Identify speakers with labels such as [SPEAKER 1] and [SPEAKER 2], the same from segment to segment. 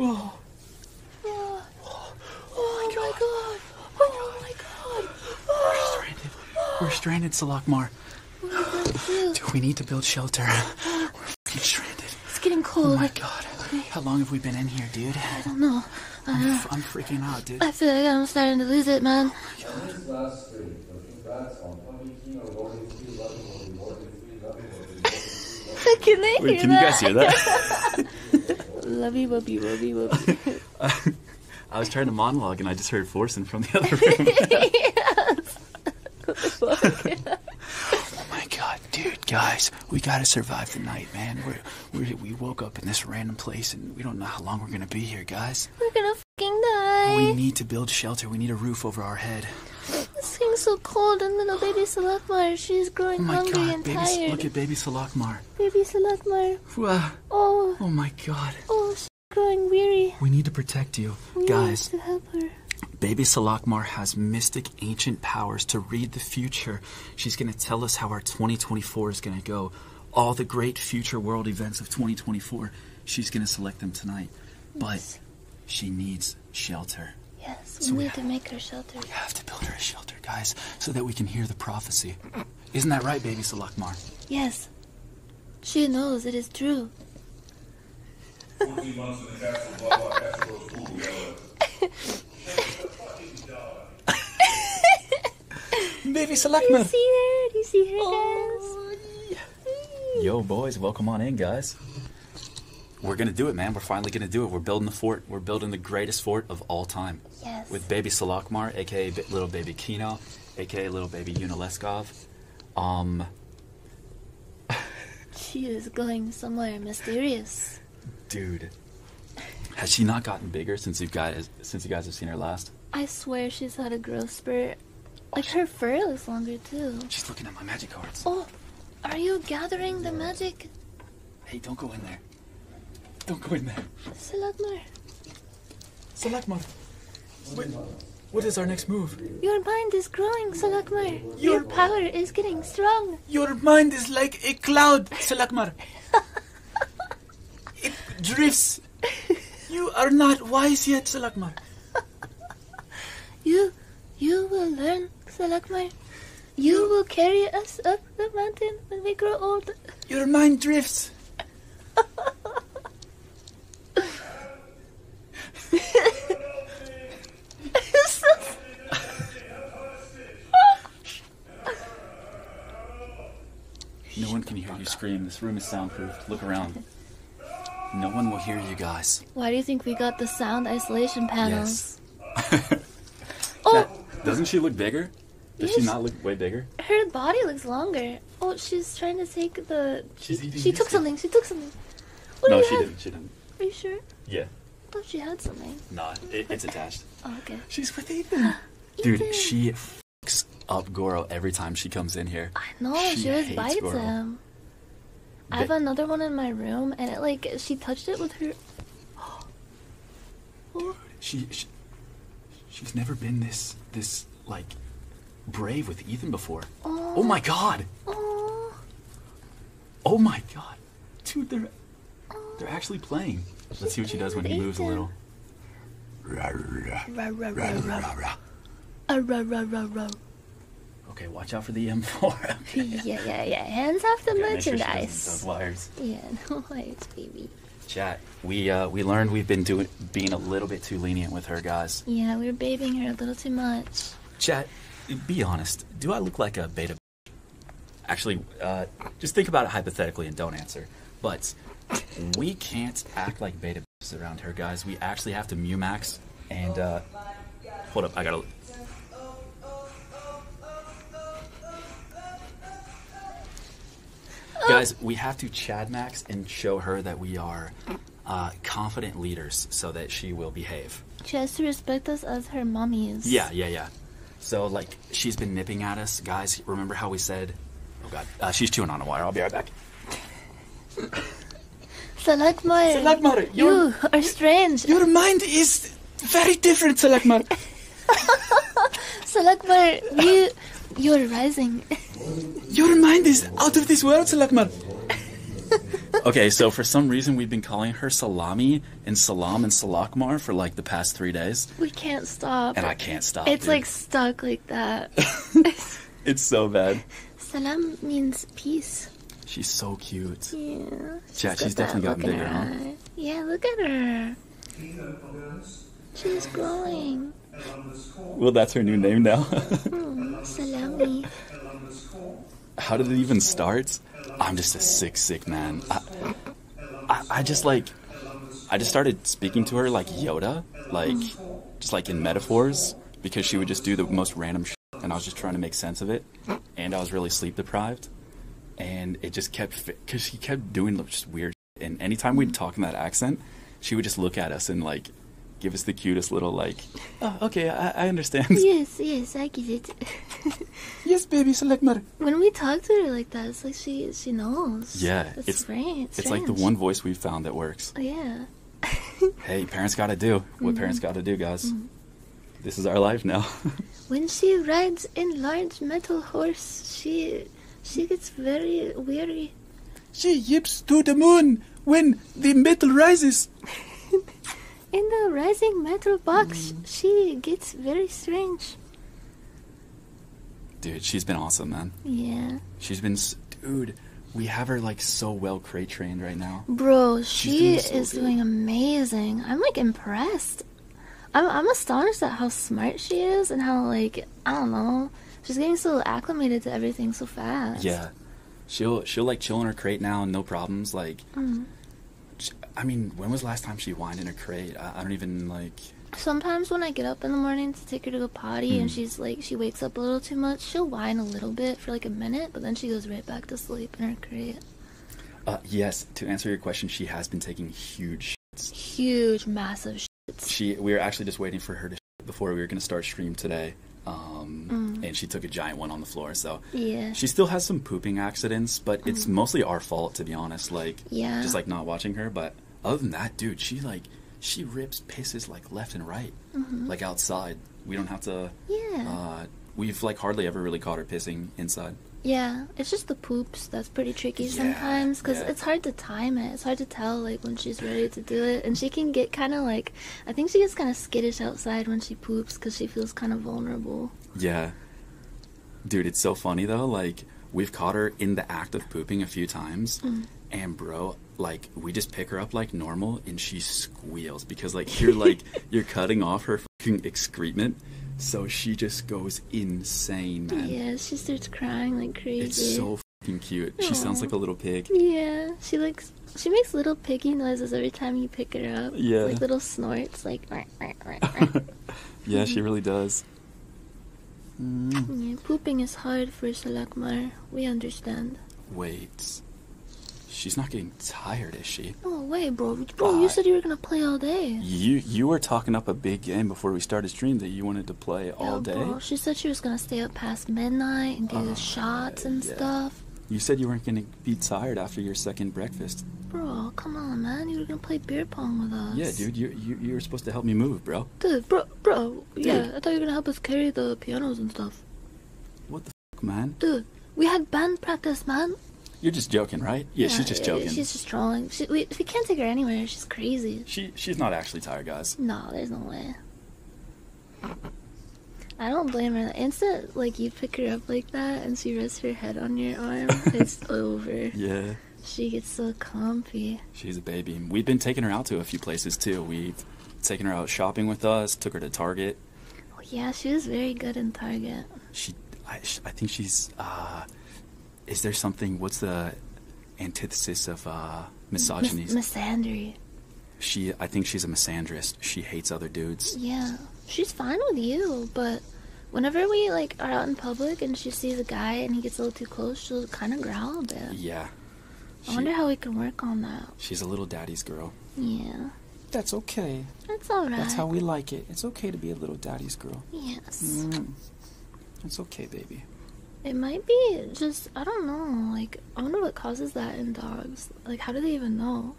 [SPEAKER 1] Oh,
[SPEAKER 2] Yeah. Oh my god. Oh my god. Oh,
[SPEAKER 1] stranded. We're stranded, Salakmar.
[SPEAKER 2] what are we gonna do?
[SPEAKER 1] Dude, we need to build shelter. We're fucking stranded.
[SPEAKER 2] It's getting cold.
[SPEAKER 1] Oh my god. How long have we been in here, dude?
[SPEAKER 2] I don't know.
[SPEAKER 1] I'm, f- I'm freaking out, dude.
[SPEAKER 2] I feel like I'm starting to lose it, man.
[SPEAKER 3] Oh last street, looking back on Tommy King or Lord is free, loving Lord, Lord is free, loving Lord, Lord is free.
[SPEAKER 2] Can they
[SPEAKER 1] Wait, can you guys hear that?
[SPEAKER 2] Lovey wubby wubby wubby.
[SPEAKER 1] I was trying to monologue and I just heard Forsen from the other room. oh my god, dude, guys, we gotta survive the night, man. We're, we're, we woke up in this random place and we don't know how long we're gonna be here, guys.
[SPEAKER 2] We're gonna fucking die.
[SPEAKER 1] We need to build shelter. We need a roof over our head.
[SPEAKER 2] This so cold, and little baby Salakmar, she's
[SPEAKER 1] Oh
[SPEAKER 2] growing
[SPEAKER 1] my
[SPEAKER 2] hungry
[SPEAKER 1] god,
[SPEAKER 2] and
[SPEAKER 1] baby,
[SPEAKER 2] tired.
[SPEAKER 1] look at baby Salakmar.
[SPEAKER 2] Baby Salakmar.
[SPEAKER 1] Wah.
[SPEAKER 2] Oh,
[SPEAKER 1] Oh my god.
[SPEAKER 2] oh, she's growing weary.
[SPEAKER 1] We need to protect you.
[SPEAKER 2] We
[SPEAKER 1] Guys,
[SPEAKER 2] need to help her.
[SPEAKER 1] Baby Salakmar has mystic ancient powers to read the future. She's going to tell us how our 2024 is going to go. All the great future world events of 2024. She's going to select them tonight. Yes. But she needs shelter.
[SPEAKER 2] Yes, we
[SPEAKER 1] So we
[SPEAKER 2] need
[SPEAKER 1] ha-
[SPEAKER 2] to make her shelter.
[SPEAKER 1] We have to build her a shelter, guys, so that we can hear the prophecy. Isn't that right, Baby Salakmar?
[SPEAKER 2] Yes. She knows it is true.
[SPEAKER 4] 14 months in the castle, blah, blah, castle goes cool, yellow.
[SPEAKER 1] Baby
[SPEAKER 2] Do you see her? Do you see her,
[SPEAKER 1] Oh,
[SPEAKER 2] guys?
[SPEAKER 1] Yo, boys, welcome on in, guys. We're gonna do it, man. We're finally gonna do it. We're building the fort. We're building the greatest fort of all time.
[SPEAKER 2] Yes.
[SPEAKER 1] With baby Salakmar, aka little baby Kino, aka little baby Unileskov. Um,
[SPEAKER 2] She is going somewhere mysterious.
[SPEAKER 1] dude, has she not gotten bigger since you guys since you guys have seen her last?
[SPEAKER 2] I swear she's had a growth spurt. Like her fur looks longer too.
[SPEAKER 1] She's looking at my magic cards.
[SPEAKER 2] Oh, are you gathering the magic?
[SPEAKER 1] Hey, don't go in there. Don't go in there.
[SPEAKER 2] Salakmar,
[SPEAKER 1] Salakmar, what, what is our next move?
[SPEAKER 2] your mind is growing, Salakmar.
[SPEAKER 1] Your-
[SPEAKER 2] Your power is getting strong.
[SPEAKER 1] Your mind is like a cloud, Salakmar. it drifts. You are not wise yet, Salakmar.
[SPEAKER 2] You, you will learn, Salakmar. You will carry us up the mountain when we grow old.
[SPEAKER 1] Your mind drifts. No one can hear you scream. This room is soundproof. Look around. No one will hear you guys.
[SPEAKER 2] Why do you think we got the sound isolation panels?
[SPEAKER 1] Yes.
[SPEAKER 2] Oh,
[SPEAKER 1] That- doesn't she look bigger? Does she not look way bigger?
[SPEAKER 2] her body looks longer. Oh, she's trying to take the.
[SPEAKER 1] She's
[SPEAKER 2] she
[SPEAKER 1] eating
[SPEAKER 2] she took
[SPEAKER 1] biscuit.
[SPEAKER 2] something. She took something. What
[SPEAKER 1] no, she
[SPEAKER 2] have?
[SPEAKER 1] didn't. She didn't.
[SPEAKER 2] Are you sure?
[SPEAKER 1] Yeah.
[SPEAKER 2] I thought she had something.
[SPEAKER 1] Nah, it, it's attached.
[SPEAKER 2] Oh, okay.
[SPEAKER 1] She's with Ethan. Dude,
[SPEAKER 2] Ethan.
[SPEAKER 1] she fucks up Goro every time she comes in here.
[SPEAKER 2] I know.
[SPEAKER 1] She
[SPEAKER 2] She, always bites
[SPEAKER 1] Goro.
[SPEAKER 2] him. I have another one in my room, and it like she touched it with her. Oh,
[SPEAKER 1] She, she she's never been this this like brave with Ethan before.
[SPEAKER 2] oh,
[SPEAKER 1] Oh my god.
[SPEAKER 2] oh,
[SPEAKER 1] Oh my god. Dude, they're oh. they're actually playing. Let's see what she does when he moves a little. Okay, watch out for the M4.
[SPEAKER 2] Yeah, yeah, yeah. Hands off the
[SPEAKER 1] Okay, make sure
[SPEAKER 2] merchandise.
[SPEAKER 1] those wires.
[SPEAKER 2] Yeah, no worries, baby.
[SPEAKER 1] Chat. We uh we learned we've been doing being a little bit too lenient with her, guys.
[SPEAKER 2] Yeah, we were babying her a little too much.
[SPEAKER 1] Chat, be honest. Do I look like a beta? Actually, uh, just think about it hypothetically and don't answer. But we can't act like beta bitches around here, guys. We actually have to Mumax and uh, hold up. I gotta. Guys, we have to Chad Max and show her that we are uh, confident leaders so that she will behave.
[SPEAKER 2] She has to respect us as her mommies.
[SPEAKER 1] Yeah, yeah, yeah. So, like, she's been nipping at us. Guys, remember how we said. Oh, God. Uh, she's chewing on a wire. I'll be right back.
[SPEAKER 2] Salakmar,
[SPEAKER 1] Salakmar,
[SPEAKER 2] you are strange.
[SPEAKER 1] Your mind is very different, Salakmar.
[SPEAKER 2] Salakmar, you, you're rising.
[SPEAKER 1] Your mind is out of this world, Salakmar. Okay, so for some reason we've been calling her Salami and Salam and Salakmar for like the past three days,
[SPEAKER 2] We can't stop.
[SPEAKER 1] and I can't stop.
[SPEAKER 2] It's
[SPEAKER 1] dude.
[SPEAKER 2] like stuck like that.
[SPEAKER 1] it's so bad.
[SPEAKER 2] Salam means peace.
[SPEAKER 1] She's so cute.
[SPEAKER 2] Yeah.
[SPEAKER 1] She's
[SPEAKER 2] got that
[SPEAKER 1] definitely gotten bigger, huh?
[SPEAKER 2] Yeah, look at her. She's growing.
[SPEAKER 1] Well, that's her new name now.
[SPEAKER 2] Mm, salami.
[SPEAKER 1] How did it even start? I'm just a sick, sick man. I, I, I just like, I just started speaking to her like Yoda, like, just like in metaphors, because she would just do the most random shit, and I was just trying to make sense of it, and I was really sleep deprived, and it just kept, because she kept doing just weird, shit. and anytime we'd talk in that accent, she would just look at us and like, give us the cutest little like, oh, okay, I, I understand.
[SPEAKER 2] Yes, yes, I get it.
[SPEAKER 1] yes, baby, Salakmar.
[SPEAKER 2] when we talk to her like that, it's like she she knows.
[SPEAKER 1] Yeah,
[SPEAKER 2] it's,
[SPEAKER 1] it's-
[SPEAKER 2] strange.
[SPEAKER 1] It's like the one voice we've found that works.
[SPEAKER 2] Oh yeah.
[SPEAKER 1] Hey, parents gotta do what mm-hmm. parents gotta do, guys. Mm-hmm. This is our life now.
[SPEAKER 2] When she rides in large metal horse, she she gets very weary.
[SPEAKER 1] she yips to the moon when the metal rises.
[SPEAKER 2] In the rising metal box,
[SPEAKER 1] Mm.
[SPEAKER 2] she gets very strange.
[SPEAKER 1] Dude, she's been awesome, man.
[SPEAKER 2] Yeah.
[SPEAKER 1] She's been, dude. We have her like so well crate trained right now.
[SPEAKER 2] Bro,
[SPEAKER 1] She's
[SPEAKER 2] she
[SPEAKER 1] doing so
[SPEAKER 2] is
[SPEAKER 1] good.
[SPEAKER 2] doing amazing. I'm like impressed. I'm I'm astonished at how smart she is and how like I don't know. She's getting so acclimated to everything so fast.
[SPEAKER 1] Yeah, she'll she'll like chill in her crate now and no problems. Like,
[SPEAKER 2] Mm.
[SPEAKER 1] sh- I mean, when was the last time she whined in her crate? I, I don't even like.
[SPEAKER 2] Sometimes when I get up in the morning to take her to go potty and
[SPEAKER 1] Mm.
[SPEAKER 2] she's like she wakes up a little too much, she'll whine a little bit for like a minute, but then she goes right back to sleep in her crate.
[SPEAKER 1] Uh, yes, to answer your question, she has been taking huge. shits.
[SPEAKER 2] Huge, massive shits.
[SPEAKER 1] She we were actually just waiting for her to shit before we were gonna start stream today. Um,
[SPEAKER 2] Mm.
[SPEAKER 1] and she took a giant one on the floor. So
[SPEAKER 2] Yeah.
[SPEAKER 1] she still has some pooping accidents, but it's mostly our fault to be honest. Like,
[SPEAKER 2] Mm. Yeah.
[SPEAKER 1] just like not watching her. But other than that, dude, she like she rips pisses like left and right, like outside. We don't have to.
[SPEAKER 2] Mm-hmm. Yeah.
[SPEAKER 1] Uh, we've like hardly ever really caught her pissing inside.
[SPEAKER 2] Yeah, it's just the poops that's pretty tricky
[SPEAKER 1] Yeah,
[SPEAKER 2] sometimes because
[SPEAKER 1] yeah.
[SPEAKER 2] it's hard to time it. It's hard to tell like when she's ready to do it, and she can get kind of like I think she gets kind of skittish outside when she poops because she feels kind of vulnerable.
[SPEAKER 1] Yeah. Dude, it's so funny though. Like, we've caught her in the act of pooping a few times,
[SPEAKER 2] Mm.
[SPEAKER 1] and bro, like, we just pick her up like normal, and she squeals because, like, you're like, you're cutting off her fucking excrement, so she just goes insane, man.
[SPEAKER 2] Yeah, she starts crying like crazy.
[SPEAKER 1] It's so fucking cute. She sounds like a little pig.
[SPEAKER 2] Yeah, she looks. she makes little piggy noises every time you pick her up.
[SPEAKER 1] Yeah.
[SPEAKER 2] like little snorts, like.
[SPEAKER 1] Yeah, she really does.
[SPEAKER 2] yeah, pooping is hard for Salakmar. We understand.
[SPEAKER 1] Wait. She's not getting tired, is she?
[SPEAKER 2] No way, bro. Bro, you
[SPEAKER 1] Uh,
[SPEAKER 2] said you were gonna play all day.
[SPEAKER 1] You you were talking up a big game before we started stream that you wanted to play all day.
[SPEAKER 2] Bro, she said she was gonna stay up past midnight and do
[SPEAKER 1] Oh,
[SPEAKER 2] shots and
[SPEAKER 1] yeah.
[SPEAKER 2] stuff.
[SPEAKER 1] You said you weren't going to be tired after your second breakfast.
[SPEAKER 2] Bro, come on, man. You were gonna play beer pong with us.
[SPEAKER 1] Yeah, dude, you, you you were supposed to help me move, bro.
[SPEAKER 2] Dude, bro, bro. Yeah, I thought you were gonna help us carry the pianos and stuff.
[SPEAKER 1] What the fuck, man?
[SPEAKER 2] Dude, we had band practice, man.
[SPEAKER 1] You're just joking, right? Yeah, she's just joking.
[SPEAKER 2] She's just trolling. She, we, we can't take her anywhere. She's crazy.
[SPEAKER 1] She she's not actually tired, guys.
[SPEAKER 2] No, there's no way. I don't blame her. The instant like you pick her up like that and she rests her head on your arm, it's over.
[SPEAKER 1] Yeah,
[SPEAKER 2] She gets so comfy.
[SPEAKER 1] she's a baby. We've been taking her out to a few places too. We've taken her out shopping with us. Took her to Target.
[SPEAKER 2] Oh, yeah, she was very good in Target.
[SPEAKER 1] She, I, I think she's. uh Is there something? What's the antithesis of uh misogyny?
[SPEAKER 2] Mis- misandry.
[SPEAKER 1] she, I think she's a misandrist. She hates other dudes.
[SPEAKER 2] Yeah, she's fine with you, but whenever we like are out in public and she sees a guy and he gets a little too close, she'll kind of growl a bit.
[SPEAKER 1] Yeah.
[SPEAKER 2] I
[SPEAKER 1] She-
[SPEAKER 2] wonder how we can work on that.
[SPEAKER 1] She's a little daddy's girl.
[SPEAKER 2] Yeah,
[SPEAKER 1] That's okay.
[SPEAKER 2] that's all right.
[SPEAKER 1] That's how we like it. It's okay to be a little daddy's girl.
[SPEAKER 2] Yes.
[SPEAKER 1] Mm. It's okay, baby.
[SPEAKER 2] It might be just I don't know. Like I wonder what causes that in dogs. Like how do they even know?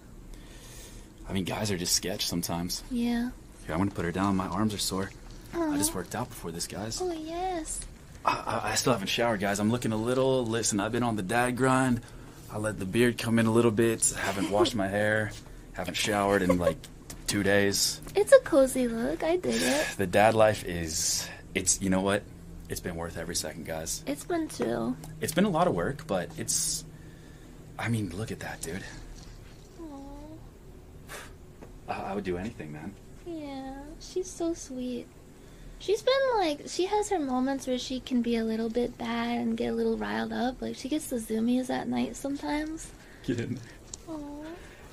[SPEAKER 1] I mean, guys are just sketch sometimes.
[SPEAKER 2] Yeah.
[SPEAKER 1] Here, I'm gonna put her down. My arms are sore.
[SPEAKER 2] Aw.
[SPEAKER 1] I just worked out before this, guys.
[SPEAKER 2] Oh yes.
[SPEAKER 1] I, I, I still haven't showered, guys. I'm looking a little. Listen, I've been on the dad grind I let the beard come in a little bit. Haven't washed my hair. Haven't showered in like two days.
[SPEAKER 2] It's a cozy look. I did it.
[SPEAKER 1] The dad life is. It's you know what? It's been worth every second, guys.
[SPEAKER 2] It's been chill.
[SPEAKER 1] It's been a lot of work, but it's. I mean, look at that, dude. I, I would do anything, man.
[SPEAKER 2] Yeah, she's so sweet. She's been like, she has her moments where she can be a little bit bad and get a little riled up. Like, she gets the zoomies at night sometimes.
[SPEAKER 1] Get in.
[SPEAKER 2] Aww.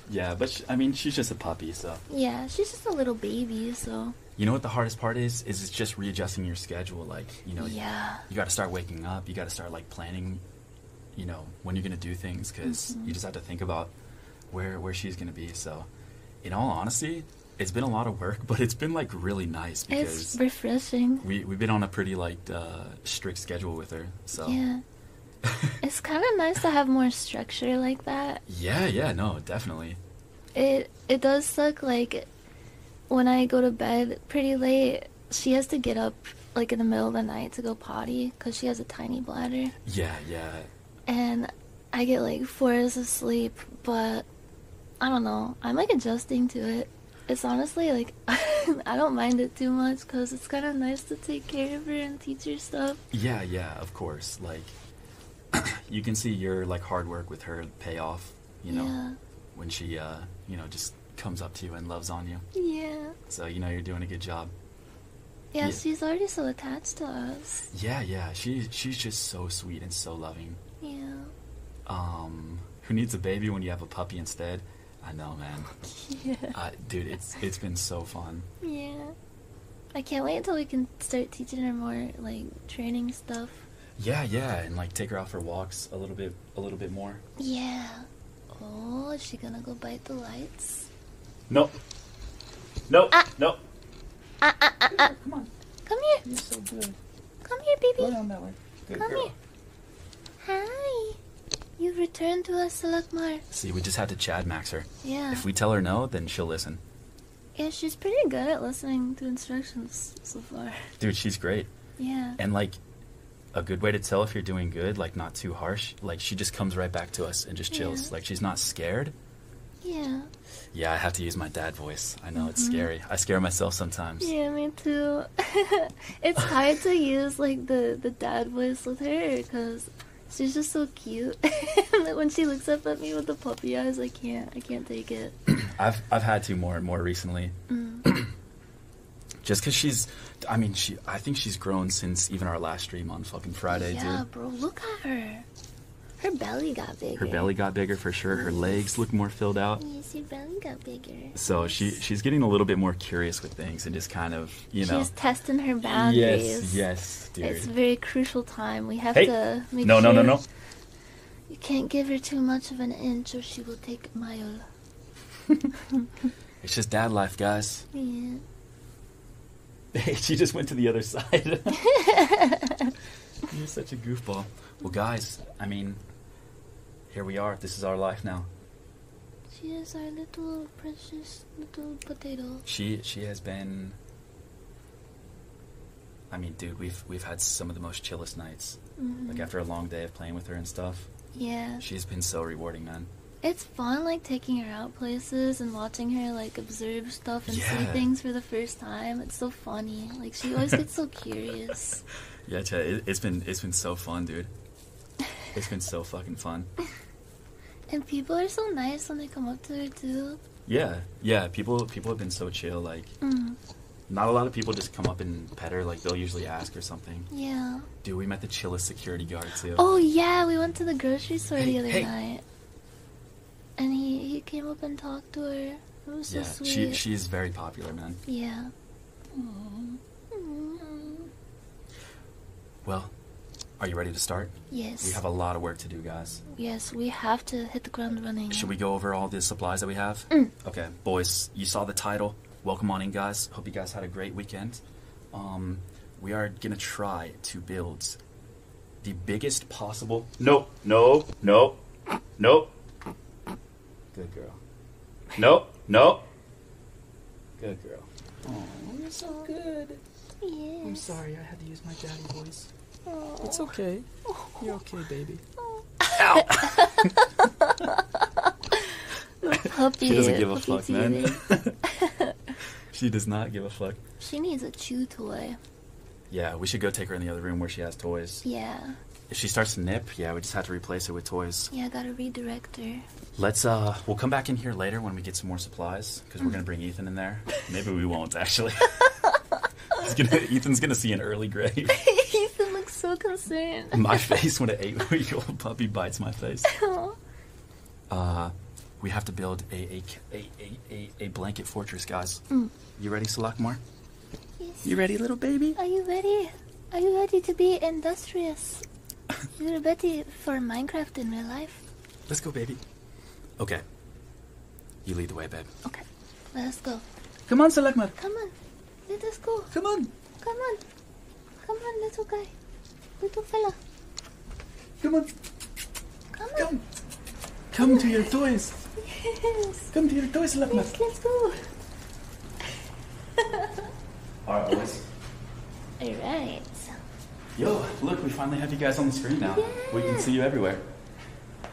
[SPEAKER 1] Yeah, but sh I mean, she's just a puppy, so.
[SPEAKER 2] Yeah, she's just a little baby, so.
[SPEAKER 1] You know what the hardest part is? Is it's just readjusting your schedule. Like, you know,
[SPEAKER 2] Yeah.
[SPEAKER 1] you got to start waking up. You got to start like planning. You know when you're gonna do things because
[SPEAKER 2] Mm-hmm.
[SPEAKER 1] you just have to think about where where she's gonna be. So, in all honesty, it's been a lot of work, but it's been like really nice
[SPEAKER 2] It's
[SPEAKER 1] because
[SPEAKER 2] refreshing.
[SPEAKER 1] we we've been on a pretty like uh, strict schedule with her. So
[SPEAKER 2] Yeah. it's kind of nice to have more structure like that.
[SPEAKER 1] yeah, yeah, no, definitely.
[SPEAKER 2] It it does suck like when I go to bed pretty late, she has to get up like in the middle of the night to go potty cuz she has a tiny bladder.
[SPEAKER 1] Yeah, yeah.
[SPEAKER 2] and I get like four hours of sleep, but I don't know. I'm like adjusting to it. It's honestly like I don't mind it too much because it's kind of nice to take care of her and teach her stuff.
[SPEAKER 1] Yeah, yeah, of course. Like you can see your like hard work with her pay off, you know,
[SPEAKER 2] Yeah,
[SPEAKER 1] when she uh, you know, just comes up to you and loves on you.
[SPEAKER 2] yeah,
[SPEAKER 1] So, you know, you're doing a good job.
[SPEAKER 2] yeah.
[SPEAKER 1] Yeah.
[SPEAKER 2] She's already so attached to us.
[SPEAKER 1] Yeah, yeah. She she's just so sweet and so loving.
[SPEAKER 2] Yeah,
[SPEAKER 1] Um, who needs a baby when you have a puppy instead? I know, man.
[SPEAKER 2] yeah,
[SPEAKER 1] Uh, dude, it's it's been so fun.
[SPEAKER 2] yeah. I can't wait until we can start teaching her more like training stuff.
[SPEAKER 1] Yeah, yeah, and like take her out for walks a little bit a little bit more.
[SPEAKER 2] Yeah. Oh, is she gonna go bite the lights?
[SPEAKER 1] Nope. Nope.
[SPEAKER 2] Ah.
[SPEAKER 1] Nope.
[SPEAKER 2] Ah, ah, ah, ah.
[SPEAKER 1] Come on.
[SPEAKER 2] Come here.
[SPEAKER 1] You're so good.
[SPEAKER 2] Come here, baby.
[SPEAKER 1] down that way. Good
[SPEAKER 2] Come here. Hi. You've returned to us, Salakmar.
[SPEAKER 1] See, we just had to Chad Max her.
[SPEAKER 2] Yeah.
[SPEAKER 1] If we tell her no, then she'll listen.
[SPEAKER 2] Yeah, she's pretty good at listening to instructions so far.
[SPEAKER 1] Dude, she's great.
[SPEAKER 2] Yeah.
[SPEAKER 1] And like a good way to tell if you're doing good, like not too harsh, like she just comes right back to us and just chills.
[SPEAKER 2] Yeah.
[SPEAKER 1] Like she's not scared.
[SPEAKER 2] Yeah.
[SPEAKER 1] Yeah, I have to use my dad voice. I know it's scary. I scare myself sometimes.
[SPEAKER 2] Mm-hmm. Yeah, me too. it's hard to use like the the dad voice with her because she's just so cute. and when she looks up at me with the puppy eyes, I can't. I can't take it.
[SPEAKER 1] I've I've had to more and more recently.
[SPEAKER 2] Mm.
[SPEAKER 1] Just cuz she's I mean, she I think she's grown since even our last stream on fucking Friday,
[SPEAKER 2] yeah,
[SPEAKER 1] dude.
[SPEAKER 2] bro. Look at her. Her belly got bigger.
[SPEAKER 1] Her belly got bigger for sure. Her legs look more filled out.
[SPEAKER 2] Yes, her belly got bigger.
[SPEAKER 1] So she she's getting a little bit more curious with things and just kind of, you know.
[SPEAKER 2] She's testing her boundaries.
[SPEAKER 1] Yes, yes, dude.
[SPEAKER 2] It's a very crucial time. We have
[SPEAKER 1] Hey.
[SPEAKER 2] to make
[SPEAKER 1] no,
[SPEAKER 2] sure
[SPEAKER 1] no, no, no.
[SPEAKER 2] you can't give her too much of an inch or she will take a mile.
[SPEAKER 1] It's just dad life, guys.
[SPEAKER 2] Yeah.
[SPEAKER 1] she just went to the other side. You're such a goofball. Well, guys, I mean, here we are. This is our life now.
[SPEAKER 2] She is our little precious little potato.
[SPEAKER 1] She she has been. I mean, dude, we've we've had some of the most chillest nights.
[SPEAKER 2] Mhm.
[SPEAKER 1] Like after a long day of playing with her and stuff.
[SPEAKER 2] Yeah.
[SPEAKER 1] She's been so rewarding, man.
[SPEAKER 2] It's fun like taking her out places and watching her like observe stuff and see things for the first time. It's so funny. Like she always gets so curious.
[SPEAKER 1] Yeah, Chad, it's been it's been so fun, dude. It's been so fucking fun.
[SPEAKER 2] And people are so nice when they come up to her too.
[SPEAKER 1] Yeah, yeah. People people have been so chill. Like,
[SPEAKER 2] Mm,
[SPEAKER 1] not a lot of people just come up and pet her. Like, they'll usually ask or something.
[SPEAKER 2] yeah.
[SPEAKER 1] Dude, we met the chillest security guard too.
[SPEAKER 2] Oh yeah, we went to the grocery store
[SPEAKER 1] Hey,
[SPEAKER 2] the other
[SPEAKER 1] hey.
[SPEAKER 2] night. And he, he came up and talked to her. It was so
[SPEAKER 1] yeah,
[SPEAKER 2] sweet.
[SPEAKER 1] she she's very popular, man.
[SPEAKER 2] Yeah.
[SPEAKER 1] Well, are you ready to start?
[SPEAKER 2] Yes.
[SPEAKER 1] We have a lot of work to do, guys.
[SPEAKER 2] Yes, we have to hit the ground running.
[SPEAKER 1] Should we go over all the supplies that we have?
[SPEAKER 2] Mm.
[SPEAKER 1] Okay, boys, you saw the title. Welcome on in, guys. Hope you guys had a great weekend. Um, we are gonna try to build the biggest possible. No, no, no, no. Good girl. No, no. Good girl. Oh, you're so good.
[SPEAKER 2] Yes.
[SPEAKER 1] I'm sorry, I had to use my daddy voice.
[SPEAKER 2] Aw.
[SPEAKER 1] It's okay. You're okay, baby.
[SPEAKER 2] Puppy.
[SPEAKER 1] She doesn't give a
[SPEAKER 2] puppy
[SPEAKER 1] fuck, man. she does not give a fuck.
[SPEAKER 2] She needs a chew toy.
[SPEAKER 1] Yeah, we should go take her in the other room where she has toys.
[SPEAKER 2] Yeah.
[SPEAKER 1] If she starts to nip, yeah, we just have to replace it with toys.
[SPEAKER 2] Yeah, I gotta redirect her.
[SPEAKER 1] Let's uh, we'll come back in here later when we get some more supplies because we're gonna bring Ethan in there. Maybe we won't actually. He's gonna, Ethan's gonna see an early grave.
[SPEAKER 2] So concerned.
[SPEAKER 1] My face when an eight-week-old puppy bites my face. Uh, we have to build a a, a, a, a, blanket fortress, guys. You ready, Salakmar?
[SPEAKER 2] Yes.
[SPEAKER 1] You ready, little baby?
[SPEAKER 2] Are you ready? Are you ready to be industrious? You're ready for Minecraft in real life?
[SPEAKER 1] Let's go, baby. Okay. You lead the way, babe.
[SPEAKER 2] Okay, let us go.
[SPEAKER 1] Come on, Salakmar.
[SPEAKER 2] Come on, let us go.
[SPEAKER 1] Come on.
[SPEAKER 2] Come on, come on, little guy, little fella.
[SPEAKER 1] Come on.
[SPEAKER 2] Come on.
[SPEAKER 1] Come. Come to your toys.
[SPEAKER 2] Yes.
[SPEAKER 1] Come to your toys, Salakmar.
[SPEAKER 2] Yes, let's go.
[SPEAKER 1] All right, boys.
[SPEAKER 2] All right.
[SPEAKER 1] Yo, look, we finally have you guys on the screen now. We can see you everywhere.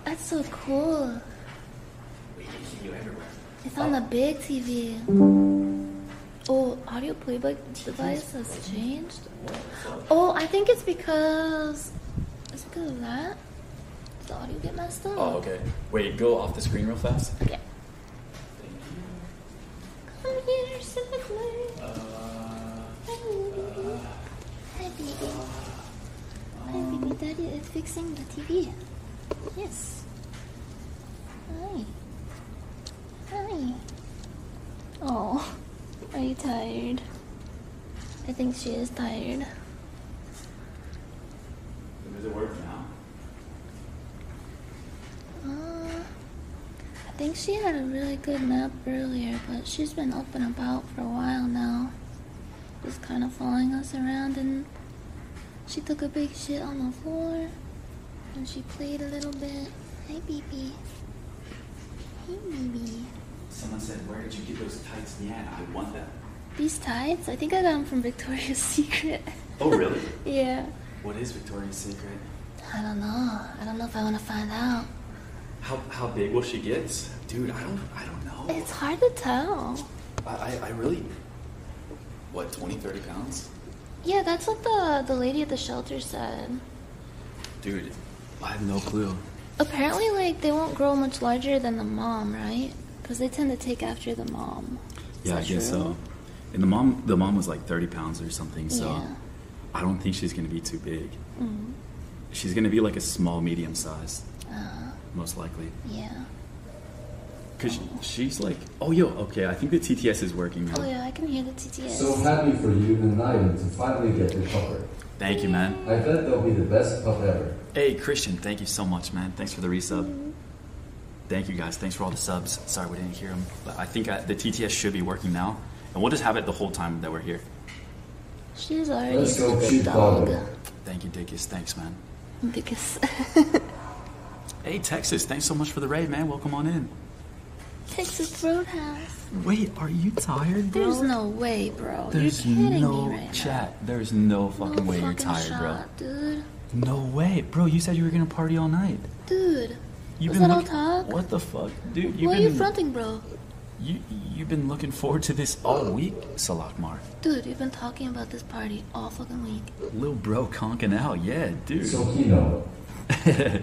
[SPEAKER 2] That's so cool.
[SPEAKER 1] We can see you everywhere.
[SPEAKER 2] It's on the big TV. Oh, audio playback device has changed. Oh, I think it's because. Is it because of that? Does the audio get messed up?
[SPEAKER 1] Oh, okay. Wait, go off the screen real fast.
[SPEAKER 2] Okay. Come here, Silver.
[SPEAKER 1] Uh,
[SPEAKER 2] Hi, baby. Hi, baby. Hi, baby. Daddy is fixing the TV. Yes. Hi. Hi. Oh, are you tired? I think she is tired.
[SPEAKER 1] Does it work now?
[SPEAKER 2] Uh, I think she had a really good nap earlier, but she's been up and about for a while now. Just kind of following us around, and she took a big shit on the floor, and she played a little bit. Hey, baby. Hey, baby.
[SPEAKER 1] Someone said, where did you get those tights, Deanna? I want them.
[SPEAKER 2] These tights, I think I got them from Victoria's Secret.
[SPEAKER 1] Oh, really?
[SPEAKER 2] yeah.
[SPEAKER 1] what is Victoria's Secret?
[SPEAKER 2] I don't know. I don't know if I want to find out.
[SPEAKER 1] How, how big will she get? Dude, I don't I don't know.
[SPEAKER 2] It's hard to tell.
[SPEAKER 1] I, I, I really what, 20, 30 pounds?
[SPEAKER 2] Yeah, that's what the the lady at the shelter said.
[SPEAKER 1] Dude, I have no clue.
[SPEAKER 2] Apparently, like they won't grow much larger than the mom, right? Because they tend to take after the mom. Is
[SPEAKER 1] yeah, I guess
[SPEAKER 2] true?
[SPEAKER 1] so. And the mom the mom was like 30 pounds or something, so
[SPEAKER 2] Yeah.
[SPEAKER 1] I don't think she's gonna be too big.
[SPEAKER 2] Mm,
[SPEAKER 1] She's gonna be like a small medium size,
[SPEAKER 2] uh,
[SPEAKER 1] most likely.
[SPEAKER 2] yeah.
[SPEAKER 1] Cause she's like, oh yo, okay, I think the TTS is working now.
[SPEAKER 2] Oh yeah, I can hear the TTS.
[SPEAKER 3] So happy for you and Nyan to finally get your pupper.
[SPEAKER 1] Thank you, man.
[SPEAKER 3] I bet they'll be the best pup ever.
[SPEAKER 1] Hey, Christian, thank you so much, man. Thanks for the resub. Thank you, guys. Thanks for all the subs. Sorry we didn't hear them, but I think I, the TTS should be working now, and we'll just have it the whole time that we're here.
[SPEAKER 2] She's already
[SPEAKER 3] Let's go
[SPEAKER 2] a good dog.
[SPEAKER 1] Thank you, Dickus. Thanks, man.
[SPEAKER 2] Because
[SPEAKER 1] Hey, Texas, thanks so much for the raid, man. Welcome on in.
[SPEAKER 2] Texas Roadhouse.
[SPEAKER 1] Wait, are you tired, bro?
[SPEAKER 2] There's no way, bro.
[SPEAKER 1] There's
[SPEAKER 2] you're kidding
[SPEAKER 1] no
[SPEAKER 2] me right
[SPEAKER 1] chat. There's no fucking
[SPEAKER 2] no
[SPEAKER 1] way you're tired,
[SPEAKER 2] shot, dude.
[SPEAKER 1] bro. No way, bro. You said you were gonna party all night.
[SPEAKER 2] Dude,
[SPEAKER 1] You've
[SPEAKER 2] Was
[SPEAKER 1] been
[SPEAKER 2] that all talk?
[SPEAKER 1] What the fuck, dude? You've
[SPEAKER 2] why are you fronting, bro?
[SPEAKER 1] you you've been looking forward to this all week, Salakmar.
[SPEAKER 2] Dude, you've been talking about this party all fucking week.
[SPEAKER 1] Little bro conking out, yeah, dude.
[SPEAKER 3] So Kino,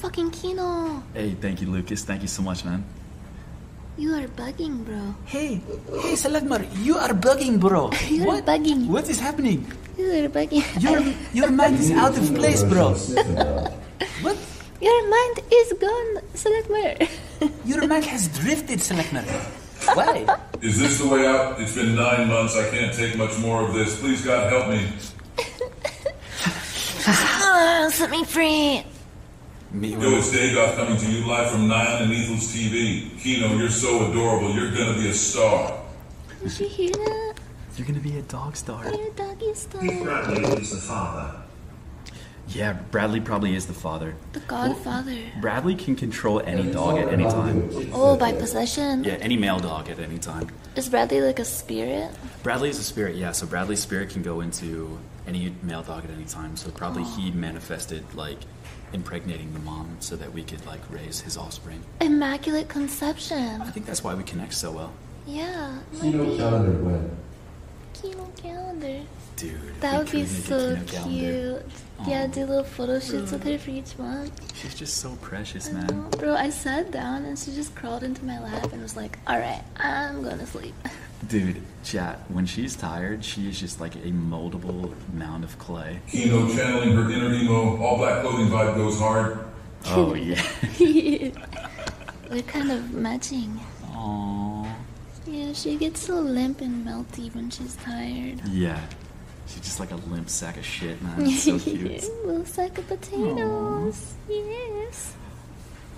[SPEAKER 2] Fucking Kino,
[SPEAKER 1] hey, thank you, Lucas. Thank you so much, man.
[SPEAKER 2] you are bugging, bro.
[SPEAKER 1] Hey, hey, Salakmar, you are bugging, bro.
[SPEAKER 2] You're bugging.
[SPEAKER 1] What is happening?
[SPEAKER 2] You are bugging.
[SPEAKER 1] Your your mind is out of place, bro. What?
[SPEAKER 2] Your mind is gone, Select
[SPEAKER 1] Your mind has drifted, Salakmar. Why?
[SPEAKER 4] Is this the way out? It's been nine months. I can't take much more of this. Please, God, help me.
[SPEAKER 2] Ah, set me free.
[SPEAKER 1] Me,
[SPEAKER 4] Yo, it's Dagoff coming to you live from Nyan and Aethel's TV. Kino, you're so adorable. You're gonna be a star.
[SPEAKER 2] Did you hear that?
[SPEAKER 1] you're gonna be a dog star.
[SPEAKER 2] Your doggy style.
[SPEAKER 5] Bradley is the father.
[SPEAKER 1] Yeah, Bradley probably is the father.
[SPEAKER 2] The Godfather.
[SPEAKER 1] Bradley can control any dog at any time.
[SPEAKER 2] Oh, by possession.
[SPEAKER 1] Yeah, any male dog at any time.
[SPEAKER 2] Is Bradley like a spirit?
[SPEAKER 1] Bradley is a spirit, yeah. So Bradley's spirit can go into any male dog at any time. So probably he oh. manifested like impregnating the mom so that we could like raise his offspring.
[SPEAKER 2] Immaculate conception.
[SPEAKER 1] I think that's why we connect so well,
[SPEAKER 2] Yeah. might
[SPEAKER 3] Kino
[SPEAKER 2] be.
[SPEAKER 3] calendar when?
[SPEAKER 2] Kino calendar.
[SPEAKER 1] dude.
[SPEAKER 2] That would be
[SPEAKER 1] could make a
[SPEAKER 2] so
[SPEAKER 1] cute. calendar.
[SPEAKER 2] Cute. Yeah, do little photo shoots with her for each month.
[SPEAKER 1] She's just so precious,
[SPEAKER 2] I
[SPEAKER 1] man.
[SPEAKER 2] know. Bro, I sat down and she just crawled into my lap and was like, alright, I'm gonna sleep.
[SPEAKER 1] Dude, chat. When she's tired, she is just like a moldable mound of clay.
[SPEAKER 4] Kino channeling her inner emo, all black clothing vibe goes hard.
[SPEAKER 1] Oh yeah.
[SPEAKER 2] We're kind of matching.
[SPEAKER 1] Aww.
[SPEAKER 2] Yeah, she gets so limp and melty when she's tired.
[SPEAKER 1] Yeah. She's just like a limp sack of shit, man. It's so cute.
[SPEAKER 2] Little sack of potatoes. Yes.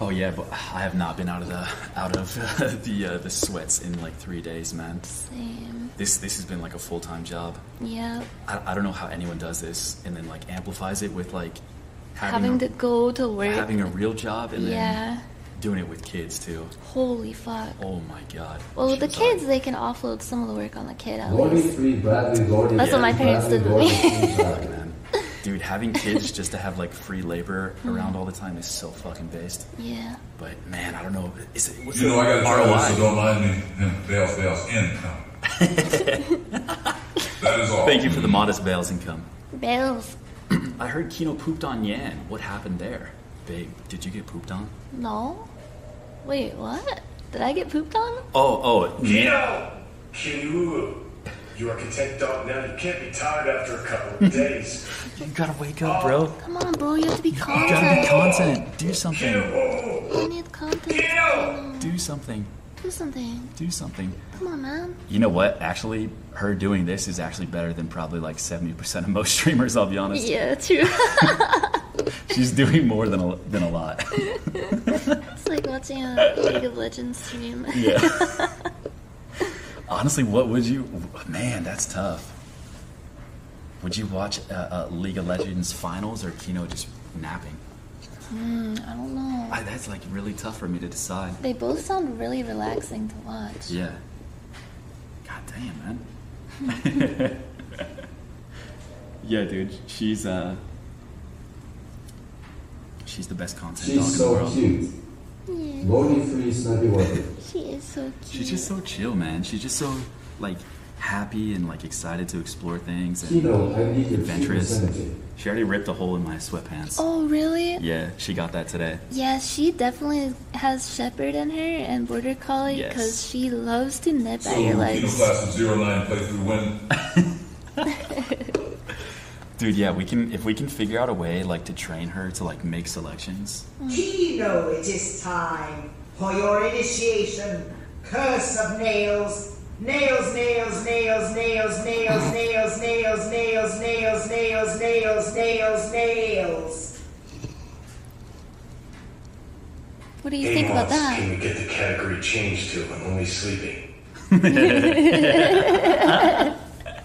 [SPEAKER 1] Oh yeah, but I have not been out of the out of uh, the uh, the sweats in like three days, man.
[SPEAKER 2] Same.
[SPEAKER 1] This this has been like a full time job.
[SPEAKER 2] Yeah.
[SPEAKER 1] I, I don't know how anyone does this and then like amplifies it with like having
[SPEAKER 2] Having
[SPEAKER 1] a,
[SPEAKER 2] to go to work.
[SPEAKER 1] having a real job and
[SPEAKER 2] yeah.
[SPEAKER 1] then doing it with kids too.
[SPEAKER 2] Holy fuck.
[SPEAKER 1] Oh my god.
[SPEAKER 2] Well, with the kids, they can offload some of the work on the kid at
[SPEAKER 3] Gordy
[SPEAKER 2] least.
[SPEAKER 3] 3, Bradley, Gordy
[SPEAKER 2] That's what my
[SPEAKER 3] 3,
[SPEAKER 2] parents did
[SPEAKER 3] Bradley,
[SPEAKER 2] to me.
[SPEAKER 3] Gordy 3, Bradley.
[SPEAKER 1] man. Dude, having kids just to have like free labor
[SPEAKER 2] Mm.
[SPEAKER 1] around all the time is so fucking based.
[SPEAKER 2] Yeah.
[SPEAKER 1] But man, I don't know. Is it what's
[SPEAKER 4] You know, I gotta try this, so don't mind me. And Bales, Bales, income. that is all.
[SPEAKER 1] Thank you for the modest Bales income.
[SPEAKER 2] Bells.
[SPEAKER 1] I heard Kino pooped on Yan. What happened there? Babe, did you get pooped on?
[SPEAKER 2] No? Wait, what? Did I get pooped on?
[SPEAKER 1] Oh, oh, Yan.
[SPEAKER 6] Kino! Kinuulu. You are content dog now. You can't be tired after a couple of days.
[SPEAKER 1] You gotta wake up, bro. Oh.
[SPEAKER 2] Come on, bro, you have to be content.
[SPEAKER 1] You gotta be
[SPEAKER 2] content.
[SPEAKER 1] content. Do something.
[SPEAKER 6] Kino!
[SPEAKER 2] I need content.
[SPEAKER 6] Kino!
[SPEAKER 1] Do something.
[SPEAKER 2] Do something.
[SPEAKER 1] Do something.
[SPEAKER 2] Come on, man.
[SPEAKER 1] You know what? Actually, her doing this is actually better than probably like 70% of most streamers, I'll be honest.
[SPEAKER 2] Yeah, true.
[SPEAKER 1] She's doing more than a, than a lot.
[SPEAKER 2] it's like watching a League of Legends stream.
[SPEAKER 1] yeah. Honestly, what would you. Man, that's tough. Would you watch uh, uh, League of Legends finals or Kino just napping?
[SPEAKER 2] I don't know.
[SPEAKER 1] I, that's like really tough for me to decide.
[SPEAKER 2] They both sound really relaxing to watch.
[SPEAKER 1] Yeah. God damn, man. yeah, dude. She's uh She's the best content dog in
[SPEAKER 3] She's
[SPEAKER 1] the
[SPEAKER 3] so
[SPEAKER 1] world.
[SPEAKER 3] cute.
[SPEAKER 2] Yeah,
[SPEAKER 3] Gordy 3, Snappy Water.
[SPEAKER 2] she is so cute.
[SPEAKER 1] She's just so chill, man. She's just so like happy and like excited to explore things and
[SPEAKER 3] Kino, I need your
[SPEAKER 1] adventurous. She already ripped a hole in my sweatpants.
[SPEAKER 2] Oh, really?
[SPEAKER 1] Yeah, she got that today.
[SPEAKER 2] Yeah, she definitely has Shepherd in her and Border Collie
[SPEAKER 1] Yes.
[SPEAKER 2] because she loves to nip
[SPEAKER 4] So,
[SPEAKER 2] at your
[SPEAKER 4] Kino
[SPEAKER 2] legs.
[SPEAKER 4] class of 09 playthrough when
[SPEAKER 1] Dude, yeah, we can if we can figure out a way like to train her to like make selections. Mm.
[SPEAKER 7] Kino, it is time for your initiation. Curse of nails. Nails, nails, nails, nails, nails, nails, nails, nails, nails, nails, nails, nails, nails.
[SPEAKER 2] What do you think about
[SPEAKER 6] Amos, Can
[SPEAKER 2] that?
[SPEAKER 6] we get the category changed to I'm only sleeping?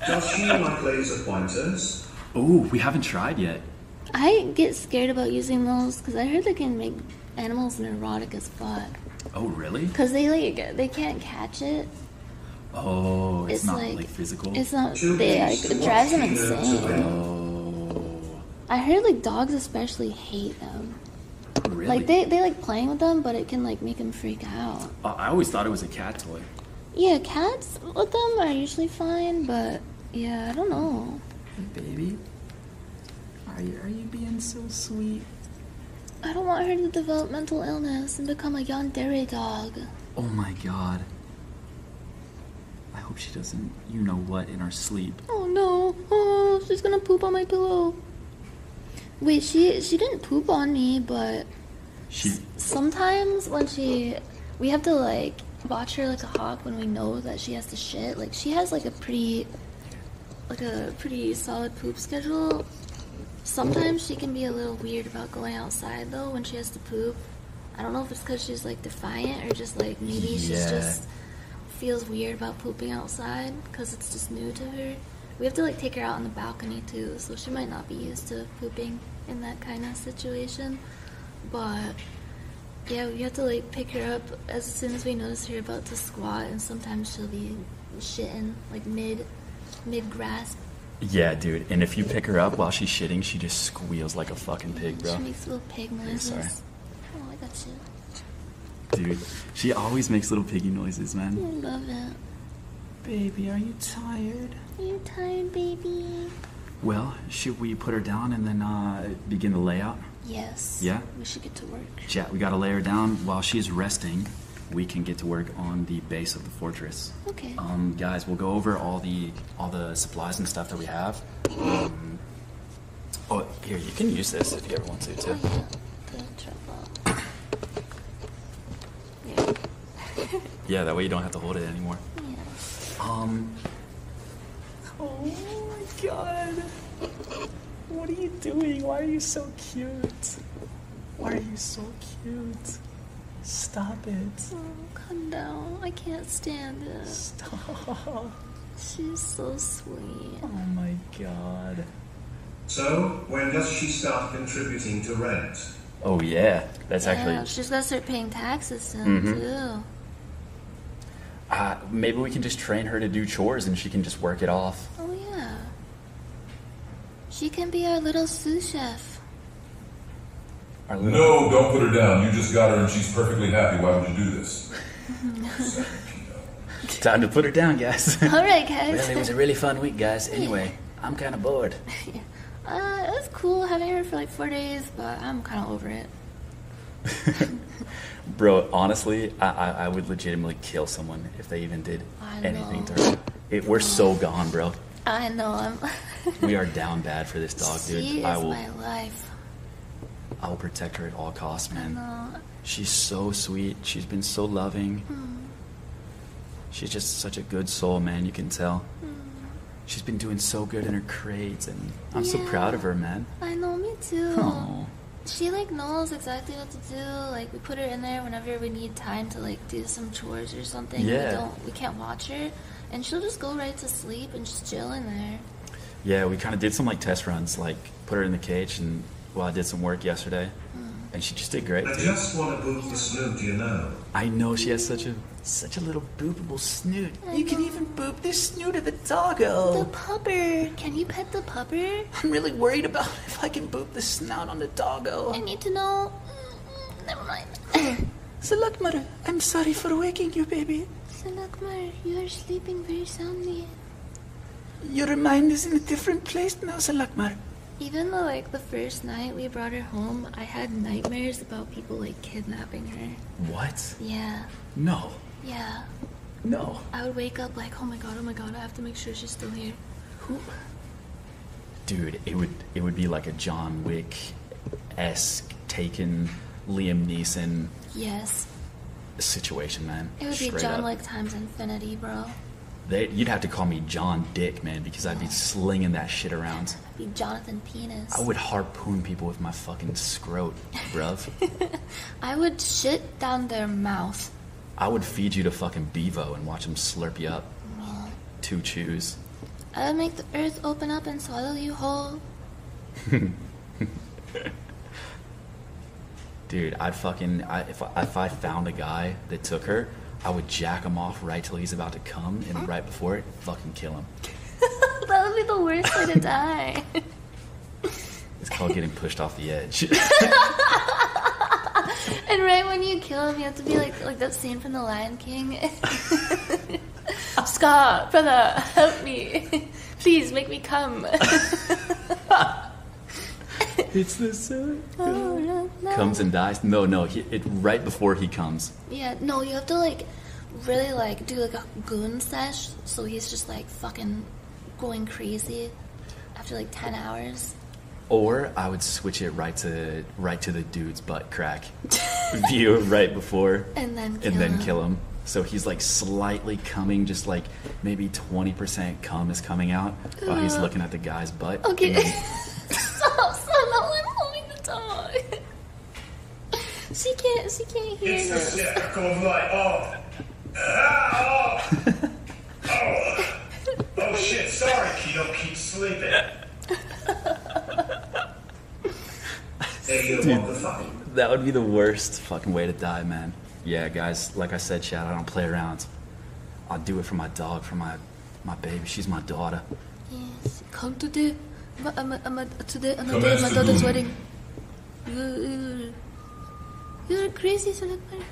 [SPEAKER 5] Does she like laser pointers?
[SPEAKER 1] Ooh, we haven't tried yet.
[SPEAKER 2] I get scared about using those because I heard they can make animals neurotic as fuck.
[SPEAKER 1] Oh, really?
[SPEAKER 2] Because they like they can't catch it.
[SPEAKER 1] Oh, it's,
[SPEAKER 2] It's
[SPEAKER 1] not
[SPEAKER 2] like-
[SPEAKER 1] like, physical.
[SPEAKER 2] It's not. They like it drives them insane.
[SPEAKER 1] oh,
[SPEAKER 2] I heard like dogs especially hate them.
[SPEAKER 1] really?
[SPEAKER 2] Like they they like playing with them, but it can like make them freak out.
[SPEAKER 1] I I always thought it was a cat toy.
[SPEAKER 2] Yeah, cats with them are usually fine, but yeah, I don't know.
[SPEAKER 1] Baby, are you are you being so sweet?
[SPEAKER 2] I don't want her to develop mental illness and become a yandere dog.
[SPEAKER 1] Oh my god. I hope she doesn't, you know what, in her sleep.
[SPEAKER 2] Oh no! Oh, she's gonna poop on my pillow. Wait, she she didn't poop on me, but
[SPEAKER 1] She,
[SPEAKER 2] sometimes when she we have to like watch her like a hawk when we know that she has to shit. Like she has like a pretty like a pretty solid poop schedule. Sometimes she can be a little weird about going outside though when she has to poop. I don't know if it's because she's like defiant or just like maybe she's just feels weird about pooping outside because it's just new to her. We have to like take her out on the balcony too, so she might not be used to pooping in that kind of situation. But yeah, we have to like pick her up as soon as we notice her about to squat, and sometimes she'll be shitting like mid mid grasp.
[SPEAKER 1] Yeah, dude. And if you pick her up while she's shitting, she just squeals like a fucking pig, bro.
[SPEAKER 2] She makes little pig noises.
[SPEAKER 1] sorry.
[SPEAKER 2] Oh, I got you.
[SPEAKER 1] Dude, she always makes little piggy noises, man.
[SPEAKER 2] I love it.
[SPEAKER 1] Baby, are you tired?
[SPEAKER 2] Are you tired, baby?
[SPEAKER 1] Well, should we put her down and then uh, begin the layout?
[SPEAKER 2] Yes.
[SPEAKER 1] Yeah?
[SPEAKER 2] We should get to work.
[SPEAKER 1] Yeah, we gotta lay her down while she's resting. We can get to work on the base of the fortress.
[SPEAKER 2] Okay.
[SPEAKER 1] Um, guys, we'll go over all the all the supplies and stuff that we have. Um, oh, here you can use this if you ever want to too.
[SPEAKER 2] Oh, yeah. The trouble. Yeah.
[SPEAKER 1] Yeah, that way you don't have to hold it anymore.
[SPEAKER 2] Yeah.
[SPEAKER 1] Um. Oh my god. What are you doing? Why are you so cute? Why are you so cute? Stop it.
[SPEAKER 2] Oh, calm down. I can't stand it.
[SPEAKER 1] Stop.
[SPEAKER 2] She's so sweet.
[SPEAKER 1] Oh my god.
[SPEAKER 5] So, when does she start contributing to rent?
[SPEAKER 1] Oh yeah, that's
[SPEAKER 2] yeah,
[SPEAKER 1] actually.
[SPEAKER 2] she's gotta start paying taxes soon
[SPEAKER 1] Mhm.
[SPEAKER 2] too.
[SPEAKER 1] Uh, maybe we can just train her to do chores and she can just work it off.
[SPEAKER 2] Oh yeah. She can be our little sous chef.
[SPEAKER 1] Our little-
[SPEAKER 4] No, don't put her down. You just got her and she's perfectly happy. Why would you do this?
[SPEAKER 1] Time to put her down, guys.
[SPEAKER 2] All right, guys.
[SPEAKER 1] well, it was a really fun week, guys. Anyway, I'm kind of bored.
[SPEAKER 2] Uh, it was cool having her for like four days, but I'm kind of over it.
[SPEAKER 1] Bro, honestly, I, I, I would legitimately kill someone if they even did
[SPEAKER 2] I
[SPEAKER 1] anything
[SPEAKER 2] know.
[SPEAKER 1] to her. It, we're so gone, bro.
[SPEAKER 2] I know. I'm.
[SPEAKER 1] We are down bad for this dog, dude.
[SPEAKER 2] she is
[SPEAKER 1] I will,
[SPEAKER 2] my life.
[SPEAKER 1] I will protect her at all costs,
[SPEAKER 2] I
[SPEAKER 1] man.
[SPEAKER 2] know.
[SPEAKER 1] She's so sweet. She's been so loving.
[SPEAKER 2] Hmm.
[SPEAKER 1] She's just such a good soul, man. You can tell.
[SPEAKER 2] Hmm.
[SPEAKER 1] She's been doing so good in her grades, and I'm so proud of her, man.
[SPEAKER 2] I know. Me too.
[SPEAKER 1] Oh,
[SPEAKER 2] She like knows exactly what to do. Like we put her in there whenever we need time to like do some chores or something.
[SPEAKER 1] Yeah.
[SPEAKER 2] We don't. We can't watch her, and she'll just go right to sleep and just chill in there.
[SPEAKER 1] yeah. We kind of did some like test runs, like put her in the cage, and well, I did some work yesterday,
[SPEAKER 2] Hmm.
[SPEAKER 1] And she just did great.
[SPEAKER 5] I
[SPEAKER 1] dude.
[SPEAKER 5] just want to boot the snoot, you know.
[SPEAKER 1] I know she has such a such a little boopable snoot.
[SPEAKER 2] I
[SPEAKER 1] You can even boop the snoot of the doggo.
[SPEAKER 2] The pupper. Can you pet the pupper?
[SPEAKER 1] I'm really worried about if I can boop the snout on the doggo.
[SPEAKER 2] I need to know. Mm, Never mind.
[SPEAKER 1] So look, mother, I'm sorry for waking you, baby.
[SPEAKER 2] Salakmar, you are sleeping very soundly.
[SPEAKER 1] Your mind is in a different place now, Salakmar.
[SPEAKER 2] Even though like the first night we brought her home, I had nightmares about people like kidnapping her.
[SPEAKER 1] What?
[SPEAKER 2] Yeah,
[SPEAKER 1] No,
[SPEAKER 2] yeah.
[SPEAKER 1] no.
[SPEAKER 2] I would wake up like, oh my god, oh my god, I have to make sure she's still here.
[SPEAKER 1] Who? Dude, it would it would be like a John Wick esque taken Liam Neeson
[SPEAKER 2] Yes,
[SPEAKER 1] situation, man.
[SPEAKER 2] it would be John
[SPEAKER 1] up.
[SPEAKER 2] Wick times infinity, bro.
[SPEAKER 1] They, you'd have to call me John Dick, man, because I'd be slinging that shit around.
[SPEAKER 2] I'd be Jonathan Penis.
[SPEAKER 1] I would harpoon people with my fucking scrot, bruv.
[SPEAKER 2] I would shit down their mouth.
[SPEAKER 1] I would feed you to fucking Bevo and watch them slurp you up. Two chews.
[SPEAKER 2] I would make the earth open up and swallow you whole.
[SPEAKER 1] Dude, I'd fucking I, if I, if I found a guy that took her, I would jack him off right till he's about to come, and right before it, fucking kill him.
[SPEAKER 2] that would be the worst way to die.
[SPEAKER 1] It's called getting pushed off the edge.
[SPEAKER 2] and right when you kill him, you have to be like like that scene from The Lion King. Scar, brother, help me. Please make me come.
[SPEAKER 1] it's the sun.
[SPEAKER 2] Oh, no, no.
[SPEAKER 1] Comes and dies. No, no. He, it right before he comes.
[SPEAKER 2] Yeah, no, you have to like really like do like a goon sesh, so he's just like fucking going crazy after like ten hours.
[SPEAKER 1] Or I would switch it right to right to the dude's butt crack view right before,
[SPEAKER 2] And then
[SPEAKER 1] and
[SPEAKER 2] kill
[SPEAKER 1] then
[SPEAKER 2] him.
[SPEAKER 1] kill him. So he's like slightly coming, just like maybe twenty percent cum is coming out while he's
[SPEAKER 2] Uh,
[SPEAKER 1] looking at the guy's butt.
[SPEAKER 2] Okay.
[SPEAKER 1] And
[SPEAKER 2] stop, stop, I'm holding the dog. she can't, she can't hear
[SPEAKER 6] It's the
[SPEAKER 2] this.
[SPEAKER 6] circle of life. Oh. Ah, oh. Oh. Oh shit, sorry, kiddo, keep sleeping.
[SPEAKER 5] Hey, you
[SPEAKER 1] Dude.
[SPEAKER 5] what the fuck?
[SPEAKER 1] That would be the worst fucking way to die, man. Yeah, guys, like I said, Chad, I don't play around. I'll do it for my dog, for my my baby. She's my daughter.
[SPEAKER 2] Yes. Come today. I'm, today on the day of my daughter's wedding. You, you're crazy, Salakmar.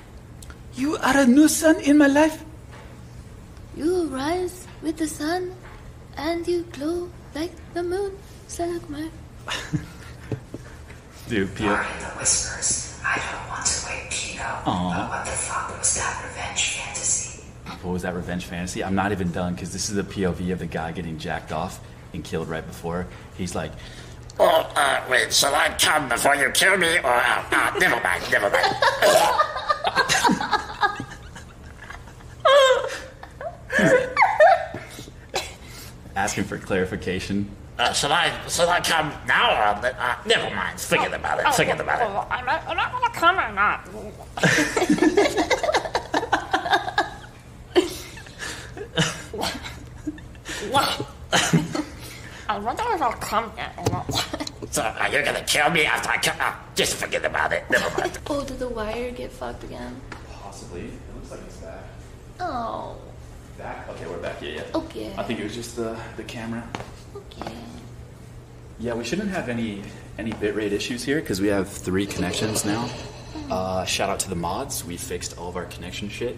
[SPEAKER 1] You are a new sun in my life.
[SPEAKER 2] You rise with the sun, and you glow like the moon, Salakmar.
[SPEAKER 1] Dude, Pio.
[SPEAKER 7] Sorry, the whispers. I don't want to wake Kino. But what the fuck was that revenge fantasy?
[SPEAKER 1] What was that revenge fantasy? I'm not even done because this is the POV of the guy getting jacked off and killed right before. He's like,
[SPEAKER 8] Oh, uh, wait, shall I come before you kill me? Or, uh, uh, never mind, never mind.
[SPEAKER 1] asking for clarification.
[SPEAKER 8] Uh, shall I, shall I come now? Or, uh, never mind, forget about it, forget about it.
[SPEAKER 9] I'm not, I'm not gonna come or not. I wonder if I'll come yet or not.
[SPEAKER 8] So, are you gonna kill me after I come? Uh, just forget about it, never mind.
[SPEAKER 2] Oh, did the wire get fucked again?
[SPEAKER 1] Possibly. It looks like it's back.
[SPEAKER 2] Oh,
[SPEAKER 1] Back? Okay, we're back. Yeah, yeah.
[SPEAKER 2] okay.
[SPEAKER 1] I think it was just the, the camera.
[SPEAKER 2] Okay.
[SPEAKER 1] Yeah, we shouldn't have any any bitrate issues here because we have three connections now. Uh, shout out to the mods. We fixed all of our connection shit.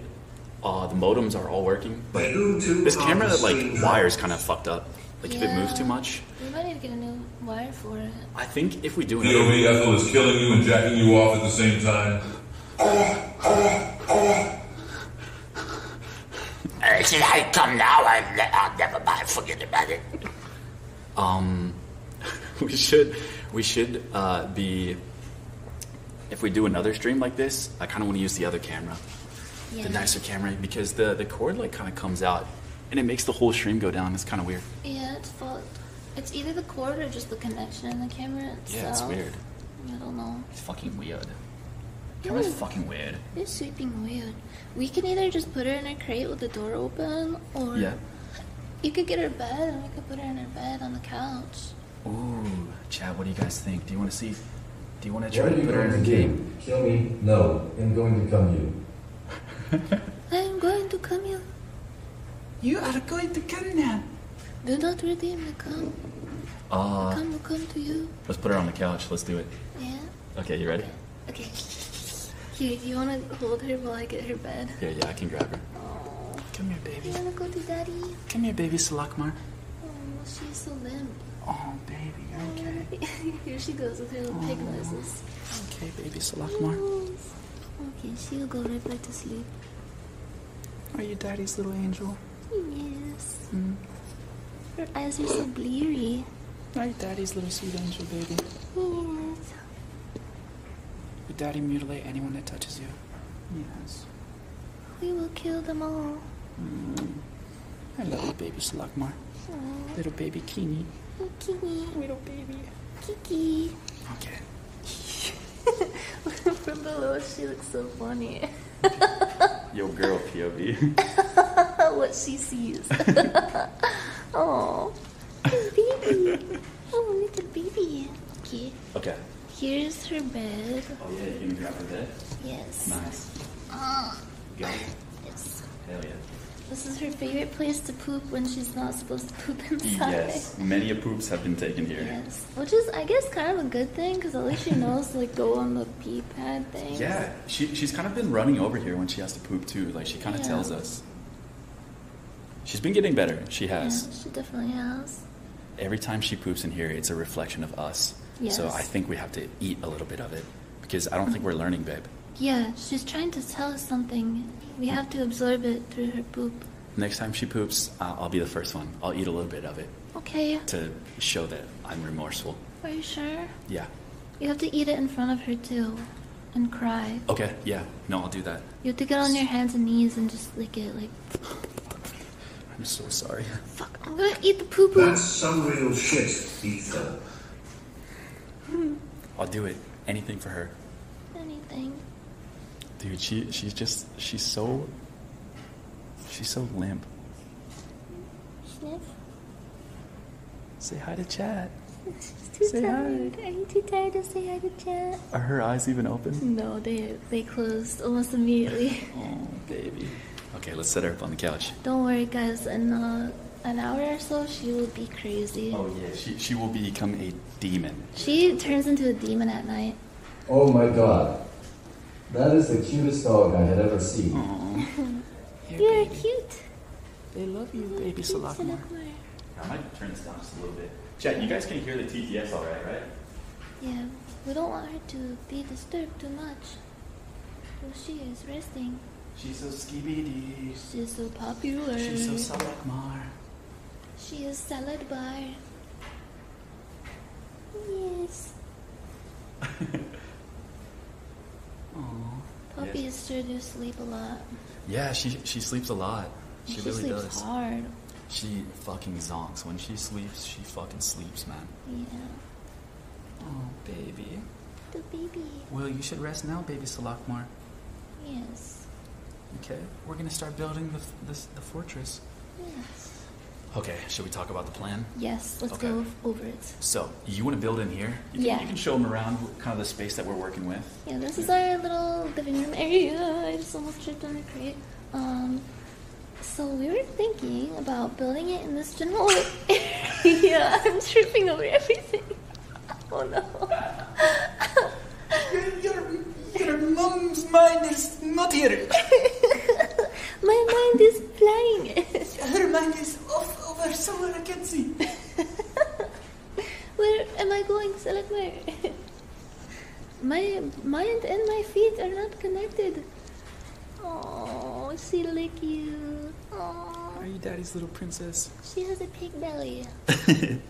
[SPEAKER 1] Uh, the modems are all working, but this camera,
[SPEAKER 5] on the
[SPEAKER 1] like,
[SPEAKER 5] screen.
[SPEAKER 1] wires kind of fucked up. Like, if it moves too much.
[SPEAKER 2] We might need to get a new wire for it.
[SPEAKER 1] I think if we do another
[SPEAKER 4] POV Aethel is killing you and jacking you off at the same time.
[SPEAKER 8] Uh, should I come now? I'll uh, never mind, forget about it.
[SPEAKER 1] Um, we should we should uh, be. If we do another stream like this, I kind of want to use the other camera,
[SPEAKER 2] Yeah.
[SPEAKER 1] the nicer camera, because the the cord like kind of comes out, and it makes the whole stream go down. It's kind of weird.
[SPEAKER 2] Yeah, it's fucked. It's either the cord or just the connection in the camera itself.
[SPEAKER 1] Yeah, it's weird.
[SPEAKER 2] I don't know.
[SPEAKER 1] It's fucking weird. Camera's
[SPEAKER 2] Ooh.
[SPEAKER 1] fucking weird.
[SPEAKER 2] It's sweeping weird. We can either just put her in a crate with the door open, or
[SPEAKER 1] Yeah.
[SPEAKER 2] you could get her bed and we could put her in her bed on the couch.
[SPEAKER 1] Ooh, chat, what do you guys think? Do you want to see? Do you want to try to put her in
[SPEAKER 3] to
[SPEAKER 1] a
[SPEAKER 3] do?
[SPEAKER 1] game?
[SPEAKER 3] Kill me? No. I'm going to come you.
[SPEAKER 2] I'm going to come here.
[SPEAKER 1] You are going to come now.
[SPEAKER 2] Do not redeem me. Come.
[SPEAKER 1] Uh,
[SPEAKER 2] Come will come to you.
[SPEAKER 1] let's put her on the couch. Let's do it.
[SPEAKER 2] Yeah.
[SPEAKER 1] Okay, you ready?
[SPEAKER 2] Okay. Here, do you want to hold her while I get her bed?
[SPEAKER 1] Yeah, yeah, I can grab her.
[SPEAKER 2] Oh,
[SPEAKER 1] Come here, baby.
[SPEAKER 2] you
[SPEAKER 1] baby.
[SPEAKER 2] want to go to daddy?
[SPEAKER 1] Come here, baby Salakmar.
[SPEAKER 2] Oh, she's so limp.
[SPEAKER 1] Oh, baby, you're okay.
[SPEAKER 2] Here she goes with her little pig noses.
[SPEAKER 1] Okay, baby Salakmar.
[SPEAKER 2] Yes. Okay, she'll go right back to sleep.
[SPEAKER 1] Are you daddy's little angel?
[SPEAKER 2] Yes.
[SPEAKER 1] Mm.
[SPEAKER 2] Her eyes are so bleary.
[SPEAKER 1] Are you daddy's little sweet angel, baby?
[SPEAKER 2] Yes.
[SPEAKER 1] Would daddy mutilate anyone that touches you? Yes.
[SPEAKER 2] We will kill them all.
[SPEAKER 1] Mm. I love you, baby Salakmar.
[SPEAKER 2] Oh,
[SPEAKER 1] Little baby Kini.
[SPEAKER 2] Kiki.
[SPEAKER 1] Little baby.
[SPEAKER 2] Kiki.
[SPEAKER 1] Okay.
[SPEAKER 2] From below, she looks so funny.
[SPEAKER 1] Yo, girl POV.
[SPEAKER 2] what she sees. oh, baby. Oh, little baby. Okay,
[SPEAKER 1] okay.
[SPEAKER 2] here's her bed.
[SPEAKER 1] Oh, yeah, you can grab her bed?
[SPEAKER 2] Yes.
[SPEAKER 1] Nice. It?
[SPEAKER 2] yes.
[SPEAKER 1] Hell yeah.
[SPEAKER 2] This is her favorite place to poop when she's not supposed to poop inside.
[SPEAKER 1] Yes, many a poops have been taken here.
[SPEAKER 2] Yes. Which is, I guess, kind of a good thing because at least she knows to like go on the pee pad thing.
[SPEAKER 1] Yeah, she, she's kind of been running over here when she has to poop too. Like she kind of
[SPEAKER 2] Yeah.
[SPEAKER 1] tells us. She's been getting better. She
[SPEAKER 2] Yeah,
[SPEAKER 1] has.
[SPEAKER 2] she definitely has.
[SPEAKER 1] Every time she poops in here, it's a reflection of us.
[SPEAKER 2] Yes.
[SPEAKER 1] So I think we have to eat a little bit of it because I don't think we're learning, babe.
[SPEAKER 2] Yeah, she's trying to tell us something. We have to absorb it through her poop.
[SPEAKER 1] Next time she poops, uh, I'll be the first one. I'll eat a little bit of it
[SPEAKER 2] Okay,
[SPEAKER 1] to show that I'm remorseful.
[SPEAKER 2] are you sure?
[SPEAKER 1] Yeah.
[SPEAKER 2] You have to eat it in front of her too, and cry.
[SPEAKER 1] Okay. Yeah. No, I'll do that.
[SPEAKER 2] You have to get on your hands and knees and just lick it. Like,
[SPEAKER 1] I'm so sorry.
[SPEAKER 2] fuck, I'm gonna eat the poo poo.
[SPEAKER 5] That's some real shit, Ether.
[SPEAKER 1] I'll do it. Anything for her.
[SPEAKER 2] Anything.
[SPEAKER 1] Dude, she she's just she's so she's so limp.
[SPEAKER 2] Sniff.
[SPEAKER 1] Say hi to chat.
[SPEAKER 2] She's too
[SPEAKER 1] Say hi.
[SPEAKER 2] tired. Are you too tired to say hi to chat?
[SPEAKER 1] Are her eyes even open?
[SPEAKER 2] No, they they closed almost immediately.
[SPEAKER 1] Oh, baby. Okay, let's set her up on the couch.
[SPEAKER 2] Don't worry, guys. In uh, an hour or so, she will be crazy.
[SPEAKER 1] Oh yeah, she she will become a demon.
[SPEAKER 2] She turns into a demon at night.
[SPEAKER 3] Oh my god. That is the cutest dog I had ever seen.
[SPEAKER 2] You're cute.
[SPEAKER 1] They love you, baby Salakmar. I might turn this down just a little bit. Chat, you guys can hear the TTS all right, right?
[SPEAKER 2] Yeah, we don't want her to be disturbed too much. So she is resting.
[SPEAKER 1] She's so skibidi.
[SPEAKER 2] She's so popular.
[SPEAKER 1] She's so Salakmar.
[SPEAKER 2] She is salad bar. Yes.
[SPEAKER 1] Aww.
[SPEAKER 2] Puppies sure do sleep a lot.
[SPEAKER 1] Yeah, she she sleeps a lot. She, really
[SPEAKER 2] sleeps
[SPEAKER 1] does.
[SPEAKER 2] hard.
[SPEAKER 1] She fucking zonks. When she sleeps, she fucking sleeps, man.
[SPEAKER 2] Yeah.
[SPEAKER 1] Oh, baby.
[SPEAKER 2] The baby.
[SPEAKER 1] Well, you should rest now, baby Salakmar.
[SPEAKER 2] Yes.
[SPEAKER 1] Okay, we're gonna start building the this, the fortress.
[SPEAKER 2] Yes.
[SPEAKER 1] Okay, should we talk about the plan?
[SPEAKER 2] Yes, let's
[SPEAKER 1] Okay.
[SPEAKER 2] go over it.
[SPEAKER 1] So, you want to build in here? You can,
[SPEAKER 2] Yeah.
[SPEAKER 1] You can show them around kind of the space that we're working with.
[SPEAKER 2] Yeah, this is our little living room area. I just almost tripped on a crate. Um, so we were thinking about building it in this general area. I'm tripping over everything. Oh no.
[SPEAKER 1] Your, your mom's mind is not here.
[SPEAKER 2] My mind is flying.
[SPEAKER 1] Her mind is off over somewhere I can see.
[SPEAKER 2] Where am I going, Select where? my mind and my feet are not connected. Oh, she lick you. Oh,
[SPEAKER 1] Are you daddy's little princess?
[SPEAKER 2] she has a pig belly.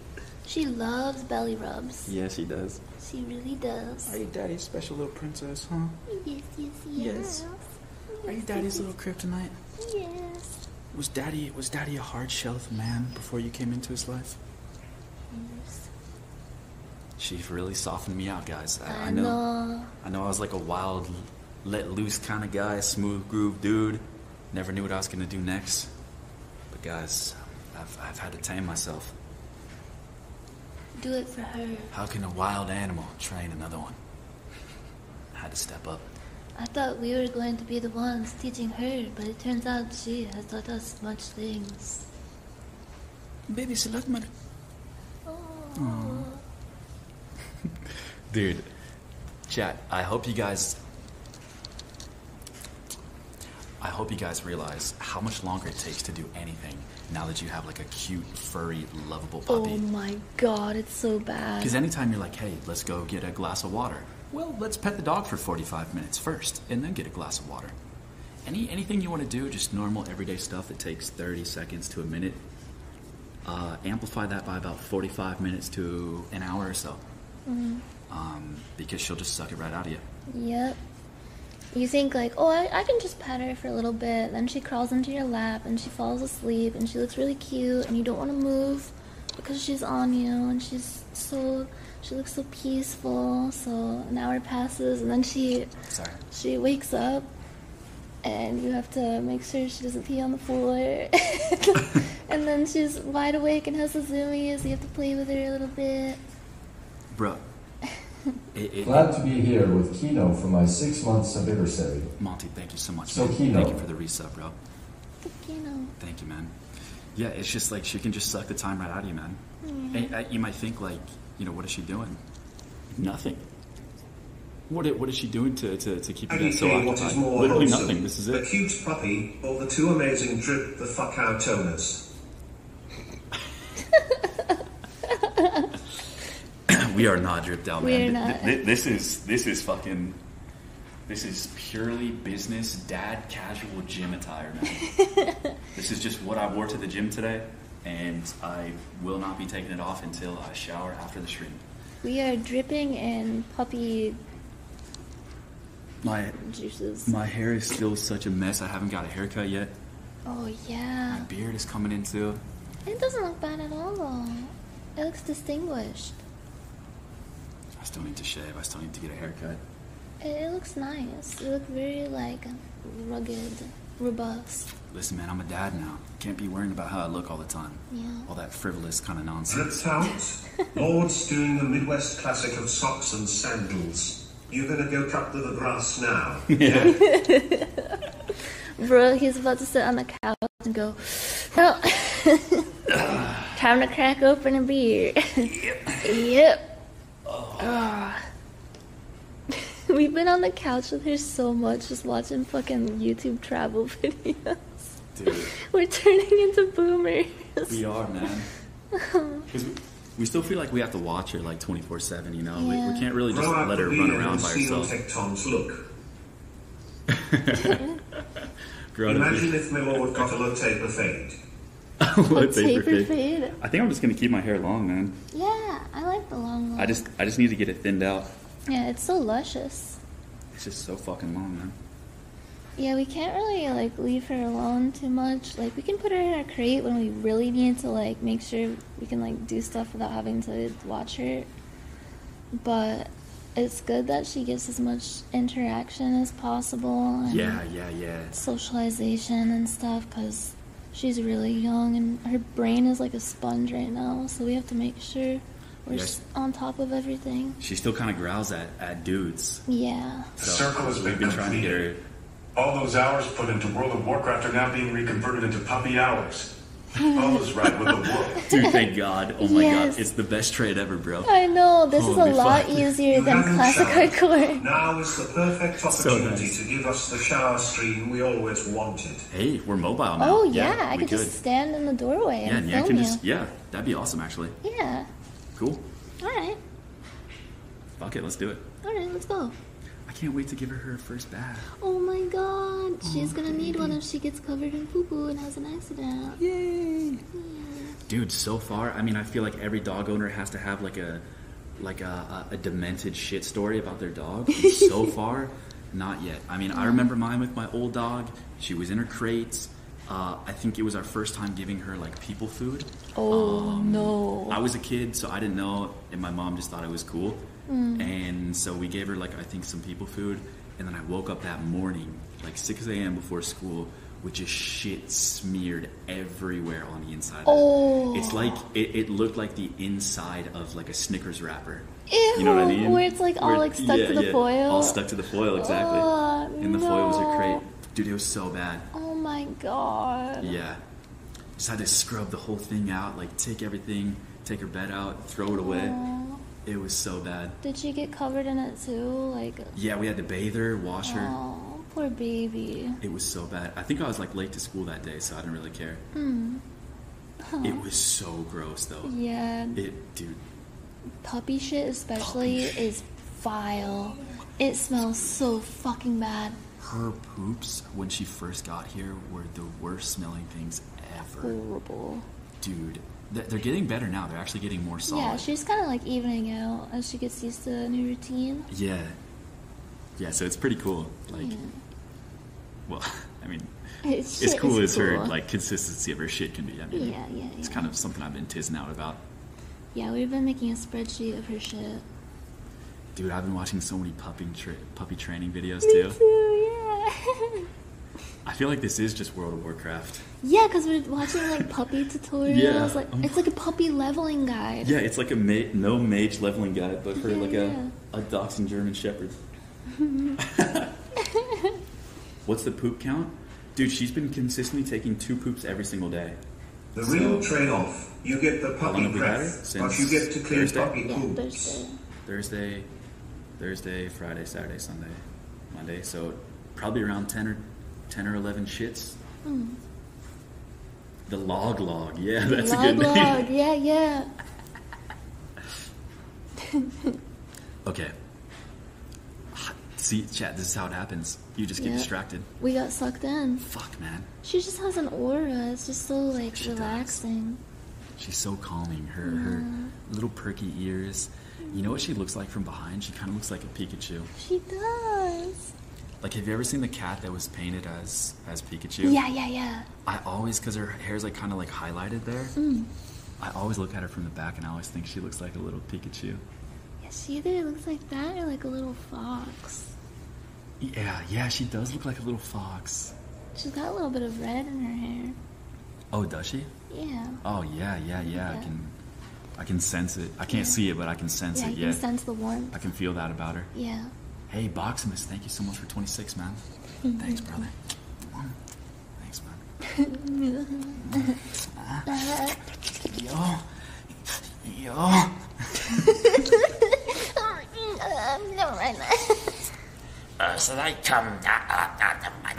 [SPEAKER 2] she loves belly rubs.
[SPEAKER 1] Yeah, she does.
[SPEAKER 2] She really does.
[SPEAKER 1] Are you daddy's special little princess, huh?
[SPEAKER 2] Yes, yes,
[SPEAKER 1] Yes.
[SPEAKER 2] yes.
[SPEAKER 1] Are you daddy's little kryptonite?
[SPEAKER 2] Yes.
[SPEAKER 1] Was daddy was daddy a hard shell of a man before you came into his life?
[SPEAKER 2] yes.
[SPEAKER 1] She really softened me out, guys. I,
[SPEAKER 2] I
[SPEAKER 1] know.
[SPEAKER 2] know.
[SPEAKER 1] I know I was like a wild, let loose kind of guy, smooth groove dude. Never knew what I was gonna do next. But guys, I've, I've had to tame myself.
[SPEAKER 2] Do it for her.
[SPEAKER 1] How can a wild animal train another one? I had to step up.
[SPEAKER 2] I thought we were going to be the ones teaching her, but it turns out she has taught us much things.
[SPEAKER 1] Baby Salakmar.
[SPEAKER 2] Oh.
[SPEAKER 1] Dude, chat, I hope you guys. I hope you guys realize how much longer it takes to do anything now that you have like a cute, furry, lovable puppy.
[SPEAKER 2] Oh my god, it's so bad.
[SPEAKER 1] Because anytime you're like, hey, let's go get a glass of water. Well, let's pet the dog for 45 minutes first and then get a glass of water. Any Anything you want to do, just normal, everyday stuff that takes 30 seconds to a minute, uh, amplify that by about 45 minutes to an hour or so. Um, because she'll just suck it right out of you.
[SPEAKER 2] Yep. You think like, oh, I, I can just pet her for a little bit. Then she crawls into your lap and she falls asleep and she looks really cute and you don't want to move because she's on you and she's so she looks so peaceful. So an hour passes and then she
[SPEAKER 1] Sorry.
[SPEAKER 2] she wakes up and you have to make sure she doesn't pee on the floor. and then she's wide awake and has the zoomies. You have to play with her a little bit.
[SPEAKER 1] Bro. It, it,
[SPEAKER 3] Glad to be here with Kino for my six months anniversary.
[SPEAKER 1] Monty, thank you so much.
[SPEAKER 3] So
[SPEAKER 1] man.
[SPEAKER 3] Kino.
[SPEAKER 1] Thank you for the resub, bro.
[SPEAKER 2] You know.
[SPEAKER 1] Thank you, man. Yeah, it's just like she can just suck the time right out of you, man. And, uh, you might think like, you know, what is she doing? Nothing. What what is she doing to, to, to keep you guys so
[SPEAKER 5] IDK,
[SPEAKER 1] occupied?
[SPEAKER 5] more
[SPEAKER 1] Literally
[SPEAKER 5] wholesome,
[SPEAKER 1] nothing. This is
[SPEAKER 5] the
[SPEAKER 1] it.
[SPEAKER 5] cute puppy or the two amazing drip the fuck out toners?
[SPEAKER 1] we are not dripped out,
[SPEAKER 2] We
[SPEAKER 1] man.
[SPEAKER 2] are
[SPEAKER 1] Th-
[SPEAKER 2] not.
[SPEAKER 1] th- this is this is fucking. This is purely business, dad, casual gym attire, man. this is just what I wore to the gym today, and I will not be taking it off until I shower after the stream.
[SPEAKER 2] We are dripping in puppy
[SPEAKER 1] My
[SPEAKER 2] juices.
[SPEAKER 1] my hair is still such a mess. I haven't got a haircut yet.
[SPEAKER 2] Oh yeah.
[SPEAKER 1] My beard is coming in too.
[SPEAKER 2] It doesn't look bad at all though. It looks distinguished.
[SPEAKER 1] I still need to shave. I still need to get a haircut.
[SPEAKER 2] It, it looks nice. You look very like rugged, robust.
[SPEAKER 1] Listen, man, I'm a dad now. Can't be worrying about how I look all the time.
[SPEAKER 2] Yeah.
[SPEAKER 1] All that frivolous kind of
[SPEAKER 5] Drip
[SPEAKER 1] nonsense.
[SPEAKER 5] out? Lord's doing the Midwest classic of socks and sandals. You're gonna go cut to the grass now? Yeah?
[SPEAKER 2] Bro, he's about to sit on the couch and go, no. Time to crack open a beer. yep. Oh. Ugh. We've been on the couch with her so much, just watching fucking YouTube travel videos.
[SPEAKER 1] Dude,
[SPEAKER 2] We're turning into boomers.
[SPEAKER 1] we are, man. Because we, we still feel like we have to watch her like 24 7, you know? We, we can't really just
[SPEAKER 5] Grow
[SPEAKER 1] let her run around by herself.
[SPEAKER 5] take look. Imagine if my lord got a low taper fade.
[SPEAKER 1] What taper
[SPEAKER 2] Taper
[SPEAKER 1] fade?
[SPEAKER 2] fade.
[SPEAKER 1] I think I'm just gonna keep my hair long, man.
[SPEAKER 2] Yeah, I like the long one.
[SPEAKER 1] I just I just need to get it thinned out.
[SPEAKER 2] Yeah, it's so luscious.
[SPEAKER 1] It's just so fucking long, man.
[SPEAKER 2] Yeah, we can't really like leave her alone too much. Like we can put her in a crate when we really need to like make sure we can like do stuff without having to watch her. But it's good that she gets as much interaction as possible and
[SPEAKER 1] Yeah, yeah, yeah.
[SPEAKER 2] socialization and stuff cuz she's really young and her brain is like a sponge right now, so we have to make sure we're
[SPEAKER 1] Yes.
[SPEAKER 2] s on top of everything.
[SPEAKER 1] She still kind of growls at, at dudes.
[SPEAKER 2] Yeah.
[SPEAKER 6] The circle has
[SPEAKER 1] we've
[SPEAKER 6] been
[SPEAKER 1] been trying to get her.
[SPEAKER 6] All those hours put into World of Warcraft are now being reconverted into puppy hours. All is right with the world.
[SPEAKER 1] Dude, thank God. Oh my
[SPEAKER 2] Yes.
[SPEAKER 1] God. It's the best trade ever, bro.
[SPEAKER 2] I know, this is a lot
[SPEAKER 1] fuck.
[SPEAKER 2] easier
[SPEAKER 5] You
[SPEAKER 2] than
[SPEAKER 5] haven't
[SPEAKER 2] classic
[SPEAKER 5] showered.
[SPEAKER 2] hardcore.
[SPEAKER 5] Now is the perfect
[SPEAKER 1] So
[SPEAKER 5] opportunity
[SPEAKER 1] nice.
[SPEAKER 5] to give us the shower stream we always wanted.
[SPEAKER 1] Hey, we're mobile now.
[SPEAKER 2] Oh yeah, I
[SPEAKER 1] we
[SPEAKER 2] could just stand in the doorway
[SPEAKER 1] Yeah,
[SPEAKER 2] and
[SPEAKER 1] and yeah, I can
[SPEAKER 2] you.
[SPEAKER 1] just. Yeah, that'd be awesome, actually.
[SPEAKER 2] Yeah.
[SPEAKER 1] Cool.
[SPEAKER 2] All right.
[SPEAKER 1] Fuck it, let's do it.
[SPEAKER 2] All right. Let's go.
[SPEAKER 1] I can't wait to give her her first bath.
[SPEAKER 2] Oh my God, she's gonna oh, need one if she gets covered in poo poo and has an accident.
[SPEAKER 1] Yay! Dude, so far, I mean, I feel like every dog owner has to have like a like a, a, a demented shit story about their dog. So far, not yet. I mean, I remember mine with my old dog. She was in her crate. Uh, I think it was our first time giving her like people food.
[SPEAKER 2] Oh no.
[SPEAKER 1] I was a kid, so I didn't know, and my mom just thought it was cool.
[SPEAKER 2] Mm.
[SPEAKER 1] And so we gave her like I think some people food, and then I woke up that morning, like 6 a.m. before school, with just shit smeared everywhere on the inside. Of
[SPEAKER 2] Oh.
[SPEAKER 1] it. It's like it, it looked like the inside of like a Snickers wrapper.
[SPEAKER 2] Ew,
[SPEAKER 1] You know what I mean?
[SPEAKER 2] where it's, like, all, like, stuck to the foil?
[SPEAKER 1] All stuck to the foil, exactly.
[SPEAKER 2] Oh,
[SPEAKER 1] and the foil was a crate. Dude, it was so bad.
[SPEAKER 2] Oh my God.
[SPEAKER 1] Yeah. Just had to scrub the whole thing out, like take everything, take her bed out, throw it away.
[SPEAKER 2] Aw.
[SPEAKER 1] It was so bad.
[SPEAKER 2] Did she get covered in it too? Like,
[SPEAKER 1] Yeah, we had to bathe her, wash her.
[SPEAKER 2] oh, poor baby.
[SPEAKER 1] It was so bad. I think I was like late to school that day, so I didn't really care.
[SPEAKER 2] Hmm.
[SPEAKER 1] It was so gross though.
[SPEAKER 2] Yeah,
[SPEAKER 1] It, dude.
[SPEAKER 2] puppy shit especially is vile. It smells so fucking bad.
[SPEAKER 1] Her poops when she first got here were the worst smelling things ever.
[SPEAKER 2] Horrible.
[SPEAKER 1] Dude, they're getting better now. They're actually getting more solid.
[SPEAKER 2] Yeah, she's kind of like evening out as she gets used to a new routine.
[SPEAKER 1] Yeah. Yeah, so it's pretty cool. Like,
[SPEAKER 2] Yeah.
[SPEAKER 1] well, I mean,
[SPEAKER 2] It's,
[SPEAKER 1] as cool as her like consistency of her shit can be. I mean,
[SPEAKER 2] Yeah, yeah,
[SPEAKER 1] it's
[SPEAKER 2] yeah.
[SPEAKER 1] kind of something I've been tizzing out about.
[SPEAKER 2] Yeah, we've been making a spreadsheet of her shit.
[SPEAKER 1] Dude, I've been watching so many puppy tra- puppy training videos
[SPEAKER 2] Me
[SPEAKER 1] too.
[SPEAKER 2] too, yeah.
[SPEAKER 1] I feel like this is just World of Warcraft.
[SPEAKER 2] yeah, because we're watching like puppy tutorials.
[SPEAKER 1] Yeah.
[SPEAKER 2] Like um, it's like a puppy leveling guide.
[SPEAKER 1] Yeah, it's like a ma- no mage leveling guide, but for
[SPEAKER 2] Yeah,
[SPEAKER 1] like
[SPEAKER 2] yeah.
[SPEAKER 1] a, a dachshund German shepherd. What's the poop count? Dude, she's been consistently taking two poops every single day.
[SPEAKER 5] The real trade-off, you get the puppy
[SPEAKER 1] have we had her?
[SPEAKER 5] breath, but you get to clean
[SPEAKER 1] Thursday?
[SPEAKER 5] puppy
[SPEAKER 2] Yeah,
[SPEAKER 5] poops.
[SPEAKER 2] Thursday.
[SPEAKER 1] Thursday, Thursday, Friday, Saturday, Sunday, Monday. So probably around ten or ten or eleven shits.
[SPEAKER 2] Hmm.
[SPEAKER 1] The log log, yeah, that's
[SPEAKER 2] log,
[SPEAKER 1] a good name.
[SPEAKER 2] log. Yeah, yeah.
[SPEAKER 1] Okay. See, chat. This is how it happens. You just get
[SPEAKER 2] Yeah.
[SPEAKER 1] distracted.
[SPEAKER 2] We got sucked in.
[SPEAKER 1] Fuck, man.
[SPEAKER 2] She just has an aura. It's just so like
[SPEAKER 1] She does.
[SPEAKER 2] relaxing.
[SPEAKER 1] She's so calming. Her her little perky ears. You know what she looks like from behind? She kind of looks like a Pikachu.
[SPEAKER 2] She does.
[SPEAKER 1] Like, have you ever seen the cat that was painted as as Pikachu?
[SPEAKER 2] Yeah, yeah, yeah.
[SPEAKER 1] I always, because her hair's like kind of like highlighted there.
[SPEAKER 2] Mm.
[SPEAKER 1] I always look at her from the back, and I always think she looks like a little Pikachu.
[SPEAKER 2] Yeah, she either looks like that or like a little fox.
[SPEAKER 1] Yeah, yeah, she does look like a little fox.
[SPEAKER 2] She's got a little bit of red in her hair.
[SPEAKER 1] Oh, does she?
[SPEAKER 2] Yeah.
[SPEAKER 1] Oh, yeah, yeah, yeah. I can, I can sense it. I can't
[SPEAKER 2] Yeah.
[SPEAKER 1] see it, but I can sense
[SPEAKER 2] yeah,
[SPEAKER 1] it.
[SPEAKER 2] you
[SPEAKER 1] Yeah,
[SPEAKER 2] can sense the warmth.
[SPEAKER 1] I can feel that about her.
[SPEAKER 2] Yeah.
[SPEAKER 1] Hey, Boximus, thank you so much for 26, man. Thanks, brother. Thanks, man. Yo. Yo.
[SPEAKER 2] Mind.
[SPEAKER 8] Uh, should I come? Uh, uh, uh.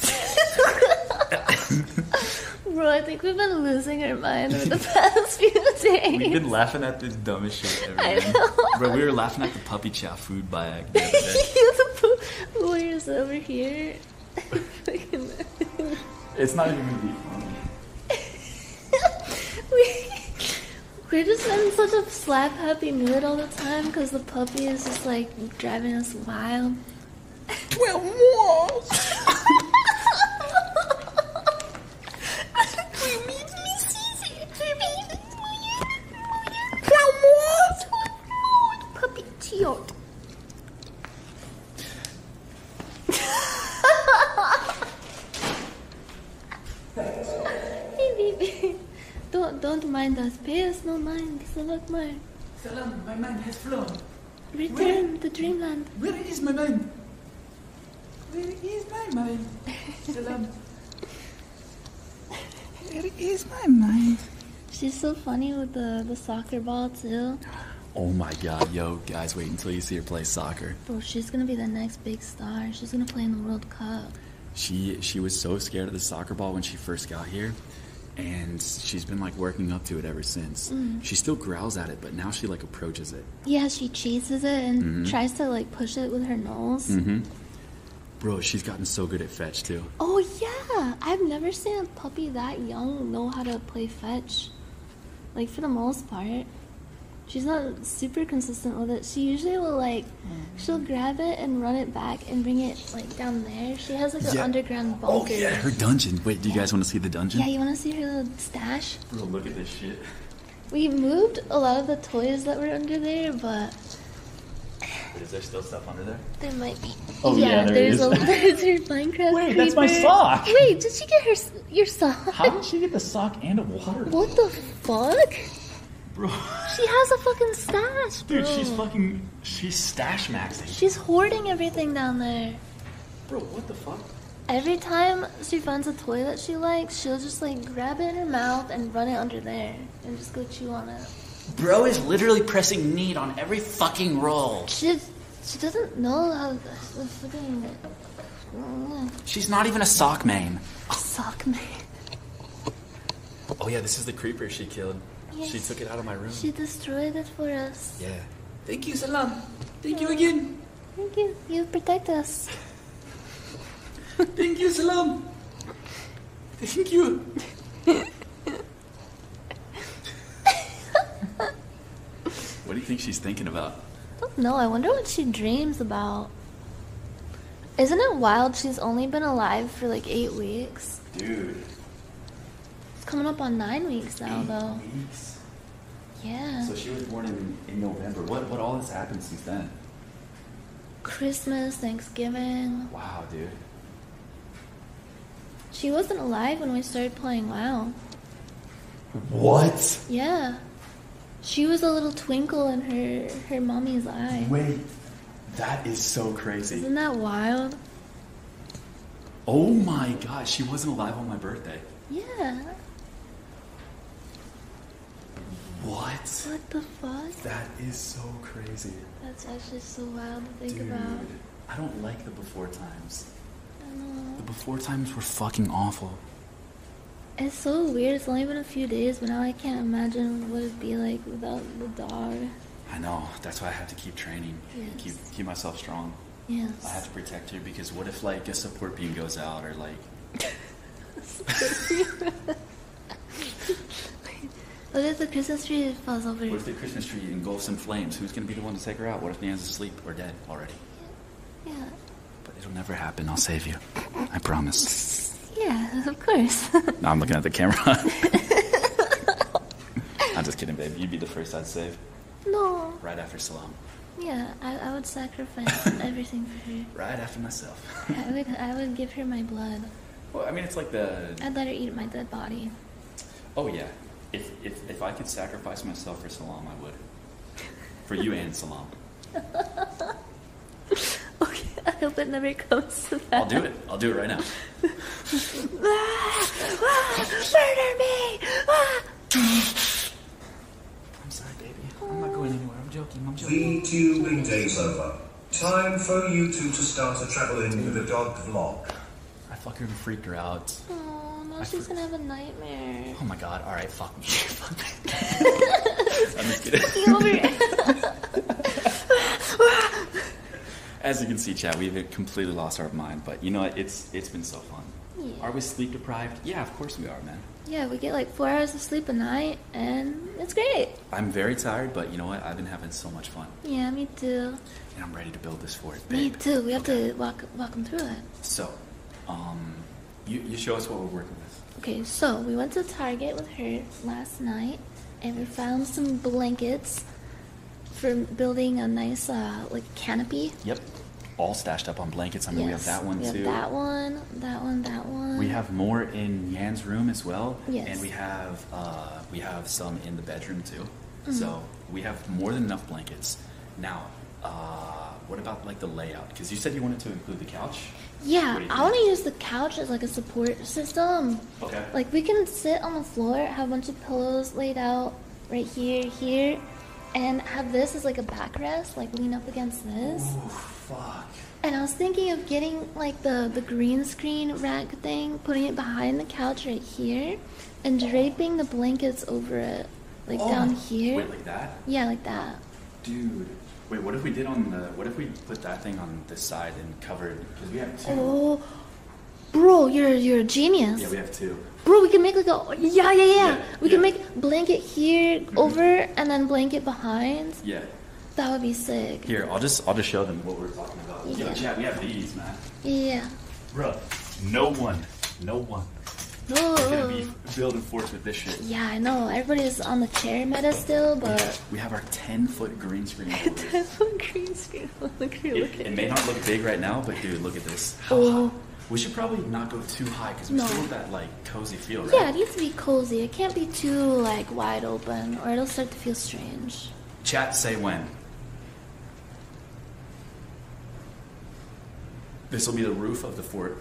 [SPEAKER 2] Bro, I think we've been losing our mind over the past few days.
[SPEAKER 1] We've been laughing at the dumbest shit ever.
[SPEAKER 2] I know.
[SPEAKER 1] Bro, we were laughing at the puppy chow food bag the other
[SPEAKER 2] the warriors over here.
[SPEAKER 1] It's not even gonna be funny.
[SPEAKER 2] we, we're just in such a slap happy mood all the time because the puppy is just like driving us wild.
[SPEAKER 1] Twelve walls.
[SPEAKER 2] Puppy baby. Don't don't mind us. Pay us no mind. Salakmar.
[SPEAKER 1] Salam, my mind has flown.
[SPEAKER 2] Return to dreamland.
[SPEAKER 1] Where is my mind? Where is my mind? Salam. Where is my mind?
[SPEAKER 2] She's so funny with the, the soccer ball too.
[SPEAKER 1] Oh my god, yo, guys, wait until you see her play soccer.
[SPEAKER 2] Bro, she's gonna be the next big star. She's gonna play in the World Cup.
[SPEAKER 1] She she was so scared of the soccer ball when she first got here, and she's been like working up to it ever since. She still growls at it, but now she like approaches it.
[SPEAKER 2] Yeah, she chases it and
[SPEAKER 1] Mm-hmm.
[SPEAKER 2] tries to like push it with her nose.
[SPEAKER 1] Bro, she's gotten so good at fetch too.
[SPEAKER 2] Oh yeah, I've never seen a puppy that young know how to play fetch. Like for the most part, she's not super consistent with it. She usually will like, she'll grab it and run it back and bring it like down there. She has like an
[SPEAKER 1] Yeah.
[SPEAKER 2] underground oh, bunker.
[SPEAKER 1] Oh yeah, her dungeon. Wait, do you guys want to see the dungeon?
[SPEAKER 2] Yeah, you want to see her little stash?
[SPEAKER 1] Bro, look at this shit.
[SPEAKER 2] We moved a lot of the toys that were under there, but
[SPEAKER 1] Is there still stuff under there?
[SPEAKER 2] there might be.
[SPEAKER 1] Oh, yeah, there
[SPEAKER 2] there's
[SPEAKER 1] is.
[SPEAKER 2] a there's her Minecraft.
[SPEAKER 1] Wait, that's my sock.
[SPEAKER 2] Wait, did she get her your sock?
[SPEAKER 1] How did she get the sock and a water?
[SPEAKER 2] What the fuck?
[SPEAKER 1] Bro,
[SPEAKER 2] She has a fucking stash, bro.
[SPEAKER 1] dude, she's fucking, she's stash maxing.
[SPEAKER 2] She's hoarding everything down there.
[SPEAKER 1] Bro, what the fuck?
[SPEAKER 2] Every time she finds a toy that she likes, she'll just like grab it in her mouth and run it under there and just go chew on it.
[SPEAKER 1] Bro is literally pressing need on every fucking roll.
[SPEAKER 2] She she doesn't know how the fucking
[SPEAKER 1] She's not even a sock main.
[SPEAKER 2] A sock man.
[SPEAKER 1] Oh yeah, this is the creeper she killed. She took it out of my room.
[SPEAKER 2] She destroyed it for us.
[SPEAKER 1] Yeah. Thank you, Salam. Thank you again.
[SPEAKER 2] Thank you. You protect us.
[SPEAKER 1] Thank you, Salam. Thank you. what do you think she's thinking about?
[SPEAKER 2] No, I wonder what she dreams about. Isn't it wild she's only been alive for like eight weeks?
[SPEAKER 1] Dude.
[SPEAKER 2] It's coming up on nine weeks now, though.
[SPEAKER 1] Weeks.
[SPEAKER 2] Yeah.
[SPEAKER 1] So she was born in, in November. What what all has happened since then?
[SPEAKER 2] Christmas, Thanksgiving.
[SPEAKER 1] Wow, dude.
[SPEAKER 2] She wasn't alive when we started playing WoW.
[SPEAKER 1] What?
[SPEAKER 2] Yeah. She was a little twinkle in her her mommy's eye.
[SPEAKER 1] Wait. That is so crazy.
[SPEAKER 2] Isn't that wild?
[SPEAKER 1] Oh my gosh, she wasn't alive on my birthday.
[SPEAKER 2] Yeah.
[SPEAKER 1] What?
[SPEAKER 2] What the fuck?
[SPEAKER 1] That is so crazy.
[SPEAKER 2] That's actually so wild to think
[SPEAKER 1] Dude,
[SPEAKER 2] about.
[SPEAKER 1] I don't like the before times.
[SPEAKER 2] I know.
[SPEAKER 1] The before times were fucking awful.
[SPEAKER 2] It's so weird. It's only been a few days, but now I can't imagine what it'd be like without the dog.
[SPEAKER 1] I know. That's why I have to keep training.
[SPEAKER 2] Yes.
[SPEAKER 1] Keep keep myself strong.
[SPEAKER 2] Yes.
[SPEAKER 1] I have to protect her because what if like a support beam goes out or like
[SPEAKER 2] What if the Christmas tree falls over?
[SPEAKER 1] what if the Christmas tree engulfs in flames? Who's gonna be the one to take her out? What if Nan's asleep or dead already?
[SPEAKER 2] Yeah.
[SPEAKER 1] But it'll never happen. I'll save you. I promise.
[SPEAKER 2] Yeah, of course.
[SPEAKER 1] No, I'm looking at the camera. I'm just kidding, babe. You'd be the first I'd save.
[SPEAKER 2] no.
[SPEAKER 1] Right after Salam.
[SPEAKER 2] Yeah, I, I would sacrifice everything for her.
[SPEAKER 1] Right after myself.
[SPEAKER 2] I would I would give her my blood.
[SPEAKER 1] well, I mean, it's like the.
[SPEAKER 2] I'd let her eat my dead body.
[SPEAKER 1] Oh, yeah. If, if, if I could sacrifice myself for Salam, I would. For you and Salam.
[SPEAKER 2] Okay, I hope it never comes to that.
[SPEAKER 1] I'll do it. I'll do it right now.
[SPEAKER 2] Ah, ah, murder me! Ah! I'm sorry, baby. I'm not going anywhere.
[SPEAKER 1] I'm joking. I'm joking.
[SPEAKER 5] The tubing day's over. Time for you two to start a traveling with a dog vlog.
[SPEAKER 1] I fucking freaked her out.
[SPEAKER 2] Oh, no,
[SPEAKER 1] I
[SPEAKER 2] she's
[SPEAKER 1] for-
[SPEAKER 2] gonna have a nightmare.
[SPEAKER 1] Oh my god. All right, fuck me. fuck me. I'm just kidding.
[SPEAKER 2] You over here.
[SPEAKER 1] As you can see, chat, we've completely lost our mind. But you know what? It's it's been so fun.
[SPEAKER 2] Yeah.
[SPEAKER 1] Are we sleep deprived? Yeah, of course we are, man.
[SPEAKER 2] Yeah, we get like four hours of sleep a night, and it's great.
[SPEAKER 1] I'm very tired, but you know what? I've been having so much fun,
[SPEAKER 2] Yeah, me too.
[SPEAKER 1] and I'm ready to build this fort.
[SPEAKER 2] Me
[SPEAKER 1] babe.
[SPEAKER 2] too. We have
[SPEAKER 1] Okay.
[SPEAKER 2] to walk walk them through it.
[SPEAKER 1] So, um, you you show us what we're working with.
[SPEAKER 2] Okay, so we went to Target with her last night, and we found some blankets for building a nice uh, like canopy.
[SPEAKER 1] Yep. All stashed up on blankets. I mean, we have that one
[SPEAKER 2] we have
[SPEAKER 1] too.
[SPEAKER 2] that one, that one, that one.
[SPEAKER 1] We have more in Yan's room as well,
[SPEAKER 2] Yes.
[SPEAKER 1] and we have uh, we have some in the bedroom too.
[SPEAKER 2] Mhm.
[SPEAKER 1] So we have more than enough blankets. Now, uh, what about like the layout? Because you said you wanted to include the couch.
[SPEAKER 2] Yeah,
[SPEAKER 1] What do you
[SPEAKER 2] I want to use the couch as like a support system.
[SPEAKER 1] Okay.
[SPEAKER 2] Like we can sit on the floor, have a bunch of pillows laid out right here, here, and have this as like a backrest, like lean up against this.
[SPEAKER 1] Ooh, fuck.
[SPEAKER 2] And I was thinking of getting like the the green screen rack thing, putting it behind the couch right here, and draping the blankets over it, like
[SPEAKER 1] Oh,
[SPEAKER 2] down here.
[SPEAKER 1] Wait, like that,
[SPEAKER 2] Yeah, like that.
[SPEAKER 1] dude. Wait, what if we did on the? What if we put that thing on this side and covered? Because we have two.
[SPEAKER 2] Oh, bro, you're you're a genius.
[SPEAKER 1] Yeah, we have two.
[SPEAKER 2] Bro, we can make like a yeah, yeah, yeah. We can make blanket here over and then blanket behind.
[SPEAKER 1] Yeah.
[SPEAKER 2] That would be sick.
[SPEAKER 1] Here, I'll just I'll just show them what we're talking about. Yo,
[SPEAKER 2] Yeah.
[SPEAKER 1] we have these, man.
[SPEAKER 2] Yeah.
[SPEAKER 1] Bro, no one, no one is gonna be building forts with this shit.
[SPEAKER 2] Yeah, I know. Everybody's on the chair meta still, but
[SPEAKER 1] We have our 10 foot green screen. over.
[SPEAKER 2] green screen. Look at
[SPEAKER 1] it, it may not look big right now, but dude, look at this.
[SPEAKER 2] Oh.
[SPEAKER 1] We should probably not go too high because we
[SPEAKER 2] No.
[SPEAKER 1] still want that like cozy feel, right?
[SPEAKER 2] Yeah, it needs to be cozy. It can't be too like wide open, or it'll start to feel strange.
[SPEAKER 1] Chat, say when. This will be the roof of the fort.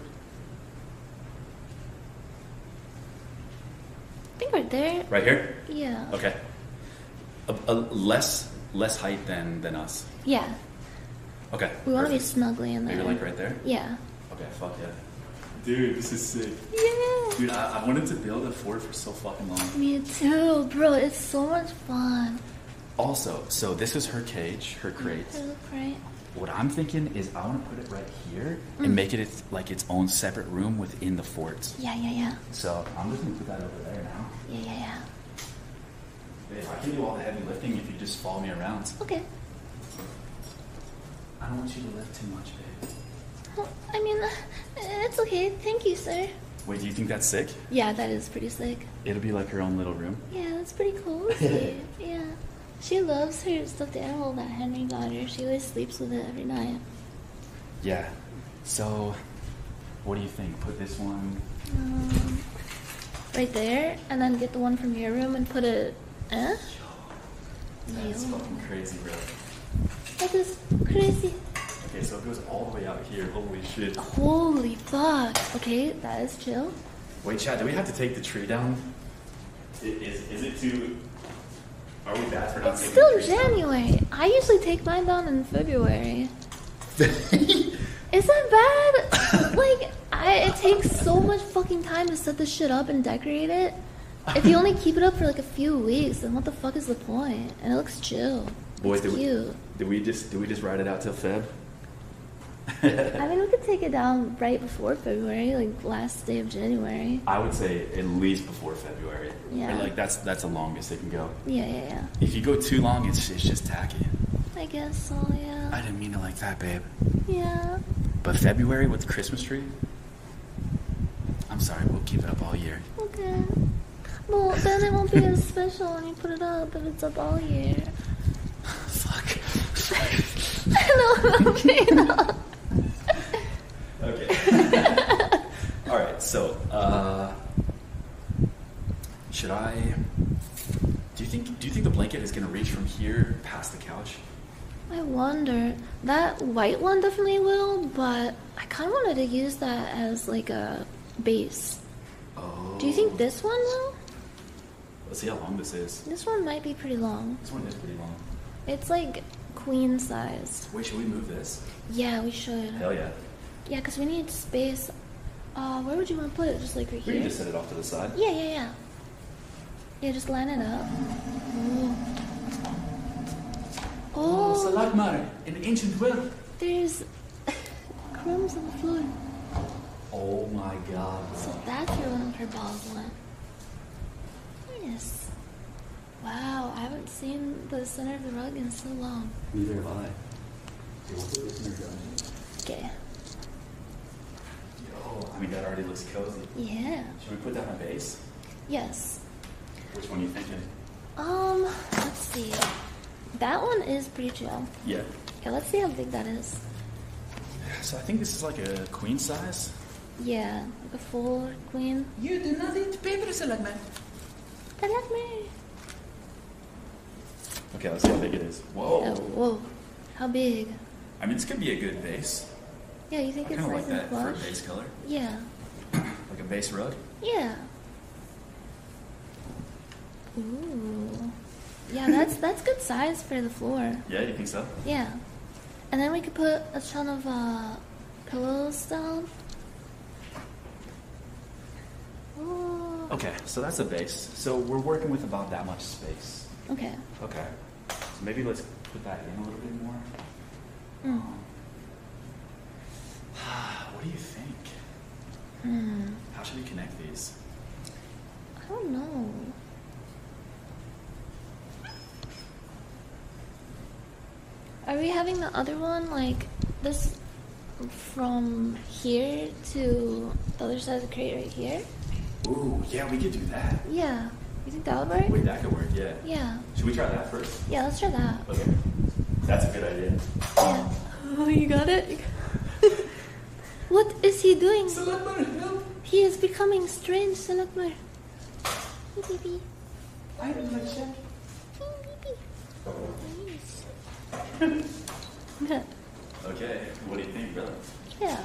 [SPEAKER 2] I think right there.
[SPEAKER 1] Right here?
[SPEAKER 2] Yeah.
[SPEAKER 1] Okay. A, a less less height than than us.
[SPEAKER 2] Yeah.
[SPEAKER 1] Okay.
[SPEAKER 2] We want to be snugly in there.
[SPEAKER 1] Maybe like right there?
[SPEAKER 2] Yeah.
[SPEAKER 1] Okay, fuck yeah. Dude, this is sick.
[SPEAKER 2] Yeah.
[SPEAKER 1] Dude, I, I wanted to build a fort for so fucking long.
[SPEAKER 2] Me too, bro. It's so much fun.
[SPEAKER 1] Also, so this is her cage, her crate.
[SPEAKER 2] They look right.
[SPEAKER 1] What I'm thinking is I want to put it right here and
[SPEAKER 2] Mm.
[SPEAKER 1] make it its, like its own separate room within the fort.
[SPEAKER 2] Yeah, yeah, yeah.
[SPEAKER 1] So I'm just gonna put that over there now.
[SPEAKER 2] Yeah, yeah, yeah.
[SPEAKER 1] Babe, I can do all the heavy lifting if you just follow me around.
[SPEAKER 2] Okay.
[SPEAKER 1] I don't want you to lift too much, babe.
[SPEAKER 2] Well, I mean, uh, it's okay. Thank you, sir.
[SPEAKER 1] Wait, do you think that's sick?
[SPEAKER 2] Yeah, that is pretty sick.
[SPEAKER 1] It'll be like her own little room.
[SPEAKER 2] Yeah, that's pretty cool. yeah. She loves her stuffed animal that Henry got her. She always sleeps with it every night.
[SPEAKER 1] Yeah. So, what do you think? Put this one.
[SPEAKER 2] Um, right there, and then get the one from your room and put it. Eh?
[SPEAKER 1] That's
[SPEAKER 2] Yo.
[SPEAKER 1] fucking crazy, bro.
[SPEAKER 2] That is crazy.
[SPEAKER 1] Okay, so it goes all the way out here. Holy shit.
[SPEAKER 2] Holy fuck. Okay, that is chill.
[SPEAKER 1] Wait, chat, do we have to take the tree down? Is, is it too. Are we bad for not
[SPEAKER 2] It's
[SPEAKER 1] taking
[SPEAKER 2] still
[SPEAKER 1] trees down?
[SPEAKER 2] January. I usually take mine down in February. Is that bad? like, I, it takes so much fucking time to set this shit up and decorate it. If you only keep it up for like a few weeks, then what the fuck is the point? And it looks chill.
[SPEAKER 1] Boys,
[SPEAKER 2] it's
[SPEAKER 1] did we,
[SPEAKER 2] cute.
[SPEAKER 1] did we just did we just ride it out till Feb?
[SPEAKER 2] I mean, we could take it down right before February, like last day of January.
[SPEAKER 1] I would say at least before February.
[SPEAKER 2] Yeah.
[SPEAKER 1] Or like that's that's the longest it can go.
[SPEAKER 2] Yeah, yeah, yeah.
[SPEAKER 1] If you go too long, it's it's just tacky.
[SPEAKER 2] I guess so, yeah.
[SPEAKER 1] I didn't mean it like that, babe.
[SPEAKER 2] Yeah.
[SPEAKER 1] But February with the Christmas tree. I'm sorry, we'll keep it up all year.
[SPEAKER 2] Okay. Well, then it won't be as special when you put it up if it's up all year.
[SPEAKER 1] Fuck.
[SPEAKER 2] I don't know, okay, no.
[SPEAKER 1] Okay. All right. So, uh, should I? Do you think? Do you think the blanket is gonna reach from here past the couch?
[SPEAKER 2] I wonder. That white one definitely will, but I kind of wanted to use that as like a base.
[SPEAKER 1] Oh.
[SPEAKER 2] Do you think this one will?
[SPEAKER 1] Let's see how long this is.
[SPEAKER 2] This one might be pretty long.
[SPEAKER 1] This one is pretty long.
[SPEAKER 2] It's like queen size.
[SPEAKER 1] Wait, should we move this?
[SPEAKER 2] Yeah, we should.
[SPEAKER 1] Hell yeah.
[SPEAKER 2] Yeah, because we need space. Uh, where would you want to put it? Just like right here?
[SPEAKER 1] We
[SPEAKER 2] here?
[SPEAKER 1] can just set it off to the side.
[SPEAKER 2] Yeah, yeah, yeah. Yeah, just line it up. Ooh. Oh,
[SPEAKER 1] Salakmar, an ancient well.
[SPEAKER 2] there's crumbs on the floor.
[SPEAKER 1] Oh my god.
[SPEAKER 2] So that's where one of her balls went. Yes. Wow, I haven't seen the center of the rug in so long.
[SPEAKER 1] Neither have I. Okay, we'll put this in our gun.
[SPEAKER 2] Okay.
[SPEAKER 1] Yo, I mean, that already looks cozy.
[SPEAKER 2] Yeah.
[SPEAKER 1] Should we put that on base?
[SPEAKER 2] Yes.
[SPEAKER 1] Which one are you thinking?
[SPEAKER 2] Um, let's see. That one is pretty chill.
[SPEAKER 1] Yeah.
[SPEAKER 2] Okay, let's see how big that is.
[SPEAKER 1] So I think this is like a queen size.
[SPEAKER 2] Yeah, like a full queen.
[SPEAKER 1] You do not eat paper, Salakmar.
[SPEAKER 2] I love me.
[SPEAKER 1] Okay, let's see how big it is. Whoa.
[SPEAKER 2] Oh, whoa. How big?
[SPEAKER 1] I mean, this could be a good base.
[SPEAKER 2] Yeah, you think
[SPEAKER 1] I
[SPEAKER 2] it's nice
[SPEAKER 1] like
[SPEAKER 2] and
[SPEAKER 1] that for a
[SPEAKER 2] flush?
[SPEAKER 1] base color.
[SPEAKER 2] Yeah.
[SPEAKER 1] Like a base rug.
[SPEAKER 2] Yeah. Ooh. Yeah, that's that's good size for the floor.
[SPEAKER 1] Yeah, you think so?
[SPEAKER 2] Yeah. And then we could put a ton of uh, pillows down. Ooh.
[SPEAKER 1] Okay, so that's a base. So we're working with about that much space.
[SPEAKER 2] Okay.
[SPEAKER 1] Okay. So maybe let's put that in a little bit more.
[SPEAKER 2] Hmm.
[SPEAKER 1] What do you think?
[SPEAKER 2] Hmm.
[SPEAKER 1] How should we connect these?
[SPEAKER 2] I don't know. Are we having the other one like this from here to the other side of the crate right here?
[SPEAKER 1] Ooh, yeah, we could do that.
[SPEAKER 2] Yeah. You think that would work?
[SPEAKER 1] Wait, that could work, yeah.
[SPEAKER 2] Yeah.
[SPEAKER 1] Should we try that first?
[SPEAKER 2] Yeah, let's try that.
[SPEAKER 1] Okay. That's a good idea.
[SPEAKER 2] Yeah. Oh, you got it? what is he doing?
[SPEAKER 1] Salakmar, help!
[SPEAKER 2] He is becoming strange, Salakmar. Hey, baby.
[SPEAKER 1] I don't like that.
[SPEAKER 2] Nice.
[SPEAKER 1] Okay, what do you think, brother?
[SPEAKER 2] yeah.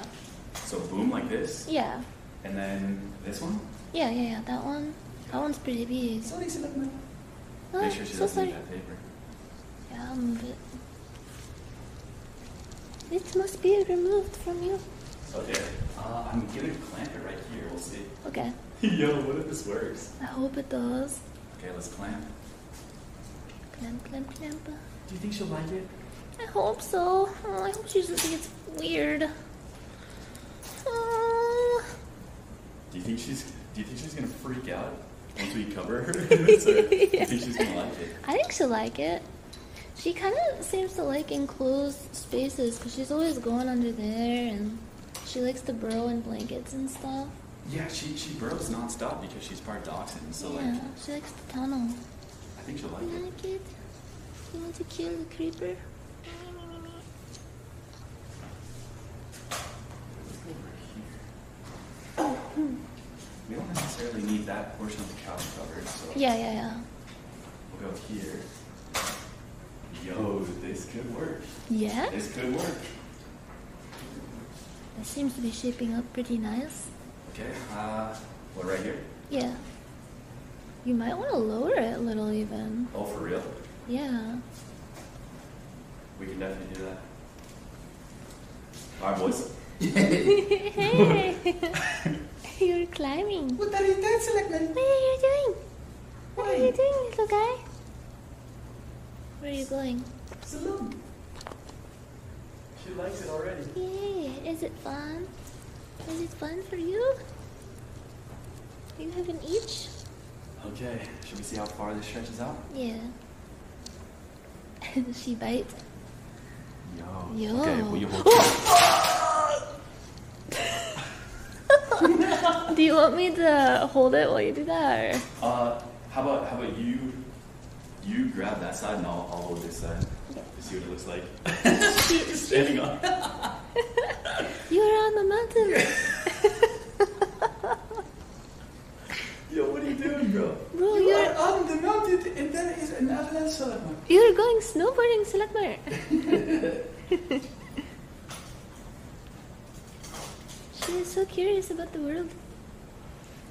[SPEAKER 1] So boom like this,
[SPEAKER 2] Yeah.
[SPEAKER 1] and then this one?
[SPEAKER 2] Yeah, yeah, yeah. That one. That one's pretty big.
[SPEAKER 1] Sorry, Salakmar.
[SPEAKER 2] Oh,
[SPEAKER 1] Make sure she
[SPEAKER 2] so
[SPEAKER 1] doesn't
[SPEAKER 2] sorry.
[SPEAKER 1] that paper.
[SPEAKER 2] Yeah, I'll move it. It must be removed from you.
[SPEAKER 1] Okay, uh, I'm gonna clamp it right here, we'll see.
[SPEAKER 2] Okay.
[SPEAKER 1] Yo, what if this works?
[SPEAKER 2] I hope it does.
[SPEAKER 1] Okay, let's clamp.
[SPEAKER 2] Clamp, clamp, clamp.
[SPEAKER 1] Do you think she'll like it?
[SPEAKER 2] I hope so. Oh, I hope she doesn't think it's weird. Oh.
[SPEAKER 1] Do you think she's do you think she's gonna freak out once we cover her do you think she's gonna like it?
[SPEAKER 2] I think she'll like it. She kind of seems to like enclosed spaces because she's always going under there and she likes to burrow in blankets and stuff.
[SPEAKER 1] Yeah, she she burrows nonstop because she's part dachshund, so
[SPEAKER 2] yeah,
[SPEAKER 1] like
[SPEAKER 2] she likes to tunnel.
[SPEAKER 1] I think she'll like
[SPEAKER 2] You
[SPEAKER 1] it.
[SPEAKER 2] like it? You want to kill the creeper?
[SPEAKER 1] We don't necessarily need that portion of the couch covered, so
[SPEAKER 2] Yeah, yeah, yeah.
[SPEAKER 1] we'll go here. Yo, this could work.
[SPEAKER 2] Yeah?
[SPEAKER 1] This could work.
[SPEAKER 2] That seems to be shaping up pretty nice.
[SPEAKER 1] Okay, uh, what right here?
[SPEAKER 2] Yeah. You might want to lower it a little even.
[SPEAKER 1] Oh, for real?
[SPEAKER 2] Yeah.
[SPEAKER 1] We can definitely do that. All right, boys.
[SPEAKER 2] hey! You're climbing.
[SPEAKER 1] What are you dancing like, man?
[SPEAKER 2] What are you doing? What are you doing, little guy? Where are you going?
[SPEAKER 1] Salute. She likes it already.
[SPEAKER 2] Yay! Is it fun? Is it fun for you? Do you have an each?
[SPEAKER 1] Okay, should we see how far this stretches out?
[SPEAKER 2] Yeah. Does she bite?
[SPEAKER 1] Yo.
[SPEAKER 2] Yo.
[SPEAKER 1] Okay, will you hold
[SPEAKER 2] Do you want me to hold it while you do that? Or?
[SPEAKER 1] Uh, how about how about you you grab that side and I'll, I'll hold this side to see what it looks like. Standing on.
[SPEAKER 2] You're on the mountain.
[SPEAKER 1] Yo, what are you doing, bro?
[SPEAKER 2] Bro, you're,
[SPEAKER 1] on the mountain and there is an avalanche Salakmar.
[SPEAKER 2] you're going snowboarding, Salakmar. she is so curious about the world.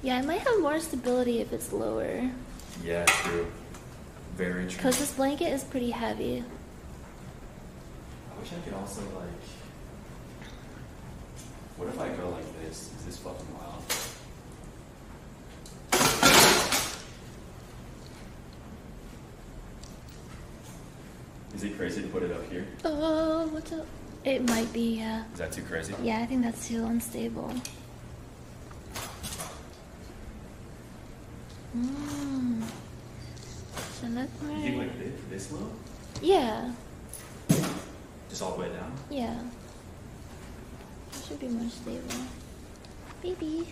[SPEAKER 2] Yeah, I might have more stability if it's lower.
[SPEAKER 1] Yeah, true. Very true.
[SPEAKER 2] Because this blanket is pretty heavy.
[SPEAKER 1] Wish I could also like. What if I go like this? Is this fucking wild? Is it crazy to put it up here?
[SPEAKER 2] Oh, what's up? It might be, yeah.
[SPEAKER 1] Is that too crazy?
[SPEAKER 2] Yeah, I think that's too unstable. Mmm. So that's
[SPEAKER 1] You think like this, this low?
[SPEAKER 2] Yeah,
[SPEAKER 1] Just all the way down?
[SPEAKER 2] yeah. It should be more stable. Baby.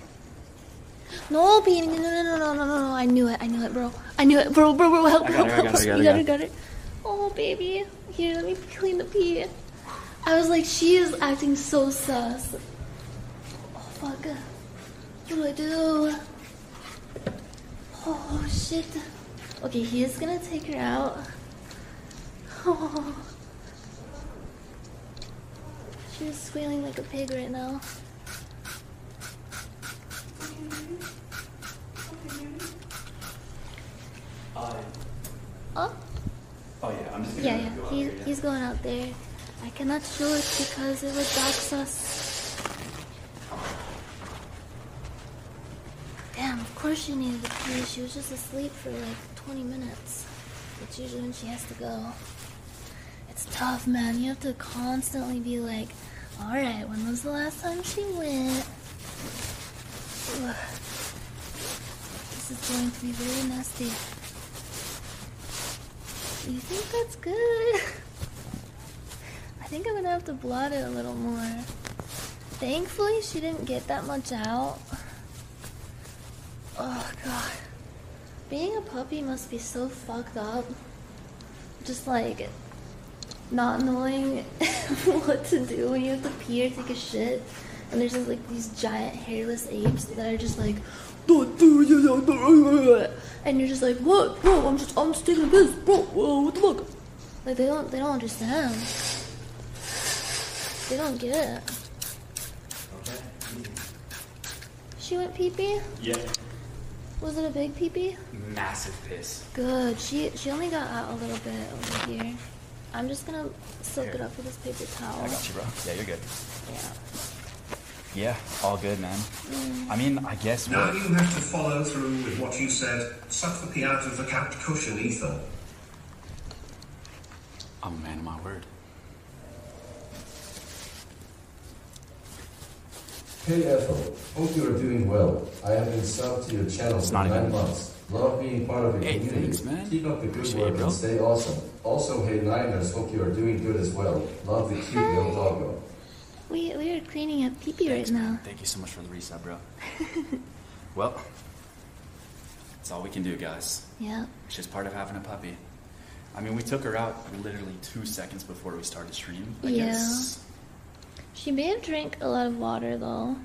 [SPEAKER 2] No, baby, no, no, no, no, no, no, no, I knew it, I knew it, bro. I knew it, bro, bro, bro, help,
[SPEAKER 1] I got
[SPEAKER 2] help,
[SPEAKER 1] it, I got it, I got it,
[SPEAKER 2] you got
[SPEAKER 1] got
[SPEAKER 2] it,
[SPEAKER 1] it.
[SPEAKER 2] got it. Oh, baby. Here, let me clean the pee. I was like, she is acting so sus. Oh, fuck. What do I do? Oh, shit. Okay, he is gonna take her out. Oh. She's squealing like a pig right now.
[SPEAKER 1] Uh,
[SPEAKER 2] Oh?
[SPEAKER 1] oh yeah, I'm just gonna
[SPEAKER 2] Yeah, yeah.
[SPEAKER 1] go out
[SPEAKER 2] He,
[SPEAKER 1] here, yeah.
[SPEAKER 2] he's going out there. I cannot show it because it would dox us. Damn, of course she needed to pee. She was just asleep for like 20 minutes. It's usually when she has to go. It's tough, man. You have to constantly be like, alright, when was the last time she went? This is going to be very nasty. You think that's good? I think I'm gonna have to blot it a little more. Thankfully, she didn't get that much out. Oh god. Being a puppy must be so fucked up. Just like not knowing what to do when you have to pee or take a shit. And there's just like these giant hairless apes that are just like, and you're just like, what, bro? I'm just, I'm just taking a piss, bro. Whoa, what the fuck? Like they don't, they don't understand. They don't get it.
[SPEAKER 1] Okay.
[SPEAKER 2] She went pee pee.
[SPEAKER 1] Yeah.
[SPEAKER 2] Was it a big pee pee?
[SPEAKER 1] Massive piss.
[SPEAKER 2] Good. She, she only got out a little bit over here. I'm just gonna soak it up with this paper towel.
[SPEAKER 1] I got you, bro. Yeah, you're good.
[SPEAKER 2] Yeah.
[SPEAKER 1] Yeah, all good, man. Mm. I mean, I guess
[SPEAKER 5] Now
[SPEAKER 1] what.
[SPEAKER 5] you have to follow through with what you said. Suck the pee out of the capped cushion ether.
[SPEAKER 1] I'm a man of my word.
[SPEAKER 3] Hey Aethel, hope you are doing well. I have been subbed to your channel for
[SPEAKER 1] not
[SPEAKER 3] nine
[SPEAKER 1] even-
[SPEAKER 3] months. Love being part of your
[SPEAKER 1] Hey,
[SPEAKER 3] community.
[SPEAKER 1] thanks, man.
[SPEAKER 3] Keep up the good
[SPEAKER 1] Appreciate
[SPEAKER 3] work
[SPEAKER 1] it,
[SPEAKER 3] and stay awesome. Also, hey Nyanners, hope you are doing good as well. Love the cute little doggo.
[SPEAKER 2] We, we are cleaning up pee pee right
[SPEAKER 1] Thanks, man.
[SPEAKER 2] now.
[SPEAKER 1] Thank you so much for the reset, bro. well, that's all we can do, guys.
[SPEAKER 2] Yeah.
[SPEAKER 1] It's just part of having a puppy. I mean, we took her out literally two seconds before we started stream. I
[SPEAKER 2] Yeah.
[SPEAKER 1] guess.
[SPEAKER 2] She may have drank a lot of water though.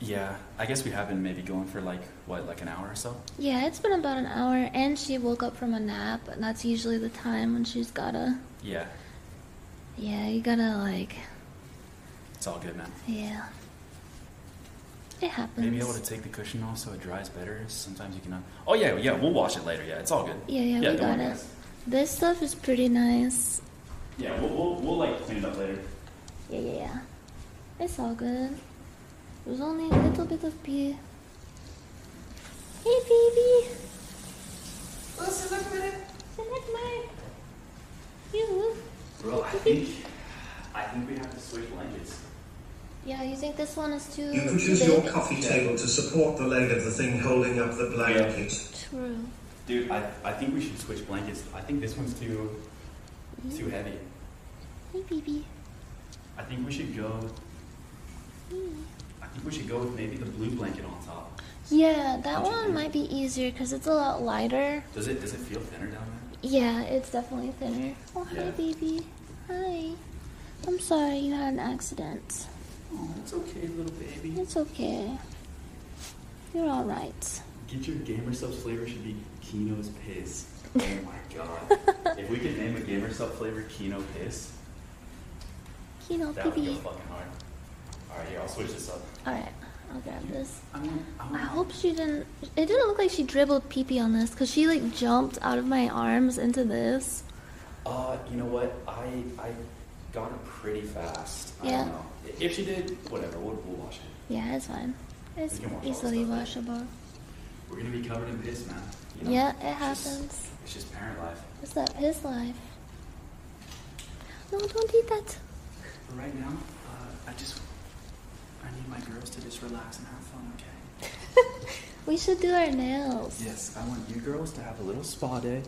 [SPEAKER 1] Yeah, I guess we have been maybe going for like what, like an hour or so.
[SPEAKER 2] Yeah, it's been about an hour, and she woke up from a nap, and that's usually the time when she's gotta.
[SPEAKER 1] Yeah,
[SPEAKER 2] Yeah, you gotta like.
[SPEAKER 1] it's all good, man.
[SPEAKER 2] Yeah. It happens.
[SPEAKER 1] Maybe able to take the cushion off so it dries better. Sometimes you can. Uh... Oh yeah, yeah. We'll wash it later. Yeah, it's all good.
[SPEAKER 2] Yeah, yeah, we got it. This stuff is pretty nice.
[SPEAKER 1] Yeah, we'll, we'll we'll like clean it up later.
[SPEAKER 2] Yeah, yeah, yeah. It's all good. It was only a little bit of pee. Hey, baby.
[SPEAKER 7] Oh, select minute.
[SPEAKER 2] Select my. You.
[SPEAKER 1] Bro, I think I think we have to switch blankets.
[SPEAKER 2] Yeah, you think this one is too,
[SPEAKER 5] You could use your
[SPEAKER 2] big?
[SPEAKER 5] coffee table to support the leg of the thing holding up the blanket.
[SPEAKER 2] True.
[SPEAKER 1] Dude, I, I think we should switch blankets. I think this one's too mm-hmm. too heavy.
[SPEAKER 2] Hey, baby.
[SPEAKER 1] I think we should go. I think we should go with maybe the blue blanket on top.
[SPEAKER 2] Yeah, that one
[SPEAKER 1] think?
[SPEAKER 2] might be easier because it's a lot lighter.
[SPEAKER 1] Does it does it feel thinner down there?
[SPEAKER 2] Yeah, it's definitely thinner. Oh, hi, baby. Hi. I'm sorry you had an accident.
[SPEAKER 1] Oh, it's okay, little baby.
[SPEAKER 2] It's okay. You're alright.
[SPEAKER 1] Get your Gamer Supps flavor should be Kino's piss. Oh my god. if we could name a Gamer Supp flavor Kino piss,
[SPEAKER 2] Kino,
[SPEAKER 1] that would go fucking hard. Alright, here, I'll switch this up.
[SPEAKER 2] Alright, I'll grab this.
[SPEAKER 1] I I
[SPEAKER 2] I hope she didn't. It didn't look like she dribbled pee pee on this because she like jumped out of my arms into this.
[SPEAKER 1] uh, you know what? I, I, got her pretty fast. I
[SPEAKER 2] Yeah.
[SPEAKER 1] don't know. If she did, whatever, we'll, we'll wash it.
[SPEAKER 2] Yeah, it's fine. It's
[SPEAKER 1] wash
[SPEAKER 2] easily washable.
[SPEAKER 1] We're gonna be covered in piss, man. You know?
[SPEAKER 2] Yeah, it
[SPEAKER 1] It's just-
[SPEAKER 2] happens.
[SPEAKER 1] It's just parent life.
[SPEAKER 2] It's that piss life. No, don't eat that.
[SPEAKER 1] But right now, uh, I just I need my girls to just relax and have fun, okay?
[SPEAKER 2] We should do our nails.
[SPEAKER 1] Yes, I want you girls to have a little spa day.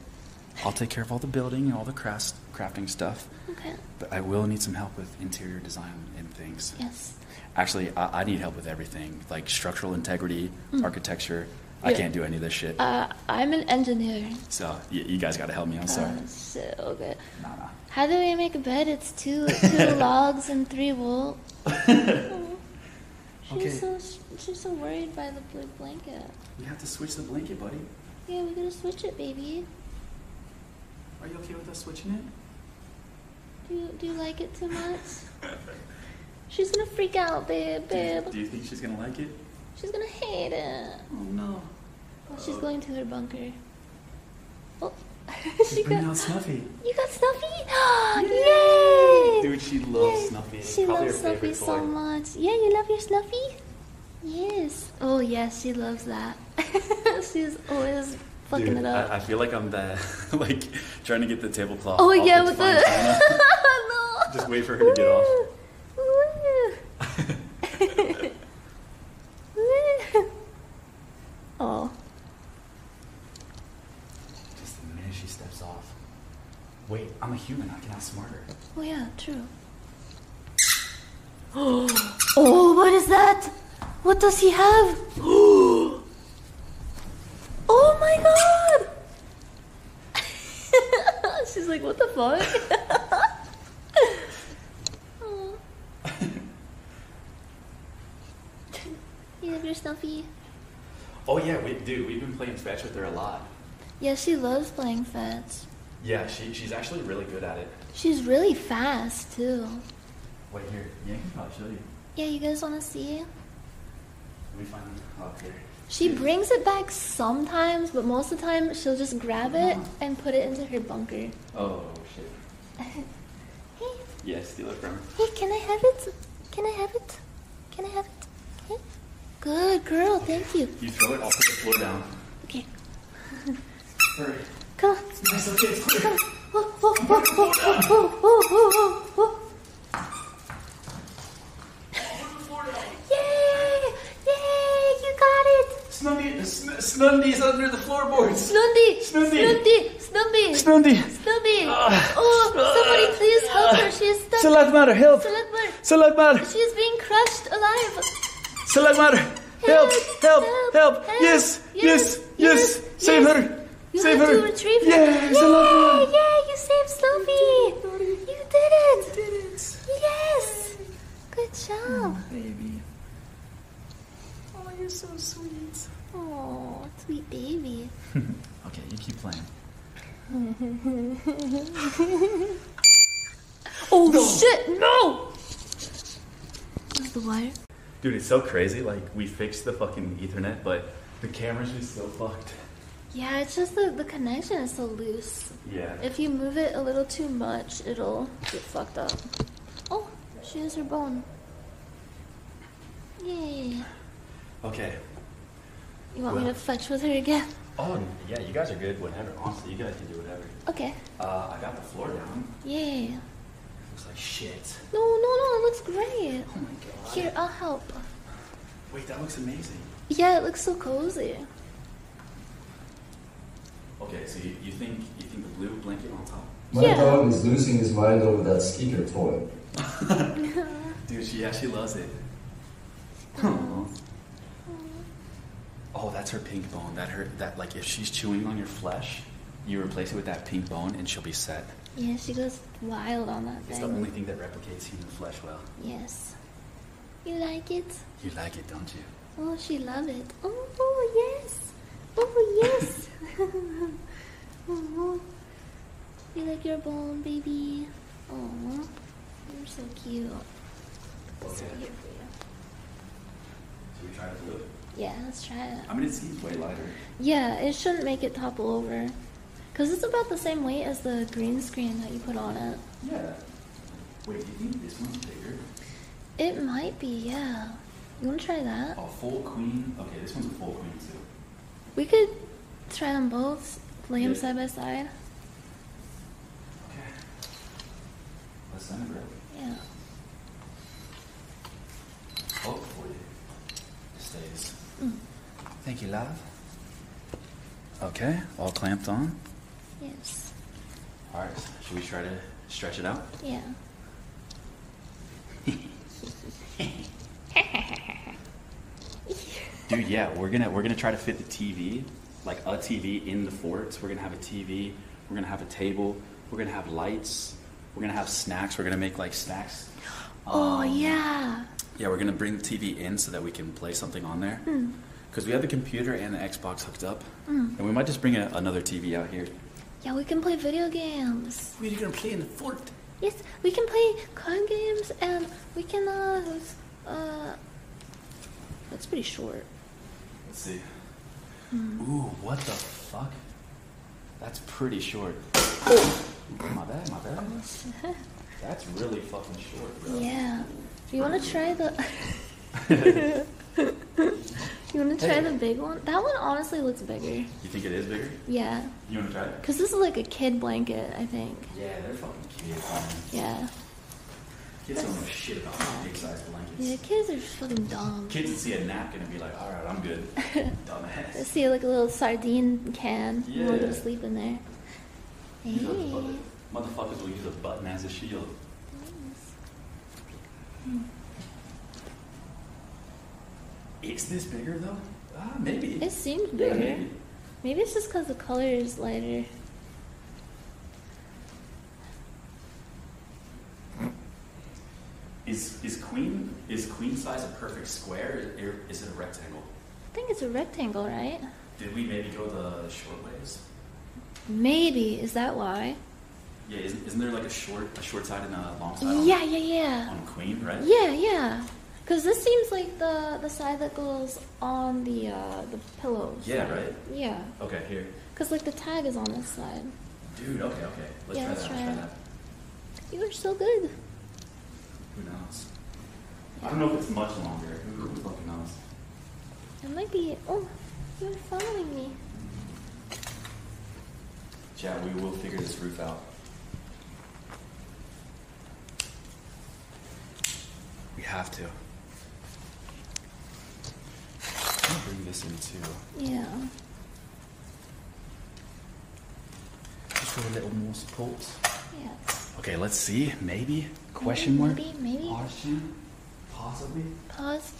[SPEAKER 1] I'll take care of all the building and all the crafts, crafting stuff.
[SPEAKER 2] Okay.
[SPEAKER 1] But I will need some help with interior design and things.
[SPEAKER 2] Yes.
[SPEAKER 1] Actually, I, I need help with everything, like structural integrity, architecture. I
[SPEAKER 2] Mm.
[SPEAKER 1] Can't do any of this shit.
[SPEAKER 2] Uh, I'm an engineer.
[SPEAKER 1] so y- you guys got to help me. I'm sorry.
[SPEAKER 2] Uh, so good.
[SPEAKER 1] Nah, nah.
[SPEAKER 2] How do we make a bed? It's two two logs and three wool. She's so she's so worried by the blue blanket.
[SPEAKER 1] We have to switch the blanket, buddy.
[SPEAKER 2] Yeah, we gotta switch it, baby.
[SPEAKER 1] Are you okay with us switching it?
[SPEAKER 2] Do you do you like it too much? She's gonna freak out, babe, babe.
[SPEAKER 1] Do you think she's gonna like it?
[SPEAKER 2] She's gonna hate it.
[SPEAKER 1] Oh no.
[SPEAKER 2] Oh, she's uh, going to her bunker. Oh, she got
[SPEAKER 1] out Snuffy.
[SPEAKER 2] you got Snuffy. Yay!
[SPEAKER 1] Dude, she loves
[SPEAKER 2] Yay.
[SPEAKER 1] Snuffy. It's
[SPEAKER 2] She
[SPEAKER 1] probably
[SPEAKER 2] loves Snuffy
[SPEAKER 1] favorite
[SPEAKER 2] so
[SPEAKER 1] toy.
[SPEAKER 2] much. Yeah, you love your Snuffy? Yes. Oh, yes, she loves that. She's always fucking
[SPEAKER 1] Dude,
[SPEAKER 2] it up.
[SPEAKER 1] I, I feel like I'm the like trying to get the tablecloth.
[SPEAKER 2] oh,
[SPEAKER 1] off
[SPEAKER 2] yeah, with the.
[SPEAKER 1] china.
[SPEAKER 2] no.
[SPEAKER 1] Just wait for her to get off.
[SPEAKER 2] oh.
[SPEAKER 1] Just the minute she steps off. Wait, I'm a human. I can outsmart smarter.
[SPEAKER 2] Oh, yeah, true. oh, what is that? What does he have? oh my god! She's like, what the fuck? Oh. you have your stuffy?
[SPEAKER 1] Oh yeah, we, dude, we've been playing fetch with her a lot.
[SPEAKER 2] Yeah, she loves playing fetch.
[SPEAKER 1] Yeah, she, she's actually really good at it.
[SPEAKER 2] She's really fast too.
[SPEAKER 1] Wait here, yeah, I can probably show you.
[SPEAKER 2] Yeah, you guys want to see?
[SPEAKER 1] Let me find it up here.
[SPEAKER 2] She brings it back sometimes, but most of the time she'll just grab it oh. and put it into her bunker.
[SPEAKER 1] Oh shit.
[SPEAKER 2] Hey,
[SPEAKER 1] Yeah, steal it from her.
[SPEAKER 2] hey, can I have it? Can I have it? Can I have it? Okay. Good girl, thank you.
[SPEAKER 1] You throw it, I'll put the floor down.
[SPEAKER 2] Okay,
[SPEAKER 1] Hurry.
[SPEAKER 2] Come on.
[SPEAKER 1] Nice, okay, quick.
[SPEAKER 2] Come on. Oh, oh, oh, oh, oh, oh, oh, oh, oh. Yay! Yay! You got it!
[SPEAKER 1] Snundy, sn- Snundy's under ah. the floorboards.
[SPEAKER 2] Snundy!
[SPEAKER 1] Snundy.
[SPEAKER 2] Snundy! Snubby!
[SPEAKER 1] Snundy.
[SPEAKER 2] Snubby! Oh, somebody please help her. She is stuck.
[SPEAKER 1] Salakmar, help. Salakmar,
[SPEAKER 2] she is being crushed alive.
[SPEAKER 1] Salakmar, help, help,
[SPEAKER 2] help,
[SPEAKER 1] help.
[SPEAKER 2] help.
[SPEAKER 1] Yes, yes,
[SPEAKER 2] Yes,
[SPEAKER 1] Save her.
[SPEAKER 2] You
[SPEAKER 1] Save her.
[SPEAKER 2] to retrieve her.
[SPEAKER 1] Yeah! Salakmar.
[SPEAKER 2] Yay! You saved Snuffy! You did it! Yes! Good job.
[SPEAKER 1] Oh, baby. Oh, you're so sweet.
[SPEAKER 2] Oh, sweet baby.
[SPEAKER 1] Okay, you keep playing.
[SPEAKER 2] Oh shit! No! The wire?
[SPEAKER 1] Dude, it's so crazy. Like, we fixed the fucking Ethernet, but the camera's just so fucked.
[SPEAKER 2] Yeah, it's just the, the connection is so loose.
[SPEAKER 1] Yeah.
[SPEAKER 2] If you move it a little too much, it'll get fucked up. Oh, she has her bone. Yay.
[SPEAKER 1] Okay.
[SPEAKER 2] You want me to fetch with her again?
[SPEAKER 1] Oh, yeah, you guys are good. Whatever. Honestly, you guys can do whatever.
[SPEAKER 2] Okay.
[SPEAKER 1] Uh, I got the floor down.
[SPEAKER 2] Yay.
[SPEAKER 1] Looks like shit.
[SPEAKER 2] No, no, no, it looks great.
[SPEAKER 1] Oh my god.
[SPEAKER 2] Here, I'll help.
[SPEAKER 1] Wait, that looks amazing.
[SPEAKER 2] Yeah, it looks so cozy.
[SPEAKER 1] Okay, so you, you think you think the blue blanket on top?
[SPEAKER 3] My
[SPEAKER 2] Yeah.
[SPEAKER 3] dog is losing his mind over that skeeter toy.
[SPEAKER 1] Dude, she yeah, she loves it. Aw. Oh, that's her pink bone. That her that like if she's chewing on your flesh, you replace it with that pink bone and she'll be set.
[SPEAKER 2] Yeah, she goes wild on that
[SPEAKER 1] It's the only thing that replicates human flesh well.
[SPEAKER 2] Yes. You like it?
[SPEAKER 1] You like it, don't you?
[SPEAKER 2] Oh, she love it. Oh, oh yes. Oh, yes. oh, you like your bone, baby? Oh, you're so cute. So
[SPEAKER 1] Okay.
[SPEAKER 2] here for you.
[SPEAKER 1] Should we try the blue?
[SPEAKER 2] Yeah, let's try it.
[SPEAKER 1] I mean, it seems way lighter.
[SPEAKER 2] Yeah, it shouldn't make it topple over. Because it's about the same weight as the green screen that you put on it.
[SPEAKER 1] Yeah. Wait, do you think this one's bigger?
[SPEAKER 2] It might be, yeah. You wanna try that?
[SPEAKER 1] A full queen. Okay, this one's a full queen too.
[SPEAKER 2] We could try them both, lay them
[SPEAKER 1] Yeah.
[SPEAKER 2] side by side.
[SPEAKER 1] Okay. Let's send it.
[SPEAKER 2] Yeah.
[SPEAKER 1] Hopefully, it stays.
[SPEAKER 2] Mm.
[SPEAKER 1] Thank you, love. Okay, all clamped on.
[SPEAKER 2] Yes.
[SPEAKER 1] All right, should we try to stretch it out?
[SPEAKER 2] Yeah.
[SPEAKER 1] Dude, yeah, we're gonna we're gonna try to fit the TV, like a TV in the forts. We're gonna have a TV. We're gonna have a table. We're gonna have lights. We're gonna have snacks. We're gonna make like snacks.
[SPEAKER 2] Oh
[SPEAKER 1] Um,
[SPEAKER 2] yeah.
[SPEAKER 1] Yeah, we're gonna bring the TV in so that we can play something on there.
[SPEAKER 2] Mm.
[SPEAKER 1] Because we have the computer and the Xbox hooked up,
[SPEAKER 2] Mm.
[SPEAKER 1] and we might just bring a, another TV out here.
[SPEAKER 2] Yeah, we can play video games.
[SPEAKER 1] We're gonna play in the fort.
[SPEAKER 2] Yes, we can play card games and we can uh uh that's pretty short.
[SPEAKER 1] Let's see.
[SPEAKER 2] Hmm.
[SPEAKER 1] Ooh, what the fuck? That's pretty short. My bad, my bad. That's really fucking short, bro.
[SPEAKER 2] Yeah. Do you wanna try the You wanna try
[SPEAKER 1] Hey.
[SPEAKER 2] the big one? That one honestly looks bigger.
[SPEAKER 1] You think it is bigger?
[SPEAKER 2] Yeah.
[SPEAKER 1] You wanna try it?
[SPEAKER 2] Cause this is like a kid blanket, I think.
[SPEAKER 1] Yeah, they're fucking kids, man.
[SPEAKER 2] Yeah.
[SPEAKER 1] Kids don't know shit about big size blankets.
[SPEAKER 2] Yeah, kids are fucking dumb.
[SPEAKER 1] Kids would see a napkin and be like, alright, I'm good. Dumbass.
[SPEAKER 2] I see like a little sardine can. Yeah. We'll go to sleep in there. Hey.
[SPEAKER 1] The Motherfuckers will use a button as a shield. Is this bigger though? Ah, maybe.
[SPEAKER 2] It seems
[SPEAKER 1] Yeah,
[SPEAKER 2] bigger.
[SPEAKER 1] maybe.
[SPEAKER 2] Maybe it's just because the color is lighter.
[SPEAKER 1] Is is queen is queen size a perfect square? Or is it a rectangle?
[SPEAKER 2] I think it's a rectangle, right?
[SPEAKER 1] Did we maybe go the short ways?
[SPEAKER 2] Maybe. Is that why?
[SPEAKER 1] Yeah, isn't, isn't there like a short a short side and a long side? on-
[SPEAKER 2] Yeah, yeah, yeah.
[SPEAKER 1] On queen, right?
[SPEAKER 2] Yeah, yeah. Because this seems like the the side that goes on the uh, the pillow.
[SPEAKER 1] Yeah,
[SPEAKER 2] side.
[SPEAKER 1] right?
[SPEAKER 2] Yeah.
[SPEAKER 1] Okay, here.
[SPEAKER 2] Because like the tag is on this side.
[SPEAKER 1] Dude, okay, okay. Let's
[SPEAKER 2] Yeah,
[SPEAKER 1] try that.
[SPEAKER 2] try
[SPEAKER 1] Let's try that.
[SPEAKER 2] You are so good.
[SPEAKER 1] Who knows? I don't know if it's much longer. Who, fucking knows?
[SPEAKER 2] It might be. Oh, you're following me.
[SPEAKER 1] Yeah, we will figure this roof out. We have to. Me bring this in too.
[SPEAKER 2] Yeah.
[SPEAKER 1] Just for a little more support.
[SPEAKER 2] Yeah.
[SPEAKER 1] Okay, let's see. Maybe? Question mark?
[SPEAKER 2] Maybe, maybe.
[SPEAKER 1] Question? Possibly?
[SPEAKER 2] Pause.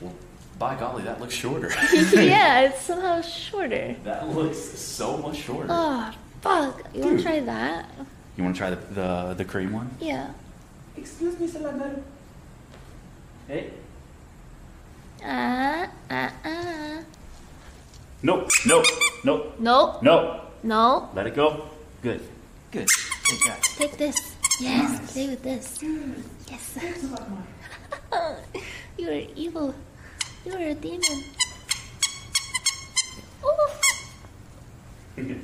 [SPEAKER 1] Well, by golly, that looks shorter.
[SPEAKER 2] yeah, it's somehow shorter.
[SPEAKER 1] that looks so much shorter.
[SPEAKER 2] Oh, fuck. You want to try that?
[SPEAKER 1] You want to try the, the the cream one?
[SPEAKER 2] Yeah.
[SPEAKER 1] Excuse me, Salamero. Hey.
[SPEAKER 2] Ah, ah, ah.
[SPEAKER 1] Nope, nope, nope,
[SPEAKER 2] Nope.
[SPEAKER 1] no.
[SPEAKER 2] No.
[SPEAKER 1] Let it go. Good. Good. Take that.
[SPEAKER 2] Take this. Yes, play with this. Yes. you are evil. You are a demon. Oh. She's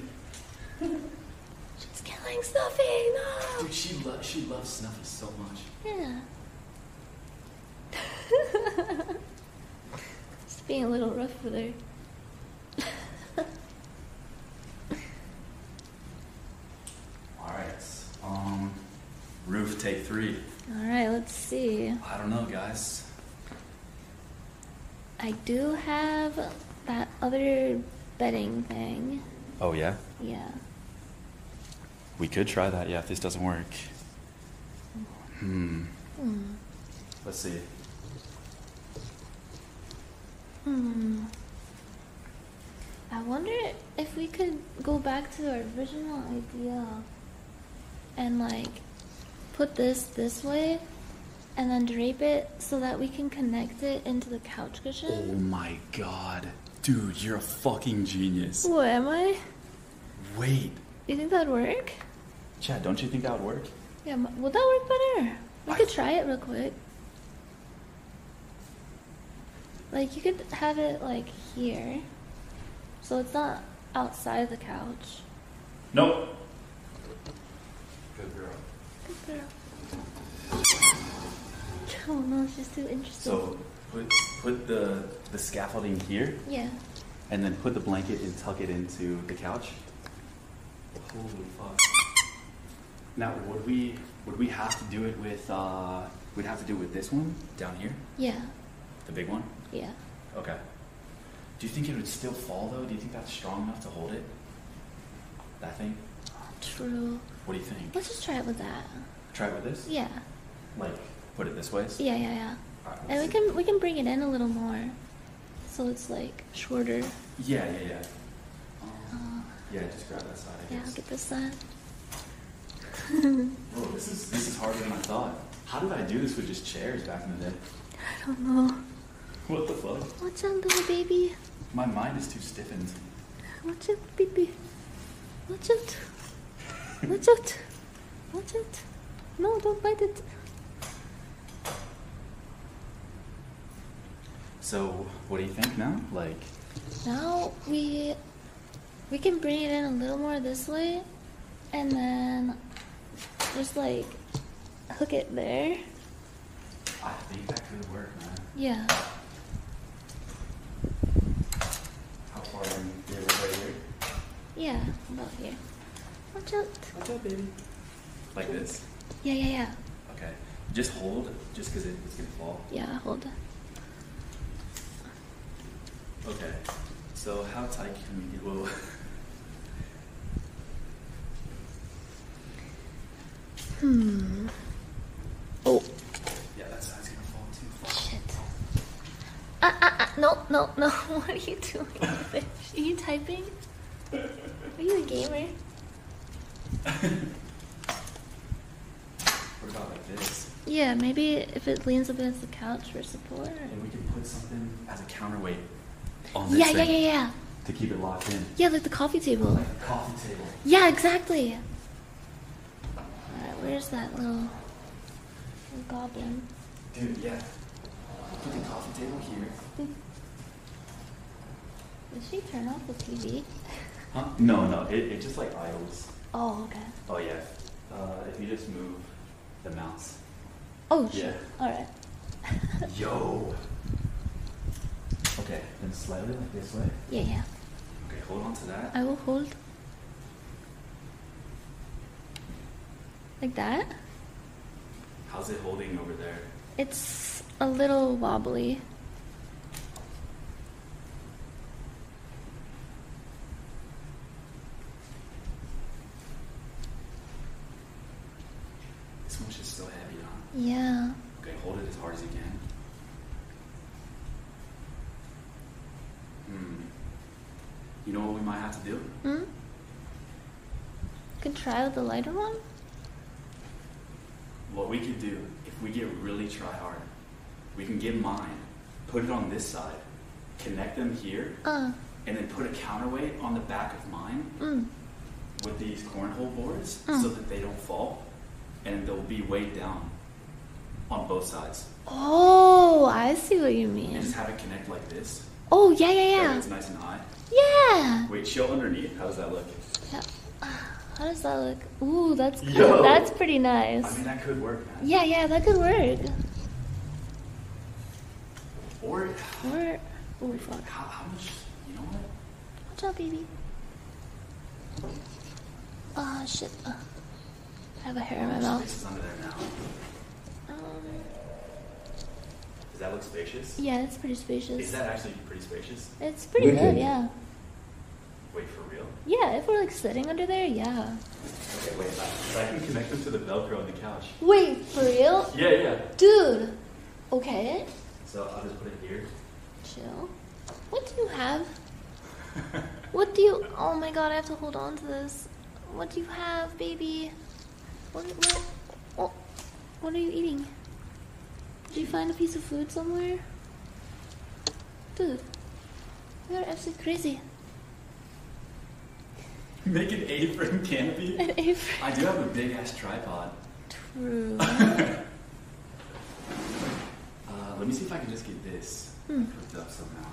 [SPEAKER 2] killing Snuffy. No.
[SPEAKER 1] Dude, she lo- she loves Snuffy so much.
[SPEAKER 2] Yeah. Just being a little rough with her.
[SPEAKER 1] All right. Um, roof take three.
[SPEAKER 2] All right, let's see.
[SPEAKER 1] I don't know, guys.
[SPEAKER 2] I do have that other bedding thing.
[SPEAKER 1] Oh yeah.
[SPEAKER 2] Yeah.
[SPEAKER 1] We could try that. Yeah, if this doesn't work. Hmm.
[SPEAKER 2] Hmm.
[SPEAKER 1] Let's see.
[SPEAKER 2] Hmm. I wonder if we could go back to our original idea and like put this this way and then drape it so that we can connect it into the couch cushion.
[SPEAKER 1] Oh my god, dude, you're a fucking genius.
[SPEAKER 2] What am I?
[SPEAKER 1] Wait,
[SPEAKER 2] You think that'd work?
[SPEAKER 1] Chad, don't you think that would work?
[SPEAKER 2] Yeah, would that work better? We could try it real quick. Like you could have it like here, so it's not outside the couch.
[SPEAKER 1] Nope. Good girl.
[SPEAKER 2] Good girl. Oh no, she's too interested.
[SPEAKER 1] So put put the the scaffolding here,
[SPEAKER 2] yeah.
[SPEAKER 1] and then put the blanket and tuck it into the couch. Holy fuck! Now would we would we have to do it with uh we'd have to do it with this one down here,
[SPEAKER 2] Yeah.
[SPEAKER 1] the big one?
[SPEAKER 2] Yeah.
[SPEAKER 1] Okay. Do you think it would still fall though? Do you think that's strong enough to hold it? That thing?
[SPEAKER 2] True.
[SPEAKER 1] What do you think?
[SPEAKER 2] Let's just try it with that.
[SPEAKER 1] Try it with this?
[SPEAKER 2] Yeah.
[SPEAKER 1] Like put it this way?
[SPEAKER 2] Yeah, yeah, yeah.
[SPEAKER 1] Alright,
[SPEAKER 2] And we
[SPEAKER 1] see.
[SPEAKER 2] can we can bring it in a little more, so it's like shorter.
[SPEAKER 1] Yeah, yeah, yeah. Um, yeah, just grab that side. I
[SPEAKER 2] Yeah, I'll get this side.
[SPEAKER 1] Bro, this is this is harder than I thought. How did I do this with just chairs back in the day?
[SPEAKER 2] I don't know.
[SPEAKER 1] What the fuck?
[SPEAKER 2] Watch out, little baby.
[SPEAKER 1] My mind is too stiffened.
[SPEAKER 2] Watch out, baby. Watch out. Watch out. Watch out. No, don't bite it.
[SPEAKER 1] So, what do you think now? Like,
[SPEAKER 2] Now we we can bring it in a little more this way, and then just like hook it there.
[SPEAKER 1] I think that could work, man.
[SPEAKER 2] Yeah.
[SPEAKER 1] How far in here? Right here?
[SPEAKER 2] Yeah, about here. Watch out.
[SPEAKER 1] Watch out, baby. Like this?
[SPEAKER 2] Yeah, yeah, yeah.
[SPEAKER 1] Okay. Just hold, just because it, it's gonna fall.
[SPEAKER 2] Yeah, hold.
[SPEAKER 1] Okay. So, how tight can we get? Whoa.
[SPEAKER 2] Hmm. Oh,
[SPEAKER 1] yeah, that side's gonna fall too. Far.
[SPEAKER 2] shit. Ah, ah, ah. No, no, no. What are you doing? Are you typing? Are you a gamer?
[SPEAKER 1] What about like this?
[SPEAKER 2] Yeah, maybe if it leans up against the couch for support.
[SPEAKER 1] And we can put something as a counterweight on this
[SPEAKER 2] Yeah, yeah,
[SPEAKER 1] thing
[SPEAKER 2] yeah, yeah.
[SPEAKER 1] to keep it locked in.
[SPEAKER 2] Yeah, like the coffee table.
[SPEAKER 1] Like a coffee table.
[SPEAKER 2] Yeah, exactly. Alright, where's that little, little goblin?
[SPEAKER 1] Dude, yeah. Put the coffee table here.
[SPEAKER 2] Did she turn off the TV?
[SPEAKER 1] Huh? No, no. It, it just like idles.
[SPEAKER 2] Oh, okay.
[SPEAKER 1] Oh yeah. Uh, if you just move the mouse.
[SPEAKER 2] Oh, shit.
[SPEAKER 1] Yeah.
[SPEAKER 2] Alright.
[SPEAKER 1] Yo. Okay, then it like this way.
[SPEAKER 2] Yeah, yeah.
[SPEAKER 1] Okay, hold on to that.
[SPEAKER 2] I will hold. Like that?
[SPEAKER 1] How's it holding over there?
[SPEAKER 2] It's a little wobbly.
[SPEAKER 1] This one's just so heavy, huh?
[SPEAKER 2] Yeah.
[SPEAKER 1] Okay, hold it as hard as you can. Hmm. You know what we might have to do?
[SPEAKER 2] Hmm? Could try with the lighter one?
[SPEAKER 1] What we could do, if we get really try hard, we can get mine, put it on this side, connect them here,
[SPEAKER 2] Uh,
[SPEAKER 1] and then put a counterweight on the back of mine
[SPEAKER 2] mm.
[SPEAKER 1] with these cornhole boards
[SPEAKER 2] Mm.
[SPEAKER 1] so that they don't fall, and they'll be weighed down on both sides.
[SPEAKER 2] Oh, I see what you
[SPEAKER 1] And
[SPEAKER 2] mean.
[SPEAKER 1] just have it connect like this.
[SPEAKER 2] Oh, yeah, yeah,
[SPEAKER 1] So
[SPEAKER 2] yeah.
[SPEAKER 1] it's nice and high.
[SPEAKER 2] Yeah.
[SPEAKER 1] Wait, show underneath. How does that look?
[SPEAKER 2] yeah. How does that look? Ooh, that's cool.
[SPEAKER 1] Yo.
[SPEAKER 2] That's pretty nice.
[SPEAKER 1] I mean, that could work, man.
[SPEAKER 2] Yeah, yeah, that could work.
[SPEAKER 1] Or
[SPEAKER 2] Or, oh fuck.
[SPEAKER 1] how, how much? You know what?
[SPEAKER 2] Watch out, baby. Ah, shit. I have a hair in my mouth.
[SPEAKER 1] space is under there now?
[SPEAKER 2] Um,
[SPEAKER 1] Does that look spacious?
[SPEAKER 2] yeah, it's pretty spacious.
[SPEAKER 1] Is that actually pretty spacious?
[SPEAKER 2] It's pretty
[SPEAKER 3] Wicked.
[SPEAKER 2] good, yeah.
[SPEAKER 1] Wait, for real?
[SPEAKER 2] Yeah, if we're like sitting under there, yeah.
[SPEAKER 1] Okay, wait. I, I can connect them to the Velcro on the couch.
[SPEAKER 2] Wait, for real?
[SPEAKER 1] Yeah, yeah.
[SPEAKER 2] Dude! Okay,
[SPEAKER 1] So I'll just put it here.
[SPEAKER 2] chill. What do you have? What do you. Oh my god, I have to hold on to this. What do you have, baby? What, what, oh, what are you eating? Did you find a piece of food somewhere? Dude, you're absolutely crazy.
[SPEAKER 1] Make an A-frame canopy.
[SPEAKER 2] An apron.
[SPEAKER 1] I do have a big ass tripod.
[SPEAKER 2] True.
[SPEAKER 1] Uh, let me see if I can just get this
[SPEAKER 2] Hmm.
[SPEAKER 1] hooked up somehow.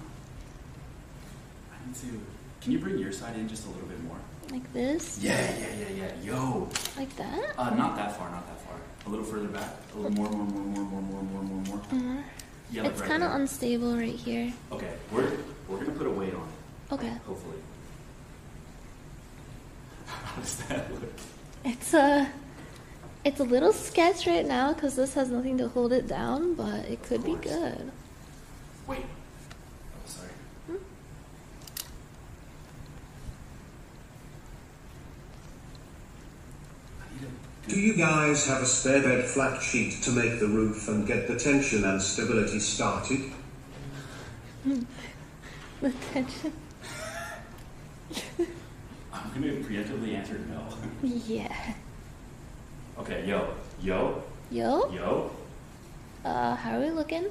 [SPEAKER 1] I need to. Can you bring your side in just a little bit more?
[SPEAKER 2] Like this?
[SPEAKER 1] Yeah, yeah, yeah, yeah. Yo.
[SPEAKER 2] Like that?
[SPEAKER 1] Uh, not that far, not that far. A little further back. A little more, more, more, more, more, more, more, more, more.
[SPEAKER 2] More.
[SPEAKER 1] Yeah, like
[SPEAKER 2] it's
[SPEAKER 1] right
[SPEAKER 2] kind of
[SPEAKER 1] there.
[SPEAKER 2] unstable right here.
[SPEAKER 1] Okay, we're we're gonna put a weight on it.
[SPEAKER 2] Okay.
[SPEAKER 1] Hopefully. How does that look?
[SPEAKER 2] It's a, it's a little sketch right now because this has nothing to hold it down, but it could be good.
[SPEAKER 1] Wait. Oh, sorry. I need a
[SPEAKER 5] Do you guys have a spare bed flat sheet to make the roof and get the tension and stability started?
[SPEAKER 2] The tension.
[SPEAKER 1] I'm gonna preemptively answer no.
[SPEAKER 2] Yeah.
[SPEAKER 1] okay, yo, yo,
[SPEAKER 2] Yo.
[SPEAKER 1] yo.
[SPEAKER 2] Uh, how are we looking?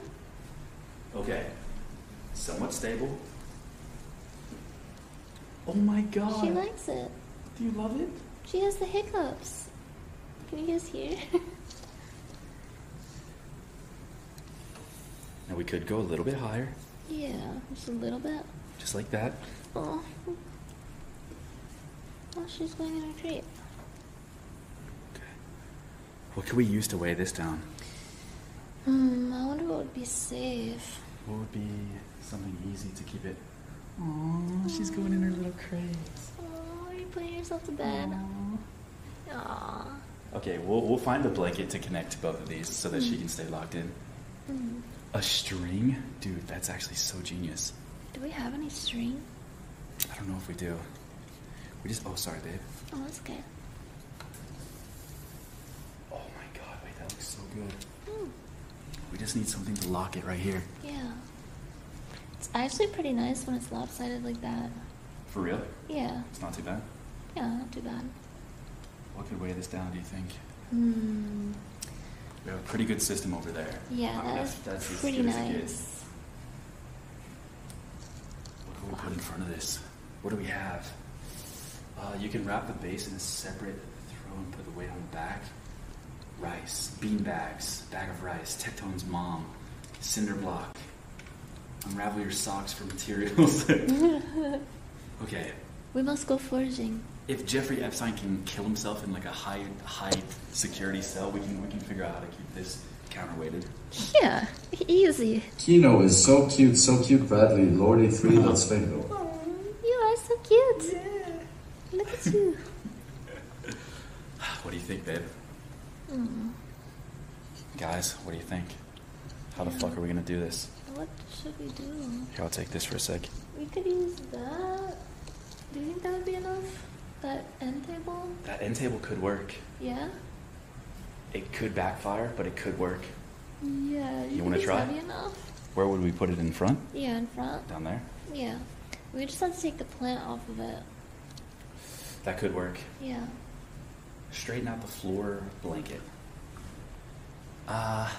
[SPEAKER 1] Okay. Somewhat stable. Oh my god.
[SPEAKER 2] She likes it.
[SPEAKER 1] Do you love it?
[SPEAKER 2] She has the hiccups. Can you guys?
[SPEAKER 1] Now we could go a little bit higher,
[SPEAKER 2] yeah, just a little bit.
[SPEAKER 1] just like that.
[SPEAKER 2] Oh. Oh, she's going in her crate.
[SPEAKER 1] Okay. What could we use to weigh this down?
[SPEAKER 2] Hmm, I wonder what would be safe.
[SPEAKER 1] What would be something easy to keep it? Oh, she's going in her little crate.
[SPEAKER 2] Oh, are you putting yourself to bed? Aww.
[SPEAKER 1] Okay, we'll, we'll find a blanket to connect to both of these so that she can stay locked in.
[SPEAKER 2] Hmm.
[SPEAKER 1] A string? Dude, that's actually so genius.
[SPEAKER 2] Do we have any string?
[SPEAKER 1] I don't know if we do. We just. Oh, sorry, babe.
[SPEAKER 2] Oh, that's okay.
[SPEAKER 1] Oh my god, wait, that looks so good.
[SPEAKER 2] Hmm.
[SPEAKER 1] We just need something to lock it right here.
[SPEAKER 2] Yeah. It's actually pretty nice when it's lopsided like that.
[SPEAKER 1] For real?
[SPEAKER 2] Yeah.
[SPEAKER 1] It's not too bad.
[SPEAKER 2] Yeah, not too bad.
[SPEAKER 1] What could weigh this down, do you think?
[SPEAKER 2] Hmm.
[SPEAKER 1] We have a pretty good system over there.
[SPEAKER 2] Yeah,
[SPEAKER 1] I mean,
[SPEAKER 2] that is
[SPEAKER 1] that's as
[SPEAKER 2] pretty
[SPEAKER 1] good as it gets.
[SPEAKER 2] nice.
[SPEAKER 1] What can we put in front of this? What do we have? Uh, you can wrap the base in a separate throw and put the weight on the back. Rice, bean bags, bag of rice, Tectone's mom, cinder block. Unravel your socks for materials. okay,
[SPEAKER 2] We must go foraging.
[SPEAKER 1] If Jeffrey Epstein can kill himself in like a high high security cell, we can we can figure out how to keep this counterweighted.
[SPEAKER 2] Yeah, easy.
[SPEAKER 3] Kino is so cute, so cute, Bradley. Lordy 3, let's bingo.
[SPEAKER 2] Oh, you are so cute. Look at you.
[SPEAKER 1] What do you think, babe?
[SPEAKER 2] Hmm.
[SPEAKER 1] Guys, what do you think? How the fuck are we gonna do this?
[SPEAKER 2] What should we do?
[SPEAKER 1] Here, I'll take this for a sec.
[SPEAKER 2] We could use that. Do you think that would be enough? That end table?
[SPEAKER 1] That end table could work.
[SPEAKER 2] Yeah?
[SPEAKER 1] It could backfire, but it could work.
[SPEAKER 2] Yeah.
[SPEAKER 1] You
[SPEAKER 2] think
[SPEAKER 1] wanna try?
[SPEAKER 2] heavy enough?
[SPEAKER 1] Where would we put it in front?
[SPEAKER 2] Yeah, in front.
[SPEAKER 1] Down there?
[SPEAKER 2] Yeah. We just have to take the plant off of it.
[SPEAKER 1] That could work.
[SPEAKER 2] Yeah.
[SPEAKER 1] Straighten out the floor blanket. Uh,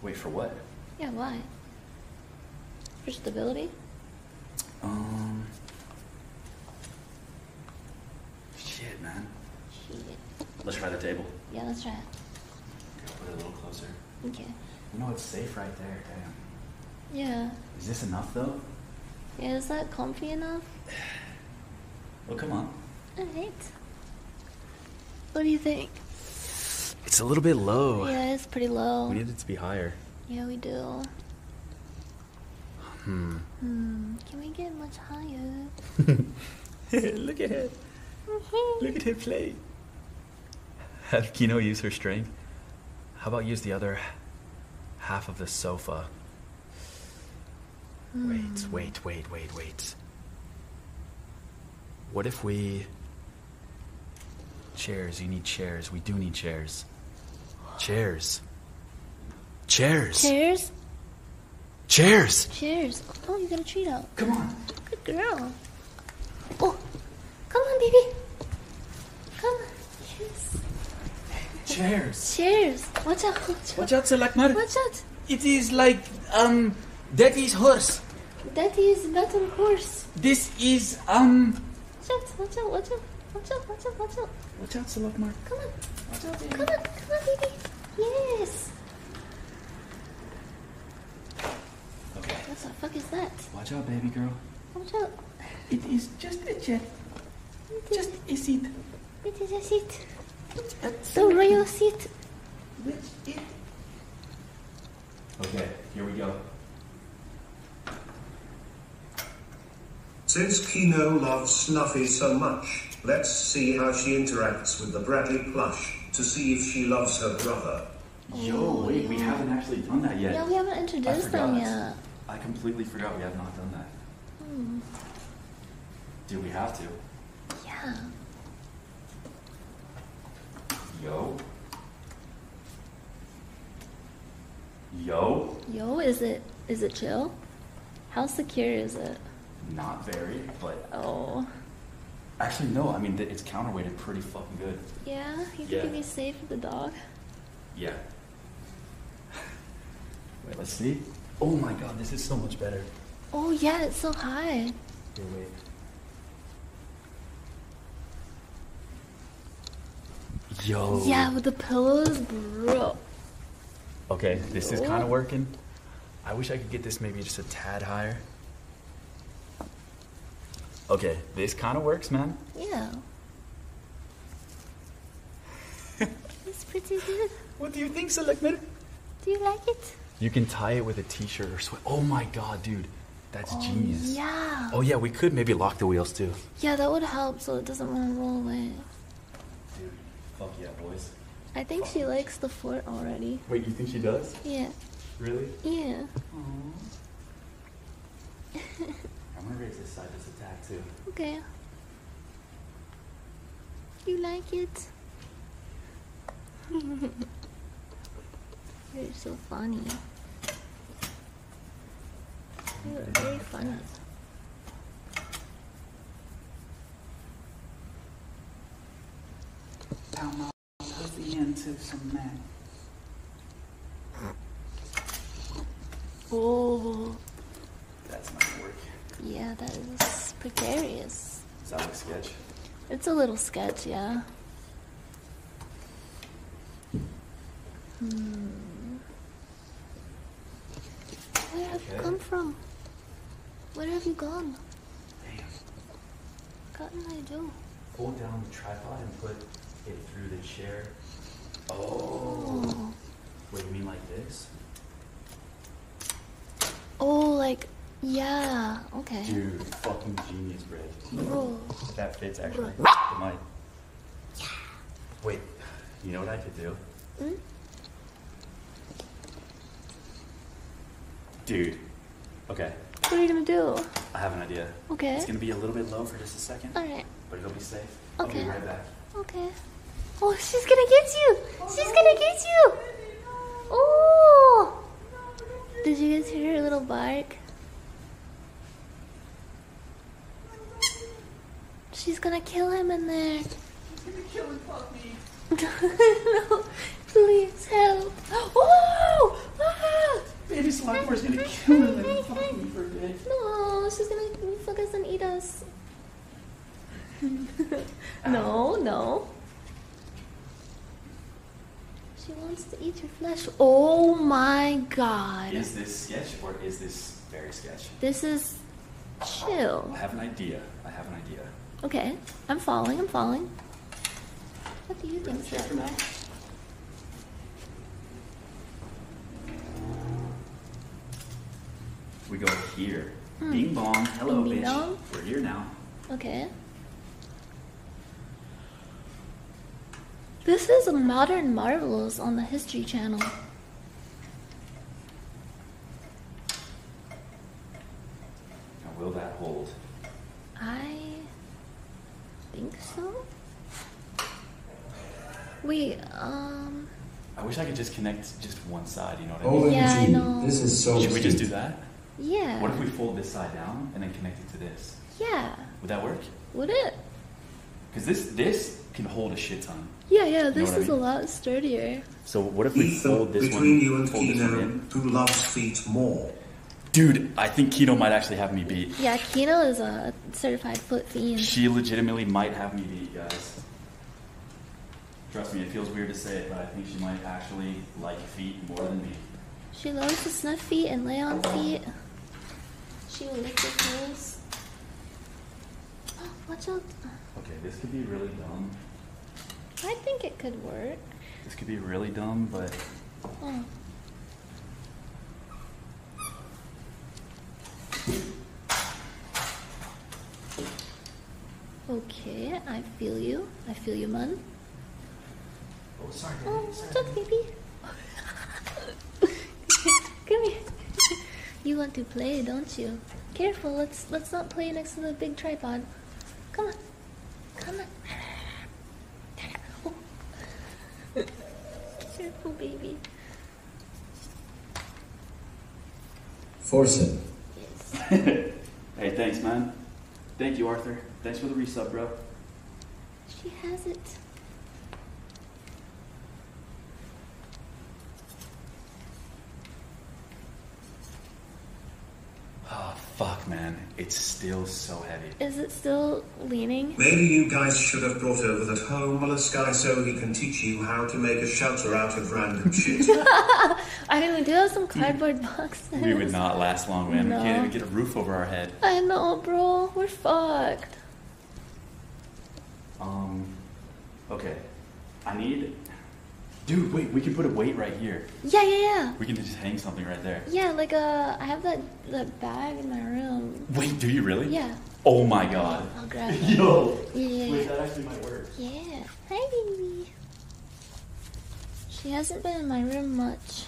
[SPEAKER 1] wait for what?
[SPEAKER 2] Yeah, why? For stability?
[SPEAKER 1] Um, shit, man.
[SPEAKER 2] Shit.
[SPEAKER 1] Let's try the table.
[SPEAKER 2] Yeah, let's try it.
[SPEAKER 1] Okay, Put it a little closer.
[SPEAKER 2] Okay.
[SPEAKER 1] You know, it's safe right there. Damn.
[SPEAKER 2] Yeah.
[SPEAKER 1] Is this enough though?
[SPEAKER 2] Yeah, is that comfy enough?
[SPEAKER 1] Well, come on.
[SPEAKER 2] Alright. What do you think?
[SPEAKER 1] It's a little bit low.
[SPEAKER 2] Yeah, it's pretty low.
[SPEAKER 1] We need it to be higher.
[SPEAKER 2] Yeah, we do.
[SPEAKER 1] Hmm.
[SPEAKER 2] Hmm. Can we get much higher?
[SPEAKER 1] Look at her. Look at her play. Have Kino use her strength? How about use the other half of the sofa? Wait, hmm. wait, wait, wait, wait. What if we. Chairs, you need chairs. We do need chairs. Chairs. Chairs.
[SPEAKER 2] Chairs?
[SPEAKER 1] Chairs.
[SPEAKER 2] Chairs. Oh, you got a treat out.
[SPEAKER 1] Come on.
[SPEAKER 2] Good girl. Oh, come on, baby. Come on.
[SPEAKER 1] Chairs.
[SPEAKER 2] Chairs. Watch out. Watch out.
[SPEAKER 1] Watch out, Salakmar.
[SPEAKER 2] Watch out.
[SPEAKER 1] It is like, um, daddy's horse.
[SPEAKER 2] That is metal horse.
[SPEAKER 1] This is, um.
[SPEAKER 2] Watch out. Watch out. Watch out. Watch out. Watch out. Watch out.
[SPEAKER 1] Watch out, Salakmar.
[SPEAKER 2] Come on. Come on. Come on, baby. Yes.
[SPEAKER 1] Okay.
[SPEAKER 2] What the fuck is that?
[SPEAKER 1] Watch out, baby girl.
[SPEAKER 2] Watch out.
[SPEAKER 1] It is just a jet. Just a seat.
[SPEAKER 2] It is a seat. The royal seat.
[SPEAKER 1] Okay, here we go.
[SPEAKER 5] Since Kino loves Snuffy so much, let's see how she interacts with the Bradley plush to see if she loves her brother.
[SPEAKER 1] Yo, wait, we haven't actually done that yet.
[SPEAKER 2] Yeah, we haven't introduced them yet.
[SPEAKER 1] I completely forgot we have not done that.
[SPEAKER 2] Hmm.
[SPEAKER 1] Do we have to?
[SPEAKER 2] Yeah.
[SPEAKER 1] Yo. Yo.
[SPEAKER 2] Yo, is it is it chill? How secure is it?
[SPEAKER 1] Not very, but
[SPEAKER 2] Oh.
[SPEAKER 1] actually no. I mean, th- it's counterweighted pretty fucking good.
[SPEAKER 2] Yeah, you think
[SPEAKER 1] Yeah.
[SPEAKER 2] it'd be safe with the dog?
[SPEAKER 1] Yeah. Wait, let's see. Oh my god, this is so much better.
[SPEAKER 2] Oh yeah, it's so high.
[SPEAKER 1] Here, wait. Yo.
[SPEAKER 2] Yeah, with the pillows, bro.
[SPEAKER 1] Okay, this is kind of working. I wish I could get this maybe just a tad higher. Okay, this kind of works, man.
[SPEAKER 2] Yeah. it's pretty good.
[SPEAKER 1] What do you think, Selectman?
[SPEAKER 2] Do you like it?
[SPEAKER 1] You can tie it with a t-shirt or sweat. Oh my god, dude. That's
[SPEAKER 2] Oh,
[SPEAKER 1] genius.
[SPEAKER 2] yeah.
[SPEAKER 1] Oh yeah, we could maybe lock the wheels too.
[SPEAKER 2] Yeah, that would help so it doesn't want to roll away.
[SPEAKER 1] Fuck yeah, boys.
[SPEAKER 2] I think she likes the fort already.
[SPEAKER 1] Wait, you think she does?
[SPEAKER 2] Yeah.
[SPEAKER 1] Really?
[SPEAKER 2] Yeah.
[SPEAKER 1] I'm gonna raise this side just a tack too.
[SPEAKER 2] Okay. You like it? You're so funny. You're very funny.
[SPEAKER 1] Pound my pussy into some man.
[SPEAKER 2] Oh,
[SPEAKER 1] That's not gonna work.
[SPEAKER 2] yeah, that is precarious.
[SPEAKER 1] Does that look sketch?
[SPEAKER 2] It's a little sketch, yeah. Hmm. Where have you come from? Where have you gone?
[SPEAKER 1] Damn.
[SPEAKER 2] Got an idea.
[SPEAKER 1] Pull down the tripod and put it through the chair. Oh.
[SPEAKER 2] What
[SPEAKER 1] do you mean like this?
[SPEAKER 2] Oh, like, yeah, okay.
[SPEAKER 1] Dude, fucking genius, Brad.
[SPEAKER 2] Bro.
[SPEAKER 1] That fits actually.
[SPEAKER 2] Bro.
[SPEAKER 1] It might. Wait, you know what I could do?
[SPEAKER 2] Hmm?
[SPEAKER 1] Dude. Okay,
[SPEAKER 2] What are you gonna do?
[SPEAKER 1] I have an idea.
[SPEAKER 2] Okay.
[SPEAKER 1] It's gonna be a little bit low for just a second,
[SPEAKER 2] Alright,
[SPEAKER 1] but it'll be safe. I'll be
[SPEAKER 2] Okay.
[SPEAKER 1] right back.
[SPEAKER 2] okay. Oh, she's gonna get you! She's gonna get you! Oh! Did you guys hear her little bark? She's gonna kill him in there. She's gonna kill and fuck me. No, please help. Oh! Ah!
[SPEAKER 1] Baby Slugmore's gonna kill him and fuck me for a bit.
[SPEAKER 2] No, she's gonna fuck us and eat us. no, no. She wants to eat your flesh. Oh my god.
[SPEAKER 1] Is this sketch or is this very sketch?
[SPEAKER 2] This is chill.
[SPEAKER 1] I have an idea. I have an idea.
[SPEAKER 2] Okay, I'm following, I'm following. What do you think, Sarah?
[SPEAKER 1] We go here.
[SPEAKER 2] Hmm.
[SPEAKER 1] Bing bong. Hello,
[SPEAKER 2] Bing
[SPEAKER 1] bitch.
[SPEAKER 2] dong?
[SPEAKER 1] We're here now.
[SPEAKER 2] Okay. This is Modern Marvels on the History Channel.
[SPEAKER 1] Now, will that hold?
[SPEAKER 2] I think so. Wait, um,
[SPEAKER 1] I wish I could just connect just one side. You know what I
[SPEAKER 3] Oh,
[SPEAKER 1] mean?
[SPEAKER 2] Yeah, I know.
[SPEAKER 3] This is so
[SPEAKER 1] Should we just do that?
[SPEAKER 2] yeah.
[SPEAKER 1] What if we fold this side down and then connect it to this?
[SPEAKER 2] Yeah.
[SPEAKER 1] Would that work?
[SPEAKER 2] Would it?
[SPEAKER 1] Because this this can hold a shit ton.
[SPEAKER 2] Yeah, yeah, this
[SPEAKER 1] what I
[SPEAKER 2] is
[SPEAKER 1] mean?
[SPEAKER 2] a lot sturdier.
[SPEAKER 1] So what if we
[SPEAKER 5] Ethan,
[SPEAKER 1] fold this
[SPEAKER 5] between
[SPEAKER 1] one?
[SPEAKER 5] you and
[SPEAKER 1] fold this one
[SPEAKER 5] Kino, who loves feet more?
[SPEAKER 1] Dude, I think Kino might actually have me beat.
[SPEAKER 2] Yeah, Kino is a certified foot fiend.
[SPEAKER 1] She legitimately might have me beat, guys. Trust me, it feels weird to say it, but I think she might actually like feet more than me.
[SPEAKER 2] She loves to snuff feet and lay on feet. She will lick your toes. Watch out.
[SPEAKER 1] Okay, this could be really dumb.
[SPEAKER 2] I think it could work.
[SPEAKER 1] This could be really dumb, but
[SPEAKER 2] Oh. Okay, I feel you. I feel you, man.
[SPEAKER 1] oh sorry.
[SPEAKER 2] Oh, what's up, baby? Come here. You want to play, don't you? Careful, let's let's not play next to the big tripod. Come on. Come on. Careful, baby.
[SPEAKER 5] Force it.
[SPEAKER 1] hey, thanks, man. Thank you, Arthur. Thanks for the resub, bro.
[SPEAKER 2] She has it.
[SPEAKER 1] Oh, fuck, man. It's still so heavy.
[SPEAKER 2] Is it still leaning?
[SPEAKER 5] Maybe you guys should have brought over that homeless guy so he can teach you how to make a shelter out of random shit.
[SPEAKER 2] I mean, we do have some cardboard boxes.
[SPEAKER 1] We would not last long, man.
[SPEAKER 2] No.
[SPEAKER 1] We can't even get a roof over our head.
[SPEAKER 2] I know, bro. We're fucked.
[SPEAKER 1] Um, okay. I need. Dude, wait, we can put a weight right here.
[SPEAKER 2] Yeah, yeah, yeah.
[SPEAKER 1] We can just hang something right there.
[SPEAKER 2] Yeah, like uh, I have that that bag in my room.
[SPEAKER 1] Wait, do you really?
[SPEAKER 2] Yeah.
[SPEAKER 1] Oh my god.
[SPEAKER 2] I'll grab it.
[SPEAKER 1] Yo!
[SPEAKER 2] Yeah, yeah,
[SPEAKER 1] Wait, that actually might work.
[SPEAKER 2] Yeah. Hi, baby. She hasn't been in my room much.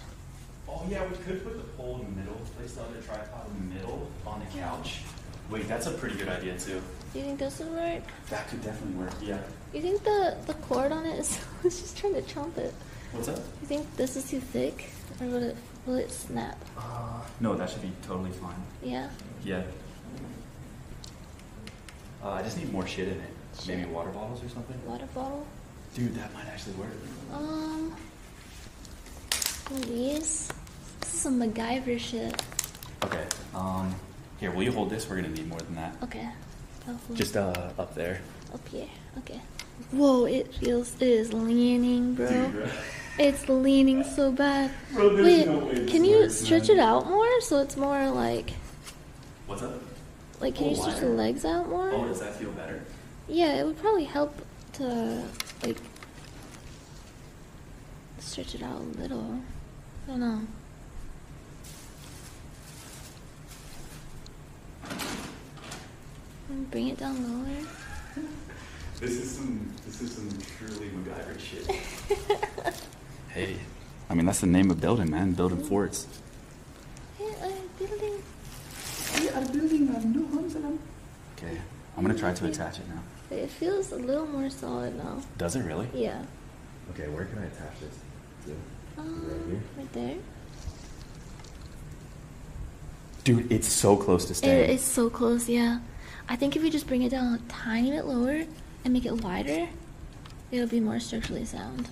[SPEAKER 1] Oh yeah, we could put the pole in the middle, place the other tripod in the middle on the couch. Wait, that's a pretty good idea too.
[SPEAKER 2] Do you think this would work?
[SPEAKER 1] That could definitely work, yeah.
[SPEAKER 2] You think the the cord on it is? it's just trying to chomp it.
[SPEAKER 1] What's up?
[SPEAKER 2] You think this is too thick, or will it will it snap?
[SPEAKER 1] Uh, no, that should be totally fine.
[SPEAKER 2] Yeah.
[SPEAKER 1] Yeah. Uh, I just need more shit in it. Maybe water bottles or something?
[SPEAKER 2] Water bottle.
[SPEAKER 1] Dude, that might actually work.
[SPEAKER 2] Um. These. This is some MacGyver shit.
[SPEAKER 1] Okay, um, here, will you hold this? We're gonna need more than that.
[SPEAKER 2] Okay. Hopefully.
[SPEAKER 1] Just, uh, up there.
[SPEAKER 2] up here. Okay. Whoa! It feels. It is leaning, bro.
[SPEAKER 1] Dude?
[SPEAKER 2] It's leaning so bad.
[SPEAKER 1] Bro,
[SPEAKER 2] Wait,
[SPEAKER 1] no
[SPEAKER 2] can you
[SPEAKER 1] works,
[SPEAKER 2] stretch
[SPEAKER 1] man.
[SPEAKER 2] it out more so it's more like
[SPEAKER 1] What's up?
[SPEAKER 2] like can
[SPEAKER 1] Oh,
[SPEAKER 2] you stretch the legs out more?
[SPEAKER 1] Oh, does that feel better?
[SPEAKER 2] Yeah, it would probably help to like stretch it out a little. I don't know. And Bring it down lower.
[SPEAKER 1] This is some, this is some truly MacGyver shit. hey, I mean, that's the name of building, man. Building forts.
[SPEAKER 2] Hey, I'm building.
[SPEAKER 1] Okay, I'm gonna try to attach it now.
[SPEAKER 2] It feels a little more solid now.
[SPEAKER 1] Does it really?
[SPEAKER 2] Yeah.
[SPEAKER 1] Okay, where can I attach this?
[SPEAKER 2] Um, right there.
[SPEAKER 1] Dude, it's so close to staying.
[SPEAKER 2] It is so close, yeah. I think if we just bring it down a tiny bit lower and make it wider, it'll be more structurally sound.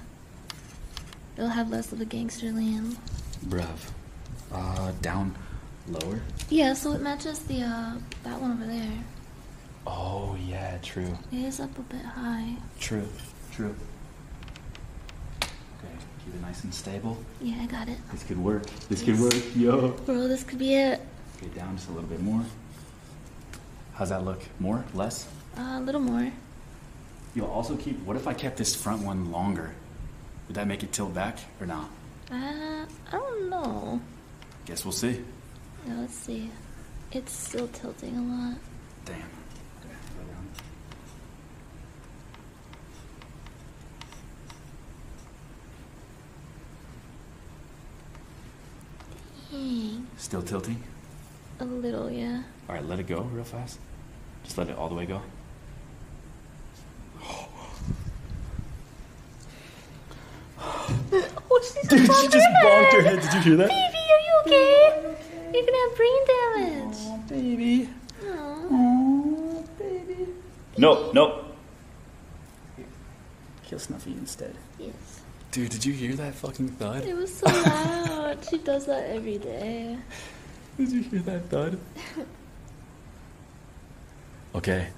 [SPEAKER 2] It'll have less of a gangster lean.
[SPEAKER 1] Bruv. Uh, down lower?
[SPEAKER 2] Yeah, so it matches the uh that one over there.
[SPEAKER 1] Oh, yeah, true.
[SPEAKER 2] It is up a bit high.
[SPEAKER 1] True. True. Okay, keep it nice and stable.
[SPEAKER 2] Yeah, I got it.
[SPEAKER 1] This could work. This
[SPEAKER 2] Yes.
[SPEAKER 1] could work. Yo.
[SPEAKER 2] Bro, this could be it.
[SPEAKER 1] Okay, down just a little bit more. How's that look? More? Less?
[SPEAKER 2] Uh, a little more.
[SPEAKER 1] You'll also keep. What if I kept this front one longer? Would that make it tilt back or not?
[SPEAKER 2] Uh, I don't know.
[SPEAKER 1] Guess we'll see.
[SPEAKER 2] Yeah, let's see. It's still tilting a lot.
[SPEAKER 1] Damn. Okay, go down.
[SPEAKER 2] Dang.
[SPEAKER 1] Still tilting?
[SPEAKER 2] A little, yeah.
[SPEAKER 1] All right, let it go real fast. Just let it all the way go.
[SPEAKER 2] Oh, she
[SPEAKER 1] Dude, she just bonked her head. Did you hear that?
[SPEAKER 2] Baby, are you okay? You're gonna have brain damage.
[SPEAKER 1] baby.
[SPEAKER 2] Aw.
[SPEAKER 1] Oh, baby. No, no. Kill Snuffy instead.
[SPEAKER 2] Yes.
[SPEAKER 1] Dude, did you hear that fucking thud?
[SPEAKER 2] It was so loud. she does that every day.
[SPEAKER 1] Did you hear that thud? okay.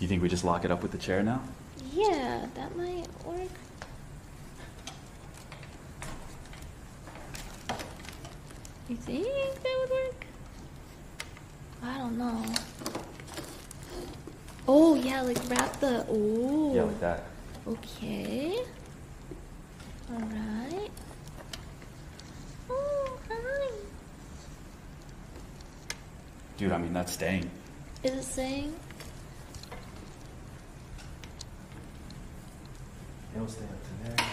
[SPEAKER 1] You think we just lock it up with the chair now?
[SPEAKER 2] Yeah, that might work. You think that would work? I don't know. Oh yeah, like wrap the. Oh.
[SPEAKER 1] Yeah, like that.
[SPEAKER 2] Okay. Alright. Oh, hi.
[SPEAKER 1] Dude, I mean, that's staying.
[SPEAKER 2] Is it staying?
[SPEAKER 1] It'll stay up to there.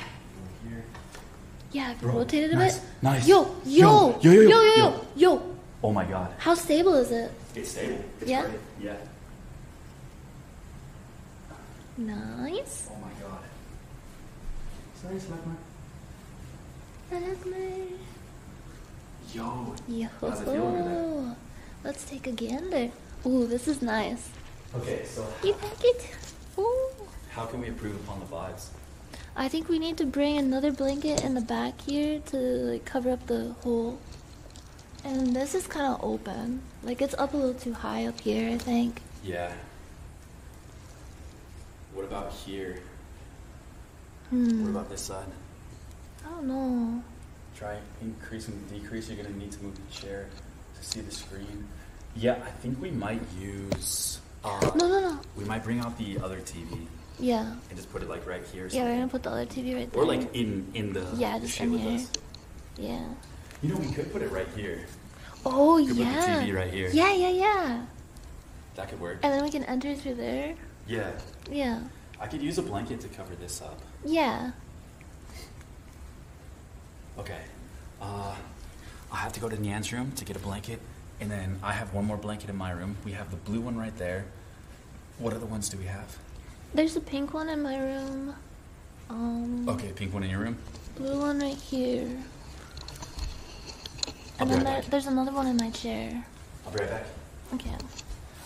[SPEAKER 2] Yeah, I've
[SPEAKER 1] Bro,
[SPEAKER 2] rotated a
[SPEAKER 1] nice,
[SPEAKER 2] bit.
[SPEAKER 1] nice.
[SPEAKER 2] Yo, yo,
[SPEAKER 1] Yo, yo, yo,
[SPEAKER 2] yo, yo,
[SPEAKER 1] yo.
[SPEAKER 2] yo.
[SPEAKER 1] Oh my god.
[SPEAKER 2] How stable is it?
[SPEAKER 1] It's stable. It's
[SPEAKER 2] Yeah?
[SPEAKER 1] great. Yeah.
[SPEAKER 2] Nice.
[SPEAKER 1] Oh my god. Sorry, Slugma.
[SPEAKER 2] Magma.
[SPEAKER 1] Yo.
[SPEAKER 2] Yo.
[SPEAKER 1] How's it feel over there?
[SPEAKER 2] Let's take a gander. Ooh, this is nice.
[SPEAKER 1] Okay, so
[SPEAKER 2] You like it? Ooh.
[SPEAKER 1] how can we improve upon the vibes?
[SPEAKER 2] I think we need to bring another blanket in the back here to like cover up the hole. And this is kind of open. Like it's up a little too high up here, I think.
[SPEAKER 1] Yeah. What about here?
[SPEAKER 2] Hmm.
[SPEAKER 1] What about this side?
[SPEAKER 2] I don't know.
[SPEAKER 1] Try increasing, decrease. You're gonna need to move the chair to see the screen. Yeah, I think we might use. Uh,
[SPEAKER 2] No, no, no.
[SPEAKER 1] We might bring out the other TV
[SPEAKER 2] Yeah.
[SPEAKER 1] and just put it like right here.
[SPEAKER 2] Yeah, we're gonna put the other TV right there.
[SPEAKER 1] Or like in in the
[SPEAKER 2] Yeah,
[SPEAKER 1] the
[SPEAKER 2] just in here.
[SPEAKER 1] us.
[SPEAKER 2] Yeah.
[SPEAKER 1] You know, we could put it right here.
[SPEAKER 2] Oh
[SPEAKER 1] We could
[SPEAKER 2] yeah.
[SPEAKER 1] put the TV right here.
[SPEAKER 2] Yeah, yeah, yeah.
[SPEAKER 1] That could work.
[SPEAKER 2] And then we can enter through there.
[SPEAKER 1] Yeah,
[SPEAKER 2] Yeah.
[SPEAKER 1] I could use a blanket to cover this up.
[SPEAKER 2] Yeah.
[SPEAKER 1] Okay. Uh, I have to go to Nyan's room to get a blanket, and then I have one more blanket in my room. We have the blue one right there. What other ones do we have?
[SPEAKER 2] There's a pink one in my room. Um.
[SPEAKER 1] Okay, pink one in your room.
[SPEAKER 2] Blue one right here.
[SPEAKER 1] I'll
[SPEAKER 2] And then
[SPEAKER 1] right
[SPEAKER 2] there, there's another one in my chair.
[SPEAKER 1] I'll be right back.
[SPEAKER 2] Okay.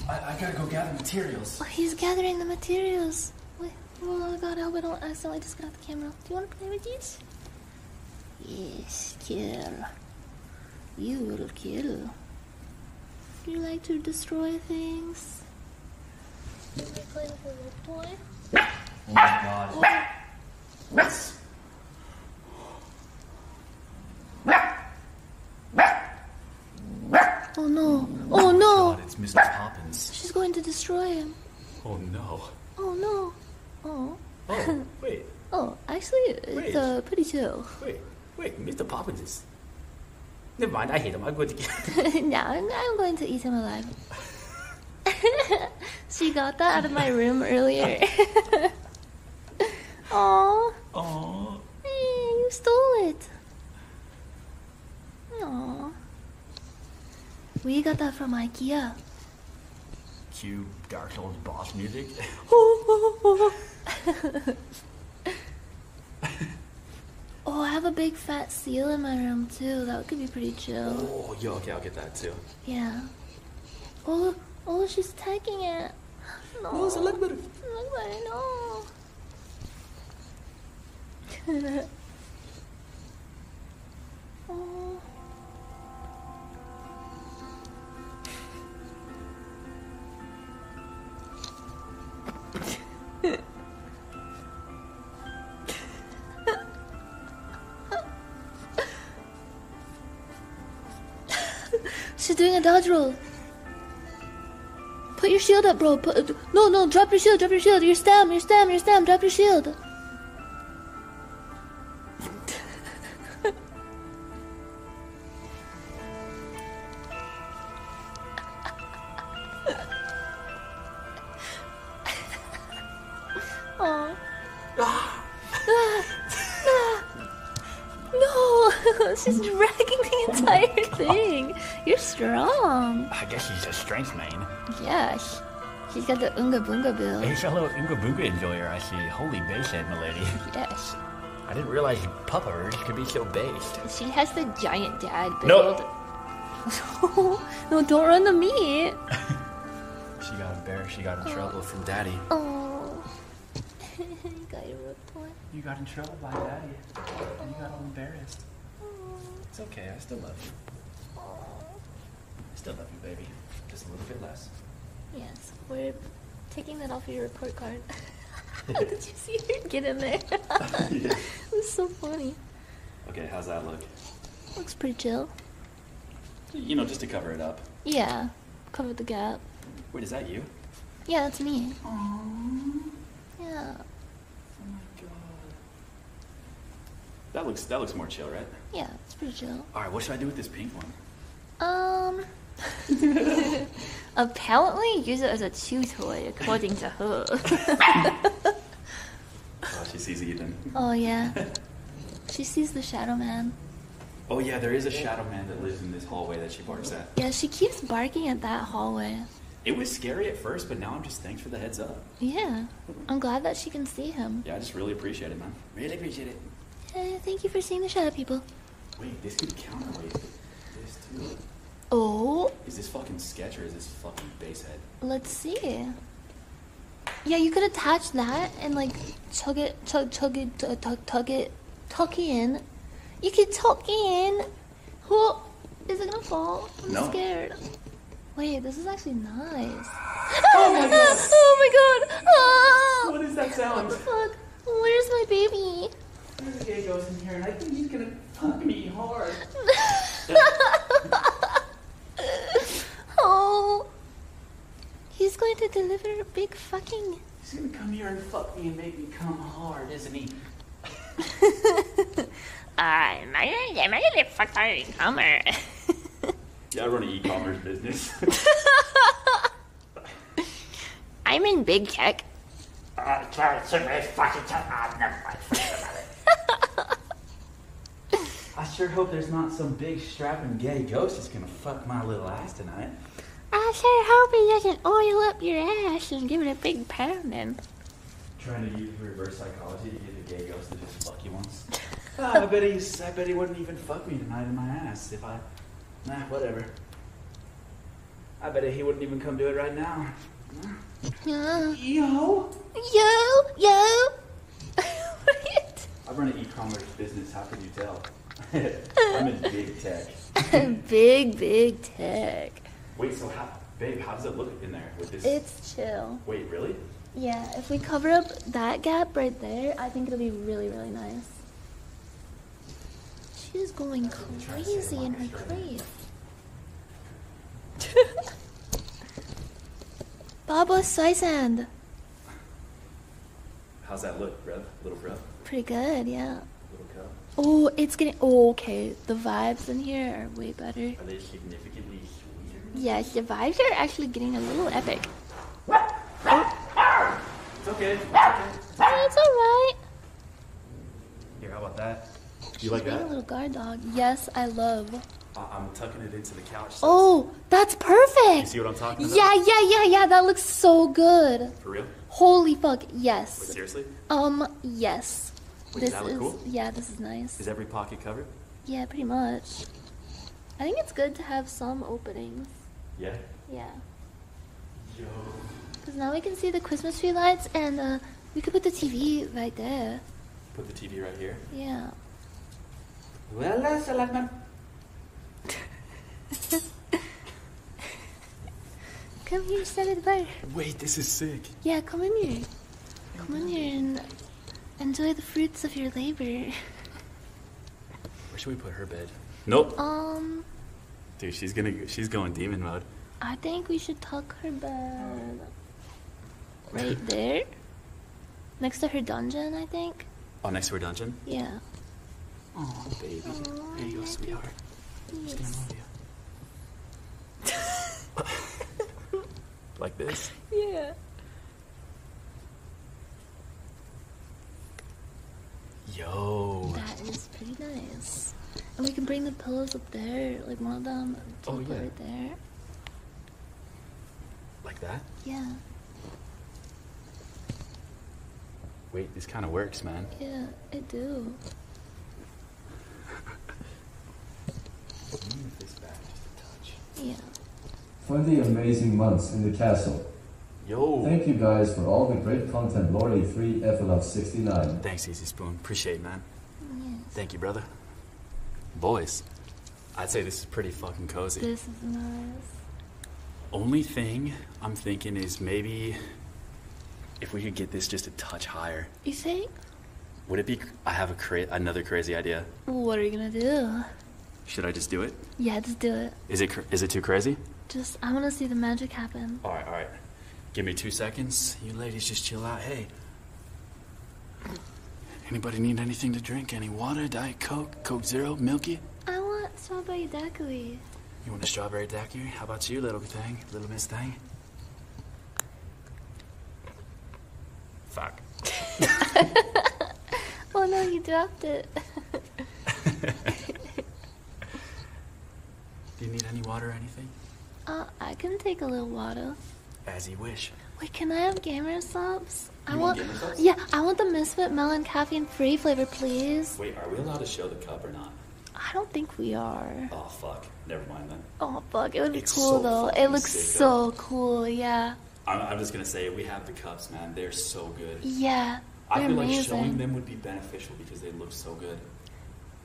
[SPEAKER 1] I, I gotta go gather materials.
[SPEAKER 2] Oh, he's gathering the materials. Wait, oh god, I hope I don't accidentally just got out the camera. Do you want to play with these? Yes, kill. You will kill. You like to destroy things? You like play with a toy?
[SPEAKER 1] Oh my god. What's
[SPEAKER 2] Oh no! Oh no!
[SPEAKER 1] God, it's Mr. Poppins.
[SPEAKER 2] She's going to destroy him.
[SPEAKER 1] Oh no.
[SPEAKER 2] Oh no! Oh.
[SPEAKER 1] Oh, wait,
[SPEAKER 2] Oh, actually, it's uh, pretty chill.
[SPEAKER 1] wait, wait, Mr. Poppins is. Never mind, I hate him. I'm going to get.
[SPEAKER 2] no, I'm I'm going to eat him alive. she got that out of my room earlier. Aw,
[SPEAKER 1] Oh.
[SPEAKER 2] eh, you stole it. Aw. We got that from IKEA.
[SPEAKER 1] Cue Dark Souls boss music.
[SPEAKER 2] Oh, I have a big fat seal in my room too. That could be pretty chill.
[SPEAKER 1] Oh, yo, okay, I'll get that too.
[SPEAKER 2] Yeah. Oh, oh, she's taking it. No.
[SPEAKER 1] Oh, at it.
[SPEAKER 2] Look at it, no. oh. She's doing a dodge roll. Put your shield up, bro. Put, no, no, drop your shield, drop your shield. Your stam, your stam, your stam. Drop your shield. Aw. Ah. No, she's dragging the entire thing. You're strong.
[SPEAKER 1] I guess he's a strength main.
[SPEAKER 2] Yes. She's got the Unga Bunga build.
[SPEAKER 1] He's a little Oonga Boonga enjoyer, I see. Holy basehead, milady.
[SPEAKER 2] Yes.
[SPEAKER 1] I didn't realize puppers could be so based.
[SPEAKER 2] She has the giant dad build. no, no don't run to me.
[SPEAKER 1] She got embarrassed. She got in oh. trouble from daddy.
[SPEAKER 2] Oh. got your report.
[SPEAKER 1] You got in trouble by daddy. You got all embarrassed. It's okay. I still love you. I still love you, baby. Just a little bit less.
[SPEAKER 2] Yes, we're taking that off your report card. Did you see her get in there? it was so funny.
[SPEAKER 1] Okay, how's that look?
[SPEAKER 2] Looks pretty chill.
[SPEAKER 1] You know, just to cover it up.
[SPEAKER 2] Yeah, cover the gap.
[SPEAKER 1] Wait, is that you?
[SPEAKER 2] Yeah, that's me. Aww. Yeah. Oh my god.
[SPEAKER 1] That looks that looks more chill, right?
[SPEAKER 2] Yeah, it's pretty chill.
[SPEAKER 1] All right, what should I do with this pink one?
[SPEAKER 2] Um. Apparently, use it as a chew toy, according to her.
[SPEAKER 1] Oh, she sees Ethan.
[SPEAKER 2] oh yeah. She sees the shadow man.
[SPEAKER 1] Oh yeah, there is a shadow man that lives in this hallway that she barks at.
[SPEAKER 2] Yeah, she keeps barking at that hallway.
[SPEAKER 1] It was scary at first, but now I'm just thanks for the heads up.
[SPEAKER 2] Yeah, I'm glad that she can see him.
[SPEAKER 1] Yeah, I just really appreciate it, man. Really appreciate it.
[SPEAKER 2] Eh, thank you for seeing the shadow people.
[SPEAKER 1] Wait, this could counterweight this too.
[SPEAKER 2] Oh,
[SPEAKER 1] Is this fucking sketch or is this fucking base head?
[SPEAKER 2] let's see. Yeah, you could attach that and like chug it, chug, chug it, tug, tug, tug it, tuck in. You could tuck in. Who is it gonna fall? I'm
[SPEAKER 1] No.
[SPEAKER 2] scared. Wait, this is actually nice. Oh my god! oh my god! Ah!
[SPEAKER 1] What is that sound?
[SPEAKER 2] Fuck! Where's my baby?
[SPEAKER 1] There's a gay ghost in here, and I think he's gonna fuck me hard.
[SPEAKER 2] Oh, he's going to deliver a big fucking.
[SPEAKER 1] He's gonna come here and fuck me and make me come hard, isn't he?
[SPEAKER 9] I'm I'm a fucking comer.
[SPEAKER 1] Yeah, I run an e-commerce business.
[SPEAKER 9] I'm in big tech.
[SPEAKER 8] Uh, sorry, sorry, fucking tell ah, never mind. Forget about it.
[SPEAKER 1] I sure hope there's not some big strapping gay ghost that's gonna fuck my little ass tonight.
[SPEAKER 9] I sure hope he doesn't oil up your ass and give it a big pounding.
[SPEAKER 1] Trying to use reverse psychology to get the gay ghost to just fuck you once. Ah, I bet he's. I bet he wouldn't even fuck me tonight in my ass if I. Nah, whatever. I bet he wouldn't even come do it right now. Yo.
[SPEAKER 2] Yo, yo. what
[SPEAKER 1] I run an e-commerce business. How could you tell? I'm in big tech.
[SPEAKER 2] big, big tech.
[SPEAKER 1] Wait, so how, babe? How does it look in there with this?
[SPEAKER 2] It's chill.
[SPEAKER 1] Wait, really?
[SPEAKER 2] Yeah, if we cover up that gap right there, I think it'll be really, really nice. She's going crazy in her grave. Baba Streisand.
[SPEAKER 1] How's that look, bruv? Little bruv?
[SPEAKER 2] Pretty good, yeah.
[SPEAKER 1] Little cup?
[SPEAKER 2] Oh, it's getting. Oh, okay. The vibes in here are way better.
[SPEAKER 1] Are they significantly sweeter?
[SPEAKER 2] Yes, the vibes are actually getting a little epic.
[SPEAKER 1] It's okay. It's okay.
[SPEAKER 2] It's alright.
[SPEAKER 1] Here, how about that? You like
[SPEAKER 2] Being a little guard dog. Yes, I love.
[SPEAKER 1] I- I'm tucking it into the couch. so-
[SPEAKER 2] Oh, that's perfect.
[SPEAKER 1] You see what I'm talking about?
[SPEAKER 2] Yeah, yeah, yeah, yeah. That looks so good.
[SPEAKER 1] For real?
[SPEAKER 2] Holy fuck,
[SPEAKER 1] Wait,
[SPEAKER 2] yes.
[SPEAKER 1] seriously?
[SPEAKER 2] Um, yes.
[SPEAKER 1] Wait,
[SPEAKER 2] this
[SPEAKER 1] does that look
[SPEAKER 2] is
[SPEAKER 1] cool?
[SPEAKER 2] yeah, this is nice.
[SPEAKER 1] Is every pocket covered?
[SPEAKER 2] Yeah, pretty much. I think it's good to have some openings.
[SPEAKER 1] Yeah.
[SPEAKER 2] Yeah,
[SPEAKER 1] Yo.
[SPEAKER 2] because now we can see the Christmas tree lights, and uh, we could put the TV right there.
[SPEAKER 1] Put the TV right here.
[SPEAKER 2] Yeah.
[SPEAKER 1] Well, that's a lot.
[SPEAKER 2] Come here, set it bar.
[SPEAKER 1] Wait, this is sick.
[SPEAKER 2] Yeah, come in here. Come in here and enjoy the fruits of your labor.
[SPEAKER 1] Where should we put her bed? Nope.
[SPEAKER 2] Um,
[SPEAKER 1] Dude, she's gonna. She's going demon mode.
[SPEAKER 2] I think we should tuck her bed right there, next to her dungeon. I think.
[SPEAKER 1] Oh, next to her dungeon.
[SPEAKER 2] Yeah.
[SPEAKER 1] Oh, baby.
[SPEAKER 2] Aw,
[SPEAKER 1] Here you go,
[SPEAKER 2] yeah,
[SPEAKER 1] sweetheart. Just gonna
[SPEAKER 2] Yes.
[SPEAKER 1] move you. like this.
[SPEAKER 2] Yeah.
[SPEAKER 1] Yo.
[SPEAKER 2] That is pretty nice. And we can bring the pillows up there, like one of them.
[SPEAKER 1] Oh,
[SPEAKER 2] it
[SPEAKER 1] yeah.
[SPEAKER 2] Right there.
[SPEAKER 1] Like that.
[SPEAKER 2] Yeah.
[SPEAKER 1] Wait, this kind of works, man.
[SPEAKER 2] Yeah, it do.
[SPEAKER 1] Move this back just a touch.
[SPEAKER 2] Yeah.
[SPEAKER 3] 20 amazing months in the castle.
[SPEAKER 1] Yo.
[SPEAKER 3] Thank you guys for all the great content, Lordy 3 FLF 69.
[SPEAKER 1] Thanks, Easy Spoon. Appreciate it, man.
[SPEAKER 2] Yes.
[SPEAKER 1] Thank you, brother. Boys, I'd say this is pretty fucking cozy.
[SPEAKER 2] This is nice.
[SPEAKER 1] Only thing I'm thinking is maybe if we could get this just a touch higher.
[SPEAKER 2] You think?
[SPEAKER 1] Would it be? I have a cra- another crazy idea.
[SPEAKER 2] What are you gonna do?
[SPEAKER 1] Should I just do it?
[SPEAKER 2] Yeah, just do it.
[SPEAKER 1] Is it cr- is it too crazy?
[SPEAKER 2] Just, I wanna see the magic happen.
[SPEAKER 1] All right, all right. Give me two seconds. You ladies just chill out. Hey. Anybody need anything to drink? Any water, Diet Coke, Coke Zero, Milky?
[SPEAKER 2] I want strawberry daiquiri.
[SPEAKER 1] You want a strawberry daiquiri? How about you, little thing? Little miss thing? Fuck.
[SPEAKER 2] Oh no, you dropped it.
[SPEAKER 1] Do you need any water or anything?
[SPEAKER 2] uh, I can take a little water.
[SPEAKER 1] As you wish.
[SPEAKER 2] Wait, can I have Gamer Supps? I
[SPEAKER 1] You
[SPEAKER 2] want,
[SPEAKER 1] want Subs?
[SPEAKER 2] yeah, I want the Misfit Melon Caffeine Free flavor, please.
[SPEAKER 1] Wait, are we allowed to show the cup or not?
[SPEAKER 2] I don't think we are.
[SPEAKER 1] Oh, fuck. Never mind then.
[SPEAKER 2] Oh fuck, it would be
[SPEAKER 1] It's
[SPEAKER 2] cool
[SPEAKER 1] so
[SPEAKER 2] though. It looks so cool, yeah.
[SPEAKER 1] I'm, I'm just gonna say, we have the cups, man. They're so good.
[SPEAKER 2] Yeah,
[SPEAKER 1] I feel like showing them would be beneficial because they look so good.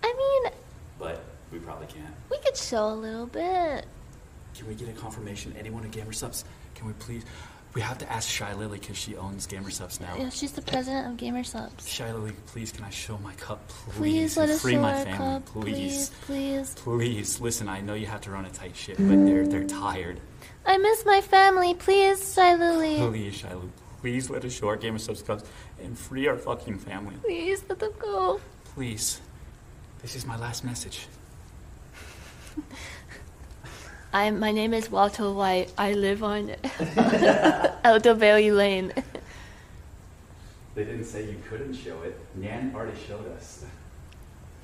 [SPEAKER 2] I mean,
[SPEAKER 1] But we probably can't.
[SPEAKER 2] we could show a little bit.
[SPEAKER 1] Can we get a confirmation? Anyone at Gamer Supps? Can we please? We have to ask Shylily because she owns Gamer Supps now.
[SPEAKER 2] Yeah, she's the president of Gamer Supps.
[SPEAKER 1] Shy Lily, please, can I show my cup? Please,
[SPEAKER 2] Please let us
[SPEAKER 1] free
[SPEAKER 2] show
[SPEAKER 1] my
[SPEAKER 2] our
[SPEAKER 1] family,
[SPEAKER 2] cup.
[SPEAKER 1] please.
[SPEAKER 2] Please, please.
[SPEAKER 1] Please, listen. I know you have to run a tight ship, but they're they're tired.
[SPEAKER 2] I miss my family. Please, Shylily.
[SPEAKER 1] Please, Shylily, please let us show our Gamer Supps cups and free our fucking family.
[SPEAKER 2] Please let them go.
[SPEAKER 1] Please. This is my last message.
[SPEAKER 2] I my name is Walter White. I live on Elder Valley Lane.
[SPEAKER 1] They didn't say you couldn't show it. Nan already showed us.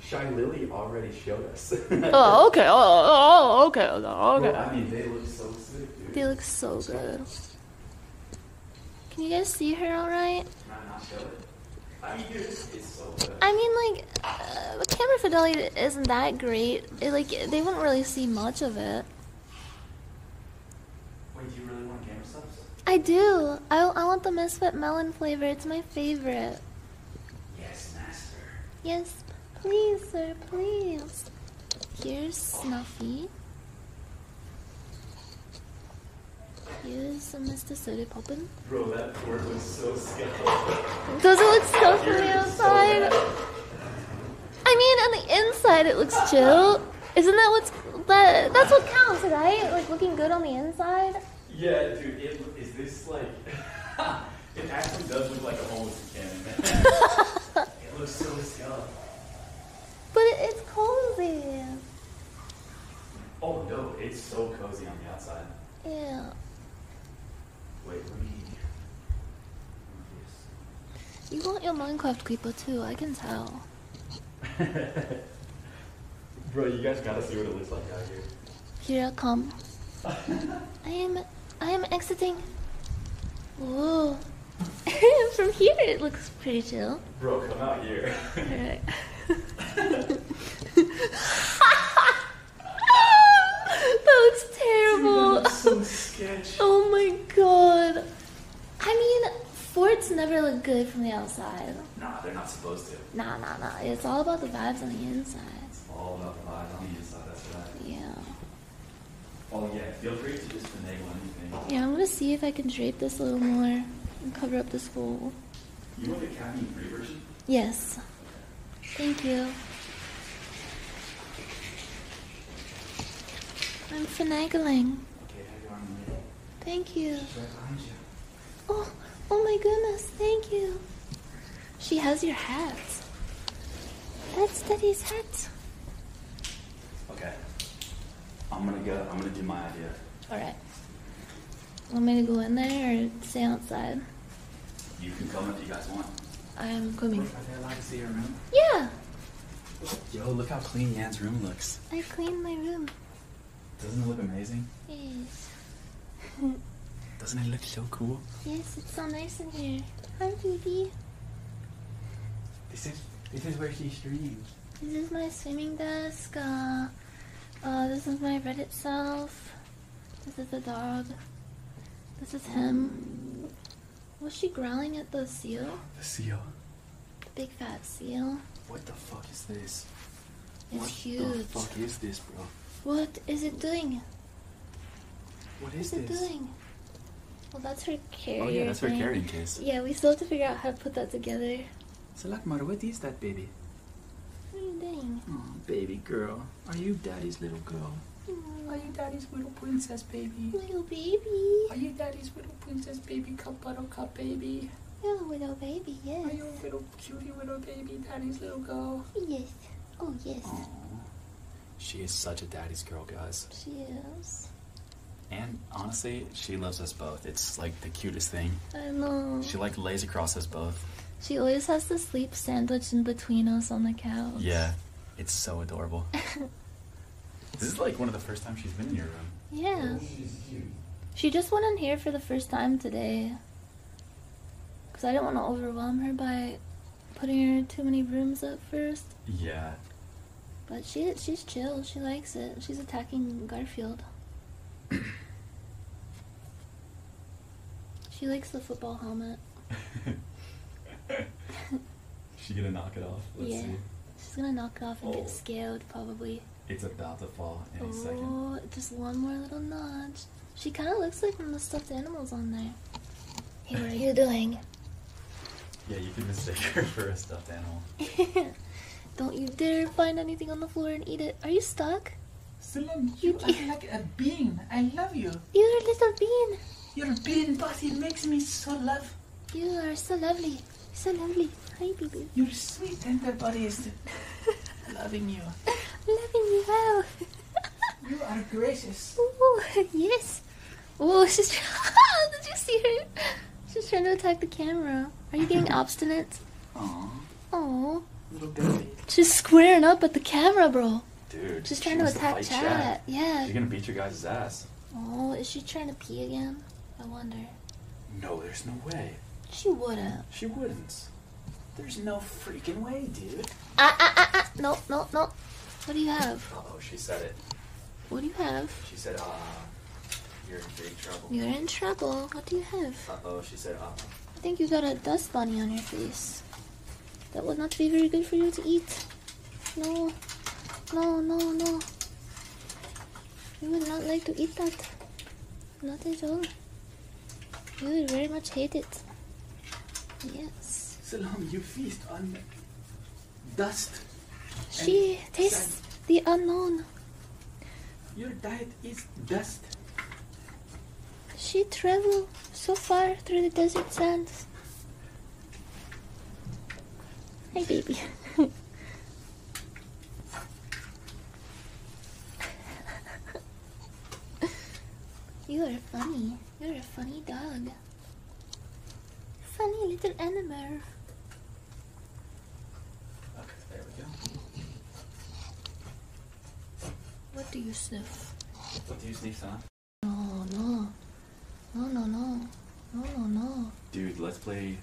[SPEAKER 1] Shylily already showed us.
[SPEAKER 2] oh, okay. Oh, oh, okay. Okay.
[SPEAKER 1] Well, I mean, they look so sick, dude.
[SPEAKER 2] They look so good. Can you guys see her all right?
[SPEAKER 1] I not show it? I mean, so good.
[SPEAKER 2] I mean, like, uh, the camera fidelity isn't that great. It, like, they wouldn't really see much of it.
[SPEAKER 1] Wait, do you really want Gamer Supps?
[SPEAKER 2] I do. I, I want the Misfit Melon flavor. It's my favorite.
[SPEAKER 1] Yes, master.
[SPEAKER 2] Yes, please, sir, please. Here's Snuffy. Here's some Mr. Soda Poppin'.
[SPEAKER 1] Bro, that word was so scary.
[SPEAKER 2] Does it look so from the outside? I mean, on the inside it looks chill. Isn't that what's that? That's what counts, right? Like looking good on the inside.
[SPEAKER 1] Yeah, dude, it, this like. it actually does look like a homeless cannon. it looks so skeletal.
[SPEAKER 2] But it, it's cozy.
[SPEAKER 1] Oh no, it's so cozy on the outside.
[SPEAKER 2] Yeah.
[SPEAKER 1] Wait, let me.
[SPEAKER 2] You want your Minecraft creeper too, I can tell.
[SPEAKER 1] Bro, you guys gotta see what it looks like out here.
[SPEAKER 2] Here I come. I am I am exiting. Whoa. From here it looks pretty chill.
[SPEAKER 1] Bro, come out here.
[SPEAKER 2] Alright. that looks terrible.
[SPEAKER 1] so sketch.
[SPEAKER 2] Oh my god. I mean, forts never look good from the outside.
[SPEAKER 1] Nah, they're not supposed to.
[SPEAKER 2] Nah, nah, nah. It's all about the vibes on the inside.
[SPEAKER 1] It's all about the vibes on the inside, that's right.
[SPEAKER 2] Yeah.
[SPEAKER 1] Oh yeah, feel free to just finagle anything.
[SPEAKER 2] Yeah, I'm gonna see if I can drape this a little more and cover up this hole.
[SPEAKER 1] You want the caffeine free version?
[SPEAKER 2] Yes. Thank you. I'm finagling.
[SPEAKER 1] Okay, have your arm in the middle.
[SPEAKER 2] Thank you.
[SPEAKER 1] Right behind you.
[SPEAKER 2] Oh, oh my goodness, thank you. She has your hat. That's Daddy's hat.
[SPEAKER 1] Okay. I'm gonna go. I'm gonna do my idea.
[SPEAKER 2] Alright. Want me to go in there or stay outside?
[SPEAKER 1] You can come if you guys want.
[SPEAKER 2] I'm coming.
[SPEAKER 1] Are they allowed to see your room?
[SPEAKER 2] Yeah,
[SPEAKER 1] Yo, look how clean Yan's room looks.
[SPEAKER 2] I cleaned my room.
[SPEAKER 1] Doesn't it look amazing?
[SPEAKER 2] Yes.
[SPEAKER 1] Doesn't it look so cool?
[SPEAKER 2] Yes, it's so nice in here. Hi, Phoebe.
[SPEAKER 1] This is this is where she streams.
[SPEAKER 2] This is my swimming desk. Uh, uh, this is my Reddit self. This is the dog. This is him. Was she growling at the seal?
[SPEAKER 1] The seal.
[SPEAKER 2] The big fat seal.
[SPEAKER 1] What the fuck is this?
[SPEAKER 2] It's
[SPEAKER 1] what
[SPEAKER 2] huge.
[SPEAKER 1] the fuck is this, bro?
[SPEAKER 2] What is it doing?
[SPEAKER 1] What
[SPEAKER 2] What
[SPEAKER 1] is
[SPEAKER 2] is it
[SPEAKER 1] this?
[SPEAKER 2] doing? Well, that's her carrier.
[SPEAKER 1] Oh yeah, that's her
[SPEAKER 2] thing.
[SPEAKER 1] carrying case.
[SPEAKER 2] Yeah, we still have to figure out how to put that together.
[SPEAKER 1] So, Salakmar, what is that, baby?
[SPEAKER 2] What are you doing?
[SPEAKER 1] Oh, baby girl. Are you daddy's little girl? Are you daddy's little princess baby?
[SPEAKER 9] Little baby.
[SPEAKER 1] Are you daddy's little princess baby cup buttercup baby?
[SPEAKER 9] Oh, little baby, yes.
[SPEAKER 1] Are you a little cutie little baby, daddy's little girl?
[SPEAKER 9] Yes. Oh, yes.
[SPEAKER 1] She is such a daddy's girl, guys.
[SPEAKER 2] She is.
[SPEAKER 1] And honestly, she loves us both. It's like the cutest thing.
[SPEAKER 2] I know.
[SPEAKER 1] She like lays across us both.
[SPEAKER 2] She always has to sleep sandwiched in between us on the couch.
[SPEAKER 1] Yeah, it's so adorable. this is like one of the first times she's been in your room.
[SPEAKER 2] Yeah.
[SPEAKER 3] Oh, she's.
[SPEAKER 2] She just went in here for the first time today. Because I didn't want to overwhelm her by putting her in too many rooms at first.
[SPEAKER 1] Yeah.
[SPEAKER 2] But she she's chill. She likes it. She's attacking Garfield. she likes the football helmet.
[SPEAKER 1] she gonna knock it off. Let's
[SPEAKER 2] yeah.
[SPEAKER 1] see.
[SPEAKER 2] She's gonna knock it off and
[SPEAKER 1] Oh.
[SPEAKER 2] get scared, probably.
[SPEAKER 1] It's about to fall any oh, second.
[SPEAKER 2] Oh, just one more little nudge. She kind of looks like one of the stuffed animals on there. Hey, what are you doing?
[SPEAKER 1] Yeah, you can mistake her for a stuffed animal.
[SPEAKER 2] Don't you dare find anything on the floor and eat it. Are you stuck?
[SPEAKER 1] Salam,
[SPEAKER 2] you
[SPEAKER 1] are like a bean. I love you.
[SPEAKER 2] You're a little bean.
[SPEAKER 1] Your bean body makes me so love.
[SPEAKER 2] You are so lovely. So lovely. Hi, baby.
[SPEAKER 1] Your sweet tender body is loving you.
[SPEAKER 2] Loving you well.
[SPEAKER 1] You are gracious.
[SPEAKER 2] Oh yes. Oh, she's. Did you see her? She's trying to attack the camera. Are you getting obstinate?
[SPEAKER 1] Aww,
[SPEAKER 2] Oh,
[SPEAKER 1] little baby.
[SPEAKER 2] she's squaring up at the camera, bro.
[SPEAKER 1] Dude,
[SPEAKER 2] She's
[SPEAKER 1] she
[SPEAKER 2] trying to
[SPEAKER 1] wants
[SPEAKER 2] attack
[SPEAKER 1] fight
[SPEAKER 2] chat. Yeah.
[SPEAKER 1] She's gonna beat your guys' ass.
[SPEAKER 2] Oh, is she trying to pee again? I wonder.
[SPEAKER 1] No, there's no way.
[SPEAKER 2] She wouldn't.
[SPEAKER 1] She wouldn't. There's no freaking way, dude.
[SPEAKER 2] Ah, ah, ah, ah. No, no, no. What do you have?
[SPEAKER 1] Uh oh, she said it.
[SPEAKER 2] What do you have?
[SPEAKER 1] She said, uh, you're in big trouble.
[SPEAKER 2] You're in trouble. What do you have?
[SPEAKER 1] Uh oh, she said, uh
[SPEAKER 2] I think you got a dust bunny on your face. That would not be very good for you to eat. No, no, no, no. You would not like to eat that. Not at all. You would very much hate it. Yes.
[SPEAKER 1] Salam, you feast on dust.
[SPEAKER 2] She tastes the unknown.
[SPEAKER 1] Your diet is dust.
[SPEAKER 2] She traveled so far through the desert sands. Hey, baby. you are funny. You're a funny dog. Funny little animal.
[SPEAKER 1] Okay, there we go.
[SPEAKER 2] What do you sniff?
[SPEAKER 1] What do you sniff, son?
[SPEAKER 2] No, no. No, no, no. No, no, no.
[SPEAKER 1] Dude, let's play.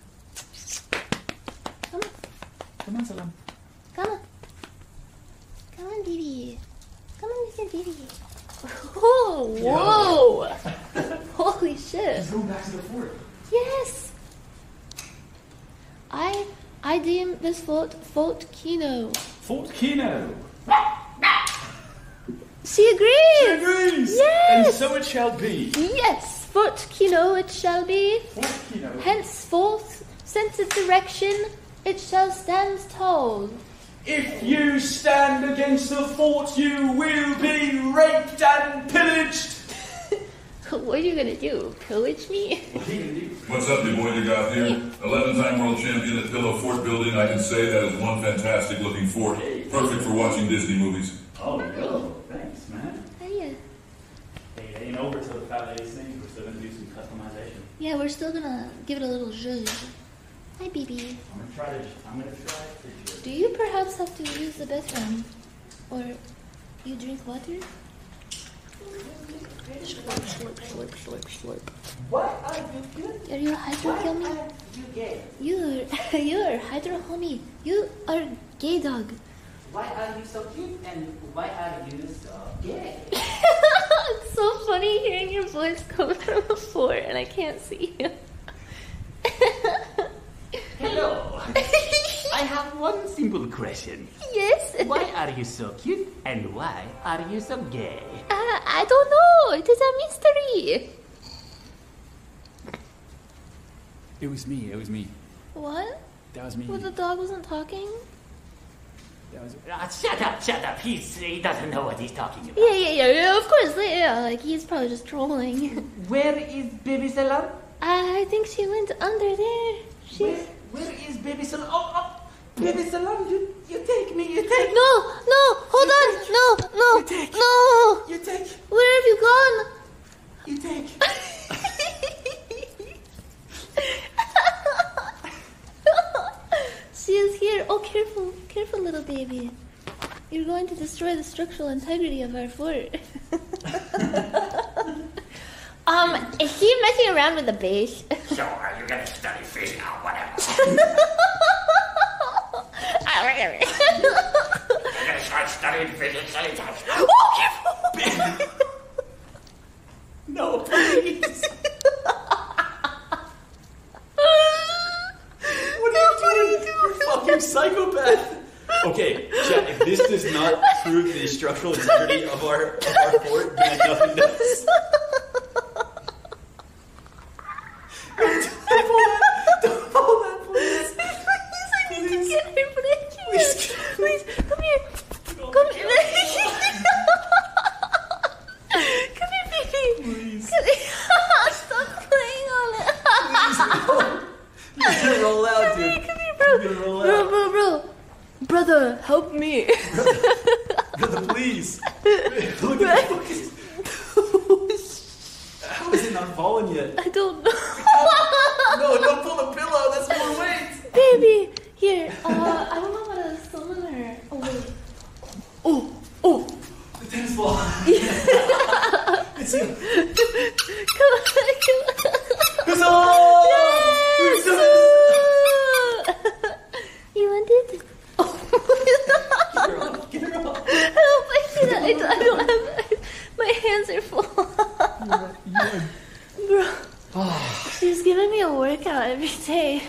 [SPEAKER 2] Come on.
[SPEAKER 1] Come on, Salam.
[SPEAKER 2] Come on. Come on, baby. Come on, Mr. Baby. Oh, whoa! Holy shit.
[SPEAKER 1] Go back to the fort.
[SPEAKER 2] Yes! I I deem this fort Fort Kino.
[SPEAKER 1] Fort Kino.
[SPEAKER 2] She agrees!
[SPEAKER 1] She agrees!
[SPEAKER 2] Yes!
[SPEAKER 1] And so it shall be.
[SPEAKER 2] Yes! Fort Kino it shall be.
[SPEAKER 1] Fort Kino.
[SPEAKER 2] Henceforth, since its erection, it shall stand tall.
[SPEAKER 1] If you stand against the fort, you will be raped and pillaged.
[SPEAKER 2] what are you gonna do? Pillage me?
[SPEAKER 4] What's up, you boy you got here? 11 time world champion at Pillow Fort Building. I can say that is one fantastic looking fort. Perfect for watching Disney movies.
[SPEAKER 1] Oh, yo. Thanks, man.
[SPEAKER 2] Hiya.
[SPEAKER 1] Hey, it ain't over till the Fat Lady sings. We're still gonna do some customization.
[SPEAKER 2] Yeah, we're still gonna give it a little zhuzh. Hi, baby.
[SPEAKER 1] I'm gonna try to. I'm gonna try to.
[SPEAKER 2] Do you perhaps have to use the bathroom? Or you drink water? Slurp, slurp, slurp, slurp, slurp.
[SPEAKER 8] Why are you good?
[SPEAKER 2] Are you hydro homie?
[SPEAKER 8] are you gay?
[SPEAKER 2] You're, you're hydro homie. You are gay dog.
[SPEAKER 8] Why are you so cute? And why are you so gay?
[SPEAKER 2] it's so funny hearing your voice come from the floor and I can't see you.
[SPEAKER 8] Hello. I have one simple question.
[SPEAKER 2] yes.
[SPEAKER 8] Why are you so cute? And why are you so gay?
[SPEAKER 2] Uh, I don't know. It is a mystery.
[SPEAKER 1] It was me. It was me.
[SPEAKER 2] What?
[SPEAKER 1] That was me.
[SPEAKER 2] Well, the dog wasn't talking? That was.
[SPEAKER 8] Ah, shut up, shut up. He's, he doesn't know what he's talking about.
[SPEAKER 2] Yeah, yeah, yeah, yeah, of course. Yeah, like he's probably just trolling.
[SPEAKER 8] Where is Baby Salam?
[SPEAKER 2] I think she went under there. She.
[SPEAKER 8] Where, where is Baby Salam? Oh, oh, Baby Salam, you, you take me, you take
[SPEAKER 2] No, no, hold on. No, no, no.
[SPEAKER 8] You take,
[SPEAKER 2] Where have you gone?
[SPEAKER 8] you take.
[SPEAKER 2] she is here. Oh, careful, careful, little baby. You're going to destroy the structural integrity of our fort. um, is he messing around with the base?
[SPEAKER 8] So, are you gonna study fish now? Whatever. No, please.
[SPEAKER 1] What are you doing? You're fucking psychopath. Okay, chat, if this does not prove the structural integrity of our, of our fort, then nothing does. Don't pull that, please.
[SPEAKER 2] I need to get her, but I can't. Please, come here. Come here. come here, baby.
[SPEAKER 1] Please.
[SPEAKER 2] Come here. Stop playing on it.
[SPEAKER 1] You're gonna roll out,
[SPEAKER 2] Come here,
[SPEAKER 1] dude.
[SPEAKER 2] come here, bro.
[SPEAKER 1] gonna roll
[SPEAKER 2] Bro,
[SPEAKER 1] out.
[SPEAKER 2] bro, bro. Brother, help me.
[SPEAKER 1] Brother, please. Look at the fucking... How is it not falling yet?
[SPEAKER 2] I don't know.
[SPEAKER 1] No, don't pull the pillow. That's more weight.
[SPEAKER 2] Baby, here. Uh, I don't know how to summon her. Oh wait. Oh, oh.
[SPEAKER 1] The tennis ball. it's you.
[SPEAKER 2] Come on, come on.
[SPEAKER 1] It's all. We've done.
[SPEAKER 2] You want it?
[SPEAKER 1] Get her off. Get her off.
[SPEAKER 2] Help! I see that. I don't, I don't have. My hands are full. Bro. She's giving me a workout every day.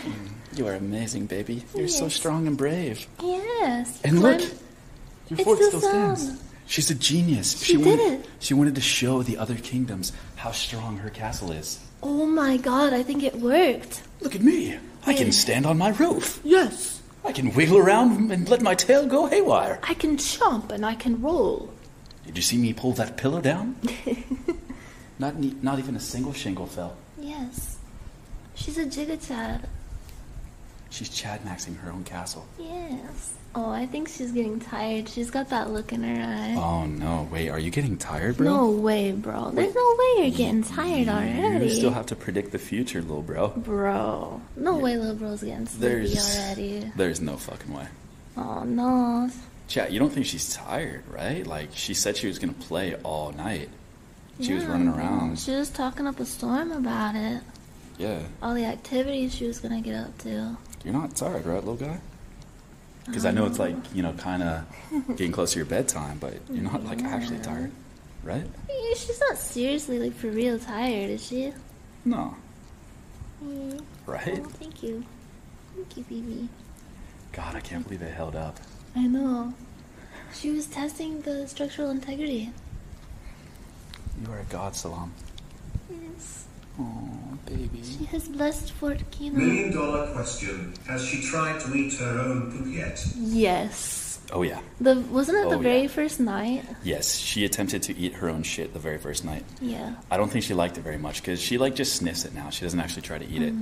[SPEAKER 1] You are amazing, baby. You're so strong and brave.
[SPEAKER 2] Yes.
[SPEAKER 1] And
[SPEAKER 2] Climb-
[SPEAKER 1] look, your fort
[SPEAKER 2] still
[SPEAKER 1] still stands. She's a genius.
[SPEAKER 2] She
[SPEAKER 1] wanted,
[SPEAKER 2] did it.
[SPEAKER 1] She wanted to show the other kingdoms how strong her castle is.
[SPEAKER 2] Oh my god, I think it worked.
[SPEAKER 1] Look at me. I can stand on my roof.
[SPEAKER 2] Yes.
[SPEAKER 1] I can wiggle around and let my tail go haywire.
[SPEAKER 2] I can chomp and I can roll.
[SPEAKER 1] Did you see me pull that pillow down? not, ne- not even a single shingle fell.
[SPEAKER 2] Yes. She's a Gigachad.
[SPEAKER 1] She's Chad maxing her own castle.
[SPEAKER 2] Yes. Oh, I think she's getting tired. She's got that look in her eye.
[SPEAKER 1] Oh no, wait, are you getting tired, bro?
[SPEAKER 2] No way, bro. There's no way you're getting tired already.
[SPEAKER 1] You still have to predict the future, little bro.
[SPEAKER 2] Bro. No way little bro's getting sleepy
[SPEAKER 1] There's
[SPEAKER 2] already.
[SPEAKER 1] there's no fucking way.
[SPEAKER 2] Oh no.
[SPEAKER 1] Chat, you don't think she's tired, right? Like she said she was gonna play all night. She was running around.
[SPEAKER 2] She was talking up a storm about it.
[SPEAKER 1] Yeah.
[SPEAKER 2] All the activities she was gonna get up to.
[SPEAKER 1] You're not tired, right, little guy? Because I know it's like, you know, kind of getting close to your bedtime, but you're not like actually tired, right?
[SPEAKER 2] She's not seriously like for real tired, is she?
[SPEAKER 1] No.
[SPEAKER 2] Mm.
[SPEAKER 1] Right?
[SPEAKER 2] Oh, thank you. Thank you, baby.
[SPEAKER 1] God, I can't believe it held up.
[SPEAKER 2] I know. She was testing the structural integrity.
[SPEAKER 1] You are a god, Salam.
[SPEAKER 2] Yes.
[SPEAKER 1] Oh, baby.
[SPEAKER 2] She has blessed Fort Kino.
[SPEAKER 5] Million dollar question. Has she tried to eat her own poop yet?
[SPEAKER 2] Yes.
[SPEAKER 1] Oh, yeah.
[SPEAKER 2] The wasn't it the
[SPEAKER 1] Oh,
[SPEAKER 2] very
[SPEAKER 1] yeah.
[SPEAKER 2] first night?
[SPEAKER 1] Yes, she attempted to eat her own shit the very first night.
[SPEAKER 2] Yeah.
[SPEAKER 1] I don't think she liked it very much because she like just sniffs it now. She doesn't actually try to eat it.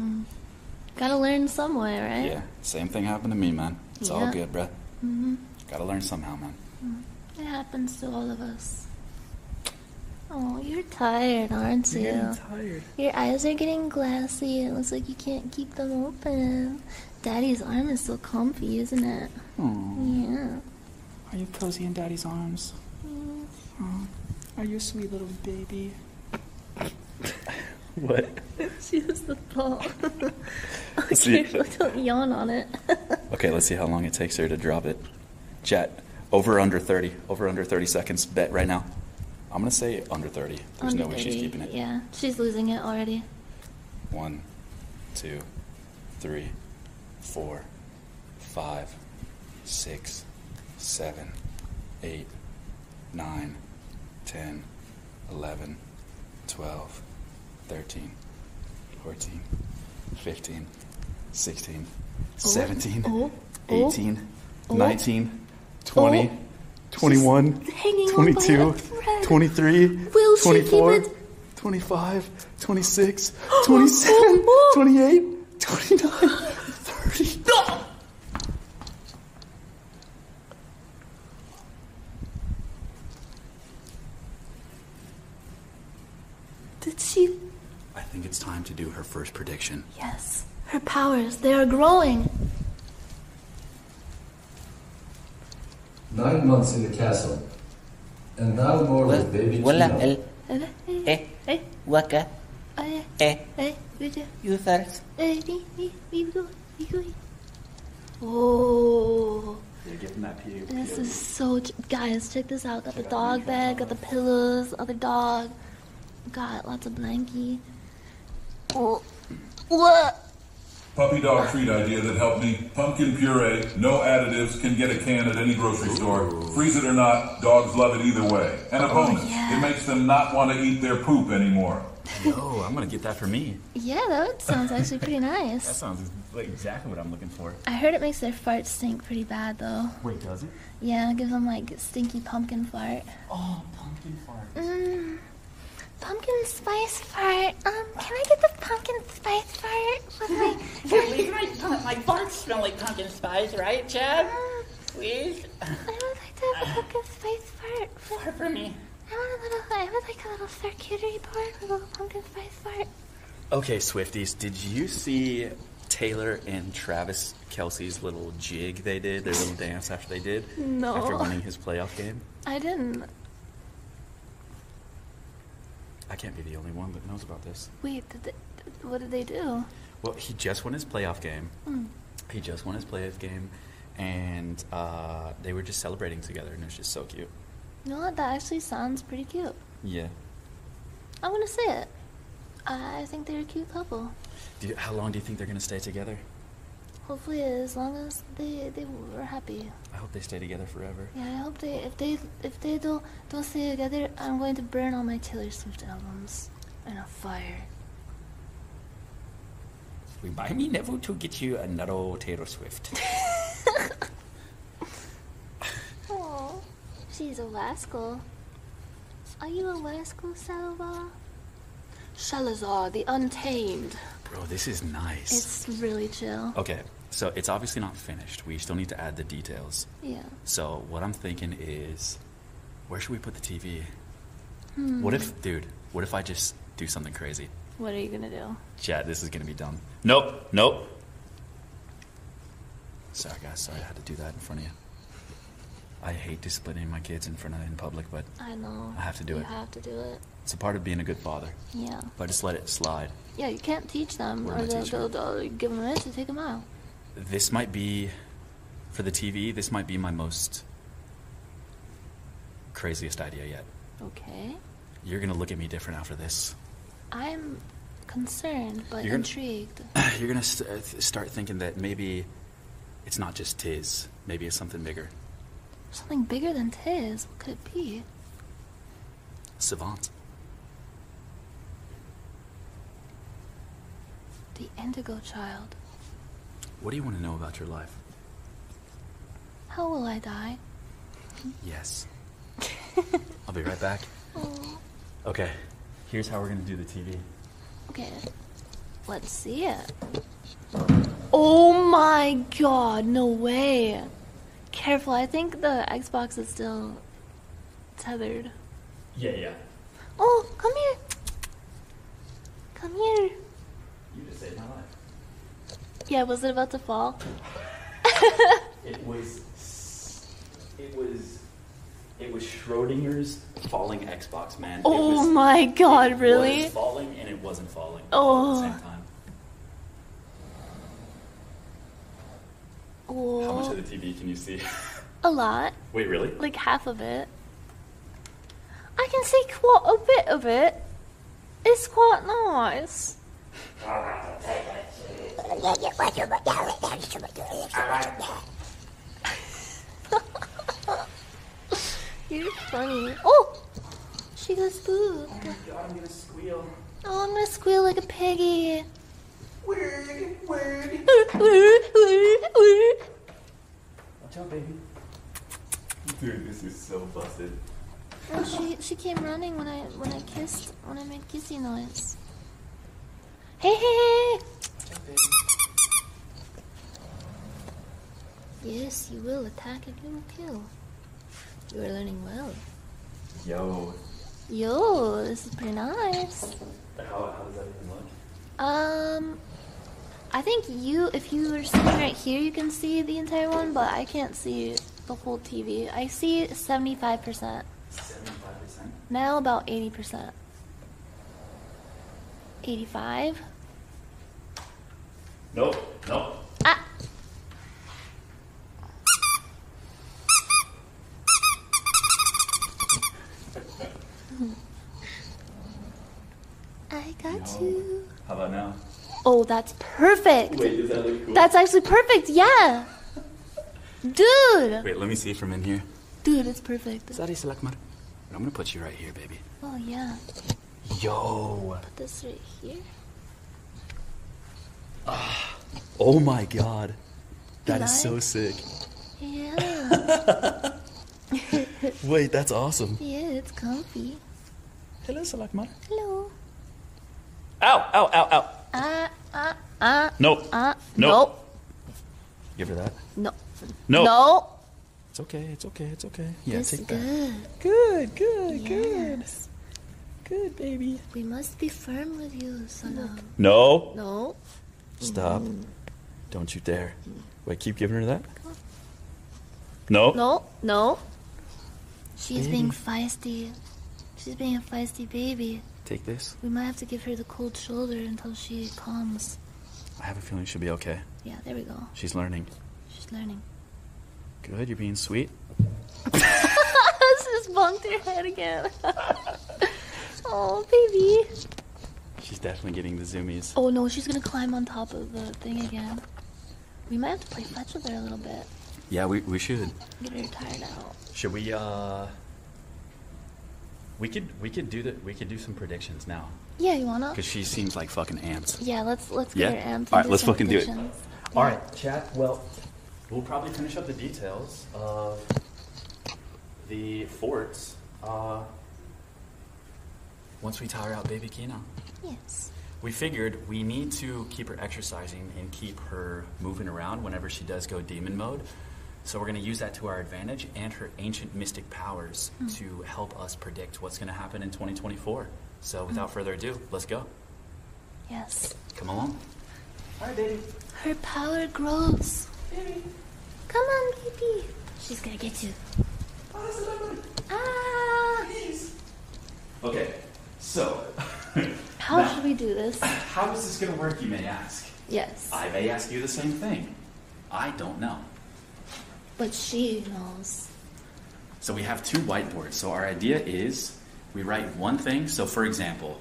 [SPEAKER 2] Gotta learn some way, right?
[SPEAKER 1] Yeah, same thing happened to me, man. It's all good, bruh.
[SPEAKER 2] hmm
[SPEAKER 1] Gotta learn somehow, man.
[SPEAKER 2] It happens to all of us. Oh, you're tired, aren't you?
[SPEAKER 1] tired.
[SPEAKER 2] Your eyes are getting glassy. It looks like you can't keep them open. Daddy's arm is so comfy, isn't it?
[SPEAKER 1] Oh,
[SPEAKER 2] Yeah.
[SPEAKER 1] are you cozy in Daddy's arms? Oh, are you a sweet little baby? what?
[SPEAKER 2] She was the ball.
[SPEAKER 1] Let's see.
[SPEAKER 2] Don't yawn on it.
[SPEAKER 1] Okay, let's see how long it takes her to drop it. Chat, over under 30. Over under 30 seconds. Bet right now. I'm gonna say under 30. There's no way she's keeping it.
[SPEAKER 2] Yeah, she's losing it already.
[SPEAKER 1] One, two, three, four, five, six, seven, eight, nine, ten, eleven, twelve, thirteen, fourteen, fifteen, sixteen, oh, seventeen,
[SPEAKER 2] oh, oh,
[SPEAKER 1] eighteen,
[SPEAKER 2] oh.
[SPEAKER 1] nineteen, 20, 21,
[SPEAKER 2] Hanging on by
[SPEAKER 1] 22, 23,
[SPEAKER 2] Will she keep
[SPEAKER 1] 24,
[SPEAKER 2] it?
[SPEAKER 1] 25, 26, 27, 28, 29, 30.
[SPEAKER 2] Did she?
[SPEAKER 1] I think it's time to do her first prediction.
[SPEAKER 2] Yes. Her powers, they are growing.
[SPEAKER 3] Nine months in the castle. And now more with baby
[SPEAKER 8] Wala
[SPEAKER 3] Kino.
[SPEAKER 8] el eh
[SPEAKER 2] Hey,
[SPEAKER 8] waka
[SPEAKER 2] hey,
[SPEAKER 8] eh
[SPEAKER 2] hey, we do.
[SPEAKER 8] you first.
[SPEAKER 2] Hey, me, me, me, go, me, go. Oh,
[SPEAKER 1] You're getting that PU.
[SPEAKER 2] this is so. ch- Guys, check this out. Got the dog bed, got the pillows, other dog. Got lots of blankie. Oh, what?
[SPEAKER 4] Puppy dog treat idea that helped me. Pumpkin puree, no additives, can get a can at any grocery store. Freeze it or not, dogs love it either way. And a bonus,
[SPEAKER 2] yeah.
[SPEAKER 4] it makes them not want to eat their poop anymore.
[SPEAKER 1] Yo, I'm gonna get that for me.
[SPEAKER 2] Yeah, that sounds actually pretty nice.
[SPEAKER 1] That sounds like exactly what I'm looking for.
[SPEAKER 2] I heard it makes their farts stink pretty bad though.
[SPEAKER 1] Wait, does it?
[SPEAKER 2] Yeah, it gives them like stinky pumpkin fart.
[SPEAKER 1] Oh, pumpkin fart.
[SPEAKER 2] Mm, pumpkin spice fart. Um, can I get the pumpkin spice fart with my?
[SPEAKER 8] At least my, my farts smell like pumpkin spice, right, chat? Please?
[SPEAKER 2] I would like to have a pumpkin spice fart.
[SPEAKER 8] Fart for me.
[SPEAKER 2] I want a little. I would like a little charcuterie board with a little pumpkin spice fart.
[SPEAKER 1] Okay, Swifties, did you see Taylor and Travis Kelce's little jig they did, their little dance after they did?
[SPEAKER 2] No.
[SPEAKER 1] After winning his playoff game?
[SPEAKER 2] I didn't.
[SPEAKER 1] I can't be the only one that knows about this.
[SPEAKER 2] Wait, did they, what did they do?
[SPEAKER 1] Well, he just won his playoff game.
[SPEAKER 2] Hmm.
[SPEAKER 1] He just won his playoff game, and uh, they were just celebrating together, and it was just so cute.
[SPEAKER 2] You know what? That actually sounds pretty cute.
[SPEAKER 1] Yeah.
[SPEAKER 2] I want to say it. I I think they're a cute couple.
[SPEAKER 1] Do you, how long do you think they're gonna stay together?
[SPEAKER 2] Hopefully, as long as they they were happy.
[SPEAKER 1] I hope they stay together forever.
[SPEAKER 2] Yeah, I hope they if they if they don't don't stay together, I'm going to burn all my Taylor Swift albums in a fire.
[SPEAKER 1] Remind me never to get you another Taylor Swift.
[SPEAKER 2] Oh, she's a rascal. Are you a rascal, Salazar? Salazar, the Untamed.
[SPEAKER 1] Bro, this is nice.
[SPEAKER 2] It's really chill.
[SPEAKER 1] Okay, so it's obviously not finished. We still need to add the details.
[SPEAKER 2] Yeah.
[SPEAKER 1] So what I'm thinking is, where should we put the TV?
[SPEAKER 2] Hmm.
[SPEAKER 1] What if, dude? What if I just do something crazy?
[SPEAKER 2] What are you gonna do?
[SPEAKER 1] chat, this is gonna be dumb. Nope, nope. Sorry, guys. Sorry, I had to do that in front of you. I hate disciplining my kids in front of in public, but
[SPEAKER 2] I know.
[SPEAKER 1] I have to do
[SPEAKER 2] you
[SPEAKER 1] it.
[SPEAKER 2] have to do it.
[SPEAKER 1] it's a part of being a good father.
[SPEAKER 2] Yeah.
[SPEAKER 1] But I just let it slide.
[SPEAKER 2] Yeah, you can't teach them,
[SPEAKER 1] What
[SPEAKER 2] or they'll, they'll, they'll give them this to take them out.
[SPEAKER 1] This might be, for the TV, this might be my most craziest idea yet.
[SPEAKER 2] Okay.
[SPEAKER 1] You're gonna look at me different after this.
[SPEAKER 2] I'm concerned, but
[SPEAKER 1] You're gonna-
[SPEAKER 2] intrigued.
[SPEAKER 1] You're gonna st- uh, start thinking that maybe it's not just Tiz. Maybe it's something bigger.
[SPEAKER 2] Something bigger than Tiz. What could it be?
[SPEAKER 1] Savant.
[SPEAKER 2] The Indigo Child.
[SPEAKER 1] What do you want to know about your life?
[SPEAKER 2] How will I die?
[SPEAKER 1] Yes. I'll be right back.
[SPEAKER 2] Oh.
[SPEAKER 1] Okay. Here's how we're gonna do the TV.
[SPEAKER 2] Okay. Let's see it. Oh my god, no way. Careful, I think the Xbox is still tethered.
[SPEAKER 1] Yeah, yeah.
[SPEAKER 2] Oh, come here. Come here.
[SPEAKER 1] You just my life.
[SPEAKER 2] Yeah, was it about to fall?
[SPEAKER 1] It was. It was. It was Schrodinger's falling Xbox, man.
[SPEAKER 2] Oh
[SPEAKER 1] was,
[SPEAKER 2] my god, really?
[SPEAKER 1] it was falling and it wasn't falling
[SPEAKER 2] Oh.
[SPEAKER 1] at the same time. How much
[SPEAKER 2] Oh,
[SPEAKER 1] of the TV can you see?
[SPEAKER 2] a lot.
[SPEAKER 1] Wait, really?
[SPEAKER 2] Like half of it. I can see quite a bit of it. It's quite nice. Ah, You're funny. Oh! She got spooked.
[SPEAKER 1] God, I'm gonna squeal.
[SPEAKER 2] Oh, I'm gonna squeal like a piggy.
[SPEAKER 1] Word, word.
[SPEAKER 2] Watch
[SPEAKER 1] Watch out, baby. Dude, this is so busted.
[SPEAKER 2] Oh, she she came running when I when I kissed when I made kissy noise. Hey hey hey! Yes, you will attack and you will kill. You are learning well.
[SPEAKER 1] Yo.
[SPEAKER 2] Yo, this is pretty nice.
[SPEAKER 1] How, how does that even look?
[SPEAKER 2] Um, I think you, if you were sitting right here, you can see the entire one, but I can't see the whole TV. I see 75%.
[SPEAKER 1] 75%?
[SPEAKER 2] Now about 80%. 85?
[SPEAKER 1] Nope, nope.
[SPEAKER 2] Ah! I got you.
[SPEAKER 1] How about now?
[SPEAKER 2] Oh, that's perfect.
[SPEAKER 1] Wait, does that look cool?
[SPEAKER 2] That's actually perfect. Yeah. Dude.
[SPEAKER 1] Wait, let me see from in here.
[SPEAKER 2] Dude, it's perfect.
[SPEAKER 1] Sari Salakmar. I'm gonna put you right here, baby.
[SPEAKER 2] Oh, yeah.
[SPEAKER 1] Yo.
[SPEAKER 2] Put this right here.
[SPEAKER 1] Oh my god. That is so sick.
[SPEAKER 2] Yeah.
[SPEAKER 1] Wait, that's awesome.
[SPEAKER 2] yeah, it's comfy.
[SPEAKER 1] Hello, Salakmar.
[SPEAKER 2] Hello.
[SPEAKER 1] Ow, ow, ow, ow.
[SPEAKER 2] Ah, ah, ah.
[SPEAKER 1] Nope.
[SPEAKER 2] Ah.
[SPEAKER 1] Nope. Give her that.
[SPEAKER 2] No.
[SPEAKER 1] No.
[SPEAKER 2] No.
[SPEAKER 1] It's okay, it's okay, it's okay. Yeah,
[SPEAKER 2] This
[SPEAKER 1] take
[SPEAKER 2] is
[SPEAKER 1] that.
[SPEAKER 2] good.
[SPEAKER 1] Good, good,
[SPEAKER 2] Yes.
[SPEAKER 1] good. Good, baby.
[SPEAKER 2] We must be firm with you, Sanam.
[SPEAKER 1] No.
[SPEAKER 2] No.
[SPEAKER 1] Stop. Don't you dare. Wait, keep giving her that. No.
[SPEAKER 2] No. No. She's
[SPEAKER 1] Baby.
[SPEAKER 2] being feisty. She's being a feisty baby.
[SPEAKER 1] Take this.
[SPEAKER 2] We might have to give her the cold shoulder until she calms.
[SPEAKER 1] I have a feeling she'll be okay.
[SPEAKER 2] Yeah, there we go.
[SPEAKER 1] She's learning.
[SPEAKER 2] She's learning.
[SPEAKER 1] Good, you're being sweet.
[SPEAKER 2] This just bumped her head again. oh, baby.
[SPEAKER 1] She's definitely getting the zoomies.
[SPEAKER 2] Oh no, she's gonna climb on top of the thing again. We might have to play fetch with her a little bit.
[SPEAKER 1] Yeah, we, we should.
[SPEAKER 2] Get her tired out.
[SPEAKER 1] Should we uh we could we could do that we could do some predictions now.
[SPEAKER 2] Yeah, you wanna?
[SPEAKER 1] Because she seems like fucking amped.
[SPEAKER 2] Yeah, let's let's
[SPEAKER 1] Yeah?
[SPEAKER 2] get her amped. and
[SPEAKER 1] Alright, let's fucking do it.
[SPEAKER 2] predictions.
[SPEAKER 1] All right, chat. Well, we'll probably finish up the details of the forts uh, once we tire out baby Kino.
[SPEAKER 2] Yes.
[SPEAKER 1] We figured we need to keep her exercising and keep her moving around whenever she does go demon mode. So we're going to use that to our advantage and her ancient mystic powers
[SPEAKER 2] Hmm.
[SPEAKER 1] to help us predict what's going to happen in 2024. So without further ado, let's go.
[SPEAKER 2] Yes.
[SPEAKER 1] Come along. Hi, baby.
[SPEAKER 2] Her power grows. Baby. Come on, baby. She's gonna get you. Ah. Please.
[SPEAKER 1] Okay, so
[SPEAKER 2] How should we do this?
[SPEAKER 1] how is this going to work, you may ask?
[SPEAKER 2] Yes.
[SPEAKER 1] I may ask you the same thing. I don't know.
[SPEAKER 2] But she knows.
[SPEAKER 1] So we have two whiteboards. So our idea is we write one thing. So for example,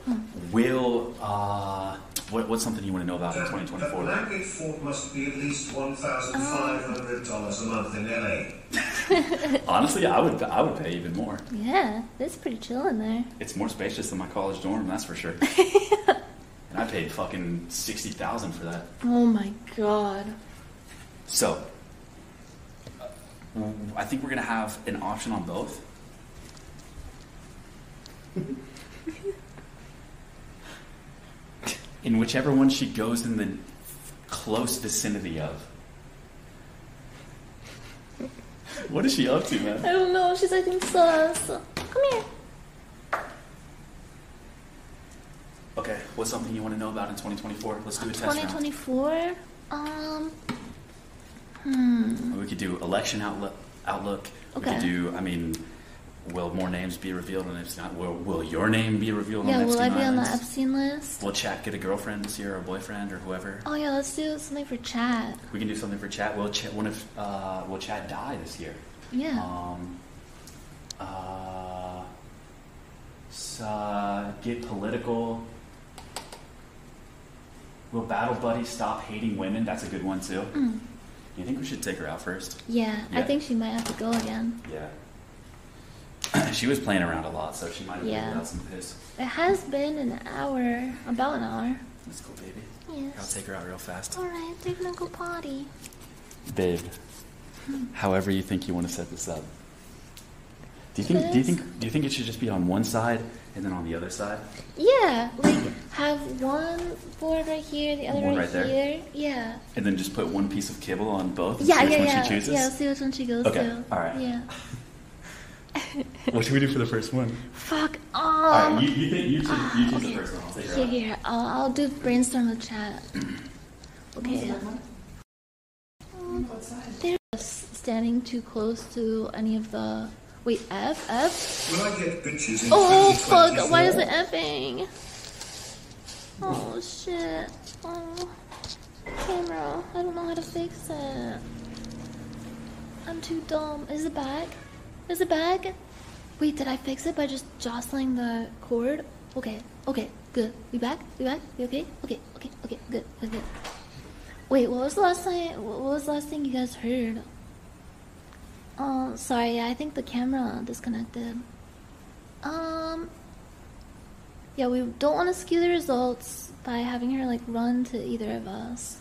[SPEAKER 1] will uh, what, what's something you want to know about in
[SPEAKER 5] That
[SPEAKER 1] 2024?
[SPEAKER 5] Blackgate Fort must be at least $1,500 a month in LA.
[SPEAKER 1] Honestly, I would I would pay even more.
[SPEAKER 2] Yeah, it's pretty chill in there.
[SPEAKER 1] It's more spacious than my college dorm, that's for sure. and I paid fucking sixty thousand for that.
[SPEAKER 2] Oh my god.
[SPEAKER 1] So uh, I think we're gonna have an option on both. In whichever one she goes in the close vicinity of. What is she up to, man?
[SPEAKER 2] I don't know. She's acting sus. Come here.
[SPEAKER 1] Okay, what's something you want to know about in 2024? Let's do a test round.
[SPEAKER 2] 2024. Um. Hmm.
[SPEAKER 1] We could do election outlook. Outlook. We could do. I mean, will more names be revealed on Epstein? Will Will your name be revealed
[SPEAKER 2] Yeah,
[SPEAKER 1] on
[SPEAKER 2] will I
[SPEAKER 1] Epstein
[SPEAKER 2] be on the? Epstein list?
[SPEAKER 1] Will Chat get a girlfriend this year, or a boyfriend, or whoever?
[SPEAKER 2] Oh yeah, let's do something for chat.
[SPEAKER 1] We can do something for Chat. Will Chat? What if uh, Will Chat die this year?
[SPEAKER 2] Yeah.
[SPEAKER 1] Um. Uh. s- uh, get political. Will Battle Buddy stop hating women? That's a good one too.
[SPEAKER 2] Mm.
[SPEAKER 1] You think we should take her out first?
[SPEAKER 2] Yeah, I think she might have to go again.
[SPEAKER 1] Yeah. she was playing around a lot, so she might have
[SPEAKER 2] Yeah.
[SPEAKER 1] out some piss.
[SPEAKER 2] It has been an hour, about an hour.
[SPEAKER 1] That's cool, baby.
[SPEAKER 2] Yes.
[SPEAKER 1] I'll take her out real fast.
[SPEAKER 2] All right, they're gonna go potty.
[SPEAKER 1] Babe, however you think you want to set this up. Do you think? Do you think? Do you think it should just be on one side and then on the other side?
[SPEAKER 2] Yeah, like have one board right here, the other
[SPEAKER 1] One
[SPEAKER 2] right,
[SPEAKER 1] right there?
[SPEAKER 2] here. Yeah.
[SPEAKER 1] And then just put one piece of kibble on both.
[SPEAKER 2] Yeah,
[SPEAKER 1] see which
[SPEAKER 2] yeah,
[SPEAKER 1] one
[SPEAKER 2] yeah.
[SPEAKER 1] she chooses.
[SPEAKER 2] Yeah, see which one she goes
[SPEAKER 1] Okay,
[SPEAKER 2] to.
[SPEAKER 1] all right.
[SPEAKER 2] Yeah.
[SPEAKER 1] What should we do for the first one?
[SPEAKER 2] Fuck. Um,
[SPEAKER 1] All right, you, you think you choose, you choose the first one. I'll take
[SPEAKER 2] Here, here. I'll, I'll do brainstorm the chat. Okay. Um, They're standing too close to any of the. Wait, F? F?
[SPEAKER 5] Will I get bitches in
[SPEAKER 2] Oh,
[SPEAKER 5] 2024?
[SPEAKER 2] fuck. Why is it effing? Oh, shit. Oh. Camera. I don't know how to fix it. I'm too dumb. Is it back? Is it back? Wait, did I fix it by just jostling the cord? Okay, okay, good. We back? We back? We okay? Okay, okay, okay, good, good, good. Wait, what was the last time? What was the last thing you guys heard? Oh, sorry. Yeah, I think the camera disconnected. Um. Yeah, we don't want to skew the results by having her like run to either of us.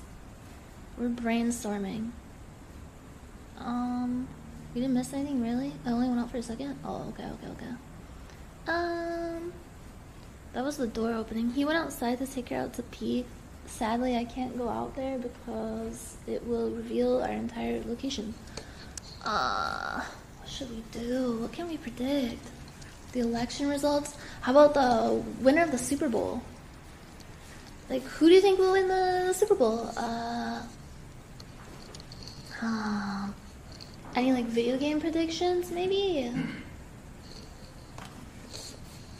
[SPEAKER 2] We're brainstorming. Um, you didn't miss anything really? I only went out for a second. Oh, okay, okay, okay. Um, that was the door opening. He went outside to take her out to pee. Sadly, I can't go out there because it will reveal our entire location. Uh, what should we do? What can we predict? The election results? How about the winner of the Super Bowl? Like, who do you think will win the Super Bowl? Uh, um, any like video game predictions, maybe?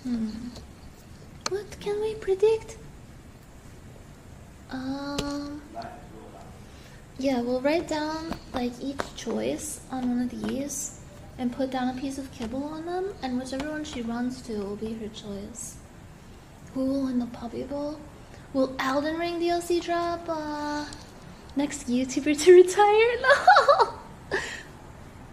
[SPEAKER 2] Hmm. What can we predict? Um. Yeah, we'll write down like each choice on one of these and put down a piece of kibble on them, and whichever one she runs to will be her choice. Who will win the Puppy Bowl? Will Elden Ring DLC drop? Uh, next YouTuber to retire? No!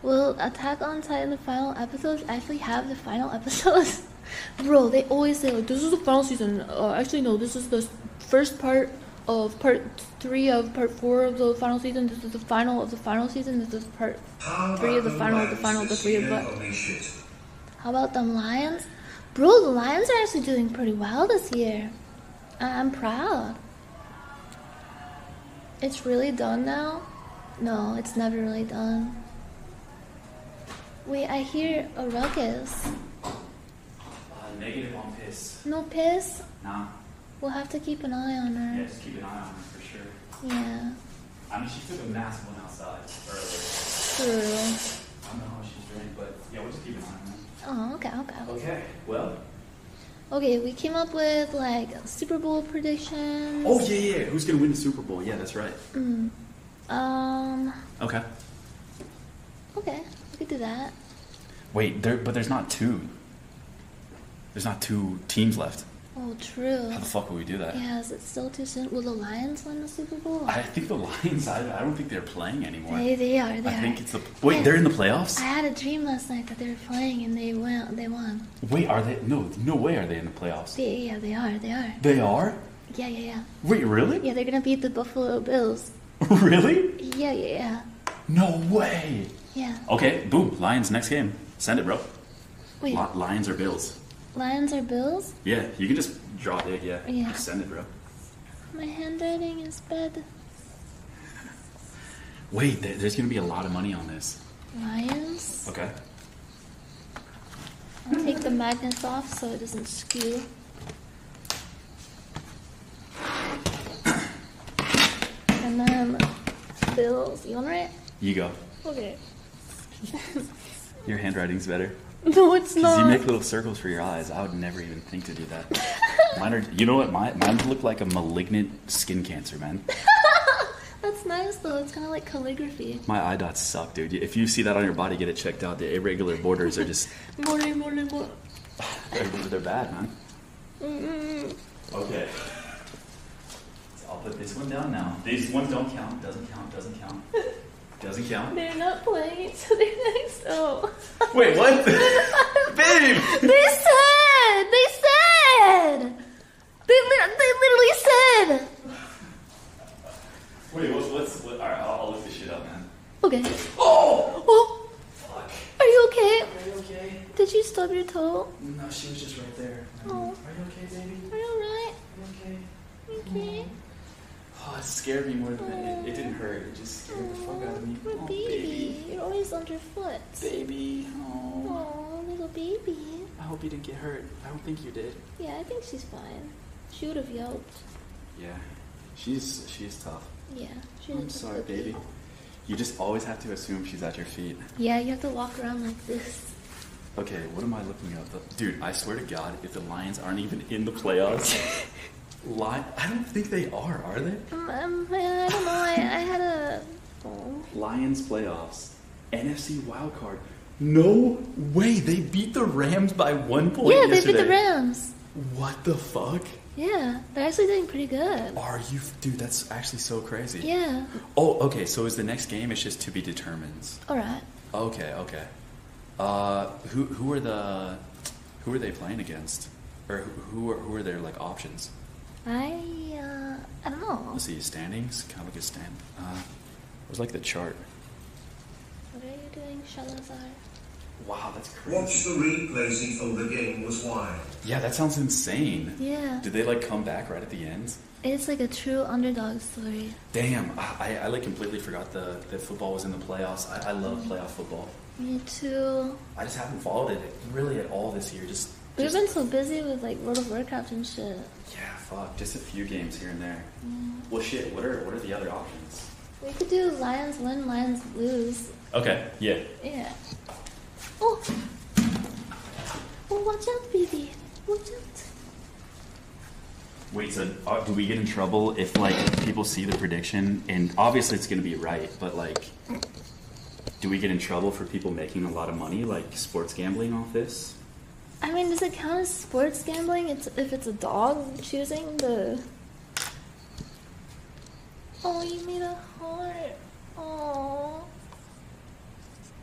[SPEAKER 2] Will Attack on Titan, the final episodes, actually have the final episodes? Bro, they always say, like, this is the final season. Uh, actually, no, this is the first part of part three of part four of the final season. This is the final of the final season. This is part three of the final of the final of the three of the. How about them Lions? Bro, the Lions are actually doing pretty well this year. I'm proud. It's really done now? No, it's never really done. Wait, I hear a ruckus.
[SPEAKER 1] Uh, negative on piss.
[SPEAKER 2] No piss?
[SPEAKER 1] Nah.
[SPEAKER 2] We'll have to keep an eye on her.
[SPEAKER 1] Yeah, just keep an eye on her for sure.
[SPEAKER 2] Yeah,
[SPEAKER 1] I mean, she took a massive one outside earlier.
[SPEAKER 2] true.
[SPEAKER 1] I don't know how she's doing, but yeah, we'll just keep an eye on her.
[SPEAKER 2] Oh, okay, okay.
[SPEAKER 1] Okay. Well.
[SPEAKER 2] Okay, we came up with like Super Bowl predictions.
[SPEAKER 1] Oh yeah, yeah. Who's gonna win the Super Bowl? Yeah, that's right.
[SPEAKER 2] Mm. Um,
[SPEAKER 1] Okay.
[SPEAKER 2] okay, could do that.
[SPEAKER 1] Wait, there, but there's not two. There's not two teams left.
[SPEAKER 2] Oh, true.
[SPEAKER 1] How the fuck will we do that?
[SPEAKER 2] Yeah, is it still too soon? Will the Lions win the Super Bowl?
[SPEAKER 1] I think the Lions. I, I don't think they're playing anymore.
[SPEAKER 2] They, they are. They
[SPEAKER 1] I
[SPEAKER 2] are.
[SPEAKER 1] think it's the. Wait, they're in the playoffs.
[SPEAKER 2] I had a dream last night that they were playing and they won. They won.
[SPEAKER 1] Wait, are they? No, no way. Are they in the playoffs?
[SPEAKER 2] Yeah, yeah, they are. They are.
[SPEAKER 1] They are.
[SPEAKER 2] Yeah, yeah, yeah.
[SPEAKER 1] Wait, really?
[SPEAKER 2] Yeah, they're gonna beat the Buffalo Bills.
[SPEAKER 1] really?
[SPEAKER 2] Yeah, yeah, yeah.
[SPEAKER 1] No way.
[SPEAKER 2] Yeah.
[SPEAKER 1] Okay, boom. Lions next game. Send it, bro.
[SPEAKER 2] Wait,
[SPEAKER 1] Li- Lions or Bills?
[SPEAKER 2] Lions or Bills?
[SPEAKER 1] Yeah, you can just draw it. Yeah.
[SPEAKER 2] Yeah.
[SPEAKER 1] Just send it, bro.
[SPEAKER 2] My handwriting is bad.
[SPEAKER 1] Wait, there, there's gonna be a lot of money on this.
[SPEAKER 2] Lions.
[SPEAKER 1] Okay.
[SPEAKER 2] I'll take the magnets off so it doesn't skew. And then Bills. You want to write?
[SPEAKER 1] You go.
[SPEAKER 2] Okay.
[SPEAKER 1] Your handwriting's better.
[SPEAKER 2] No, it's
[SPEAKER 1] Because you make little circles for your eyes. I would never even think to do that. Mine are. You know what? Mine, mine look like a malignant skin cancer, man.
[SPEAKER 2] That's nice though. It's kind of like calligraphy.
[SPEAKER 1] My eye dots suck, dude. If you see that on your body, get it checked out. The irregular borders are just.
[SPEAKER 2] More, more, more.
[SPEAKER 1] They're, they're bad, man.
[SPEAKER 2] Mm-mm.
[SPEAKER 1] Okay. So I'll put this one down now. These ones don't count. Doesn't count. Doesn't count. Doesn't count.
[SPEAKER 2] They're not playing each other next. Oh.
[SPEAKER 1] Wait, what? Babe!
[SPEAKER 2] They said! They said! They, li- they literally said!
[SPEAKER 1] Wait, what's what's what? All right, I'll, I'll look this shit up, man.
[SPEAKER 2] Okay.
[SPEAKER 1] Oh!
[SPEAKER 2] Oh! Fuck. Are you okay?
[SPEAKER 1] Are you okay?
[SPEAKER 2] Did you stub your toe?
[SPEAKER 1] No, she was just right there.
[SPEAKER 2] Oh.
[SPEAKER 1] Are you okay, baby?
[SPEAKER 2] Are you alright?
[SPEAKER 1] Are you okay?
[SPEAKER 2] Okay.
[SPEAKER 1] Oh, it scared me more than it, it didn't hurt. It just scared the fuck out of me. Oh,
[SPEAKER 2] baby. You're always underfoot.
[SPEAKER 1] Baby. Oh.
[SPEAKER 2] Oh, little baby.
[SPEAKER 1] I hope you didn't get hurt. I don't think you did.
[SPEAKER 2] Yeah, I think she's fine. She would have yelped.
[SPEAKER 1] Yeah. She's she's tough.
[SPEAKER 2] Yeah. She
[SPEAKER 1] I'm sorry,
[SPEAKER 2] puppy.
[SPEAKER 1] baby. You just always have to assume she's at your feet.
[SPEAKER 2] Yeah, you have to walk around like this.
[SPEAKER 1] Okay, what am I looking at? Dude, I swear to God, if the Lions aren't even in the playoffs, I don't think they are, are they?
[SPEAKER 2] Um, um, I don't know. I, I had a. Oh.
[SPEAKER 1] Lions playoffs, NFC wild card. No way! They beat the Rams by one point.
[SPEAKER 2] Yeah, they
[SPEAKER 1] yesterday.
[SPEAKER 2] beat the Rams.
[SPEAKER 1] What the fuck?
[SPEAKER 2] Yeah, they're actually doing pretty good.
[SPEAKER 1] Are you, dude? That's actually so crazy.
[SPEAKER 2] Yeah.
[SPEAKER 1] Oh, okay. So is the next game? It's just to be determined.
[SPEAKER 2] All right.
[SPEAKER 1] Okay, okay. Uh, who who are the who are they playing against, or who who are, who are their like options?
[SPEAKER 2] I uh, I don't know.
[SPEAKER 1] Let's see standings. Kind of like a stand. Uh, it was like the chart?
[SPEAKER 2] What are you doing, Shalazar?
[SPEAKER 1] Wow, that's
[SPEAKER 5] Watch
[SPEAKER 1] crazy.
[SPEAKER 5] the replays, Ethan. The game was wild.
[SPEAKER 1] Yeah, that sounds insane.
[SPEAKER 2] Yeah.
[SPEAKER 1] Did they like come back right at the end?
[SPEAKER 2] It's like a true underdog story.
[SPEAKER 1] Damn, I, I like completely forgot the that football was in the playoffs. I, I love playoff football.
[SPEAKER 2] Me too.
[SPEAKER 1] I just haven't followed it really at all this year. Just,
[SPEAKER 2] We've been so busy with like World of Warcraft and shit.
[SPEAKER 1] yeah, fuck, just a few games here and there. Well, shit. What are what are the other options?
[SPEAKER 2] We could do Lions win, Lions lose.
[SPEAKER 1] Okay, yeah.
[SPEAKER 2] Yeah. Oh. Oh, watch out, baby. Watch out.
[SPEAKER 1] Wait, so uh, do we get in trouble if like people see the prediction and obviously it's going to be right, but like, do we get in trouble for people making a lot of money, like sports gambling off this?
[SPEAKER 2] I mean, does it count as sports gambling? It's if it's a dog choosing the. Oh, you made a heart. Oh.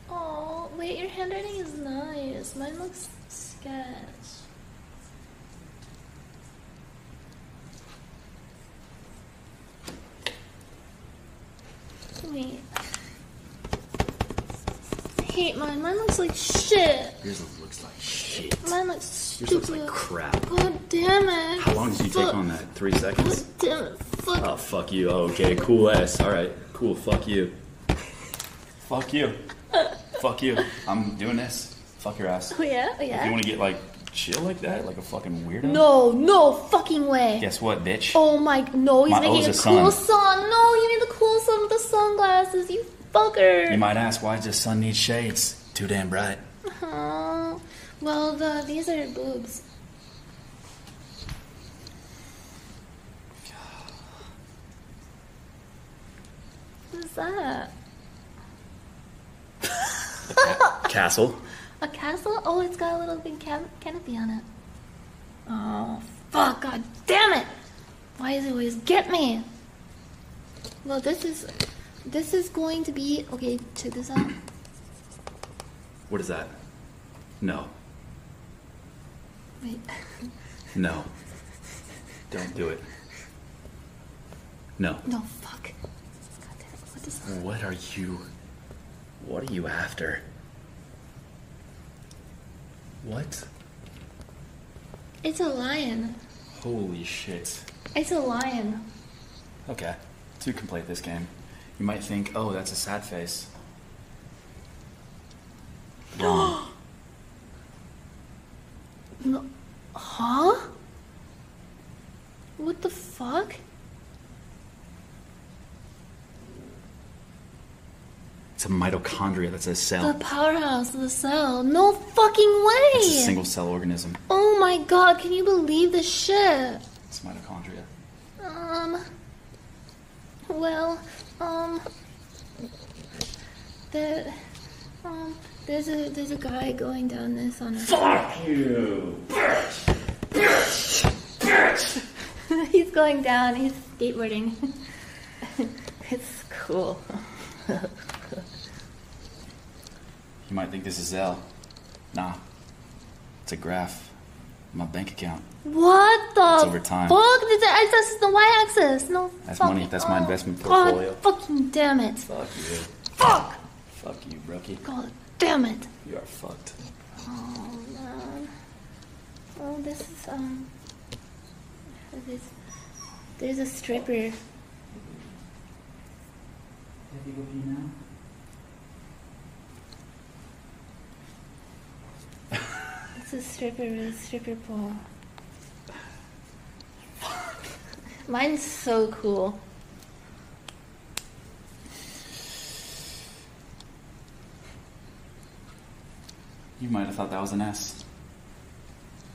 [SPEAKER 2] Oh, wait, your handwriting is nice. Mine looks sketch. Wait. I hate mine. Mine looks like shit.
[SPEAKER 1] Yours shit.
[SPEAKER 2] Mine looks
[SPEAKER 1] Yours
[SPEAKER 2] stupid.
[SPEAKER 1] looks like crap.
[SPEAKER 2] God damn it.
[SPEAKER 1] How long did you take on that? Three seconds?
[SPEAKER 2] God damn it. Fuck.
[SPEAKER 1] Oh, fuck you. Oh, okay, cool ass. All right, cool. Fuck you. Fuck you. Fuck you. I'm doing this. Fuck your ass.
[SPEAKER 2] Oh, yeah? Oh,
[SPEAKER 1] If you want to get like chill like that, like a fucking weirdo.
[SPEAKER 2] No, no fucking way.
[SPEAKER 1] Guess what, bitch?
[SPEAKER 2] Oh my, no, he's
[SPEAKER 1] My
[SPEAKER 2] making a
[SPEAKER 1] a
[SPEAKER 2] cool
[SPEAKER 1] sun.
[SPEAKER 2] song. No, you made the cool song with the sunglasses, you fucker.
[SPEAKER 1] You might ask, why does the sun need shades? Too damn bright.
[SPEAKER 2] Oh, well, the, these are boobs. What's that?
[SPEAKER 1] Castle.
[SPEAKER 2] A castle? Oh, it's got a little big can- canopy on it. Oh, fuck, god damn it! Why does it always get me? Well, this is. This is going to be. Okay, check this out.
[SPEAKER 1] What is that? No.
[SPEAKER 2] Wait.
[SPEAKER 1] No. Don't do it. No.
[SPEAKER 2] No, fuck. God damn it. What
[SPEAKER 1] are you? What are you after? What?
[SPEAKER 2] It's a lion.
[SPEAKER 1] Holy shit.
[SPEAKER 2] It's a lion.
[SPEAKER 1] Okay. Two can play this game. You might think, oh, that's a sad face. Wrong.
[SPEAKER 2] No. Huh? What the fuck?
[SPEAKER 1] it's a mitochondria. That's a cell.
[SPEAKER 2] The powerhouse of the cell. No fucking way!
[SPEAKER 1] It's a single cell organism.
[SPEAKER 2] Oh my god, can you believe this shit?
[SPEAKER 1] It's mitochondria.
[SPEAKER 2] Um. Well, um. The. Um. There's a there's a guy going down this on a.
[SPEAKER 1] Fuck you! bitch, bitch, bitch.
[SPEAKER 2] he's going down. He's skateboarding. it's cool.
[SPEAKER 1] You might think this is L. Nah. It's a graph. My bank account.
[SPEAKER 2] What the
[SPEAKER 1] It's over time.
[SPEAKER 2] fuck? This is, the y-axis. No.
[SPEAKER 1] That's money. That's my
[SPEAKER 2] oh,
[SPEAKER 1] investment
[SPEAKER 2] God
[SPEAKER 1] portfolio.
[SPEAKER 2] fucking damn it.
[SPEAKER 1] Fuck you.
[SPEAKER 2] Fuck.
[SPEAKER 1] Fuck you, rookie.
[SPEAKER 2] God damn it.
[SPEAKER 1] You are fucked.
[SPEAKER 2] Oh man. Oh, this is um. This, there's a stripper.
[SPEAKER 1] Have you go pee now?
[SPEAKER 2] It's a stripper with a stripper pole. Mine's so cool.
[SPEAKER 1] You might have thought that was an S.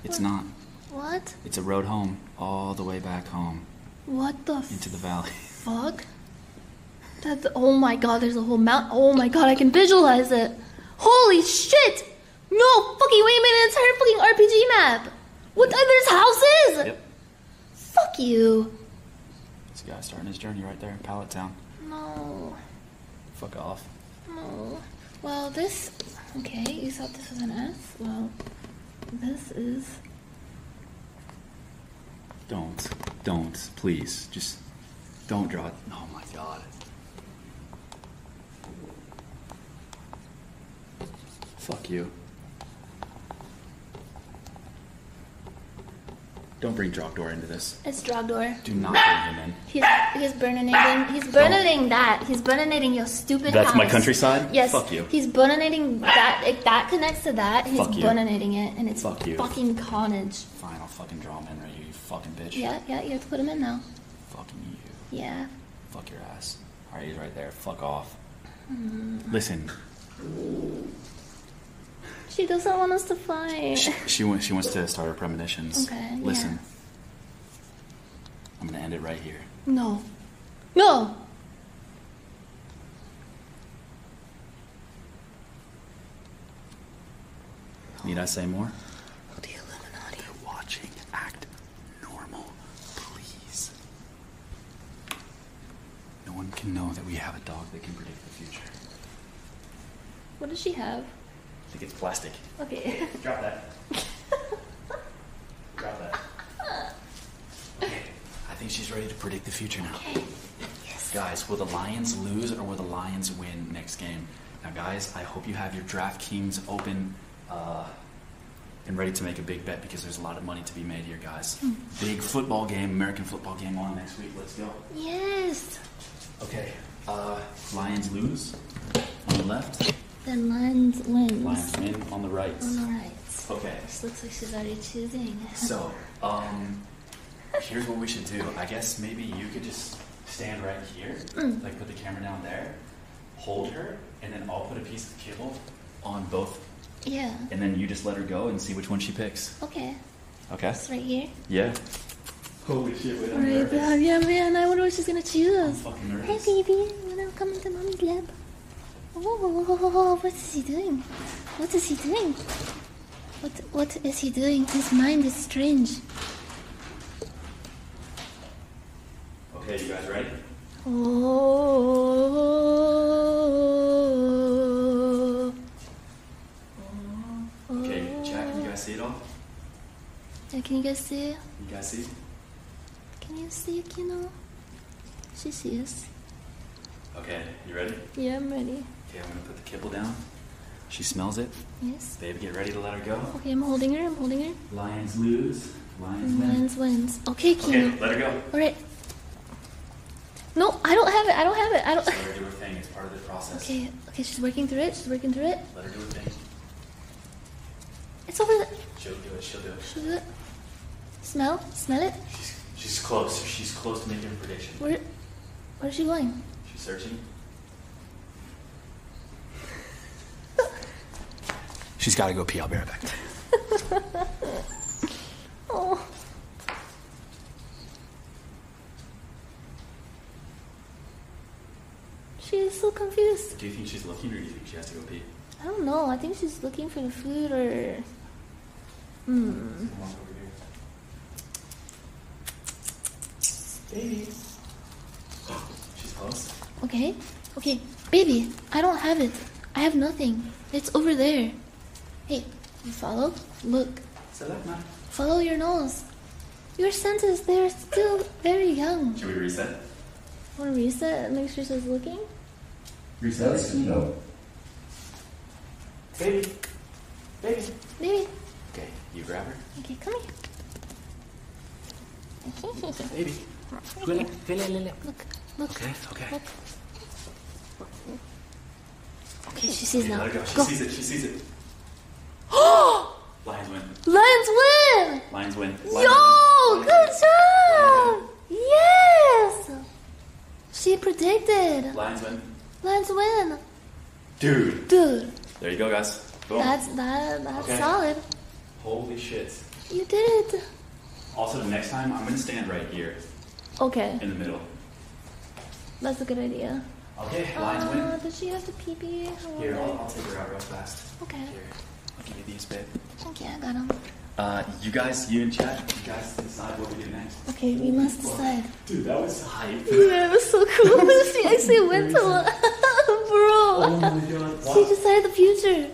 [SPEAKER 1] It's not.
[SPEAKER 2] What?
[SPEAKER 1] It's a road home, all the way back home
[SPEAKER 2] What the
[SPEAKER 1] into the valley.
[SPEAKER 2] fuck? That's oh my god, there's a whole mount. Oh my god, I can visualize it. Holy shit! No fucking wait a minute, entire fucking RPG map. What? uh, There's houses.
[SPEAKER 1] Yep.
[SPEAKER 2] Fuck you.
[SPEAKER 1] This guy's starting his journey right there in Pallet Town.
[SPEAKER 2] No,
[SPEAKER 1] Fuck off.
[SPEAKER 2] no. Well, this. Okay, you thought this was an S. Well, this is.
[SPEAKER 1] Don't. Don't. Please. Just don't draw it. Oh my god. Fuck you. Don't bring Trogdor into this.
[SPEAKER 2] It's Trogdor.
[SPEAKER 1] Do not bring him in.
[SPEAKER 2] He's he's burninating. He's burninating that. He's burninating your stupid.
[SPEAKER 1] That's my
[SPEAKER 2] house.
[SPEAKER 1] countryside?
[SPEAKER 2] Yes.
[SPEAKER 1] Fuck you.
[SPEAKER 2] He's burninating that. Like, that connects to that. He's
[SPEAKER 1] Fuck you.
[SPEAKER 2] burninating it, and it's
[SPEAKER 1] Fuck you.
[SPEAKER 2] fucking carnage.
[SPEAKER 1] Fine, I'll fucking draw him in right here, you fucking bitch.
[SPEAKER 2] Yeah, yeah. You have to put him in now.
[SPEAKER 1] Fucking you.
[SPEAKER 2] Yeah.
[SPEAKER 1] Fuck your ass. Alright, he's right there. Fuck off.
[SPEAKER 2] Mm.
[SPEAKER 1] Listen,
[SPEAKER 2] She doesn't want us to fight.
[SPEAKER 1] she, she, wants, she wants to start her premonitions.
[SPEAKER 2] Okay,
[SPEAKER 1] Listen.
[SPEAKER 2] yeah.
[SPEAKER 1] I'm gonna end it right here.
[SPEAKER 2] No. No.
[SPEAKER 1] Need I say more? The Illuminati. They're watching. Act normal, please. No one can know that we have a dog that can predict the future.
[SPEAKER 2] What does she have?
[SPEAKER 1] I think it's plastic.
[SPEAKER 2] Okay.
[SPEAKER 1] Drop that. Drop that. Okay, I think she's ready to predict the future now. Okay. Yes. Guys, will the Lions lose or will the Lions win next game? Now, guys, I hope you have your DraftKings open uh, and ready to make a big bet because there's a lot of money to be made here, guys. Big football game, American football game on next week. Let's go.
[SPEAKER 2] yes.
[SPEAKER 1] Okay, uh, Lions lose on the left,
[SPEAKER 2] Then Lions wins.
[SPEAKER 1] Lions win on the right.
[SPEAKER 2] On the right.
[SPEAKER 1] Okay.
[SPEAKER 2] This looks like she's already choosing.
[SPEAKER 1] So, um, here's what we should do. I guess maybe you could just stand right here,
[SPEAKER 2] Mm.
[SPEAKER 1] like put the camera down there, hold her, and then I'll put a piece of kibble on both,
[SPEAKER 2] Yeah.
[SPEAKER 1] and then you just let her go and see which one she picks.
[SPEAKER 2] Okay.
[SPEAKER 1] Okay?
[SPEAKER 2] It's right here.
[SPEAKER 1] Yeah. Holy shit! Wait, I'm
[SPEAKER 2] Right
[SPEAKER 1] nervous.
[SPEAKER 2] Yeah, man. I wonder what she's gonna choose.
[SPEAKER 1] fucking
[SPEAKER 2] Hey, baby. Wanna come into mommy's lap? Oh, what is he doing? What is he doing? What What is he doing? His mind is strange.
[SPEAKER 1] Okay, you guys ready?
[SPEAKER 2] Oh.
[SPEAKER 1] Okay, Jack, can you guys see it all?
[SPEAKER 2] Yeah, can you guys see?
[SPEAKER 1] Can you guys see?
[SPEAKER 2] Can you see, Kino? She sees.
[SPEAKER 1] Okay, you ready?
[SPEAKER 2] Yeah, I'm ready.
[SPEAKER 1] Okay, I'm gonna put the kibble down. She smells it.
[SPEAKER 2] Yes.
[SPEAKER 1] Babe, get ready to let her go.
[SPEAKER 2] Okay, I'm holding her. I'm holding her.
[SPEAKER 1] Lions lose. Lions win.
[SPEAKER 2] Lions wins. Okay, Kino.
[SPEAKER 1] Okay, let her go.
[SPEAKER 2] All right. No, I don't have it. I don't have it. I don't.
[SPEAKER 1] Let her do her thing. It's part of the process.
[SPEAKER 2] Okay, okay, she's working through it. She's working through it.
[SPEAKER 1] Let her do her thing.
[SPEAKER 2] It's over there.
[SPEAKER 1] She'll do it. She'll do it.
[SPEAKER 2] She'll do it. Smell? Smell it?
[SPEAKER 1] She's, she's close. She's close to making a prediction.
[SPEAKER 2] Where, where's she going?
[SPEAKER 1] She's searching. She's got to go pee. I'll be right back.
[SPEAKER 2] Oh. She is so confused.
[SPEAKER 1] Do you think she's looking or do you think she has to go pee?
[SPEAKER 2] I don't know. I think she's looking for the food or. Hmm.
[SPEAKER 1] Come on over here. Baby. She's close.
[SPEAKER 2] Okay. Okay. Baby, I don't have it. I have nothing. It's over there. Hey, you follow? Look. Follow your nose. Your senses, they're still very young.
[SPEAKER 1] Should we reset?
[SPEAKER 2] Want to reset and make sure she's looking?
[SPEAKER 1] Reset.
[SPEAKER 3] That's Kino.
[SPEAKER 1] Baby. Baby.
[SPEAKER 2] Baby.
[SPEAKER 1] Okay, you grab her.
[SPEAKER 2] Okay, come here.
[SPEAKER 1] Baby. Lily, Lily, Lily.
[SPEAKER 2] Look, look.
[SPEAKER 1] Okay, okay.
[SPEAKER 2] Look. Okay, she sees
[SPEAKER 1] Okay,
[SPEAKER 2] now.
[SPEAKER 1] let her go. She
[SPEAKER 2] Go.
[SPEAKER 1] sees it. She sees it. Lions win.
[SPEAKER 2] Lions win!
[SPEAKER 1] Lions win. Lions
[SPEAKER 2] Yo,
[SPEAKER 1] win.
[SPEAKER 2] good job! Yes! She predicted.
[SPEAKER 1] Lions win.
[SPEAKER 2] Lions win.
[SPEAKER 1] Dude.
[SPEAKER 2] Dude,
[SPEAKER 1] There you go, guys. Boom.
[SPEAKER 2] that's that that's
[SPEAKER 1] Okay.
[SPEAKER 2] solid.
[SPEAKER 1] Holy shit.
[SPEAKER 2] You did it.
[SPEAKER 1] Also, next time I'm gonna stand right here
[SPEAKER 2] Okay,
[SPEAKER 1] in the middle.
[SPEAKER 2] that's a good idea.
[SPEAKER 1] Okay, Lions
[SPEAKER 2] Uh,
[SPEAKER 1] win.
[SPEAKER 2] does she have to pee pee?
[SPEAKER 1] Here, I'll, I'll take her out real fast.
[SPEAKER 2] Okay.
[SPEAKER 1] Here, I'll give you these, babe.
[SPEAKER 2] Okay, I got them.
[SPEAKER 1] Uh, you guys, you and chat, you guys decide what we do next.
[SPEAKER 2] Okay, we must decide.
[SPEAKER 1] Dude, that was hype.
[SPEAKER 2] Yeah, it was so cool. she actually went to bro.
[SPEAKER 1] Oh my god.
[SPEAKER 2] She decided the future.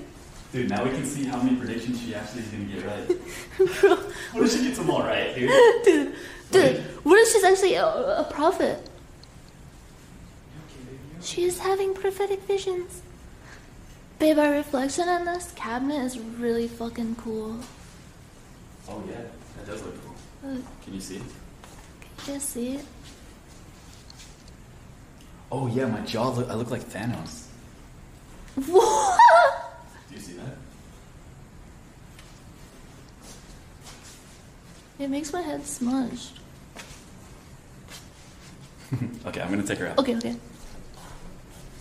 [SPEAKER 1] Dude, now we can see how many predictions she actually is gonna get right.
[SPEAKER 2] Bro.
[SPEAKER 1] What if she gets them all right, dude?
[SPEAKER 2] Dude, dude, what if she's actually a, a prophet? She is having prophetic visions. Babe, our reflection on this cabinet is really fucking cool.
[SPEAKER 1] Oh yeah, that does look cool.
[SPEAKER 2] Look,
[SPEAKER 1] Can you see? It?
[SPEAKER 2] Can you guys see it?
[SPEAKER 1] Oh yeah, my jaw, look, I look like Thanos.
[SPEAKER 2] What?
[SPEAKER 1] Do you see that?
[SPEAKER 2] It makes my head smudged.
[SPEAKER 1] Okay, I'm gonna take her out.
[SPEAKER 2] Okay, okay.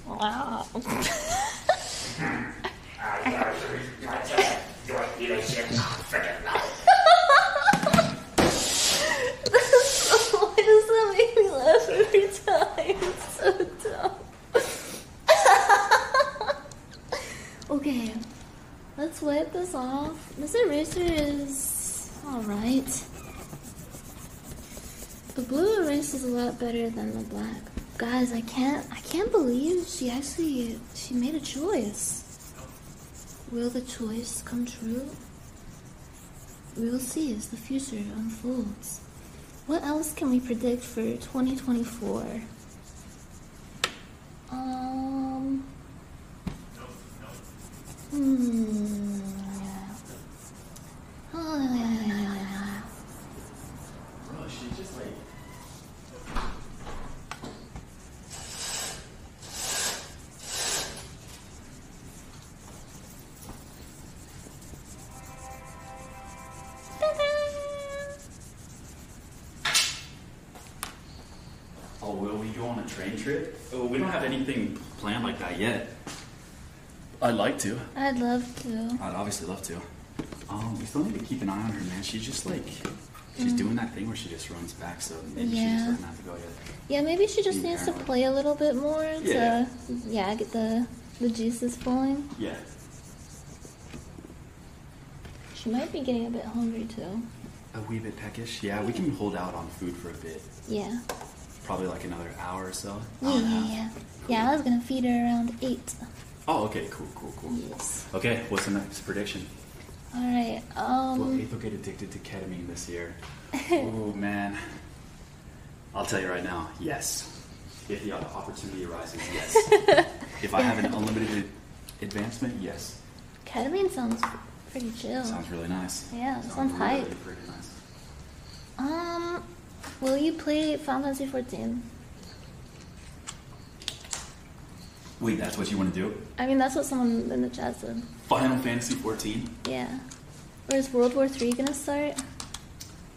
[SPEAKER 2] Wow. Why does that make me laugh every time? It's so dumb. okay, let's wipe this off. This eraser is alright. The blue eraser is a lot better than the black. Guys, I can't I can't believe she actually she made a choice. Will the choice come true? We will see as the future unfolds. What else can we predict for 2024? Um. Hmm.
[SPEAKER 1] Oh, yeah, yeah, yeah, yeah. Bro, she just like. Trip? Oh, we don't have anything planned like that yet. I'd like to.
[SPEAKER 2] I'd love to.
[SPEAKER 1] I'd obviously love to. Um, we still need to keep an eye on her, man. She's just like, she's
[SPEAKER 2] Mm.
[SPEAKER 1] doing that thing where she just runs back, so maybe she
[SPEAKER 2] Yeah.
[SPEAKER 1] just doesn't have to go yet.
[SPEAKER 2] Yeah, maybe she just
[SPEAKER 1] Being
[SPEAKER 2] needs to play a little bit more to
[SPEAKER 1] Yeah.
[SPEAKER 2] yeah, get the the juices flowing.
[SPEAKER 1] Yeah.
[SPEAKER 2] She might be getting a bit hungry too.
[SPEAKER 1] A wee bit peckish. Yeah, we can hold out on food for a bit.
[SPEAKER 2] Yeah.
[SPEAKER 1] Probably like another hour or so.
[SPEAKER 2] Yeah,
[SPEAKER 1] a
[SPEAKER 2] yeah,
[SPEAKER 1] half.
[SPEAKER 2] yeah. Yeah, I was gonna feed her around eight.
[SPEAKER 1] Oh, okay, cool, cool, cool.
[SPEAKER 2] Yes.
[SPEAKER 1] Okay, what's the next prediction?
[SPEAKER 2] Alright,
[SPEAKER 1] Will
[SPEAKER 2] um
[SPEAKER 1] will get addicted to ketamine this year? oh man. I'll tell you right now, yes. If the opportunity arises, yes. if I have an unlimited advancement, yes.
[SPEAKER 2] ketamine sounds pretty chill.
[SPEAKER 1] Sounds really nice.
[SPEAKER 2] Yeah, sounds hype.
[SPEAKER 1] really pretty nice.
[SPEAKER 2] Um will you play Final Fantasy 14?
[SPEAKER 1] Wait, that's what you want to do?
[SPEAKER 2] I mean that's what someone in the chat said.
[SPEAKER 1] Final Fantasy 14?
[SPEAKER 2] Yeah. Or is World War Three gonna start?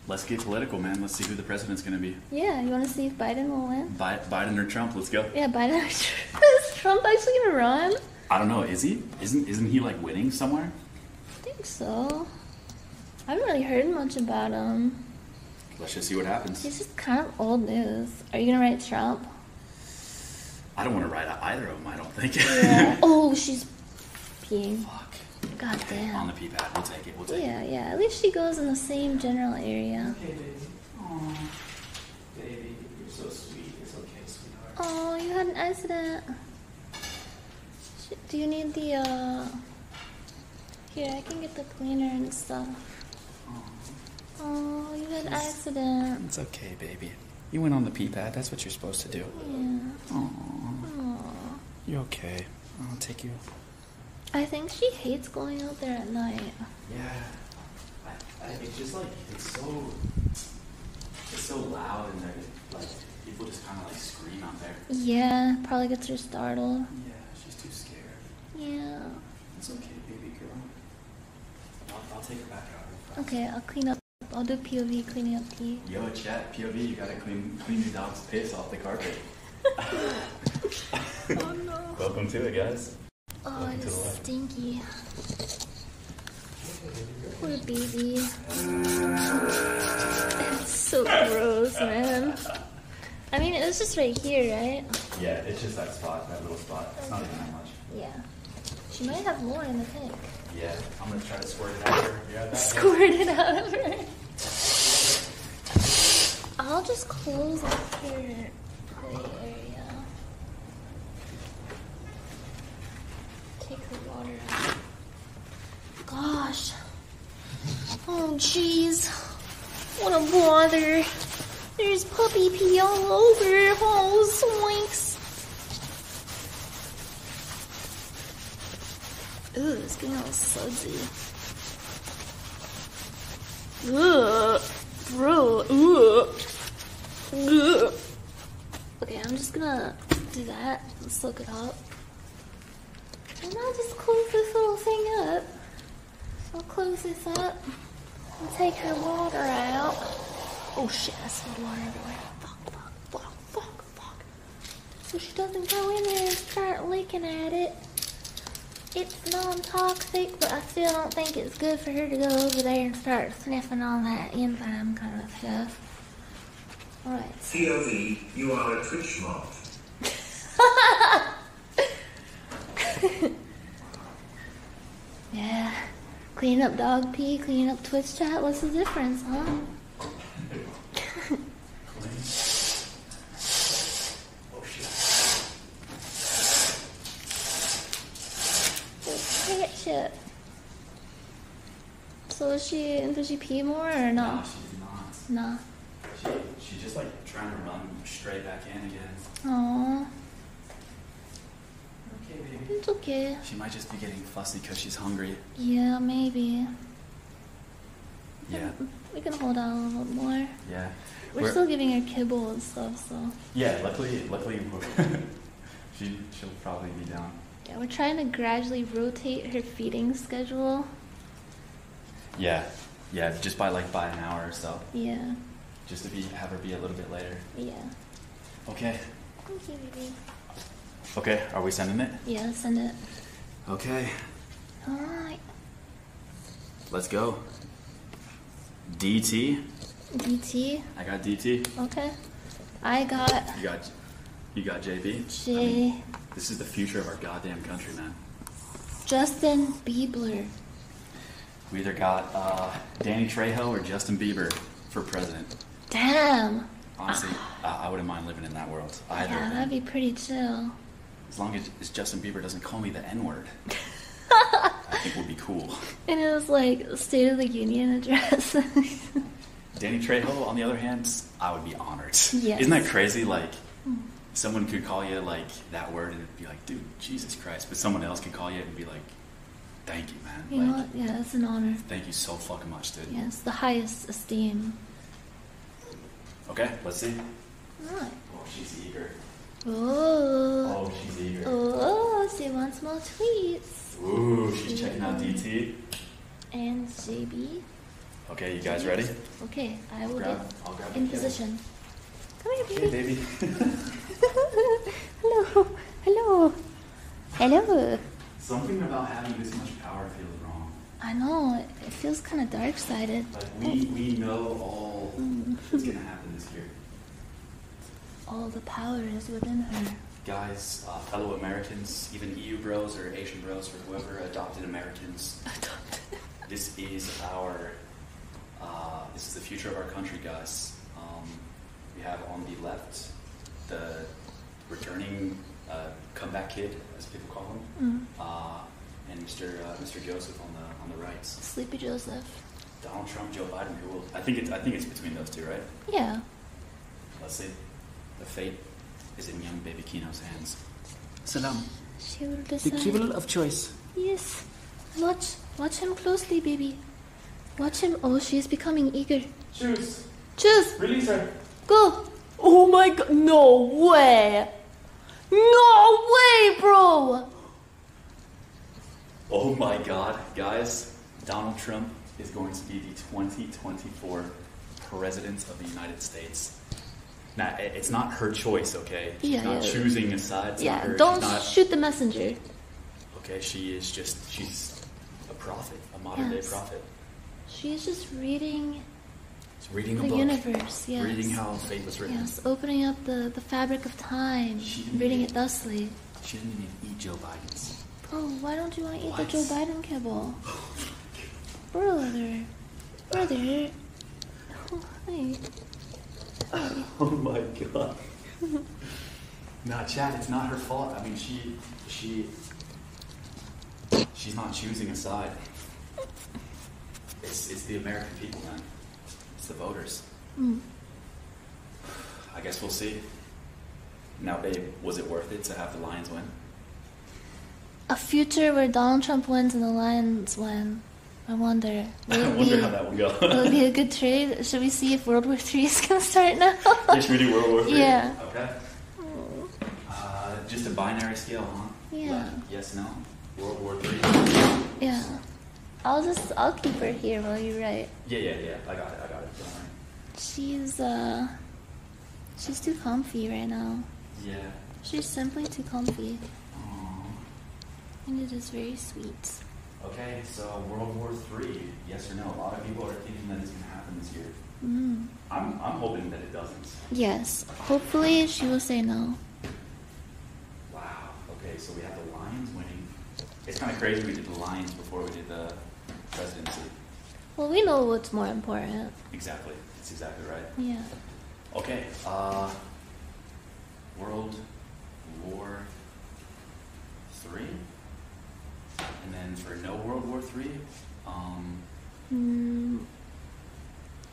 [SPEAKER 1] Let's get political, man. Let's see who the president's going to be.
[SPEAKER 2] Yeah, you wanna see if Biden will win?
[SPEAKER 1] Bi- Biden or Trump? Let's go.
[SPEAKER 2] Yeah, Biden or Trump. is Trump actually gonna run?
[SPEAKER 1] I don't know. Is he? Isn't isn't he like winning somewhere?
[SPEAKER 2] I think so. I haven't really heard much about him.
[SPEAKER 1] Let's just see what happens.
[SPEAKER 2] He's just kind of old news. Are you gonna write Trump?
[SPEAKER 1] I don't want to write either of them. I don't think.
[SPEAKER 2] Yeah. oh, she's peeing.
[SPEAKER 1] Fuck.
[SPEAKER 2] God
[SPEAKER 1] On
[SPEAKER 2] damn.
[SPEAKER 1] On the pee pad. We'll take it. We'll take it.
[SPEAKER 2] Yeah, yeah. At least she goes in the same general area.
[SPEAKER 1] it. Okay, baby. Aw. Baby, you're so sweet. It's okay, sweetheart.
[SPEAKER 2] Oh, you had an accident. Do you need the uh? Here, I can get the cleaner and stuff. Oh, you had an accident.
[SPEAKER 1] It's okay, baby. You went on the P pad. That's what you're supposed to do.
[SPEAKER 2] Yeah.
[SPEAKER 1] Aw.
[SPEAKER 2] Aw.
[SPEAKER 1] You're okay. I'll take you.
[SPEAKER 2] I think she hates going out there at night.
[SPEAKER 1] Yeah. I, I, it's just like it's so it's so loud and there like people just kind of like scream out there.
[SPEAKER 2] Yeah, probably gets her startled.
[SPEAKER 1] Yeah, she's too scared.
[SPEAKER 2] Yeah.
[SPEAKER 1] It's okay, baby girl. I'll, I'll take her back out.
[SPEAKER 2] Okay, I'll clean up. I'll do POV cleaning up tea.
[SPEAKER 1] Yo, chat, POV, you gotta clean clean your dog's piss off the carpet.
[SPEAKER 2] Oh no.
[SPEAKER 1] Welcome to it, guys.
[SPEAKER 2] Oh,
[SPEAKER 1] Welcome
[SPEAKER 2] it's stinky. Poor baby. It's so gross, man. I mean, it was just right here, right?
[SPEAKER 1] Yeah, it's just that spot, that little spot. It's not even that much.
[SPEAKER 2] Yeah. She might have more in the tank.
[SPEAKER 1] Yeah, I'm gonna try to squirt it out. You got that?
[SPEAKER 2] Squirt it out of her. I'll just close up here. Take the water out. Gosh. Oh, jeez. What a bother. There's puppy pee all over. Oh, zoinks. Ooh, it's getting all sudsy. Ugh. Bro. Ugh. Ugh. Okay, I'm just gonna do that and soak it up. And I'll just close this little thing up. I'll close this up and take her water out. Oh shit, I spilled water everywhere. Fuck, fuck, fuck, fuck, fuck. So she doesn't go in there and start licking at it. It's non-toxic, but I still don't think it's good for her to go over there and start sniffing all that enzyme kind of stuff. Alright.
[SPEAKER 5] POV, you are a Twitch mod.
[SPEAKER 2] Yeah. Clean up dog pee, clean up Twitch chat. What's the difference, huh?
[SPEAKER 1] Oh shit.
[SPEAKER 2] Ketchup. So is she does she pee more or
[SPEAKER 1] No,
[SPEAKER 2] no?
[SPEAKER 1] she's not.
[SPEAKER 2] No.
[SPEAKER 1] She, she's just like trying to run straight back in again.
[SPEAKER 2] Aw.
[SPEAKER 1] Okay, baby.
[SPEAKER 2] It's okay.
[SPEAKER 1] She might just be getting fussy because she's hungry.
[SPEAKER 2] Yeah, maybe.
[SPEAKER 1] Yeah.
[SPEAKER 2] Um, we can hold out a little bit more.
[SPEAKER 1] Yeah.
[SPEAKER 2] We're,
[SPEAKER 1] We're-
[SPEAKER 2] still giving her kibble and stuff, so
[SPEAKER 1] Yeah, luckily, luckily, she she'll probably be down.
[SPEAKER 2] Yeah, we're trying to gradually rotate her feeding schedule.
[SPEAKER 1] Yeah, yeah, just by like by an hour or so,
[SPEAKER 2] Yeah,
[SPEAKER 1] just to be have her be a little bit later.
[SPEAKER 2] yeah.
[SPEAKER 1] Okay.
[SPEAKER 2] Thank you, baby.
[SPEAKER 1] Okay, are we sending it?
[SPEAKER 2] Yeah, send it.
[SPEAKER 1] Okay,
[SPEAKER 2] All right.
[SPEAKER 1] let's go. DT.
[SPEAKER 2] DT.
[SPEAKER 1] I got DT.
[SPEAKER 2] Okay. I got
[SPEAKER 1] You got you got JB.
[SPEAKER 2] J.
[SPEAKER 1] This is the future of our goddamn country, man.
[SPEAKER 2] Justin Bieber.
[SPEAKER 1] We either got uh, Danny Trejo or Justin Bieber for president.
[SPEAKER 2] Damn.
[SPEAKER 1] Honestly, I, I wouldn't mind living in that world. either.
[SPEAKER 2] Yeah, that'd be pretty chill.
[SPEAKER 1] As long as, as Justin Bieber doesn't call me the N word, I think we'll be cool.
[SPEAKER 2] And it was like State of the Union address.
[SPEAKER 1] Danny Trejo, on the other hand, I would be honored.
[SPEAKER 2] Yes.
[SPEAKER 1] Isn't that crazy? Like, someone could call you like that word and it'd be like, dude, Jesus Christ. But someone else could call you and be like, thank you, man.
[SPEAKER 2] you
[SPEAKER 1] like,
[SPEAKER 2] know? Yeah, it's an honor.
[SPEAKER 1] thank you so fucking much, dude.
[SPEAKER 2] Yes, the highest esteem.
[SPEAKER 1] Okay, let's see.
[SPEAKER 2] Alright.
[SPEAKER 1] Oh, she's eager.
[SPEAKER 2] Oh.
[SPEAKER 1] Oh, she's eager.
[SPEAKER 2] Oh, she wants more tweets.
[SPEAKER 1] Ooh, she's checking out DT.
[SPEAKER 2] And JB.
[SPEAKER 1] Okay, you guys ready?
[SPEAKER 2] Okay, I will
[SPEAKER 1] Grab-
[SPEAKER 2] get
[SPEAKER 1] I'll grab
[SPEAKER 2] in position. Come here, baby.
[SPEAKER 1] Hey,
[SPEAKER 2] baby. hello. Hello. Hello.
[SPEAKER 1] Something about having this much power feels wrong.
[SPEAKER 2] I know, it, feels kind of dark sided.
[SPEAKER 1] Like, we, we know all that's gonna happen this year.
[SPEAKER 2] All the power is within her.
[SPEAKER 1] Guys, uh, fellow Americans, even EU bros or Asian bros or whoever, adopted Americans. Adopted. This is our, uh, this is the future of our country, guys. Um, we have on the left the returning uh, comeback kid, as people call him,
[SPEAKER 2] Mm.
[SPEAKER 1] uh, and Mr. Uh, Mr. Joseph on the on the right.
[SPEAKER 2] Sleepy Joseph.
[SPEAKER 1] Donald Trump, Joe Biden. Who will? I think it's I think it's between those two, right?
[SPEAKER 2] Yeah.
[SPEAKER 1] Let's see. The fate is in young baby Kino's hands. Salam.
[SPEAKER 2] She will decide.
[SPEAKER 1] The
[SPEAKER 2] decide.
[SPEAKER 1] kibble of choice.
[SPEAKER 2] Yes. Watch. Watch him closely, baby. Watch him. Oh, she is becoming eager.
[SPEAKER 1] Choose.
[SPEAKER 2] Choose.
[SPEAKER 1] Release her.
[SPEAKER 2] Go. Oh my god. No way. No way, bro.
[SPEAKER 1] Oh my god, guys. Donald Trump is going to be the 2024 President of the United States. Now, it's not her choice, okay? She's
[SPEAKER 2] Yeah,
[SPEAKER 1] not
[SPEAKER 2] yeah.
[SPEAKER 1] choosing a side.
[SPEAKER 2] Yeah,
[SPEAKER 1] her.
[SPEAKER 2] don't
[SPEAKER 1] not,
[SPEAKER 2] shoot the messenger.
[SPEAKER 1] okay, she is just, she's a prophet, a modern day
[SPEAKER 2] Yes.
[SPEAKER 1] prophet.
[SPEAKER 2] She's just reading
[SPEAKER 1] She's reading
[SPEAKER 2] the
[SPEAKER 1] book.
[SPEAKER 2] universe. Yes.
[SPEAKER 1] Reading how fate was written.
[SPEAKER 2] Yes, opening up the, the fabric of time, reading it thusly.
[SPEAKER 1] She didn't even eat Joe Biden's.
[SPEAKER 2] Bro, why don't you want to eat the Joe Biden kibble? Brother. Brother. Oh, hi.
[SPEAKER 1] Oh my god. nah, chat, it's not her fault. I mean, she, she, she's not choosing a side. It's, it's the American people, man. It's the voters.
[SPEAKER 2] Mm.
[SPEAKER 1] I guess we'll see. Now, babe, was it worth it to have the Lions win?
[SPEAKER 2] A future where Donald Trump wins and the Lions win. I wonder. Will
[SPEAKER 1] I wonder
[SPEAKER 2] be,
[SPEAKER 1] how that will go.
[SPEAKER 2] will it be a good trade? Should we see if World War III is gonna start now?
[SPEAKER 1] Should we do World War III?
[SPEAKER 2] Yeah.
[SPEAKER 1] Okay. Uh, just a binary scale, huh?
[SPEAKER 2] Yeah.
[SPEAKER 1] Left, yes, no. World War Three.
[SPEAKER 2] yeah. I'll just I'll keep her here while you write.
[SPEAKER 1] Yeah, yeah, yeah. I got it. I got it.
[SPEAKER 2] She's uh she's too comfy right now.
[SPEAKER 1] Yeah.
[SPEAKER 2] She's simply too comfy.
[SPEAKER 1] Aw.
[SPEAKER 2] And it is very sweet.
[SPEAKER 1] Okay, so World War Three, yes or no? A lot of people are thinking that it's going to happen this year.
[SPEAKER 2] Mm.
[SPEAKER 1] I'm, I'm hoping that it doesn't.
[SPEAKER 2] Yes. Hopefully she will say no.
[SPEAKER 1] Wow. Okay, so we have the Lions winning. It's kind of crazy we did the Lions before we did the presidency.
[SPEAKER 2] Well we know what's more important.
[SPEAKER 1] Exactly. That's exactly right.
[SPEAKER 2] Yeah.
[SPEAKER 1] Okay. Uh, World War Three, and then for no World War Three, um,
[SPEAKER 2] Mm,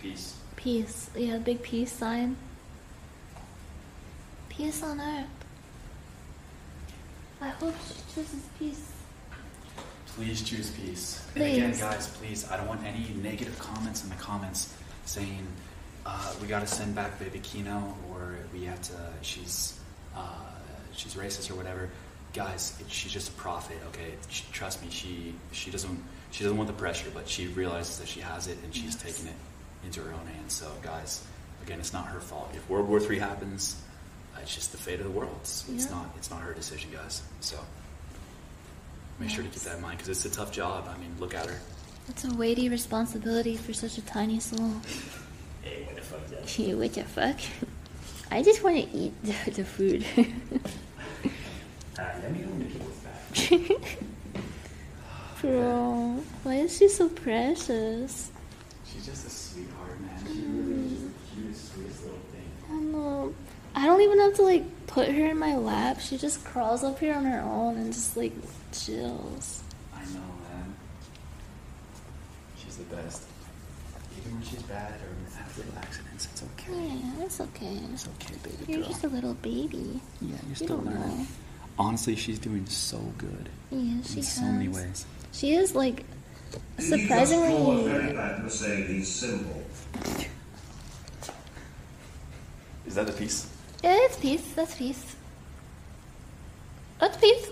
[SPEAKER 1] peace.
[SPEAKER 2] peace. Yeah, big peace sign. Peace on earth. I hope she chooses peace.
[SPEAKER 1] Please choose peace. And again, guys, please, I don't want any negative comments in the comments saying uh, we got to send back Baby Kino or we have to. She's uh, she's racist or whatever. Guys, it, she's just a prophet. Okay, Sh trust me. She she doesn't she doesn't want the pressure, but she realizes that she has it and she's taking it into her own hands. So, guys, again, it's not her fault. If World War III happens, it's just the fate of the world. It's, it's not it's not her decision, guys. So. Make sure to keep that in mind because it's a tough job. I mean, look at her.
[SPEAKER 2] It's a weighty responsibility for such a tiny soul.
[SPEAKER 1] Hey, what the fuck, yeah.
[SPEAKER 2] Hey, what the fuck? I just want to eat the, the food.
[SPEAKER 1] let me know when the.
[SPEAKER 2] Bro, why is she so precious?
[SPEAKER 1] She's just a sweetheart, man. She really is just the cutest, sweetest little thing.
[SPEAKER 2] I don't know. I don't even have to like put her in my lap. She just crawls up here on her own and just like chills.
[SPEAKER 1] I know, man. She's the best. Even when she's bad or has little accidents, it's okay.
[SPEAKER 2] Yeah, it's okay.
[SPEAKER 1] It's okay, baby
[SPEAKER 2] You're
[SPEAKER 1] girl.
[SPEAKER 2] just a little baby.
[SPEAKER 1] Yeah, you're still
[SPEAKER 2] don't know.
[SPEAKER 1] learning. Honestly, she's doing so good
[SPEAKER 2] Yeah, she
[SPEAKER 1] in so many ways.
[SPEAKER 2] She is like
[SPEAKER 5] Did you just draw a very
[SPEAKER 2] surprisingly.
[SPEAKER 5] bad Mercedes symbol?
[SPEAKER 1] Is that a piece?
[SPEAKER 2] Yeah, it's peace. That's peace. That's peace.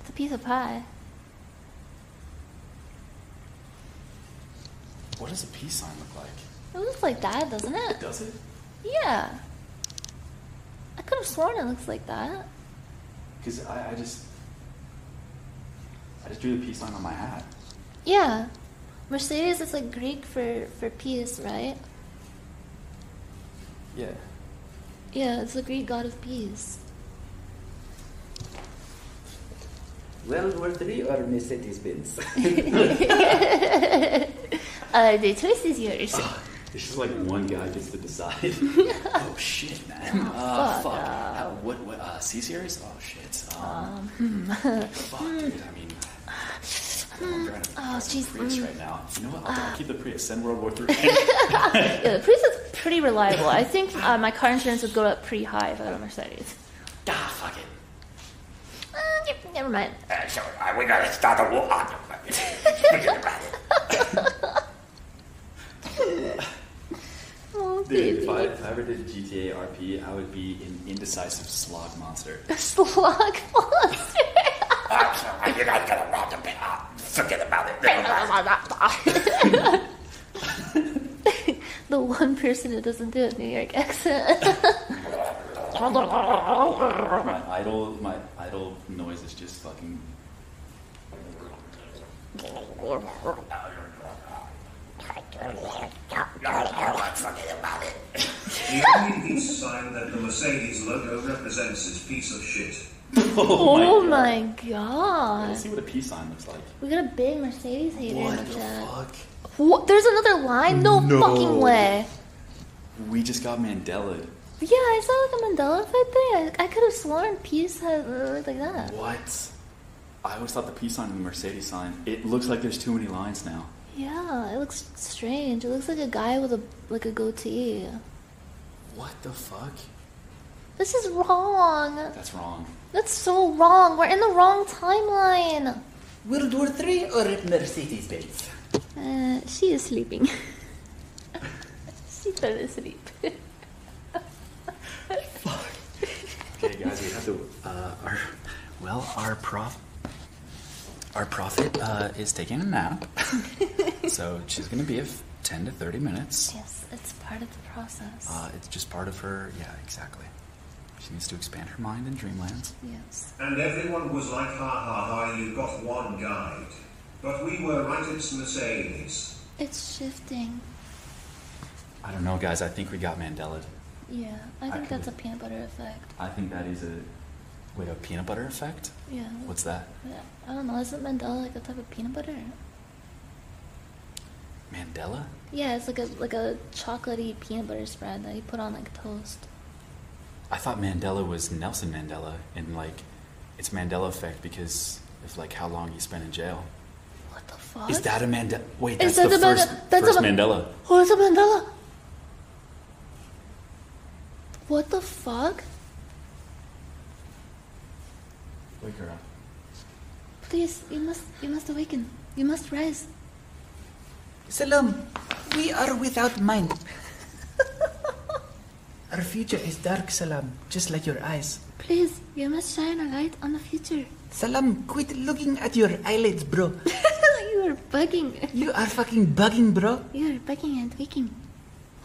[SPEAKER 2] It's a piece of pie.
[SPEAKER 1] What does a peace sign look like?
[SPEAKER 2] It looks like that, doesn't it?
[SPEAKER 1] Does it?
[SPEAKER 2] Yeah. I could have sworn it looks like that.
[SPEAKER 1] Because I, I just. I just drew the peace sign on my hat.
[SPEAKER 2] Yeah. Mercedes is like Greek for, for peace, right?
[SPEAKER 1] Yeah.
[SPEAKER 2] Yeah, it's the Greek god of peace.
[SPEAKER 10] World War Three or Mercedes Benz?
[SPEAKER 2] Uh, the choice is yours.
[SPEAKER 1] It's just like one guy gets to decide. oh shit, man. Uh,
[SPEAKER 2] fuck,
[SPEAKER 1] fuck. Uh, what? What? Uh, C series? Oh shit. Um, fuck, dude. I mean, I'm
[SPEAKER 2] Oh, jeez.
[SPEAKER 1] Prius
[SPEAKER 2] mm.
[SPEAKER 1] right now. You know what? I'll, I'll keep the Prius. Send World War Three.
[SPEAKER 2] Yeah, the Prius is pretty reliable. I think uh, my car insurance would go up pretty high if I had a Mercedes.
[SPEAKER 1] ah, fuck it.
[SPEAKER 2] Uh, Never mind.
[SPEAKER 8] Uh, so uh, we gotta start a war. Forget about it.
[SPEAKER 2] Oh,
[SPEAKER 1] Dude, if. I, if I ever did GTA RP, I would be an indecisive slog monster.
[SPEAKER 2] Slug monster.
[SPEAKER 8] Uh, so uh, you're not gonna rob the bank. Uh, forget about it. Never mind.
[SPEAKER 2] the one person who doesn't do a New York accent.
[SPEAKER 1] my idle, my idle noise is just fucking.
[SPEAKER 8] Forget about it.
[SPEAKER 5] The only peace sign that the Mercedes logo represents is piece of shit.
[SPEAKER 2] oh my
[SPEAKER 1] Let's
[SPEAKER 2] god.
[SPEAKER 1] see what a peace sign looks like.
[SPEAKER 2] We got a big Mercedes hater in
[SPEAKER 1] What
[SPEAKER 2] the
[SPEAKER 1] the
[SPEAKER 2] chat.
[SPEAKER 1] fuck?
[SPEAKER 2] What? There's another line? No,
[SPEAKER 1] No.
[SPEAKER 2] fucking way.
[SPEAKER 1] We just got Mandela.
[SPEAKER 2] Yeah, I saw like a Mandela effect thing. I, I could have sworn peace had uh, looked like that.
[SPEAKER 1] What? I always thought the peace sign and the Mercedes sign. It looks like there's too many lines now.
[SPEAKER 2] Yeah, it looks strange. It looks like a guy with a like a goatee.
[SPEAKER 1] What the fuck?
[SPEAKER 2] This is wrong.
[SPEAKER 1] That's wrong.
[SPEAKER 2] That's so wrong. We're in the wrong timeline.
[SPEAKER 10] World War Three or Mercedes Benz?
[SPEAKER 2] Uh, she is sleeping. she fell asleep.
[SPEAKER 1] Okay, guys, we have to. Uh, our, well, our prof, our prophet uh, is taking a nap, so she's gonna be of ten to thirty minutes.
[SPEAKER 2] yes, it's part of the process.
[SPEAKER 1] Uh, it's just part of her. Yeah, exactly. She needs to expand her mind in dreamlands.
[SPEAKER 2] yes.
[SPEAKER 5] And everyone was like, ha ha ha, you got one guide. But we were right, it's Mercedes.
[SPEAKER 2] It's shifting.
[SPEAKER 1] I don't know, guys. I think we got Mandela.
[SPEAKER 2] Yeah, I
[SPEAKER 1] I
[SPEAKER 2] think
[SPEAKER 1] could-
[SPEAKER 2] that's a peanut butter effect.
[SPEAKER 1] I think that is a wait a peanut butter effect.
[SPEAKER 2] Yeah.
[SPEAKER 1] What's that?
[SPEAKER 2] Yeah, I don't know. Isn't Mandela like a type of peanut butter?
[SPEAKER 1] Mandela?
[SPEAKER 2] Yeah, it's like a like a chocolatey peanut butter spread that you put on like toast.
[SPEAKER 1] I thought Mandela was Nelson Mandela, and like, it's Mandela effect because of like how long he spent in jail.
[SPEAKER 2] What the fuck?
[SPEAKER 1] Is that a Mandela? Wait,
[SPEAKER 2] Is
[SPEAKER 1] that's the
[SPEAKER 2] that a
[SPEAKER 1] first,
[SPEAKER 2] Manda- that's
[SPEAKER 1] first
[SPEAKER 2] a-
[SPEAKER 1] Mandela.
[SPEAKER 2] Oh, it's a Mandela. What the fuck?
[SPEAKER 1] Wake her up.
[SPEAKER 2] Please, you must you must awaken. You must rise.
[SPEAKER 10] Salam, we are without mind. Our future is dark, Salam, just like your eyes.
[SPEAKER 2] Please, you must shine a light on the future.
[SPEAKER 10] Salam, quit looking at your eyelids, bro.
[SPEAKER 2] you are bugging.
[SPEAKER 10] You are fucking bugging, bro.
[SPEAKER 2] You are bugging and tweaking.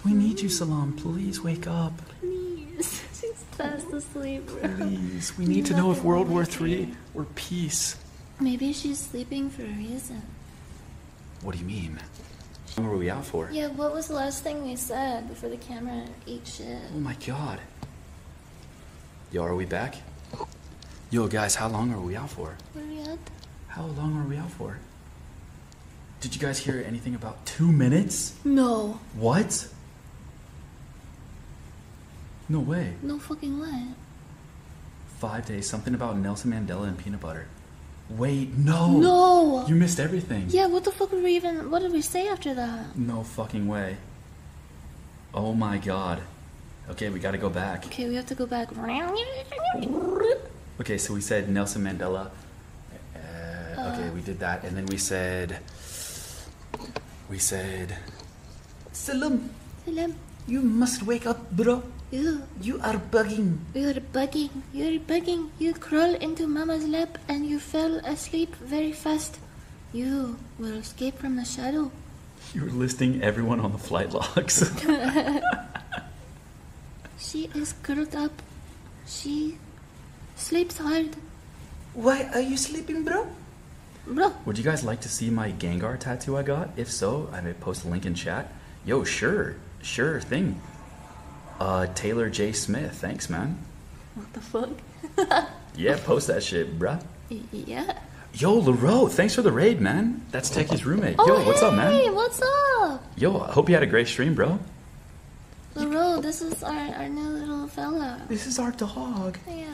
[SPEAKER 1] We need you, Salam. Please wake up.
[SPEAKER 2] She's fast asleep, bro.
[SPEAKER 1] Please. We need to know if World War Three or peace.
[SPEAKER 2] Maybe she's sleeping for a reason.
[SPEAKER 1] What do you mean? How long were we out for?
[SPEAKER 2] Yeah, what was the last thing we said before the camera ate shit?
[SPEAKER 1] Oh my god. Yo, are we back? Yo, guys, how long are we out for?
[SPEAKER 2] Where are we at?
[SPEAKER 1] How long are we out for? Did you guys hear anything about two minutes?
[SPEAKER 2] No.
[SPEAKER 1] What? No way.
[SPEAKER 2] No fucking way.
[SPEAKER 1] Five days. Something about Nelson Mandela and peanut butter. Wait, no.
[SPEAKER 2] No.
[SPEAKER 1] You missed everything.
[SPEAKER 2] Yeah, what the fuck were we even. What did we say after that?
[SPEAKER 1] No fucking way. Oh my god. Okay, we gotta go back.
[SPEAKER 2] Okay, we have to go back.
[SPEAKER 1] Okay, so we said Nelson Mandela. Uh, okay, we did that, and then we said. We said.
[SPEAKER 10] Salam,
[SPEAKER 2] Salam.
[SPEAKER 10] you must wake up, bro.
[SPEAKER 2] You.
[SPEAKER 10] You are bugging.
[SPEAKER 2] You're bugging. You're bugging. You crawl into mama's lap and you fell asleep very fast. You will escape from the shadow.
[SPEAKER 1] You were listing everyone on the flight logs.
[SPEAKER 2] She is curled up. She sleeps hard.
[SPEAKER 10] Why are you sleeping, bro?
[SPEAKER 2] Bro,
[SPEAKER 1] Would you guys like to see my Gengar tattoo I got? If so, I may post a link in chat. Yo, sure. Sure thing. Uh, Taylor J. Smith. Thanks, man.
[SPEAKER 2] what the fuck?
[SPEAKER 1] Yeah, post that shit, bruh.
[SPEAKER 2] Yeah.
[SPEAKER 1] Yo, LaRoe, thanks for the raid, man. That's Techie's roommate.
[SPEAKER 2] Oh,
[SPEAKER 1] Yo, what's up, man?
[SPEAKER 2] hey, what's up?
[SPEAKER 1] Yo, I hope you had a great stream, bro.
[SPEAKER 2] LaRoe, this is our, our new little fella.
[SPEAKER 1] This is our dog.
[SPEAKER 2] Yeah.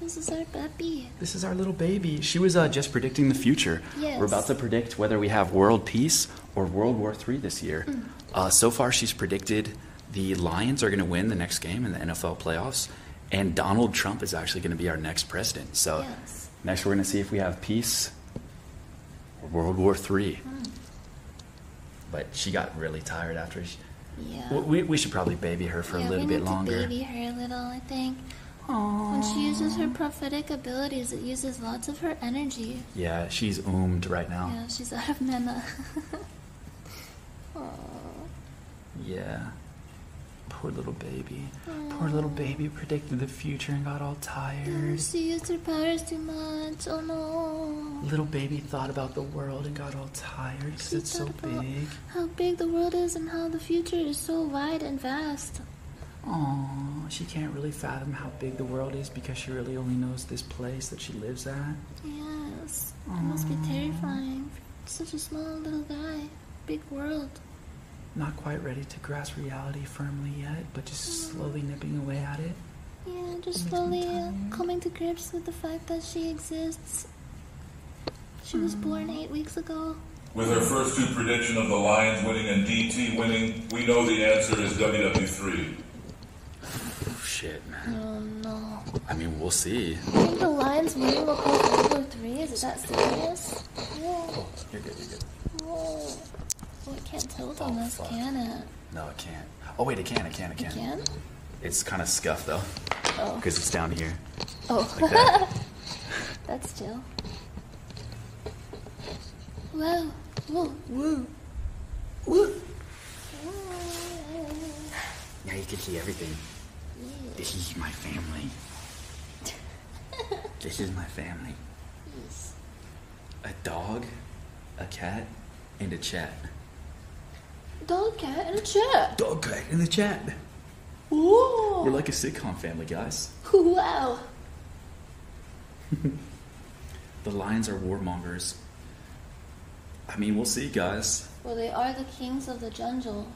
[SPEAKER 2] This is our puppy.
[SPEAKER 1] This is our little baby. She was uh, just predicting the future.
[SPEAKER 2] Yes.
[SPEAKER 1] We're about to predict whether we have world peace or World War III this year. Uh, so far, she's predicted the Lions are going to win the next game in the NFL playoffs, And Donald Trump is actually going to be our next president. So
[SPEAKER 2] Yes.
[SPEAKER 1] next we're going to see if we have peace or World War III.
[SPEAKER 2] Hmm.
[SPEAKER 1] But she got really tired after. She,
[SPEAKER 2] Yeah.
[SPEAKER 1] We, we should probably baby her for
[SPEAKER 2] yeah,
[SPEAKER 1] a little
[SPEAKER 2] we
[SPEAKER 1] bit
[SPEAKER 2] need
[SPEAKER 1] longer.
[SPEAKER 2] to baby her a little, I think. Aww. When she uses her prophetic abilities, it uses lots of her energy.
[SPEAKER 1] Yeah, she's oomed right now.
[SPEAKER 2] Yeah, she's out of mana. Aw.
[SPEAKER 1] Yeah. Poor little baby. Poor little baby predicted the future and got all tired.
[SPEAKER 2] She used her powers too much. Oh no.
[SPEAKER 1] Little baby thought about the world and got all tired because it's so big.
[SPEAKER 2] How big the world is and how the future is so wide and vast.
[SPEAKER 1] Aww, she can't really fathom how big the world is because she really only knows this place that she lives at.
[SPEAKER 2] Yes. It must be terrifying. Such a small little guy. Big world.
[SPEAKER 1] Not quite ready to grasp reality firmly yet, but just slowly nipping away at it.
[SPEAKER 2] Yeah, just
[SPEAKER 1] That
[SPEAKER 2] slowly uh, coming to grips with the fact that she exists. She was born eight weeks ago.
[SPEAKER 4] With her first two prediction of the Lions winning and DT winning, we know the answer is WW3.
[SPEAKER 1] Oh, shit, man.
[SPEAKER 2] Oh no.
[SPEAKER 1] I mean, we'll see.
[SPEAKER 2] I think the Lions winning will cause World War Three. Is it that serious? Yeah.
[SPEAKER 1] You're good, you're good.
[SPEAKER 2] Whoa. Oh, it can't tilt on
[SPEAKER 1] Oh,
[SPEAKER 2] this,
[SPEAKER 1] fuck.
[SPEAKER 2] can it?
[SPEAKER 1] No, it can't. Oh, wait, it can, it can, it
[SPEAKER 2] It
[SPEAKER 1] can.
[SPEAKER 2] can?
[SPEAKER 1] It's kind of scuffed, though,
[SPEAKER 2] Oh.
[SPEAKER 1] because it's down here.
[SPEAKER 2] Oh.
[SPEAKER 1] Like that.
[SPEAKER 2] That's chill. Whoa. Whoa. Woo. Woo.
[SPEAKER 1] Now you can see everything. This is my family. this is my family. Yes. A dog, a cat, and a chat.
[SPEAKER 2] Dog, cat, and a chat.
[SPEAKER 1] Dog, cat, and a chat.
[SPEAKER 2] Whoa.
[SPEAKER 1] We're like a sitcom family, guys.
[SPEAKER 2] Wow.
[SPEAKER 1] The lions are warmongers. I mean, we'll see, guys.
[SPEAKER 2] Well, they are the kings of the jungle.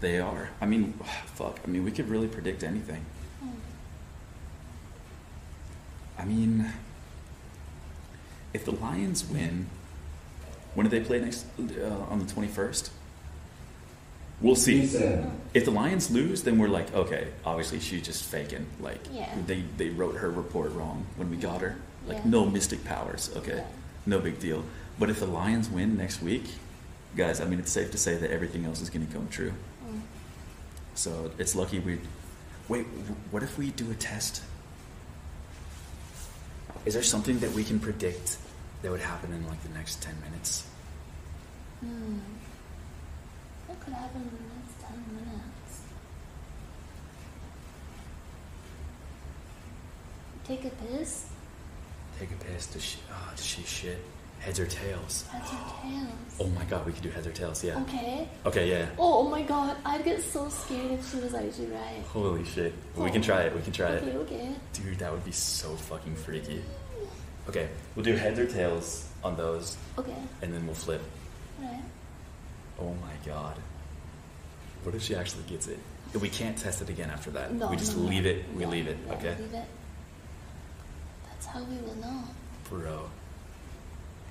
[SPEAKER 1] They are. I mean, fuck. I mean, we could really predict anything. I mean, if the Lions win, when do they play next? Uh, on the 21st? We'll see. If the Lions lose, then we're like, okay, obviously she's just faking. Like,
[SPEAKER 2] Yeah.
[SPEAKER 1] they, they wrote her report wrong when we got her. Like,
[SPEAKER 2] Yeah.
[SPEAKER 1] no mystic powers, okay?
[SPEAKER 2] Yeah.
[SPEAKER 1] No big deal. But if the Lions win next week, guys, I mean, it's safe to say that everything else is going to come true.
[SPEAKER 2] Mm.
[SPEAKER 1] So it's lucky we. Wait, what if we do a test? Is there something that we can predict that would happen in like the next 10 minutes?
[SPEAKER 2] Hmm. Could in the next 10 minutes? Take a piss?
[SPEAKER 1] Take a piss. Does she, oh, uh, does she shit? Heads or tails?
[SPEAKER 2] Heads or tails?
[SPEAKER 1] Oh my god, we could do heads or tails, yeah.
[SPEAKER 2] Okay.
[SPEAKER 1] Okay, yeah.
[SPEAKER 2] Oh, oh my god, I'd get so scared if she was actually right.
[SPEAKER 1] Holy shit. We oh. can try it, we can try
[SPEAKER 2] Okay,
[SPEAKER 1] it.
[SPEAKER 2] Okay, okay.
[SPEAKER 1] Dude, that would be so fucking freaky. Okay, we'll do heads or tails on those,
[SPEAKER 2] Okay.
[SPEAKER 1] and then we'll flip.
[SPEAKER 2] Right.
[SPEAKER 1] Oh my god. What if she actually gets it? We can't test it again after that.
[SPEAKER 2] No,
[SPEAKER 1] we just
[SPEAKER 2] no, no.
[SPEAKER 1] leave it. We
[SPEAKER 2] Yeah,
[SPEAKER 1] leave it.
[SPEAKER 2] yeah,
[SPEAKER 1] okay,
[SPEAKER 2] Leave it. That's how we will know.
[SPEAKER 1] bro.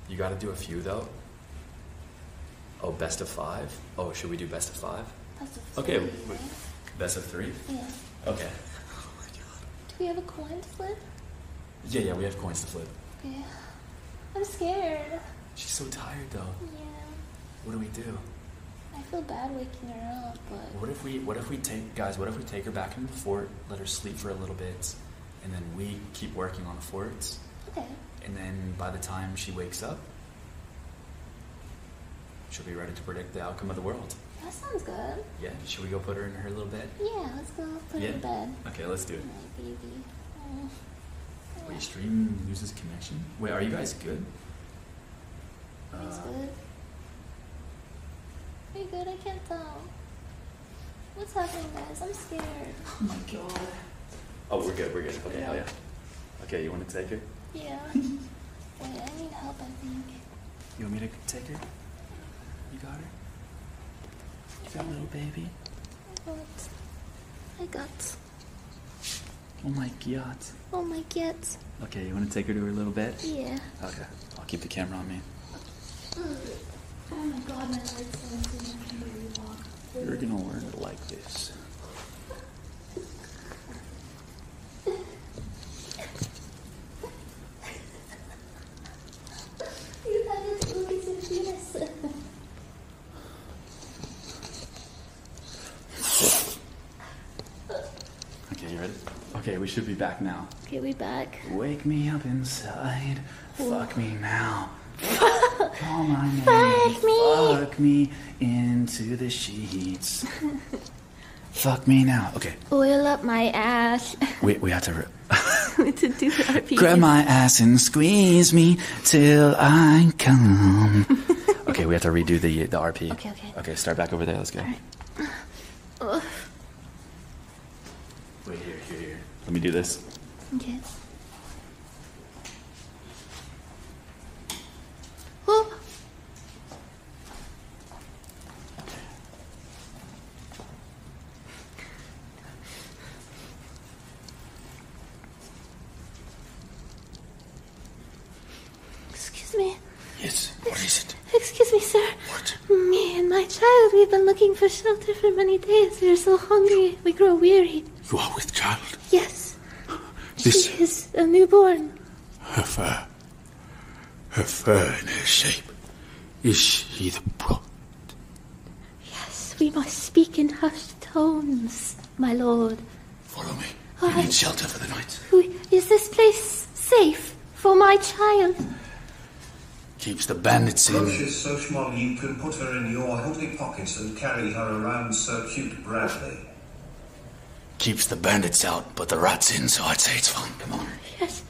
[SPEAKER 1] You got to do a few though. Oh, best of five. Oh, should we do best of five?
[SPEAKER 2] A
[SPEAKER 1] Okay,
[SPEAKER 2] three,
[SPEAKER 1] w-
[SPEAKER 2] right?
[SPEAKER 1] Best of three.
[SPEAKER 2] Yeah.
[SPEAKER 1] Okay. Oh my god.
[SPEAKER 2] Do we have a coin to flip?
[SPEAKER 1] Yeah, yeah. We have coins to flip.
[SPEAKER 2] Okay. I'm scared.
[SPEAKER 1] She's so tired though.
[SPEAKER 2] Yeah.
[SPEAKER 1] What do we do?
[SPEAKER 2] I feel bad waking her up, but
[SPEAKER 1] What if we? What if we take guys? What if we take her back into the fort, let her sleep for a little bit, and then we keep working on the forts,
[SPEAKER 2] okay.
[SPEAKER 1] and then by the time she wakes up, she'll be ready to predict the outcome of the world.
[SPEAKER 2] That sounds good.
[SPEAKER 1] Yeah. Should we go put her in her little bed?
[SPEAKER 2] Yeah, let's go put her in bed.
[SPEAKER 1] Okay, let's do it.
[SPEAKER 2] My baby. Oh.
[SPEAKER 1] Wait, stream loses connection. Wait, are you guys good? Uh,
[SPEAKER 2] good. Are you good? I can't tell. What's happening, guys? I'm scared.
[SPEAKER 1] Oh my god. Oh, we're good. We're good. Okay, hell yeah. Okay, you want to take her?
[SPEAKER 2] Yeah. Wait, I need help, I think.
[SPEAKER 1] You want me to take her? You got her. You got a little baby.
[SPEAKER 2] I got. I got.
[SPEAKER 1] Oh my god.
[SPEAKER 2] Oh my god.
[SPEAKER 1] Okay, you want to take her to her little bed?
[SPEAKER 2] Yeah.
[SPEAKER 1] Okay, I'll keep the camera on me. Mm.
[SPEAKER 2] Oh my god,
[SPEAKER 1] You're gonna learn it like this. okay, you ready? Okay, we should be back now.
[SPEAKER 2] Okay, we back.
[SPEAKER 1] Wake me up inside. Fuck me now. Call my name.
[SPEAKER 9] Fuck me.
[SPEAKER 1] Fuck me into the sheets. Fuck me now. Okay,
[SPEAKER 2] Oil up my ass.
[SPEAKER 1] we, we have to. Re-
[SPEAKER 2] to do the RP.
[SPEAKER 1] Grab my ass and squeeze me till I come. okay, we have to redo the the RP.
[SPEAKER 2] Okay, okay.
[SPEAKER 1] Okay, start back over there. Let's go. Wait here, here, here. Let me do this.
[SPEAKER 2] Okay. Oh, excuse me.
[SPEAKER 8] Yes, what is it?
[SPEAKER 2] Excuse me, sir.
[SPEAKER 8] What?
[SPEAKER 2] Me and my child, we've been looking for shelter for many days. We're so hungry, we grow weary.
[SPEAKER 8] You are with child.
[SPEAKER 2] Yes,
[SPEAKER 8] This,
[SPEAKER 2] she is a newborn.
[SPEAKER 8] her fur. Her fur and her shape. Is she the pro?
[SPEAKER 2] Yes, we must speak in hushed tones, my lord.
[SPEAKER 8] Follow me.
[SPEAKER 2] All
[SPEAKER 8] We need shelter for the night.
[SPEAKER 2] Is this place safe for my child?
[SPEAKER 8] Keeps the bandits in.
[SPEAKER 5] Roche is so small you can put her in your hoodie pockets and carry her around so cute, Bradley.
[SPEAKER 8] Keeps the bandits out, but the rats in, so I'd say it's fine. Come on.
[SPEAKER 2] Yes.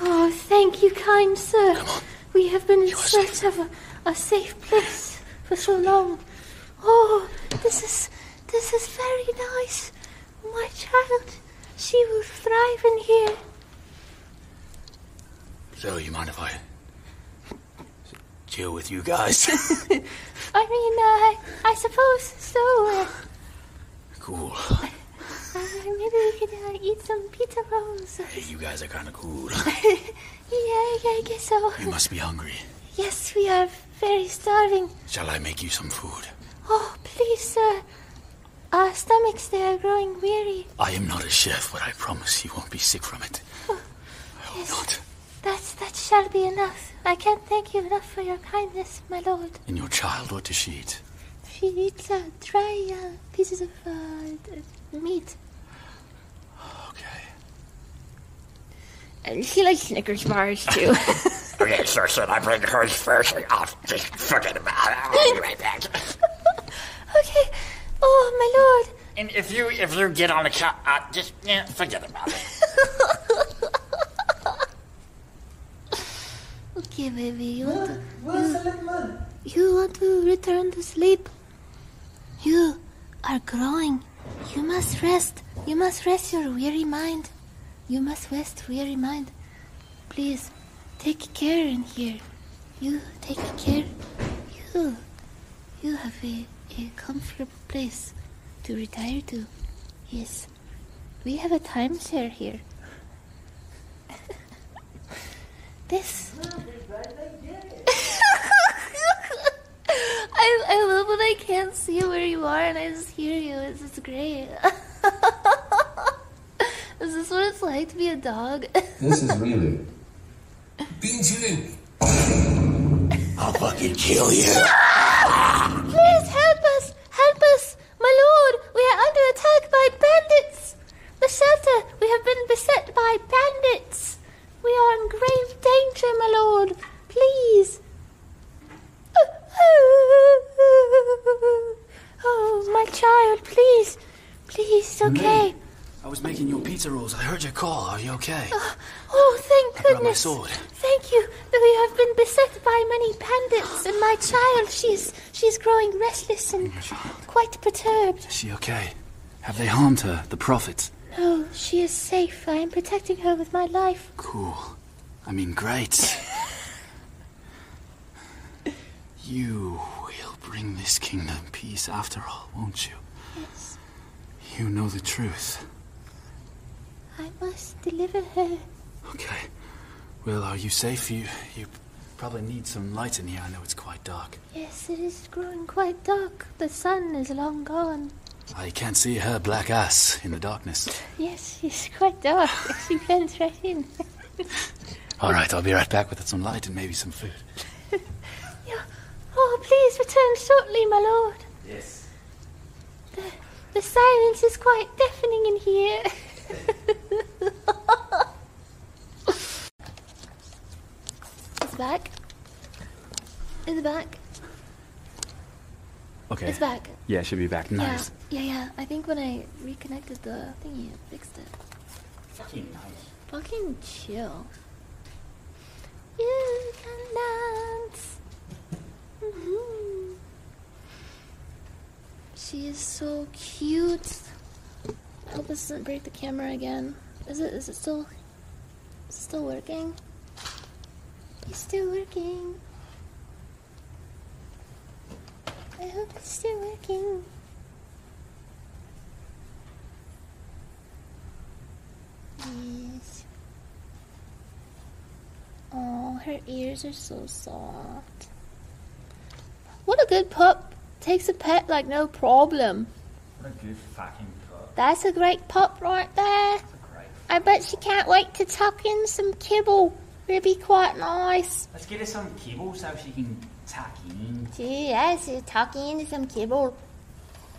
[SPEAKER 2] Oh, thank you, kind sir. We have been in
[SPEAKER 8] You are safe.
[SPEAKER 2] search of a, a safe place for so long. Oh, this is this is very nice. My child, she will thrive in here.
[SPEAKER 8] So, you mind if I chill with you guys?
[SPEAKER 2] I mean, uh, I suppose so. Uh,
[SPEAKER 8] cool.
[SPEAKER 2] uh, maybe we could uh, eat some pizza rolls.
[SPEAKER 8] Hey, you guys are kind of cool.
[SPEAKER 2] yeah, yeah, I guess so.
[SPEAKER 8] You must be hungry.
[SPEAKER 2] Yes, we are very starving.
[SPEAKER 8] Shall I make you some food?
[SPEAKER 2] Oh, please, sir. Our stomachs, they are growing weary.
[SPEAKER 8] I am not a chef, but I promise you won't be sick from it. I hope
[SPEAKER 2] Yes.
[SPEAKER 8] not.
[SPEAKER 2] That, that shall be enough. I can't thank you enough for your kindness, my lord.
[SPEAKER 8] And your child, what does she eat?
[SPEAKER 2] She eats uh, dry uh, pieces of uh, meat.
[SPEAKER 8] Okay.
[SPEAKER 9] And she likes Snickers bars too.
[SPEAKER 8] Okay, sir, should I bring hers first? I'll just forget about it. I'll be right back.
[SPEAKER 2] Okay. Oh, my lord.
[SPEAKER 8] And if you if you get on the couch, uh, just yeah, forget about it.
[SPEAKER 2] Okay, baby. You want to, you, you want to return to sleep? You are growing. You must rest. You must rest your weary mind. You must rest weary mind. Please, take care in here. You take care. You, you have a, a comfortable place to retire to. Yes, we have a timeshare here. this. I, I love when I can't see where you are and I just hear you. It's just great. Is this what it's like to be a dog?
[SPEAKER 3] This is really.
[SPEAKER 6] Been chilling.
[SPEAKER 8] I'll fucking kill you.
[SPEAKER 2] Please help us! Help us! My lord, we are under attack by bandits! The shelter, we have been beset by bandits! We are in grave danger, my lord! Please! Oh, my child, please! Please, it's okay.
[SPEAKER 1] I was making your pizza rolls. I heard your call. Are you okay?
[SPEAKER 2] Uh, oh, thank
[SPEAKER 1] I brought my
[SPEAKER 2] goodness!
[SPEAKER 1] sword.
[SPEAKER 2] Thank you. We have been beset by many bandits, and my child, she's she's growing restless and quite perturbed.
[SPEAKER 1] Is she okay? Have they harmed her, the prophets?
[SPEAKER 2] No, she is safe. I am protecting her with my life.
[SPEAKER 1] Cool. I mean, great. you will bring this kingdom peace after all, won't you?
[SPEAKER 2] Yes,
[SPEAKER 1] You know the truth.
[SPEAKER 2] I must deliver her.
[SPEAKER 1] Okay. Well, are you safe? You you probably need some light in here. I know it's quite dark.
[SPEAKER 2] Yes, it is growing quite dark. The sun is long gone.
[SPEAKER 1] I can't see her black ass in the darkness.
[SPEAKER 2] Yes, it's quite dark. she blends right in.
[SPEAKER 1] All right, I'll be right back with some light and maybe some food.
[SPEAKER 2] Oh, please return shortly, my lord.
[SPEAKER 10] Yes.
[SPEAKER 2] The, the silence is quite deafening in here. it's back. It's back.
[SPEAKER 1] Okay.
[SPEAKER 2] It's back.
[SPEAKER 1] Yeah, it should be back. Nice.
[SPEAKER 2] Yeah, yeah, yeah. I think when I reconnected the thingy, it fixed it.
[SPEAKER 10] Fucking nice.
[SPEAKER 2] Fucking chill. You can dance. Mhm. She is so cute. I hope this doesn't break the camera again. Is it? Is it still? Is it still working? It's still working. I hope it's still working. Yes. Oh, her ears are so soft. What a good pup. Takes a pet like no problem.
[SPEAKER 10] What a good fucking pup.
[SPEAKER 9] That's a great pup right there. I bet she can't wait to tuck in some kibble. It'll be quite nice.
[SPEAKER 10] Let's get her some kibble so she can tuck in.
[SPEAKER 9] Gee, yes, she's tucking into some kibble.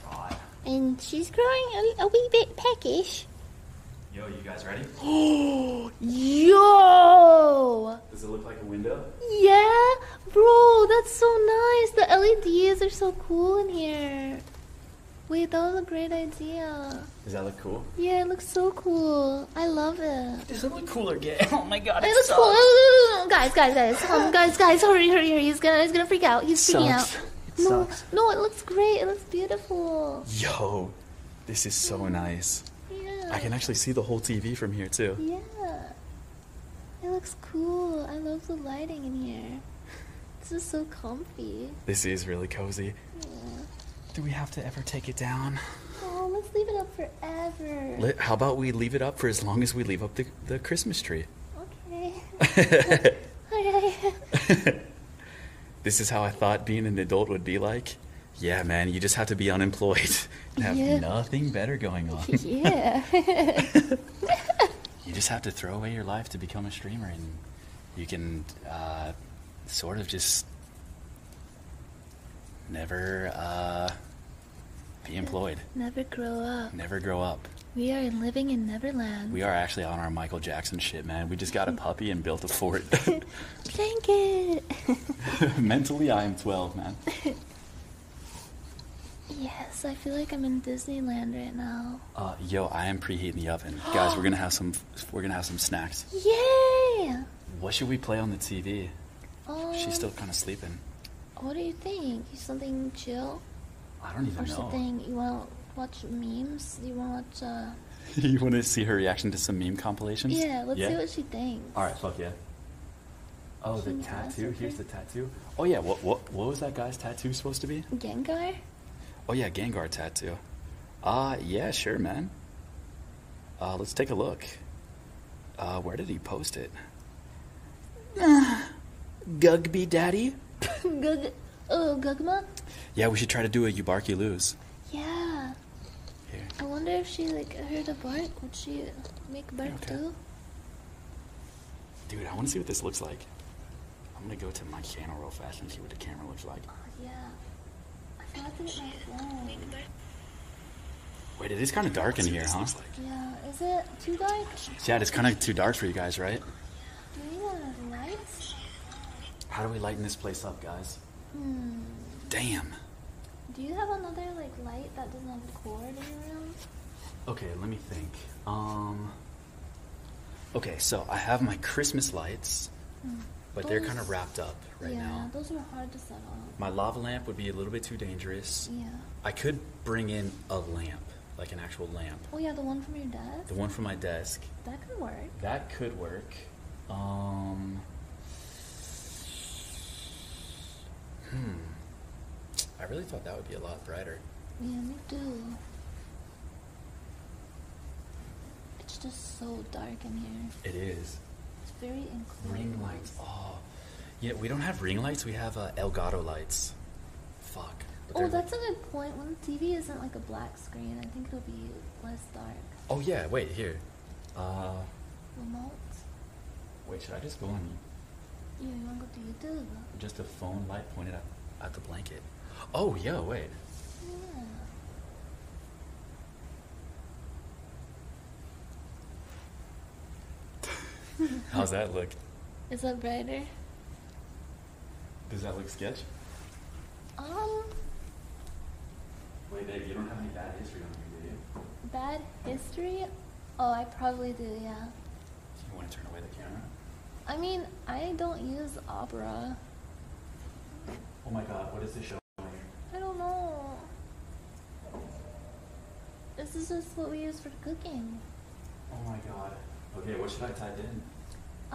[SPEAKER 10] Right.
[SPEAKER 9] And she's growing a, a wee bit peckish.
[SPEAKER 10] Yo, you guys ready?
[SPEAKER 2] Yo!
[SPEAKER 1] Does it look like a window?
[SPEAKER 2] Yeah, bro, that's so nice. The LEDs are so cool in here. Wait, that was a great idea.
[SPEAKER 1] Does that look cool?
[SPEAKER 2] Yeah, it looks so cool. I love it.
[SPEAKER 10] Does it look cool or gay? Oh my god,
[SPEAKER 2] It
[SPEAKER 10] it
[SPEAKER 2] looks
[SPEAKER 10] sucks.
[SPEAKER 2] cool. Guys, guys, guys, um, guys, guys, hurry, hurry, hurry. He's gonna, he's gonna freak out. He's freaking
[SPEAKER 1] Sucks.
[SPEAKER 2] out.
[SPEAKER 1] It
[SPEAKER 2] no,
[SPEAKER 1] sucks.
[SPEAKER 2] no, it looks great. It looks beautiful.
[SPEAKER 1] Yo, this is so nice. I can actually see the whole TV from here too.
[SPEAKER 2] Yeah. It looks cool. I love the lighting in here. This is so comfy.
[SPEAKER 1] This is really cozy.
[SPEAKER 2] Yeah.
[SPEAKER 1] Do we have to ever take it down?
[SPEAKER 2] Oh, let's leave it up forever.
[SPEAKER 1] Let, how about we leave it up for as long as we leave up the, the Christmas tree?
[SPEAKER 2] Okay.
[SPEAKER 1] This is how I thought being an adult would be like. Yeah, man, you just have to be unemployed and have
[SPEAKER 2] Yeah.
[SPEAKER 1] nothing better going on.
[SPEAKER 2] yeah.
[SPEAKER 1] You just have to throw away your life to become a streamer, and you can uh, sort of just never uh, be employed,
[SPEAKER 2] Never grow up.
[SPEAKER 1] never grow up.
[SPEAKER 2] We are living in Neverland.
[SPEAKER 1] We are actually on our Michael Jackson shit, man. We just got a puppy and built a fort.
[SPEAKER 2] Blanket.
[SPEAKER 1] Mentally, I am 12, man.
[SPEAKER 2] Yes, I feel like I'm in Disneyland right now.
[SPEAKER 1] Uh, yo, I am preheating the oven, guys. We're gonna have some. We're gonna have some snacks.
[SPEAKER 2] Yeah.
[SPEAKER 1] What should we play on the TV?
[SPEAKER 2] Um,
[SPEAKER 1] She's still kind of sleeping.
[SPEAKER 2] What do you think? Something chill?
[SPEAKER 1] I don't even
[SPEAKER 2] Or
[SPEAKER 1] know.
[SPEAKER 2] something you want to watch memes? You want to watch? Uh...
[SPEAKER 1] you want to see her reaction to some meme compilations?
[SPEAKER 2] Yeah, let's see what she thinks.
[SPEAKER 1] All right, fuck yeah. Oh, the
[SPEAKER 2] Can you ask
[SPEAKER 1] tattoo. Here's the tattoo. Oh yeah, what what what was that guy's tattoo supposed to be?
[SPEAKER 2] Gengar?
[SPEAKER 1] Oh yeah, Gengar tattoo. Uh yeah, sure, man. Uh, let's take a look. Uh, where did he post it? Gugby Daddy.
[SPEAKER 2] Gug. Oh, Gugma?
[SPEAKER 1] Yeah, we should try to do a Yubarki lose.
[SPEAKER 2] Yeah.
[SPEAKER 1] Here.
[SPEAKER 2] I wonder if she like heard a bark. Would she make a bark
[SPEAKER 1] Okay.
[SPEAKER 2] too?
[SPEAKER 1] Dude, I want to see what this looks like. I'm gonna go to my channel real fast and see what the camera looks like.
[SPEAKER 2] Yeah. I forgot to get my phone.
[SPEAKER 1] Wait, it is kind of dark in here, huh?
[SPEAKER 2] Yeah. Is it too dark?
[SPEAKER 1] Yeah, it's kind of too dark for you guys, right?
[SPEAKER 2] Do we want lights?
[SPEAKER 1] How do we lighten this place up, guys?
[SPEAKER 2] Hmm.
[SPEAKER 1] Damn.
[SPEAKER 2] Do you have another like light that doesn't have a cord in your room?
[SPEAKER 1] Okay, let me think. Um. Okay, so I have my Christmas lights, but they're kind of wrapped up right
[SPEAKER 2] yeah,
[SPEAKER 1] now.
[SPEAKER 2] Yeah, those are hard to set up.
[SPEAKER 1] My lava lamp would be a little bit too dangerous.
[SPEAKER 2] Yeah.
[SPEAKER 1] I could bring in a lamp, like an actual lamp.
[SPEAKER 2] Oh yeah, the one from your desk.
[SPEAKER 1] The one from my desk.
[SPEAKER 2] That could work.
[SPEAKER 1] That could work. Um. Hmm. I really thought that would be a lot brighter.
[SPEAKER 2] Yeah, me too. It's just so dark in here.
[SPEAKER 1] It is.
[SPEAKER 2] It's very enclosed.
[SPEAKER 1] Ring lights. Oh. Yeah, we don't have ring lights. We have uh, Elgato lights. Fuck. But
[SPEAKER 2] Oh, that's
[SPEAKER 1] like-
[SPEAKER 2] a good point. When the TV isn't like a black screen, I think it'll be less dark.
[SPEAKER 1] Oh yeah. Wait here. Uh.
[SPEAKER 2] Remote?
[SPEAKER 1] Wait. Should I just go on
[SPEAKER 2] Yeah, you wanna go to YouTube?
[SPEAKER 1] just a phone light pointed at, at the blanket? Oh yeah. Wait.
[SPEAKER 2] Yeah.
[SPEAKER 1] How's that look?
[SPEAKER 2] Is that brighter?
[SPEAKER 1] Does that look sketch?
[SPEAKER 2] Um,
[SPEAKER 1] Wait, babe, you don't have any bad history on here, do you?
[SPEAKER 2] bad history? Oh, I probably do, yeah.
[SPEAKER 1] You want to turn away the camera?
[SPEAKER 2] I mean, I don't use Opera.
[SPEAKER 1] Oh my god, what is this show?
[SPEAKER 2] I don't know. This is just what we use for cooking.
[SPEAKER 1] Oh my god. Okay, what should I type in?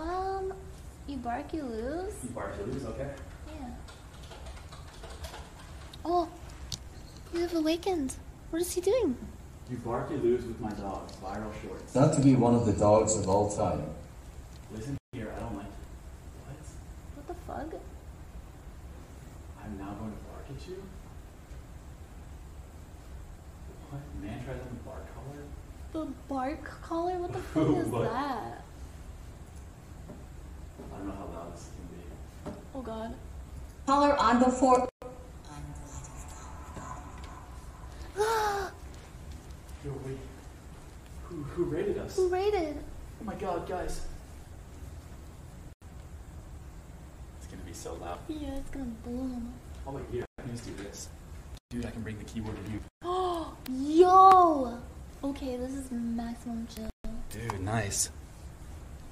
[SPEAKER 2] Um, you bark, you lose?
[SPEAKER 1] You bark, you lose, okay.
[SPEAKER 2] Yeah. Oh, you have awakened. What is he doing?
[SPEAKER 1] You bark, you lose with my dog, Viral shorts.
[SPEAKER 3] Not to be one of the dogs of all time.
[SPEAKER 1] Listen here, I don't like. What?
[SPEAKER 2] What the fuck?
[SPEAKER 1] I'm now going to bark at you? What? Man tries on the bark collar?
[SPEAKER 2] The bark collar? What the fuck is
[SPEAKER 1] What?
[SPEAKER 2] that?
[SPEAKER 1] I don't know how loud this can be.
[SPEAKER 2] Oh god.
[SPEAKER 11] Collar on the before.
[SPEAKER 1] Yo, wait. Who, who rated us?
[SPEAKER 2] Who rated?
[SPEAKER 1] Oh my god, guys. It's gonna be so loud.
[SPEAKER 2] Yeah, it's gonna boom.
[SPEAKER 1] Oh wait, here, I can just do this. Dude, I can bring the keyboard with you.
[SPEAKER 2] Oh, yo! Okay, this is maximum chill.
[SPEAKER 1] Dude, nice.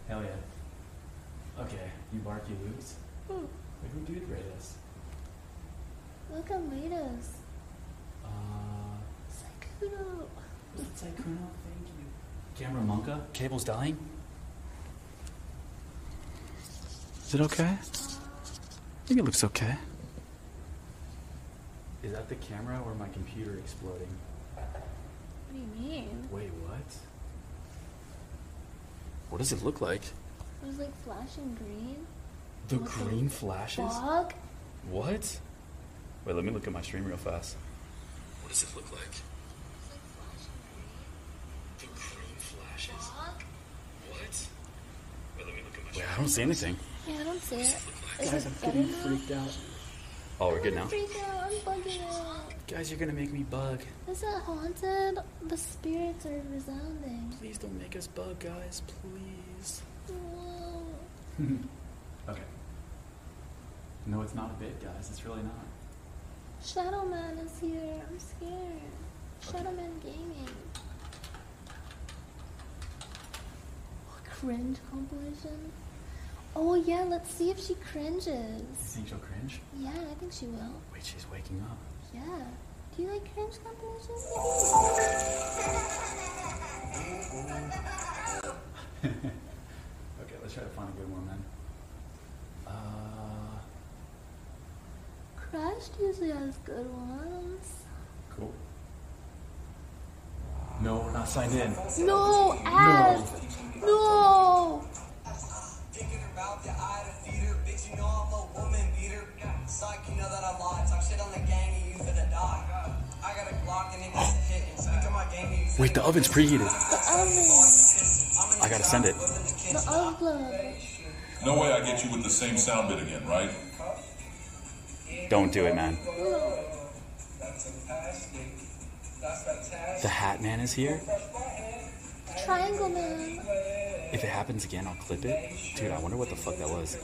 [SPEAKER 1] Hell yeah. Okay, you bark, you lose.
[SPEAKER 2] Hmm.
[SPEAKER 1] Wait, who did rate us?
[SPEAKER 2] Look at Latest.
[SPEAKER 1] Uh,
[SPEAKER 2] Saikudo.
[SPEAKER 1] it's like, Kuno, thank you. Camera Monka, cable's dying. Is it okay? I think it looks okay. Is that the camera or my computer exploding?
[SPEAKER 2] What do you mean?
[SPEAKER 1] Wait, what? What does it look like?
[SPEAKER 2] It was like flashing green.
[SPEAKER 1] The
[SPEAKER 2] What the
[SPEAKER 1] green flashes?
[SPEAKER 2] Fuck.
[SPEAKER 1] What? Wait, let me look at my stream real fast. What does it look like? The green flashes? What? Wait, let me look at my Wait, I don't see anything.
[SPEAKER 2] Yeah, I don't see it. Is
[SPEAKER 1] Guys,
[SPEAKER 2] it
[SPEAKER 1] I'm getting
[SPEAKER 2] now?
[SPEAKER 1] freaked out. Oh, we're good now?
[SPEAKER 2] Freak out, I'm bugging out.
[SPEAKER 1] Guys, you're gonna make me bug.
[SPEAKER 2] Is it haunted? The spirits are resounding.
[SPEAKER 1] Please don't make us bug, guys. Please.
[SPEAKER 2] Whoa.
[SPEAKER 1] okay. No, it's not a bit, guys. It's really not.
[SPEAKER 2] Shadow Man is here. I'm scared. Shadow Man Gaming. Cringe compilation. Oh yeah, let's see if she cringes.
[SPEAKER 1] You think she'll cringe?
[SPEAKER 2] Yeah, I think she will.
[SPEAKER 1] Wait, she's waking up.
[SPEAKER 2] Yeah. Do you like cringe compilations?
[SPEAKER 1] Okay, let's try to find a good one then. Uh,
[SPEAKER 2] Crash usually has good ones.
[SPEAKER 1] cool. No, we're not signed in.
[SPEAKER 2] No, ads. No.
[SPEAKER 12] Thinking about the eye to feed her, bitch, you know I'm a woman beater. Psych, you know that I'm lying. Talk shit on the gang, you use it to die. I got a Glock and it gets a hit. Speak on my game, you use
[SPEAKER 1] Wait, the oven's preheated.
[SPEAKER 2] The oven.
[SPEAKER 1] I gotta send it.
[SPEAKER 2] The oven.
[SPEAKER 4] No way I get you with the same sound bit again, right?
[SPEAKER 1] Don't do it, man.
[SPEAKER 12] That's fantastic. That's fantastic.
[SPEAKER 1] The Hat Man is here.
[SPEAKER 2] Triangle Man.
[SPEAKER 1] If it happens again, I'll clip it. Dude, I wonder what the fuck that was.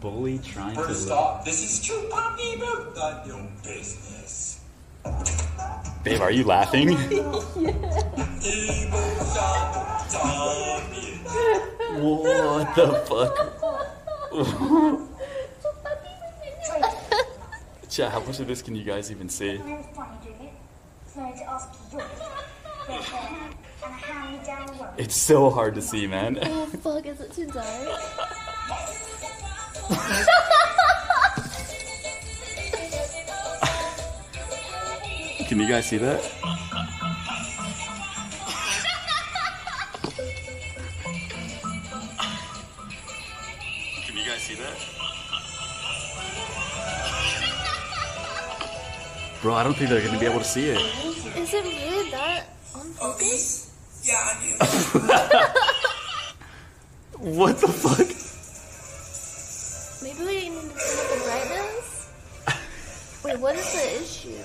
[SPEAKER 1] Bully trying to.
[SPEAKER 12] First
[SPEAKER 1] live-
[SPEAKER 12] off, this is true puppy about that your business.
[SPEAKER 1] Babe, are you laughing? what the fuck? Chat, how much of this can you guys even see?
[SPEAKER 13] My name's Bonnie Juliet. So I to ask you your and a hand-me-down rug.
[SPEAKER 1] It's so hard to see, man.
[SPEAKER 2] Oh fuck, is it too dark?
[SPEAKER 1] Can you guys see that? Can you guys see that? Bro, I don't think they're gonna be able to see it.
[SPEAKER 2] Is it really that on focus?
[SPEAKER 12] Yeah,
[SPEAKER 1] What the fuck?
[SPEAKER 2] Maybe we need to turn up the brightness? Wait, what is the issue?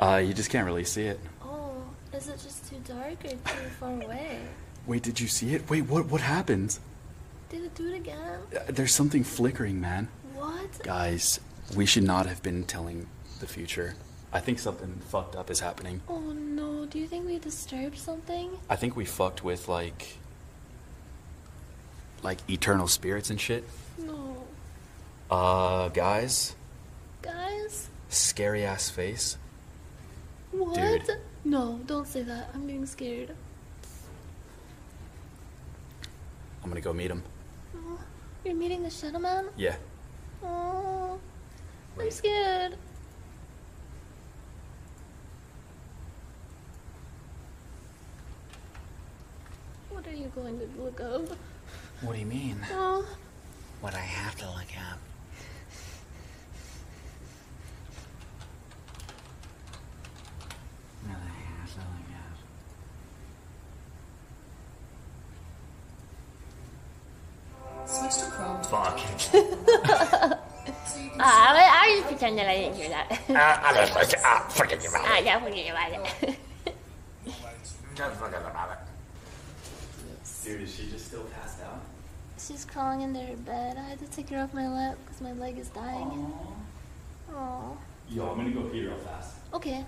[SPEAKER 1] Uh, you just can't really see it.
[SPEAKER 2] Oh, is it just too dark or too far away?
[SPEAKER 1] Wait, did you see it? Wait, what? What happened?
[SPEAKER 2] Did it do it again?
[SPEAKER 1] Uh, There's something flickering, man.
[SPEAKER 2] What?
[SPEAKER 1] Guys, we should not have been telling the future. I think something fucked up is happening.
[SPEAKER 2] Oh no, do you think we disturbed something?
[SPEAKER 1] I think we fucked with like like eternal spirits and shit.
[SPEAKER 2] No.
[SPEAKER 1] Uh guys,
[SPEAKER 2] Guys?
[SPEAKER 1] scary ass face.
[SPEAKER 2] What?
[SPEAKER 1] Dude.
[SPEAKER 2] No, don't say that. I'm getting scared.
[SPEAKER 1] I'm gonna go meet him.
[SPEAKER 2] Oh, you're meeting the Shadow Man?
[SPEAKER 1] Yeah.
[SPEAKER 2] Oh, I'm scared. What are you going to look up?
[SPEAKER 1] What do you mean?
[SPEAKER 2] Oh,
[SPEAKER 1] What I have to look at? What I have to look at?
[SPEAKER 11] Switch to Chrome.
[SPEAKER 1] Fuck.
[SPEAKER 9] Uh, I, I just pretend that I didn't hear that.
[SPEAKER 8] Uh, I just like, ah, forget about
[SPEAKER 9] Ah,
[SPEAKER 8] it.
[SPEAKER 9] yeah, forget about it.
[SPEAKER 8] Just forget about it.
[SPEAKER 1] Dude, is she just still passed out?
[SPEAKER 2] she's crawling into her bed. I had to take her off my lap because my leg is dying. Oh.
[SPEAKER 1] Yo, I'm gonna go pee real fast.
[SPEAKER 2] Okay.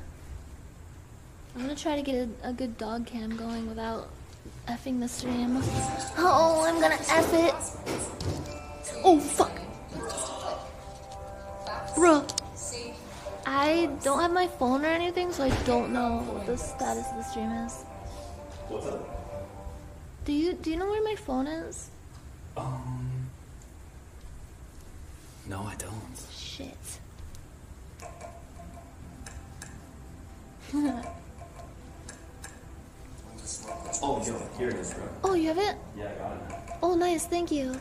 [SPEAKER 2] I'm gonna try to get a, a good dog cam going without effing the stream. Oh, I'm gonna F it. Oh, fuck. Bruh. I don't have my phone or anything, so I don't know what the status of the stream is.
[SPEAKER 1] What's up?
[SPEAKER 2] Do you do you know where my phone is?
[SPEAKER 1] Um. No, I don't.
[SPEAKER 2] Shit.
[SPEAKER 1] Oh, yo, here it is, bro.
[SPEAKER 2] oh, you have it?
[SPEAKER 1] Yeah, I got it.
[SPEAKER 2] Oh, nice. Thank you.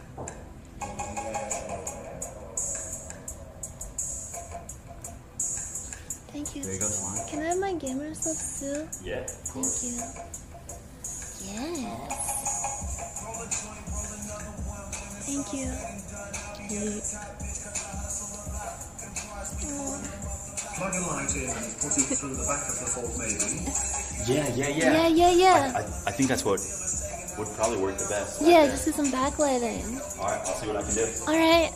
[SPEAKER 2] Thank you.
[SPEAKER 1] There goes one.
[SPEAKER 2] Can I have my gamer stuff too?
[SPEAKER 1] Yeah, of
[SPEAKER 2] Thank you. Yes. Thank you.
[SPEAKER 5] Plug a light in and put it through the back of the Ford maybe.
[SPEAKER 1] Yeah, yeah,
[SPEAKER 2] Yeah,
[SPEAKER 1] yeah.
[SPEAKER 2] yeah, yeah.
[SPEAKER 1] I, I, I think that's what would probably work the best.
[SPEAKER 2] Yeah, just do some backlighting.
[SPEAKER 1] Alright, I'll see what I can do.
[SPEAKER 2] Alright.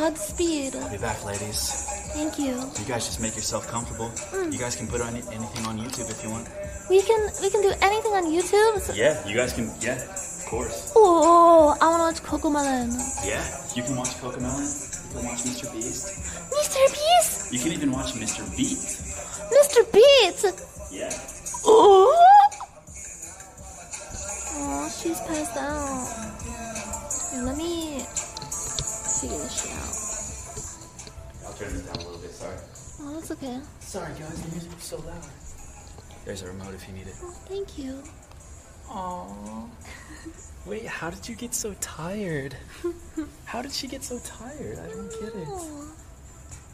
[SPEAKER 2] Godspeed.
[SPEAKER 1] I'll be back, ladies.
[SPEAKER 2] Thank you.
[SPEAKER 1] You guys just make yourself comfortable.
[SPEAKER 2] Mm.
[SPEAKER 1] You guys can put on anything on YouTube if you want.
[SPEAKER 2] We can we can do anything on YouTube. So-
[SPEAKER 1] Yeah, you guys can. Yeah, of course.
[SPEAKER 2] Oh, I wanna watch Cocomelon.
[SPEAKER 1] Yeah, you can watch Cocomelon. You can watch Mr. Beast.
[SPEAKER 2] Mr. Beast!
[SPEAKER 1] You can even watch Mr. Beat.
[SPEAKER 2] Mr. Beat!
[SPEAKER 1] Yeah.
[SPEAKER 2] Oh! Oh, she's passed out. Let me figure this shit out.
[SPEAKER 1] I'll turn this down a little bit. Sorry.
[SPEAKER 2] Oh, that's okay.
[SPEAKER 1] Sorry, guys. The music was so loud. There's a remote if you need it.
[SPEAKER 2] Oh, thank you.
[SPEAKER 1] Aww. Wait, how did you get so tired? How did she get so tired? I don't get it.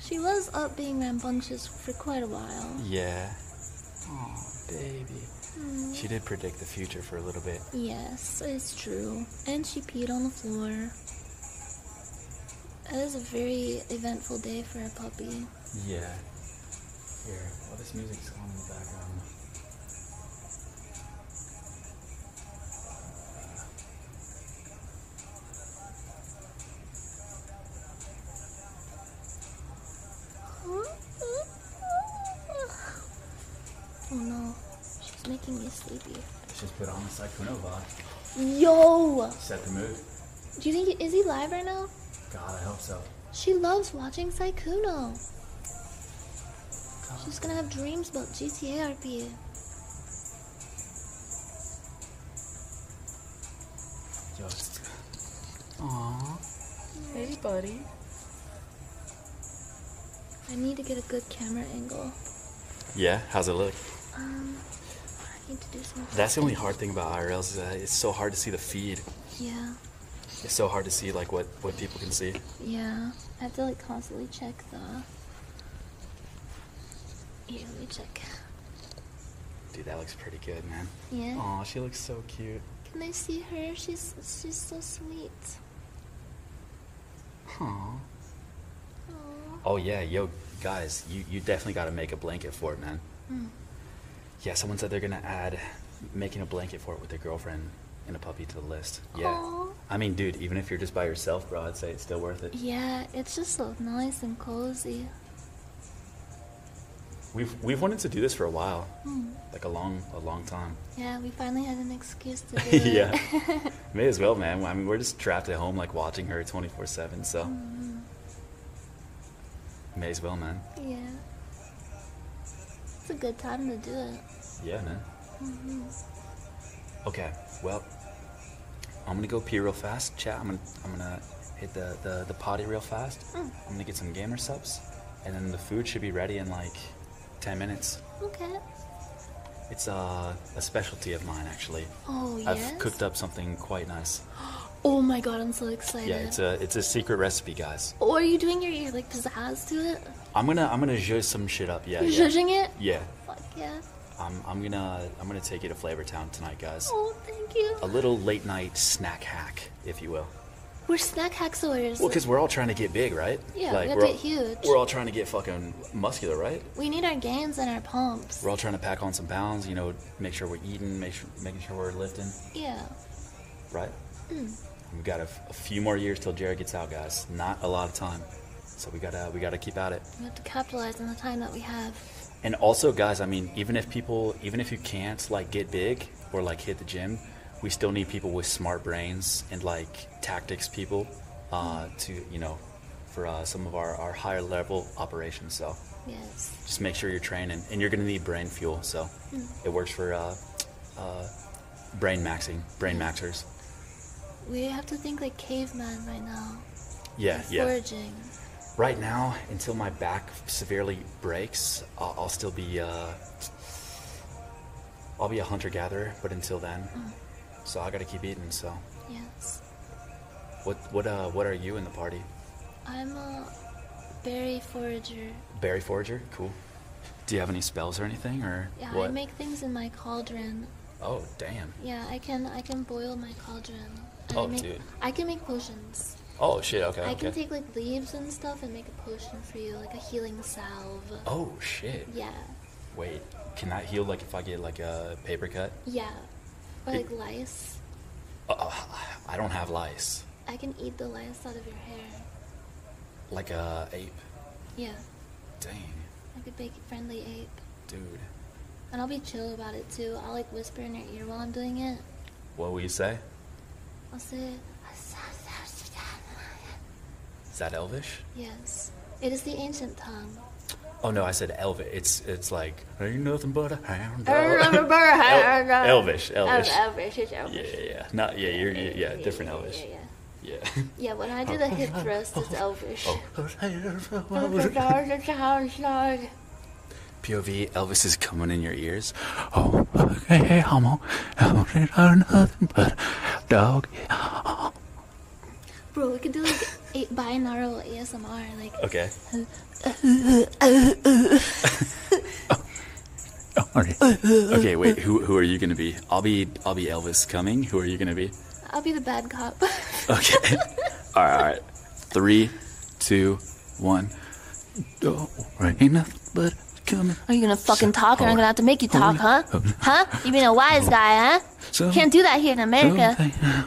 [SPEAKER 2] She was up being rambunctious for quite a while.
[SPEAKER 1] Yeah. Oh, baby.
[SPEAKER 2] Mm.
[SPEAKER 1] She did predict the future for a little bit.
[SPEAKER 2] Yes, it's true. And she peed on the floor. It is a very eventful day for a puppy.
[SPEAKER 1] Yeah. Here, while this music's on in the background.
[SPEAKER 2] Oh no, she's making me sleepy.
[SPEAKER 1] Let's just put on the VOD.
[SPEAKER 2] Yo!
[SPEAKER 1] Set the mood.
[SPEAKER 2] Do you think is he live right now?
[SPEAKER 1] God, I hope so.
[SPEAKER 2] She loves watching Sykkuno. She's gonna have dreams about GTA RP.
[SPEAKER 1] Just. Aww. Hey, buddy.
[SPEAKER 2] I need to get a good camera angle.
[SPEAKER 1] Yeah, how's it look?
[SPEAKER 2] Um, I need to do some.
[SPEAKER 1] That's the only hard thing about IRLs is that it's so hard to see the feed.
[SPEAKER 2] Yeah,
[SPEAKER 1] It's so hard to see like what what people can see.
[SPEAKER 2] yeah. I have to like constantly check the. Here, let me check.
[SPEAKER 1] Dude, that looks pretty good, man.
[SPEAKER 2] Yeah.
[SPEAKER 1] Aw, she looks so cute.
[SPEAKER 2] Can I see her? She's she's so sweet.
[SPEAKER 1] Aw. Oh yeah, yo, guys, you you definitely got to make a blanket for it, man.
[SPEAKER 2] Mm.
[SPEAKER 1] Yeah, someone said they're gonna add making a blanket for it with their girlfriend and a puppy to the list. Yeah.
[SPEAKER 2] Aw.
[SPEAKER 1] I mean, dude, even if you're just by yourself, bro, I'd say it's still worth it.
[SPEAKER 2] Yeah, it's just so nice and cozy.
[SPEAKER 1] We've we've wanted to do this for a while,
[SPEAKER 2] Hmm.
[SPEAKER 1] like a long a long time.
[SPEAKER 2] Yeah, we finally had an excuse to do it.
[SPEAKER 1] yeah. May as well, man. I mean, we're just trapped at home, like watching her 24 7, so.
[SPEAKER 2] Mhm.
[SPEAKER 1] May as well, man.
[SPEAKER 2] Yeah. It's a good time to do it.
[SPEAKER 1] Yeah, man.
[SPEAKER 2] hmm
[SPEAKER 1] Okay, well, I'm gonna go pee real fast. Chat, I'm gonna, I'm gonna hit the, the, the potty real fast.
[SPEAKER 2] Mm.
[SPEAKER 1] I'm gonna get some Gamer Supps, and then the food should be ready in like 10 minutes.
[SPEAKER 2] Okay.
[SPEAKER 1] It's uh, a specialty of mine, actually.
[SPEAKER 2] Oh,
[SPEAKER 1] yeah.
[SPEAKER 2] I've
[SPEAKER 1] cooked up something quite nice.
[SPEAKER 2] Oh my god, I'm so excited.
[SPEAKER 1] Yeah, it's a it's a secret recipe, guys.
[SPEAKER 2] Oh, are you doing your, your like pizzazz to it?
[SPEAKER 1] I'm gonna I'm gonna zhuzh some shit up. Yeah,
[SPEAKER 2] You're
[SPEAKER 1] yeah.
[SPEAKER 2] zhuzhing it?
[SPEAKER 1] Yeah.
[SPEAKER 2] Fuck yeah.
[SPEAKER 1] I'm I'm gonna I'm gonna take you to Flavor Town tonight, guys.
[SPEAKER 2] Oh, thank you.
[SPEAKER 1] A little late night snack hack, if you will.
[SPEAKER 2] We're snack hacksawyers.
[SPEAKER 1] Well, because we're all trying to get big, right?
[SPEAKER 2] Yeah, we gotta
[SPEAKER 1] we're
[SPEAKER 2] get
[SPEAKER 1] all-
[SPEAKER 2] huge.
[SPEAKER 1] We're all trying to get fucking muscular, right?
[SPEAKER 2] we need our gains and our pumps.
[SPEAKER 1] We're all trying to pack on some pounds, you know, make sure we're eating, make sure making sure we're lifting,
[SPEAKER 2] Yeah.
[SPEAKER 1] right?
[SPEAKER 2] Mm.
[SPEAKER 1] We've got a few more years till Jared gets out, guys. Not a lot of time, so we gotta we gotta keep at it.
[SPEAKER 2] We have to capitalize on the time that we have.
[SPEAKER 1] And also, guys, I mean, even if people, even if you can't like get big or like hit the gym, we still need people with smart brains and like tactics people uh, to, you know, for uh, some of our, our higher level operations. So
[SPEAKER 2] Yes.
[SPEAKER 1] just make sure you're training, and you're gonna need brain fuel. So
[SPEAKER 2] Mm.
[SPEAKER 1] it works for uh, uh, brain maxing, brain maxers.
[SPEAKER 2] We have to think like caveman right now.
[SPEAKER 1] Yeah, yeah.
[SPEAKER 2] Foraging.
[SPEAKER 1] Right now, until my back severely breaks, I'll, I'll still be uh, I'll be a hunter gatherer. But until then, so I gotta keep eating. So
[SPEAKER 2] Yes.
[SPEAKER 1] what what uh what are you in the party?
[SPEAKER 2] I'm a berry forager.
[SPEAKER 1] Berry forager, cool. Do you have any spells or anything or
[SPEAKER 2] Yeah,
[SPEAKER 1] what?
[SPEAKER 2] I make things in my cauldron.
[SPEAKER 1] oh damn.
[SPEAKER 2] Yeah, I can I can boil my cauldron. And
[SPEAKER 1] Oh,
[SPEAKER 2] I make,
[SPEAKER 1] dude.
[SPEAKER 2] I can make potions.
[SPEAKER 1] Oh shit. Okay.
[SPEAKER 2] I
[SPEAKER 1] okay.
[SPEAKER 2] can take like leaves and stuff and make a potion for you, like a healing salve.
[SPEAKER 1] oh shit.
[SPEAKER 2] Yeah.
[SPEAKER 1] Wait, can that heal like if I get like a paper cut?
[SPEAKER 2] Yeah. Or
[SPEAKER 1] It-
[SPEAKER 2] like lice.
[SPEAKER 1] Uh, I don't have lice.
[SPEAKER 2] I can eat the lice out of your hair.
[SPEAKER 1] Like a ape.
[SPEAKER 2] Yeah.
[SPEAKER 1] Dang,
[SPEAKER 2] Like a big friendly ape.
[SPEAKER 1] dude.
[SPEAKER 2] And I'll be chill about it too. I'll like whisper in your ear while I'm doing it.
[SPEAKER 1] What will you say?
[SPEAKER 2] I'll say,
[SPEAKER 1] Is that Elvish?
[SPEAKER 2] yes. It is the ancient tongue.
[SPEAKER 1] Oh no, I said Elvish. It's it's like ain't nothing but a hound dog. El-
[SPEAKER 2] oh,
[SPEAKER 1] Elvish, Elvish.
[SPEAKER 2] El- Elvish, it's
[SPEAKER 1] Yeah,
[SPEAKER 2] Elvish.
[SPEAKER 1] yeah, yeah. Not yeah, you're yeah, yeah different Elvish.
[SPEAKER 2] Yeah, yeah.
[SPEAKER 1] Yeah.
[SPEAKER 2] Yeah, when I do the hip thrust, it's Elvish.
[SPEAKER 1] Oh. I don't know. POV, Elvis is coming in your ears. Oh, okay, on. I'm nothing but dog.
[SPEAKER 2] Bro, we could do like a binaural ASMR, like.
[SPEAKER 1] Okay.
[SPEAKER 2] Oh, I'll
[SPEAKER 1] Okay, wait. Who who are you gonna be? I'll be I'll be Elvis coming. Who are you gonna be?
[SPEAKER 2] I'll be the bad cop.
[SPEAKER 1] Okay. all right, all right. Three, two, one. Don't ain't nothing but coming.
[SPEAKER 2] Are you gonna fucking talk and I'm gonna have to make you talk, huh? Huh? You being a wise guy, huh? Can't do that here in America.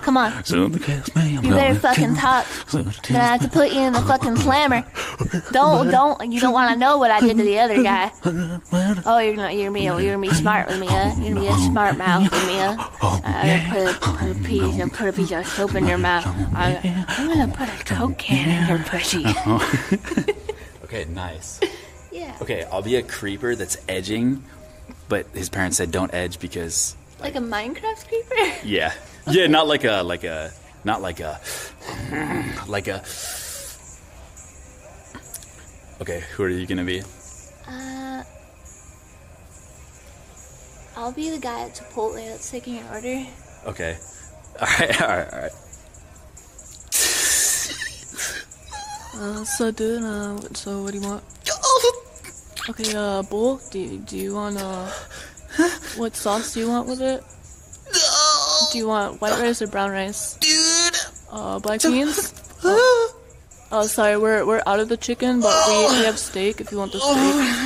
[SPEAKER 2] Come on.
[SPEAKER 1] Something kills me. I'm
[SPEAKER 2] You better
[SPEAKER 1] gonna
[SPEAKER 2] fucking
[SPEAKER 1] kill-
[SPEAKER 2] talk. Gonna have to put you in the fucking slammer. Don't, don't. You don't want to know what I did to the other guy. Oh, you're gonna, you're gonna be, you're gonna be smart with me, huh? You're gonna be a smart mouth with me, huh? Uh, I'm gonna put a, put a piece, and put a piece of soap in your mouth. I'm, I'm gonna put a coke can in your pussy.
[SPEAKER 1] Okay, nice.
[SPEAKER 2] Yeah.
[SPEAKER 1] Okay, I'll be a creeper that's edging, but his parents said don't edge because
[SPEAKER 2] Like a Minecraft creeper.
[SPEAKER 1] yeah, yeah, not like a like a not like a like a. Okay, who are you gonna be?
[SPEAKER 2] Uh, I'll be the guy at Chipotle that's taking your order.
[SPEAKER 1] Okay, all right, all right, all right.
[SPEAKER 14] Uh, so dude, uh, so what do you want? Okay, uh, bowl. Do you, do you want uh, what sauce do you want with it? Do you want white rice or brown rice? Dude. Uh, black beans. Oh, oh, sorry, we're we're out of the chicken, but we, we have steak if you want the steak.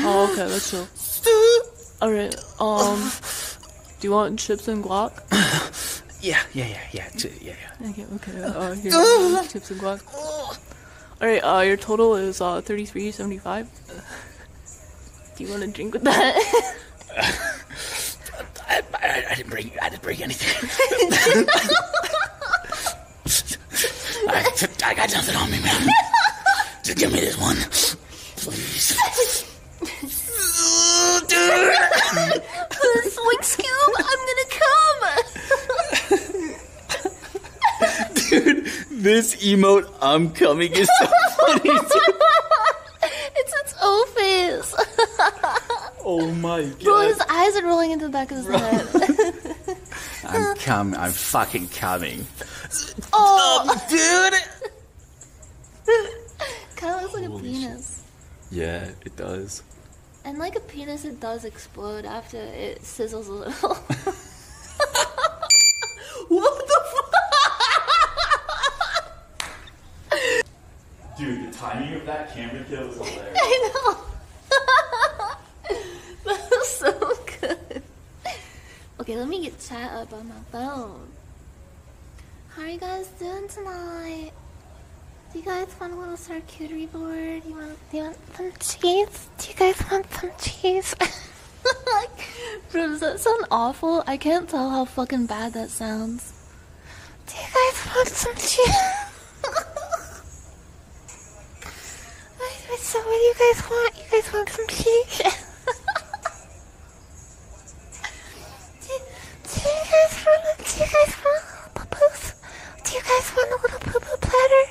[SPEAKER 14] Oh, okay, let's go. All right. Um, do you want chips and guac?
[SPEAKER 1] Yeah, yeah, yeah, yeah, yeah, yeah.
[SPEAKER 14] Okay, okay. Uh, here, chips and guac. All right. Uh, your total is uh thirty three seventy five. Do you want to drink with that?
[SPEAKER 1] I, I, I didn't bring. I didn't bring anything. I, I got nothing on me, man. Just give me this one, please.
[SPEAKER 15] Swing scoop, I'm gonna come.
[SPEAKER 1] Dude, this emote "I'm coming" is so funny. Dude.
[SPEAKER 2] it's its O face.
[SPEAKER 1] Oh my
[SPEAKER 2] Bro,
[SPEAKER 1] god!
[SPEAKER 2] his eyes are rolling into the back of his head.
[SPEAKER 1] I'm coming. I'm fucking coming.
[SPEAKER 2] oh, um,
[SPEAKER 1] dude.
[SPEAKER 2] kind of looks like a
[SPEAKER 1] Holy
[SPEAKER 2] penis.
[SPEAKER 1] Yeah, it does.
[SPEAKER 2] And like a penis, it does explode after it sizzles a little.
[SPEAKER 14] what the
[SPEAKER 1] Dude, the timing of that camera kill was hilarious.
[SPEAKER 2] I know. that was so good. Okay, let me get chat up on my phone. How are you guys doing tonight? Do you guys want a little charcuterie board? You want, do you want some cheese? Do you guys want some cheese? Bro, does that sound awful? I can't tell how fucking bad that sounds. Do you guys want some cheese? So what do you guys want? You guys want some cheese? do, you guys want? Do you guys want? Do you guys want a little platter?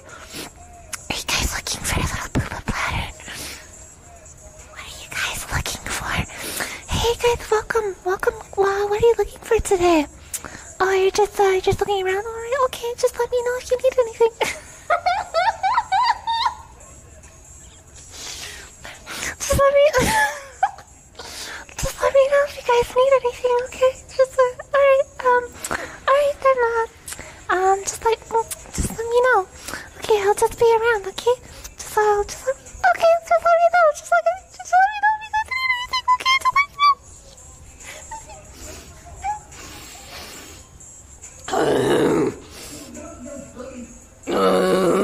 [SPEAKER 2] Are you guys looking for a little platter? What are you guys looking for? Hey guys, welcome, welcome. Wow, what are you looking for today? Oh, you're just uh, you're just looking around. All right, okay. Just let me know if you need anything. just let me just let me know if you guys need anything, okay? Just uh, all right, um, all right then, uh, um, just like, just let me know. Okay, I'll just be around, okay? Just uh, just let me, okay, just let me know. Just let me, just let me know if you guys need anything, okay? Just let me know.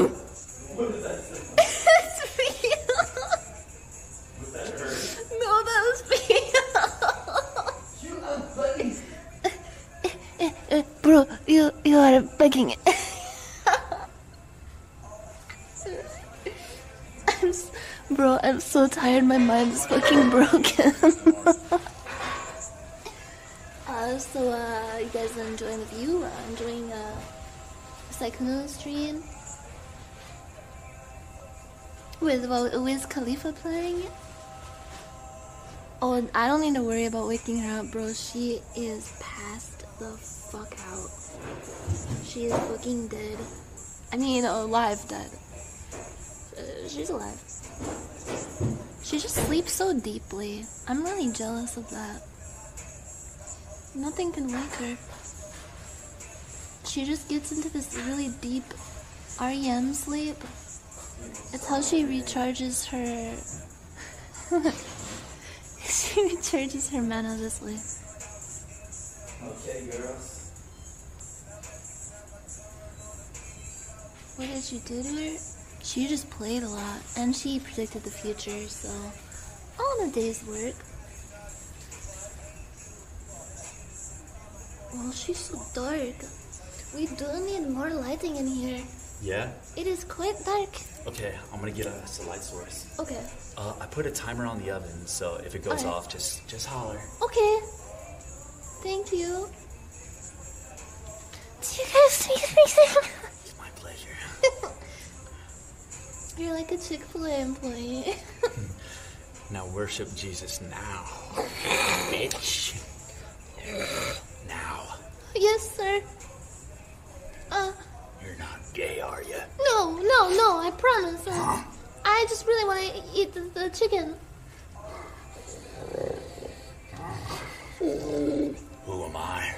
[SPEAKER 2] It's Bro, you you are begging. I'm Bro, I'm so tired. My mind is fucking broken. uh, so, uh, you guys are enjoying the view? Uh, enjoying uh, Sykkuno stream with well, Wiz Khalifa playing? Oh, I don't need to worry about waking her up, bro. She is past the fuck out. She is fucking dead. I mean, alive dead. Uh, she's alive. She just sleeps so deeply. I'm really jealous of that. Nothing can wake her. She just gets into this really deep REM sleep. It's how she recharges her. she recharges her mana this way.
[SPEAKER 16] Okay, girls.
[SPEAKER 2] What did she do to her? She just played a lot, and she predicted the future, so all in a day's work. Well, she's so dark. We do need more lighting in here.
[SPEAKER 1] Yeah.
[SPEAKER 2] It is quite dark.
[SPEAKER 1] Okay, I'm gonna get us a light source.
[SPEAKER 2] Okay.
[SPEAKER 1] Uh, I put a timer on the oven, so if it goes
[SPEAKER 2] Okay.
[SPEAKER 1] off, just just holler.
[SPEAKER 2] Okay. Thank you. Do you guys anything?
[SPEAKER 1] It's.
[SPEAKER 2] You're like a Chick Fil A employee.
[SPEAKER 1] Now worship Jesus now, bitch. Now
[SPEAKER 2] yes, sir. Uh,
[SPEAKER 1] you're not gay, are you?
[SPEAKER 2] no, no, no. I promise. Uh, I just really want to eat the, the chicken.
[SPEAKER 1] Who am I?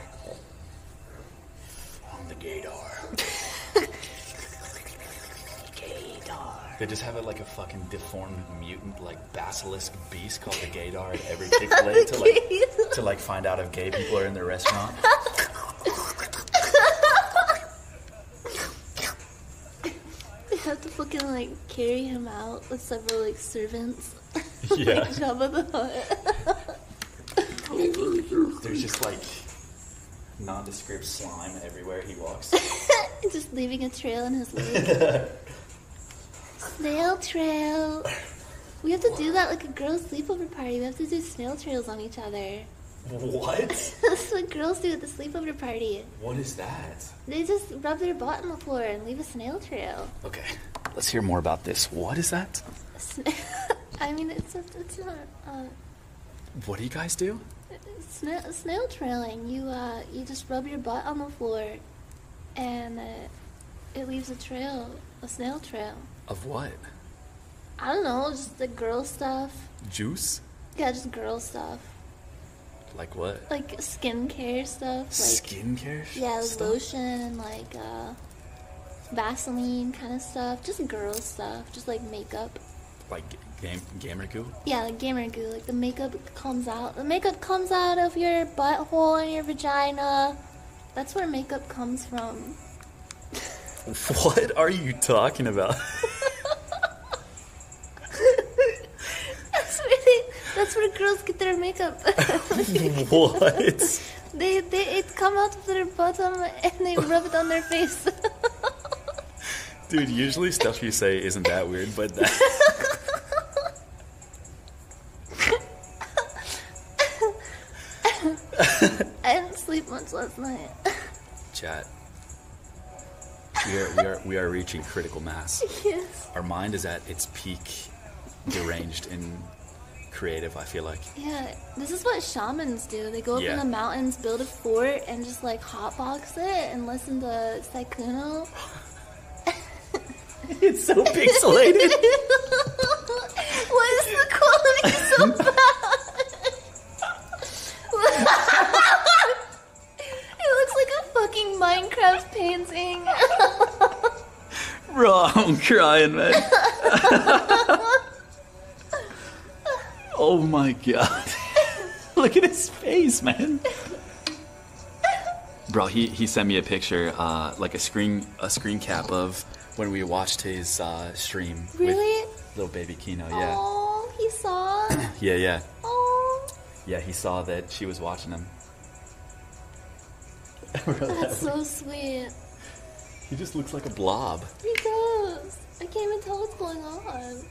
[SPEAKER 1] I'm the gaydar. They just have it like a fucking deformed mutant, like basilisk beast called the Gaydar at every Chick to like to like find out if gay people are in the restaurant.
[SPEAKER 2] they have to fucking like carry him out with several like servants.
[SPEAKER 1] Yeah.
[SPEAKER 2] like the
[SPEAKER 1] There's just like nondescript slime everywhere he walks.
[SPEAKER 2] just leaving a trail in his leg. Snail trail. We have to do that like a girls' sleepover party. We have to do snail trails on each other.
[SPEAKER 1] What?
[SPEAKER 2] That's what girls do at the sleepover party.
[SPEAKER 1] What is that?
[SPEAKER 2] They just rub their butt on the floor and leave a snail trail.
[SPEAKER 1] Okay, let's hear more about this. What is that?
[SPEAKER 2] Sna- I mean, it's a, it's not uh,
[SPEAKER 1] What do you guys do?
[SPEAKER 2] snail, snail trailing. You uh, you just rub your butt on the floor, and uh, it leaves a trail, a snail trail.
[SPEAKER 1] Of what?
[SPEAKER 2] I don't know, just the girl stuff.
[SPEAKER 1] Juice?
[SPEAKER 2] Yeah, just girl stuff,
[SPEAKER 1] Like what?
[SPEAKER 2] like skincare stuff. Like
[SPEAKER 1] Skincare?
[SPEAKER 2] yeah, like lotion and like uh, Vaseline kind of stuff. Just girl stuff, just like makeup.
[SPEAKER 1] Like game gamer goo?
[SPEAKER 2] Yeah, like gamer goo. Like the makeup comes out. The makeup comes out of your butthole and your vagina. That's where makeup comes from.
[SPEAKER 1] What are you talking about?
[SPEAKER 2] That's where they, that's where girls get their makeup.
[SPEAKER 1] what?
[SPEAKER 2] they they it come out of their bottom and they rub it on their face.
[SPEAKER 1] Dude, usually stuff you say isn't that weird, but that.
[SPEAKER 2] I didn't sleep much last night.
[SPEAKER 1] Chat. We are, we are we are reaching critical mass.
[SPEAKER 2] yes.
[SPEAKER 1] Our mind is at its peak, deranged and creative. I feel like.
[SPEAKER 2] Yeah, this is what shamans do. They go up
[SPEAKER 1] Yeah.
[SPEAKER 2] in the mountains, build a fort, and just like hotbox it and listen to Sykkuno.
[SPEAKER 1] it's so pixelated.
[SPEAKER 2] Why is the quality so bad? Fucking Minecraft painting.
[SPEAKER 1] Bro, I'm crying, man. oh my god. Look at his face, man. Bro, he, he sent me a picture, uh, like a screen a screen cap of when we watched his uh, stream
[SPEAKER 2] Really?
[SPEAKER 1] with little baby Kino. Yeah,
[SPEAKER 2] Oh, he saw.
[SPEAKER 1] yeah, yeah,
[SPEAKER 2] Oh,
[SPEAKER 1] yeah. He saw that she was watching him.
[SPEAKER 2] That's so sweet.
[SPEAKER 1] He just looks like a blob.
[SPEAKER 2] He does. I can't even tell what's going on.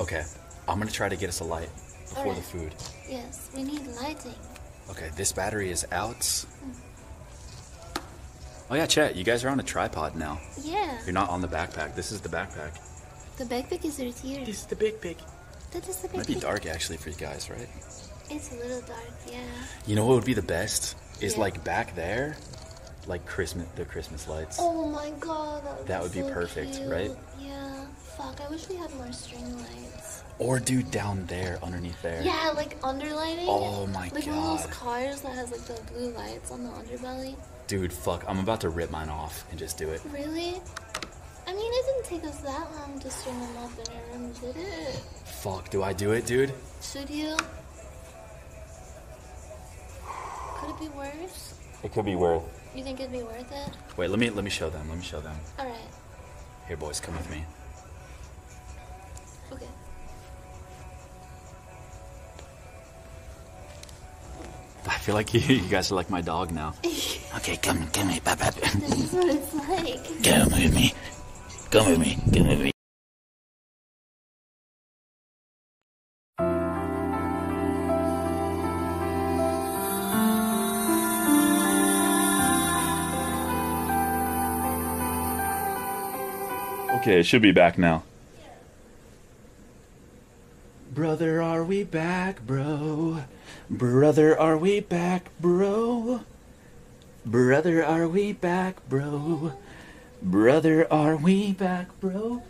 [SPEAKER 1] Okay, I'm gonna try to get us a light before the food.
[SPEAKER 2] Yes, we need lighting.
[SPEAKER 1] Okay, this battery is out. Hmm. Oh yeah, chat. You guys are on a tripod now.
[SPEAKER 2] Yeah.
[SPEAKER 1] You're not on the backpack. This is the backpack.
[SPEAKER 2] The backpack is right here.
[SPEAKER 1] This is the big pig.
[SPEAKER 2] That is the
[SPEAKER 1] Might be
[SPEAKER 2] backpack.
[SPEAKER 1] dark actually for you guys, right?
[SPEAKER 2] It's a little dark, yeah.
[SPEAKER 1] You know what would be the best is like back there, like Christmas the Christmas lights.
[SPEAKER 2] Oh my god, that would,
[SPEAKER 1] That would be
[SPEAKER 2] so
[SPEAKER 1] perfect,
[SPEAKER 2] cute.
[SPEAKER 1] right?
[SPEAKER 2] Yeah. Fuck, I wish we had more string lights.
[SPEAKER 1] Or dude down there underneath there.
[SPEAKER 2] Yeah, like underlighting.
[SPEAKER 1] Oh my
[SPEAKER 2] like one of those cars that has like the blue lights on the underbelly.
[SPEAKER 1] Dude, fuck. I'm about to rip mine off and just do it.
[SPEAKER 2] Really? I mean, it didn't take us that long to string them up in our room, did it?
[SPEAKER 1] Fuck, do I do it, dude?
[SPEAKER 2] Should you? Could it be worse?
[SPEAKER 1] It could be worth.
[SPEAKER 2] You think it'd be worth it?
[SPEAKER 1] Wait, let me let me show them. Let me show them.
[SPEAKER 2] All right.
[SPEAKER 1] Here, boys, come with me.
[SPEAKER 2] Okay.
[SPEAKER 1] I feel like you, you guys are like my dog now.
[SPEAKER 17] Okay, come, come here.
[SPEAKER 2] This is what it's like.
[SPEAKER 17] Come with me. Come with me. Come with me.
[SPEAKER 1] Okay, it should be back now. Brother, are we back, bro? Brother, are we back, bro? Brother, are we back, bro? Brother, are we back, bro?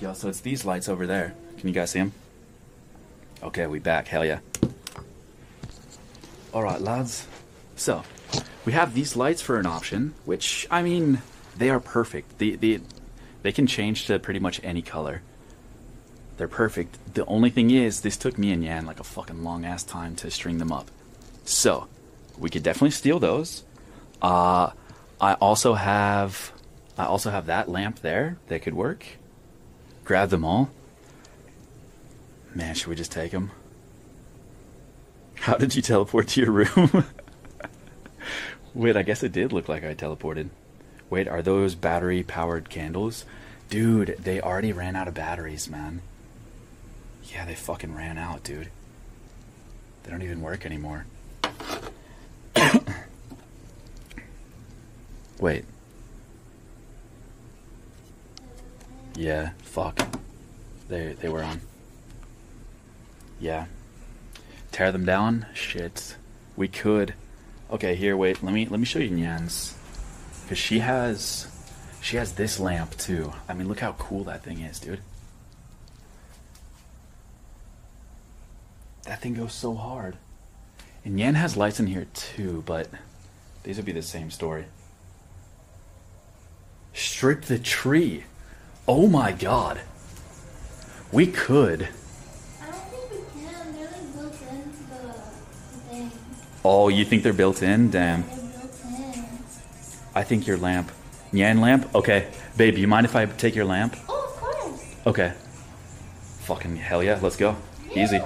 [SPEAKER 1] Yo, so it's these lights over there. Can you guys see them? Okay, we back. Hell yeah. All right, lads. So, we have these lights for an option, which I mean, they are perfect. The the they can change to pretty much any color. They're perfect. The only thing is, this took me and Yan like a fucking long ass time to string them up. So, we could definitely steal those. Uh, I also have, I also have that lamp there that could work. Grab them all? Man, should we just take them? How did you teleport to your room? Wait, I guess it did look like I teleported. Wait, are those battery powered candles? Dude, they already ran out of batteries, man. Yeah, they fucking ran out, dude. They don't even work anymore. Wait. Yeah, fuck. They they were on. Yeah. Tear them down? Shit. We could. Okay, here, wait. Let me let me show you Nyan's. Cause she has she has this lamp too. I mean, look how cool that thing is, dude. That thing goes so hard. And Yan has lights in here too, but these would be the same story. Strip the tree. Oh my god. We could.
[SPEAKER 2] I don't think we can. They're like built into the, the thing.
[SPEAKER 1] Oh, you think they're built in? Damn.
[SPEAKER 2] They're built in.
[SPEAKER 1] I think your lamp. Nyan lamp? Okay. Babe, you mind if I take your lamp?
[SPEAKER 2] Oh, of course.
[SPEAKER 1] Okay. Fucking hell yeah, let's go. Easy.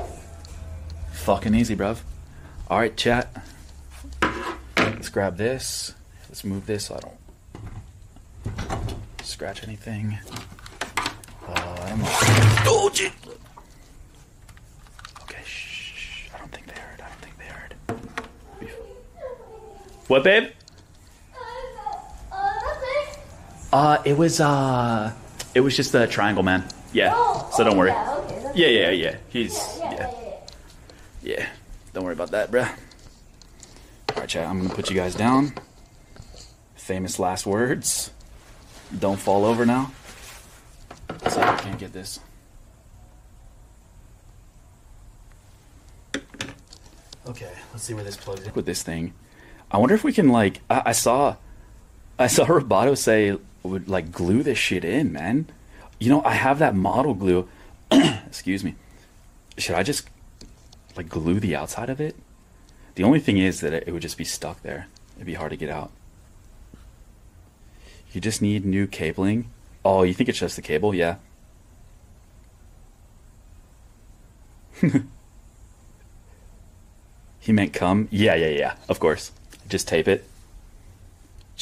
[SPEAKER 1] Fucking easy, bruv. Alright, chat. Let's grab this. Let's move this so I don't scratch anything. Uh, I'm oh, gee. Okay, shh. I don't think they heard. I don't think they heard. What, babe? Uh, it was uh, it was just the triangle man. Yeah. so don't worry. Yeah, yeah, yeah. He's yeah, yeah. Don't worry about that, bruh. All right, chat. I'm gonna put you guys down. Famous last words. Don't fall over now. Let's see if I can't get this. Okay, let's see where this plugs in with this thing. I wonder if we can like. I, I saw, I saw Roboto say would like glue this shit in, man. You know, I have that model glue. Excuse me. Should I just like glue the outside of it? The only thing is that it, would just be stuck there. It'd be hard to get out. You just need new cabling. Oh, you think it's just the cable? Yeah. he meant come? Yeah, yeah, yeah. Of course. Just tape it.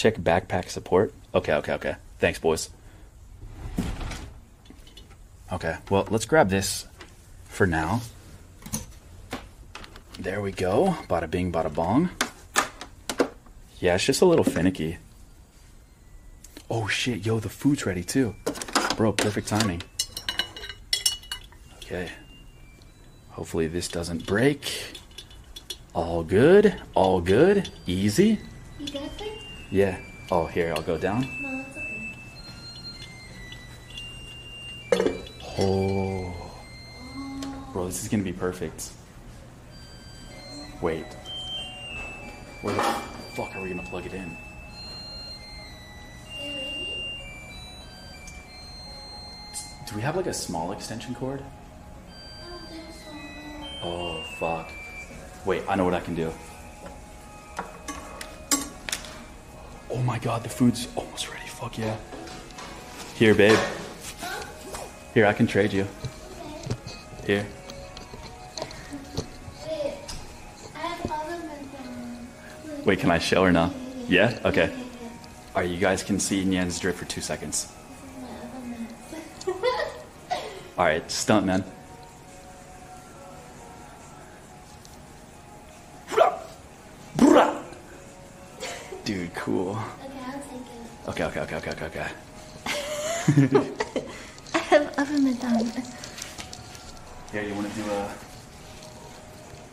[SPEAKER 1] Check backpack support. Okay, okay, okay. Thanks, boys. Okay, well, let's grab this for now. There we go. Bada bing, bada bong. Yeah, it's just a little finicky. Oh shit, yo, the food's ready too. Bro, perfect timing. Okay. Hopefully this doesn't break. All good, all good, easy.
[SPEAKER 2] You got?
[SPEAKER 1] Yeah. Oh, here, I'll go down.
[SPEAKER 2] No, okay.
[SPEAKER 1] Oh. Bro, this is gonna be perfect. Wait. Where the fuck are we gonna plug it in? Do we have like a small extension cord? Oh, fuck. Wait, I know what I can do. Oh my god, the food's almost ready. Fuck yeah. Here, babe. Here, I can trade you. Here.
[SPEAKER 2] Wait,
[SPEAKER 1] can I show or not? Yeah? Okay. Alright, you guys can see Nyan's drip for two seconds. Alright, stunt man. Cool.
[SPEAKER 2] Okay, I'll take it.
[SPEAKER 1] Okay, okay, okay, okay, okay, okay.
[SPEAKER 2] I have oven mitt on.
[SPEAKER 1] Here, you want to do a.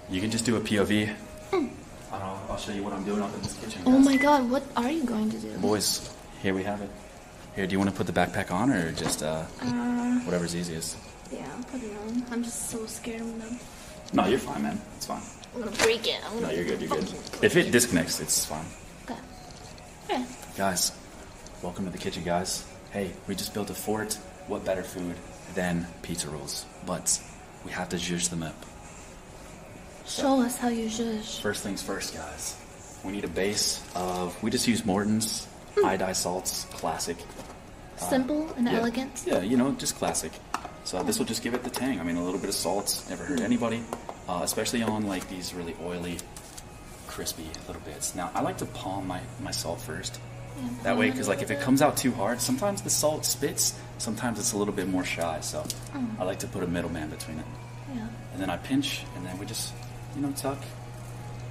[SPEAKER 1] You can just do a POV.
[SPEAKER 2] Mm.
[SPEAKER 1] I'll, I'll show you what I'm doing up in this kitchen.
[SPEAKER 2] Oh my god, what are you going to do?
[SPEAKER 1] Boys, here we have it. Here, do you want to put the backpack on or just uh,
[SPEAKER 18] Uh,
[SPEAKER 1] whatever's easiest?
[SPEAKER 18] yeah, I'll put it on. I'm just so scared of them.
[SPEAKER 1] No, you're fine, man. It's fine.
[SPEAKER 18] I'm gonna break it. I'm
[SPEAKER 1] No,
[SPEAKER 18] gonna
[SPEAKER 1] you're good. You're good. If it disconnects, it's fine.
[SPEAKER 18] Yeah.
[SPEAKER 1] Guys, welcome to the kitchen, guys. Hey, we just built a fort. What better food than pizza rolls? But we have to zhuzh them up.
[SPEAKER 2] Show us how you zhuzh.
[SPEAKER 1] First things first, guys. We need a base of. We just use Morton's hmm. iodized salts, classic.
[SPEAKER 2] Uh, Simple and
[SPEAKER 1] yeah.
[SPEAKER 2] elegant.
[SPEAKER 1] Yeah, you know, just classic. So this will just give it the tang. I mean, a little bit of salt never hurt hmm. anybody, uh, especially on like these really oily, crispy little bits. Now, I like to palm my, my salt first. That way, because like if it comes out too hard, sometimes the salt spits. Sometimes it's a little bit more shy. So
[SPEAKER 2] Mm.
[SPEAKER 1] I like to put a middleman between it,
[SPEAKER 2] Yeah.
[SPEAKER 1] and then I pinch, and then we just, you know, tuck,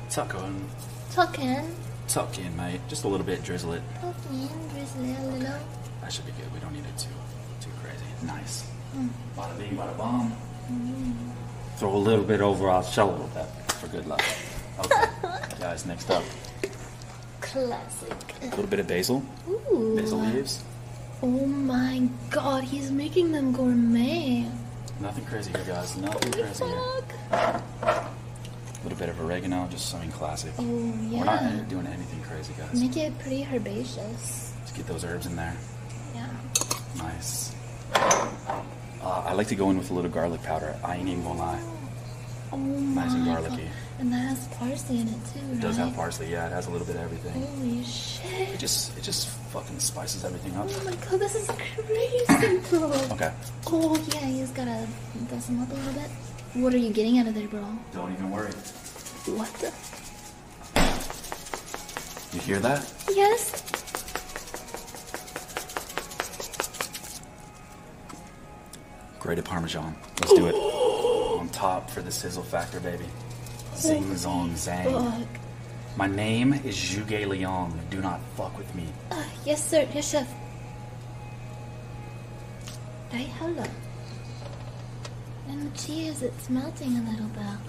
[SPEAKER 1] tuck on,
[SPEAKER 2] Tuck in.
[SPEAKER 1] tuck in, mate. Just a little bit, drizzle it.
[SPEAKER 2] Tuck in. Drizzle it a little.
[SPEAKER 1] That should be good. We don't need it too, too crazy. Nice.
[SPEAKER 2] Mm.
[SPEAKER 1] Bada bing, bada bomb.
[SPEAKER 2] Mm.
[SPEAKER 19] Throw a little bit over our shoulder.
[SPEAKER 1] For good luck. Okay, guys. Next up,
[SPEAKER 2] Classic.
[SPEAKER 1] a little bit of basil.
[SPEAKER 2] Ooh.
[SPEAKER 1] Basil leaves.
[SPEAKER 2] Oh my god, he's making them gourmet.
[SPEAKER 1] Nothing crazy here, guys. Nothing crazy here. A little bit of oregano, just something classic.
[SPEAKER 2] Oh, yeah.
[SPEAKER 1] We're not doing anything crazy, guys.
[SPEAKER 2] Make it pretty herbaceous.
[SPEAKER 1] Let's get those herbs in there.
[SPEAKER 2] Yeah.
[SPEAKER 1] Nice. Uh, I like to go in with a little garlic powder. I ain't even gonna lie.
[SPEAKER 2] Oh
[SPEAKER 1] Nice and garlicky.
[SPEAKER 2] god. And that has parsley in it too,
[SPEAKER 1] It does have parsley. Yeah, it has a little bit of everything.
[SPEAKER 2] Holy shit!
[SPEAKER 1] It just, it just fucking spices everything up.
[SPEAKER 2] Oh my god, this is crazy, bro.
[SPEAKER 1] Okay.
[SPEAKER 2] Oh yeah, you just gotta dust them up a little bit. What are you getting out of there, bro?
[SPEAKER 1] Don't even worry.
[SPEAKER 2] What the?
[SPEAKER 1] You hear that?
[SPEAKER 2] Yes.
[SPEAKER 1] Grated Parmesan. Let's do it. On top for the sizzle factor, baby. Zing, zong, zang.
[SPEAKER 2] Fuck.
[SPEAKER 1] My name is Zhuge Liang. Do not fuck with me.
[SPEAKER 2] Uh, yes, sir. Yes, chef. Right, hello. And the cheese, it's melting a little bit.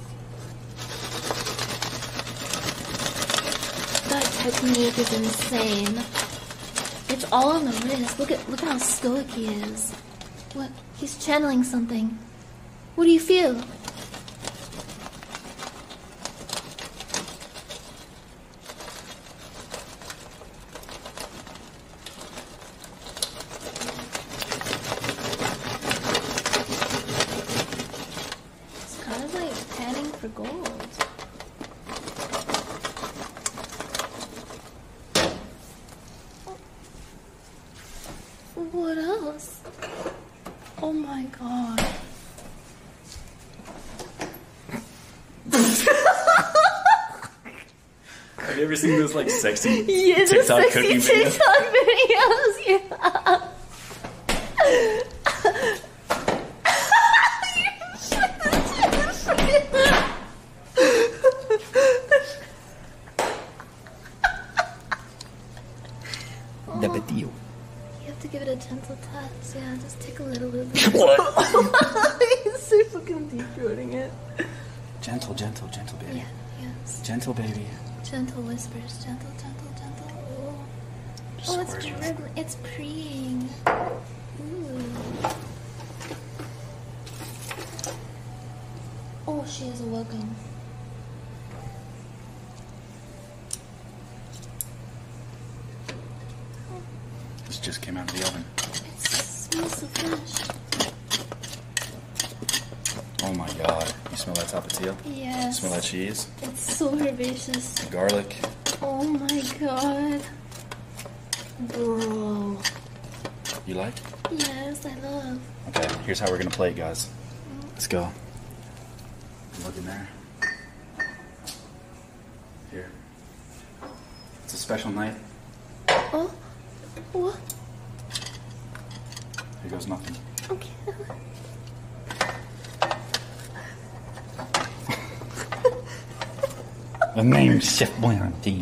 [SPEAKER 2] That technique is insane. It's all on the wrist. Look at look at how stoic he is. What? He's channeling something. What do you feel? It's kind of like panning for gold. What else? Oh my god.
[SPEAKER 1] Have you ever seen those like sexy
[SPEAKER 2] Yeah, the
[SPEAKER 1] TikTok
[SPEAKER 2] sexy
[SPEAKER 1] videos?
[SPEAKER 2] TikTok videos. Yeah.
[SPEAKER 1] The video.
[SPEAKER 2] You have to give it a gentle touch. Yeah, just take a little bit.
[SPEAKER 1] What?
[SPEAKER 2] He's so fucking deep throating it.
[SPEAKER 1] Gentle, gentle, gentle, baby.
[SPEAKER 2] Yeah, yes.
[SPEAKER 1] Gentle, baby.
[SPEAKER 2] Gentle whispers. Gentle, gentle, gentle. Oh,
[SPEAKER 1] Just
[SPEAKER 2] oh it's
[SPEAKER 1] squirting.
[SPEAKER 2] dribbling. It's preeing. Ooh. Oh, she is awoken.
[SPEAKER 1] This just came out of the oven.
[SPEAKER 2] It smells so fresh.
[SPEAKER 1] Oh my god. You smell that tapatio?
[SPEAKER 2] Yes.
[SPEAKER 1] Smell that cheese?
[SPEAKER 2] It's
[SPEAKER 1] Garlic.
[SPEAKER 2] Oh my god. Bro.
[SPEAKER 1] You like?
[SPEAKER 2] Yes, I love.
[SPEAKER 1] Okay, here's how we're gonna play it, guys. Let's go. Look in there. Here. It's a special night.
[SPEAKER 2] Oh. What?
[SPEAKER 1] Here goes nothing.
[SPEAKER 2] Okay.
[SPEAKER 19] The name's Chef Boyardee.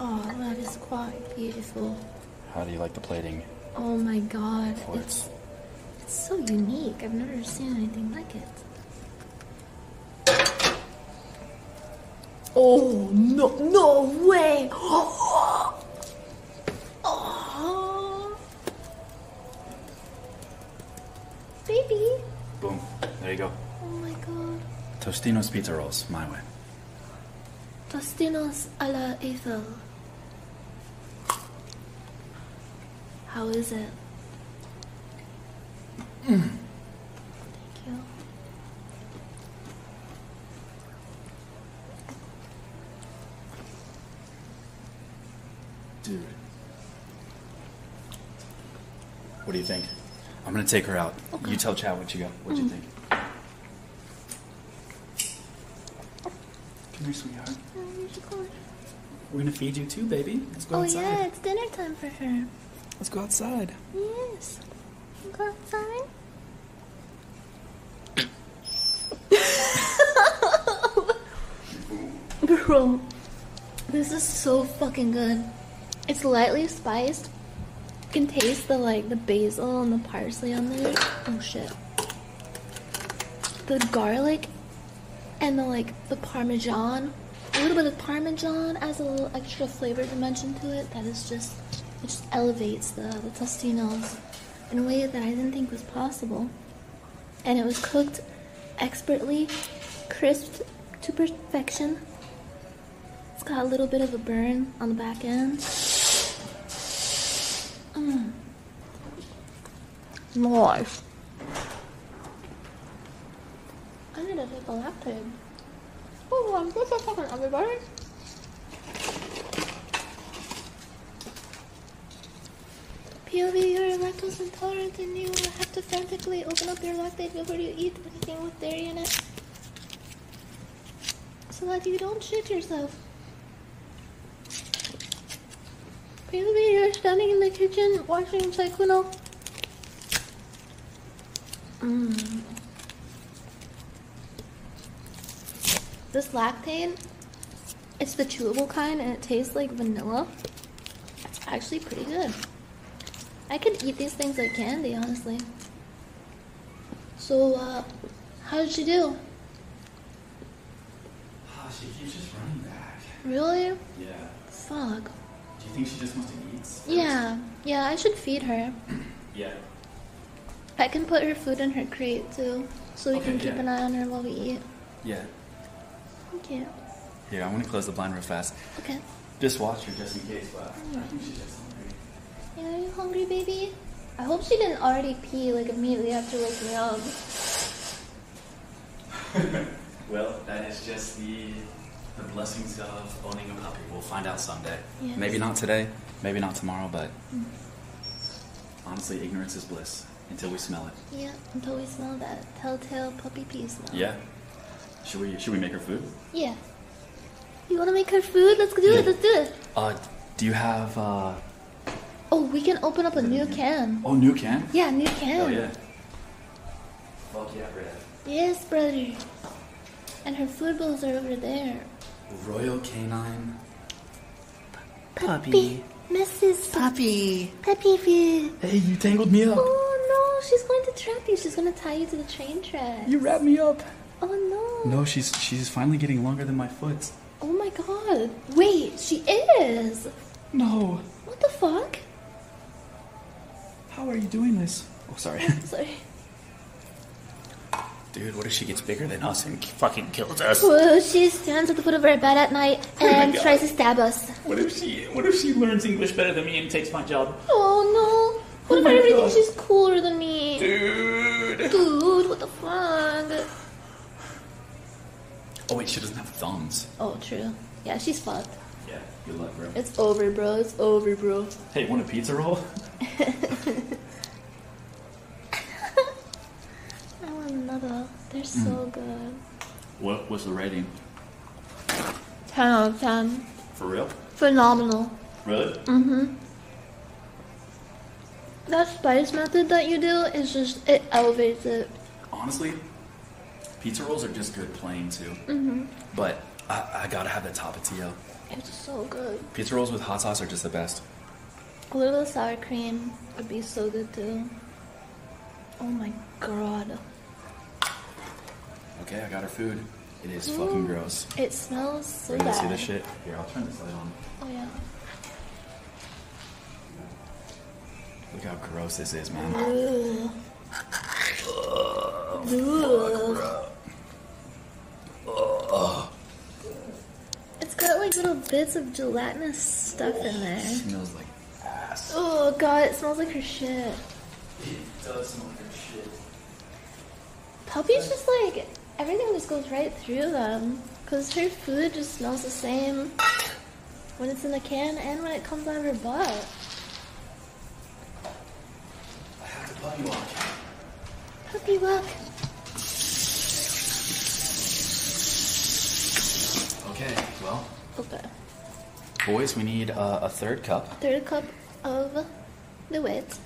[SPEAKER 2] Oh, that is quite beautiful.
[SPEAKER 1] How do you like the plating?
[SPEAKER 2] Oh my god. It's it's so unique. I've never seen anything like it. Oh no no way! Oh, baby!
[SPEAKER 1] Boom. There you go.
[SPEAKER 2] Oh my god.
[SPEAKER 1] Tostino's pizza rolls, my way.
[SPEAKER 2] Tostinos a la Eiffel. How is it? Thank you.
[SPEAKER 1] Dude. What do you think? I'm gonna take her out. You tell chat what you got. What you mm-hmm. think? Come here, sweetheart. We're gonna feed you too, baby. Let's go
[SPEAKER 2] Oh
[SPEAKER 1] outside.
[SPEAKER 2] Oh, yeah, it's dinner time for her.
[SPEAKER 1] Let's go outside.
[SPEAKER 2] Yes. Go outside. Bro, this is so fucking good. It's lightly spiced. You can taste the like the basil and the parsley on there. Oh shit. The garlic and the like the parmesan. A little bit of parmesan adds a little extra flavor dimension to it. That is just it just elevates the the tostinos in a way that I didn't think was possible. And it was cooked expertly, crisped to perfection. It's got a little bit of a burn on the back end. Mm. Nice. I need to take a Lactaid. Oh, I'm just a fucking everybody. POV, you're lactose intolerant and you have to frantically open up your Lactaid before you eat anything with dairy in it. So that you don't shit yourself. POV, you're standing in the kitchen watching Sykkuno. Mmm. This Lactaid, it's the chewable kind and it tastes like vanilla. It's actually pretty good. I could eat these things like candy, honestly. So, uh, how did she do?
[SPEAKER 1] Oh, she keeps just running back.
[SPEAKER 2] Really?
[SPEAKER 1] Yeah.
[SPEAKER 2] Fuck.
[SPEAKER 1] Do you think she just wants to eat?
[SPEAKER 2] Yeah, yeah, I should feed her.
[SPEAKER 1] Yeah.
[SPEAKER 2] I can put her food in her crate too, so we
[SPEAKER 1] Okay,
[SPEAKER 2] can keep
[SPEAKER 1] yeah.
[SPEAKER 2] an eye on her while we eat.
[SPEAKER 1] Yeah.
[SPEAKER 2] Thank you.
[SPEAKER 1] Here, I'm gonna close the blind real fast.
[SPEAKER 2] Okay.
[SPEAKER 1] Just watch her, just in case. But I
[SPEAKER 2] Alright.
[SPEAKER 1] think she's just hungry.
[SPEAKER 2] Yeah, are you hungry, baby? I hope she didn't already pee like immediately after waking up.
[SPEAKER 1] Well, that is just the the blessings of owning a puppy. We'll find out someday.
[SPEAKER 2] Yes.
[SPEAKER 1] Maybe not today, maybe not tomorrow, but
[SPEAKER 2] Mm.
[SPEAKER 1] honestly, ignorance is bliss until we smell it.
[SPEAKER 2] Yeah, until we smell that telltale puppy pee smell.
[SPEAKER 1] Yeah. Should we should we make her food?
[SPEAKER 2] Yeah. You wanna make her food? Let's do
[SPEAKER 1] Yeah.
[SPEAKER 2] it, let's do it.
[SPEAKER 1] Uh, do you have uh
[SPEAKER 2] Oh, we can open up a new can.
[SPEAKER 1] oh new can?
[SPEAKER 2] Yeah, new can.
[SPEAKER 1] Oh yeah. Fuck yeah, Brad.
[SPEAKER 2] Yes, brother. And her food bowls are over there.
[SPEAKER 1] Royal Canin.
[SPEAKER 2] Puppy. Mrs. Puppy. Puppy food.
[SPEAKER 1] Hey, you tangled me up.
[SPEAKER 2] Oh no, she's going to trap you. She's going to tie you to the train track.
[SPEAKER 1] You wrap me up.
[SPEAKER 2] Oh no.
[SPEAKER 1] No, she's she's finally getting longer than my foot.
[SPEAKER 2] Oh my god. Wait, she is.
[SPEAKER 1] No.
[SPEAKER 2] What the fuck?
[SPEAKER 1] How are you doing this? Oh, sorry.
[SPEAKER 2] Sorry.
[SPEAKER 1] Dude, what if she gets bigger than us and fucking kills us?
[SPEAKER 2] Well, she stands at the foot of our bed at night
[SPEAKER 1] Oh
[SPEAKER 2] and
[SPEAKER 1] God.
[SPEAKER 2] tries to stab us.
[SPEAKER 1] What if she what if she learns English better than me and takes my job?
[SPEAKER 2] Oh no. What
[SPEAKER 1] Oh
[SPEAKER 2] if
[SPEAKER 1] my
[SPEAKER 2] everything
[SPEAKER 1] God.
[SPEAKER 2] she's cooler than me?
[SPEAKER 1] Dude.
[SPEAKER 2] Dude, what the fuck?
[SPEAKER 1] Oh wait, she doesn't have thumbs.
[SPEAKER 2] Oh, true. Yeah, she's fucked.
[SPEAKER 1] Yeah, good luck, bro.
[SPEAKER 2] It's over, bro. It's over, bro.
[SPEAKER 1] Hey, want a pizza roll?
[SPEAKER 2] I want another. They're so
[SPEAKER 1] Mm.
[SPEAKER 2] good.
[SPEAKER 1] What what's the rating?
[SPEAKER 2] 10 out of 10.
[SPEAKER 1] For real?
[SPEAKER 2] Phenomenal.
[SPEAKER 1] Really?
[SPEAKER 2] Mm-hmm. That spice method that you do is just, it elevates it.
[SPEAKER 1] Honestly, pizza rolls are just good plain too.
[SPEAKER 2] Mm-hmm.
[SPEAKER 1] But I, I gotta have the tapatio.
[SPEAKER 2] It's so good.
[SPEAKER 1] Pizza rolls with hot sauce are just the best.
[SPEAKER 2] A little sour cream would be so good too. Oh my god.
[SPEAKER 1] Okay, I got her food. It is fucking gross.
[SPEAKER 2] It smells so
[SPEAKER 1] Ready to see this shit? Here, I'll turn this light on.
[SPEAKER 2] Oh yeah.
[SPEAKER 1] Look how gross this is, man.
[SPEAKER 2] Ugh. Ugh.
[SPEAKER 1] Ugh.
[SPEAKER 2] It's got like little bits of gelatinous stuff in there.
[SPEAKER 1] smells like ass.
[SPEAKER 2] Oh god, it smells like her shit.
[SPEAKER 1] It does smell like shit.
[SPEAKER 2] Puppies just like everything just goes right through them. Cause her food just smells the same.
[SPEAKER 9] when it's in the can and when it comes out of her butt.
[SPEAKER 1] Puppy walk.
[SPEAKER 9] Puppy walk.
[SPEAKER 1] Okay, well,
[SPEAKER 9] Okay.
[SPEAKER 1] boys, we need uh, a third cup.
[SPEAKER 9] Third cup of the wet.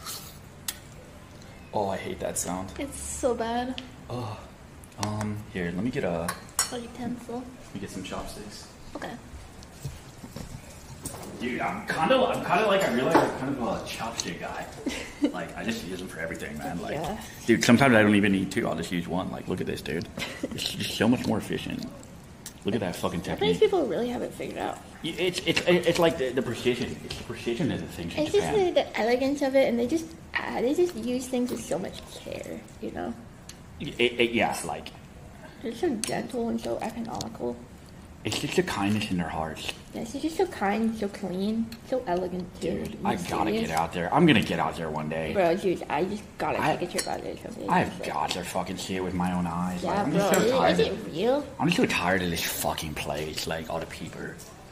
[SPEAKER 1] Oh, I hate that sound.
[SPEAKER 9] It's so bad.
[SPEAKER 1] Oh, um, here, let me get a,
[SPEAKER 9] A utensil.
[SPEAKER 1] let me get some chopsticks.
[SPEAKER 9] Okay.
[SPEAKER 1] Dude, I'm kind of, I'm kind of like, I realize I'm kind of a chopstick guy. like, I just use them for everything, man. Like,
[SPEAKER 9] Yeah.
[SPEAKER 1] dude, sometimes I don't even need two. I'll just use one. Like, look at this, dude. It's just so much more efficient. Look at that fucking
[SPEAKER 9] Japanese
[SPEAKER 1] technique.
[SPEAKER 9] people really have it figured out.
[SPEAKER 1] It's, it's, it's like the, the precision. It's the precision of the things in
[SPEAKER 9] It's just the, the elegance of it, and they just uh, they just use things with so much care. You know,
[SPEAKER 1] It, it, yeah, like,
[SPEAKER 9] they're so gentle and so economical.
[SPEAKER 1] It's just the kindness in their hearts.
[SPEAKER 9] Yes, it's just so kind, so clean, so elegant too.
[SPEAKER 1] Dude, I gotta get out there. I'm gonna get out there one day.
[SPEAKER 9] Bro, dude, I just gotta
[SPEAKER 1] I-
[SPEAKER 9] take a trip out there someday.
[SPEAKER 1] I've got to fucking see it with my own eyes.
[SPEAKER 9] Yeah,
[SPEAKER 1] like, I'm
[SPEAKER 9] bro,
[SPEAKER 1] just so
[SPEAKER 9] is,
[SPEAKER 1] tired.
[SPEAKER 9] is it real?
[SPEAKER 1] I'm just so tired of this fucking place. Like all the people.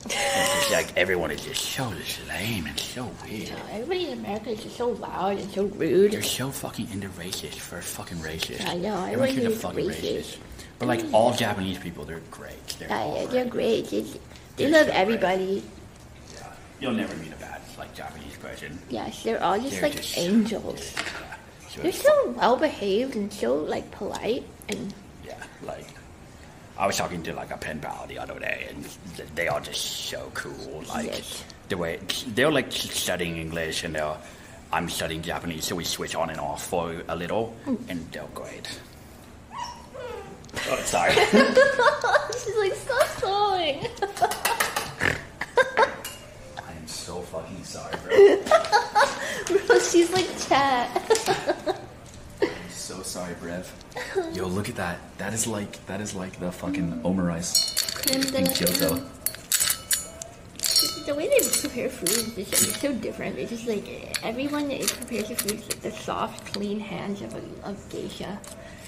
[SPEAKER 1] It's like everyone is just so lame and so weird.
[SPEAKER 9] Everybody in America is just so loud and so rude.
[SPEAKER 1] They're so fucking into racist for fucking racist.
[SPEAKER 9] I know,
[SPEAKER 1] Everyone's
[SPEAKER 9] everyone is
[SPEAKER 1] fucking
[SPEAKER 9] racist.
[SPEAKER 1] racist. But like all Japanese people, they're great. They're
[SPEAKER 9] Yeah, yeah, they're great. It's, they love everybody.
[SPEAKER 1] Yeah, You'll never meet a bad like Japanese person.
[SPEAKER 9] Yes, they're all just
[SPEAKER 1] They're
[SPEAKER 9] like
[SPEAKER 1] just-
[SPEAKER 9] angels.
[SPEAKER 1] So
[SPEAKER 9] They're so well behaved and so like polite and
[SPEAKER 1] Yeah, like I was talking to like a pen pal the other day, and they are just so cool. Like
[SPEAKER 9] Yes.
[SPEAKER 1] the way they're like studying English, and they're I'm studying Japanese, so we switch on and off for a little, mm. and they're great. Oh, sorry.
[SPEAKER 9] she's like, stop stalling.
[SPEAKER 1] I am so fucking sorry, bro.
[SPEAKER 9] Bro, she's like chat.
[SPEAKER 1] I'm so sorry, Brev. Yo, look at that. That is like that is like the fucking omurice
[SPEAKER 9] Creme de
[SPEAKER 1] in Kyoto.
[SPEAKER 9] creme. The way they prepare food is just so different. It's just like everyone that prepares the food is like the soft, clean hands of a of geisha.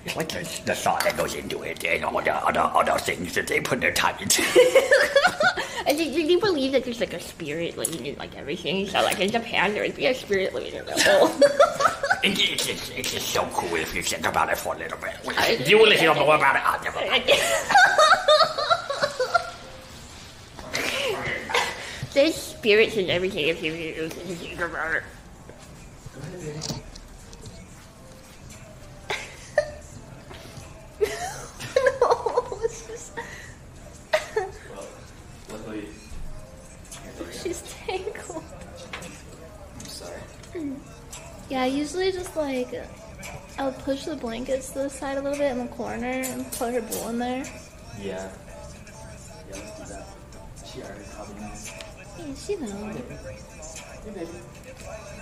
[SPEAKER 1] It's like the, the thought that goes into it, and all the other other things that they put their time into.
[SPEAKER 9] And they, they believe that there's like a spirit living in like everything. So like in Japan, there would be a spirit living in the whole.
[SPEAKER 1] It's, it's, just, it's just so cool if you think about it for a little bit. You will hear more about it. I'll never
[SPEAKER 9] There's spirits in everything if you if you think about it. no, it's just
[SPEAKER 1] Luckily,
[SPEAKER 9] she's tangled.
[SPEAKER 1] I'm sorry.
[SPEAKER 9] Yeah, I usually just like I'll push the blankets to the side a little bit in the corner and put her bowl in there.
[SPEAKER 1] Yeah. Yeah, let's do that. She already probably knows.
[SPEAKER 9] Yeah, she knows.
[SPEAKER 1] Hey, baby.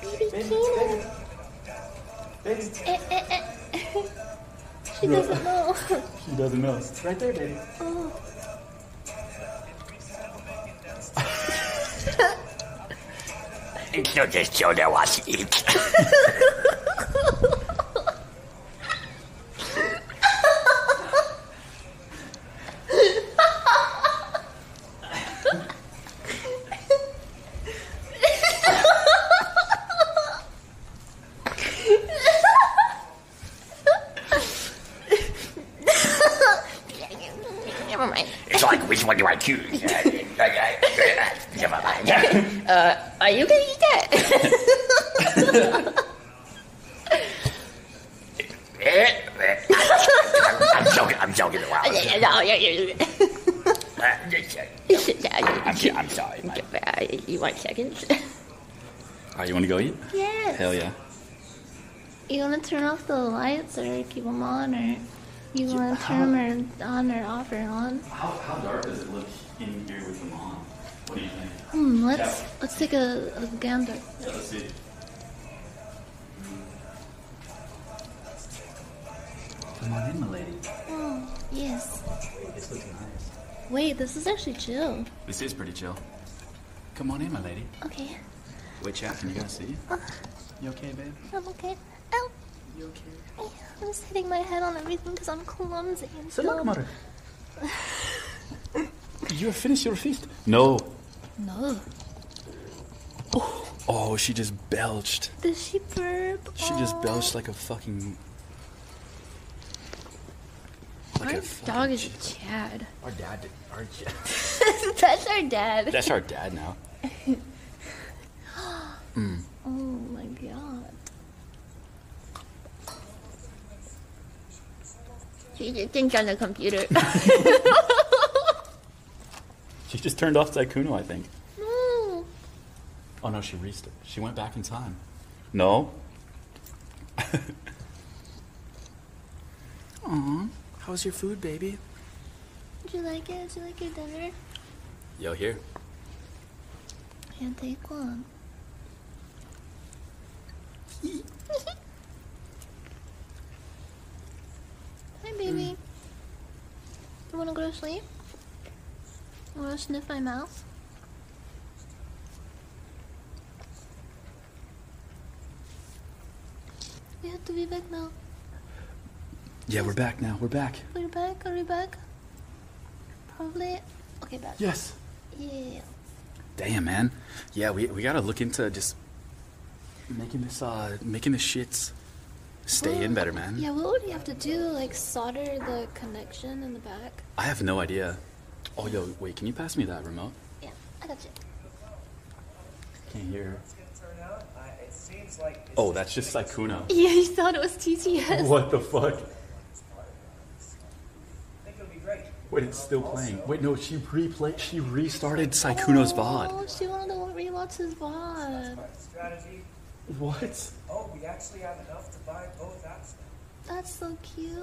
[SPEAKER 9] Baby Tina. Eh, eh, eh. she doesn't know.
[SPEAKER 1] She doesn't know. It's right there, baby.
[SPEAKER 9] oh.
[SPEAKER 8] Show them what.
[SPEAKER 9] Never mind.
[SPEAKER 8] It's like, which one do I choose? Never mind.
[SPEAKER 9] Uh, are you gonna eat that?
[SPEAKER 8] I'm joking. I'm joking around.
[SPEAKER 9] no, yeah, yeah,
[SPEAKER 8] I'm, I'm sorry. man.
[SPEAKER 9] yeah. Want seconds?
[SPEAKER 1] Oh, you want to go eat?
[SPEAKER 9] Yes.
[SPEAKER 1] Hell yeah.
[SPEAKER 9] You wanna turn off the lights or keep them on, or you wanna turn them on or off or on?
[SPEAKER 1] How, how dark does it look in here with them on? What do you think?
[SPEAKER 9] Hmm. Let's
[SPEAKER 1] Yeah.
[SPEAKER 9] let's take a, a gander.
[SPEAKER 1] Yeah, let's see. Come on in, my lady.
[SPEAKER 9] Oh yes.
[SPEAKER 1] This looks nice.
[SPEAKER 9] Wait, this is actually chill.
[SPEAKER 1] This is pretty chill. Come on in, my lady.
[SPEAKER 9] Okay.
[SPEAKER 1] Wait, chat, can you guys see? Uh, you okay, babe?
[SPEAKER 9] I'm okay. Ow.
[SPEAKER 1] You okay?
[SPEAKER 9] I'm just hitting my head on everything because I'm clumsy and
[SPEAKER 1] So look, mother. You have finished your feast? No.
[SPEAKER 2] No.
[SPEAKER 1] Oh, oh she just belched.
[SPEAKER 2] Did she burp?
[SPEAKER 1] She just belched like a fucking. Like
[SPEAKER 2] Our
[SPEAKER 1] a fucking
[SPEAKER 2] dog is Chad.
[SPEAKER 1] Our dad. Did, our, Chad.
[SPEAKER 2] That's our dad.
[SPEAKER 1] that's our dad now. Mm.
[SPEAKER 2] Oh my god. She just thinks on the computer.
[SPEAKER 1] She just turned off Sykkuno, I think.
[SPEAKER 2] no.
[SPEAKER 1] Oh no, she reached it. She went back in time. No.
[SPEAKER 20] Aw, was your food, baby?
[SPEAKER 2] Did you like it? Did you like your dinner?
[SPEAKER 1] Yo, here.
[SPEAKER 2] Yeah, take one. Hi, baby. Mm. You wanna go to sleep? You wanna sniff my mouth? We have to be back now.
[SPEAKER 1] Yeah, we're back now. We're back.
[SPEAKER 2] We're back? Are we back? Probably. Okay, back.
[SPEAKER 1] Yes.
[SPEAKER 2] Yeah.
[SPEAKER 1] Damn, man. Yeah, we, we gotta look into just making this uh making the shits stay in better, man.
[SPEAKER 2] Yeah, what would you have to do? Like solder the connection in the back?
[SPEAKER 1] I have no idea. Oh, yo, wait, can you pass me that remote?
[SPEAKER 2] Yeah, I got you.
[SPEAKER 1] Can't hear.
[SPEAKER 21] It seems like
[SPEAKER 1] Oh, that's just Sykkuno.
[SPEAKER 2] Yeah, you thought it was TTS.
[SPEAKER 1] What the fuck?
[SPEAKER 21] I think it'll be great.
[SPEAKER 1] Wait, it's still playing. Wait, no, she replayed. She restarted oh, Sykkuno's VOD.
[SPEAKER 2] Oh, she wanted to rewatch his VOD.
[SPEAKER 21] Strategy.
[SPEAKER 1] What?
[SPEAKER 21] Oh, we actually have enough to buy both apps now.
[SPEAKER 2] That's so cute.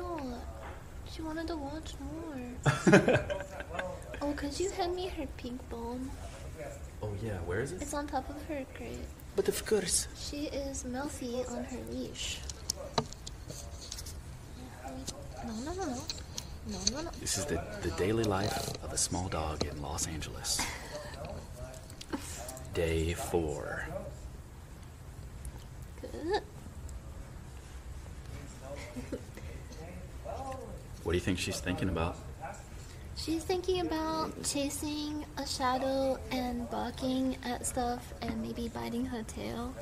[SPEAKER 2] She wanted to watch more. oh, could you hand me her pink bone?
[SPEAKER 1] Oh yeah, where is it?
[SPEAKER 2] It's on top of her crate.
[SPEAKER 1] But of course.
[SPEAKER 2] She is Melfi on her leash. No, no, no, no. No, no, no.
[SPEAKER 1] This is the, the daily life of a small dog in Los Angeles. Day four. What do you think she's thinking about?
[SPEAKER 2] She's thinking about chasing a shadow and barking at stuff and maybe biting her tail.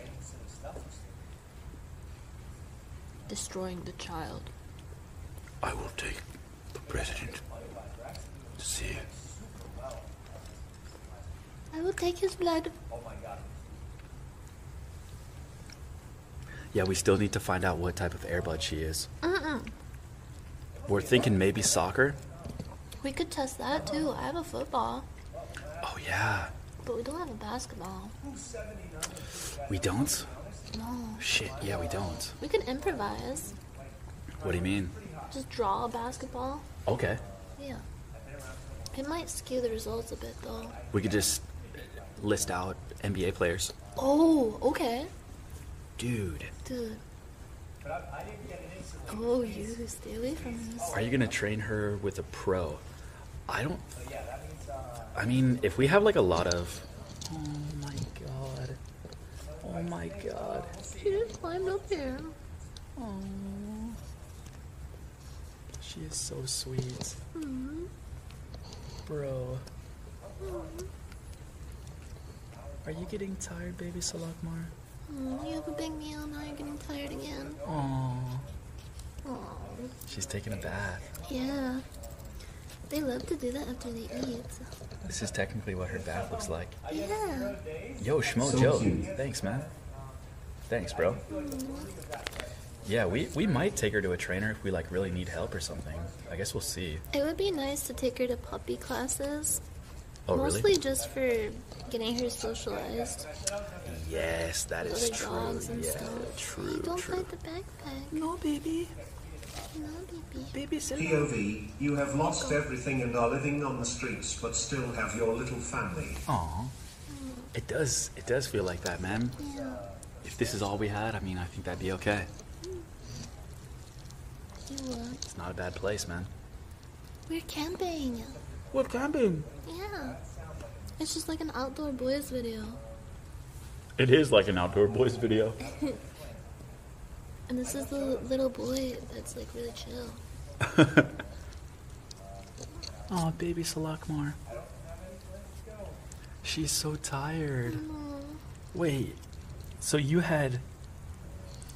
[SPEAKER 2] Destroying the child.
[SPEAKER 1] I will take the president to see.
[SPEAKER 2] I will take his blood.
[SPEAKER 1] Yeah, we still need to find out what type of Air Bud she is.
[SPEAKER 2] Mm-mm.
[SPEAKER 1] We're thinking maybe soccer.
[SPEAKER 2] We could test that too. I have a football,
[SPEAKER 1] Oh yeah,
[SPEAKER 2] but we don't have a basketball.
[SPEAKER 1] we don't.
[SPEAKER 2] No.
[SPEAKER 1] Shit, yeah, we don't.
[SPEAKER 2] We can improvise.
[SPEAKER 1] What do you mean?
[SPEAKER 2] Just draw a basketball.
[SPEAKER 1] Okay,
[SPEAKER 2] Yeah. It might skew the results a bit though.
[SPEAKER 1] we could just list out NBA players.
[SPEAKER 2] Oh, okay.
[SPEAKER 1] Dude,
[SPEAKER 2] Dude. Oh, you stay away from this.
[SPEAKER 1] are you gonna train her with a pro? I don't. I mean, if we have like a lot of. Oh my god. Oh my god.
[SPEAKER 2] She just climbed up here.
[SPEAKER 1] Oh. She is so sweet.
[SPEAKER 2] Hmm.
[SPEAKER 1] Bro. Are you getting tired, baby Salakmar?
[SPEAKER 2] Oh, you have a big meal, now you're getting tired again.
[SPEAKER 1] Aww.
[SPEAKER 2] Oh,
[SPEAKER 1] She's taking a bath.
[SPEAKER 2] yeah. They love to do that after they eat.
[SPEAKER 1] This is technically what her bath looks like.
[SPEAKER 2] Yeah.
[SPEAKER 1] Yo, Schmo
[SPEAKER 5] So
[SPEAKER 1] Joe.
[SPEAKER 5] cute.
[SPEAKER 1] Thanks, man. Thanks, bro. Yeah, we, we might take her to a trainer if we like really need help or something. I guess we'll see.
[SPEAKER 2] It would be nice to take her to puppy classes.
[SPEAKER 1] Oh, really?
[SPEAKER 2] Mostly just for getting her socialized.
[SPEAKER 1] Yes, that is
[SPEAKER 2] Other
[SPEAKER 1] true.
[SPEAKER 2] dogs and
[SPEAKER 1] Yeah,
[SPEAKER 2] stuff.
[SPEAKER 1] true,
[SPEAKER 2] Don't
[SPEAKER 1] true.
[SPEAKER 2] fight the backpack.
[SPEAKER 20] No, baby.
[SPEAKER 2] No, baby.
[SPEAKER 20] Baby, sit
[SPEAKER 5] POV, you have lost everything and are living on the streets but still have your little family.
[SPEAKER 1] Aw. It does. It does feel like that, man.
[SPEAKER 2] Yeah.
[SPEAKER 1] If this is all we had, I mean, I think that'd be okay.
[SPEAKER 2] You would.
[SPEAKER 1] It's not a bad place, man.
[SPEAKER 2] We're camping.
[SPEAKER 20] What camping?
[SPEAKER 2] Yeah. It's just like an outdoor boys video.
[SPEAKER 1] It is like an outdoor boys video.
[SPEAKER 2] And this is the little boy that's like really chill.
[SPEAKER 20] Oh, baby Salakmar.
[SPEAKER 1] She's so tired. Wait, so you had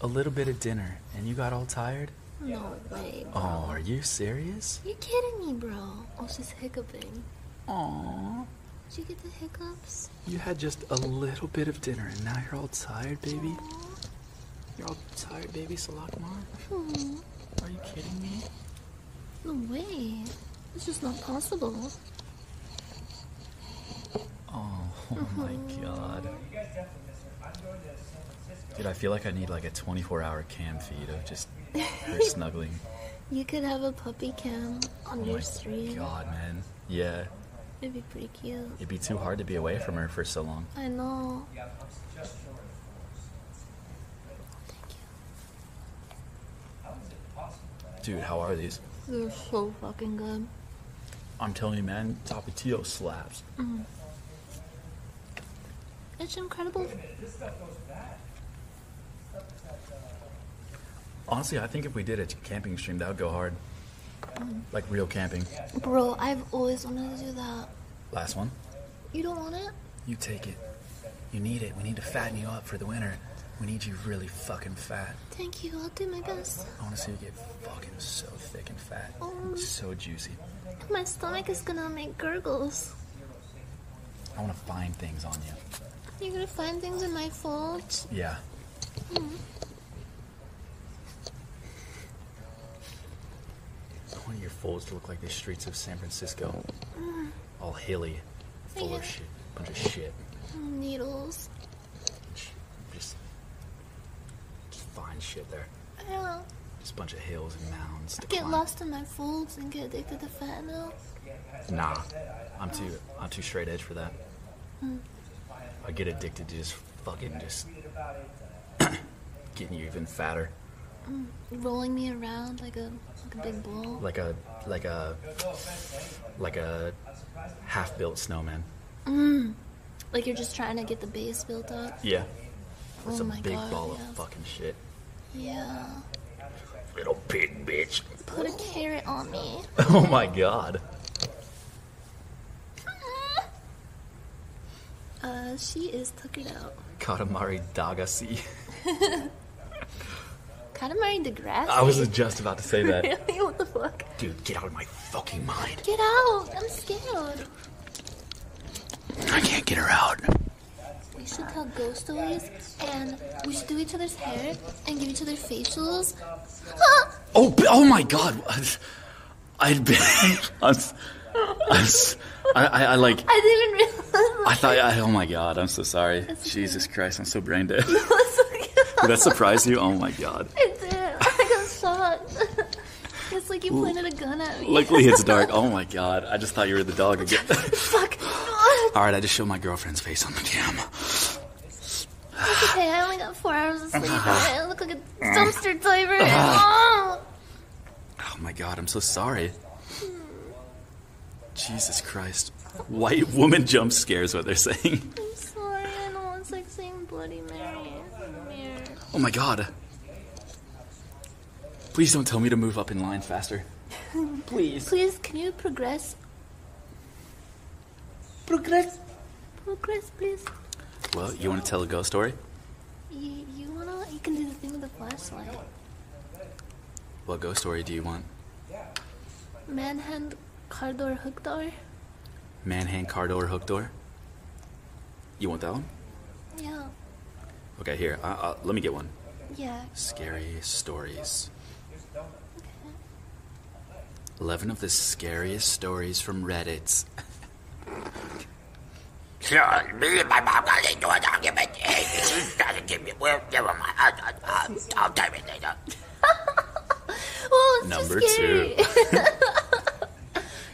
[SPEAKER 1] a little bit of dinner and you got all tired?
[SPEAKER 2] No way. Bro.
[SPEAKER 1] Oh, are you serious?
[SPEAKER 2] You're kidding me, bro? Oh, she's hiccuping.
[SPEAKER 1] Aww.
[SPEAKER 2] Did you get the hiccups?
[SPEAKER 1] You had just a little bit of dinner and now you're all tired, baby? You're all tired, baby, Salakmar?
[SPEAKER 2] Hmm.
[SPEAKER 1] Are you kidding me?
[SPEAKER 2] No way. It's just not possible.
[SPEAKER 1] Oh, oh my god. Dude, I feel like I need like a 24 hour cam feed of just her snuggling.
[SPEAKER 2] You could have a puppy cam on
[SPEAKER 1] Oh
[SPEAKER 2] your stream.
[SPEAKER 1] god, man. Yeah,
[SPEAKER 2] It'd be pretty cute.
[SPEAKER 1] it'd be too hard to be away from her for so long.
[SPEAKER 2] I know. Thank you. How is it possible?
[SPEAKER 1] Dude, how are these?
[SPEAKER 2] They're so fucking good.
[SPEAKER 1] I'm telling you, man, Tapatio slaps.
[SPEAKER 2] Mm. It's incredible.
[SPEAKER 1] Honestly, I think if we did a camping stream, that would go hard.
[SPEAKER 2] Mm.
[SPEAKER 1] Like real camping.
[SPEAKER 2] Bro, I've always wanted to do that.
[SPEAKER 1] Last one.
[SPEAKER 2] You don't want it?
[SPEAKER 1] You take it. You need it. We need to fatten you up for the winter. We need you really fucking fat.
[SPEAKER 2] Thank you. I'll do my best.
[SPEAKER 1] I want to see you get fucking so thick and fat.
[SPEAKER 2] Um.
[SPEAKER 1] So juicy.
[SPEAKER 2] My stomach is gonna make gurgles.
[SPEAKER 1] I want to find things on you.
[SPEAKER 2] You're gonna find things in my folds.
[SPEAKER 1] Yeah.
[SPEAKER 2] Mm.
[SPEAKER 1] I want your folds to look like the streets of San Francisco.
[SPEAKER 2] Mm.
[SPEAKER 1] All hilly, full of shit. Bunch of shit.
[SPEAKER 2] Needles.
[SPEAKER 1] Just, just find shit there.
[SPEAKER 2] Yeah.
[SPEAKER 1] Just a bunch of hills and mounds to
[SPEAKER 2] Get
[SPEAKER 1] climb.
[SPEAKER 2] lost in my folds and get addicted to fentanyl.
[SPEAKER 1] Nah, I'm too, I'm too straight edge for that.
[SPEAKER 2] Mm.
[SPEAKER 1] I get addicted to just fucking just getting you even fatter.
[SPEAKER 2] Rolling me around like a like a big ball.
[SPEAKER 1] like a, like a, like a half-built snowman.
[SPEAKER 2] Mm. Like you're just trying to get the base built up.
[SPEAKER 1] Yeah. It's
[SPEAKER 2] Oh
[SPEAKER 1] a
[SPEAKER 2] my
[SPEAKER 1] big
[SPEAKER 2] God,
[SPEAKER 1] ball
[SPEAKER 2] yeah.
[SPEAKER 1] of fucking shit.
[SPEAKER 2] Yeah.
[SPEAKER 1] Little pig bitch.
[SPEAKER 2] Put a carrot on me.
[SPEAKER 1] Oh my god.
[SPEAKER 2] Uh, she is tuckered out.
[SPEAKER 1] Katamari Dagasi.
[SPEAKER 2] Katamari Degrassi.
[SPEAKER 1] I was eh? just about to say that.
[SPEAKER 2] really? What the fuck?
[SPEAKER 1] Dude, get out of my fucking mind.
[SPEAKER 2] Get out! I'm scared.
[SPEAKER 1] I can't get her out.
[SPEAKER 2] We should tell ghost stories, and we should do each other's hair and give each other facials.
[SPEAKER 1] Oh, oh my god. I'd been. I'm, s- I'm, s- I, I, I like.
[SPEAKER 2] I didn't realize.
[SPEAKER 1] I thought. I, oh my god. I'm so sorry. Jesus Christ. I'm so brain dead. Did that surprise you? Oh my god.
[SPEAKER 2] It did. I got shocked. it's like you pointed a gun at me.
[SPEAKER 1] Luckily it's dark. Oh my god. I just thought you were the dog again.
[SPEAKER 2] Fuck.
[SPEAKER 1] All right. I just showed my girlfriend's face on the cam.
[SPEAKER 2] It's okay. I only got four hours of sleep. I look like a dumpster diver. Oh.
[SPEAKER 1] Oh my god. I'm so sorry. Jesus Christ. White woman jump scares. What they're saying.
[SPEAKER 2] I'm sorry. I like saying Bloody Mary.
[SPEAKER 1] Oh my god. Please don't tell me to move up in line faster. Please.
[SPEAKER 2] Please, can you progress?
[SPEAKER 1] Progress.
[SPEAKER 2] Progress, please.
[SPEAKER 1] Well, you want to tell a ghost story?
[SPEAKER 2] You, you wanna? You can do the thing with the flashlight.
[SPEAKER 1] What ghost story do you want?
[SPEAKER 2] Manhand, car door, hook door.
[SPEAKER 1] Manhand, car door, hook door? You want that one?
[SPEAKER 2] Yeah.
[SPEAKER 1] Okay, here. Uh, uh, let me get one.
[SPEAKER 2] Yeah.
[SPEAKER 1] Scary stories. 11 of the scariest stories from Reddit.
[SPEAKER 8] Sure, me and my mom got into an argument. She doesn't give me. Well, never mind. I, I, I, I'll you later.
[SPEAKER 2] Oh, it's
[SPEAKER 1] Number
[SPEAKER 2] scary.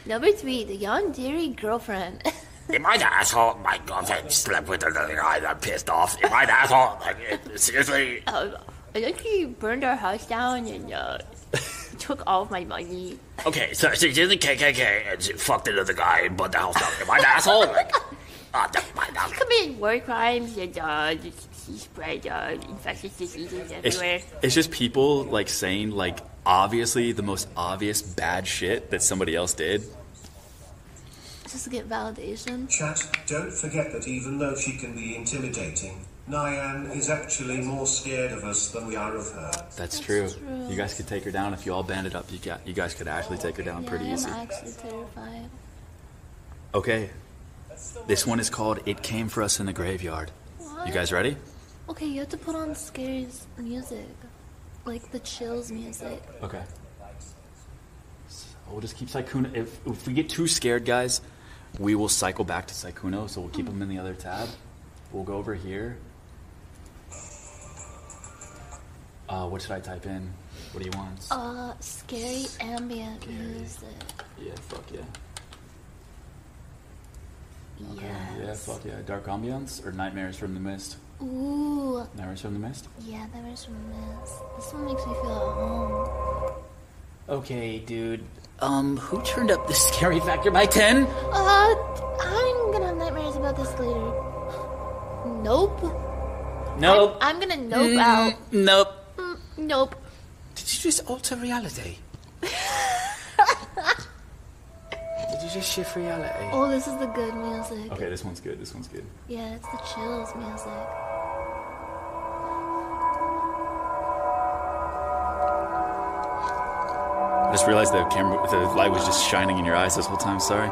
[SPEAKER 2] Number three, the yandere girlfriend.
[SPEAKER 8] Am I the asshole? My girlfriend slept with another guy and I'm pissed off. Am I the asshole? Like, seriously?
[SPEAKER 2] uh, I think she burned our house down and uh, took all of my money.
[SPEAKER 8] Okay, so she in the KKK and she fucked another guy and burned the house down. Am I the asshole? Like, oh, never mind.
[SPEAKER 2] She committed war crimes and uh, she spread uh, infectious diseases
[SPEAKER 1] It's,
[SPEAKER 2] everywhere.
[SPEAKER 1] it's just people like saying like obviously the most obvious bad shit that somebody else did.
[SPEAKER 2] just to get validation.
[SPEAKER 5] Chat, don't forget that even though she can be intimidating, Nyan is actually more scared of us than we are of her.
[SPEAKER 1] That's, true.
[SPEAKER 2] true.
[SPEAKER 1] You guys could take her down if you all banded up. You got, you guys could actually take her down
[SPEAKER 2] Yeah,
[SPEAKER 1] pretty
[SPEAKER 2] I'm
[SPEAKER 1] easy.
[SPEAKER 2] actually terrified.
[SPEAKER 1] Okay. This one is called "It Came for Us in the Graveyard." You guys ready?
[SPEAKER 2] Okay, you have to put on Scary's music. Like the chills music.
[SPEAKER 1] Okay. So we'll just keep Sykkuno. If, if we get too scared, guys, we will cycle back to Sykkuno. So we'll keep him in the other tab. We'll go over here. Uh, what should I type in? What do you want?
[SPEAKER 2] Uh, scary ambient music.
[SPEAKER 1] Yeah, fuck yeah. Okay,
[SPEAKER 2] Yes.
[SPEAKER 1] yeah, fuck yeah. Dark ambience or Nightmares from the Mist?
[SPEAKER 2] Ooh.
[SPEAKER 1] was from the Mist?
[SPEAKER 2] Yeah, that was from the mist. This one makes me feel at home.
[SPEAKER 1] Okay, dude. Um, who turned up the scary factor by 10?
[SPEAKER 2] Uh, I'm gonna have nightmares about this later. Nope.
[SPEAKER 1] Nope.
[SPEAKER 2] I'm gonna nope
[SPEAKER 1] Mm,
[SPEAKER 2] out.
[SPEAKER 1] Nope.
[SPEAKER 2] Mm, nope.
[SPEAKER 1] Did you just alter reality? Did you just shift reality?
[SPEAKER 2] Oh, this is the good music.
[SPEAKER 1] Okay, this one's good. This one's good.
[SPEAKER 2] Yeah, it's the chills music.
[SPEAKER 1] I just realized the camera, the light was just shining in your eyes this whole time. Sorry.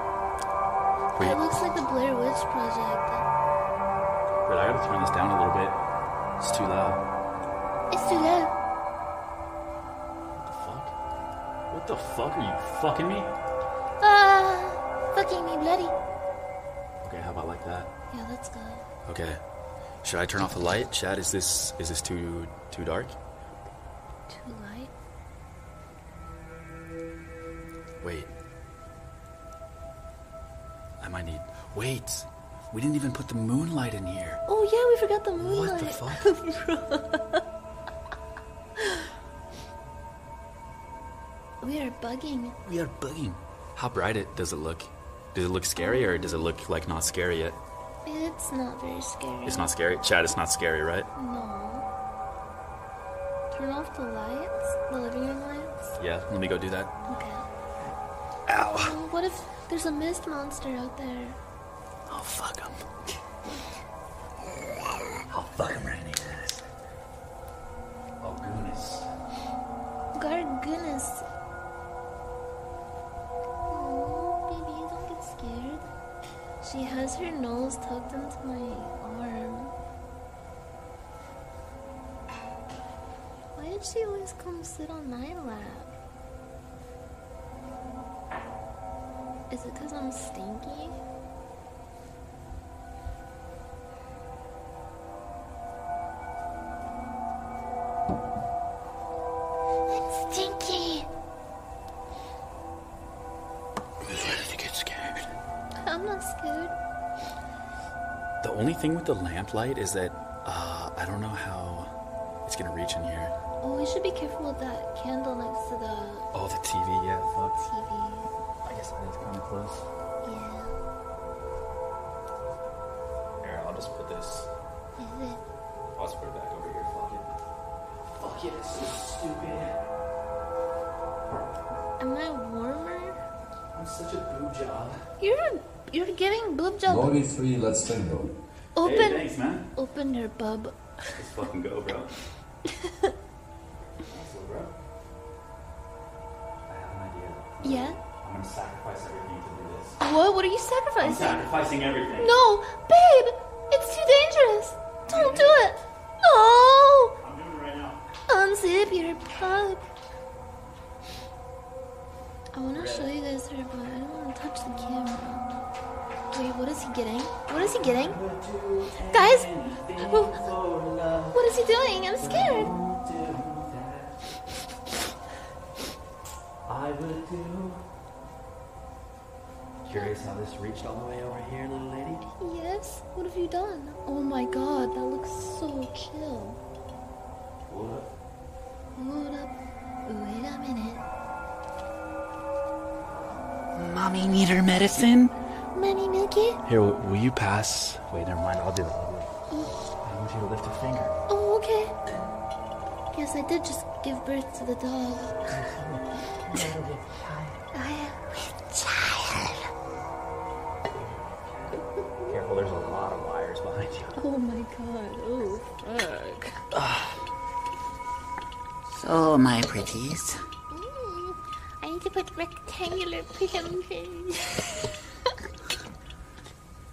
[SPEAKER 1] Wait,
[SPEAKER 2] It looks like the Blair Witch Project.
[SPEAKER 1] wait, I gotta turn this down a little bit. It's too loud.
[SPEAKER 2] It's too loud.
[SPEAKER 1] What the fuck? What the fuck? Are you fucking me?
[SPEAKER 2] Uh, Fucking me bloody.
[SPEAKER 1] Okay, how about like that?
[SPEAKER 2] Yeah, that's good.
[SPEAKER 1] Okay. Should I turn off the light? chat, is this is this too too dark?
[SPEAKER 2] Too light.
[SPEAKER 1] Wait. I might need. Wait. We didn't even put the moonlight in here.
[SPEAKER 2] Oh yeah, we forgot the moonlight.
[SPEAKER 1] What the
[SPEAKER 2] fuck? we are bugging.
[SPEAKER 1] We are bugging. How bright it does it look? Does it look scary or does it look like not scary yet?
[SPEAKER 2] It's not very scary.
[SPEAKER 1] It's not scary. chat, it's not scary, right?
[SPEAKER 2] No. Turn off the lights, the living room lights.
[SPEAKER 1] Yeah. Let me go do that.
[SPEAKER 2] Okay.
[SPEAKER 1] Ow.
[SPEAKER 2] Oh, what if there's a mist monster out there?
[SPEAKER 1] Oh fuck him. I'll fuck him right in the ass. Oh goodness.
[SPEAKER 2] God goodness. Oh, She has her nose tucked into my arm. Why did she always come sit on my lap? Is it because I'm stinky? Stinky. I'm not scared.
[SPEAKER 1] The only thing with the lamplight is that uh, I don't know how it's gonna reach in here.
[SPEAKER 2] Oh, we should be careful with that candle next to the
[SPEAKER 1] Oh, the TV. Yeah, fuck.
[SPEAKER 2] TV.
[SPEAKER 1] I guess that is kind of close.
[SPEAKER 2] Yeah.
[SPEAKER 1] Here, I'll just put this.
[SPEAKER 2] Is it?
[SPEAKER 1] I'll just put it back over here. Fuck it. Fuck it. It's so stupid.
[SPEAKER 2] Am I warmer?
[SPEAKER 1] I'm such a boob job.
[SPEAKER 2] You're you're giving boob job.
[SPEAKER 3] Modi 3, let's tango.
[SPEAKER 2] Open.
[SPEAKER 1] Hey, thanks, man.
[SPEAKER 2] Open your bub.
[SPEAKER 1] Let's fucking go, bro. so, bro. I have an idea.
[SPEAKER 2] Yeah.
[SPEAKER 1] I'm gonna sacrifice everything to do this.
[SPEAKER 2] What? What are you
[SPEAKER 1] I'm
[SPEAKER 2] sacrificing?
[SPEAKER 1] sacrificing everything.
[SPEAKER 2] No, babe. It's too dangerous. Don't do it. No.
[SPEAKER 1] I'm doing it right now.
[SPEAKER 2] Unzip your pub. I want to show you guys her, but I don't want to touch the camera. Wait, what is he getting? What is he getting? Guys, oh, what is he doing? I'm scared.
[SPEAKER 1] I would do. Curious how this reached all the way over here, little lady?
[SPEAKER 2] Yes. What have you done? Oh my God, that looks so chill.
[SPEAKER 1] What?
[SPEAKER 2] Hold up. Wait a minute.
[SPEAKER 1] Mommy need her medicine?
[SPEAKER 2] Mommy Milky?
[SPEAKER 1] Here, will, will you pass? Wait, never mind. I'll do it. I want you to lift a finger.
[SPEAKER 2] Oh, okay. Yes, I did just give birth to the dog. I am a child. Careful, there's a lot of wires behind you.
[SPEAKER 22] Oh my god. Oh, fuck.
[SPEAKER 8] So, my pretties.
[SPEAKER 9] Mm, I need to put rectangular pins.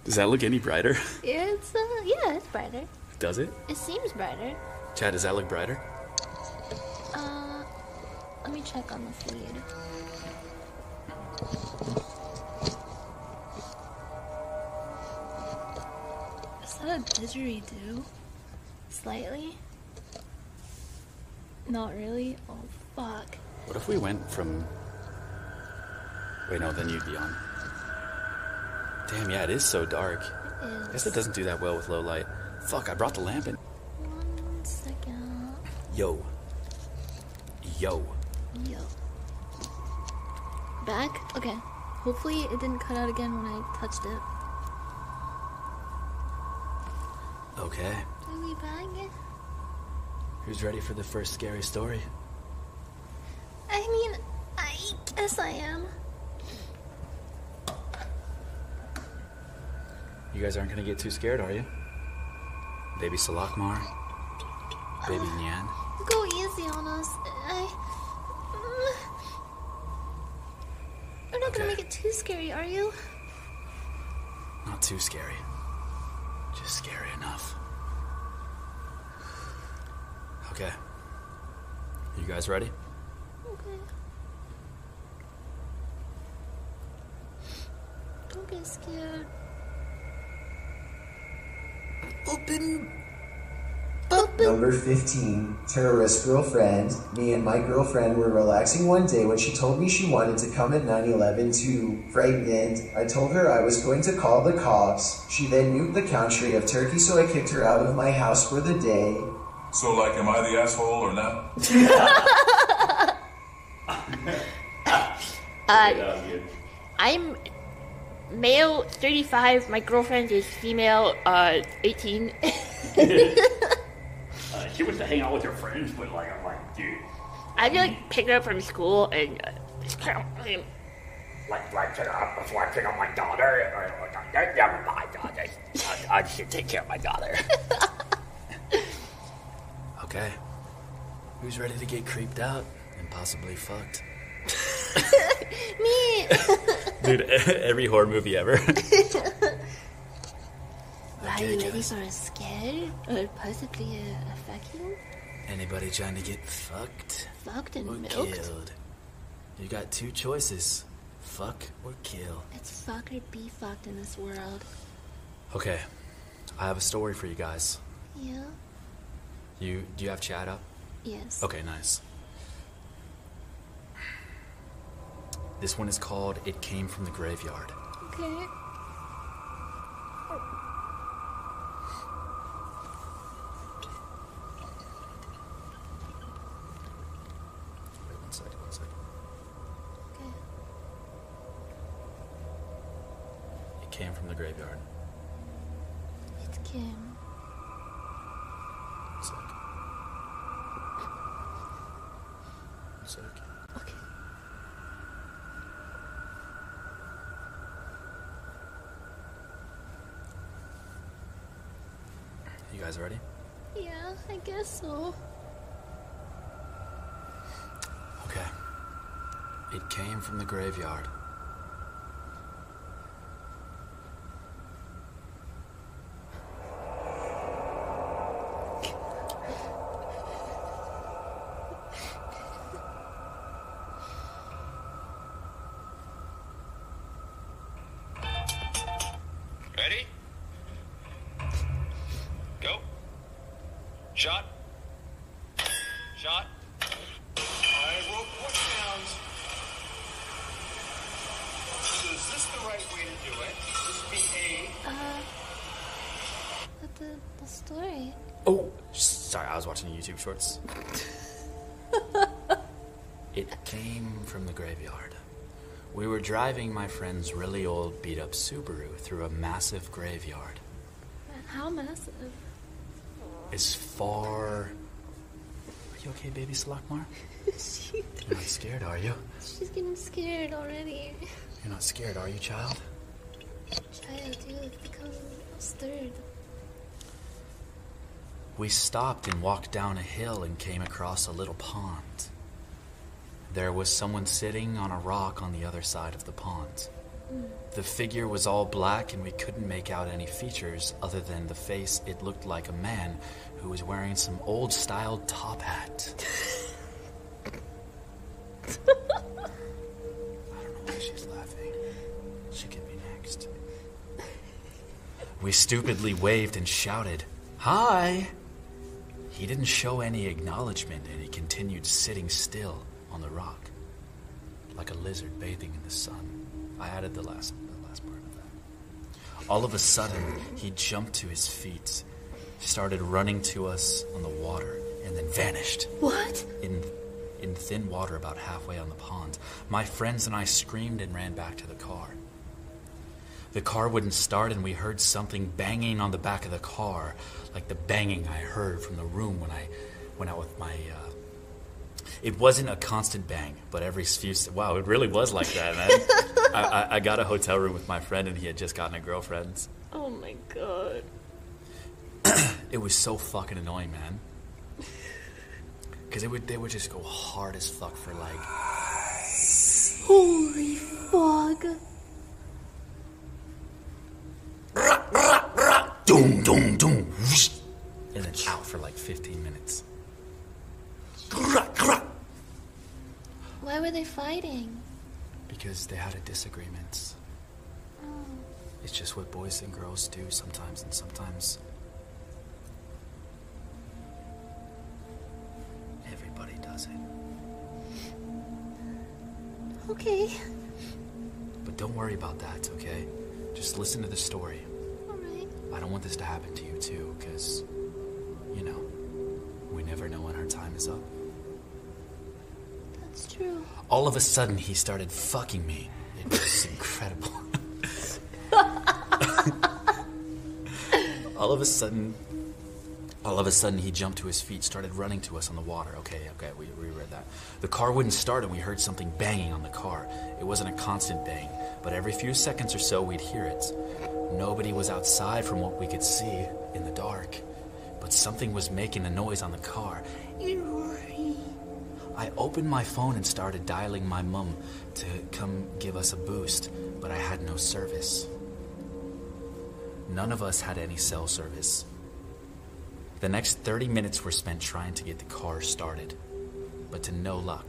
[SPEAKER 1] Does that look any brighter?
[SPEAKER 2] It's uh, yeah, it's brighter.
[SPEAKER 1] Does it?
[SPEAKER 2] It seems brighter.
[SPEAKER 1] Chat, does that look brighter?
[SPEAKER 2] Uh, let me check on the feed. Is that a didgeridoo? Slightly? Not really? Oh, fuck.
[SPEAKER 1] What if we went from. Wait, no, then you'd be on. Damn, yeah, it is so dark. I guess it doesn't do that well with low light. Fuck, I brought the lamp in.
[SPEAKER 2] One second.
[SPEAKER 1] Yo. Yo.
[SPEAKER 2] Yo. Back? Okay. Hopefully it didn't cut out again when I touched it.
[SPEAKER 1] Okay.
[SPEAKER 2] Are we back?
[SPEAKER 1] Who's ready for the first scary story?
[SPEAKER 2] I mean, I guess I am.
[SPEAKER 1] You guys aren't gonna get too scared, are you? Baby Salakmar? Baby Nyan?
[SPEAKER 2] Go easy on us. I. You're not gonna make it too scary, are you?
[SPEAKER 1] Not too scary. Just scary enough. Okay. You guys ready?
[SPEAKER 2] Okay. Don't get scared.
[SPEAKER 1] Open.
[SPEAKER 23] Number 15, terrorist girlfriend. Me and my girlfriend were relaxing one day when she told me she wanted to come at 9 11 too. Frightened, I told her I was going to call the cops. She then nuked the country of Turkey, so I kicked her out of my house for the day.
[SPEAKER 4] So, like, am I the asshole or not?
[SPEAKER 9] Uh, I'm male 35. My girlfriend is female uh, 18.
[SPEAKER 24] Uh, she wants to hang out with her friends, but like, I'm like, dude.
[SPEAKER 9] I just like pick her up from school and uh, just kind of, um,
[SPEAKER 8] Like, like, pick her up before I pick up my daughter? Or, or, or, never mind, I'll I'll, I should take care of my daughter.
[SPEAKER 1] Okay. Who's ready to get creeped out and possibly fucked?
[SPEAKER 2] Me!
[SPEAKER 1] Dude, every horror movie ever.
[SPEAKER 2] Are you ready for a scare? Or possibly a, a fucking?
[SPEAKER 1] Anybody trying to get fucked
[SPEAKER 2] Fucked and
[SPEAKER 1] or
[SPEAKER 2] milked?
[SPEAKER 1] killed? You got two choices fuck or kill.
[SPEAKER 2] It's fuck or be fucked in this world.
[SPEAKER 1] Okay, I have a story for you guys.
[SPEAKER 2] Yeah?
[SPEAKER 1] You Do you have chat up?
[SPEAKER 2] Yes.
[SPEAKER 1] Okay, nice. This one is called It Came from the Graveyard.
[SPEAKER 2] Okay.
[SPEAKER 1] Wait one second, one second.
[SPEAKER 2] Okay.
[SPEAKER 1] It came from the graveyard.
[SPEAKER 2] It came.
[SPEAKER 1] One sec. One sec.
[SPEAKER 2] Okay.
[SPEAKER 1] You guys ready?
[SPEAKER 2] Yeah, I guess so.
[SPEAKER 1] Okay. It came from the graveyard. Shorts. it came from the graveyard. We were driving my friend's really old beat up Subaru through a massive graveyard.
[SPEAKER 2] How massive?
[SPEAKER 1] As far. Are you okay, baby Salakmar?
[SPEAKER 2] she,
[SPEAKER 1] You're not scared, are you?
[SPEAKER 2] she's getting scared already.
[SPEAKER 1] You're not scared, are you, child?
[SPEAKER 2] Child, you have become stirred.
[SPEAKER 1] We stopped and walked down a hill and came across a little pond. There was someone sitting on a rock on the other side of the pond. The figure was all black, and we couldn't make out any features other than the face. It looked like a man who was wearing some old style top hat. I don't know why she's laughing. She can be next. We stupidly waved and shouted, Hi! He didn't show any acknowledgement and he continued sitting still on the rock, like a lizard bathing in the sun. I added the last, the last part of that. All of a sudden, he jumped to his feet, started running to us on the water, and then vanished.
[SPEAKER 2] What?
[SPEAKER 1] In, in thin water about halfway on the pond. My friends and I screamed and ran back to the car. The car wouldn't start, and we heard something banging on the back of the car, like the banging I heard from the room when I went out with my. Uh, it wasn't a constant bang, but every few. Wow, it really was like that, man. I, I, I got a hotel room with my friend, and he had just gotten a girlfriend.
[SPEAKER 25] Oh my god.
[SPEAKER 1] It was so fucking annoying, man. Because it would, they would just go hard as fuck for like.
[SPEAKER 2] Holy fuck.
[SPEAKER 1] Doom, doom, doom. whoosh, And then out for like 15 minutes.
[SPEAKER 2] Why were they fighting?
[SPEAKER 1] Because they had a disagreement. Oh. It's just what boys and girls do sometimes, and sometimes. Everybody does it.
[SPEAKER 2] Okay.
[SPEAKER 1] But don't worry about that, okay? Just listen to the story.
[SPEAKER 2] Alright.
[SPEAKER 1] I don't want this to happen to you, too, because, you know, we never know when our time is up.
[SPEAKER 2] That's true.
[SPEAKER 1] All of a sudden, he started fucking me. It was incredible. all of a sudden, all of a sudden, he jumped to his feet, started running to us on the water. Okay, okay, we reread that. The car wouldn't start, and we heard something banging on the car. It wasn't a constant bang, but every few seconds or so, we'd hear it. Nobody was outside from what we could see in the dark, but something was making a noise on the car. I opened my phone and started dialing my mum to come give us a boost, but I had no service. None of us had any cell service. The next 30 minutes were spent trying to get the car started, but to no luck.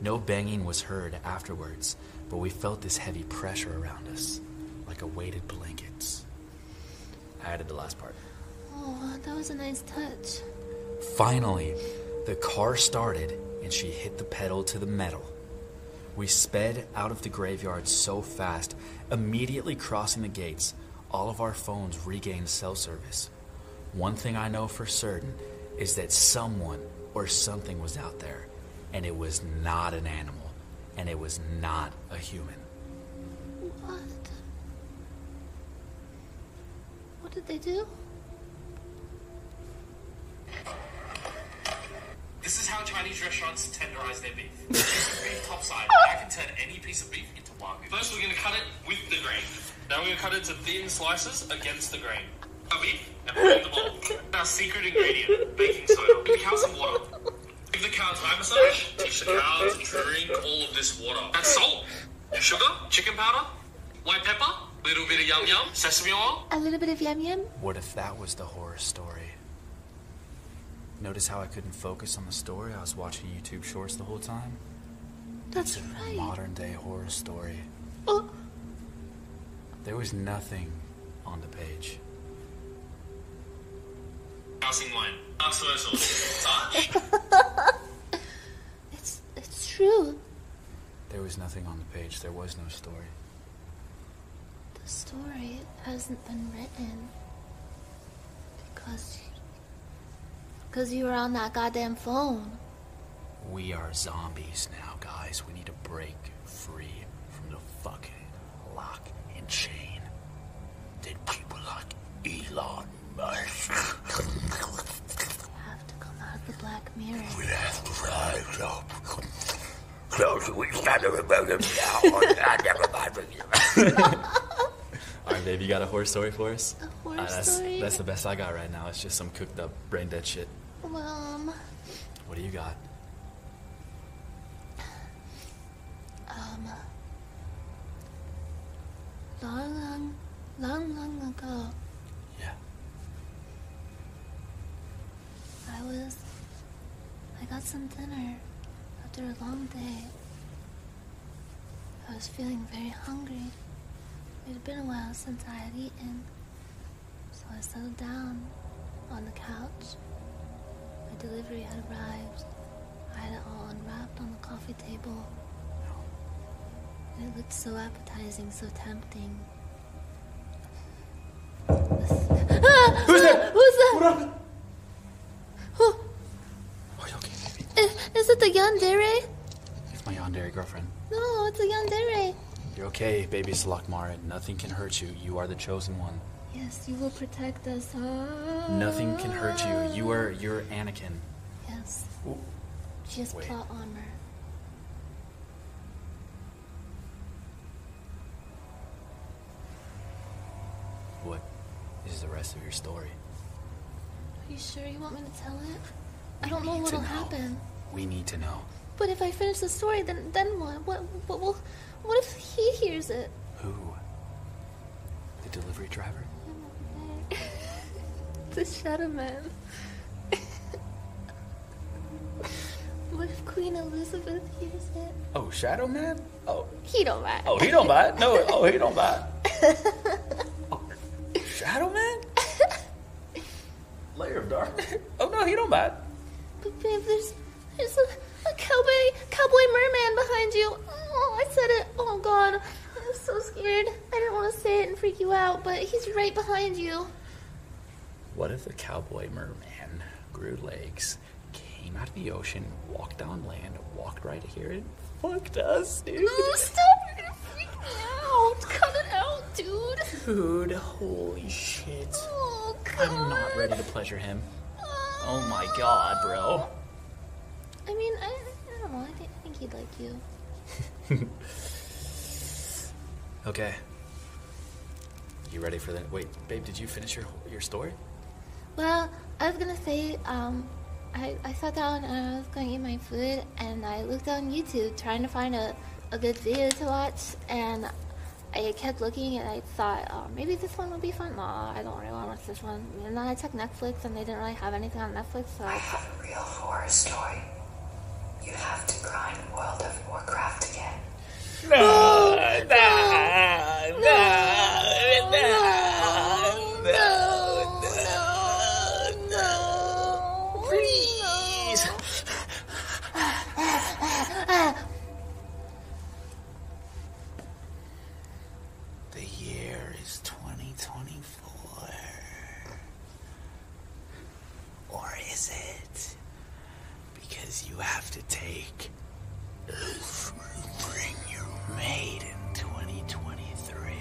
[SPEAKER 1] No banging was heard afterwards, but we felt this heavy pressure around us, like a weighted blanket. I added the last part.
[SPEAKER 2] Oh, that was a nice touch.
[SPEAKER 1] Finally, the car started and she hit the pedal to the metal. We sped out of the graveyard so fast, immediately crossing the gates, all of our phones regained cell service. One thing I know for certain is that someone or something was out there, and it was not an animal, and it was not a human.
[SPEAKER 2] What? What did they do?
[SPEAKER 26] This is how Chinese restaurants tenderize their beef. Piece of beef topside. I can turn any piece of beef into wagyu. First, we're going to cut it with the grain. Then we're going to cut it into thin slices against the grain. Our beef and put it in the bowl. Our secret ingredient, baking soda. Give the cow some water. Give the cow a Thai massage. Teach the cow to drink all of this water. Add salt, sugar, chicken powder, white pepper, a little bit of yum yum, sesame oil.
[SPEAKER 2] A little bit of yum yum?
[SPEAKER 1] What if that was the horror story? Notice how I couldn't focus on the story? I was watching YouTube shorts the whole time?
[SPEAKER 2] That's
[SPEAKER 1] It's a
[SPEAKER 2] right.
[SPEAKER 1] modern day horror story.
[SPEAKER 2] Oh.
[SPEAKER 1] There was nothing on the page.
[SPEAKER 26] Housing line. Ask Ursula. Touch.
[SPEAKER 2] It's it's true.
[SPEAKER 1] There was nothing on the page. There was no story.
[SPEAKER 2] The story hasn't been written because because you were on that goddamn phone.
[SPEAKER 1] We are zombies now, guys. We need a break free from the fucking lock and chain that people like Elon Musk.
[SPEAKER 2] Have to come out of the black mirror.
[SPEAKER 8] We have to rise up. Closer, we stand about them now. I never mind.
[SPEAKER 1] All right, babe, you got a horror story for us?
[SPEAKER 2] A horror
[SPEAKER 1] Uh, that's
[SPEAKER 2] story.
[SPEAKER 1] that's the best I got right now. It's just some cooked up brain dead shit.
[SPEAKER 2] Well, um,
[SPEAKER 1] What do you got?
[SPEAKER 2] um, long, long, long, long ago. I was. I got some dinner after a long day. I was feeling very hungry. It had been a while since I had eaten, so I settled down on the couch. My delivery had arrived. I had it all unwrapped on the coffee table. And it looked so appetizing, so tempting.
[SPEAKER 1] Who's that?
[SPEAKER 2] Who's that? Who? Is, is it the yandere?
[SPEAKER 1] It's my yandere girlfriend.
[SPEAKER 2] No, it's a yandere.
[SPEAKER 1] You're okay, baby Salakmar. Nothing can hurt you. You are the chosen one.
[SPEAKER 2] Yes, you will protect us. Ah.
[SPEAKER 1] Nothing can hurt you. You are you're Anakin.
[SPEAKER 2] Yes.
[SPEAKER 1] Ooh.
[SPEAKER 2] She has
[SPEAKER 1] Wait.
[SPEAKER 2] plot armor.
[SPEAKER 1] What is the rest of your story?
[SPEAKER 2] Are you sure you want me to tell it? I don't know what'll happen.
[SPEAKER 1] We need to know.
[SPEAKER 2] But if I finish the story, then then what? What? What? Will, what if he hears it?
[SPEAKER 1] Who? The delivery driver?
[SPEAKER 2] The Shadow Man. what if Queen Elizabeth hears it?
[SPEAKER 1] Oh, Shadow Man? Oh,
[SPEAKER 2] He don't mind.
[SPEAKER 1] oh, he don't bite. No, oh, he don't bite. Shadow Man? Layer of darkness. Oh no, he don't bite.
[SPEAKER 2] But babe, there's there's a, a cowboy cowboy merman behind you. Oh, I said it. Oh God, I'm so scared. I didn't want to say it and freak you out, but he's right behind you.
[SPEAKER 1] What if the cowboy merman grew legs, came out of the ocean, walked on land, walked right here, and fucked us, dude?
[SPEAKER 2] No, stop! You're gonna freak me out. Cut it out, dude.
[SPEAKER 1] Dude, holy shit.
[SPEAKER 2] Oh God.
[SPEAKER 1] I'm not ready to pleasure him. Oh my god, bro.
[SPEAKER 2] I mean, I, I don't know. I think, I think he'd like you.
[SPEAKER 1] Okay. You ready for that? Wait, babe, did you finish your your story?
[SPEAKER 2] Well, I was gonna say, um, I, I sat down and I was gonna eat my food, and I looked on YouTube trying to find a, a good video to watch, and I kept looking and I thought, oh, maybe this one would be fun. No, I don't really want to watch this one. And then I checked Netflix, and they didn't really have anything on Netflix, so I.
[SPEAKER 27] a real horror story. You have to grind World of Warcraft again.
[SPEAKER 1] No,
[SPEAKER 27] no,
[SPEAKER 1] Please. You have to take everything you made in 2023.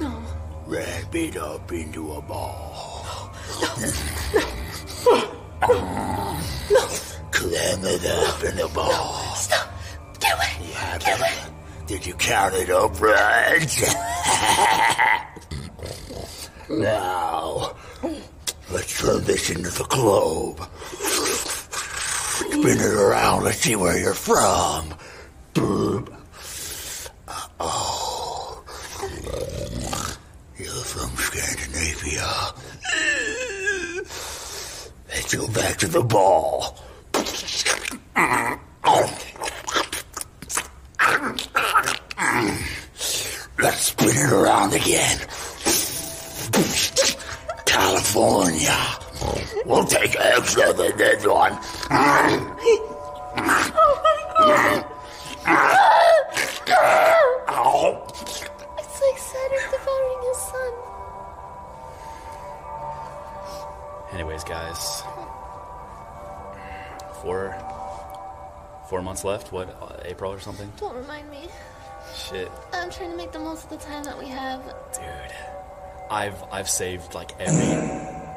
[SPEAKER 2] No.
[SPEAKER 1] Wrap it up into a ball. No. No. No. Clam it up in a ball. No.
[SPEAKER 2] Stop! Get away!
[SPEAKER 1] Get away! Did you count it up right? now, let's turn this into the globe. Spin it around. Let's see where you're from. Oh. You're from Scandinavia. Let's go back to the ball. Let's spin it around again. California. We'll take extra than this one.
[SPEAKER 2] It's like Saturn devouring his son.
[SPEAKER 1] Anyways, guys, four four months left. What uh, April or something?
[SPEAKER 2] Don't remind me.
[SPEAKER 1] Shit,
[SPEAKER 2] I'm trying to make the most of the time that we have.
[SPEAKER 1] dude. I've I've saved like every.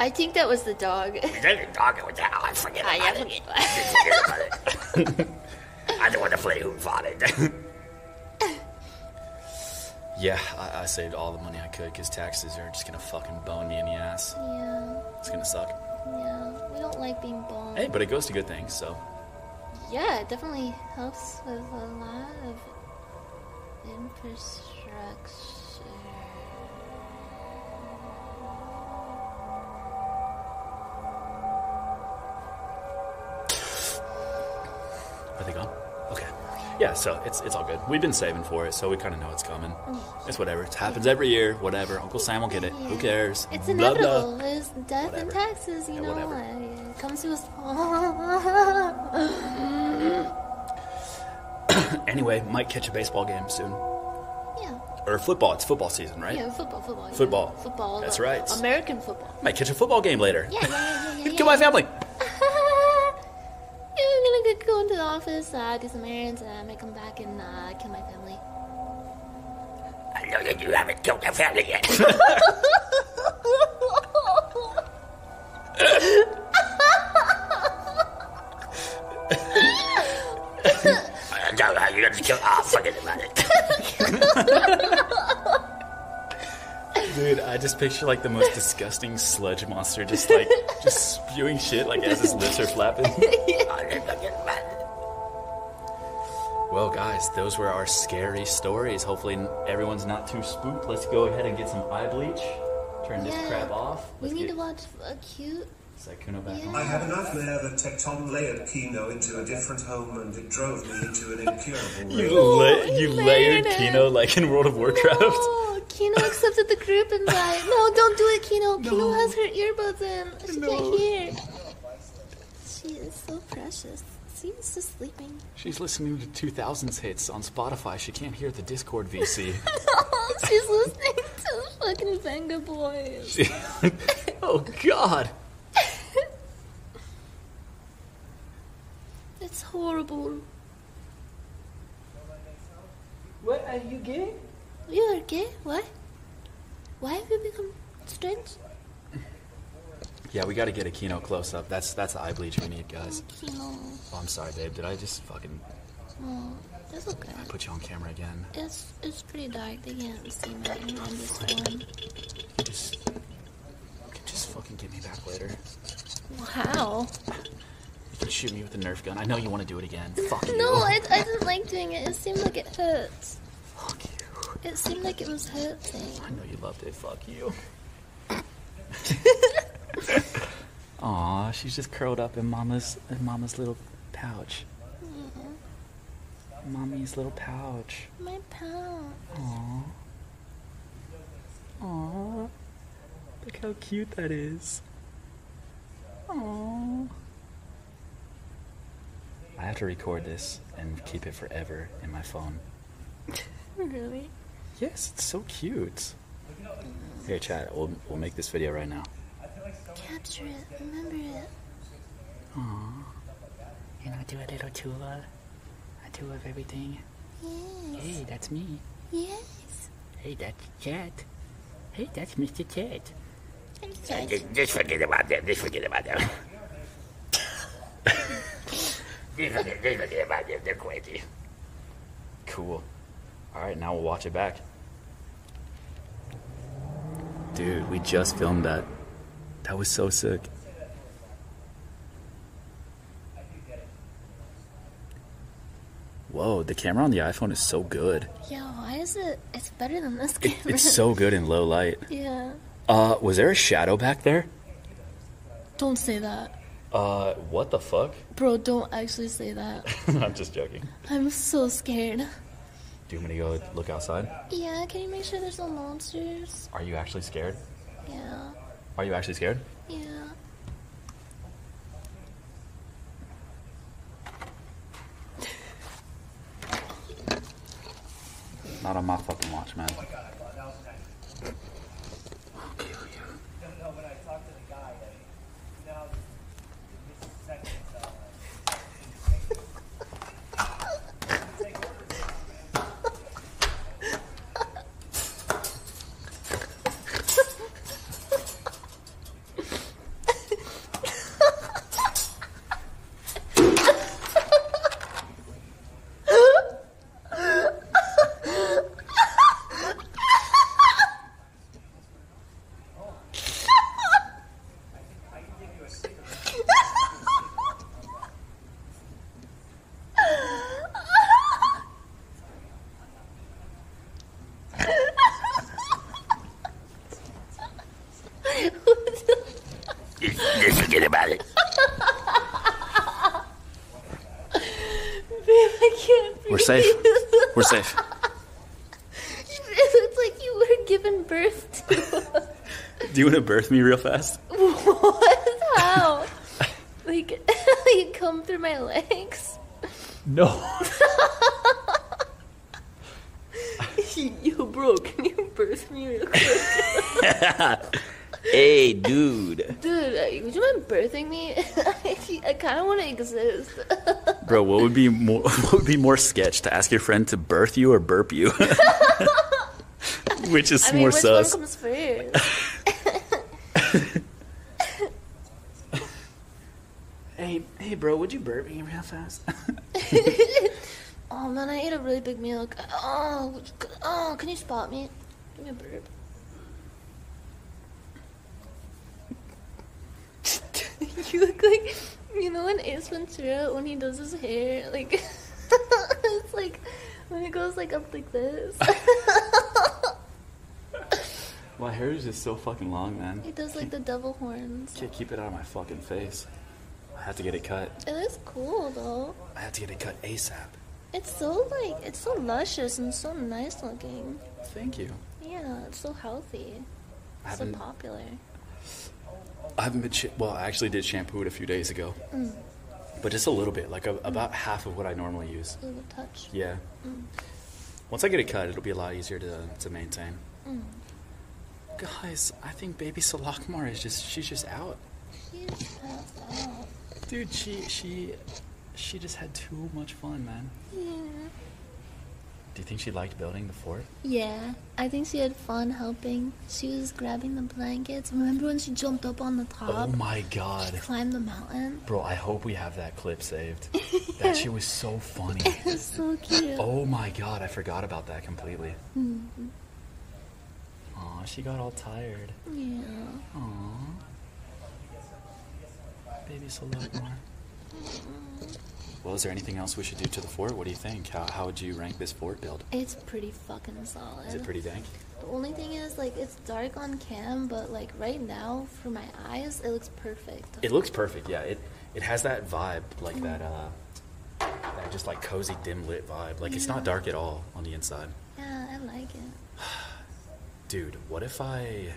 [SPEAKER 2] I think that was the dog.
[SPEAKER 8] Talking with that, I forget
[SPEAKER 2] Ah,
[SPEAKER 8] about
[SPEAKER 2] yeah,
[SPEAKER 8] it.
[SPEAKER 2] forget
[SPEAKER 8] I don't want to play who fought it.
[SPEAKER 1] Yeah, I, I saved all the money I could because taxes are just gonna fucking bone me in the ass.
[SPEAKER 2] Yeah,
[SPEAKER 1] It's gonna suck.
[SPEAKER 2] yeah. We don't like being boned.
[SPEAKER 1] Hey, but it goes to good things, so.
[SPEAKER 2] Yeah, it definitely helps with a lot of infrastructure.
[SPEAKER 1] Are they gone? Okay. Yeah, so it's it's all good. We've been saving for it, so we kind of know it's coming. It's whatever. It happens every year. Whatever. Uncle Sam will get it. Who cares?
[SPEAKER 2] It's
[SPEAKER 1] Blah, blah.
[SPEAKER 2] inevitable. It's death and taxes, you
[SPEAKER 1] Yeah,
[SPEAKER 2] know.
[SPEAKER 1] whatever.
[SPEAKER 2] uh, It comes to us.
[SPEAKER 1] Anyway, might catch a baseball game soon.
[SPEAKER 2] Yeah.
[SPEAKER 1] Or football. It's football season, right?
[SPEAKER 2] Yeah, football, football. yeah.
[SPEAKER 1] Football.
[SPEAKER 2] Football.
[SPEAKER 1] That's
[SPEAKER 2] uh,
[SPEAKER 1] right.
[SPEAKER 2] American football.
[SPEAKER 1] Might catch a football game later.
[SPEAKER 2] Yeah, yeah, yeah, yeah, yeah.
[SPEAKER 1] Kill my family.
[SPEAKER 2] Yeah, gonna go- go into the office, uh, do some errands, and I might come back and uh, kill my family.
[SPEAKER 8] I know that you haven't killed your family yet. I know how you're gonna kill. Ah, forget about it.
[SPEAKER 1] Dude, I just picture like the most disgusting sludge monster just like just spewing shit like as his lips are flapping. Well, guys, those were our scary stories. Hopefully, everyone's not too spooked. Let's go ahead and get some eye bleach. Turn this
[SPEAKER 2] Yeah.
[SPEAKER 1] crap off.
[SPEAKER 2] We
[SPEAKER 1] Let's
[SPEAKER 2] need
[SPEAKER 1] get
[SPEAKER 2] to watch a cute.
[SPEAKER 1] Sykkuno back on.
[SPEAKER 5] I had enough there that Tectone layered Kino into a different home and it drove me into an incurable
[SPEAKER 1] You,
[SPEAKER 5] rage.
[SPEAKER 1] la- oh, you
[SPEAKER 2] layered
[SPEAKER 1] layered. Kino like in World of Warcraft.
[SPEAKER 2] Oh, Kino accepted the group invite. No, don't do it, Kino. Kino has her earbuds in. She can't hear. She is so precious. She's just sleeping.
[SPEAKER 1] She's listening to 2000s hits on Spotify. She can't hear the Discord VC.
[SPEAKER 2] She's listening to fucking Vengaboys.
[SPEAKER 1] She- oh, God.
[SPEAKER 2] It's horrible.
[SPEAKER 28] What are you gay?
[SPEAKER 2] You are gay? What? Why have you become strange?
[SPEAKER 1] Yeah, we got to get a Kino close up. That's that's the eye bleach we need, guys.
[SPEAKER 2] Kino.
[SPEAKER 1] Oh, I'm sorry, babe. Did I just fucking
[SPEAKER 2] Oh, it's okay.
[SPEAKER 1] put you on camera again?
[SPEAKER 2] It's it's pretty dark. They can't see nothing on this one.
[SPEAKER 1] Just, you just fucking get me back later.
[SPEAKER 2] How?
[SPEAKER 1] You can shoot me with a Nerf gun. I know you want to do it again. Fuck you.
[SPEAKER 2] No, I, I didn't like doing it. It seemed like it hurt. Fuck you. It seemed like it was hurting.
[SPEAKER 1] I know you loved it. Fuck you. Aw, she's just curled up in mama's in mama's little pouch. Mm-hmm. Mommy's little pouch.
[SPEAKER 2] My pouch.
[SPEAKER 1] Aw. Aw. Look how cute that is. Aw. I have to record this and keep it forever in my phone.
[SPEAKER 2] Really?
[SPEAKER 1] Yes, it's so cute. Here, chat. We'll we'll make this video right now.
[SPEAKER 2] Capture it. Remember it.
[SPEAKER 1] Aw. And I'll do a little tour. A tour of everything.
[SPEAKER 2] Yes.
[SPEAKER 1] Hey, that's me.
[SPEAKER 2] Yes.
[SPEAKER 1] Hey, that's Chat. Hey, that's Mr.
[SPEAKER 8] Just, just forget about that. Just forget about that. just, forget, just forget about them. They're crazy.
[SPEAKER 1] Cool. All right, now we'll watch it back. Dude, we just filmed that. That was so sick. Whoa, the camera on the iPhone is so good.
[SPEAKER 2] Yeah, why is it? It's better than this camera.
[SPEAKER 1] It's so good in low light.
[SPEAKER 2] Yeah.
[SPEAKER 1] Uh, was there a shadow back there?
[SPEAKER 2] Don't say that.
[SPEAKER 1] Uh, what the fuck?
[SPEAKER 2] Bro, don't actually say that.
[SPEAKER 1] I'm just joking.
[SPEAKER 2] I'm so scared.
[SPEAKER 1] Do you want me to go look outside?
[SPEAKER 2] Yeah, can you make sure there's no monsters?
[SPEAKER 1] Are you actually scared?
[SPEAKER 2] Yeah.
[SPEAKER 1] Are you actually scared?
[SPEAKER 2] Yeah.
[SPEAKER 1] Not on my fucking watch, man. Safe. We're safe.
[SPEAKER 2] It looks like you were given birth to.
[SPEAKER 1] Do you want to birth me real fast?
[SPEAKER 2] what? How? like, you come through my legs?
[SPEAKER 1] No.
[SPEAKER 2] Yo, bro, can you birth me real quick?
[SPEAKER 1] hey, dude.
[SPEAKER 2] Dude, uh, would you mind birthing me? I kind of want to exist.
[SPEAKER 1] Bro, what would be more what would be more sketch to ask your friend to birth you or burp you? Which is
[SPEAKER 2] I mean,
[SPEAKER 1] more
[SPEAKER 2] which
[SPEAKER 1] sus.
[SPEAKER 2] one comes first?
[SPEAKER 1] Hey, hey, bro, would you burp me real fast?
[SPEAKER 2] oh man, I ate a really big meal. Oh, oh, can you spot me? Give me a burp. you look like you know in Ace Ventura when he does his hair, like it's like when it goes like up like this.
[SPEAKER 1] My hair is just so fucking long, man.
[SPEAKER 2] he does like the devil horns.
[SPEAKER 1] Can't keep it out of my fucking face. I have to get it cut.
[SPEAKER 2] It is cool though.
[SPEAKER 1] I have to get it cut ASAP.
[SPEAKER 2] It's so like it's so luscious and so nice looking.
[SPEAKER 1] Thank you.
[SPEAKER 2] Yeah, it's so healthy.
[SPEAKER 1] I
[SPEAKER 2] So popular.
[SPEAKER 1] I haven't been. Sh- well, I actually did shampoo it a few days ago,
[SPEAKER 2] Mm.
[SPEAKER 1] but just a little bit, like a, about half of what I normally use.
[SPEAKER 2] A little touch.
[SPEAKER 1] Yeah.
[SPEAKER 2] Mm.
[SPEAKER 1] Once I get it cut, it'll be a lot easier to to maintain.
[SPEAKER 2] Mm.
[SPEAKER 1] Guys, I think baby Salakmar is just she's just out.
[SPEAKER 2] She's out.
[SPEAKER 1] Dude, she she she just had too much fun, man.
[SPEAKER 2] Yeah.
[SPEAKER 1] Do you think she liked building the fort?
[SPEAKER 2] Yeah, I think she had fun helping. She was grabbing the blankets. Remember when she jumped up on the top?
[SPEAKER 1] Oh my god.
[SPEAKER 2] Climbed the mountain.
[SPEAKER 1] Bro, I hope we have that clip saved. That shit was so funny.
[SPEAKER 2] It's so cute.
[SPEAKER 1] Oh my god, I forgot about that completely.
[SPEAKER 2] Mhm.
[SPEAKER 1] Aw, she got all tired.
[SPEAKER 2] Yeah.
[SPEAKER 1] Aw. Baby Salakmar. Well, is there anything else we should do to the fort? What do you think? How, how would you rank this fort build?
[SPEAKER 2] It's pretty fucking solid.
[SPEAKER 1] Is it pretty dank?
[SPEAKER 2] The only thing is, like, it's dark on cam, but like right now, for my eyes, it looks perfect.
[SPEAKER 1] It looks perfect, yeah. It it has that vibe, like that uh that just like cozy dim lit vibe. Like it's not dark at all on the inside.
[SPEAKER 2] Yeah, I like it.
[SPEAKER 1] Dude, what if I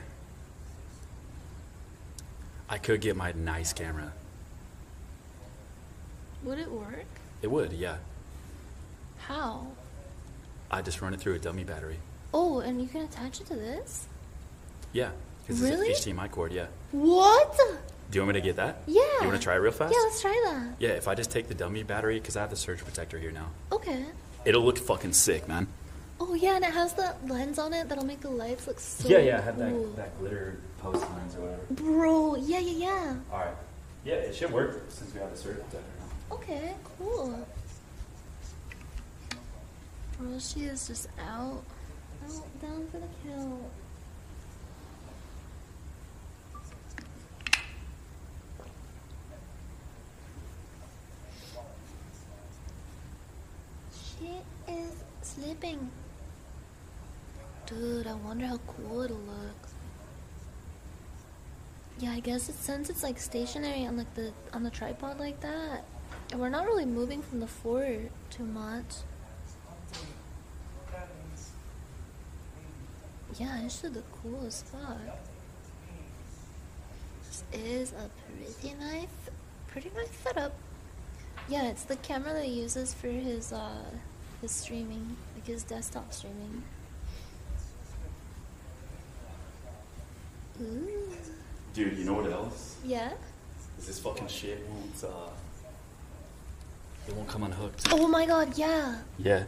[SPEAKER 1] I could get my nice camera.
[SPEAKER 2] Would it work?
[SPEAKER 1] It would, yeah.
[SPEAKER 2] How?
[SPEAKER 1] I just run it through a dummy battery.
[SPEAKER 2] Oh, and you can attach it to this?
[SPEAKER 1] Yeah. Because
[SPEAKER 2] Really?
[SPEAKER 1] it's an HDMI cord, yeah.
[SPEAKER 2] What?
[SPEAKER 1] Do you want me to get that?
[SPEAKER 2] Yeah.
[SPEAKER 1] You want to try it real fast?
[SPEAKER 2] Yeah, let's try that.
[SPEAKER 1] Yeah, if I just take the dummy battery, because I have the surge protector here now,
[SPEAKER 2] Okay.
[SPEAKER 1] it'll look fucking sick, man.
[SPEAKER 2] Oh yeah, and it has that lens on it that'll make the lights look so
[SPEAKER 1] yeah, yeah, I have that,
[SPEAKER 2] cool.
[SPEAKER 1] that glitter post lens or whatever.
[SPEAKER 2] Bro, yeah, yeah, yeah.
[SPEAKER 1] Alright. Yeah, it should work since we have the surge protector.
[SPEAKER 2] Okay, cool. Bro, she is just out. Out, down for the count. She is sleeping. Dude, I wonder how cool it'll look. Yeah, I guess it, since it's like stationary on like the on the tripod like that, and we're not really moving from the fort too much. Yeah, this is the coolest spot. This is a pretty nice, pretty nice setup. Yeah, it's the camera that he uses for his uh his streaming, like his desktop streaming. Ooh.
[SPEAKER 1] Dude, you know what else?
[SPEAKER 2] Yeah.
[SPEAKER 1] Is this fucking shit won't, uh. It won't come unhooked.
[SPEAKER 2] Oh my god, yeah.
[SPEAKER 1] Yeah.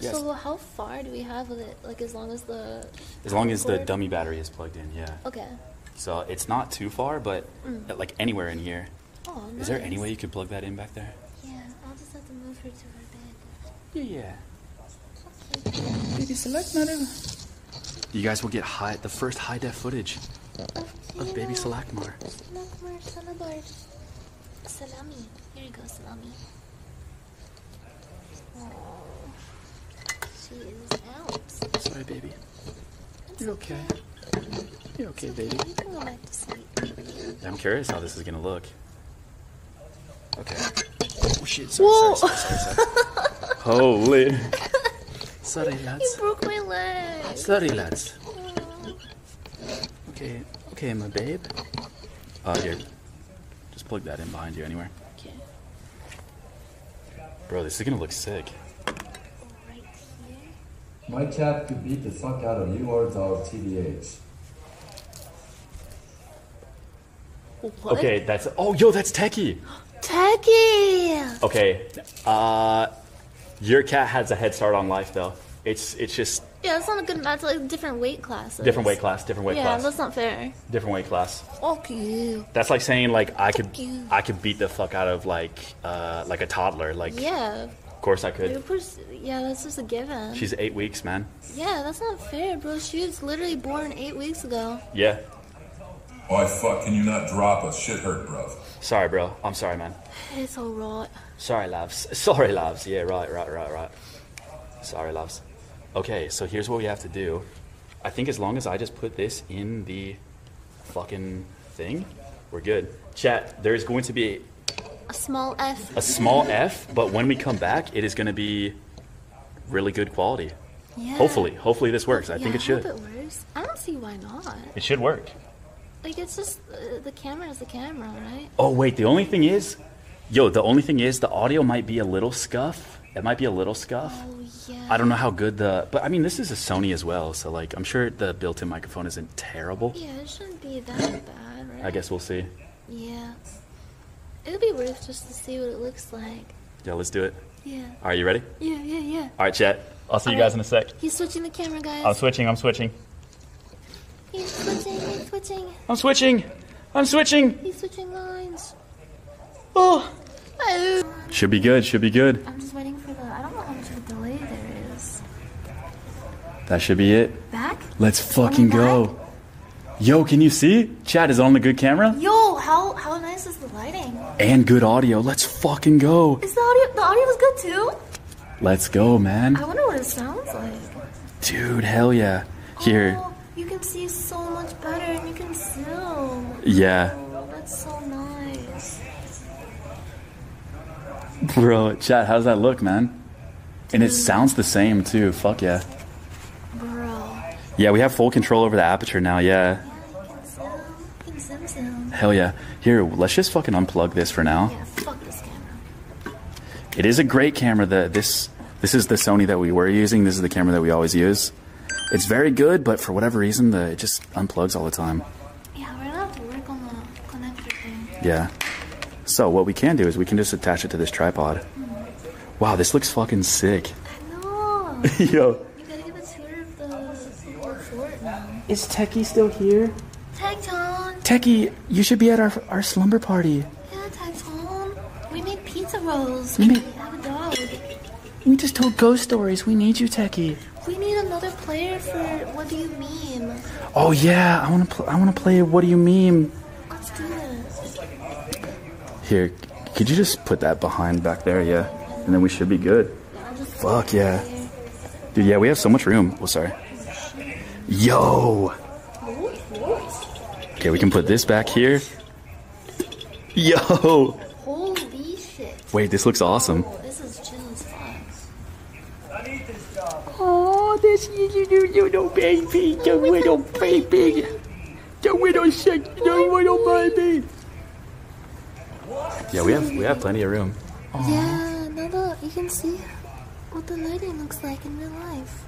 [SPEAKER 1] Yes.
[SPEAKER 2] So how far do we have with it? Like as long as the
[SPEAKER 1] As long as the dummy battery is plugged in, yeah.
[SPEAKER 2] Okay.
[SPEAKER 1] So it's not too far, but
[SPEAKER 2] Mm.
[SPEAKER 1] like anywhere in here.
[SPEAKER 2] Oh,
[SPEAKER 1] Is there any way you could plug that in back there?
[SPEAKER 2] Yeah, I'll just have to move her to her bed.
[SPEAKER 1] Yeah, yeah. Baby, select madam. You guys will get high the first high def footage of baby Salakmar.
[SPEAKER 2] Salakmar, Salabard. Salami. Here you go, Salami. Oh, she is out.
[SPEAKER 1] Sorry, baby. You're okay. You're okay, baby?
[SPEAKER 2] You can go back to sleep.
[SPEAKER 1] I'm curious how this is gonna look. Okay. Oh shit!
[SPEAKER 2] Whoa!
[SPEAKER 1] Sorry, sorry, sorry, sorry. Holy. Sorry,
[SPEAKER 2] You
[SPEAKER 1] lads.
[SPEAKER 2] broke my leg.
[SPEAKER 1] Sorry, lads. Okay, okay, my babe. Uh, here. Just plug that in behind you anywhere.
[SPEAKER 2] Okay.
[SPEAKER 1] Bro, this is gonna look sick.
[SPEAKER 3] My cat could beat the fuck out of you or dog, TBH.
[SPEAKER 2] What?
[SPEAKER 1] Okay, that's. Oh, yo, that's Techie.
[SPEAKER 2] Techie!
[SPEAKER 1] Okay, uh, your cat has a head start on life though. It's it's just
[SPEAKER 2] Yeah, that's not a good match. Like different weight classes.
[SPEAKER 1] different weight class, different weight
[SPEAKER 2] yeah,
[SPEAKER 1] class, Yeah,
[SPEAKER 2] that's not fair.
[SPEAKER 1] different weight class.
[SPEAKER 2] Fuck you.
[SPEAKER 1] That's like saying like I could
[SPEAKER 2] you.
[SPEAKER 1] I could beat the fuck out of like uh like a toddler. Like
[SPEAKER 2] yeah.
[SPEAKER 1] of course I
[SPEAKER 2] Of
[SPEAKER 1] could.
[SPEAKER 2] course, yeah, that's just a given.
[SPEAKER 1] She's eight weeks, man.
[SPEAKER 2] yeah, that's not fair, bro. She was literally born eight weeks ago.
[SPEAKER 1] Yeah.
[SPEAKER 4] Why fuck can you not drop a shit hurt, bro?
[SPEAKER 1] Sorry, bro. I'm sorry, man.
[SPEAKER 2] It's alright.
[SPEAKER 1] Sorry, loves. Sorry, loves. Yeah, right, right, right, right. Sorry, loves. Okay, so here's what we have to do. I think as long as I just put this in the fucking thing, we're good. Chat, there is going to be
[SPEAKER 2] A small F.
[SPEAKER 1] a small F, but when we come back, it is going to be really good quality.
[SPEAKER 2] Yeah.
[SPEAKER 1] Hopefully, hopefully this works. I
[SPEAKER 2] Yeah,
[SPEAKER 1] think it
[SPEAKER 2] I
[SPEAKER 1] should.
[SPEAKER 2] hope it works. I don't see why not.
[SPEAKER 1] It should work.
[SPEAKER 2] Like it's just uh, the camera is the camera, right?
[SPEAKER 1] Oh wait, the only thing is, yo, the only thing is the audio might be a little scuff. It might be a little scuff.
[SPEAKER 2] Oh yeah.
[SPEAKER 1] I don't know how good the, but I mean, this is a Sony as well, so like, I'm sure the built-in microphone isn't terrible.
[SPEAKER 2] Yeah, it shouldn't be that bad, right?
[SPEAKER 1] I guess we'll see.
[SPEAKER 2] Yeah. It'll be worth just to see what it looks like.
[SPEAKER 1] Yeah, let's do it.
[SPEAKER 2] Yeah.
[SPEAKER 1] All right, you ready?
[SPEAKER 2] Yeah, yeah, yeah.
[SPEAKER 1] All right, chat. I'll see you guys
[SPEAKER 2] right.
[SPEAKER 1] in a sec.
[SPEAKER 2] He's switching the camera, guys.
[SPEAKER 1] I'm switching. I'm switching.
[SPEAKER 2] He's switching. He's switching.
[SPEAKER 1] I'm switching. I'm switching.
[SPEAKER 2] He's switching lines.
[SPEAKER 1] Oh.
[SPEAKER 2] Oh.
[SPEAKER 1] Should be good. Should be good.
[SPEAKER 2] I'm just waiting for the. I don't know how much of a delay there is.
[SPEAKER 1] That should be it.
[SPEAKER 2] Back?
[SPEAKER 1] Let's fucking go. Yo, can you see? Chat is it on the good camera
[SPEAKER 2] Yo, how how nice is the lighting?
[SPEAKER 1] and good audio. Let's fucking go.
[SPEAKER 2] Is the audio? The audio was good too.
[SPEAKER 1] Let's go, man.
[SPEAKER 2] I wonder what it sounds like.
[SPEAKER 1] Dude, hell yeah. Here.
[SPEAKER 2] Oh, you can see so much better, and you can zoom.
[SPEAKER 1] Yeah.
[SPEAKER 2] Oh, that's so nice.
[SPEAKER 1] Bro, chat, how's that look, man? And it sounds the same too. Fuck yeah. Yeah, we have full control over the aperture now. Yeah.
[SPEAKER 2] you can zoom zoom.
[SPEAKER 1] Hell yeah. Here, let's just fucking unplug this for now.
[SPEAKER 2] Yeah, fuck this camera.
[SPEAKER 1] It is a great camera. The this this is the Sony that we were using. This is the camera that we always use. It's very good, but for whatever reason, the it just unplugs all the time.
[SPEAKER 2] Yeah, we're gonna have to work on the connector thing.
[SPEAKER 1] Yeah. So what we can do is we can just attach it to this tripod. Mm-hmm. Wow, this looks fucking sick.
[SPEAKER 2] No.
[SPEAKER 1] Yo.
[SPEAKER 2] You gotta get the tour of the, the fort now.
[SPEAKER 1] Is Techie still here?
[SPEAKER 2] Tectone!
[SPEAKER 1] Techie, you should be at our our slumber party.
[SPEAKER 2] Yeah, Tectone. We made pizza rolls.
[SPEAKER 1] We
[SPEAKER 2] We
[SPEAKER 1] made-
[SPEAKER 2] have a dog.
[SPEAKER 1] We just told ghost stories. We need you, Techie.
[SPEAKER 2] We need another player for What Do You Mean?
[SPEAKER 1] Oh yeah, I want to pl- I want to play. What do you mean?
[SPEAKER 2] Let's do this.
[SPEAKER 1] Here, could you just put that behind back there? Yeah, and then we should be good. Fuck yeah, dude. Yeah, we have so much room. Oh, sorry. Yo. Okay, we can put this back here. Yo.
[SPEAKER 2] Holy shit.
[SPEAKER 1] Wait, this looks awesome.
[SPEAKER 2] Oh, this is chill as fuck.
[SPEAKER 1] Oh, this is you, you little baby, the little baby, the little sick, the little baby. Yeah, we have we have plenty of room.
[SPEAKER 2] Yeah, now look, you can see what the lighting looks like in real life.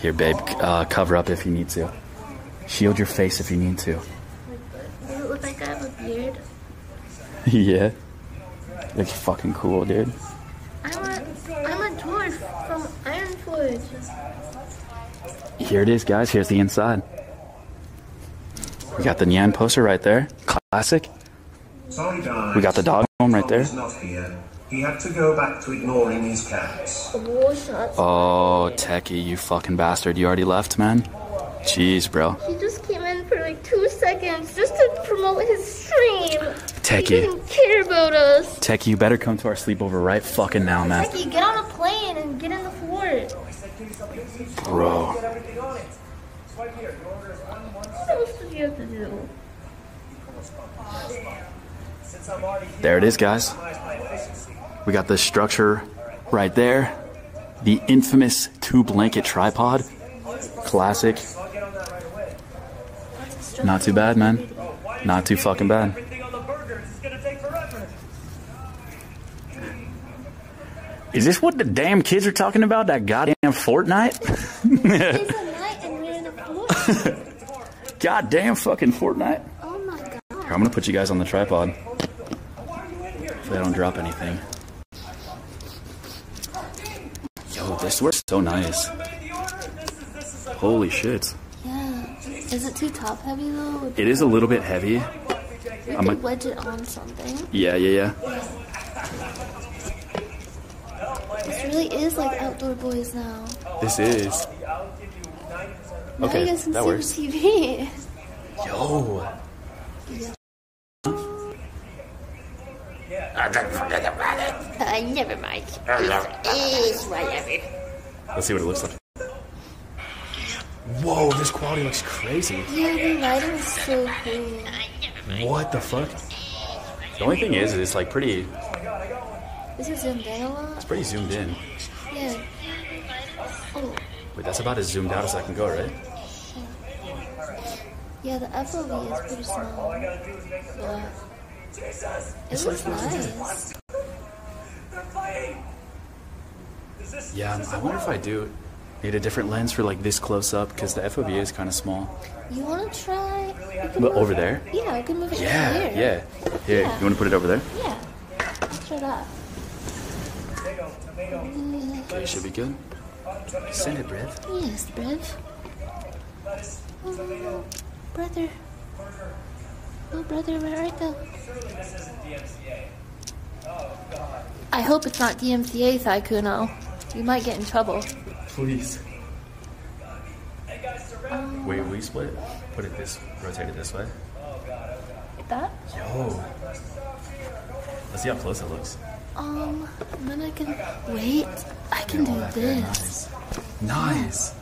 [SPEAKER 1] Here, babe, uh, cover up if you need to. Shield your face if you need to.
[SPEAKER 2] Does it look like I have a beard?
[SPEAKER 1] yeah. Looks fucking cool, dude.
[SPEAKER 2] I'm a, I'm a dwarf from Ironforge.
[SPEAKER 1] Here it is, guys. Here's the inside. We got the Nyan poster right there. Classic.
[SPEAKER 5] Sorry, guys.
[SPEAKER 1] We got the dog home right there.
[SPEAKER 5] He's not here. He had to go back to ignoring his cats.
[SPEAKER 2] Oh,
[SPEAKER 1] Techie, you fucking bastard. You already left, man? Jeez, bro.
[SPEAKER 2] He just came in for like two seconds just to promote his stream.
[SPEAKER 1] Techie.
[SPEAKER 2] He didn't care about us.
[SPEAKER 1] Techie, you better come to our sleepover right fucking now, man.
[SPEAKER 2] Becky, get on a plane and get in the fort.
[SPEAKER 1] Bro.
[SPEAKER 2] What else do you have to do?
[SPEAKER 1] There it is, guys. We got the structure right there. The infamous two blanket tripod. Classic. Not too bad, man. Not too fucking bad. Is this what the damn kids are talking about? That goddamn Fortnite?
[SPEAKER 9] It's a night and we're in a floor.
[SPEAKER 1] goddamn fucking Fortnite.
[SPEAKER 9] Oh my god.
[SPEAKER 1] Here, I'm gonna put you guys on the tripod. Hopefully I don't drop anything. Yo, this works so nice. Holy shit.
[SPEAKER 2] Yeah. Is it too top heavy though?
[SPEAKER 1] It is a little bit heavy.
[SPEAKER 2] We
[SPEAKER 1] I'm
[SPEAKER 2] could
[SPEAKER 1] a-
[SPEAKER 2] wedge it on something.
[SPEAKER 1] Yeah, yeah, yeah.
[SPEAKER 2] This really is like outdoor boys now.
[SPEAKER 1] This is.
[SPEAKER 2] Now
[SPEAKER 1] Okay,
[SPEAKER 2] you guys can
[SPEAKER 1] that
[SPEAKER 2] see
[SPEAKER 1] works.
[SPEAKER 2] the TV.
[SPEAKER 1] Yo.
[SPEAKER 8] I don't forget about it.
[SPEAKER 9] Uh, never mind. It's whatever.
[SPEAKER 1] Let's see what it looks like. Whoa, this quality looks crazy.
[SPEAKER 2] Yeah, the lighting is so cool.
[SPEAKER 1] What the fuck? The only thing is, it's like pretty,
[SPEAKER 2] This is zoomed in a lot.
[SPEAKER 1] it's pretty zoomed in.
[SPEAKER 2] Yeah. Oh,
[SPEAKER 1] Wait, that's about as zoomed out as I can go, right?
[SPEAKER 2] yeah, the FOV is pretty small. But it
[SPEAKER 1] It's
[SPEAKER 2] looks
[SPEAKER 1] like-
[SPEAKER 2] nice.
[SPEAKER 1] Yeah, I wonder if I do need a different lens for like this close up because the FOV is kind of small.
[SPEAKER 2] You want to try?
[SPEAKER 1] But over there?
[SPEAKER 2] Yeah, I can move it
[SPEAKER 1] Yeah,
[SPEAKER 2] here.
[SPEAKER 1] yeah. Here,
[SPEAKER 2] Yeah.
[SPEAKER 1] you want to put it over there?
[SPEAKER 2] Yeah. Try that.
[SPEAKER 1] Okay, should be good. Send it, Brev.
[SPEAKER 2] Yes, Brev. Oh, brother. Oh, brother, where are you? I hope it's not DMCA, Sykkuno. You might get in trouble.
[SPEAKER 1] Please.
[SPEAKER 2] Um,
[SPEAKER 1] Wait, you split it? Put it this, rotate it this way.
[SPEAKER 2] like that?
[SPEAKER 1] Yo. Let's see how close it looks.
[SPEAKER 2] Um, then I can wait. I can do
[SPEAKER 1] that very
[SPEAKER 2] this.
[SPEAKER 1] Nice.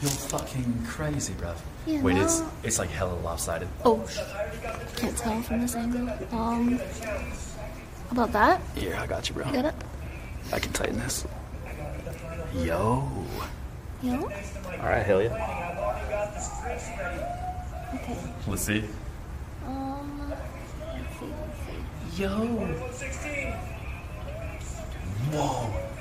[SPEAKER 1] You're fucking crazy, bruv.
[SPEAKER 2] Yeah,
[SPEAKER 1] Wait, it's
[SPEAKER 2] no.
[SPEAKER 1] it's like hella lopsided.
[SPEAKER 2] Oh, can't tell from this angle. Um, how about that?
[SPEAKER 1] Here, I got you, bro.
[SPEAKER 2] Got it?
[SPEAKER 1] I can tighten this. Yo.
[SPEAKER 2] Yo.
[SPEAKER 1] All right, hell yeah.
[SPEAKER 2] Okay.
[SPEAKER 1] Let's see.
[SPEAKER 2] Um, let's see, let's see.
[SPEAKER 1] Yo. Whoa.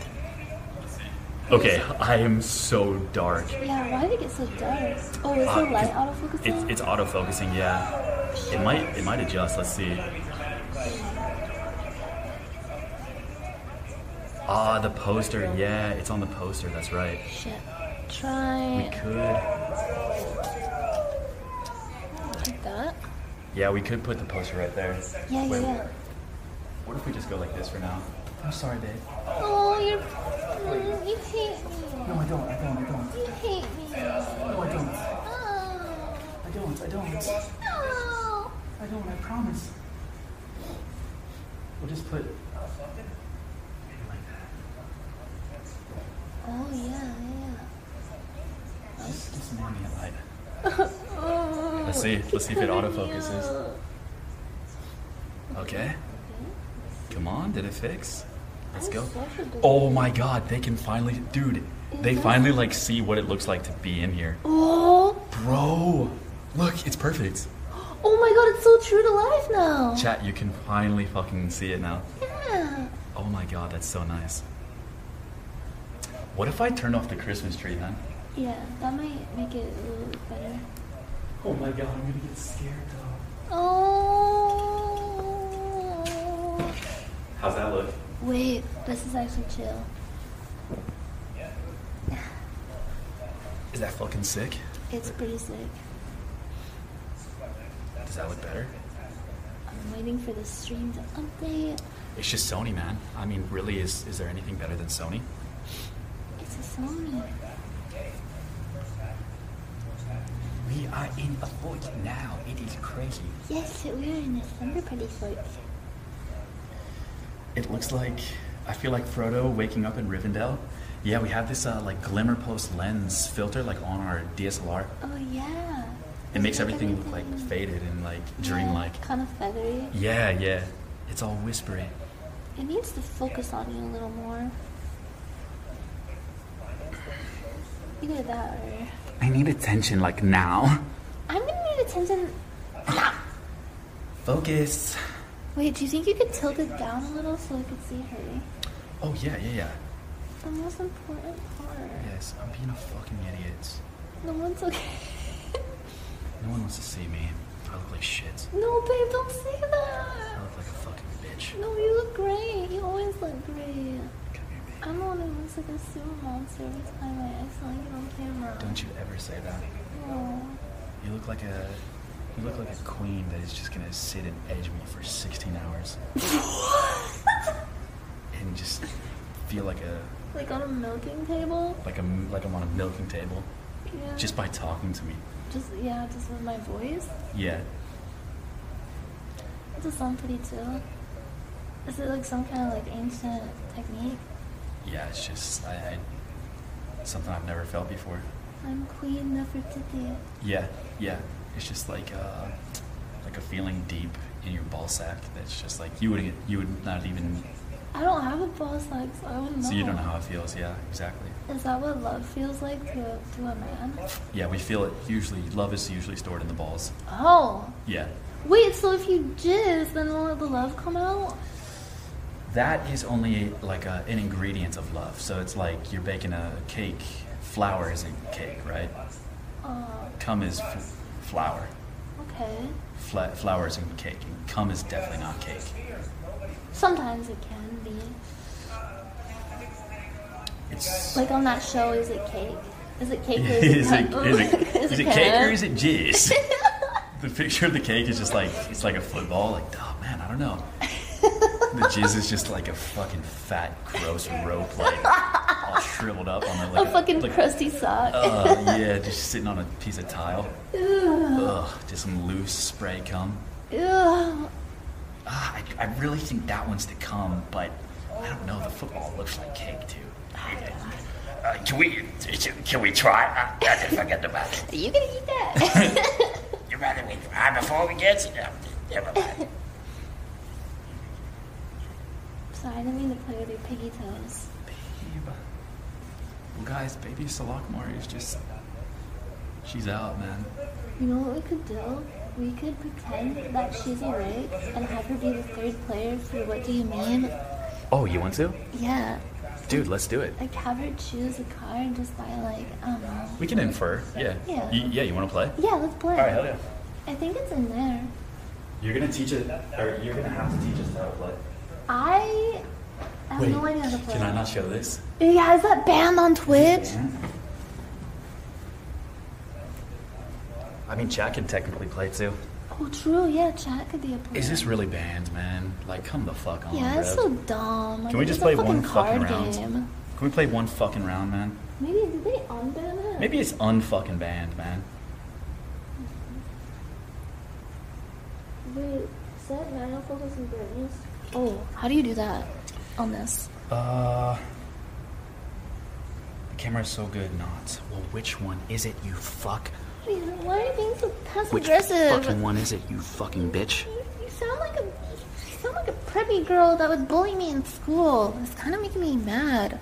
[SPEAKER 1] Okay, I am so dark.
[SPEAKER 2] Yeah, why did it get so dark? Oh, is the
[SPEAKER 1] Uh,
[SPEAKER 2] light autofocusing?
[SPEAKER 1] It's it's autofocusing, yeah. It might it might adjust. Let's see. Ah, the poster. Yeah, it's on the poster. That's right.
[SPEAKER 2] Shit. Try.
[SPEAKER 1] We could.
[SPEAKER 2] like that.
[SPEAKER 1] Yeah, we could put the poster right there.
[SPEAKER 2] Yeah, yeah,
[SPEAKER 1] Wait,
[SPEAKER 2] yeah.
[SPEAKER 1] What if we just go like this for now? I'm sorry, babe.
[SPEAKER 2] Oh, you're. You hate me.
[SPEAKER 1] No, I don't. I don't. I don't.
[SPEAKER 2] You hate me.
[SPEAKER 1] No, I don't.
[SPEAKER 2] Oh.
[SPEAKER 1] I don't. I don't.
[SPEAKER 2] No.
[SPEAKER 1] I don't. I promise. We'll just put.
[SPEAKER 2] Oh yeah, yeah.
[SPEAKER 1] Just, just maybe a light.
[SPEAKER 2] Oh.
[SPEAKER 1] Let's see. Let's see if it autofocuses. Okay. Come on. Did it fix? Let's go. Oh my God! They can finally, dude. They finally like see what it looks like to be in here.
[SPEAKER 2] Oh.
[SPEAKER 1] Bro, look, it's perfect.
[SPEAKER 2] Oh my god, it's so true to life now.
[SPEAKER 1] Chat, you can finally fucking see it now.
[SPEAKER 2] Yeah.
[SPEAKER 1] Oh my god, that's so nice. What if I turned off the Christmas tree then?
[SPEAKER 2] Yeah, that might make it a little bit better.
[SPEAKER 1] Oh my god, I'm gonna get scared though.
[SPEAKER 2] Oh.
[SPEAKER 1] How's that look?
[SPEAKER 2] Wait, this is actually chill.
[SPEAKER 1] Is that fucking sick?
[SPEAKER 2] It's pretty sick.
[SPEAKER 1] Does that look better?
[SPEAKER 2] I'm waiting for the stream to update.
[SPEAKER 1] It's just Sony, man. I mean, really, is is there anything better than Sony?
[SPEAKER 2] It's a Sony.
[SPEAKER 1] We are in a void now. It is crazy.
[SPEAKER 2] Yes, we are in a thunder party fort.
[SPEAKER 1] It looks like I feel like Frodo waking up in Rivendell. Yeah, we have this uh, like glimmer post lens filter like on our DSLR.
[SPEAKER 2] Oh yeah.
[SPEAKER 1] It makes everything look like faded and like dreamlike.
[SPEAKER 2] Kind of feathery.
[SPEAKER 1] Yeah, yeah. It's all whispery.
[SPEAKER 2] It needs to focus on you a little more. Either that or
[SPEAKER 1] I need attention like now.
[SPEAKER 2] I'm gonna need attention.
[SPEAKER 1] Focus.
[SPEAKER 2] Wait, do you think you could tilt it down a little so I could see her?
[SPEAKER 1] Oh yeah, yeah, yeah.
[SPEAKER 2] The most important part.
[SPEAKER 1] Yes, I'm being a fucking idiot.
[SPEAKER 2] No one's okay.
[SPEAKER 1] No one wants to see me. I look like shit.
[SPEAKER 2] No, babe, don't say that.
[SPEAKER 1] I look like a fucking bitch.
[SPEAKER 2] No, you look great. You always look great. I'm the one who looks like a super monster every time I accidentally get on camera.
[SPEAKER 1] Don't you ever say that.
[SPEAKER 2] No.
[SPEAKER 1] You look like a you look like a queen that is just gonna sit and edge me for 16 hours. and just feel like a
[SPEAKER 2] Like on a milking table?
[SPEAKER 1] like a like I'm on a milking table
[SPEAKER 2] Yeah.
[SPEAKER 1] just by talking to me.
[SPEAKER 2] Just yeah, just with my voice.
[SPEAKER 1] Yeah.
[SPEAKER 2] It does sound pretty too. Is it like some kind of like ancient technique?
[SPEAKER 1] Yeah, it's just I, I something I've never felt before.
[SPEAKER 2] I'm Queen Nefertiti.
[SPEAKER 1] Yeah, yeah. It's just like uh like a feeling deep in your ball sack that's just like you would you would not even
[SPEAKER 2] I don't have a ball sack, so I wouldn't know.
[SPEAKER 1] so you don't know how it feels. Yeah, exactly.
[SPEAKER 2] Is that what love feels like to to a man?
[SPEAKER 1] Yeah, we feel it usually. Love is usually stored in the balls.
[SPEAKER 2] Oh.
[SPEAKER 1] Yeah.
[SPEAKER 2] Wait, so if you jizz, then will the love come out?
[SPEAKER 1] That is only like a, an ingredient of love. So it's like you're baking a cake. Flour isn't cake, right?
[SPEAKER 2] Uh,
[SPEAKER 1] Cum is flour.
[SPEAKER 2] okay.
[SPEAKER 1] Fla- flour isn't cake. And cum is definitely not cake.
[SPEAKER 2] Sometimes it can be.
[SPEAKER 1] It's
[SPEAKER 2] Like on that show, is it cake? Is it cake? Or
[SPEAKER 1] is it,
[SPEAKER 2] cum?
[SPEAKER 1] is it, is it cake or is it jizz? the picture of the cake is just like it's like a football. Like, oh man, I don't know. The jizz is just like a fucking fat, gross rope, like all shriveled up on the like
[SPEAKER 2] a fucking
[SPEAKER 1] like,
[SPEAKER 2] crusty sock.
[SPEAKER 1] Uh, yeah, just sitting on a piece of tile.
[SPEAKER 2] Ugh.
[SPEAKER 1] Just some loose spray cum.
[SPEAKER 2] Ugh.
[SPEAKER 1] Ah, I, I really think that one's to come, but I don't know. The football looks like cake too.
[SPEAKER 8] Uh, can we can we try? I, I just forget about it.
[SPEAKER 2] Are you gonna eat that?
[SPEAKER 8] You rather we try before we get to them? Never mind.
[SPEAKER 2] Sorry, I didn't mean to play with your piggy toes.
[SPEAKER 1] Well, guys, baby Salakmar is just. She's out, man.
[SPEAKER 2] You know what we could do? We could pretend that she's awake and have her be the third player for What Do You Mean?
[SPEAKER 1] Oh, you want to?
[SPEAKER 2] Yeah.
[SPEAKER 1] Dude, let's do it.
[SPEAKER 2] Like have her choose a card just buy, like, I.
[SPEAKER 1] We can infer. Yeah.
[SPEAKER 2] Yeah.
[SPEAKER 1] You, yeah, you want to play?
[SPEAKER 2] Yeah, let's play.
[SPEAKER 1] All right, hell yeah.
[SPEAKER 2] I think it's in there.
[SPEAKER 1] You're gonna teach it, or you're gonna have to teach us how to play.
[SPEAKER 2] I have
[SPEAKER 1] Wait,
[SPEAKER 2] no idea how to play.
[SPEAKER 1] Can I not show this?
[SPEAKER 2] Yeah, is that banned on Twitch?
[SPEAKER 1] I mean, chat can technically play too.
[SPEAKER 2] Oh, true. Yeah, chat could be a player.
[SPEAKER 1] Is this really banned, man? Like, come the fuck on,
[SPEAKER 2] Yeah, it's
[SPEAKER 1] bro.
[SPEAKER 2] so dumb. Like,
[SPEAKER 1] Can we
[SPEAKER 2] it's
[SPEAKER 1] just
[SPEAKER 2] a
[SPEAKER 1] play one fucking
[SPEAKER 2] card
[SPEAKER 1] round?
[SPEAKER 2] game.
[SPEAKER 1] Can we play one fucking round, man?
[SPEAKER 2] Maybe did they unban it?
[SPEAKER 1] Maybe it's unfucking banned, man.
[SPEAKER 2] Wait, set manual focus and brightness. Oh, how do you do that on this?
[SPEAKER 1] Uh, the camera's so good, not. Well, which one is it, you fuck?
[SPEAKER 2] Wait, Why are you being so passive
[SPEAKER 1] Which
[SPEAKER 2] aggressive?
[SPEAKER 1] fucking one is it, you fucking bitch?
[SPEAKER 2] You sound like a you sound like a preppy girl that would bully me in school. It's kind of making me mad.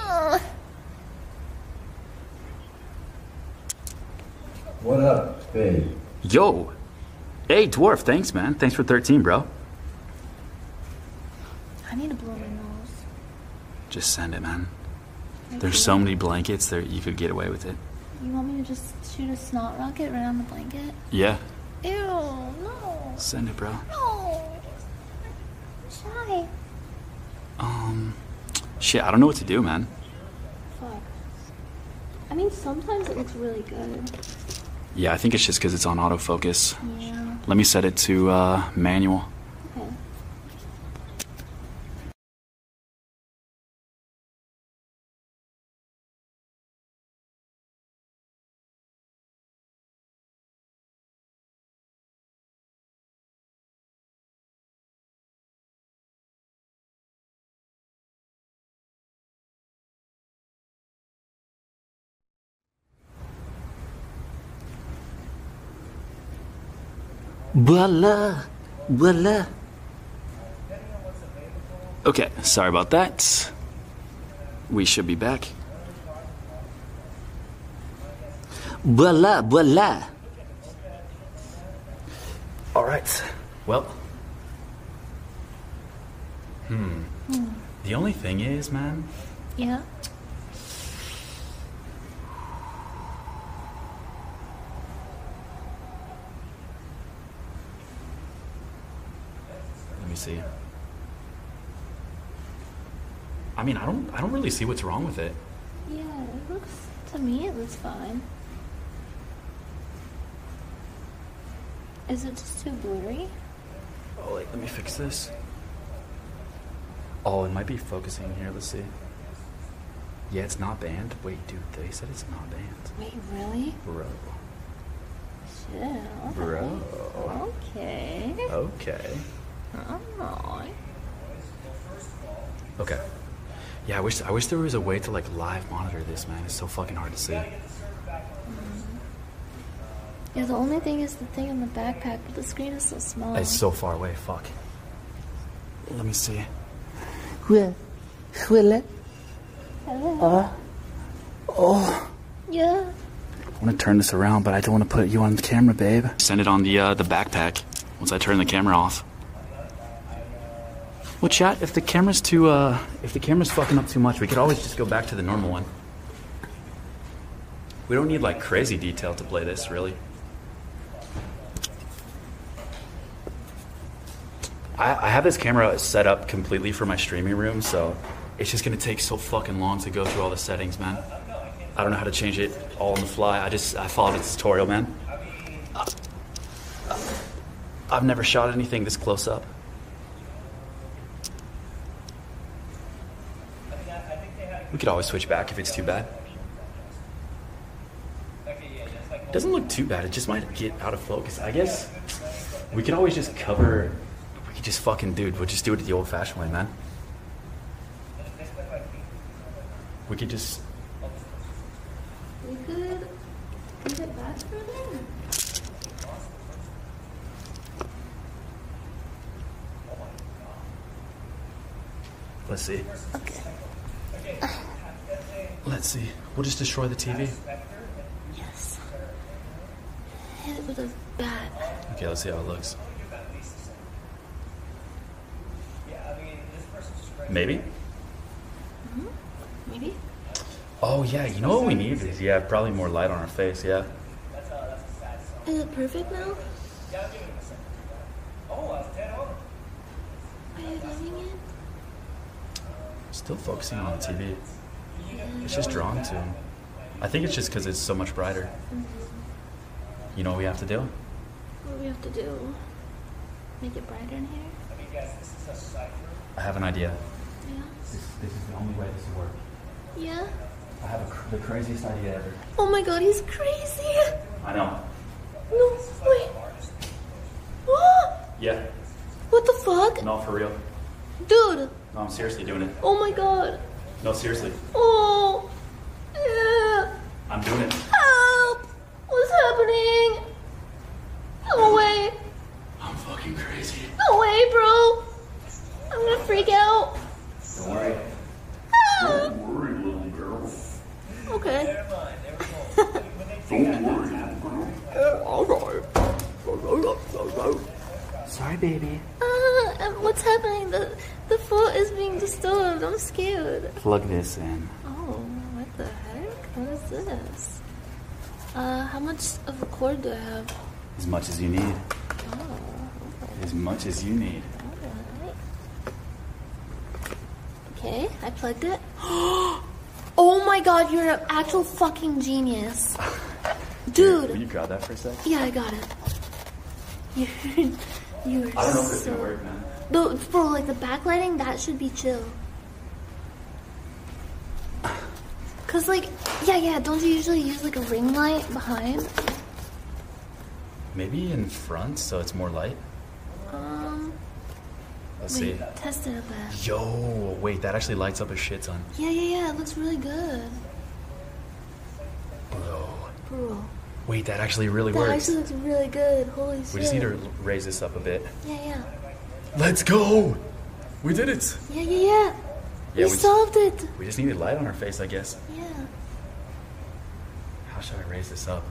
[SPEAKER 2] Ugh.
[SPEAKER 3] What up, babe?
[SPEAKER 1] Yo! Hey, Dwarf, thanks, man. Thanks for 13, bro.
[SPEAKER 2] Need to blow my nose.
[SPEAKER 1] Just send it, man. There's so many blankets that you could get away with it.
[SPEAKER 2] You want me to just shoot a snot rocket right on the blanket?
[SPEAKER 1] Yeah,
[SPEAKER 2] Ew, no,
[SPEAKER 1] send it, bro.
[SPEAKER 2] no. Shy.
[SPEAKER 1] Um, shit, I don't know what to do, man.
[SPEAKER 2] Fuck. I mean, sometimes it looks really good.
[SPEAKER 1] Yeah, I think it's just because it's on autofocus.
[SPEAKER 2] Yeah.
[SPEAKER 1] Let me set it to uh, manual. Voila. Voila. Okay, sorry about that. We should be back. Voila, voila. All right. Well. Hmm.
[SPEAKER 2] Hmm.
[SPEAKER 1] The only thing is, man,
[SPEAKER 2] Yeah.
[SPEAKER 1] See. I mean, I don't I don't really see what's wrong with it.
[SPEAKER 2] Yeah, it looks to me it looks fine. Is it just too blurry?
[SPEAKER 1] Oh, wait, let me fix this. Oh, it might be focusing here. Let's see. Yeah, it's not banned. Wait, dude, they said it's not banned.
[SPEAKER 2] Wait, really?
[SPEAKER 1] Bro.
[SPEAKER 2] Shit. okay.
[SPEAKER 1] Bro.
[SPEAKER 2] Okay.
[SPEAKER 1] Okay.
[SPEAKER 2] Alright.
[SPEAKER 1] Okay. Yeah, I wish I wish there was a way to like live monitor this, man. It's so fucking hard to see.
[SPEAKER 2] Yeah, the only thing is the thing in the backpack, but the screen is so small.
[SPEAKER 1] It's so far away. Fuck. Let me see.
[SPEAKER 2] Will.
[SPEAKER 1] Will it?
[SPEAKER 2] Hello.
[SPEAKER 1] Oh.
[SPEAKER 2] Yeah.
[SPEAKER 1] I want to turn this around, but I don't want to put you on the camera, babe. Send it on the uh, the backpack once I turn the camera off. Well, chat. If the camera's too, uh, if the camera's fucking up too much, we could always just go back to the normal one. We don't need like crazy detail to play this, really. I, I have this camera set up completely for my streaming room, so it's just gonna take so fucking long to go through all the settings, man. I don't know how to change it all on the fly. I just I followed a tutorial, man. I've never shot anything this close up. We could always switch back if it's too bad. It doesn't look too bad. It just might get out of focus. I guess we could always just cover. We could just fucking, dude. We'll just do it the old-fashioned way, man. We could just.
[SPEAKER 2] We could put it back for them.
[SPEAKER 1] Let's see. Let's see. We'll just destroy the TV.
[SPEAKER 2] Yes. Hit it with a bat.
[SPEAKER 1] Okay, let's see how it looks. Maybe.
[SPEAKER 2] hmm Maybe.
[SPEAKER 1] Oh yeah, you know what we need is yeah, probably more light on our face. Yeah.
[SPEAKER 2] Is it perfect now? Are you loving it?
[SPEAKER 1] Still focusing on the TV. It's just drawn to him. I think it's just because it's so much brighter. You know what we have to do?
[SPEAKER 2] What do we have to do? Make it brighter in here?
[SPEAKER 1] I have an idea.
[SPEAKER 2] Yeah.
[SPEAKER 1] This, this is the only way this will work.
[SPEAKER 2] Yeah?
[SPEAKER 1] I have a, cr- the craziest idea ever.
[SPEAKER 2] Oh my god, he's crazy!
[SPEAKER 1] I know.
[SPEAKER 2] No, wait. What?
[SPEAKER 1] Yeah.
[SPEAKER 2] What the fuck?
[SPEAKER 1] No, for real.
[SPEAKER 2] Dude!
[SPEAKER 1] No, I'm seriously doing it.
[SPEAKER 2] Oh my god.
[SPEAKER 1] No, seriously.
[SPEAKER 2] Oh! Yeah!
[SPEAKER 1] I'm doing it.
[SPEAKER 2] Help! What's happening? No way!
[SPEAKER 1] I'm fucking crazy.
[SPEAKER 2] No way, bro! I'm gonna freak out.
[SPEAKER 1] Don't worry.
[SPEAKER 2] Ah!
[SPEAKER 21] Don't worry, little girl.
[SPEAKER 2] Okay.
[SPEAKER 21] Don't worry, little girl.
[SPEAKER 1] Sorry, baby.
[SPEAKER 2] Ah, what's happening? The the foot is being disturbed. I'm scared.
[SPEAKER 1] Plug this in.
[SPEAKER 2] Oh, what the heck? What is this? Uh, how much of a cord do I have?
[SPEAKER 1] As much as you need.
[SPEAKER 2] Oh,
[SPEAKER 1] As much as you need.
[SPEAKER 2] alright. Okay, I plugged it. oh my god, you're an actual fucking genius. Dude.
[SPEAKER 1] Will you grab that for a sec?
[SPEAKER 2] Yeah, I got it. You're, you're
[SPEAKER 1] I don't know if it's
[SPEAKER 2] so...
[SPEAKER 1] gonna work, man.
[SPEAKER 2] No, bro, like the backlighting, that should be chill. Cause like, yeah, yeah, don't you usually use like a ring light behind?
[SPEAKER 1] Maybe in front, so it's more light.
[SPEAKER 2] Um,
[SPEAKER 1] Let's
[SPEAKER 2] wait,
[SPEAKER 1] see.
[SPEAKER 2] test it a bit.
[SPEAKER 1] Yo, wait, that actually lights up a shit ton.
[SPEAKER 2] Yeah, yeah, yeah, it looks really good.
[SPEAKER 1] Bro.
[SPEAKER 2] Bro.
[SPEAKER 1] Wait, that actually really
[SPEAKER 2] that
[SPEAKER 1] works.
[SPEAKER 2] actually looks really good. Holy shit.
[SPEAKER 1] we just need to raise this up a bit.
[SPEAKER 2] Yeah, yeah.
[SPEAKER 1] Let's go! We did it!
[SPEAKER 2] Yeah, yeah, yeah.
[SPEAKER 1] Yeah,
[SPEAKER 2] we,
[SPEAKER 1] we-
[SPEAKER 2] solved it.
[SPEAKER 1] We just needed light on our face, I guess.
[SPEAKER 2] Yeah.
[SPEAKER 1] How should I raise this up?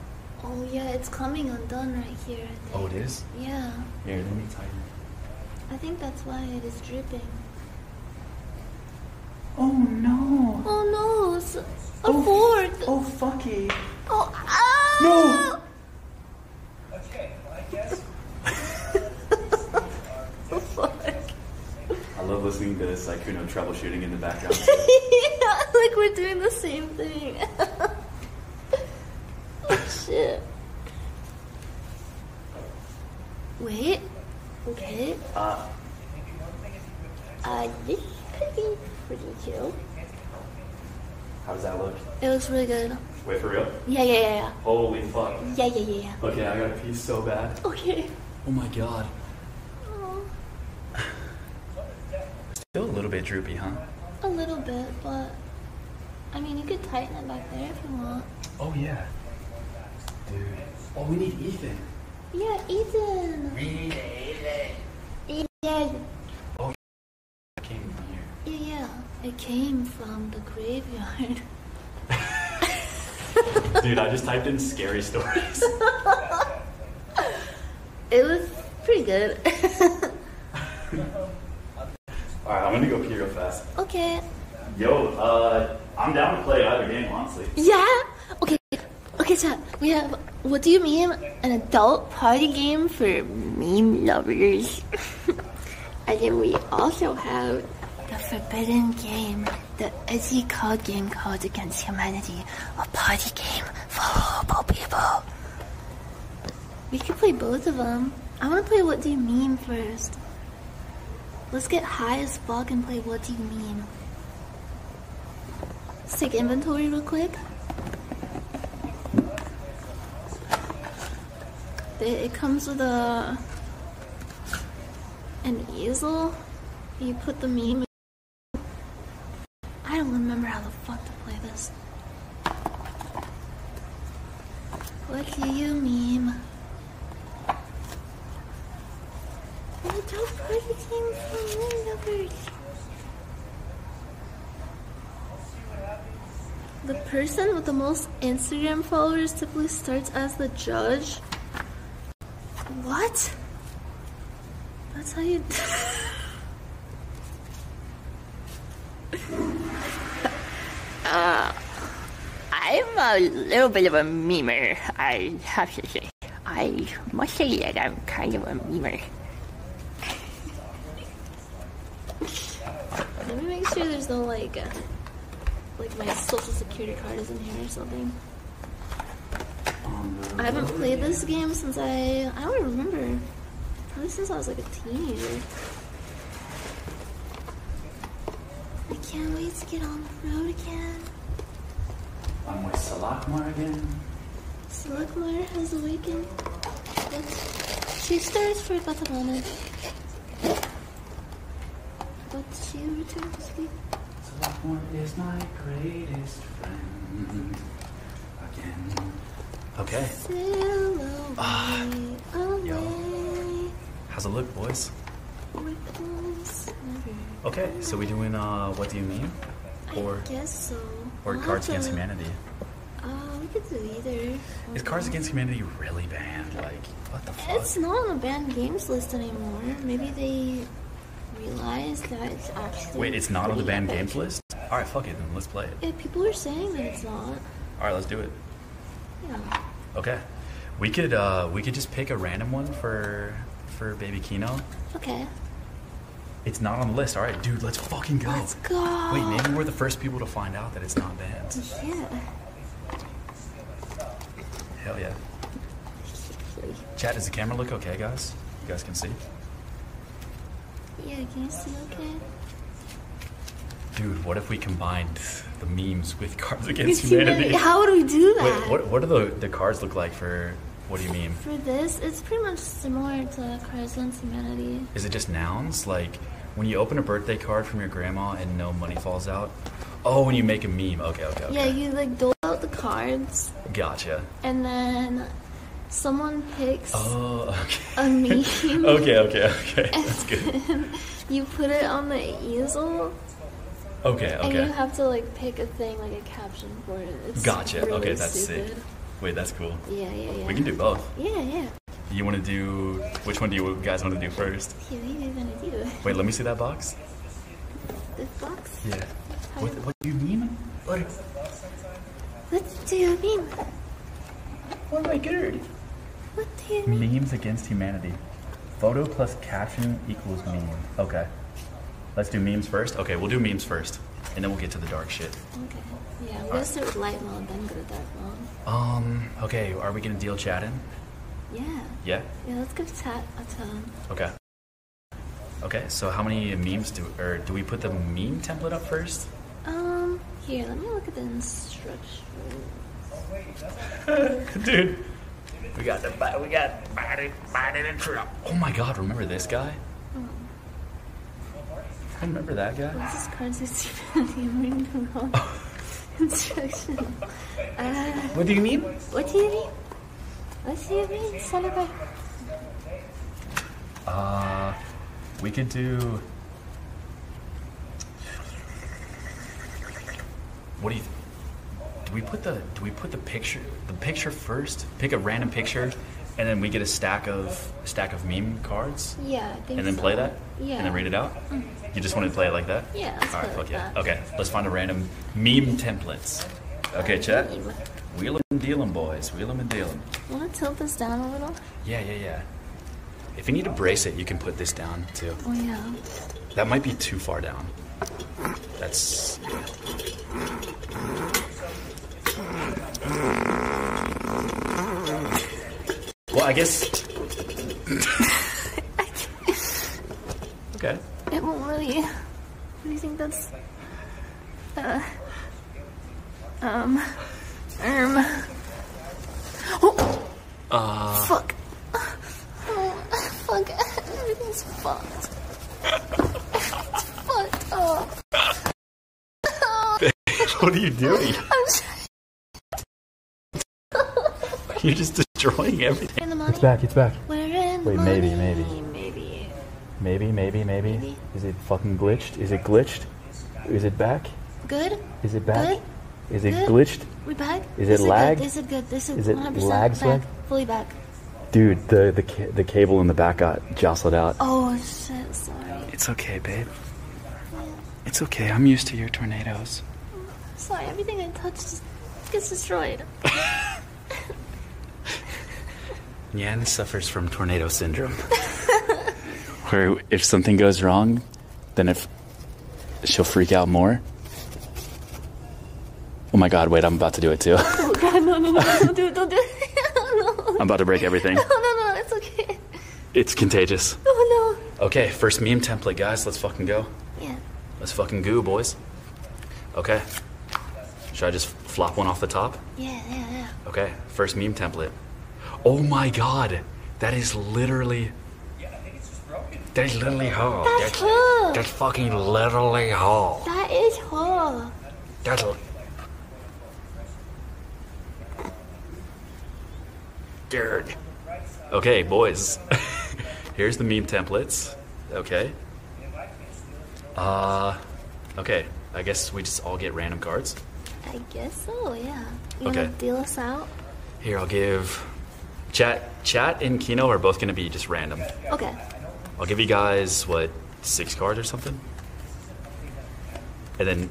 [SPEAKER 2] Oh, yeah, it's coming undone right here. I think.
[SPEAKER 1] Oh, it is?
[SPEAKER 2] Yeah.
[SPEAKER 1] Here, let me tighten it.
[SPEAKER 2] I think that's why it is dripping.
[SPEAKER 1] Oh no!
[SPEAKER 2] Oh no, it's a fourth.
[SPEAKER 1] Oh fucky.
[SPEAKER 2] Oh, ah!
[SPEAKER 1] No!
[SPEAKER 21] Okay, I guess.
[SPEAKER 1] I love listening to this Sykkuno troubleshooting in the background.
[SPEAKER 2] yeah, like we're doing the same thing. oh shit. Wait. Okay.
[SPEAKER 1] uh,
[SPEAKER 2] Uh, this could be pretty chill.
[SPEAKER 1] how does that look?
[SPEAKER 2] It looks really good.
[SPEAKER 1] Wait, for real?
[SPEAKER 2] Yeah, yeah, yeah, yeah.
[SPEAKER 1] Holy fuck.
[SPEAKER 2] Yeah, yeah, yeah, yeah.
[SPEAKER 1] Okay, I gotta pee so bad.
[SPEAKER 2] Okay.
[SPEAKER 1] Oh my god. Still a little bit droopy, huh?
[SPEAKER 2] a little bit, but I mean, you could tighten it back there if you want.
[SPEAKER 1] Oh yeah. Dude. Oh, we need Ethan.
[SPEAKER 2] Yeah, Ethan. Ethan.
[SPEAKER 1] I
[SPEAKER 2] It came from the graveyard.
[SPEAKER 1] Dude, I just typed in scary stories.
[SPEAKER 2] It was pretty good.
[SPEAKER 1] Alright, I'm gonna go pee real fast.
[SPEAKER 2] okay.
[SPEAKER 1] Yo, uh, I'm down to play either game, honestly.
[SPEAKER 2] Yeah. Okay. Okay, so We have. What do you mean? An adult party game for meme lovers. and then we also have the forbidden game, the edgy card game called Against Humanity, a party game for horrible people. We could play both of them. I want to play What Do You Mean first. Let's get high as fuck and play What Do You Mean. Let's take inventory real quick. It, it comes with a an easel. You put the meme. I don't remember how the fuck to play this. What do you mean? Lovers. The person with the most Instagram followers typically starts as the judge. What? That's how you.
[SPEAKER 9] Uh, I'm a little bit of a memer, I have to say. I must say that I'm kind of a memer.
[SPEAKER 2] Let me make sure there's no like, uh, like my social security card is in here or something. I haven't played this game since I I don't remember. Probably since I was like a teenager. I can't wait to get on the road again.
[SPEAKER 1] I'm with Salakmar again.
[SPEAKER 2] Slugmar has awakened. She stirs for about a moment. But she returned to sleep.
[SPEAKER 1] Salakmar is my greatest friend. Again. Okay. Ah, yo. How's it look, boys? Okay, so we doing uh, what do you mean? Or
[SPEAKER 2] I guess so.
[SPEAKER 1] Or
[SPEAKER 2] I'll
[SPEAKER 1] Cards Against Humanity?
[SPEAKER 2] Uh, we could do either.
[SPEAKER 1] Is Cards Against Humanity really banned? Like, what the fuck?
[SPEAKER 2] It's not on the banned games list anymore. Maybe they realized that it's actually.
[SPEAKER 1] Wait, it's not on the banned games list? Alright, fuck it, then let's play it.
[SPEAKER 2] Yeah, people are saying that it's not.
[SPEAKER 1] Alright, let's do it.
[SPEAKER 2] Yeah.
[SPEAKER 1] Okay. We could uh we could just pick a random one for for Baby Kino.
[SPEAKER 2] Okay.
[SPEAKER 1] It's not on the list. Alright, dude, let's fucking go.
[SPEAKER 2] Let's go.
[SPEAKER 1] Wait, maybe we're the first people to find out that it's not banned.
[SPEAKER 2] Oh, yeah.
[SPEAKER 1] Hell yeah. Chat, does the camera look okay, guys? You guys can see?
[SPEAKER 2] Yeah, can you see okay?
[SPEAKER 1] Dude, what if we combined the memes with Cards
[SPEAKER 2] Against?
[SPEAKER 1] Humanity.
[SPEAKER 2] How would we do that?
[SPEAKER 1] Wait, what, what do the, the cards look like for what do you mean?
[SPEAKER 2] For this, it's pretty much similar to Cards Against Humanity.
[SPEAKER 1] Is it just nouns? Like when you open a birthday card from your grandma and no money falls out? Oh, when you make a meme. Okay, okay, okay.
[SPEAKER 2] Yeah, you like dole out the cards,
[SPEAKER 1] Gotcha.
[SPEAKER 2] and then someone picks
[SPEAKER 1] Oh, okay.
[SPEAKER 2] a meme.
[SPEAKER 1] okay, okay, okay. That's good.
[SPEAKER 2] you put it on the easel,
[SPEAKER 1] Okay, okay.
[SPEAKER 2] and you have to like pick a thing, like a caption for it. It's
[SPEAKER 1] Gotcha.
[SPEAKER 2] really
[SPEAKER 1] okay, that's
[SPEAKER 2] stupid.
[SPEAKER 1] sick. Wait, that's cool.
[SPEAKER 2] Yeah, yeah, yeah.
[SPEAKER 1] We can do both.
[SPEAKER 2] Yeah, yeah.
[SPEAKER 1] You want to do which one do you guys want to do first?
[SPEAKER 2] What are you gonna do?
[SPEAKER 1] Wait, let me see that box.
[SPEAKER 2] This box?
[SPEAKER 1] Yeah. What, what do you mean? What?
[SPEAKER 2] What do you mean?
[SPEAKER 1] Oh my god.
[SPEAKER 2] What do you mean?
[SPEAKER 1] Memes against humanity. Photo plus caption equals meme. Okay. Let's do memes first. Okay, we'll do memes first, and then we'll get to the dark shit.
[SPEAKER 2] Okay. Yeah, we're gonna start with light mode, and then go to dark mode.
[SPEAKER 1] Um. Okay. Are we gonna deal chatting?
[SPEAKER 2] Yeah.
[SPEAKER 1] Yeah.
[SPEAKER 2] Yeah, let's give chat a turn.
[SPEAKER 1] Okay. Okay. So how many memes do or do we put the meme template up first?
[SPEAKER 2] Um, here, let me look at the instructions.
[SPEAKER 1] Oh wait, dude. We got the we got body body intro. Oh my God! Remember this guy? I remember that guy.
[SPEAKER 2] What's this card say? I'm reading the wrong instruction. Uh,
[SPEAKER 1] What do you mean?
[SPEAKER 2] what do you mean? You mean, son of a...
[SPEAKER 1] Uh, we could do. What do you? Do we put the do we put the picture the picture first? Pick a random picture, and then we get a stack of a stack of meme cards.
[SPEAKER 2] Yeah,
[SPEAKER 1] And then
[SPEAKER 2] so.
[SPEAKER 1] play that.
[SPEAKER 2] Yeah.
[SPEAKER 1] And then read it out.
[SPEAKER 2] Mm.
[SPEAKER 1] You just want to play it like that?
[SPEAKER 2] Yeah, let's
[SPEAKER 1] All right. Fuck yeah.
[SPEAKER 2] that.
[SPEAKER 1] Okay. Let's find a random meme templates. Okay, chat. Wheel 'em and deal 'em, boys. Wheel 'em and deal 'em.
[SPEAKER 2] Wanna tilt this down a little?
[SPEAKER 1] Yeah, yeah, yeah. If you need to brace it, you can put this down too.
[SPEAKER 2] Oh yeah.
[SPEAKER 1] That might be too far down. That's. Well, I guess. okay.
[SPEAKER 2] It won't really... What do you think that's... Uh... Um... Um... Oh!
[SPEAKER 1] Uh.
[SPEAKER 2] Fuck. Oh, fuck. Everything's fucked. It's fucked up.
[SPEAKER 1] what are you doing?
[SPEAKER 2] I'm
[SPEAKER 1] You're just destroying everything.
[SPEAKER 2] In the money?
[SPEAKER 1] It's back. It's back.
[SPEAKER 2] We're in
[SPEAKER 1] Wait, maybe, maybe.
[SPEAKER 2] Maybe.
[SPEAKER 1] Maybe, maybe, maybe.
[SPEAKER 2] Maybe.
[SPEAKER 1] Is it fucking glitched? Is it glitched? Is it back?
[SPEAKER 2] Good?
[SPEAKER 1] Is it back?
[SPEAKER 2] Good?
[SPEAKER 1] Is it
[SPEAKER 2] Good?
[SPEAKER 1] glitched?
[SPEAKER 2] We back?
[SPEAKER 1] Is
[SPEAKER 2] This
[SPEAKER 1] it lagged?
[SPEAKER 2] Good. This is good. This is,
[SPEAKER 1] Is it
[SPEAKER 2] 100%
[SPEAKER 1] lag
[SPEAKER 2] back.
[SPEAKER 1] swag?
[SPEAKER 2] Fully back.
[SPEAKER 1] Dude, the the ca- the cable in the back got jostled out.
[SPEAKER 2] Oh shit, sorry.
[SPEAKER 1] It's okay, babe. It's okay. I'm used to your tornadoes.
[SPEAKER 2] Sorry, everything I touch just gets destroyed.
[SPEAKER 1] Yan suffers from tornado syndrome. Where if something goes wrong, then if she'll freak out more. Oh my god, wait, I'm about to do it too.
[SPEAKER 2] Oh god, no, no, no, don't do it, don't do it. no,
[SPEAKER 1] I'm about to break everything.
[SPEAKER 2] no, no, no, it's okay.
[SPEAKER 1] It's contagious.
[SPEAKER 2] Oh no.
[SPEAKER 1] Okay, first meme template, guys. Let's fucking go.
[SPEAKER 2] Yeah.
[SPEAKER 1] Let's fucking goo, boys. Okay. Should I just flop one off the top?
[SPEAKER 2] Yeah, yeah, yeah.
[SPEAKER 1] Okay, first meme template. Oh my god, that is literally. Yeah, I think it's just broken. That is literally her.
[SPEAKER 2] That's her.
[SPEAKER 1] That's fucking literally her.
[SPEAKER 2] That is her.
[SPEAKER 1] That's. L- Dude. Okay, boys. Here's the meme templates. Okay. Uh. Okay, I guess we just all get random cards.
[SPEAKER 2] I guess so, yeah. You
[SPEAKER 1] Okay.
[SPEAKER 2] wanna deal us out?
[SPEAKER 1] Here, I'll give. Chat, chat, and Kino are both gonna be just random.
[SPEAKER 2] Okay.
[SPEAKER 1] I'll give you guys what six cards or something, and then.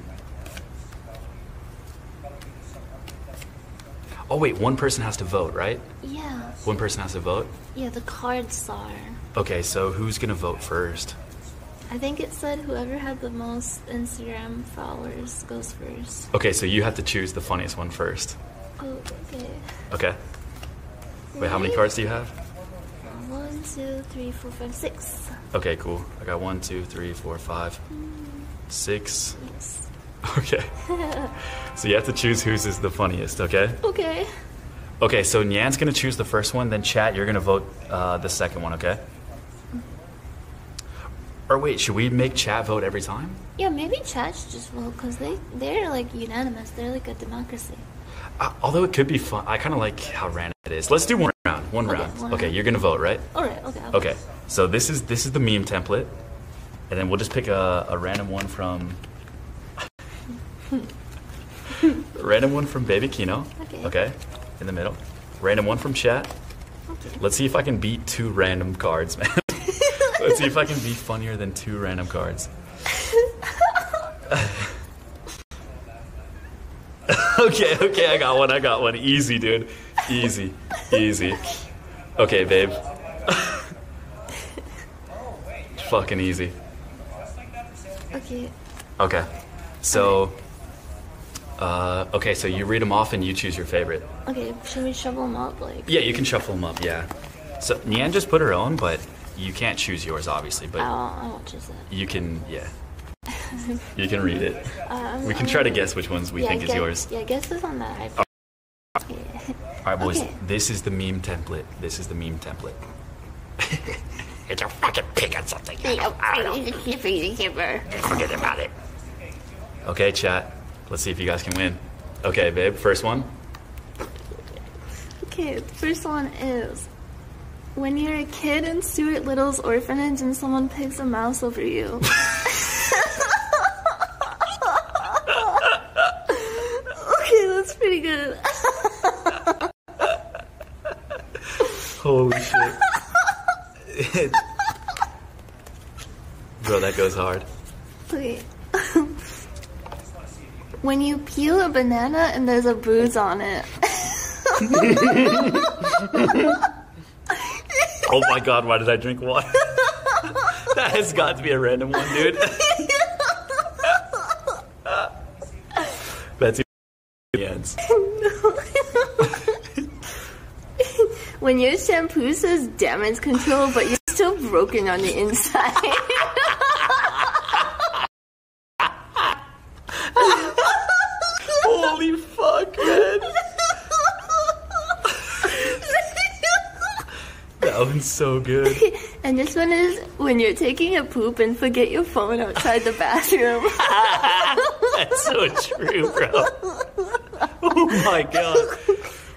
[SPEAKER 1] Oh wait, one person has to vote, right?
[SPEAKER 2] Yeah.
[SPEAKER 1] One person has to vote.
[SPEAKER 2] Yeah, the cards are.
[SPEAKER 1] Okay, so who's gonna vote first?
[SPEAKER 2] I think it said whoever had the most Instagram followers goes first.
[SPEAKER 1] Okay, so you have to choose the funniest one first.
[SPEAKER 2] Oh, okay.
[SPEAKER 1] Okay. Wait, how many cards do you have?
[SPEAKER 2] One, two, three, four, five, six.
[SPEAKER 1] Okay, cool. I got one, two, three, four, five, six.
[SPEAKER 2] Yes.
[SPEAKER 1] Okay. So you have to choose whose is the funniest, okay?
[SPEAKER 2] okay.
[SPEAKER 1] Okay, so Nyan's gonna choose the first one, then chat, you're gonna vote uh, the second one, okay? Or wait, should we make chat vote every time?
[SPEAKER 2] Yeah, maybe chat should just vote because they they're like unanimous. They're like a democracy.
[SPEAKER 1] Uh, although it could be fun. I kind of like how random it is. Let's do one round. One
[SPEAKER 2] Okay,
[SPEAKER 1] round.
[SPEAKER 2] one
[SPEAKER 1] okay,
[SPEAKER 2] round.
[SPEAKER 1] you're gonna vote, right?
[SPEAKER 2] All right. Okay. okay.
[SPEAKER 1] Okay. So this is this is the meme template, and then we'll just pick a, a random one from random one from Baby Kino.
[SPEAKER 2] Okay.
[SPEAKER 1] Okay. In the middle. Random one from chat.
[SPEAKER 2] Okay.
[SPEAKER 1] Let's see if I can beat two random cards, man. Let's see if I can be funnier than two random cards. okay, okay, I got one. I got one. Easy, dude. Easy, easy. Okay, babe. Fucking easy.
[SPEAKER 2] Okay.
[SPEAKER 1] Okay. So, uh, okay, so you read them off and you choose your favorite.
[SPEAKER 2] Okay. Should we shuffle them up? Like.
[SPEAKER 1] Yeah, you can shuffle them up. Yeah. So Nyan just put her own, but you can't choose yours, obviously.
[SPEAKER 2] I
[SPEAKER 1] But
[SPEAKER 2] won't, I won't choose that.
[SPEAKER 1] you can, yeah, you can read it.
[SPEAKER 2] Um,
[SPEAKER 1] We can try to guess which ones we
[SPEAKER 2] yeah,
[SPEAKER 1] think is yours.
[SPEAKER 2] Yeah, guess this on that.
[SPEAKER 1] Oh.
[SPEAKER 2] Yeah.
[SPEAKER 1] All right, boys.
[SPEAKER 2] Okay.
[SPEAKER 1] This is the meme template. This is the meme template.
[SPEAKER 8] It's a fucking pig or something. I don't know. Forget about it.
[SPEAKER 1] Okay, chat. Let's see if you guys can win. Okay, babe. First one.
[SPEAKER 2] Okay, the first one is when you're a kid in Stuart Little's orphanage and someone picks a mouse over you. okay, that's pretty good.
[SPEAKER 1] Holy shit. Bro, that goes hard.
[SPEAKER 2] Okay. when you peel a banana and there's a bruise on it.
[SPEAKER 1] Oh my god, why did I drink water? that has got to be a random one, dude. That's the ends.
[SPEAKER 2] when your shampoo says damage control, but you're still broken on the inside.
[SPEAKER 1] That one's so good.
[SPEAKER 2] and this one is when you're taking a poop and forget your phone outside the bathroom.
[SPEAKER 1] That's so true, bro. Oh my god.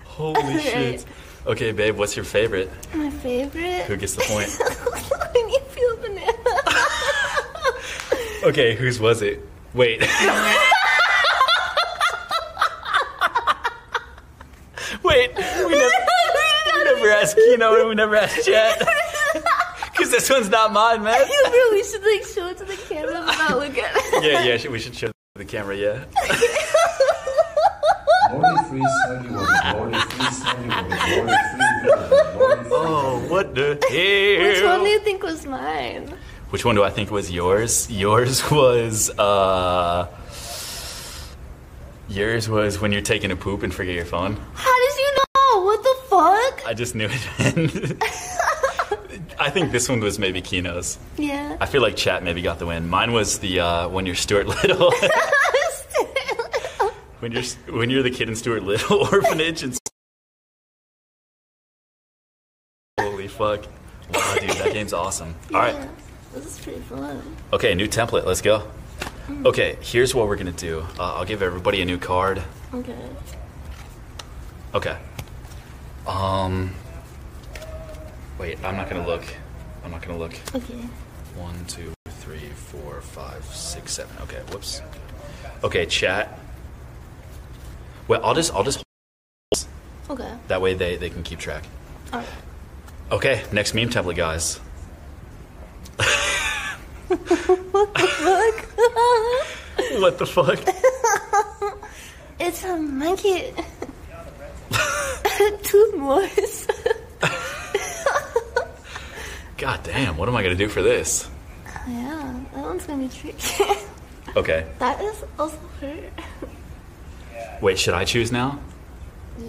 [SPEAKER 1] Holy shit. Okay, babe, what's your favorite?
[SPEAKER 2] My favorite.
[SPEAKER 1] Who gets the point?
[SPEAKER 2] when you peel banana.
[SPEAKER 1] Okay, whose was it? Wait. Wait, we never, never asked Kino and we never asked Chat. Because this one's not mine, man.
[SPEAKER 2] Bro, we should like show it to the camera but not look at it.
[SPEAKER 1] Yeah, yeah, we should show the camera, yeah.
[SPEAKER 3] Lordy free snuggy woman, Lordy free snuggy woman, Lordy free villain, Lordy free
[SPEAKER 1] Oh, what the hell?
[SPEAKER 2] Which one do you think was mine?
[SPEAKER 1] Which one do I think was yours? Yours was, uh. Yours was when you're taking a poop and forget your phone.
[SPEAKER 2] How did you know? Fuck?
[SPEAKER 1] I just knew it. I think this one was maybe Kino's.
[SPEAKER 2] Yeah.
[SPEAKER 1] I feel like chat maybe got the win. Mine was the uh, when you're Stuart Little. when you're when you're the kid in Stuart Little orphanage and holy fuck, wow, dude, that game's awesome. All right,
[SPEAKER 2] This is pretty fun.
[SPEAKER 1] okay, new template. Let's go. Okay, here's what we're gonna do. Uh, I'll give everybody a new card.
[SPEAKER 2] Okay.
[SPEAKER 1] Okay. Um. Wait, I'm not gonna look. I'm not gonna look.
[SPEAKER 2] Okay.
[SPEAKER 1] One, two, three, four, five, six, seven. Okay, whoops. Okay, chat. Well, I'll just I'll just
[SPEAKER 2] Okay.
[SPEAKER 1] that way they they can keep track.
[SPEAKER 2] Alright.
[SPEAKER 1] Okay, next meme template, guys. what the fuck? What the fuck?
[SPEAKER 2] it's a monkey. Tooth Morse.
[SPEAKER 1] God damn, what am I gonna do for this?
[SPEAKER 2] yeah, that one's gonna be tricky.
[SPEAKER 1] Okay.
[SPEAKER 2] that is also her.
[SPEAKER 1] Wait, should I choose now?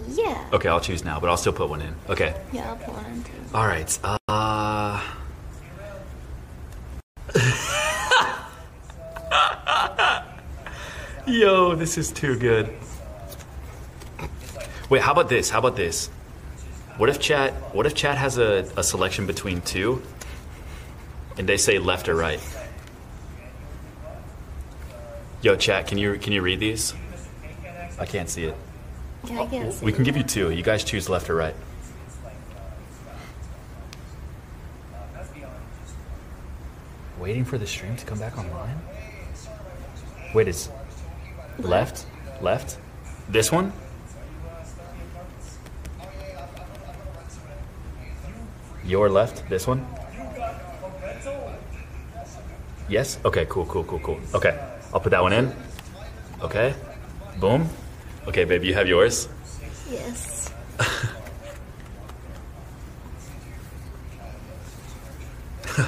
[SPEAKER 2] Yeah.
[SPEAKER 1] Okay, I'll choose now, but I'll still put one in. Okay.
[SPEAKER 2] Yeah, I'll put one in too.
[SPEAKER 1] All right. Uh. Yo, this is too good. Wait, how about this? How about this? What if chat? What if chat has a, a selection between two? and they say left or right. Yo, chat, can you can you read these? I can't see it.
[SPEAKER 2] Yeah, I can't see
[SPEAKER 1] We can give you two. You guys choose left or right. Waiting for the stream to come back online? Wait, is left? Left? This one? Your left? This one? Yes? Okay, cool, cool, cool, cool. Okay, I'll put that one in. Okay, boom. Okay, babe, you have yours.
[SPEAKER 2] Yes.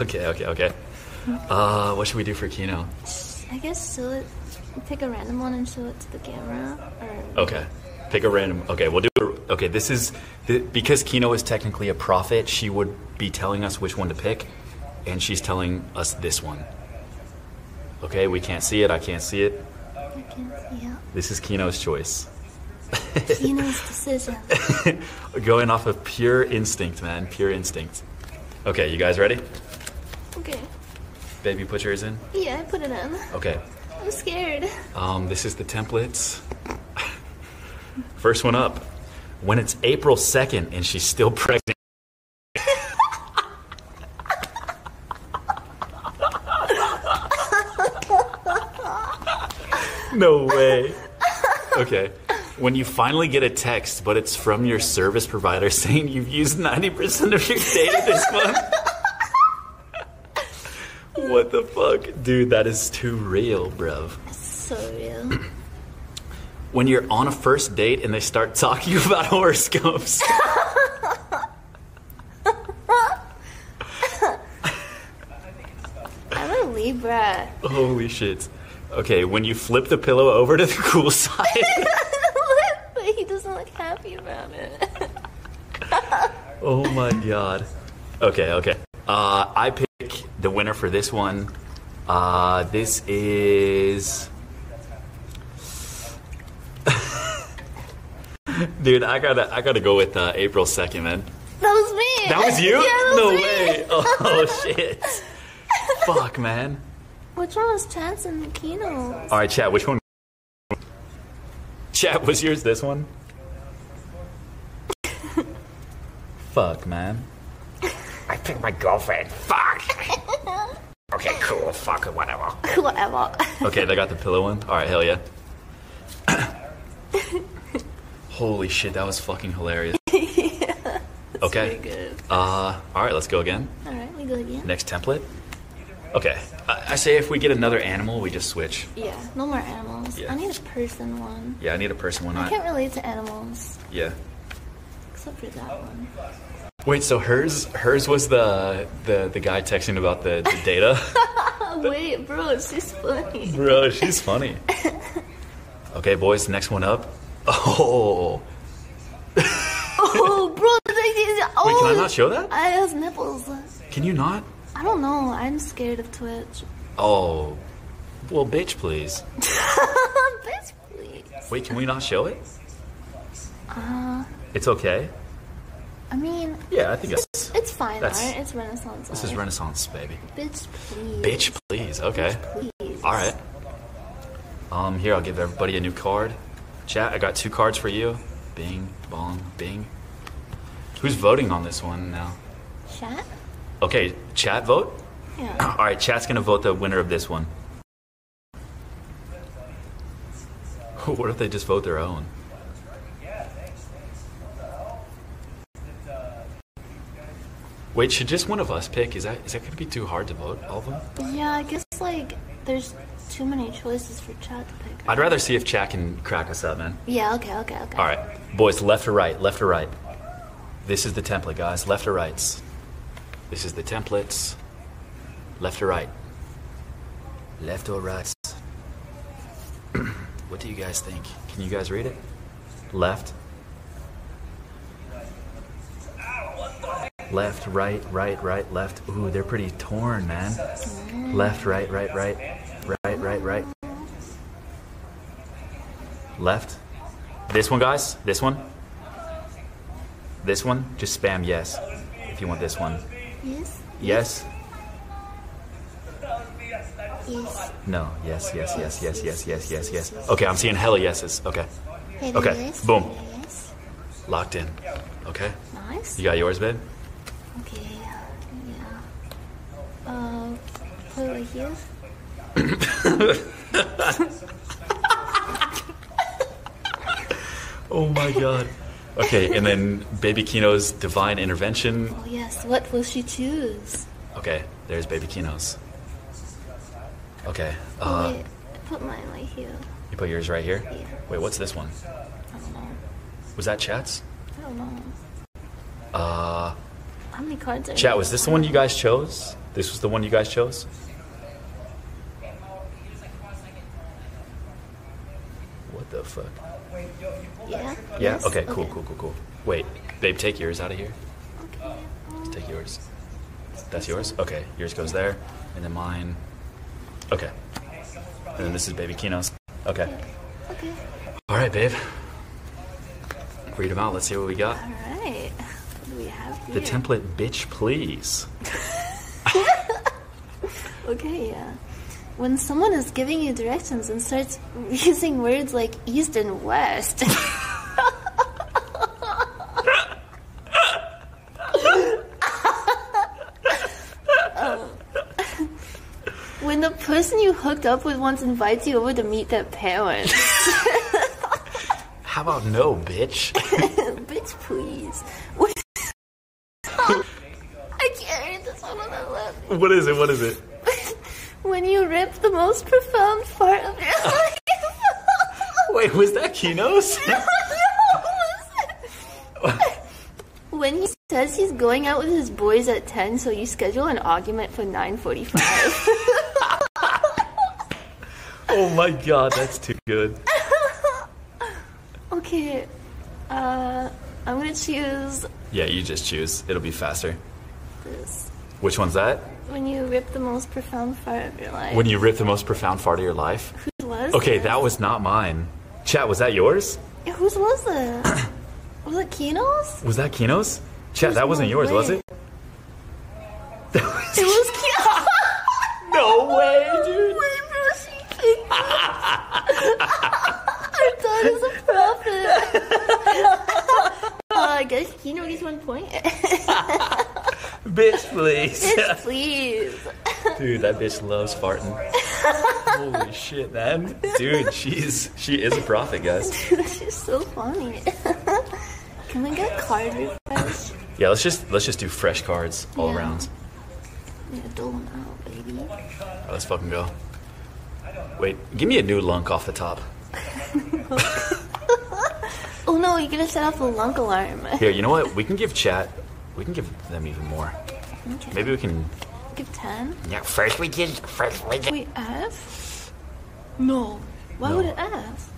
[SPEAKER 1] okay, okay, okay. Uh, what should we do for Kino?
[SPEAKER 2] I guess show it. Pick a random one and show it to the camera. Or
[SPEAKER 1] Okay, pick a random. Okay, we'll do. Okay, this is the, because Kino is technically a prophet. She would be telling us which one to pick, and she's telling us this one. Okay, we can't see it. I can't see it.
[SPEAKER 2] I can't see it.
[SPEAKER 1] This is Kino's choice.
[SPEAKER 2] Kino's decision.
[SPEAKER 1] Going off of pure instinct, man. Pure instinct. Okay, you guys ready?
[SPEAKER 2] Okay.
[SPEAKER 1] Baby, put yours in.
[SPEAKER 2] Yeah, I put it in.
[SPEAKER 1] Okay.
[SPEAKER 2] I'm scared.
[SPEAKER 1] Um, this is the templates. First one up. When it's April 2nd and she's still pregnant. no way. Okay. When you finally get a text, but it's from your service provider saying you've used 90% of your data this month. what the fuck? Dude, that is too real, bruv.
[SPEAKER 2] So real.
[SPEAKER 1] When you're on a first date and they start talking about horoscopes.
[SPEAKER 2] I'm a Libra.
[SPEAKER 1] Holy shit. Okay, when you flip the pillow over to the cool side.
[SPEAKER 2] but he doesn't look happy about it.
[SPEAKER 1] Oh my god. Okay, okay. Uh, I pick the winner for this one. Uh, this is. Dude, I gotta, I gotta go with uh, April second, man.
[SPEAKER 2] That was me.
[SPEAKER 1] That was you?
[SPEAKER 2] Yeah, that
[SPEAKER 1] no
[SPEAKER 2] was me.
[SPEAKER 1] way. Oh shit. Fuck, man.
[SPEAKER 2] Which one was Chance and Kino?
[SPEAKER 1] All right, chat. Which one? Chat was yours. This one. Fuck, man.
[SPEAKER 8] I picked my girlfriend. Fuck. Okay, cool. Fuck it, whatever.
[SPEAKER 2] Whatever.
[SPEAKER 1] Okay, they got the pillow one. All right, hell yeah. Holy shit, that was fucking hilarious. okay.
[SPEAKER 2] pretty good.
[SPEAKER 1] Uh, all right, let's go again.
[SPEAKER 2] All right, we go again.
[SPEAKER 1] Next template. Okay, I, I say if we get another animal, we just switch.
[SPEAKER 2] Yeah, no more animals.
[SPEAKER 1] Yeah.
[SPEAKER 2] I need a person one.
[SPEAKER 1] Yeah, I need a person one.
[SPEAKER 2] I
[SPEAKER 1] I,
[SPEAKER 2] can't relate to animals
[SPEAKER 1] yeah.
[SPEAKER 2] except for that one.
[SPEAKER 1] Wait, so hers hers was the the the guy texting about the, the data.
[SPEAKER 2] Wait, bro, she's funny.
[SPEAKER 1] Bro, she's funny. Okay, boys, next one up. Oh,
[SPEAKER 2] oh, bro, oh,
[SPEAKER 1] Wait, can I not show that?
[SPEAKER 2] I have nipples.
[SPEAKER 1] can you not?
[SPEAKER 2] I don't know. I'm scared of Twitch.
[SPEAKER 1] Oh, well, bitch, please.
[SPEAKER 2] Bitch, please.
[SPEAKER 1] Wait, can we not show it?
[SPEAKER 2] Uh,
[SPEAKER 1] It's okay.
[SPEAKER 2] I mean,
[SPEAKER 1] Yeah, I think
[SPEAKER 2] it's,
[SPEAKER 1] it's.
[SPEAKER 2] it's fine
[SPEAKER 1] that's-
[SPEAKER 2] art. It's Renaissance
[SPEAKER 1] This is. Renaissance, baby.
[SPEAKER 2] Bitch, please.
[SPEAKER 1] Bitch, please. Okay.
[SPEAKER 2] Please.
[SPEAKER 1] All right. Um, here I'll give everybody a new card. Chat, I got two cards for you. Bing, bong, bing. Who's voting on this one now?
[SPEAKER 2] Chat?
[SPEAKER 1] Okay, chat vote.
[SPEAKER 2] Yeah.
[SPEAKER 1] All right, chat's gonna vote the winner of this one. What if they just vote their own? Wait, should just one of us pick? Is that is that gonna be too hard to vote all of them?
[SPEAKER 2] Yeah, I guess like there's too many choices for chat to pick.
[SPEAKER 1] I'd rather see if chat can crack us up, man.
[SPEAKER 2] Yeah, okay, okay, okay.
[SPEAKER 1] All right, boys, left or right? Left or right? This is the template, guys. Left or rights? This is the templates. Left or right? Left or right? what do you guys think? Can you guys read it? Left. Left, right, right, right, left. Ooh, they're pretty torn, man. Left, right, right, right, right, right. Left. This one, guys. This one. This one. Just spam yes if you want this one.
[SPEAKER 2] Yes.
[SPEAKER 1] Yes.
[SPEAKER 2] Yes.
[SPEAKER 1] No. Yes. Yes. Yes. Yes. Yes. Yes. Yes. Yes. Okay, I'm seeing hella yeses. Okay. Okay.
[SPEAKER 2] yes,
[SPEAKER 1] Boom.
[SPEAKER 2] yes.
[SPEAKER 1] Locked in. Okay.
[SPEAKER 2] Nice.
[SPEAKER 1] You got yours, babe?
[SPEAKER 2] Okay. Yeah. Uh, right here.
[SPEAKER 1] Oh my god. Okay, and then Baby Kino's divine intervention.
[SPEAKER 2] Oh yes. What will she choose?
[SPEAKER 1] Okay, there's Baby Kino's. Okay. Uh,
[SPEAKER 2] wait, put mine right here.
[SPEAKER 1] you put yours right here.
[SPEAKER 2] Yeah.
[SPEAKER 1] Wait, what's this one?
[SPEAKER 2] I don't know.
[SPEAKER 1] Was that Chat's?
[SPEAKER 2] I don't know.
[SPEAKER 1] Uh,
[SPEAKER 2] How many cards are?
[SPEAKER 1] Chat, was this the one you guys chose? This was the one you guys chose? The fuck?
[SPEAKER 2] Yeah.
[SPEAKER 1] Yeah? Okay, cool, cool, cool, cool. Wait, babe, take yours out of here. Let's take yours. That's yours? Okay, yours goes there. And then mine. Okay. And then this is Baby Kino's. Okay.
[SPEAKER 2] Okay.
[SPEAKER 1] All right, babe. Read them out. Let's see what we got.
[SPEAKER 2] All right. What do we have here?
[SPEAKER 1] The template, bitch, please.
[SPEAKER 2] Okay, yeah. When someone is giving you directions and starts using words like east and west. Um, when the person you hooked up with once invites you over to meet their parents.
[SPEAKER 1] How about no, bitch?
[SPEAKER 2] Bitch, please. What- I can't read this one on the left.
[SPEAKER 1] what is it? What is it?
[SPEAKER 2] When you rip the most profound part of your life.
[SPEAKER 1] Wait, was that Kino's?
[SPEAKER 2] when he says he's going out with his boys at 10, so you schedule an argument for 9.45.
[SPEAKER 1] oh my god, that's too good.
[SPEAKER 2] okay, uh, I'm gonna choose
[SPEAKER 1] Yeah, you just choose. It'll be faster.
[SPEAKER 2] this.
[SPEAKER 1] Which one's that?
[SPEAKER 2] When you rip the most profound part of your life.
[SPEAKER 1] When you rip the most profound fart of your life?
[SPEAKER 2] Whose was
[SPEAKER 1] Okay,
[SPEAKER 2] this?
[SPEAKER 1] that was not mine. Chat, was that yours?
[SPEAKER 2] Yeah, Whose was it? was it Kino's?
[SPEAKER 1] Was that Kino's? Chat, that wasn't yours, was it?
[SPEAKER 2] It was Kino's.
[SPEAKER 1] No way, dude.
[SPEAKER 2] Wait, bro, she picked Our dad is a prophet. uh, I guess Kino gets one point.
[SPEAKER 1] Bitch, please.
[SPEAKER 2] Bitch, please.
[SPEAKER 1] Dude, that bitch loves farting. Holy shit, man. Dude, she's she is a prophet, guys.
[SPEAKER 2] Dude, she's so funny. Can we get card refresh?
[SPEAKER 1] Yeah, let's just let's just do fresh cards all
[SPEAKER 2] Yeah.
[SPEAKER 1] around.
[SPEAKER 2] Yeah, dole them out, baby.
[SPEAKER 1] Right, let's fucking go. Wait, give me a new lunk off the top.
[SPEAKER 2] Oh no, you're gonna set off a lunk alarm.
[SPEAKER 1] Here, you know what? We can give chat. We can give them even more.
[SPEAKER 2] Okay.
[SPEAKER 1] Maybe we can.
[SPEAKER 2] Give 10?
[SPEAKER 8] Yeah, first we did, first we did.
[SPEAKER 2] Wait, F? No. Why
[SPEAKER 1] No.
[SPEAKER 2] would it F?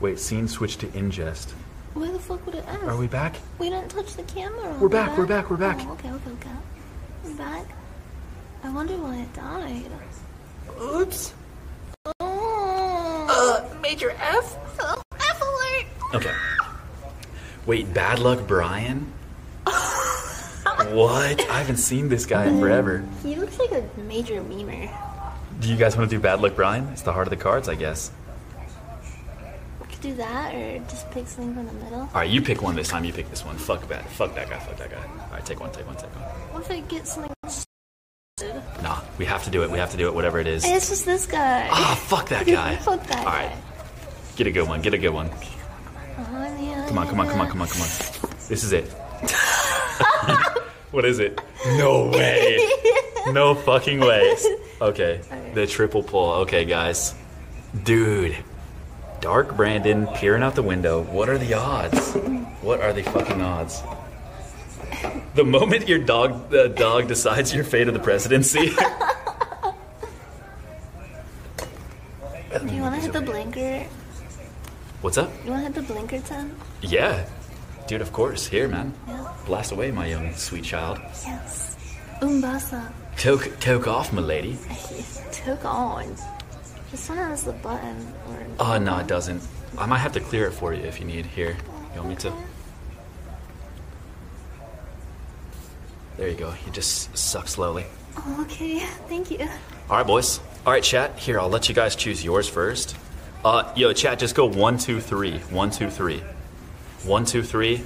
[SPEAKER 1] Wait, scene switch to ingest.
[SPEAKER 2] Why the fuck would it F?
[SPEAKER 1] Are we back?
[SPEAKER 2] We didn't touch the camera.
[SPEAKER 1] We're back, we're back, we're back.
[SPEAKER 2] Oh, okay, okay, okay. We're back. I wonder why it died.
[SPEAKER 8] Oops.
[SPEAKER 2] Oh.
[SPEAKER 8] Uh, Major F?
[SPEAKER 1] Okay. Wait, bad luck, Brian. what? I haven't seen this guy in forever.
[SPEAKER 2] He looks like a major memer.
[SPEAKER 1] Do you guys want to do bad luck, Brian? It's the heart of the cards, I guess.
[SPEAKER 2] We could do that or just pick something from the middle.
[SPEAKER 1] All right, you pick one this time. You pick this one. Fuck that. Fuck that guy. Fuck that guy. All right, take one. Take one. Take one.
[SPEAKER 2] What if I get something stupid?
[SPEAKER 1] Nah, we have to do it. We have to do it. Whatever it is.
[SPEAKER 2] It's just this guy.
[SPEAKER 1] Ah, fuck that guy.
[SPEAKER 2] Fuck that
[SPEAKER 1] All right, get a good one. Get a good one. Come on, come on, come on, come on, come on. This is it. what is it? No way. No fucking way. Okay, the triple pull. Okay, guys. Dude. Dark Brandon peering out the window. What are the odds? What are the fucking odds? The moment your dog the dog decides your fate of the presidency.
[SPEAKER 2] Do you want to hit the blinker?
[SPEAKER 1] What's up?
[SPEAKER 2] You want to hit the blinker, Tim?
[SPEAKER 1] Yeah. Dude, of course. Here, man.
[SPEAKER 2] Yeah.
[SPEAKER 1] Blast away, my young sweet child.
[SPEAKER 2] Yes. Umbasa.
[SPEAKER 1] Toke, toke off, my lady.
[SPEAKER 2] Took on. This one has the button. Or
[SPEAKER 1] Oh, no, it doesn't. I might have to clear it for you if you need. Here. You want me to? There you go. You just suck slowly.
[SPEAKER 2] Oh, okay. Thank you.
[SPEAKER 1] All right, boys. All right, chat. Here, I'll let you guys choose yours first. Uh, yo, chat, just go one, two, three. One, two, three. One, two, three.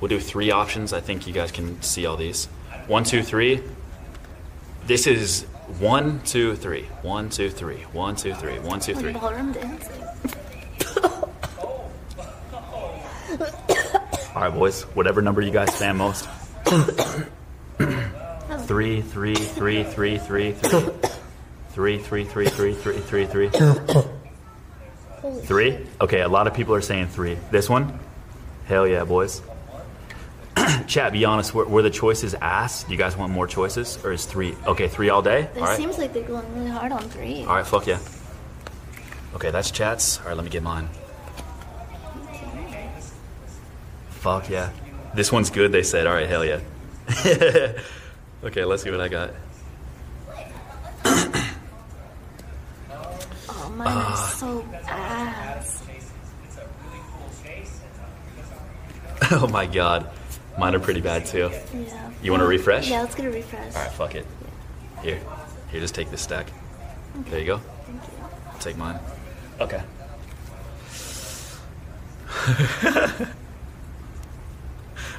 [SPEAKER 1] We'll do three options. I think you guys can see all these. One, two, three. This is one, two, three. One, two, three. One, two, three. One, two, three.
[SPEAKER 2] Ballroom dancing.
[SPEAKER 1] All right, boys. Whatever number you guys spam most. three, three, three, three, three, three. Three, three, three, three, three, three, three. Three? Okay, a lot of people are saying three. This one? Hell yeah, boys. Chat, be honest, were, were the choices ass? Do you guys want more choices? Or is three? Okay, three all day?
[SPEAKER 2] It
[SPEAKER 1] All right.
[SPEAKER 2] seems like they're going really hard on three.
[SPEAKER 1] All right, fuck yeah. Okay, that's chats. All right, let me get mine. Fuck yeah. This one's good, they said. All right, hell yeah. okay, let's see what I got.
[SPEAKER 2] Mine
[SPEAKER 1] Ah.
[SPEAKER 2] is so ass.
[SPEAKER 1] oh my god. Mine are pretty bad too.
[SPEAKER 2] Yeah.
[SPEAKER 1] You want to refresh?
[SPEAKER 2] Yeah, let's get a refresh.
[SPEAKER 1] All right, fuck it. Here. Here, just take this stack. There you go.
[SPEAKER 2] Thank you.
[SPEAKER 1] I'll take mine. Okay.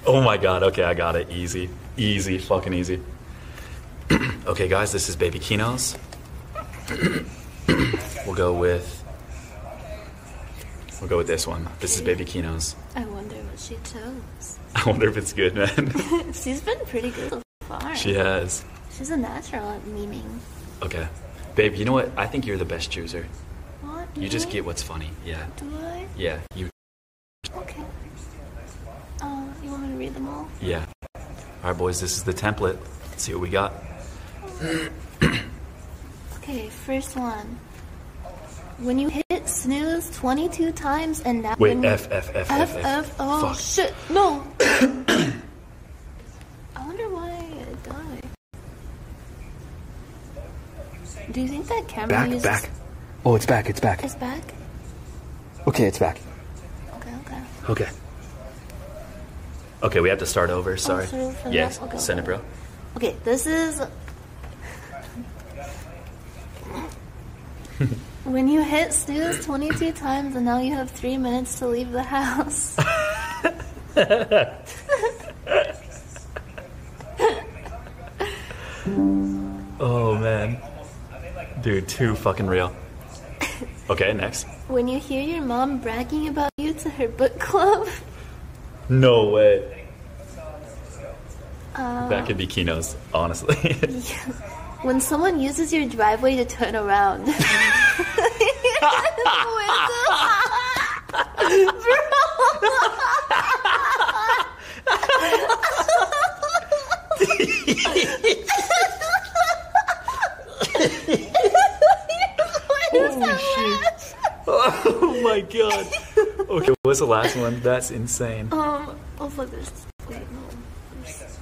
[SPEAKER 1] oh my god, okay, I got it. Easy. Easy, fucking easy. okay, guys, this is Baby Kino's. we'll go with. We'll go with this one. This is Baby Kino's.
[SPEAKER 2] I wonder what she chose.
[SPEAKER 1] I wonder if it's good, man.
[SPEAKER 2] She's been pretty good so far.
[SPEAKER 1] she has.
[SPEAKER 2] She's a natural at memeing.
[SPEAKER 1] Okay. Babe, you know what? I think you're the best chooser.
[SPEAKER 2] What?
[SPEAKER 1] You just get what's funny. Yeah.
[SPEAKER 2] Do I?
[SPEAKER 1] Yeah. You.
[SPEAKER 2] Okay. Uh, you want me to read them all?
[SPEAKER 1] Yeah. All right, boys. This is the template. Let's see what we got.
[SPEAKER 2] Okay, first one. When you hit snooze 22 times and now.
[SPEAKER 1] Wait, F, F, F,
[SPEAKER 2] F,
[SPEAKER 1] F,
[SPEAKER 2] oh
[SPEAKER 1] Fuck.
[SPEAKER 2] shit, no! I wonder why it died. Do you think that camera
[SPEAKER 1] Back,
[SPEAKER 2] uses.
[SPEAKER 1] back. Oh, it's back. It's back.
[SPEAKER 2] It's back?
[SPEAKER 1] Okay, it's back.
[SPEAKER 2] Okay, okay.
[SPEAKER 1] Okay. Okay, we have to start over. Sorry.
[SPEAKER 2] start over from
[SPEAKER 1] yes.
[SPEAKER 2] that? Okay,
[SPEAKER 1] Send it, bro.
[SPEAKER 2] Okay, this is. when you hit snooze 22 times and now you have three minutes to leave the house.
[SPEAKER 1] oh man, dude, too fucking real. Okay, next.
[SPEAKER 2] when you hear your mom bragging about you to her book club.
[SPEAKER 1] No way.
[SPEAKER 2] Uh,
[SPEAKER 1] That could be Kino's, honestly.
[SPEAKER 2] when someone uses your driveway to turn around. Bro.
[SPEAKER 1] oh my god. Okay, what's the last one? That's insane.
[SPEAKER 2] Um, oh fuck, there's. Wait, no. There's,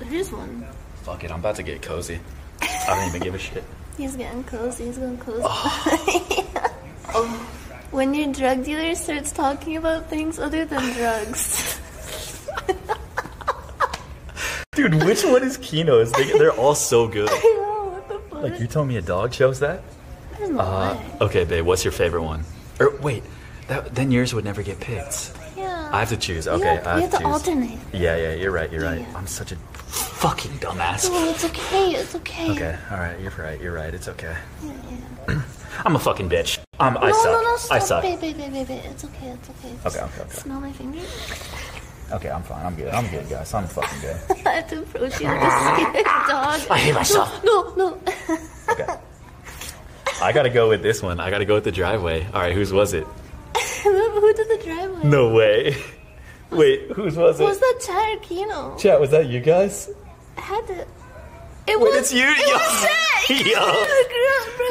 [SPEAKER 2] there's one.
[SPEAKER 1] Fuck it, I'm about to get cozy. I don't even give a shit.
[SPEAKER 2] He's getting close. he's getting cozy. when your drug dealer starts talking about things other than drugs.
[SPEAKER 1] Dude, which one is Kino's? They, they're all so good.
[SPEAKER 2] what the fuck?
[SPEAKER 1] Like, you told me a dog chose that? Uh, okay, babe, what's your favorite one? Or wait, that, then yours would never get picked. I have to choose. Okay,
[SPEAKER 2] have-
[SPEAKER 1] I
[SPEAKER 2] you
[SPEAKER 1] have,
[SPEAKER 2] have to
[SPEAKER 1] choose.
[SPEAKER 2] alternate.
[SPEAKER 1] Yeah, yeah, you're right. You're right.
[SPEAKER 2] Yeah.
[SPEAKER 1] I'm such a fucking dumbass.
[SPEAKER 2] Oh, it's okay, it's okay.
[SPEAKER 1] Okay, all right, you're right. You're right. It's okay.
[SPEAKER 2] Yeah, yeah.
[SPEAKER 1] I'm a fucking bitch. I'm, I
[SPEAKER 2] no,
[SPEAKER 1] suck.
[SPEAKER 2] no, no,
[SPEAKER 1] I suck.
[SPEAKER 2] Babe, babe, babe. It's okay, it's okay.
[SPEAKER 1] Okay, okay, okay.
[SPEAKER 2] Smell my finger?
[SPEAKER 1] Okay, I'm fine. I'm good. I'm good, guys. I'm fucking good.
[SPEAKER 2] I have to approach you like a scared dog.
[SPEAKER 1] I hate myself.
[SPEAKER 2] No, no. no.
[SPEAKER 1] I gotta go with this one. I gotta go with the driveway. All right, whose was it?
[SPEAKER 2] Who did the driveway?
[SPEAKER 1] No way. Wait, whose was it?
[SPEAKER 2] Was that chat or Kino?
[SPEAKER 1] Chat, was that you guys?
[SPEAKER 2] I had to. It
[SPEAKER 1] Wait,
[SPEAKER 2] was.
[SPEAKER 1] it's you?
[SPEAKER 2] It
[SPEAKER 1] Yo.
[SPEAKER 2] was chat.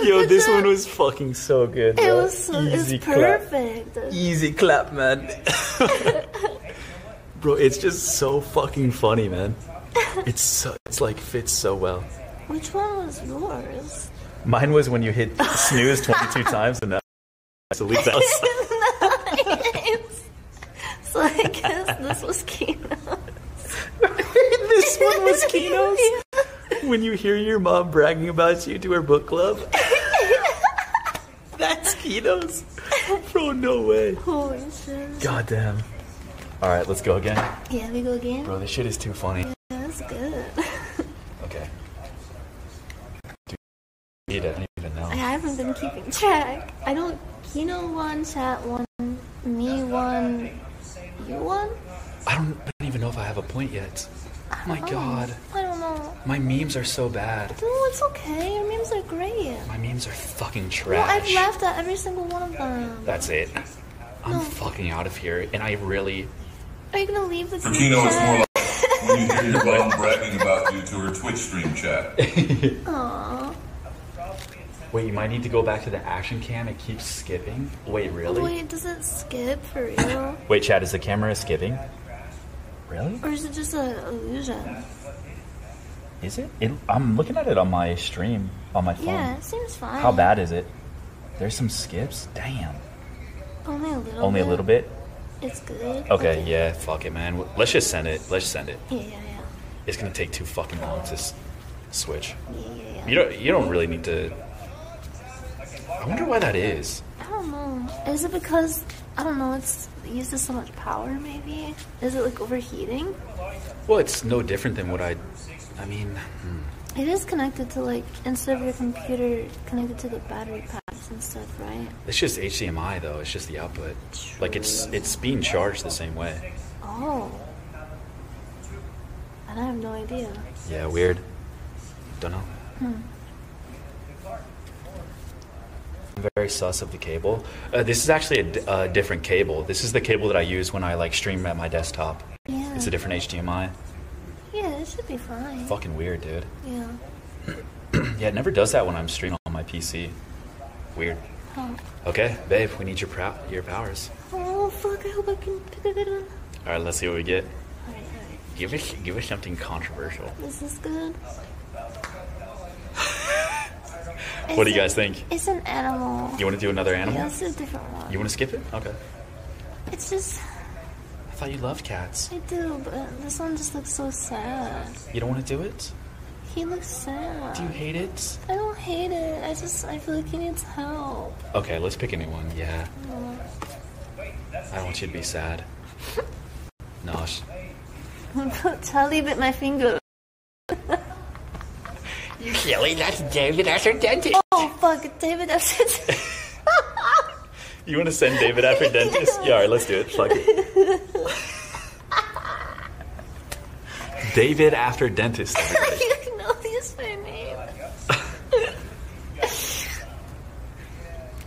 [SPEAKER 1] Yo. Yo, this one was fucking so good.
[SPEAKER 2] It
[SPEAKER 1] bro.
[SPEAKER 2] was so. It's
[SPEAKER 1] Easy clap.
[SPEAKER 2] perfect.
[SPEAKER 1] Easy clap, man. Bro, it's just so fucking funny, man. It's so, it's like fits so well.
[SPEAKER 2] Which one was yours?
[SPEAKER 1] Mine was when you hit snooze 22 times and that to leave house.
[SPEAKER 2] So I guess this was Kino.
[SPEAKER 1] this one was Kino's? When you hear your mom bragging about you to her book club? taquitos. Bro, no way.
[SPEAKER 2] Holy shit.
[SPEAKER 1] God damn. All right, let's go again.
[SPEAKER 2] Yeah, we go again.
[SPEAKER 1] Bro, this shit is too funny.
[SPEAKER 2] Yeah, that's good.
[SPEAKER 1] Okay. Dude, I don't even know.
[SPEAKER 2] I haven't been keeping track. I don't. Kino one, chat one, me won, you won.
[SPEAKER 1] I don't, I don't even know if I have a point yet. Oh my god.
[SPEAKER 2] I don't know.
[SPEAKER 1] My memes are so bad.
[SPEAKER 2] No, it's okay. Your memes are great.
[SPEAKER 1] My memes are fucking trash.
[SPEAKER 2] No, I've laughed at every single one of them.
[SPEAKER 1] That's it. I'm
[SPEAKER 2] No.
[SPEAKER 1] fucking out of here, and I really.
[SPEAKER 2] Are you gonna leave the
[SPEAKER 4] For
[SPEAKER 2] group
[SPEAKER 4] Kino, it's more like when you hear your mom bragging about you to her Twitch stream chat.
[SPEAKER 2] Aw.
[SPEAKER 1] Wait, you might need to go back to the action cam. It keeps skipping. Wait, really?
[SPEAKER 2] Wait, it does it skip for real?
[SPEAKER 1] Wait, chat, is the camera skipping? Really?
[SPEAKER 2] or is it just an illusion?
[SPEAKER 1] Is it? it? I'm looking at it on my stream on my phone.
[SPEAKER 2] Yeah, it seems fine.
[SPEAKER 1] How bad is it? There's some skips. Damn.
[SPEAKER 2] Only a little
[SPEAKER 1] Only
[SPEAKER 2] bit.
[SPEAKER 1] a little bit.
[SPEAKER 2] It's good.
[SPEAKER 1] Okay, yeah. Fuck it, man. Let's just send it. Let's send it.
[SPEAKER 2] Yeah, yeah, yeah.
[SPEAKER 1] It's gonna take too fucking long to s- switch.
[SPEAKER 2] Yeah, yeah, yeah.
[SPEAKER 1] You don't. You don't really need to. I wonder why that is.
[SPEAKER 2] I don't know. Is it because I don't know? It's it uses so much power. Maybe is it like overheating?
[SPEAKER 1] Well, it's no different than what I. I mean, hmm.
[SPEAKER 2] It is connected to like instead of your computer connected to the battery packs and stuff, right?
[SPEAKER 1] it's just HDMI though. It's just the output. Like it's it's being charged the same way.
[SPEAKER 2] Oh. And I have no idea.
[SPEAKER 1] Yeah, weird. Don't know.
[SPEAKER 2] Hmm.
[SPEAKER 1] I'm very sus of the cable. Uh, this is actually a d- a different cable. This is the cable that I use when I like stream at my desktop.
[SPEAKER 2] Yeah.
[SPEAKER 1] It's a different HDMI.
[SPEAKER 2] Yeah, it should be fine.
[SPEAKER 1] Fucking weird, dude.
[SPEAKER 2] Yeah.
[SPEAKER 1] yeah, it never does that when I'm streaming on my PC. Weird.
[SPEAKER 2] Oh.
[SPEAKER 1] Okay, babe, we need your prou- your powers.
[SPEAKER 2] oh fuck! I hope I can pick a good one.
[SPEAKER 1] All right, let's see what we get.
[SPEAKER 2] Alright, alright.
[SPEAKER 1] Give us give us something controversial.
[SPEAKER 2] This is good.
[SPEAKER 1] What do you guys think?
[SPEAKER 2] It's an animal.
[SPEAKER 1] You want to do another animal?
[SPEAKER 2] let's do a different one.
[SPEAKER 1] You want to skip it? Okay.
[SPEAKER 2] It's just
[SPEAKER 1] I thought you loved cats.
[SPEAKER 2] I do, but this one just looks so sad.
[SPEAKER 1] You don't want to do it?
[SPEAKER 2] He looks sad.
[SPEAKER 1] Do you hate it?
[SPEAKER 2] I don't hate it. I just I feel like he needs help.
[SPEAKER 1] Okay, let's pick a new one. Yeah.
[SPEAKER 2] Oh.
[SPEAKER 1] I don't want you to be sad. No. sh-
[SPEAKER 2] Charlie bit my finger.
[SPEAKER 8] You silly, that's David after dentist.
[SPEAKER 2] Oh fuck, David! I said.
[SPEAKER 1] You want to send David after dentist? Yeah, all right, let's do it. Fuck it. David after dentist. everybody.
[SPEAKER 2] you know he's my name.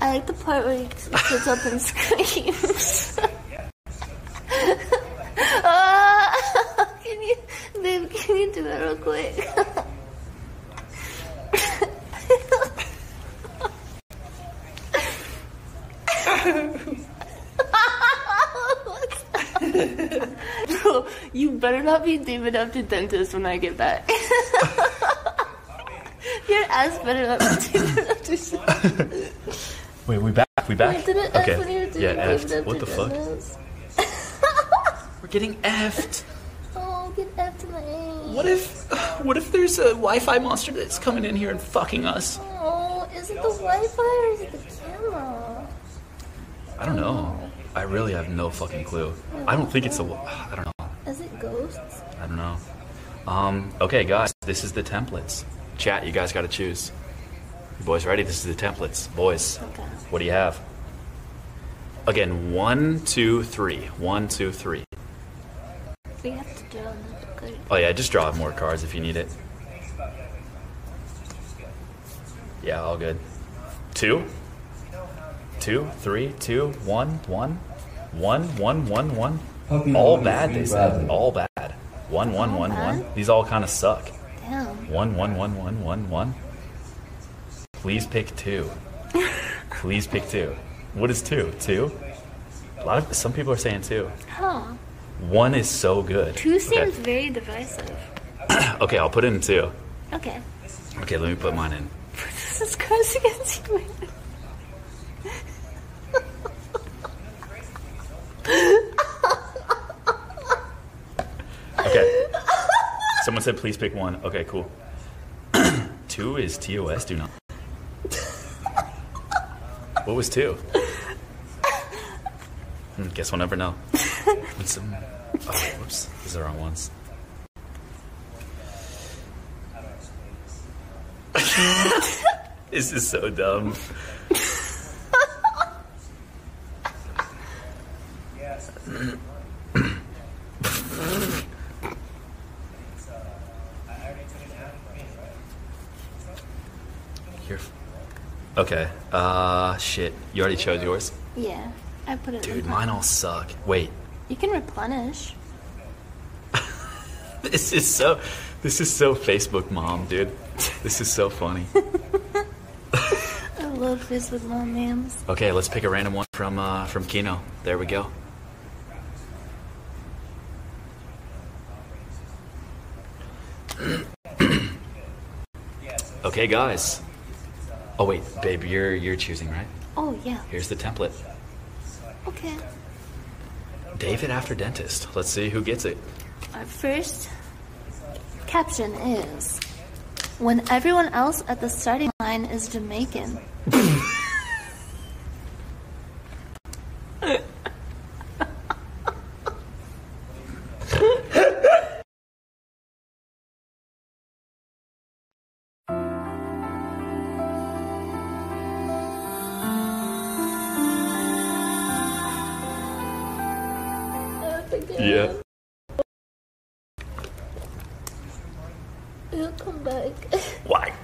[SPEAKER 2] I like the part where he sits up and screams. Ah, can you, babe? Can you do it real quick? Bro, you better not be David after dentist when I get back. Your ass better not be David after
[SPEAKER 1] Wait, we back? We back?
[SPEAKER 2] Wait, did it
[SPEAKER 1] okay.
[SPEAKER 2] F when you were
[SPEAKER 1] yeah, effed. What the fuck? We're getting effed.
[SPEAKER 2] Oh, get to A.
[SPEAKER 1] What if, what if there's a Wi-Fi monster that's coming in here and fucking us?
[SPEAKER 2] Oh, is it the Wi-Fi or is it the camera?
[SPEAKER 1] I don't know. I really have no fucking clue. I don't think it's a. I don't know.
[SPEAKER 2] Is it ghosts?
[SPEAKER 1] I don't know. Um. Okay, guys, this is the templates. Chat, you guys got to choose. You boys ready? This is the templates. Boys,
[SPEAKER 2] Okay.
[SPEAKER 1] what do you have? Again, one, two, three. One, two, three.
[SPEAKER 2] We have to card.
[SPEAKER 1] Oh yeah, just draw more cards if you need it. Yeah, all good. Two, two, three, two, one, one, one, one, one, one. All bad, they said. All bad. One, one, one, one. These all kind of suck.
[SPEAKER 2] Damn.
[SPEAKER 1] One, one, one, one, one, one. Please pick two. Please pick two. What is two? Two? A lot of some people are saying two.
[SPEAKER 2] Huh.
[SPEAKER 1] One is so good.
[SPEAKER 2] Two
[SPEAKER 1] Okay.
[SPEAKER 2] seems very divisive.
[SPEAKER 1] okay, I'll put in two.
[SPEAKER 2] Okay.
[SPEAKER 1] Okay, let me put mine in.
[SPEAKER 2] This is cards against you.
[SPEAKER 1] Okay. Someone said please pick one. Okay, cool. Two is TOS, do not. What was two? Hmm, Guess we'll never know. What's some? Oh, whoops. These are the wrong ones. this is so dumb. You're okay. Uh, shit. You already chose yours,
[SPEAKER 2] Yeah, I put it.
[SPEAKER 1] dude. Mine all suck. Wait,
[SPEAKER 2] You can replenish.
[SPEAKER 1] this is so. This is so Facebook mom, dude. This is so funny.
[SPEAKER 2] I love Facebook mom memes.
[SPEAKER 1] Okay, let's pick a random one from uh, from Kino. There we go. okay, guys. Oh wait, babe, you're you're choosing, right?
[SPEAKER 2] Oh yeah.
[SPEAKER 1] Here's the template.
[SPEAKER 2] Okay.
[SPEAKER 1] David after dentist. Let's see who gets it.
[SPEAKER 2] Our first caption is When everyone else at the starting line is Jamaican.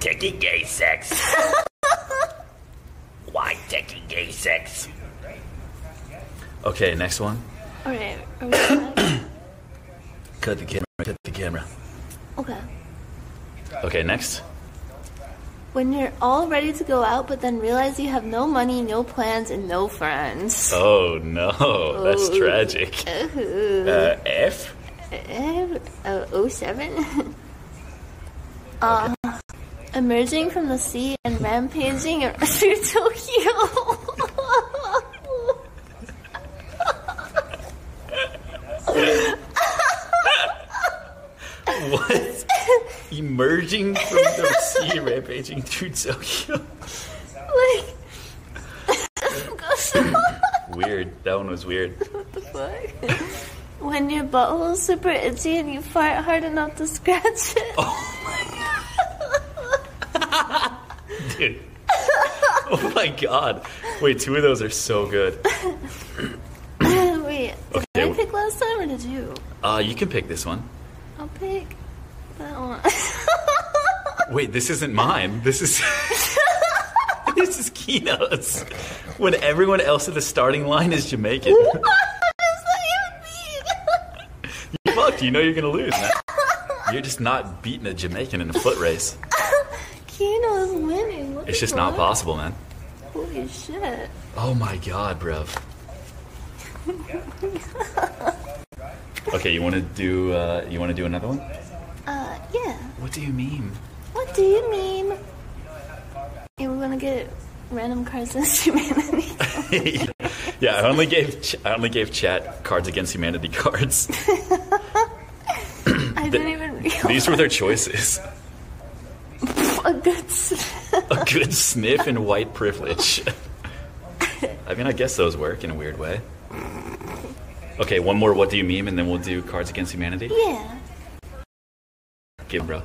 [SPEAKER 29] taking gay sex? Why taking gay sex?
[SPEAKER 1] Okay, next one.
[SPEAKER 2] Alright, are we?
[SPEAKER 1] Cut the camera. Cut the camera.
[SPEAKER 2] Okay.
[SPEAKER 1] Okay, next.
[SPEAKER 2] When you're all ready to go out, but then realize you have no money, no plans, and no friends.
[SPEAKER 1] Oh no, that's tragic.
[SPEAKER 2] Ooh.
[SPEAKER 1] Uh, F.
[SPEAKER 2] Uh, uh, 07? uh, emerging from the sea and rampaging through Tokyo.
[SPEAKER 1] What? Emerging from the sea, rampaging through Tokyo.
[SPEAKER 2] like,
[SPEAKER 1] Weird. That one was weird.
[SPEAKER 2] what the fuck? When your butthole's super itchy and you fart hard enough to scratch it.
[SPEAKER 1] Oh Dude. Oh my god. Wait, two of those are so good.
[SPEAKER 2] Wait, did
[SPEAKER 1] Okay.
[SPEAKER 2] I pick last time or did you?
[SPEAKER 1] Uh, you can pick this one.
[SPEAKER 2] I'll pick that one.
[SPEAKER 1] Wait, this isn't mine. This is this is Kino's. When everyone else at the starting line is Jamaican. What does that even mean? you fucked. You know you're gonna lose. Man. You're just not beating a Jamaican in a foot race.
[SPEAKER 2] Kino's winning. What
[SPEAKER 1] It's just not possible, man.
[SPEAKER 2] Holy shit.
[SPEAKER 1] Oh my god, bruv. Okay, you want to do uh, you want to do another one?
[SPEAKER 2] Uh, yeah.
[SPEAKER 1] What do you mean?
[SPEAKER 2] What do you mean? Yeah, we're gonna get random cards against humanity.
[SPEAKER 1] yeah, I only gave Ch- I only gave chat Cards Against Humanity cards.
[SPEAKER 2] I didn't even realize.
[SPEAKER 1] These were their choices.
[SPEAKER 2] A good s-
[SPEAKER 1] A good sniff and white privilege. I mean, I guess those work in a weird way. Okay, one more. What do you meme, and then we'll do Cards Against Humanity.
[SPEAKER 2] Yeah.
[SPEAKER 1] Give, bro.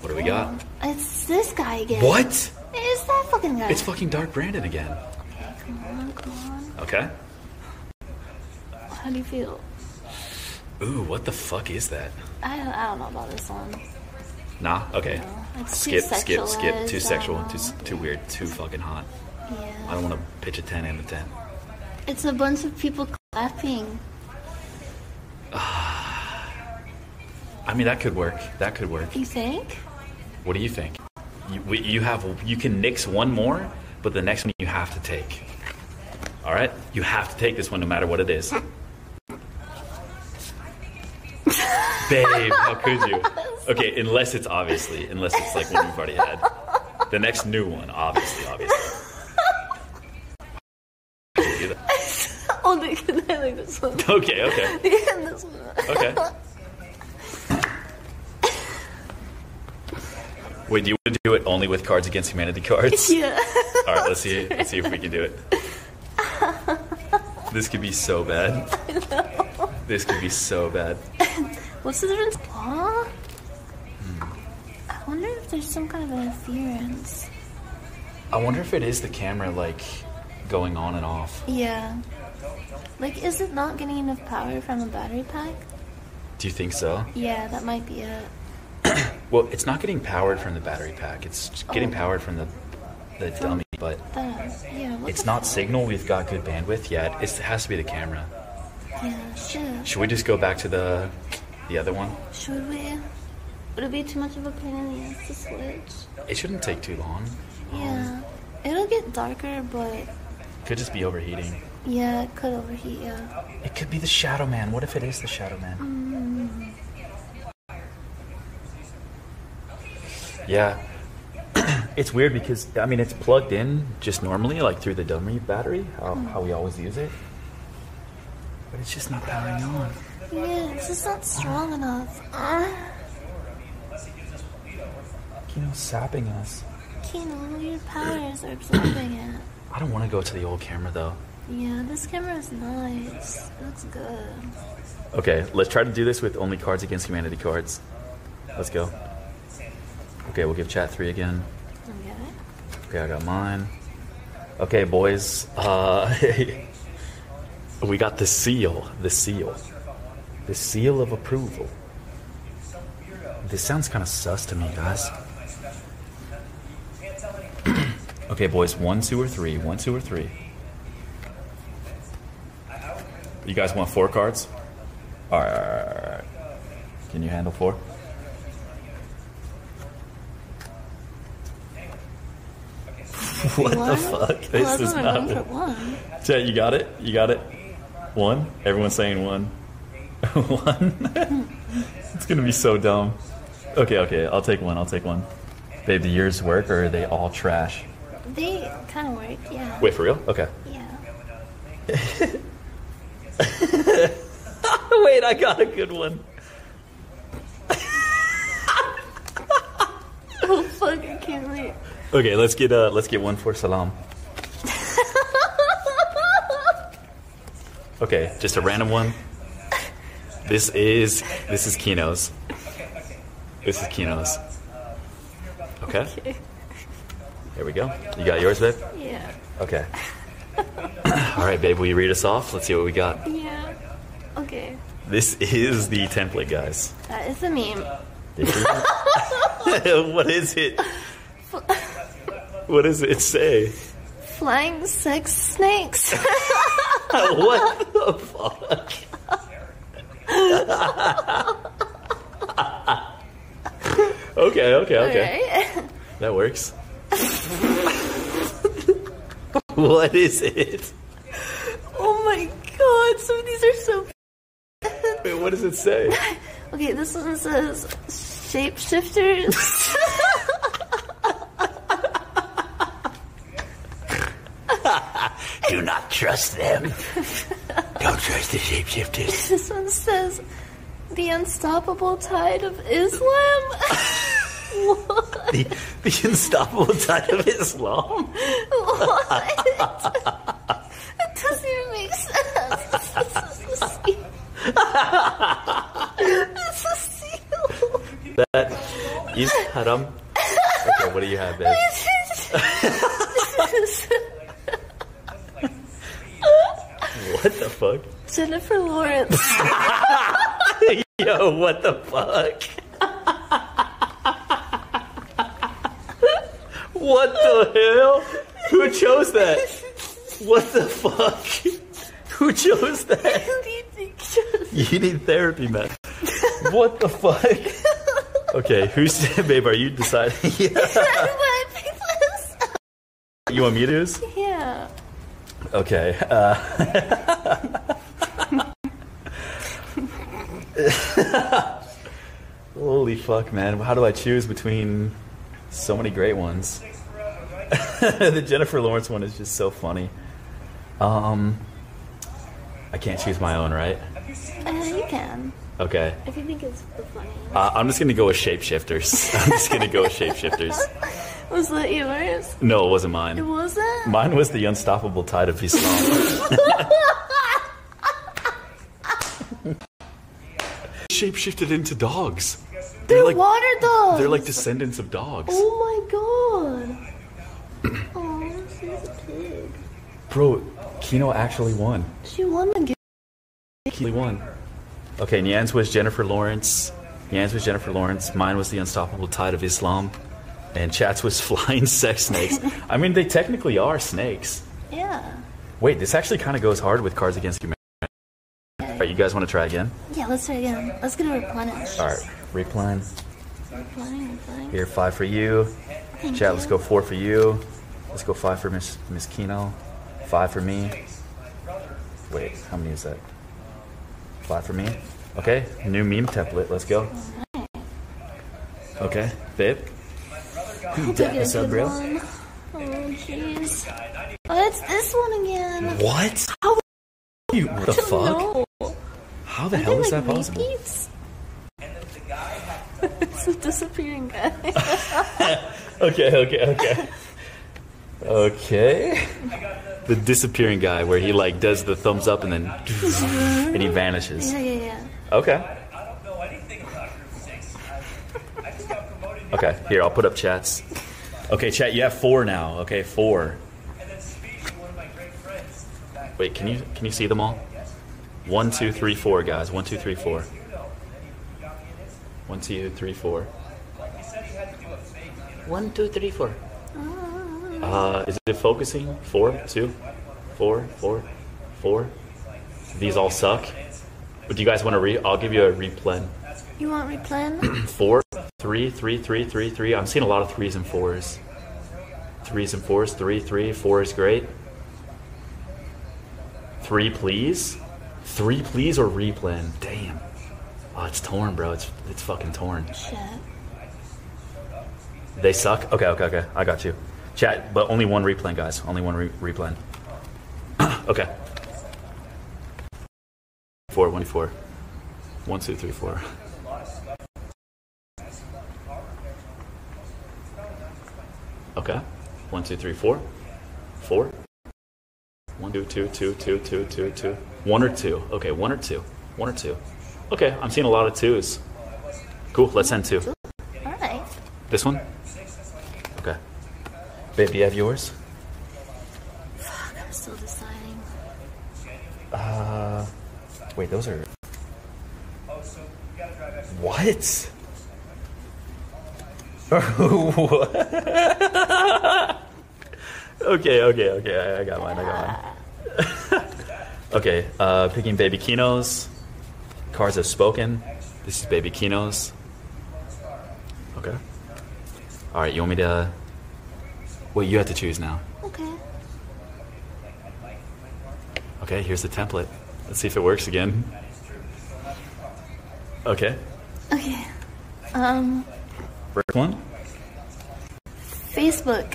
[SPEAKER 1] What do we got?
[SPEAKER 2] It's this guy again.
[SPEAKER 1] What?
[SPEAKER 2] It's that fucking guy.
[SPEAKER 1] It's fucking Dark Brandon again.
[SPEAKER 2] Come on, come on.
[SPEAKER 1] Okay.
[SPEAKER 2] How do you feel?
[SPEAKER 1] Ooh, what the fuck is that?
[SPEAKER 2] I don't, I don't know about this one.
[SPEAKER 1] Nah. Okay.
[SPEAKER 2] Too
[SPEAKER 1] skip, skip, skip. Too sexual. Too too weird. Too fucking hot.
[SPEAKER 2] Yeah.
[SPEAKER 1] I don't want to pitch a ten out of ten.
[SPEAKER 2] It's a bunch of people clapping.
[SPEAKER 1] I mean, that could work. That could work.
[SPEAKER 2] You think?
[SPEAKER 1] What do you think? You, we, you have you can nix one more, but the next one you have to take. All right, you have to take this one no matter what it is. Babe, how could you? Okay, unless it's obviously, unless it's like one we've already had. The next new one, obviously, obviously.
[SPEAKER 2] They can I like this one.
[SPEAKER 1] Okay, okay.
[SPEAKER 2] This one.
[SPEAKER 1] Okay. Wait, do you want to do it only with Cards Against Humanity cards?
[SPEAKER 2] Yeah.
[SPEAKER 1] All right, let's see. Let's see if we can do it. This could be so bad. This could be so bad.
[SPEAKER 2] What's the difference? Aw. I wonder if there's some kind of interference.
[SPEAKER 1] I wonder if it is the camera like going on and off.
[SPEAKER 2] Yeah. Like, is it not getting enough power from the battery pack?
[SPEAKER 1] Do you think so?
[SPEAKER 2] Yeah, that might be it.
[SPEAKER 1] Well, it's not getting powered from the battery pack. It's getting
[SPEAKER 2] Oh.
[SPEAKER 1] powered from the the dummy, but
[SPEAKER 2] That, yeah,
[SPEAKER 1] it's
[SPEAKER 2] the
[SPEAKER 1] not
[SPEAKER 2] fuck?
[SPEAKER 1] signal. We've got good bandwidth yet. It's, it has to be the camera.
[SPEAKER 2] Yeah, shit.
[SPEAKER 1] Should we just go back to the the other one?
[SPEAKER 2] Should we? Would it be too much of a pain in the ass to switch?
[SPEAKER 1] It shouldn't take too long.
[SPEAKER 2] Yeah. It'll get darker, but
[SPEAKER 1] Could just be overheating.
[SPEAKER 2] yeah, it could overheat, yeah.
[SPEAKER 1] It could be the Shadow Man. What if it is the Shadow Man?
[SPEAKER 2] Mm.
[SPEAKER 1] Yeah. it's weird because I mean it's plugged in just normally, like through the dummy battery, how,
[SPEAKER 2] Hmm.
[SPEAKER 1] how we always use it. But it's just not powering on.
[SPEAKER 2] Yeah, it's just not strong enough. Uh,
[SPEAKER 1] Kino's sapping us.
[SPEAKER 2] Kino, your powers are absorbing it.
[SPEAKER 1] I don't want to go to the old camera though.
[SPEAKER 2] Yeah, this camera is nice. It looks good.
[SPEAKER 1] Okay, let's try to do this with only Cards Against Humanity cards. Let's go. Okay, we'll give chat three again.
[SPEAKER 2] Okay.
[SPEAKER 1] Okay, I got mine. Okay, boys. Uh, we got the seal. The seal. The seal of approval. This sounds kind of sus to me, guys. okay, boys. One, two, or three. One, two, or three. You guys want four cards? All right, all right, all right. Can you handle four? what
[SPEAKER 2] One?
[SPEAKER 1] the fuck? This
[SPEAKER 2] that's
[SPEAKER 1] is not. Chat, you got it? You got it? One? Everyone's saying one. one? it's gonna be so dumb. Okay, okay, I'll take one, I'll take one. Babe, do yours work or are they all trash?
[SPEAKER 2] They kind of work, yeah.
[SPEAKER 1] Wait, for real? Okay.
[SPEAKER 2] Yeah.
[SPEAKER 1] Wait, I got a good one.
[SPEAKER 2] Oh fuck, I can't wait.
[SPEAKER 1] Okay, let's get uh let's get one for Salam. Okay, just a random one. This is this is Kino's. This is Kino's. Okay. Here we go. You got yours, babe?
[SPEAKER 2] Yeah.
[SPEAKER 1] Okay. All right, babe. Will you read us off? Let's see what we got.
[SPEAKER 2] Yeah. Okay.
[SPEAKER 1] This is the template, guys.
[SPEAKER 2] That is a meme.
[SPEAKER 1] what is it? What does it say?
[SPEAKER 2] Flying sex snakes.
[SPEAKER 1] what the fuck? Okay, okay, okay.
[SPEAKER 2] Alright.
[SPEAKER 1] That works. what is it?
[SPEAKER 2] Oh my god, some of these are so.
[SPEAKER 1] Wait, what does it say?
[SPEAKER 2] Okay, this one says shapeshifters.
[SPEAKER 30] Do not trust them. Don't trust the shapeshifters.
[SPEAKER 2] this one says the unstoppable tide of Islam. what?
[SPEAKER 1] The, the unstoppable tide of Islam?
[SPEAKER 2] What? it doesn't even make sense. This is a seal. It's a seal.
[SPEAKER 1] That is haram. Okay, what do you have, babe? What the fuck?
[SPEAKER 2] Jennifer Lawrence.
[SPEAKER 1] Yo, what the fuck? What the hell? Who chose that? What the fuck? Who chose that? You need therapy, man. What the fuck? Okay, who's babe? Are you deciding? yeah. you want me to?
[SPEAKER 2] yeah.
[SPEAKER 1] Okay. Uh, holy fuck, man! How do I choose between so many great ones? the Jennifer Lawrence one is just so funny. Um, I can't choose my own, right?
[SPEAKER 2] Uh, you can.
[SPEAKER 1] Okay.
[SPEAKER 2] If you think it's the funny.
[SPEAKER 1] Uh, I'm just gonna go with shapeshifters. I'm just gonna go with shapeshifters.
[SPEAKER 2] Was that yours?
[SPEAKER 1] No, it wasn't mine.
[SPEAKER 2] It wasn't?
[SPEAKER 1] Mine was the unstoppable tide of Islam. Shapeshifted into dogs.
[SPEAKER 2] They're
[SPEAKER 1] like
[SPEAKER 2] water dogs.
[SPEAKER 1] they're like descendants of dogs.
[SPEAKER 2] Oh my god. Oh, she's a pig.
[SPEAKER 1] Bro, Kino actually won.
[SPEAKER 2] She won the game.
[SPEAKER 1] He won. Okay, Nyan's was Jennifer Lawrence. Nyan's was Jennifer Lawrence. Mine was the unstoppable tide of Islam. And Chat's was flying sex snakes. I mean, they technically are snakes.
[SPEAKER 2] Yeah.
[SPEAKER 1] Wait, this actually kind of goes hard with Cards Against Humanity. All right, you guys want to try again?
[SPEAKER 2] Yeah, let's try again. Let's get a replenish.
[SPEAKER 1] All right,
[SPEAKER 2] replening.
[SPEAKER 1] Here, five for you.
[SPEAKER 2] Thank
[SPEAKER 1] Chat,
[SPEAKER 2] you.
[SPEAKER 1] let's go four for you. Let's go five for Miss Miss Kino. Five for me. Wait, how many is that? Five for me. Okay, new meme template. Let's go. Okay, babe.
[SPEAKER 2] I'll take it
[SPEAKER 1] What's
[SPEAKER 2] a
[SPEAKER 1] up,
[SPEAKER 2] good
[SPEAKER 1] bro?
[SPEAKER 2] one. Oh, jeez. Oh, it's this one again.
[SPEAKER 1] What?
[SPEAKER 2] How?
[SPEAKER 1] You, what the fuck? How the hell is that possible?
[SPEAKER 2] it's a disappearing guy.
[SPEAKER 1] Okay, okay, okay. Okay. The disappearing guy where he like does the thumbs up and then and he vanishes.
[SPEAKER 2] yeah, yeah, yeah.
[SPEAKER 1] Okay. Okay, here, I'll put up chats. Okay, chat, you have four now. Okay, four. Wait, can you can you see them all? One, two, three, four, guys. One, two, three, four. One, two, three, four. One, two, three, four. Uh, is it focusing? Four, two, four, four, four. These all suck. But do you guys want to re? I'll give you a replen.
[SPEAKER 2] You want replen?
[SPEAKER 1] Four, three, three, three, three, three. I'm seeing a lot of threes and fours. Threes and fours. Three, three, four is great. Three, please. Three, please, or replan. Damn. Oh, it's torn, bro. It's it's fucking torn.
[SPEAKER 2] Shit.
[SPEAKER 1] They suck. Okay, okay, okay. I got you. Chat, but only one replan, guys. Only one re- replan. okay. Four, one, four. One, two, three, four. Okay. One, two, three, four. Four. One, two, two, two, two, two, two, two. One or two. Okay, one or two. One or two. Okay, I'm seeing a lot of twos. Cool, let's send two.
[SPEAKER 2] Alright.
[SPEAKER 1] This one? Okay. Babe, do you have yours?
[SPEAKER 2] Fuck, I'm still deciding.
[SPEAKER 1] Uh, wait, those are. What? Okay, okay, okay. I, I got mine. I got mine. okay, uh, picking Baby Kinos. Cars have spoken. This is Baby Kinos. Okay. All right, you want me to? Wait, you have to choose now.
[SPEAKER 2] Okay.
[SPEAKER 1] Okay, here's the template. Let's see if it works again. Okay,
[SPEAKER 2] Okay. Um,
[SPEAKER 1] first one.
[SPEAKER 2] Facebook.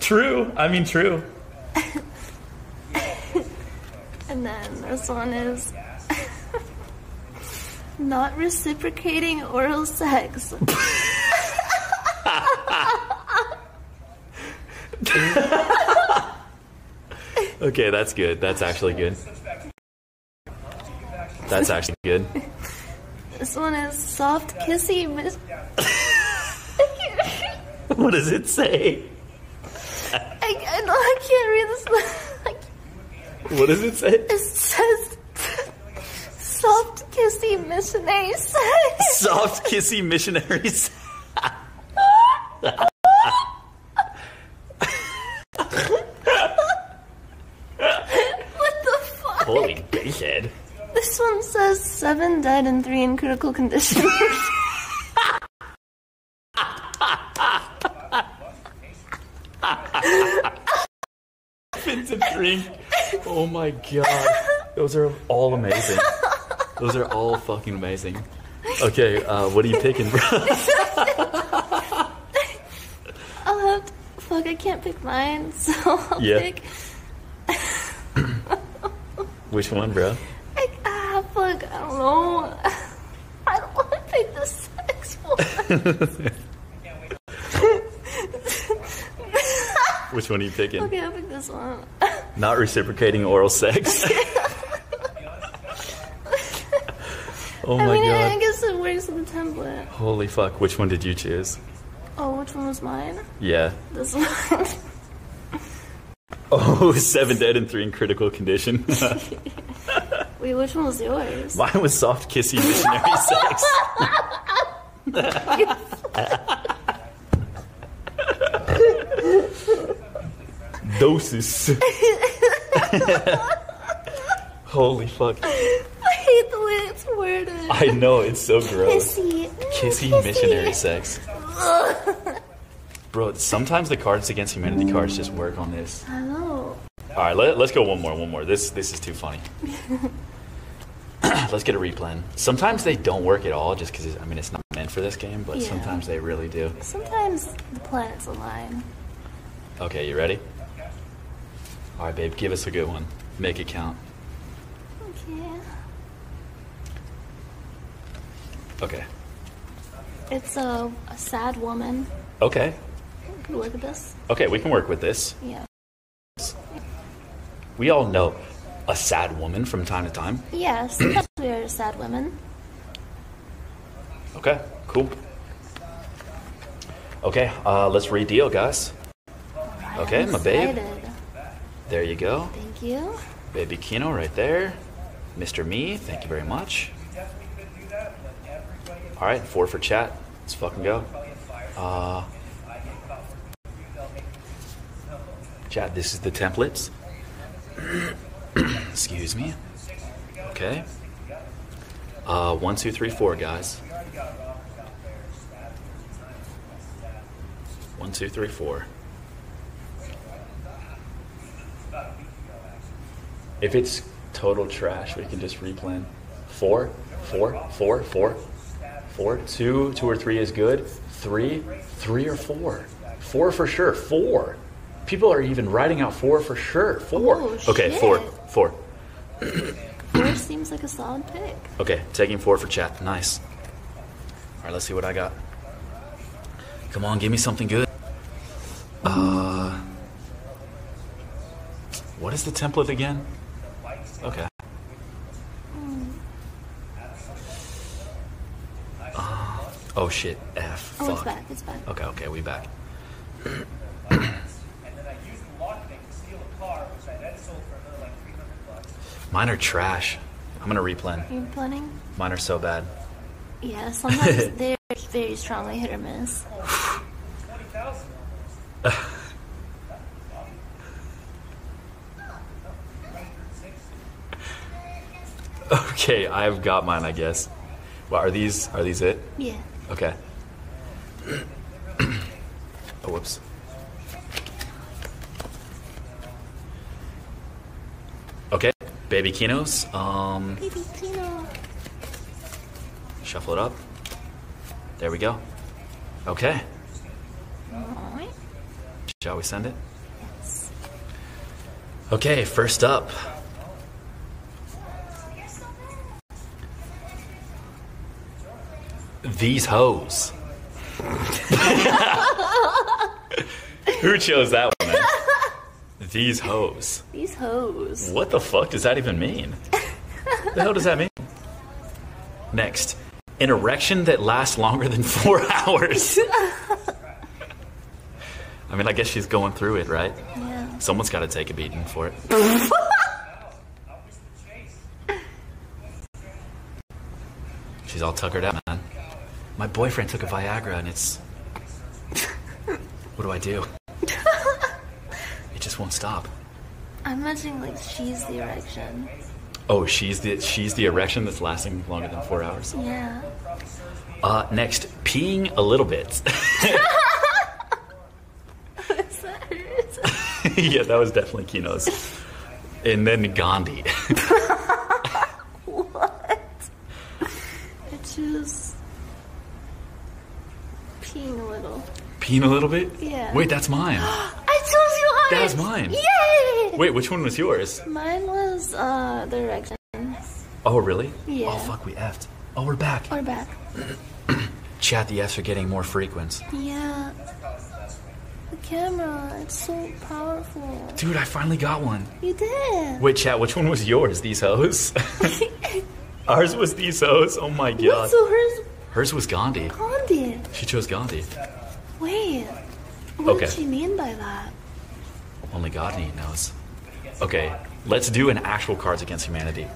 [SPEAKER 1] True. I mean, true.
[SPEAKER 2] And then this one is not reciprocating oral sex.
[SPEAKER 1] Okay, that's good. That's actually good. That's actually good.
[SPEAKER 2] This one is soft kissy. Miss-
[SPEAKER 1] What does it say?
[SPEAKER 2] I, I, know, I can't read this.
[SPEAKER 1] What does it say?
[SPEAKER 2] It says soft kissy missionary sex.
[SPEAKER 1] Soft kissy missionaries.
[SPEAKER 2] what the fuck?
[SPEAKER 1] Holy basehead.
[SPEAKER 2] This one says seven dead and three in critical condition.
[SPEAKER 1] Drink. Oh my god. Those are all amazing. Those are all fucking amazing. Okay, uh, what are you picking, bro?
[SPEAKER 2] I'll have to fuck, I can't pick mine, so I'll
[SPEAKER 1] Yeah.
[SPEAKER 2] pick.
[SPEAKER 1] Which one, bro?
[SPEAKER 2] Ah, fuck, I don't know. I don't want to pick the sex.
[SPEAKER 1] Which one are you picking?
[SPEAKER 2] okay, I'll pick this one.
[SPEAKER 1] Not reciprocating oral sex. oh my I
[SPEAKER 2] mean, I guess it works with the template.
[SPEAKER 1] Holy fuck. Which one did you choose?
[SPEAKER 2] Oh, which one was mine?
[SPEAKER 1] Yeah.
[SPEAKER 2] This one.
[SPEAKER 1] Oh, seven dead and three in critical condition.
[SPEAKER 2] Wait, which one was yours?
[SPEAKER 1] Mine was soft kissy missionary sex. Doses. Holy fuck.
[SPEAKER 2] I hate the way it's worded.
[SPEAKER 1] I know, it's so gross.
[SPEAKER 2] Kissy.
[SPEAKER 1] Kissy missionary sex. Bro, sometimes the Cards Against Humanity cards just work on this.
[SPEAKER 2] I know.
[SPEAKER 1] All right, let, let's go one more, one more. This this is too funny. let's get a replan. Sometimes they don't work at all, just because I mean it's not meant for this game, but
[SPEAKER 2] Yeah.
[SPEAKER 1] sometimes they really do.
[SPEAKER 2] Sometimes the planets align.
[SPEAKER 1] Okay, you ready? All right, babe, give us a good one. Make it count.
[SPEAKER 2] Okay.
[SPEAKER 1] Okay.
[SPEAKER 2] It's a, a sad woman.
[SPEAKER 1] Okay.
[SPEAKER 2] Could work with this.
[SPEAKER 1] Okay, we can work with this.
[SPEAKER 2] Yeah.
[SPEAKER 1] We all know a sad woman from time to time.
[SPEAKER 2] Yes, sometimes we are sad women.
[SPEAKER 1] Okay, cool. Okay, uh, let's redeal, guys. Okay, my babe. There you go.
[SPEAKER 2] Thank you.
[SPEAKER 1] Baby Kino right there. Mr. Me, thank you very much. All right, four for chat. Let's fucking go. Uh, chat, this is the templates. Excuse me. Okay. Uh, one, two, three, four, guys. One, two, three, four. If it's total trash, we can just replan. Four, four, four, four, four. Two, two or three is good. Three, three or four. Four for sure. Four. People are even writing out four for sure. Four.
[SPEAKER 2] Oh,
[SPEAKER 1] okay,
[SPEAKER 2] shit.
[SPEAKER 1] four, four.
[SPEAKER 2] Four seems like a solid pick.
[SPEAKER 1] Okay, taking four for chat. Nice. All right, let's see what I got. Come on, give me something good. Uh, what is the template again? Okay. Uh, oh shit, F.
[SPEAKER 2] Oh,
[SPEAKER 1] Fuck.
[SPEAKER 2] it's back. It's back.
[SPEAKER 1] Okay, okay, we back.
[SPEAKER 21] And then I used the lockpick to steal a car, which I then sold for another like 300 bucks.
[SPEAKER 1] Mine are trash. I'm gonna replan.
[SPEAKER 2] Are you planning?
[SPEAKER 1] Mine are so bad.
[SPEAKER 2] Yeah, sometimes they're very strongly hit or miss.
[SPEAKER 1] Okay, I've got mine, I guess. Well, are these are these it?
[SPEAKER 2] Yeah.
[SPEAKER 1] Okay. oh, whoops. Okay, baby kinos. Um,
[SPEAKER 2] Baby Kino.
[SPEAKER 1] shuffle it up. There we go. Okay, shall we send it? Okay, first up. These hoes. Who chose that? These hoes.
[SPEAKER 2] These hoes.
[SPEAKER 1] What the fuck does that even mean? the hell does that mean? Next, an erection that lasts longer than four hours. I mean, I guess she's going through it, right?
[SPEAKER 2] Yeah.
[SPEAKER 1] Someone's got to take a beating for it. She's all tuckered out, man. My boyfriend took a Viagra and it's. What do I do? Just won't stop.
[SPEAKER 2] I'm imagining like she's the erection.
[SPEAKER 1] Oh, she's the she's the erection that's lasting longer than four hours.
[SPEAKER 2] Yeah.
[SPEAKER 1] Uh, next, peeing a little bit.
[SPEAKER 2] Is that hers?
[SPEAKER 1] yeah, that was definitely Kino's. And then Gandhi.
[SPEAKER 2] what? I choose peeing a little.
[SPEAKER 1] Peeing a little bit?
[SPEAKER 2] Yeah.
[SPEAKER 1] Wait, that's mine.
[SPEAKER 2] I chose yours.
[SPEAKER 1] That was mine.
[SPEAKER 2] Yay!
[SPEAKER 1] Wait, which one was yours?
[SPEAKER 2] Mine was uh direction.
[SPEAKER 1] Oh, really?
[SPEAKER 2] Yeah.
[SPEAKER 1] Oh, fuck, we effed. Oh, we're back.
[SPEAKER 2] We're back.
[SPEAKER 1] Chat, the Fs are getting more frequent.
[SPEAKER 2] Yeah. The camera, it's so powerful.
[SPEAKER 1] Dude, I finally got one.
[SPEAKER 2] You did.
[SPEAKER 1] Wait, chat, which one was yours? These hoes? Ours was these hoes? Oh my
[SPEAKER 2] Wait,
[SPEAKER 1] god.
[SPEAKER 2] so hers
[SPEAKER 1] Hers was Gandhi.
[SPEAKER 2] Gandhi.
[SPEAKER 1] She chose Gandhi.
[SPEAKER 2] Wait. What
[SPEAKER 1] Okay.
[SPEAKER 2] did she mean by that?
[SPEAKER 1] Only God knows. Okay, let's do an actual Cards Against Humanity.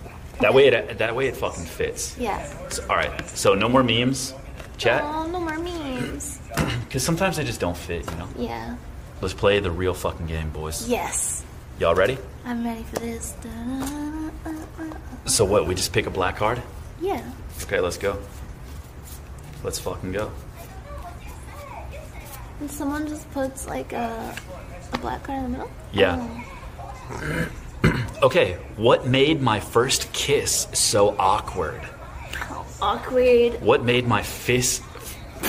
[SPEAKER 1] That way it that way it fucking fits.
[SPEAKER 2] Yeah.
[SPEAKER 1] So, all right, so no more memes, chat,
[SPEAKER 2] Oh, no more memes.
[SPEAKER 1] because sometimes they just don't fit. You know.
[SPEAKER 2] Yeah.
[SPEAKER 1] Let's play the real fucking game, boys.
[SPEAKER 2] Yes.
[SPEAKER 1] Y'all ready?
[SPEAKER 2] I'm ready for this.
[SPEAKER 1] So what? We just pick a black card.
[SPEAKER 2] Yeah.
[SPEAKER 1] Okay, let's go. Let's fucking go.
[SPEAKER 2] And someone just puts like a, a black card in the middle?
[SPEAKER 1] Yeah. Oh. Okay, what made my first kiss so awkward?
[SPEAKER 2] Awkward.
[SPEAKER 1] What made my fist.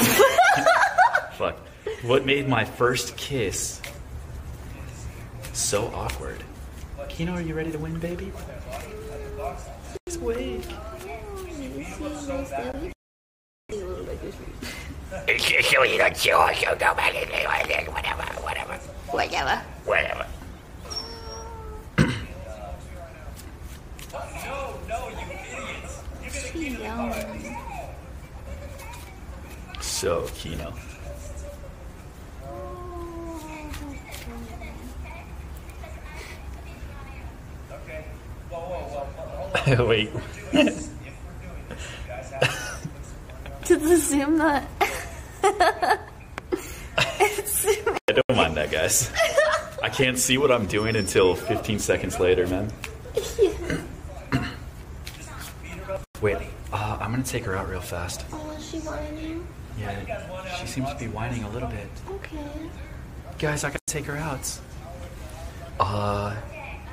[SPEAKER 1] Fuck. What made my first kiss so awkward? Kino, are you ready to win, baby? Just wait.
[SPEAKER 8] So you don't show, whatever, whatever.
[SPEAKER 9] Whatever.
[SPEAKER 8] Whatever.
[SPEAKER 1] So, Kino. Wait.
[SPEAKER 2] Did the zoom not?
[SPEAKER 1] I don't mind that, guys. I can't see what I'm doing until 15 seconds later, man. Wait, uh, I'm gonna take her out real fast.
[SPEAKER 2] Oh, is she whining?
[SPEAKER 1] Yeah, she seems to be whining a little bit.
[SPEAKER 2] Okay.
[SPEAKER 1] Guys, I gotta take her out. Uh,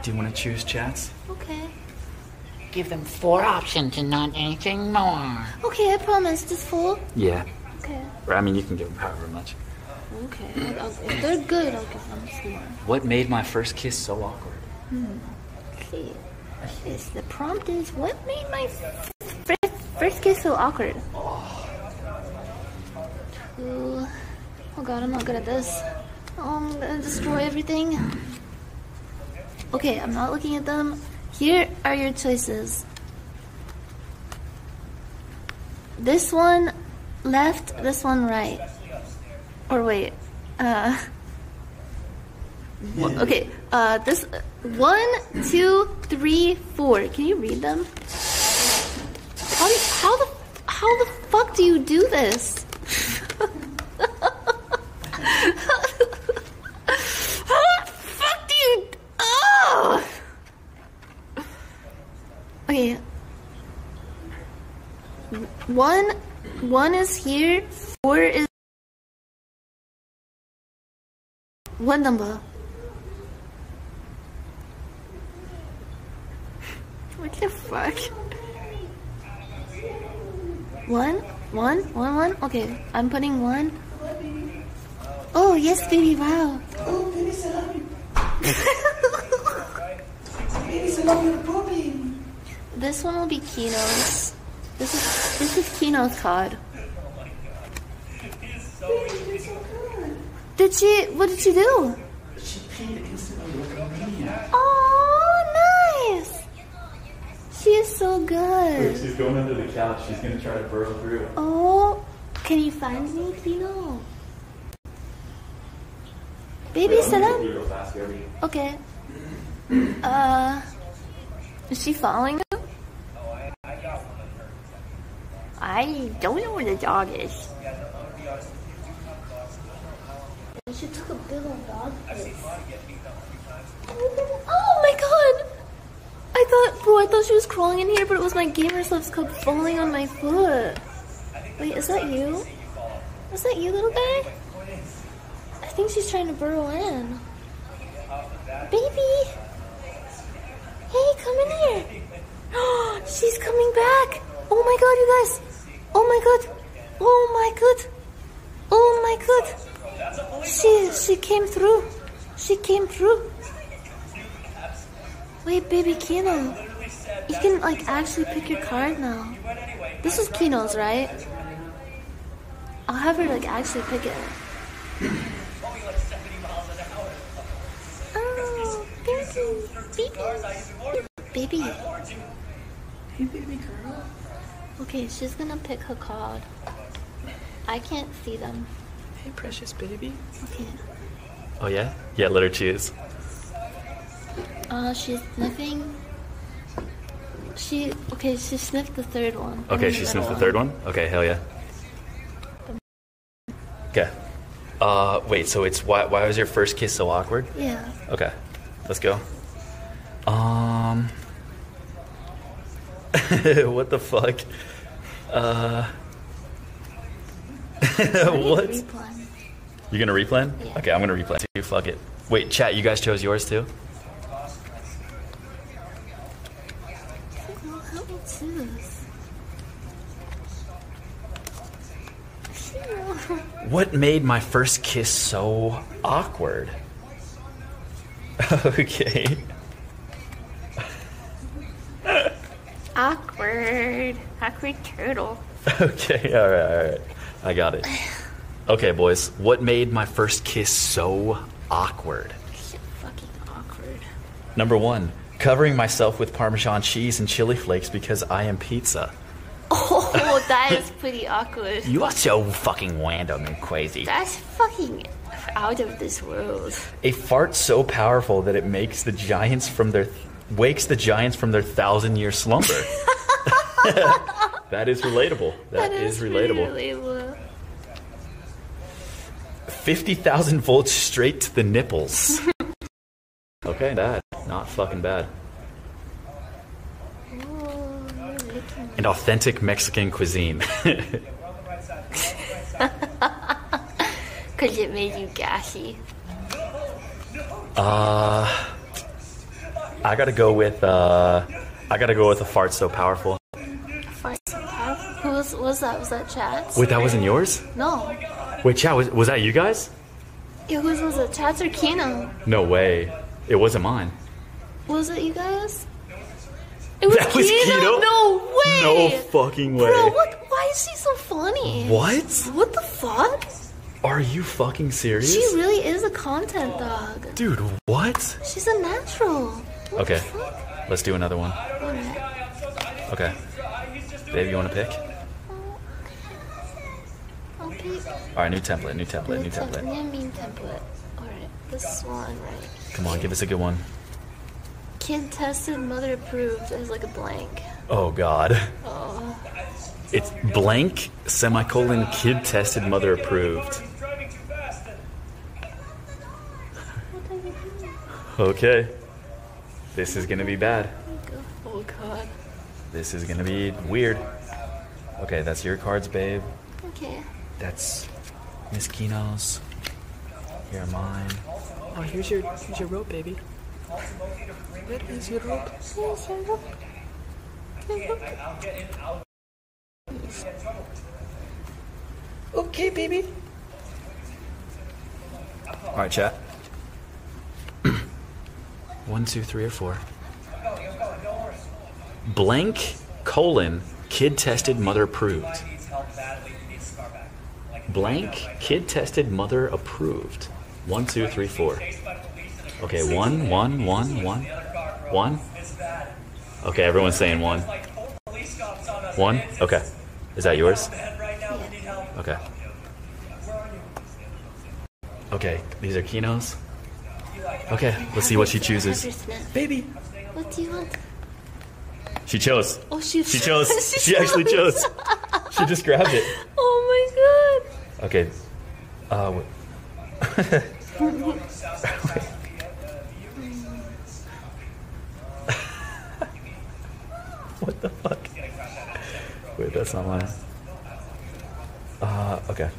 [SPEAKER 1] do you want to choose chats?
[SPEAKER 2] Okay.
[SPEAKER 9] Give them four options and not anything more.
[SPEAKER 2] Okay, I promise. Just full?
[SPEAKER 1] Yeah.
[SPEAKER 2] Okay.
[SPEAKER 1] Or, I mean, you can give them however much.
[SPEAKER 2] Okay. I'll, if they're good, I'll give them some.
[SPEAKER 1] What made my first kiss so awkward?
[SPEAKER 2] Hmm. See. Yes, the prompt is what made my first, first kiss so awkward? Ooh. Oh god, I'm not good at this. Oh, I'm gonna destroy everything. Okay, I'm not looking at them. Here are your choices. This one left, this one right. Or wait. Uh. Okay, uh, this one, two, three, four. Can you read them? How do how the how the fuck do you do this? how the fuck do you? Oh! Okay. One, one is here. Four is. What number? What the fuck? One, one, one, one. Okay, I'm putting one. Oh yes, baby! Wow.
[SPEAKER 21] Oh, baby, salam. baby, salam, you're.
[SPEAKER 2] This one will be Kino's. This is this is Kino's card. Did she? What did she do?
[SPEAKER 1] She peed instantly like a maniac.
[SPEAKER 2] Oh, nice. She is so good.
[SPEAKER 1] She's going under the couch. She's gonna try to burrow through.
[SPEAKER 2] Oh, can you find me, Kino? Baby,
[SPEAKER 1] Wait, I'm
[SPEAKER 2] sit up.
[SPEAKER 1] pee real fast, Gary.
[SPEAKER 2] Okay. Uh, is she following him?
[SPEAKER 9] I don't know where the dog is.
[SPEAKER 2] She took a big old dog. Oh my god! I thought, bro, I thought she was crawling in here, but it was my Gamer Supps cup falling on my foot. Wait, is that you? Is that you, little guy? I think she's trying to burrow in. Baby! Hey, come in here! she's coming back! Oh my god, you guys! Oh my god! Oh my god! Oh my god! She she came through. She came through. Wait, baby Kino. You can like actually pick your card now. This is Kino's, right? I'll have her like actually pick it. Oh, baby, baby, baby.
[SPEAKER 31] Baby girl.
[SPEAKER 2] Okay, she's gonna pick her card. I can't see them.
[SPEAKER 31] Hey, precious baby.
[SPEAKER 2] Okay.
[SPEAKER 1] Oh yeah? Yeah, let her choose.
[SPEAKER 2] Uh, she's sniffing. She okay. She sniffed the third one.
[SPEAKER 1] Okay, she
[SPEAKER 2] the
[SPEAKER 1] sniffed the
[SPEAKER 2] middle
[SPEAKER 1] third one? Okay, hell yeah. Okay. Uh, wait, so it's why, why was your first kiss so awkward?
[SPEAKER 2] Yeah.
[SPEAKER 1] Okay, let's go. Um. what the fuck? Uh. what?
[SPEAKER 2] Replan.
[SPEAKER 1] You're gonna replan?
[SPEAKER 2] Yeah.
[SPEAKER 1] Okay, I'm gonna replan too. Fuck it. Wait, chat, you guys chose yours too?
[SPEAKER 2] Well, help me choose.
[SPEAKER 1] What made my first kiss so awkward? okay.
[SPEAKER 9] Awkward. Awkward turtle.
[SPEAKER 1] Okay, alright, alright. I got it. Okay, boys, what made my first kiss so awkward?
[SPEAKER 2] Fucking awkward.
[SPEAKER 1] Number one, covering myself with Parmesan cheese and chili flakes because I am pizza.
[SPEAKER 9] Oh, that is pretty awkward.
[SPEAKER 1] You are so fucking random and crazy.
[SPEAKER 9] That's fucking out of this world.
[SPEAKER 1] A fart so powerful that it makes the giants from their wakes the giants from their thousand year slumber. that is relatable.
[SPEAKER 9] that
[SPEAKER 1] is,
[SPEAKER 9] pretty
[SPEAKER 1] relatable.
[SPEAKER 9] relatable.
[SPEAKER 1] Fifty thousand volts straight to the nipples. okay, bad. Not fucking bad. And authentic Mexican cuisine.
[SPEAKER 9] Because it made you gassy.
[SPEAKER 1] uh, I gotta go with uh, I gotta go with a fart so powerful.
[SPEAKER 2] Fart so powerful. Who was, was that? Was that Chats?
[SPEAKER 1] Wait, that wasn't yours?
[SPEAKER 2] No.
[SPEAKER 1] Wait, Chat, was, was that you guys?
[SPEAKER 2] Yeah, whose was it? Chats or Kino?
[SPEAKER 1] No way. It wasn't mine.
[SPEAKER 2] Was it you guys? It was
[SPEAKER 1] That was?
[SPEAKER 2] Kino? No way!
[SPEAKER 1] No fucking way.
[SPEAKER 2] Bro, what? Why is she so funny?
[SPEAKER 1] What?
[SPEAKER 2] What the fuck?
[SPEAKER 1] Are you fucking serious?
[SPEAKER 2] She really is a content dog.
[SPEAKER 1] Dude, what?
[SPEAKER 2] She's a natural.
[SPEAKER 1] Okay, let's do another one. Okay. Babe, you wanna pick? Alright, new template, new template, new
[SPEAKER 2] template.
[SPEAKER 1] template.
[SPEAKER 2] Yeah, mean template. Alright, this one, right?
[SPEAKER 1] Come on, give us a good one.
[SPEAKER 2] Kid tested, mother approved as like a blank.
[SPEAKER 1] Oh god.
[SPEAKER 2] Oh.
[SPEAKER 1] It's blank, semicolon, kid tested, mother approved. Okay. This is gonna be bad.
[SPEAKER 2] Oh god.
[SPEAKER 1] This is gonna be weird. Okay, that's your cards, babe.
[SPEAKER 2] Okay.
[SPEAKER 1] That's Miss Kino's. Here are mine.
[SPEAKER 31] Oh, here's your here's your rope, baby. Where is your rope?
[SPEAKER 2] Here's your rope.
[SPEAKER 31] Okay, baby.
[SPEAKER 1] Alright, chat. One, two, three, or four. Blank, colon, kid tested, mother approved. Blank, kid tested, mother approved. One, two, three, four. Okay, one, one, one, one, one. Okay, everyone's saying one. One? Okay. Is that yours? Okay. Okay, these are Kino's. Okay, let's see what she chooses.
[SPEAKER 2] Baby. What do you want?
[SPEAKER 1] She chose.
[SPEAKER 2] Oh, she
[SPEAKER 1] She chose. She actually chose. She just grabbed it.
[SPEAKER 2] Oh my god.
[SPEAKER 1] Okay. Uh, wait. what the fuck? Wait, that's not mine. Uh, okay.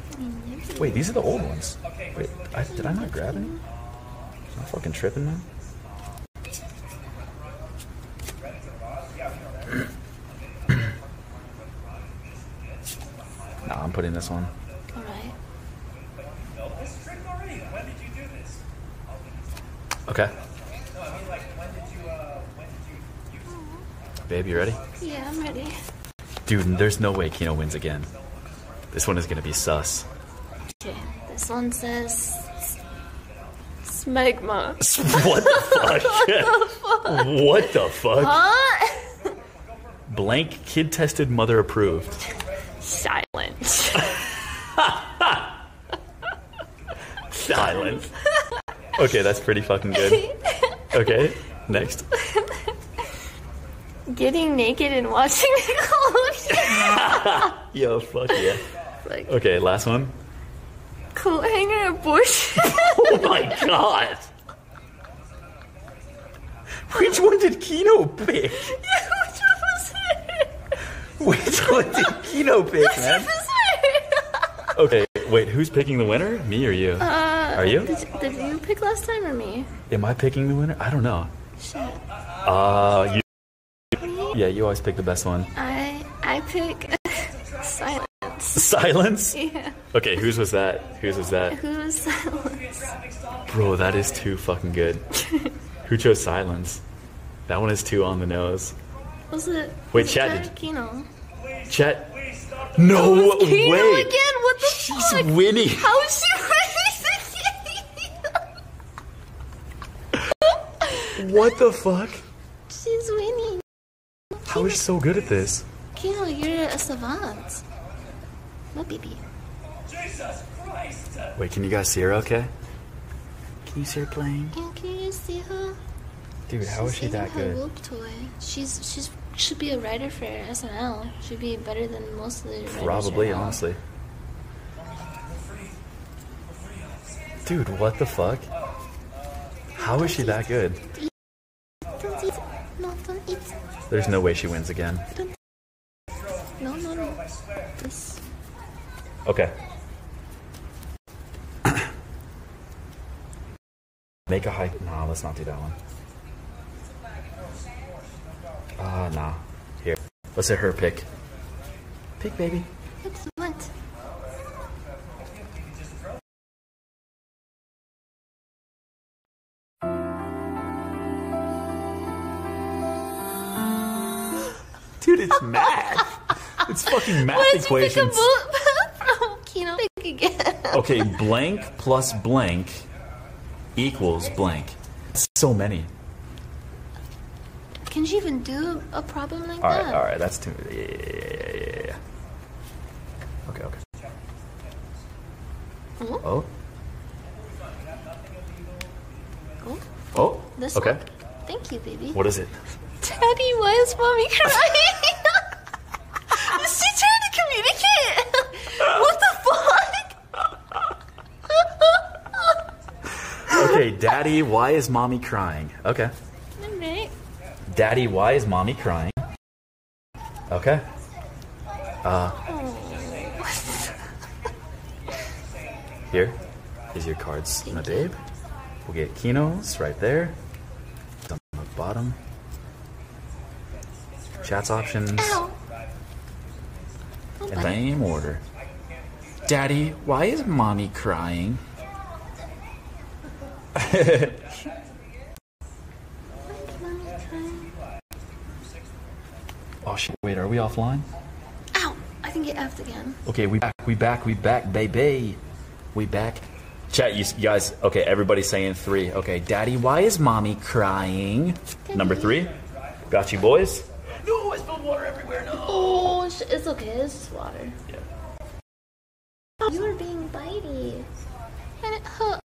[SPEAKER 1] Wait, these are the old ones. Wait, I, did I not grab any? Am I fucking tripping, man? nah, I'm putting this one.
[SPEAKER 2] Alright.
[SPEAKER 1] Okay. Babe, you ready?
[SPEAKER 2] Yeah, I'm ready.
[SPEAKER 1] Dude, there's no way Kino wins again. This one is gonna be sus.
[SPEAKER 2] Okay, this one says smegma.
[SPEAKER 1] What the fuck? what the fuck?
[SPEAKER 2] Huh?
[SPEAKER 1] Blank kid tested, mother approved.
[SPEAKER 2] Silence.
[SPEAKER 1] Silence. Okay, that's pretty fucking good. Okay, next.
[SPEAKER 2] Getting naked and watching clothes.
[SPEAKER 1] Yo, fuck yeah.
[SPEAKER 2] like
[SPEAKER 1] Okay, last one.
[SPEAKER 2] Coat hanger at bush.
[SPEAKER 1] Oh my god. Which one did Kino pick?
[SPEAKER 2] yeah, which one was it?
[SPEAKER 1] Which one did Kino pick, man? Okay, wait, who's picking the winner? Me or you?
[SPEAKER 2] Uh,
[SPEAKER 1] Are you?
[SPEAKER 2] Did, did you pick last time or me?
[SPEAKER 1] Am I picking the winner? I don't know.
[SPEAKER 2] Shit.
[SPEAKER 1] Uh, you. Yeah, you always pick the best one.
[SPEAKER 2] I I pick silence.
[SPEAKER 1] Silence?
[SPEAKER 2] Yeah.
[SPEAKER 1] Okay, whose was that? Whose was that?
[SPEAKER 2] Who silence?
[SPEAKER 1] Bro, that is too fucking good. Who chose silence? That one is too on the nose.
[SPEAKER 2] Was it?
[SPEAKER 1] Wait,
[SPEAKER 2] was it
[SPEAKER 1] Chat,
[SPEAKER 2] Chat
[SPEAKER 1] did-
[SPEAKER 2] Kino.
[SPEAKER 1] Chet. No
[SPEAKER 2] Oh, it's Kino
[SPEAKER 1] way.
[SPEAKER 2] again. What the
[SPEAKER 1] She's
[SPEAKER 2] fuck?
[SPEAKER 1] winning.
[SPEAKER 2] How is she winning?
[SPEAKER 1] What the fuck?
[SPEAKER 2] She's winning.
[SPEAKER 1] How is she so good at this?
[SPEAKER 2] Kino, you're a savant. No, baby.
[SPEAKER 21] Jesus Christ!
[SPEAKER 1] Wait, can you guys see her okay? Can you see her playing?
[SPEAKER 2] And can you see her?
[SPEAKER 1] Dude, how is
[SPEAKER 2] She's
[SPEAKER 1] she that
[SPEAKER 2] eating her
[SPEAKER 1] good?
[SPEAKER 2] Whoop toy. She's she's should be a writer for SNL. Should be better than most of the writers
[SPEAKER 1] Probably,
[SPEAKER 2] right
[SPEAKER 1] honestly. Dude, what the fuck? How is she that good?
[SPEAKER 2] Don't eat. No, don't eat.
[SPEAKER 1] There's no way she wins again.
[SPEAKER 2] No, no, no. This.
[SPEAKER 1] Okay. Make a high. Nah, let's not do that one. Ah, nah. Here. Let's hit her pick. Pick, baby.
[SPEAKER 2] Excellent.
[SPEAKER 1] Dude, it's math. it's fucking math
[SPEAKER 2] Why did you pick a
[SPEAKER 1] equations.
[SPEAKER 2] boot from Kino? Pick again.
[SPEAKER 1] Okay, blank plus blank equals blank. So many.
[SPEAKER 2] Can you even do a problem like
[SPEAKER 1] All right,
[SPEAKER 2] that?
[SPEAKER 1] all right, that's too. Yeah, yeah, yeah, yeah, yeah. Okay, okay.
[SPEAKER 2] Oh,
[SPEAKER 1] Oh,
[SPEAKER 2] oh,
[SPEAKER 1] oh.
[SPEAKER 2] this
[SPEAKER 1] okay.
[SPEAKER 2] one. Thank you, baby.
[SPEAKER 1] What is it?
[SPEAKER 2] Daddy, why is mommy crying? is she trying to communicate? what the fuck?
[SPEAKER 1] Okay, Daddy, why is mommy crying? Okay. Daddy, why is mommy crying? Okay. Uh. Here's your cards, my babe. We'll get Kino's right there. On the bottom. Chat's options.
[SPEAKER 2] Ow.
[SPEAKER 1] In same order. Daddy, why is mommy crying? oh shit! Wait, are we offline?
[SPEAKER 2] Ow! I can get effed again.
[SPEAKER 1] Okay, we back, we back, we back, baby. We back. Chat, you, you guys. Okay, everybody's saying three. Okay, Daddy, why is mommy crying? Number three. Got you, boys.
[SPEAKER 2] No, I spilled water everywhere. No. Oh, it's okay. It's just water. You are being bitey. And it hurt.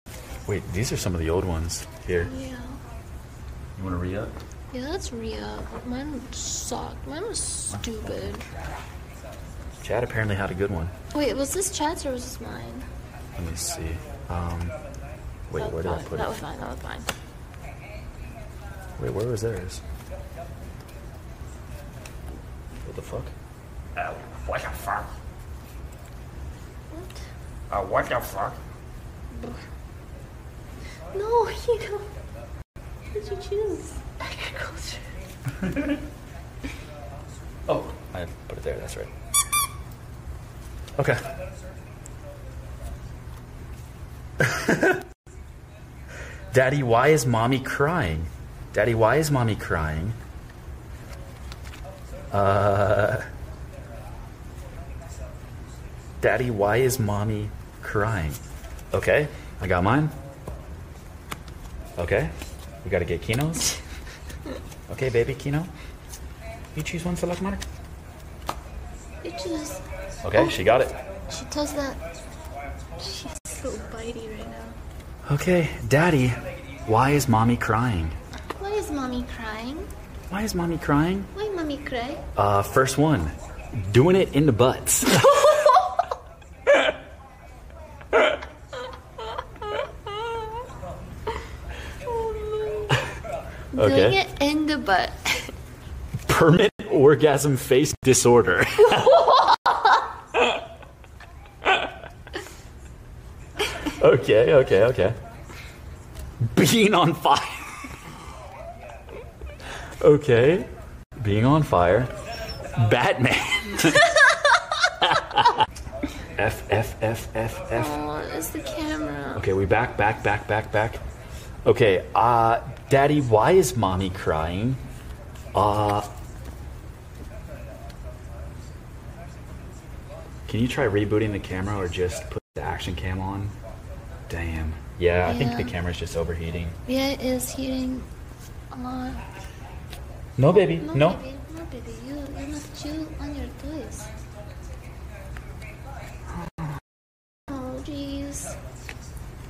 [SPEAKER 1] Wait, these are some of the old ones. Here,
[SPEAKER 2] Yeah.
[SPEAKER 1] you want to re up?
[SPEAKER 2] Yeah, that's Ria. Mine sucked. Mine was stupid.
[SPEAKER 1] Chat apparently had a good one.
[SPEAKER 2] Wait, was this Chat's or was this mine?
[SPEAKER 1] Let me see. Um, wait,
[SPEAKER 2] that,
[SPEAKER 1] where did I put
[SPEAKER 2] that
[SPEAKER 1] it?
[SPEAKER 2] That was mine. That was mine.
[SPEAKER 1] Wait, where was theirs? What the fuck?
[SPEAKER 8] Uh, what the fuck? What? Uh, what the fuck?
[SPEAKER 2] No, you know. What did you choose? Agriculture.
[SPEAKER 1] Oh, I put it there. That's right. Okay. Daddy, why is mommy crying? Daddy, why is mommy crying? Uh, Daddy, why is mommy crying? Okay, I got mine. Okay, we gotta get Kino's. Okay, baby Kino. You choose one select mark.
[SPEAKER 2] You choose.
[SPEAKER 1] Okay, she got it.
[SPEAKER 2] She does that. She's so bitey right now.
[SPEAKER 1] Okay, Daddy, why is mommy crying?
[SPEAKER 2] Why is mommy crying?
[SPEAKER 1] Why is mommy crying?
[SPEAKER 2] Why mommy cry?
[SPEAKER 1] Uh, first one, doing it in the butts.
[SPEAKER 2] Doing it in the butt.
[SPEAKER 1] Permanent orgasm face disorder. okay, okay, okay. Being on fire. okay. Being on fire. Batman. F, F, F, F, F.
[SPEAKER 2] Oh, it's the camera.
[SPEAKER 1] Okay, we back, back, back, back, back. Okay, uh, Daddy, why is mommy crying? Uh, can you try rebooting the camera or just put the action cam on? Damn. Yeah, I think the
[SPEAKER 2] Yeah.
[SPEAKER 1] camera's just overheating.
[SPEAKER 2] Yeah, it is heating a lot.
[SPEAKER 1] No, baby,
[SPEAKER 2] No,
[SPEAKER 1] no.
[SPEAKER 2] baby, no, baby. You, you must chew on your toys. Oh, jeez.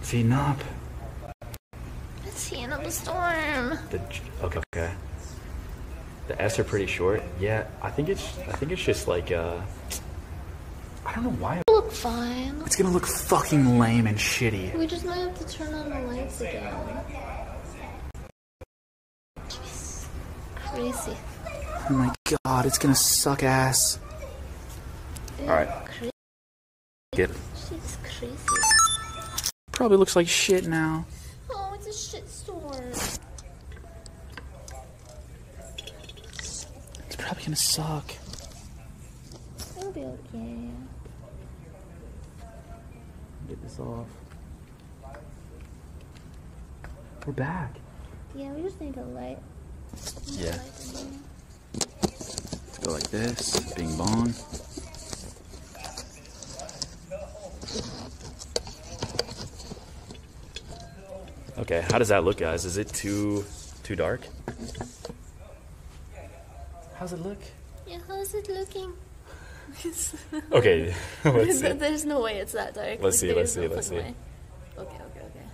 [SPEAKER 1] See, knob.
[SPEAKER 2] It's heating up a storm.
[SPEAKER 1] The okay, okay. The S are pretty short. Yeah, I think it's. I think it's just like. uh I don't know why.
[SPEAKER 2] It'll Look fine.
[SPEAKER 1] It's gonna look fucking lame and shitty.
[SPEAKER 2] We just might have to turn on the lights again. Jeez. Crazy.
[SPEAKER 1] Oh my god, it's gonna suck ass. Alright.
[SPEAKER 2] cra-
[SPEAKER 1] Get.
[SPEAKER 2] She's crazy.
[SPEAKER 1] Probably looks like shit now.
[SPEAKER 2] Oh, it's a shit storm.
[SPEAKER 1] It's probably gonna suck.
[SPEAKER 2] It'll be okay.
[SPEAKER 1] Get this off. We're back.
[SPEAKER 2] Yeah, we just need a light.
[SPEAKER 1] Yeah. Let's go like this. Bing bong. Okay, how does that look, guys? Is it too too dark? How's it look?
[SPEAKER 2] Yeah, how's it looking?
[SPEAKER 1] Okay, let's see.
[SPEAKER 2] There's no way it's that dark.
[SPEAKER 1] Let's see, let's see,
[SPEAKER 2] no
[SPEAKER 1] let's see.
[SPEAKER 2] way. Okay, okay, okay.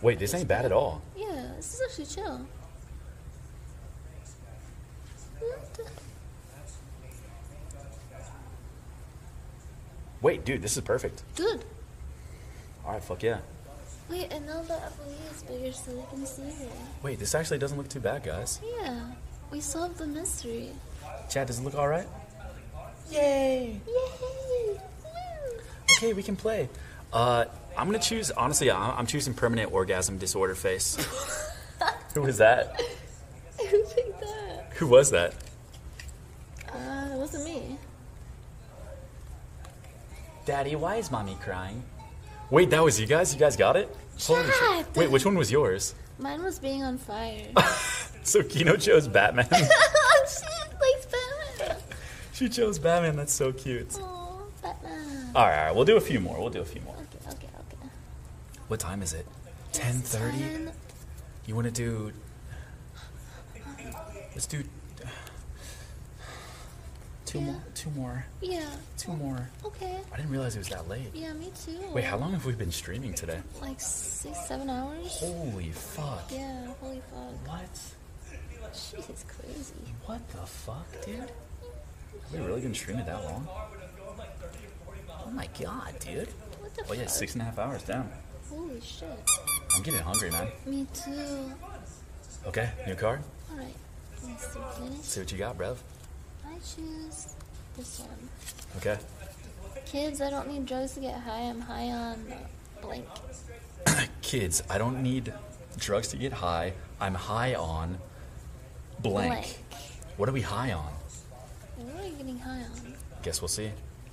[SPEAKER 1] Wait, this ain't bad at all.
[SPEAKER 2] Yeah, this is actually chill.
[SPEAKER 1] Wait, dude, this is perfect.
[SPEAKER 2] Good.
[SPEAKER 1] All right, fuck yeah.
[SPEAKER 2] Wait, and now the FOV is bigger so we can see it.
[SPEAKER 1] Wait, this actually doesn't look too bad, guys.
[SPEAKER 2] Yeah, we solved the mystery.
[SPEAKER 1] Chat, does it look all right?
[SPEAKER 2] Yay! Yay!
[SPEAKER 1] Okay, we can play. Uh, I'm gonna choose. Honestly, I- I'm choosing permanent orgasm disorder face. Who was that?
[SPEAKER 2] Who picked that?
[SPEAKER 1] Who was that?
[SPEAKER 2] Uh, it wasn't me.
[SPEAKER 1] Daddy, why is mommy crying? Wait, that was you guys? You guys got it? Holy shit. Wait, which one was yours?
[SPEAKER 2] Mine was being on fire.
[SPEAKER 1] So Kino chose Batman.
[SPEAKER 2] she likes Batman.
[SPEAKER 1] she chose Batman. That's so cute.
[SPEAKER 2] Oh, Batman.
[SPEAKER 1] All right, all right, we'll do a few more. We'll do a few more.
[SPEAKER 2] Okay, okay, okay.
[SPEAKER 1] What time is it? 10:30.
[SPEAKER 2] Ten.
[SPEAKER 1] You want to do? Let's do two more. Two more.
[SPEAKER 2] Yeah.
[SPEAKER 1] Two more.
[SPEAKER 2] Okay.
[SPEAKER 1] I didn't realize it was that late.
[SPEAKER 2] Yeah, me too.
[SPEAKER 1] Wait, how long have we been streaming today?
[SPEAKER 2] Like six, seven hours?
[SPEAKER 1] Holy fuck.
[SPEAKER 2] Yeah, holy fuck.
[SPEAKER 1] What?
[SPEAKER 2] Shit is crazy.
[SPEAKER 1] What the fuck, dude? Have we really been streaming that long? Oh my god, dude.
[SPEAKER 2] What the
[SPEAKER 1] Oh yeah, six and a half hours down.
[SPEAKER 2] Holy shit.
[SPEAKER 1] I'm getting hungry, man.
[SPEAKER 2] Me too.
[SPEAKER 1] Okay, new card.
[SPEAKER 2] Alright.
[SPEAKER 1] Let's see what you got, bruv.
[SPEAKER 2] Choose this one.
[SPEAKER 1] Okay.
[SPEAKER 2] Kids, I don't need drugs to get high. I'm high on uh, blank.
[SPEAKER 1] Kids, I don't need drugs to get high. I'm high on blank.
[SPEAKER 2] Blank.
[SPEAKER 1] What are we high on?
[SPEAKER 2] What are you getting high on?
[SPEAKER 1] Guess we'll see.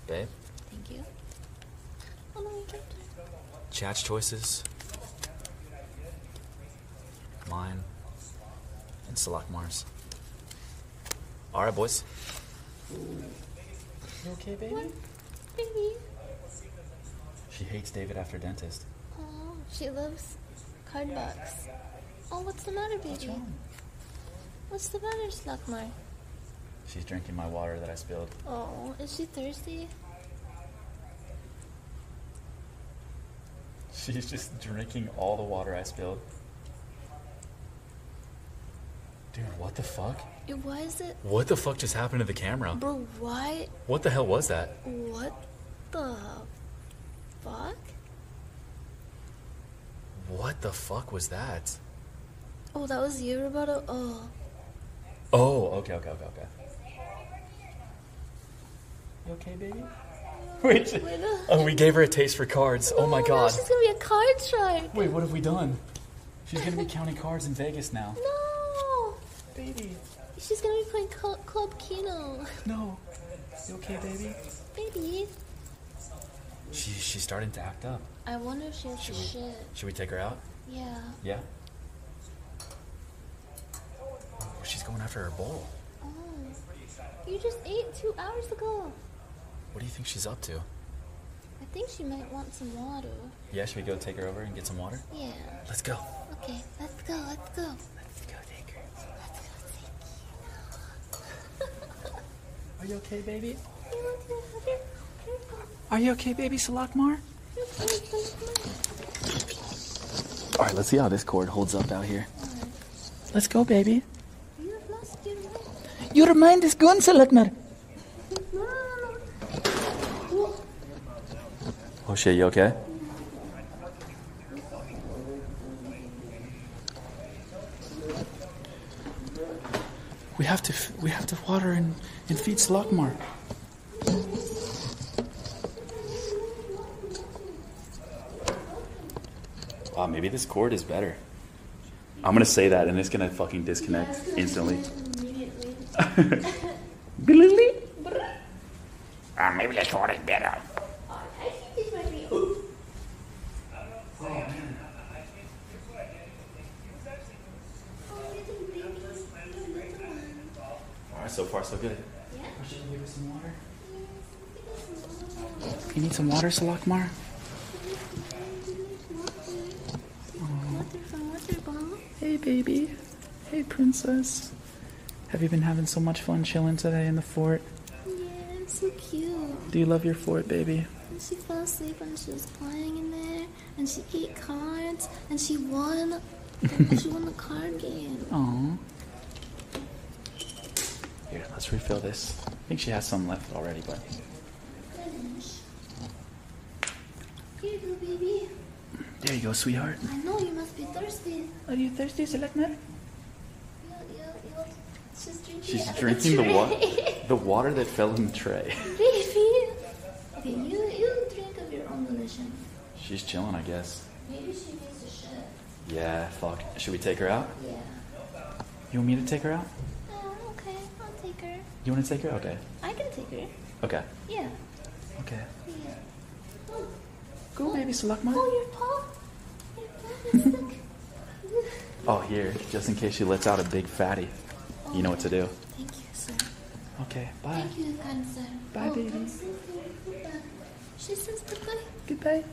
[SPEAKER 1] Babe?
[SPEAKER 2] Thank you. Oh no, you.
[SPEAKER 1] Chat's choices. Mine. And Salakmar's. Alright, boys. You okay, baby?
[SPEAKER 2] Baby.
[SPEAKER 1] She hates David after dentist.
[SPEAKER 2] Oh, she loves card box. Oh, what's the matter, baby? What's the matter, Slugmar?
[SPEAKER 1] She's drinking my water that I spilled.
[SPEAKER 2] Oh, is she thirsty?
[SPEAKER 1] She's just drinking all the water I spilled. Dude, what the fuck?
[SPEAKER 2] It?
[SPEAKER 1] What the fuck just happened to the camera?
[SPEAKER 2] Bro, why?
[SPEAKER 1] What the hell was that?
[SPEAKER 2] What the fuck?
[SPEAKER 1] What the fuck was that?
[SPEAKER 2] Oh, that was you, Roberto? Oh.
[SPEAKER 1] Oh, okay, okay, okay, okay. You okay, baby? Wait,
[SPEAKER 2] Wait, uh,
[SPEAKER 1] oh, we gave her a taste for cards. Oh my
[SPEAKER 2] no,
[SPEAKER 1] god.
[SPEAKER 2] she's gonna be a card shark.
[SPEAKER 1] Wait, what have we done? She's gonna be counting cards in Vegas now.
[SPEAKER 2] No!
[SPEAKER 1] Baby.
[SPEAKER 2] She's gonna be playing Cl- Club Kino.
[SPEAKER 1] No. You okay, baby?
[SPEAKER 2] Baby.
[SPEAKER 1] She, she's starting to act up.
[SPEAKER 2] I wonder if she has
[SPEAKER 1] Should
[SPEAKER 2] the
[SPEAKER 1] we,
[SPEAKER 2] shit.
[SPEAKER 1] should we take her out?
[SPEAKER 2] Yeah.
[SPEAKER 1] Yeah? Oh, she's going after her bowl.
[SPEAKER 2] Oh. You just ate two hours ago.
[SPEAKER 1] What do you think she's up to?
[SPEAKER 2] I think she might want some water.
[SPEAKER 1] Yeah, should we go take her over and get some water?
[SPEAKER 2] Yeah.
[SPEAKER 1] Let's go.
[SPEAKER 2] Okay, let's go, let's go.
[SPEAKER 1] Are you okay, baby? Are you okay, baby Salakmar? All right, let's see how this cord holds up out here. Let's go, baby. Your mind is gone, Salakmar. Oh shit, you okay? We have to we have to water and, and feed Salakmar. Wow, maybe this cord is better. I'm gonna say that and it's gonna fucking disconnect instantly.
[SPEAKER 8] Uh, maybe this one is better.
[SPEAKER 1] Alright, so far so good. You need some water, Salakmar? Hey, baby. Hey, princess. Have you been having so much fun chilling today in the fort?
[SPEAKER 2] Yeah, it's so cute.
[SPEAKER 1] Do you love your fort, baby?
[SPEAKER 2] She fell asleep when she was playing in there, and she ate cards, and she won. she won the card game.
[SPEAKER 1] Aw. Here, let's refill this. I think she has some left already, but
[SPEAKER 2] Here you go, baby.
[SPEAKER 1] there you go, sweetheart.
[SPEAKER 2] I know you must be thirsty.
[SPEAKER 1] Are you thirsty, Salakmar?
[SPEAKER 2] Yo, yo, yo. She's drinking.
[SPEAKER 1] She's
[SPEAKER 2] out of
[SPEAKER 1] drinking the water, the water that fell in the tray.
[SPEAKER 2] baby. Okay, you you drink of your own volition.
[SPEAKER 1] She's chilling, I guess.
[SPEAKER 2] Maybe she needs a shit.
[SPEAKER 1] Yeah, fuck. Should we take her out?
[SPEAKER 2] Yeah.
[SPEAKER 1] You want me to take her out?
[SPEAKER 2] Oh, okay. I'll take her.
[SPEAKER 1] You want to take her? Okay.
[SPEAKER 2] I can take her.
[SPEAKER 1] Okay.
[SPEAKER 2] Yeah.
[SPEAKER 1] Okay.
[SPEAKER 2] Yeah.
[SPEAKER 1] Go, baby Salakmar.
[SPEAKER 2] Oh, your paw. Your paw is.
[SPEAKER 1] Oh, here, just in case she lets out a big fatty. You know what to do.
[SPEAKER 2] Thank you, sir.
[SPEAKER 1] Okay, bye.
[SPEAKER 2] Thank you, kind sir.
[SPEAKER 1] Bye,
[SPEAKER 2] oh,
[SPEAKER 1] baby.
[SPEAKER 2] come see me. Goodbye. She says goodbye.
[SPEAKER 1] Goodbye.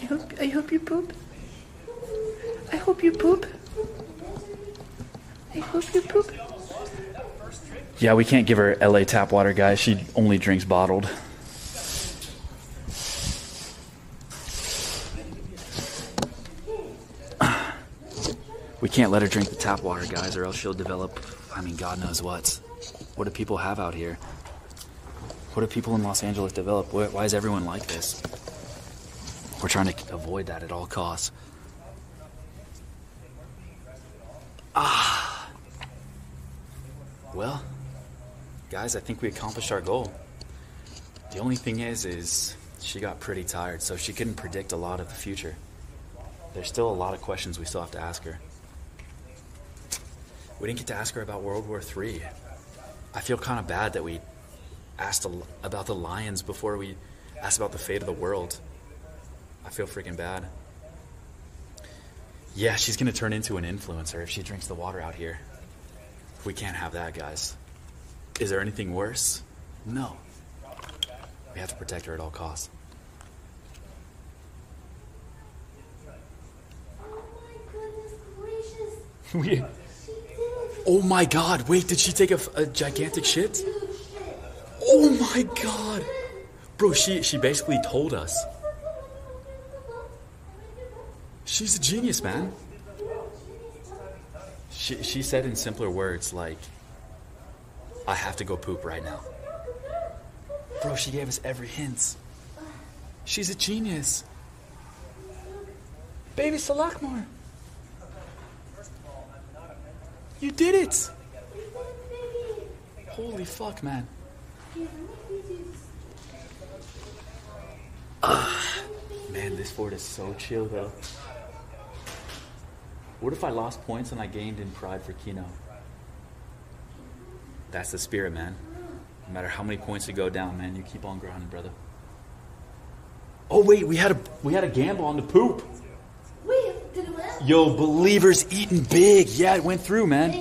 [SPEAKER 1] I hope I hope you poop. I hope you poop. I hope you poop. Yeah, we can't give her LA tap water, guys. She only drinks bottled. We can't let her drink the tap water, guys, or else she'll develop, I mean, God knows what. What do people have out here? What do people in Los Angeles develop? Why is everyone like this? We're trying to avoid that at all costs. Ah. Well, guys, I think we accomplished our goal. The only thing is, is she got pretty tired, so she couldn't predict a lot of the future. There's still a lot of questions we still have to ask her. We didn't get to ask her about World War III. I feel kind of bad that we asked about the lions before we asked about the fate of the world. I feel freaking bad. Yeah, she's gonna turn into an influencer if she drinks the water out here. We can't have that, guys. Is there anything worse? No. We have to protect her at all costs. we. Oh my god, wait, did she take a, a gigantic shit? Oh my god! Bro, she, she basically told us. She's a genius, man. She, she said in simpler words, like, I have to go poop right now. Bro, she gave us every hint. She's a genius. Baby Salakmar. You did it! Holy fuck, man. Ah, man, this fort is so chill, though. What if I lost points and I gained in pride for Kino? That's the spirit, man. No matter how many points you go down, man, you keep on grinding, brother. Oh wait, we had a we had a gamble on the poop.
[SPEAKER 2] Wait, did it win?
[SPEAKER 1] Yo, believers eating big. Yeah, it went through, man.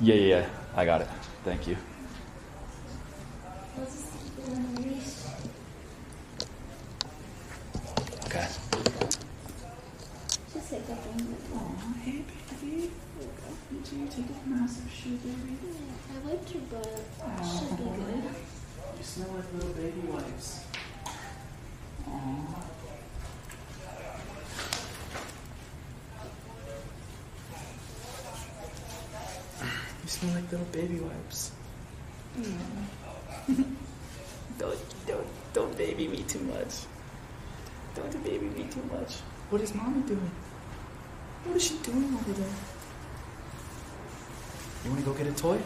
[SPEAKER 1] Yeah, yeah, yeah. I got it. Thank you.
[SPEAKER 2] Just take a thing.
[SPEAKER 32] Aw, hey baby. Did you take a massive baby?
[SPEAKER 2] I wiped your butt. Should be good.
[SPEAKER 32] You smell like little baby wipes. Aw. You smell mm. like little baby wipes. don't, don't, don't baby me too much. Don't baby me too much. What is mommy doing? What is she doing over there? You want to go get a toy?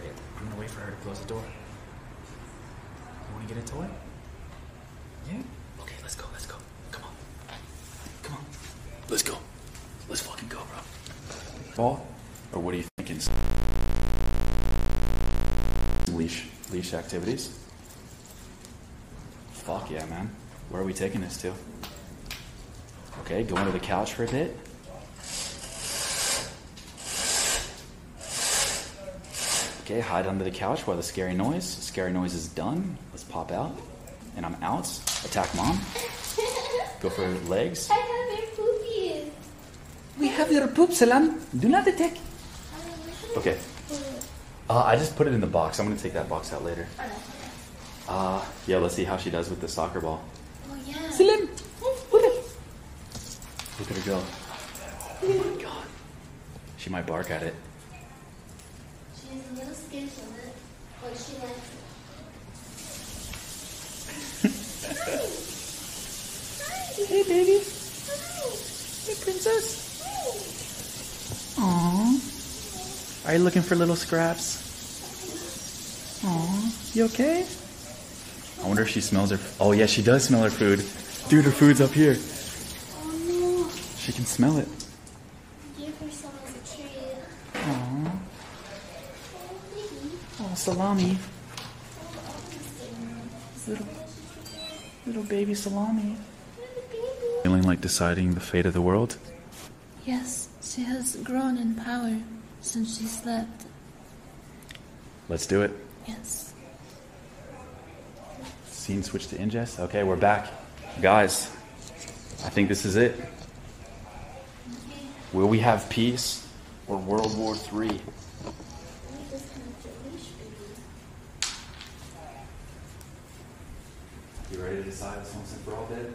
[SPEAKER 32] Wait, I'm gonna wait for her to close the door. You want to get a toy? Yeah. Okay, let's go. Let's go. Come on. Come on. Let's go. Let's fucking go, bro. Ball, or what are you thinking? Leash, leash activities. Fuck yeah, man. Where are we taking this to? Okay, go under the couch for a bit. Okay, hide under the couch while the scary noise. Scary noise is done. Let's pop out. And I'm out. Attack mom. Go for legs.
[SPEAKER 2] I have your poopies.
[SPEAKER 32] We have your poop, Salam. Do not attack.
[SPEAKER 1] Okay. Uh, I just put it in the box. I'm gonna take that box out later. Uh, yeah, let's see how she does with the soccer ball.
[SPEAKER 2] Oh yeah.
[SPEAKER 32] Salim.
[SPEAKER 1] Look at her go. Oh my god. She might bark at it.
[SPEAKER 2] She's a little scared of it, but she likes it.
[SPEAKER 32] Hey, baby. Hey, princess. Aww. Are you looking for little scraps? Aww. You okay?
[SPEAKER 1] I wonder if she smells her. Oh yeah, she does smell her food. Dude, her food's up here.
[SPEAKER 2] Oh no.
[SPEAKER 1] She can smell it.
[SPEAKER 2] Give her some as a treat.
[SPEAKER 32] Aww.
[SPEAKER 2] Oh.
[SPEAKER 32] Oh, salami. Little, little baby salami.
[SPEAKER 1] Feeling like deciding the fate of the world?
[SPEAKER 33] Yes, she has grown in power since she slept.
[SPEAKER 1] Let's do it.
[SPEAKER 33] Yes.
[SPEAKER 1] Scene switch to ingest. Okay, we're back. Guys, I think this is it. Will we have peace or World War III? You ready to decide this once and for all, babe?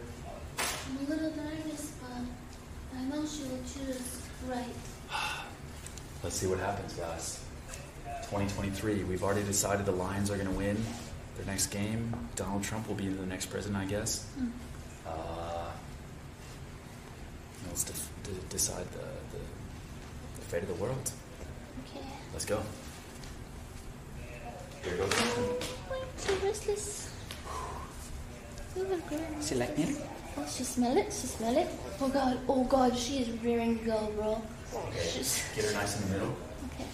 [SPEAKER 2] I'm a little nervous, but I know she will choose right.
[SPEAKER 1] Let's see what happens, guys. 2023, we've already decided the Lions are going to win their next game. Donald Trump will be the next president, I guess.
[SPEAKER 2] Hmm.
[SPEAKER 1] Uh, let's def- de- decide the, the, the fate of the world.
[SPEAKER 2] Okay.
[SPEAKER 1] Let's go. Here goes.
[SPEAKER 2] Wait, so restless. Little.
[SPEAKER 32] She like me?
[SPEAKER 2] Oh, she smell it? She smell it? Oh god, oh god, she is rearing to go, bro.
[SPEAKER 1] Okay.
[SPEAKER 2] She's...
[SPEAKER 1] Get her nice in the middle.
[SPEAKER 2] Okay.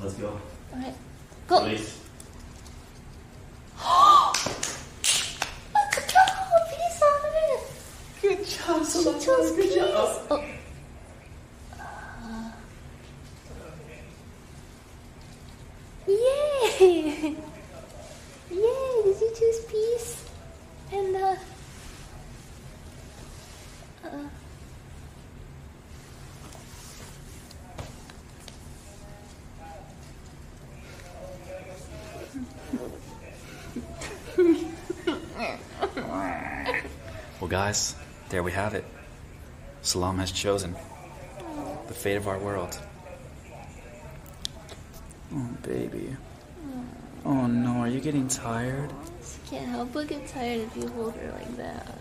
[SPEAKER 1] Let's go.
[SPEAKER 2] Alright. Go!
[SPEAKER 1] Release.
[SPEAKER 2] Look, a twelve on it. Good job, so Good job. Oh. Uh. Did you choose peace? And uh. uh
[SPEAKER 1] Well, guys, there we have it. Salam has chosen the fate of our world. Oh, baby. Oh no, are you getting tired?
[SPEAKER 2] She can't help but get tired if you hold her like that.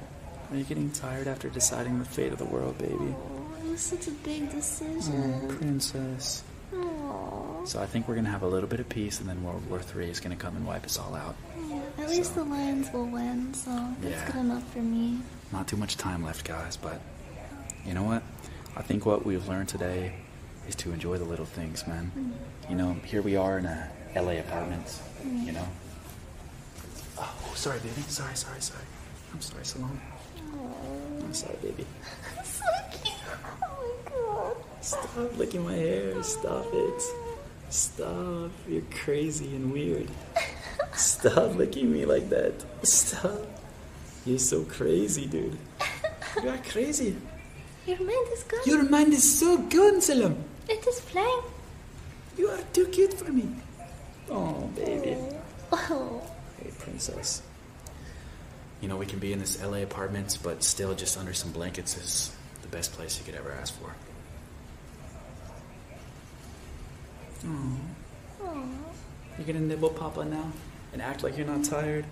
[SPEAKER 1] Are you getting tired after deciding the fate of the world, baby?
[SPEAKER 2] Oh, it was such a big
[SPEAKER 1] Oh,
[SPEAKER 2] decision.
[SPEAKER 1] princess.
[SPEAKER 2] Aw.
[SPEAKER 1] So I think we're gonna have a little bit of peace, and then World War Three is gonna come and wipe us all out.
[SPEAKER 2] Yeah, at least the Lions will win, so that's
[SPEAKER 1] Yeah.
[SPEAKER 2] good enough for me.
[SPEAKER 1] Not too much time left, guys, but you know what? I think what we've learned today is to enjoy the little things, man. Mm-hmm. You know, here we are in a LA apartment, mm-hmm. you know. Oh, sorry, baby. Sorry, sorry, sorry. I'm sorry, Salome. I'm sorry, baby.
[SPEAKER 2] so cute. Oh my god.
[SPEAKER 1] Stop licking my hair. Stop it. Stop. You're crazy and weird. Stop licking me like that. Stop. You're so crazy, dude. You are crazy.
[SPEAKER 2] Your mind is good.
[SPEAKER 1] Your mind is so good, Salam.
[SPEAKER 2] It is flying.
[SPEAKER 1] You are too cute for me. Oh, baby.
[SPEAKER 2] Oh. oh.
[SPEAKER 1] Hey, princess. You know, we can be in this LA apartment, but still just under some blankets is the best place you could ever ask for. Oh.
[SPEAKER 2] Aw.
[SPEAKER 1] You're gonna nibble Papa now and act like you're not tired?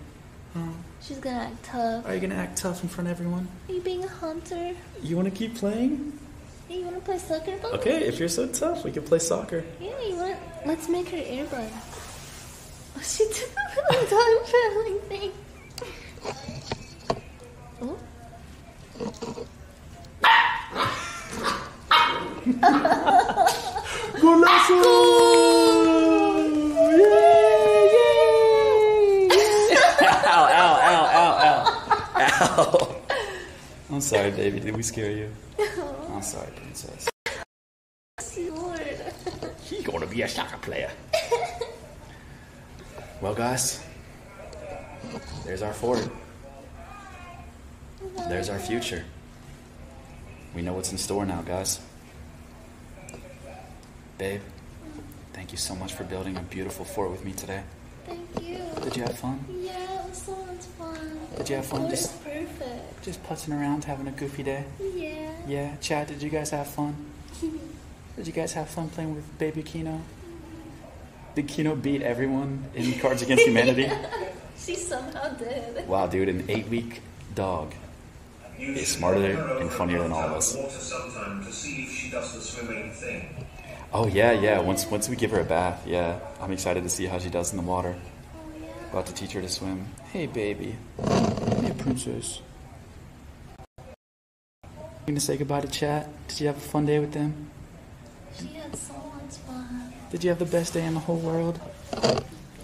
[SPEAKER 1] Huh?
[SPEAKER 2] She's gonna act tough.
[SPEAKER 1] Are you gonna act tough in front of everyone?
[SPEAKER 2] Are you being a hunter?
[SPEAKER 1] You wanna keep playing?
[SPEAKER 2] Hey, you wanna play soccer ball?
[SPEAKER 1] Okay, if you're so tough, we can play soccer.
[SPEAKER 2] Yeah, you want? Let's make her earbud. Oh, she did a really time traveling thing. Oh.
[SPEAKER 1] ow, ow, ow, ow, ow. Ow. I'm sorry, baby. Did we scare you? I'm sorry, princess.
[SPEAKER 2] Lord.
[SPEAKER 1] He's gonna be a soccer player. Well, guys, there's our fort. There's our future. We know what's in store now, guys. Babe, thank you so much for building a beautiful fort with me today.
[SPEAKER 2] Thank you.
[SPEAKER 1] Did you have fun?
[SPEAKER 2] Yeah, it was so much fun.
[SPEAKER 1] Did you have fun?
[SPEAKER 2] It was
[SPEAKER 1] Just-
[SPEAKER 2] perfect.
[SPEAKER 1] Just putzing around, having a goofy day.
[SPEAKER 2] Yeah.
[SPEAKER 1] Yeah, Chat, did you guys have fun? Did you guys have fun playing with Baby Kino? Did Kino beat everyone in Cards Against Humanity?
[SPEAKER 2] she somehow did.
[SPEAKER 1] Wow, dude, an eight week dog is smarter and funnier than all of us.
[SPEAKER 34] Water sometime to see if she does the swimming thing.
[SPEAKER 1] Oh, yeah, yeah. Once once we give her a bath, yeah. I'm excited to see how she does in the water. About to teach her to swim. Hey, baby. Hey, princess. You gonna say goodbye to Chat? Did you have a fun day with them?
[SPEAKER 2] She had so much fun.
[SPEAKER 1] Did you have the best day in the whole world?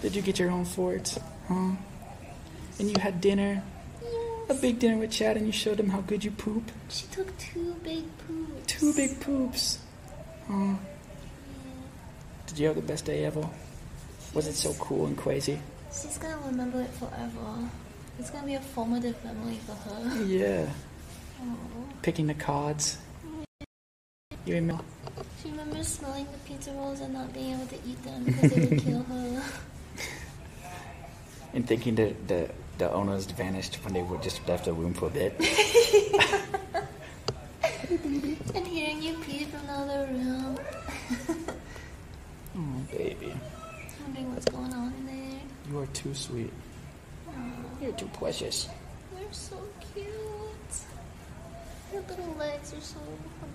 [SPEAKER 1] Did you get your own fort? Huh? And you had dinner? Yes. A big dinner with Chad and you showed him how good you poop?
[SPEAKER 2] She took two big poops.
[SPEAKER 1] Two big poops. Huh? Did you have the best day ever? Was it so cool and crazy?
[SPEAKER 2] She's gonna remember it forever. It's gonna be a formative memory for her.
[SPEAKER 1] Yeah.
[SPEAKER 2] Aw.
[SPEAKER 1] Picking the cards. You remember?
[SPEAKER 2] She remembers smelling the pizza rolls and not being able to eat them because they would kill her.
[SPEAKER 1] And thinking that the, the owners vanished when they were just left the room for a bit.
[SPEAKER 2] and hearing you pee from the other room.
[SPEAKER 1] Baby.
[SPEAKER 2] Wondering what's going on in there.
[SPEAKER 1] You are too sweet.
[SPEAKER 2] Aw.
[SPEAKER 1] You're too precious.
[SPEAKER 2] They're so cute. Their little legs are so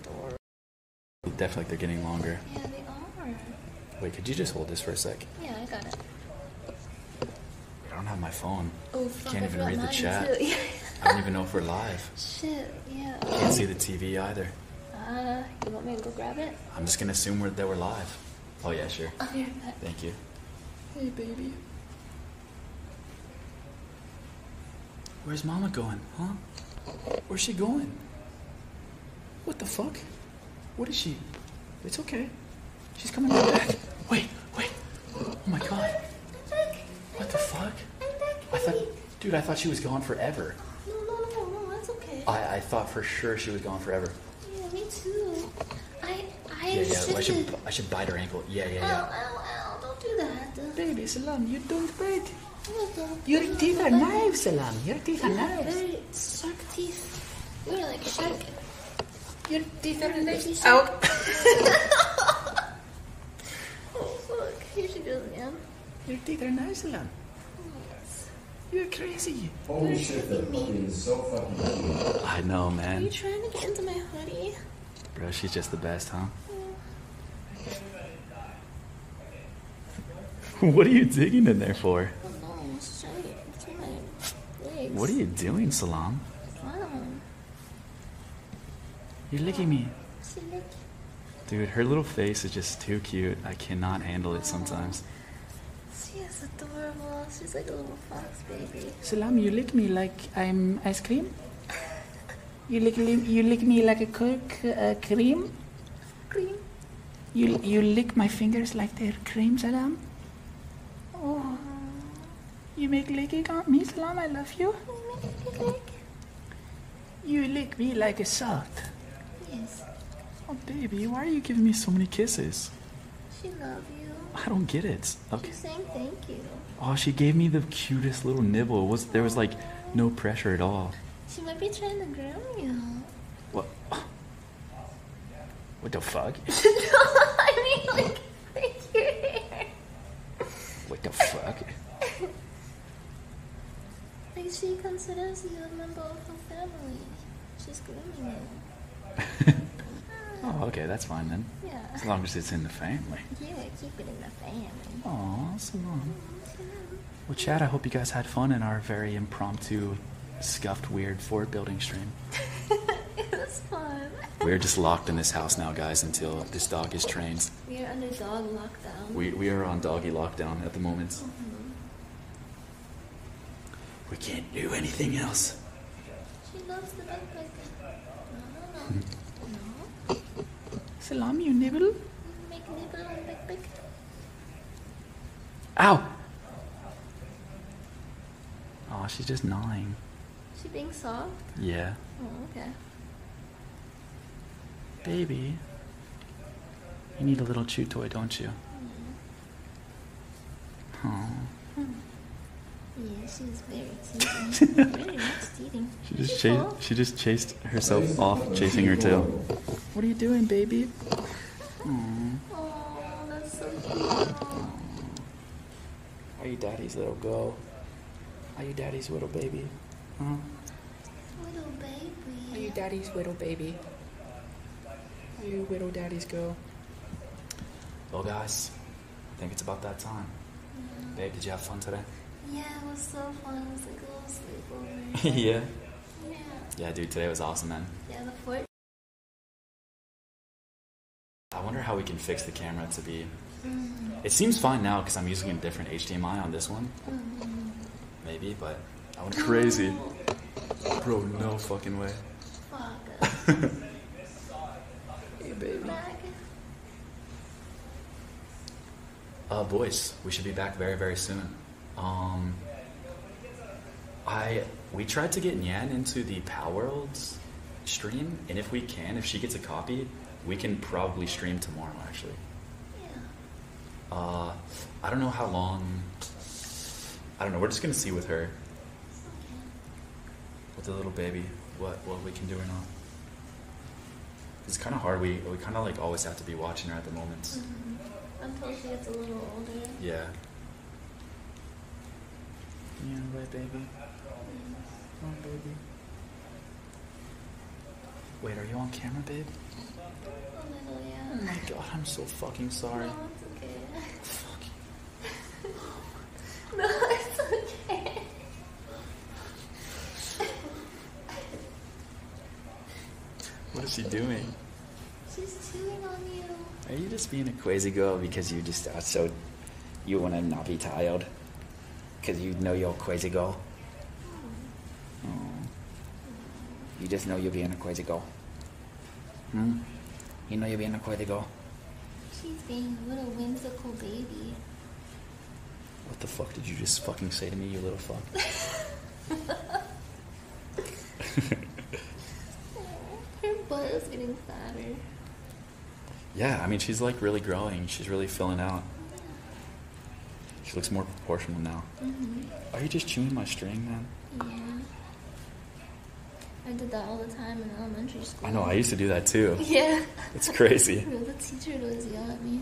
[SPEAKER 2] adorable.
[SPEAKER 1] Definitely they're getting longer.
[SPEAKER 2] Yeah, they are.
[SPEAKER 1] Wait, could you just hold this for a sec?
[SPEAKER 2] Yeah, I got it.
[SPEAKER 1] I don't have my phone.
[SPEAKER 2] Oh, fuck,
[SPEAKER 1] Can't
[SPEAKER 2] I
[SPEAKER 1] even
[SPEAKER 2] forgot
[SPEAKER 1] read the chat. I don't even know if we're live.
[SPEAKER 2] Shit, yeah.
[SPEAKER 1] Can't see the TV either.
[SPEAKER 2] Uh, you want me to go grab it?
[SPEAKER 1] I'm just gonna assume we're, that we're live. Oh yeah, sure.
[SPEAKER 2] I'll be right back.
[SPEAKER 1] Thank you.
[SPEAKER 2] Hey, baby.
[SPEAKER 1] Where's Mama going, huh? Where's she going? What the fuck? What is she? It's okay. She's coming right back. Wait, wait. Oh my god. What the fuck? I thought, dude, I thought she was gone forever.
[SPEAKER 2] No, no, no, no, that's okay.
[SPEAKER 1] I, I thought for sure she was gone forever.
[SPEAKER 2] Yeah, me too. I, I
[SPEAKER 1] Yeah, yeah. I
[SPEAKER 2] should.
[SPEAKER 1] should, I should bite her ankle. Yeah, yeah,
[SPEAKER 2] Ow,
[SPEAKER 1] yeah.
[SPEAKER 2] ow, ow! Don't do that.
[SPEAKER 1] Baby, Salam, you don't bite.
[SPEAKER 2] Don't
[SPEAKER 1] Your teeth are
[SPEAKER 2] that.
[SPEAKER 1] knives, Salam. Your teeth are
[SPEAKER 2] You have
[SPEAKER 1] knives.
[SPEAKER 2] very sharp teeth. You're like a shark.
[SPEAKER 1] Your teeth are
[SPEAKER 2] Baby
[SPEAKER 1] knives.
[SPEAKER 2] shark.
[SPEAKER 1] Out.
[SPEAKER 2] oh fuck! Here she goes again.
[SPEAKER 1] Your teeth are knives, Salam. You're crazy.
[SPEAKER 3] Holy shit, that puppy is so fucking cute.
[SPEAKER 1] I know, man.
[SPEAKER 2] Are you trying to get into my hoodie?
[SPEAKER 1] Bro, she's just the best, huh? What are you digging in there for?
[SPEAKER 2] No, she's trying to get into my legs.
[SPEAKER 1] What are you doing, Salam?
[SPEAKER 2] Wow.
[SPEAKER 1] You're licking me. Dude, her little face is just too cute. I cannot handle it sometimes.
[SPEAKER 2] She is adorable. She's like a little fox baby.
[SPEAKER 1] Salam, you lick me like I'm ice cream? You lick, you lick me like a cook, uh, cream?
[SPEAKER 2] Cream.
[SPEAKER 1] You, you lick my fingers like they're cream, Salam? Oh. You make licking on me, Salam, I love you. You lick me like a salt.
[SPEAKER 2] Yes.
[SPEAKER 1] Oh, baby, why are you giving me so many kisses?
[SPEAKER 2] She love you.
[SPEAKER 1] I don't get it. Okay.
[SPEAKER 2] She's saying thank you.
[SPEAKER 1] Oh, she gave me the cutest little nibble. It was there was like no pressure at all.
[SPEAKER 2] She might be trying to ground you.
[SPEAKER 1] What? What the fuck?
[SPEAKER 2] no, I mean like with your hair.
[SPEAKER 1] What the fuck?
[SPEAKER 2] Like she considers you a member of her family. She's grooming you.
[SPEAKER 1] Oh, okay, that's fine then.
[SPEAKER 2] Yeah.
[SPEAKER 1] As long as it's in the family.
[SPEAKER 2] Yeah, keep it in the family.
[SPEAKER 1] Aw, Salam. Mm-hmm. Well, Chat, I hope you guys had fun in our very impromptu, scuffed, weird fort building stream.
[SPEAKER 2] it was fun.
[SPEAKER 1] We're just locked in this house now, guys, until this dog is trained.
[SPEAKER 2] We are under dog lockdown.
[SPEAKER 1] We, we are on doggy lockdown at the moment.
[SPEAKER 2] Mhm.
[SPEAKER 1] We can't do anything else.
[SPEAKER 2] She loves the backpack. No, no, no. No.
[SPEAKER 1] Salam, you nibble?
[SPEAKER 2] Make nibble on backpack.
[SPEAKER 1] Ow! Oh, she's just gnawing.
[SPEAKER 2] She being soft?
[SPEAKER 1] Yeah.
[SPEAKER 2] Oh, okay.
[SPEAKER 1] Baby. You need a little chew toy, don't you? Oh.
[SPEAKER 2] Yeah, she's very teething. very much teething.
[SPEAKER 1] She just
[SPEAKER 2] She
[SPEAKER 1] chased. She just chased herself off, chasing her tail. What are you doing, baby? Aw.
[SPEAKER 2] Oh, that's so cute.
[SPEAKER 1] Are you daddy's little girl? Are you daddy's little baby? Huh?
[SPEAKER 2] Little baby.
[SPEAKER 1] Are you daddy's little baby? Are you little daddy's girl? Well, guys, I think it's about that time. Babe, did you have fun today?
[SPEAKER 2] Yeah, it was so fun. It was like a little sleepover.
[SPEAKER 1] yeah.
[SPEAKER 2] Yeah.
[SPEAKER 1] Yeah, dude, today was awesome, man.
[SPEAKER 2] Yeah, the fort.
[SPEAKER 1] I wonder how we can fix the camera to be.
[SPEAKER 2] Mhm.
[SPEAKER 1] It seems fine now because I'm using a different HDMI on this one.
[SPEAKER 2] Mhm.
[SPEAKER 1] Maybe, but I went crazy. Bro, no fucking way. Hey, baby. Uh, boys, we should be back very, very soon. Um, I we tried to get Nyan into the Palworlds stream, and if we can, if she gets a copy, we can probably stream tomorrow. Actually. Uh, I don't know how long. I don't know. We're just gonna see with her, with the little baby, what what we can do or not. It's kind of hard. We we kind of like always have to be watching her at the moment.
[SPEAKER 2] Mhm. Until she gets a little older.
[SPEAKER 1] Yeah. Yeah, right, baby. Oh, baby. Wait, are you on camera, babe?
[SPEAKER 2] A little, yeah.
[SPEAKER 1] Oh my god, I'm so fucking sorry.
[SPEAKER 2] No, it's okay. no, it's okay.
[SPEAKER 1] What is she doing?
[SPEAKER 2] She's chewing on you.
[SPEAKER 1] Are you just being a crazy girl because you just are so. You want to not be tired? Because you know you're a crazy girl? Oh. You just know you're being a crazy girl. Hmm? You know you're being a crazy girl?
[SPEAKER 2] She's being a little whimsical baby.
[SPEAKER 1] What the fuck did you just fucking say to me, you little fuck?
[SPEAKER 2] Her butt is getting fatter.
[SPEAKER 1] Yeah, I mean, she's like really growing. She's really filling out. She looks more proportional now.
[SPEAKER 2] Mhm.
[SPEAKER 1] Are you just chewing my string, man?
[SPEAKER 2] Yeah. I did that all the time in elementary school.
[SPEAKER 1] I know, I used to do that too.
[SPEAKER 2] Yeah.
[SPEAKER 1] It's crazy.
[SPEAKER 2] the teacher would always yell at me.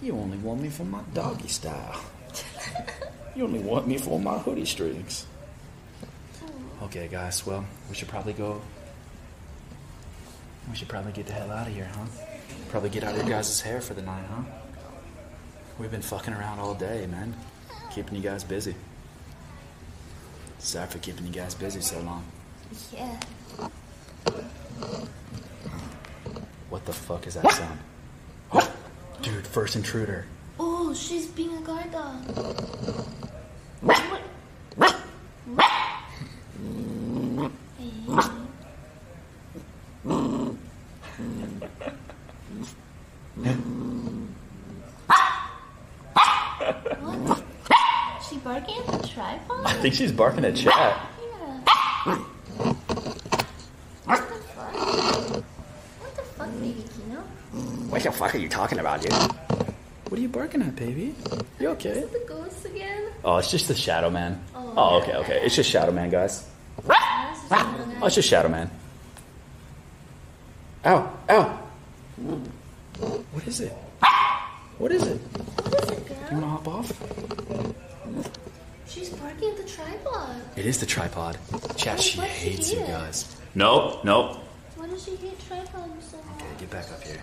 [SPEAKER 1] You only want me for my doggy style. you only want me for my hoodie strings. Okay, guys, well, we should probably go. We should probably get the hell out of here, huh? Probably get out of your guys' hair for the night, huh? We've been fucking around all day, man. Keeping you guys busy. Sorry for keeping you guys busy so long.
[SPEAKER 2] Yeah.
[SPEAKER 1] What the fuck is that sound? Dude, first intruder.
[SPEAKER 2] Oh, she's being a guard dog. What? She barking at the tripod?
[SPEAKER 1] I think she's barking at chat.
[SPEAKER 2] Yeah. What the fuck? What the fuck, baby Kino?
[SPEAKER 1] What the fuck are you talking about, dude? What are you barking at, baby? You okay?
[SPEAKER 2] Is it the ghost again?
[SPEAKER 1] Oh, it's just the Shadow Man.
[SPEAKER 2] Oh,
[SPEAKER 1] Oh, okay, okay. It's just Shadow Man, guys. Oh, it's just Shadow Man. Ow, ow. What is it? What is it? You wanna hop off?
[SPEAKER 2] She's barking at the tripod.
[SPEAKER 1] It is the tripod. Chat, she
[SPEAKER 2] Why does she
[SPEAKER 1] hates you guys. Nope, nope.
[SPEAKER 2] Why does she hate tripods so much?
[SPEAKER 1] Okay, get back up here.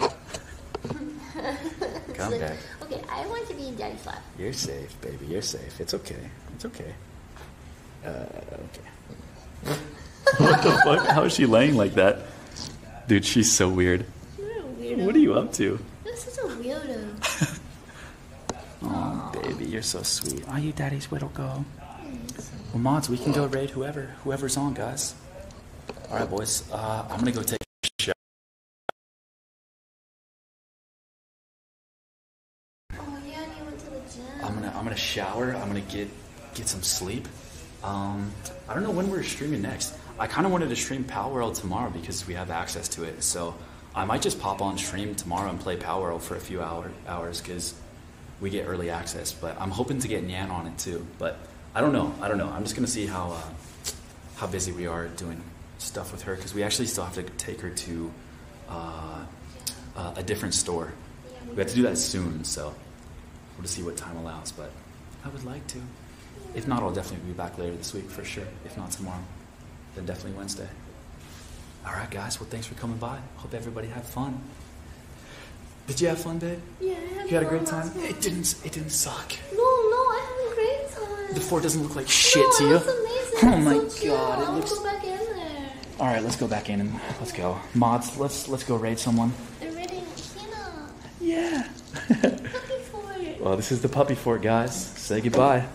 [SPEAKER 1] Come
[SPEAKER 2] like,
[SPEAKER 1] back.
[SPEAKER 2] Okay, I want to be in daddy's lap.
[SPEAKER 1] You're safe, baby. You're safe. It's okay. It's okay. Uh, okay. what the fuck? How is she laying like that? Dude, she's so weird.
[SPEAKER 2] You're a weirdo.
[SPEAKER 1] What are you up to?
[SPEAKER 2] You're such a weirdo.
[SPEAKER 1] Oh, baby, you're so sweet. Are you daddy's little girl? Well, mods, we can go raid whoever, whoever's on, guys. All right, boys. Uh, I'm gonna go take gonna, I'm gonna shower. I'm gonna get, get some sleep. Um, I don't know when we're streaming next. I kind of wanted to stream Palworld tomorrow because we have access to it. So I might just pop on stream tomorrow and play Palworld for a few hour, hours because we get early access. But I'm hoping to get Nyan on it too. But I don't know. I don't know. I'm just gonna see how uh, how busy we are doing stuff with her because we actually still have to take her to uh, uh, a different store. We have to do that soon. So we'll just see what time allows. But I would like to. If not, I'll definitely be back later this week for sure. If not tomorrow, then definitely Wednesday. All right, guys. Well, thanks for coming by. Hope everybody had fun. Did you have fun, babe?
[SPEAKER 2] Yeah, I had
[SPEAKER 1] You had a great time. It didn't. It didn't suck.
[SPEAKER 2] No, no, I had a great time.
[SPEAKER 1] The fort doesn't look like shit
[SPEAKER 2] no,
[SPEAKER 1] to you.
[SPEAKER 2] It's amazing.
[SPEAKER 1] Oh my
[SPEAKER 2] so
[SPEAKER 1] god,
[SPEAKER 2] I
[SPEAKER 1] it looks.
[SPEAKER 2] go back in there.
[SPEAKER 1] All right, let's go back in and let's go. Mods, let's let's go raid someone.
[SPEAKER 2] They're raiding Kina.
[SPEAKER 1] Yeah. Well, this is the puppy fort, guys. Say goodbye.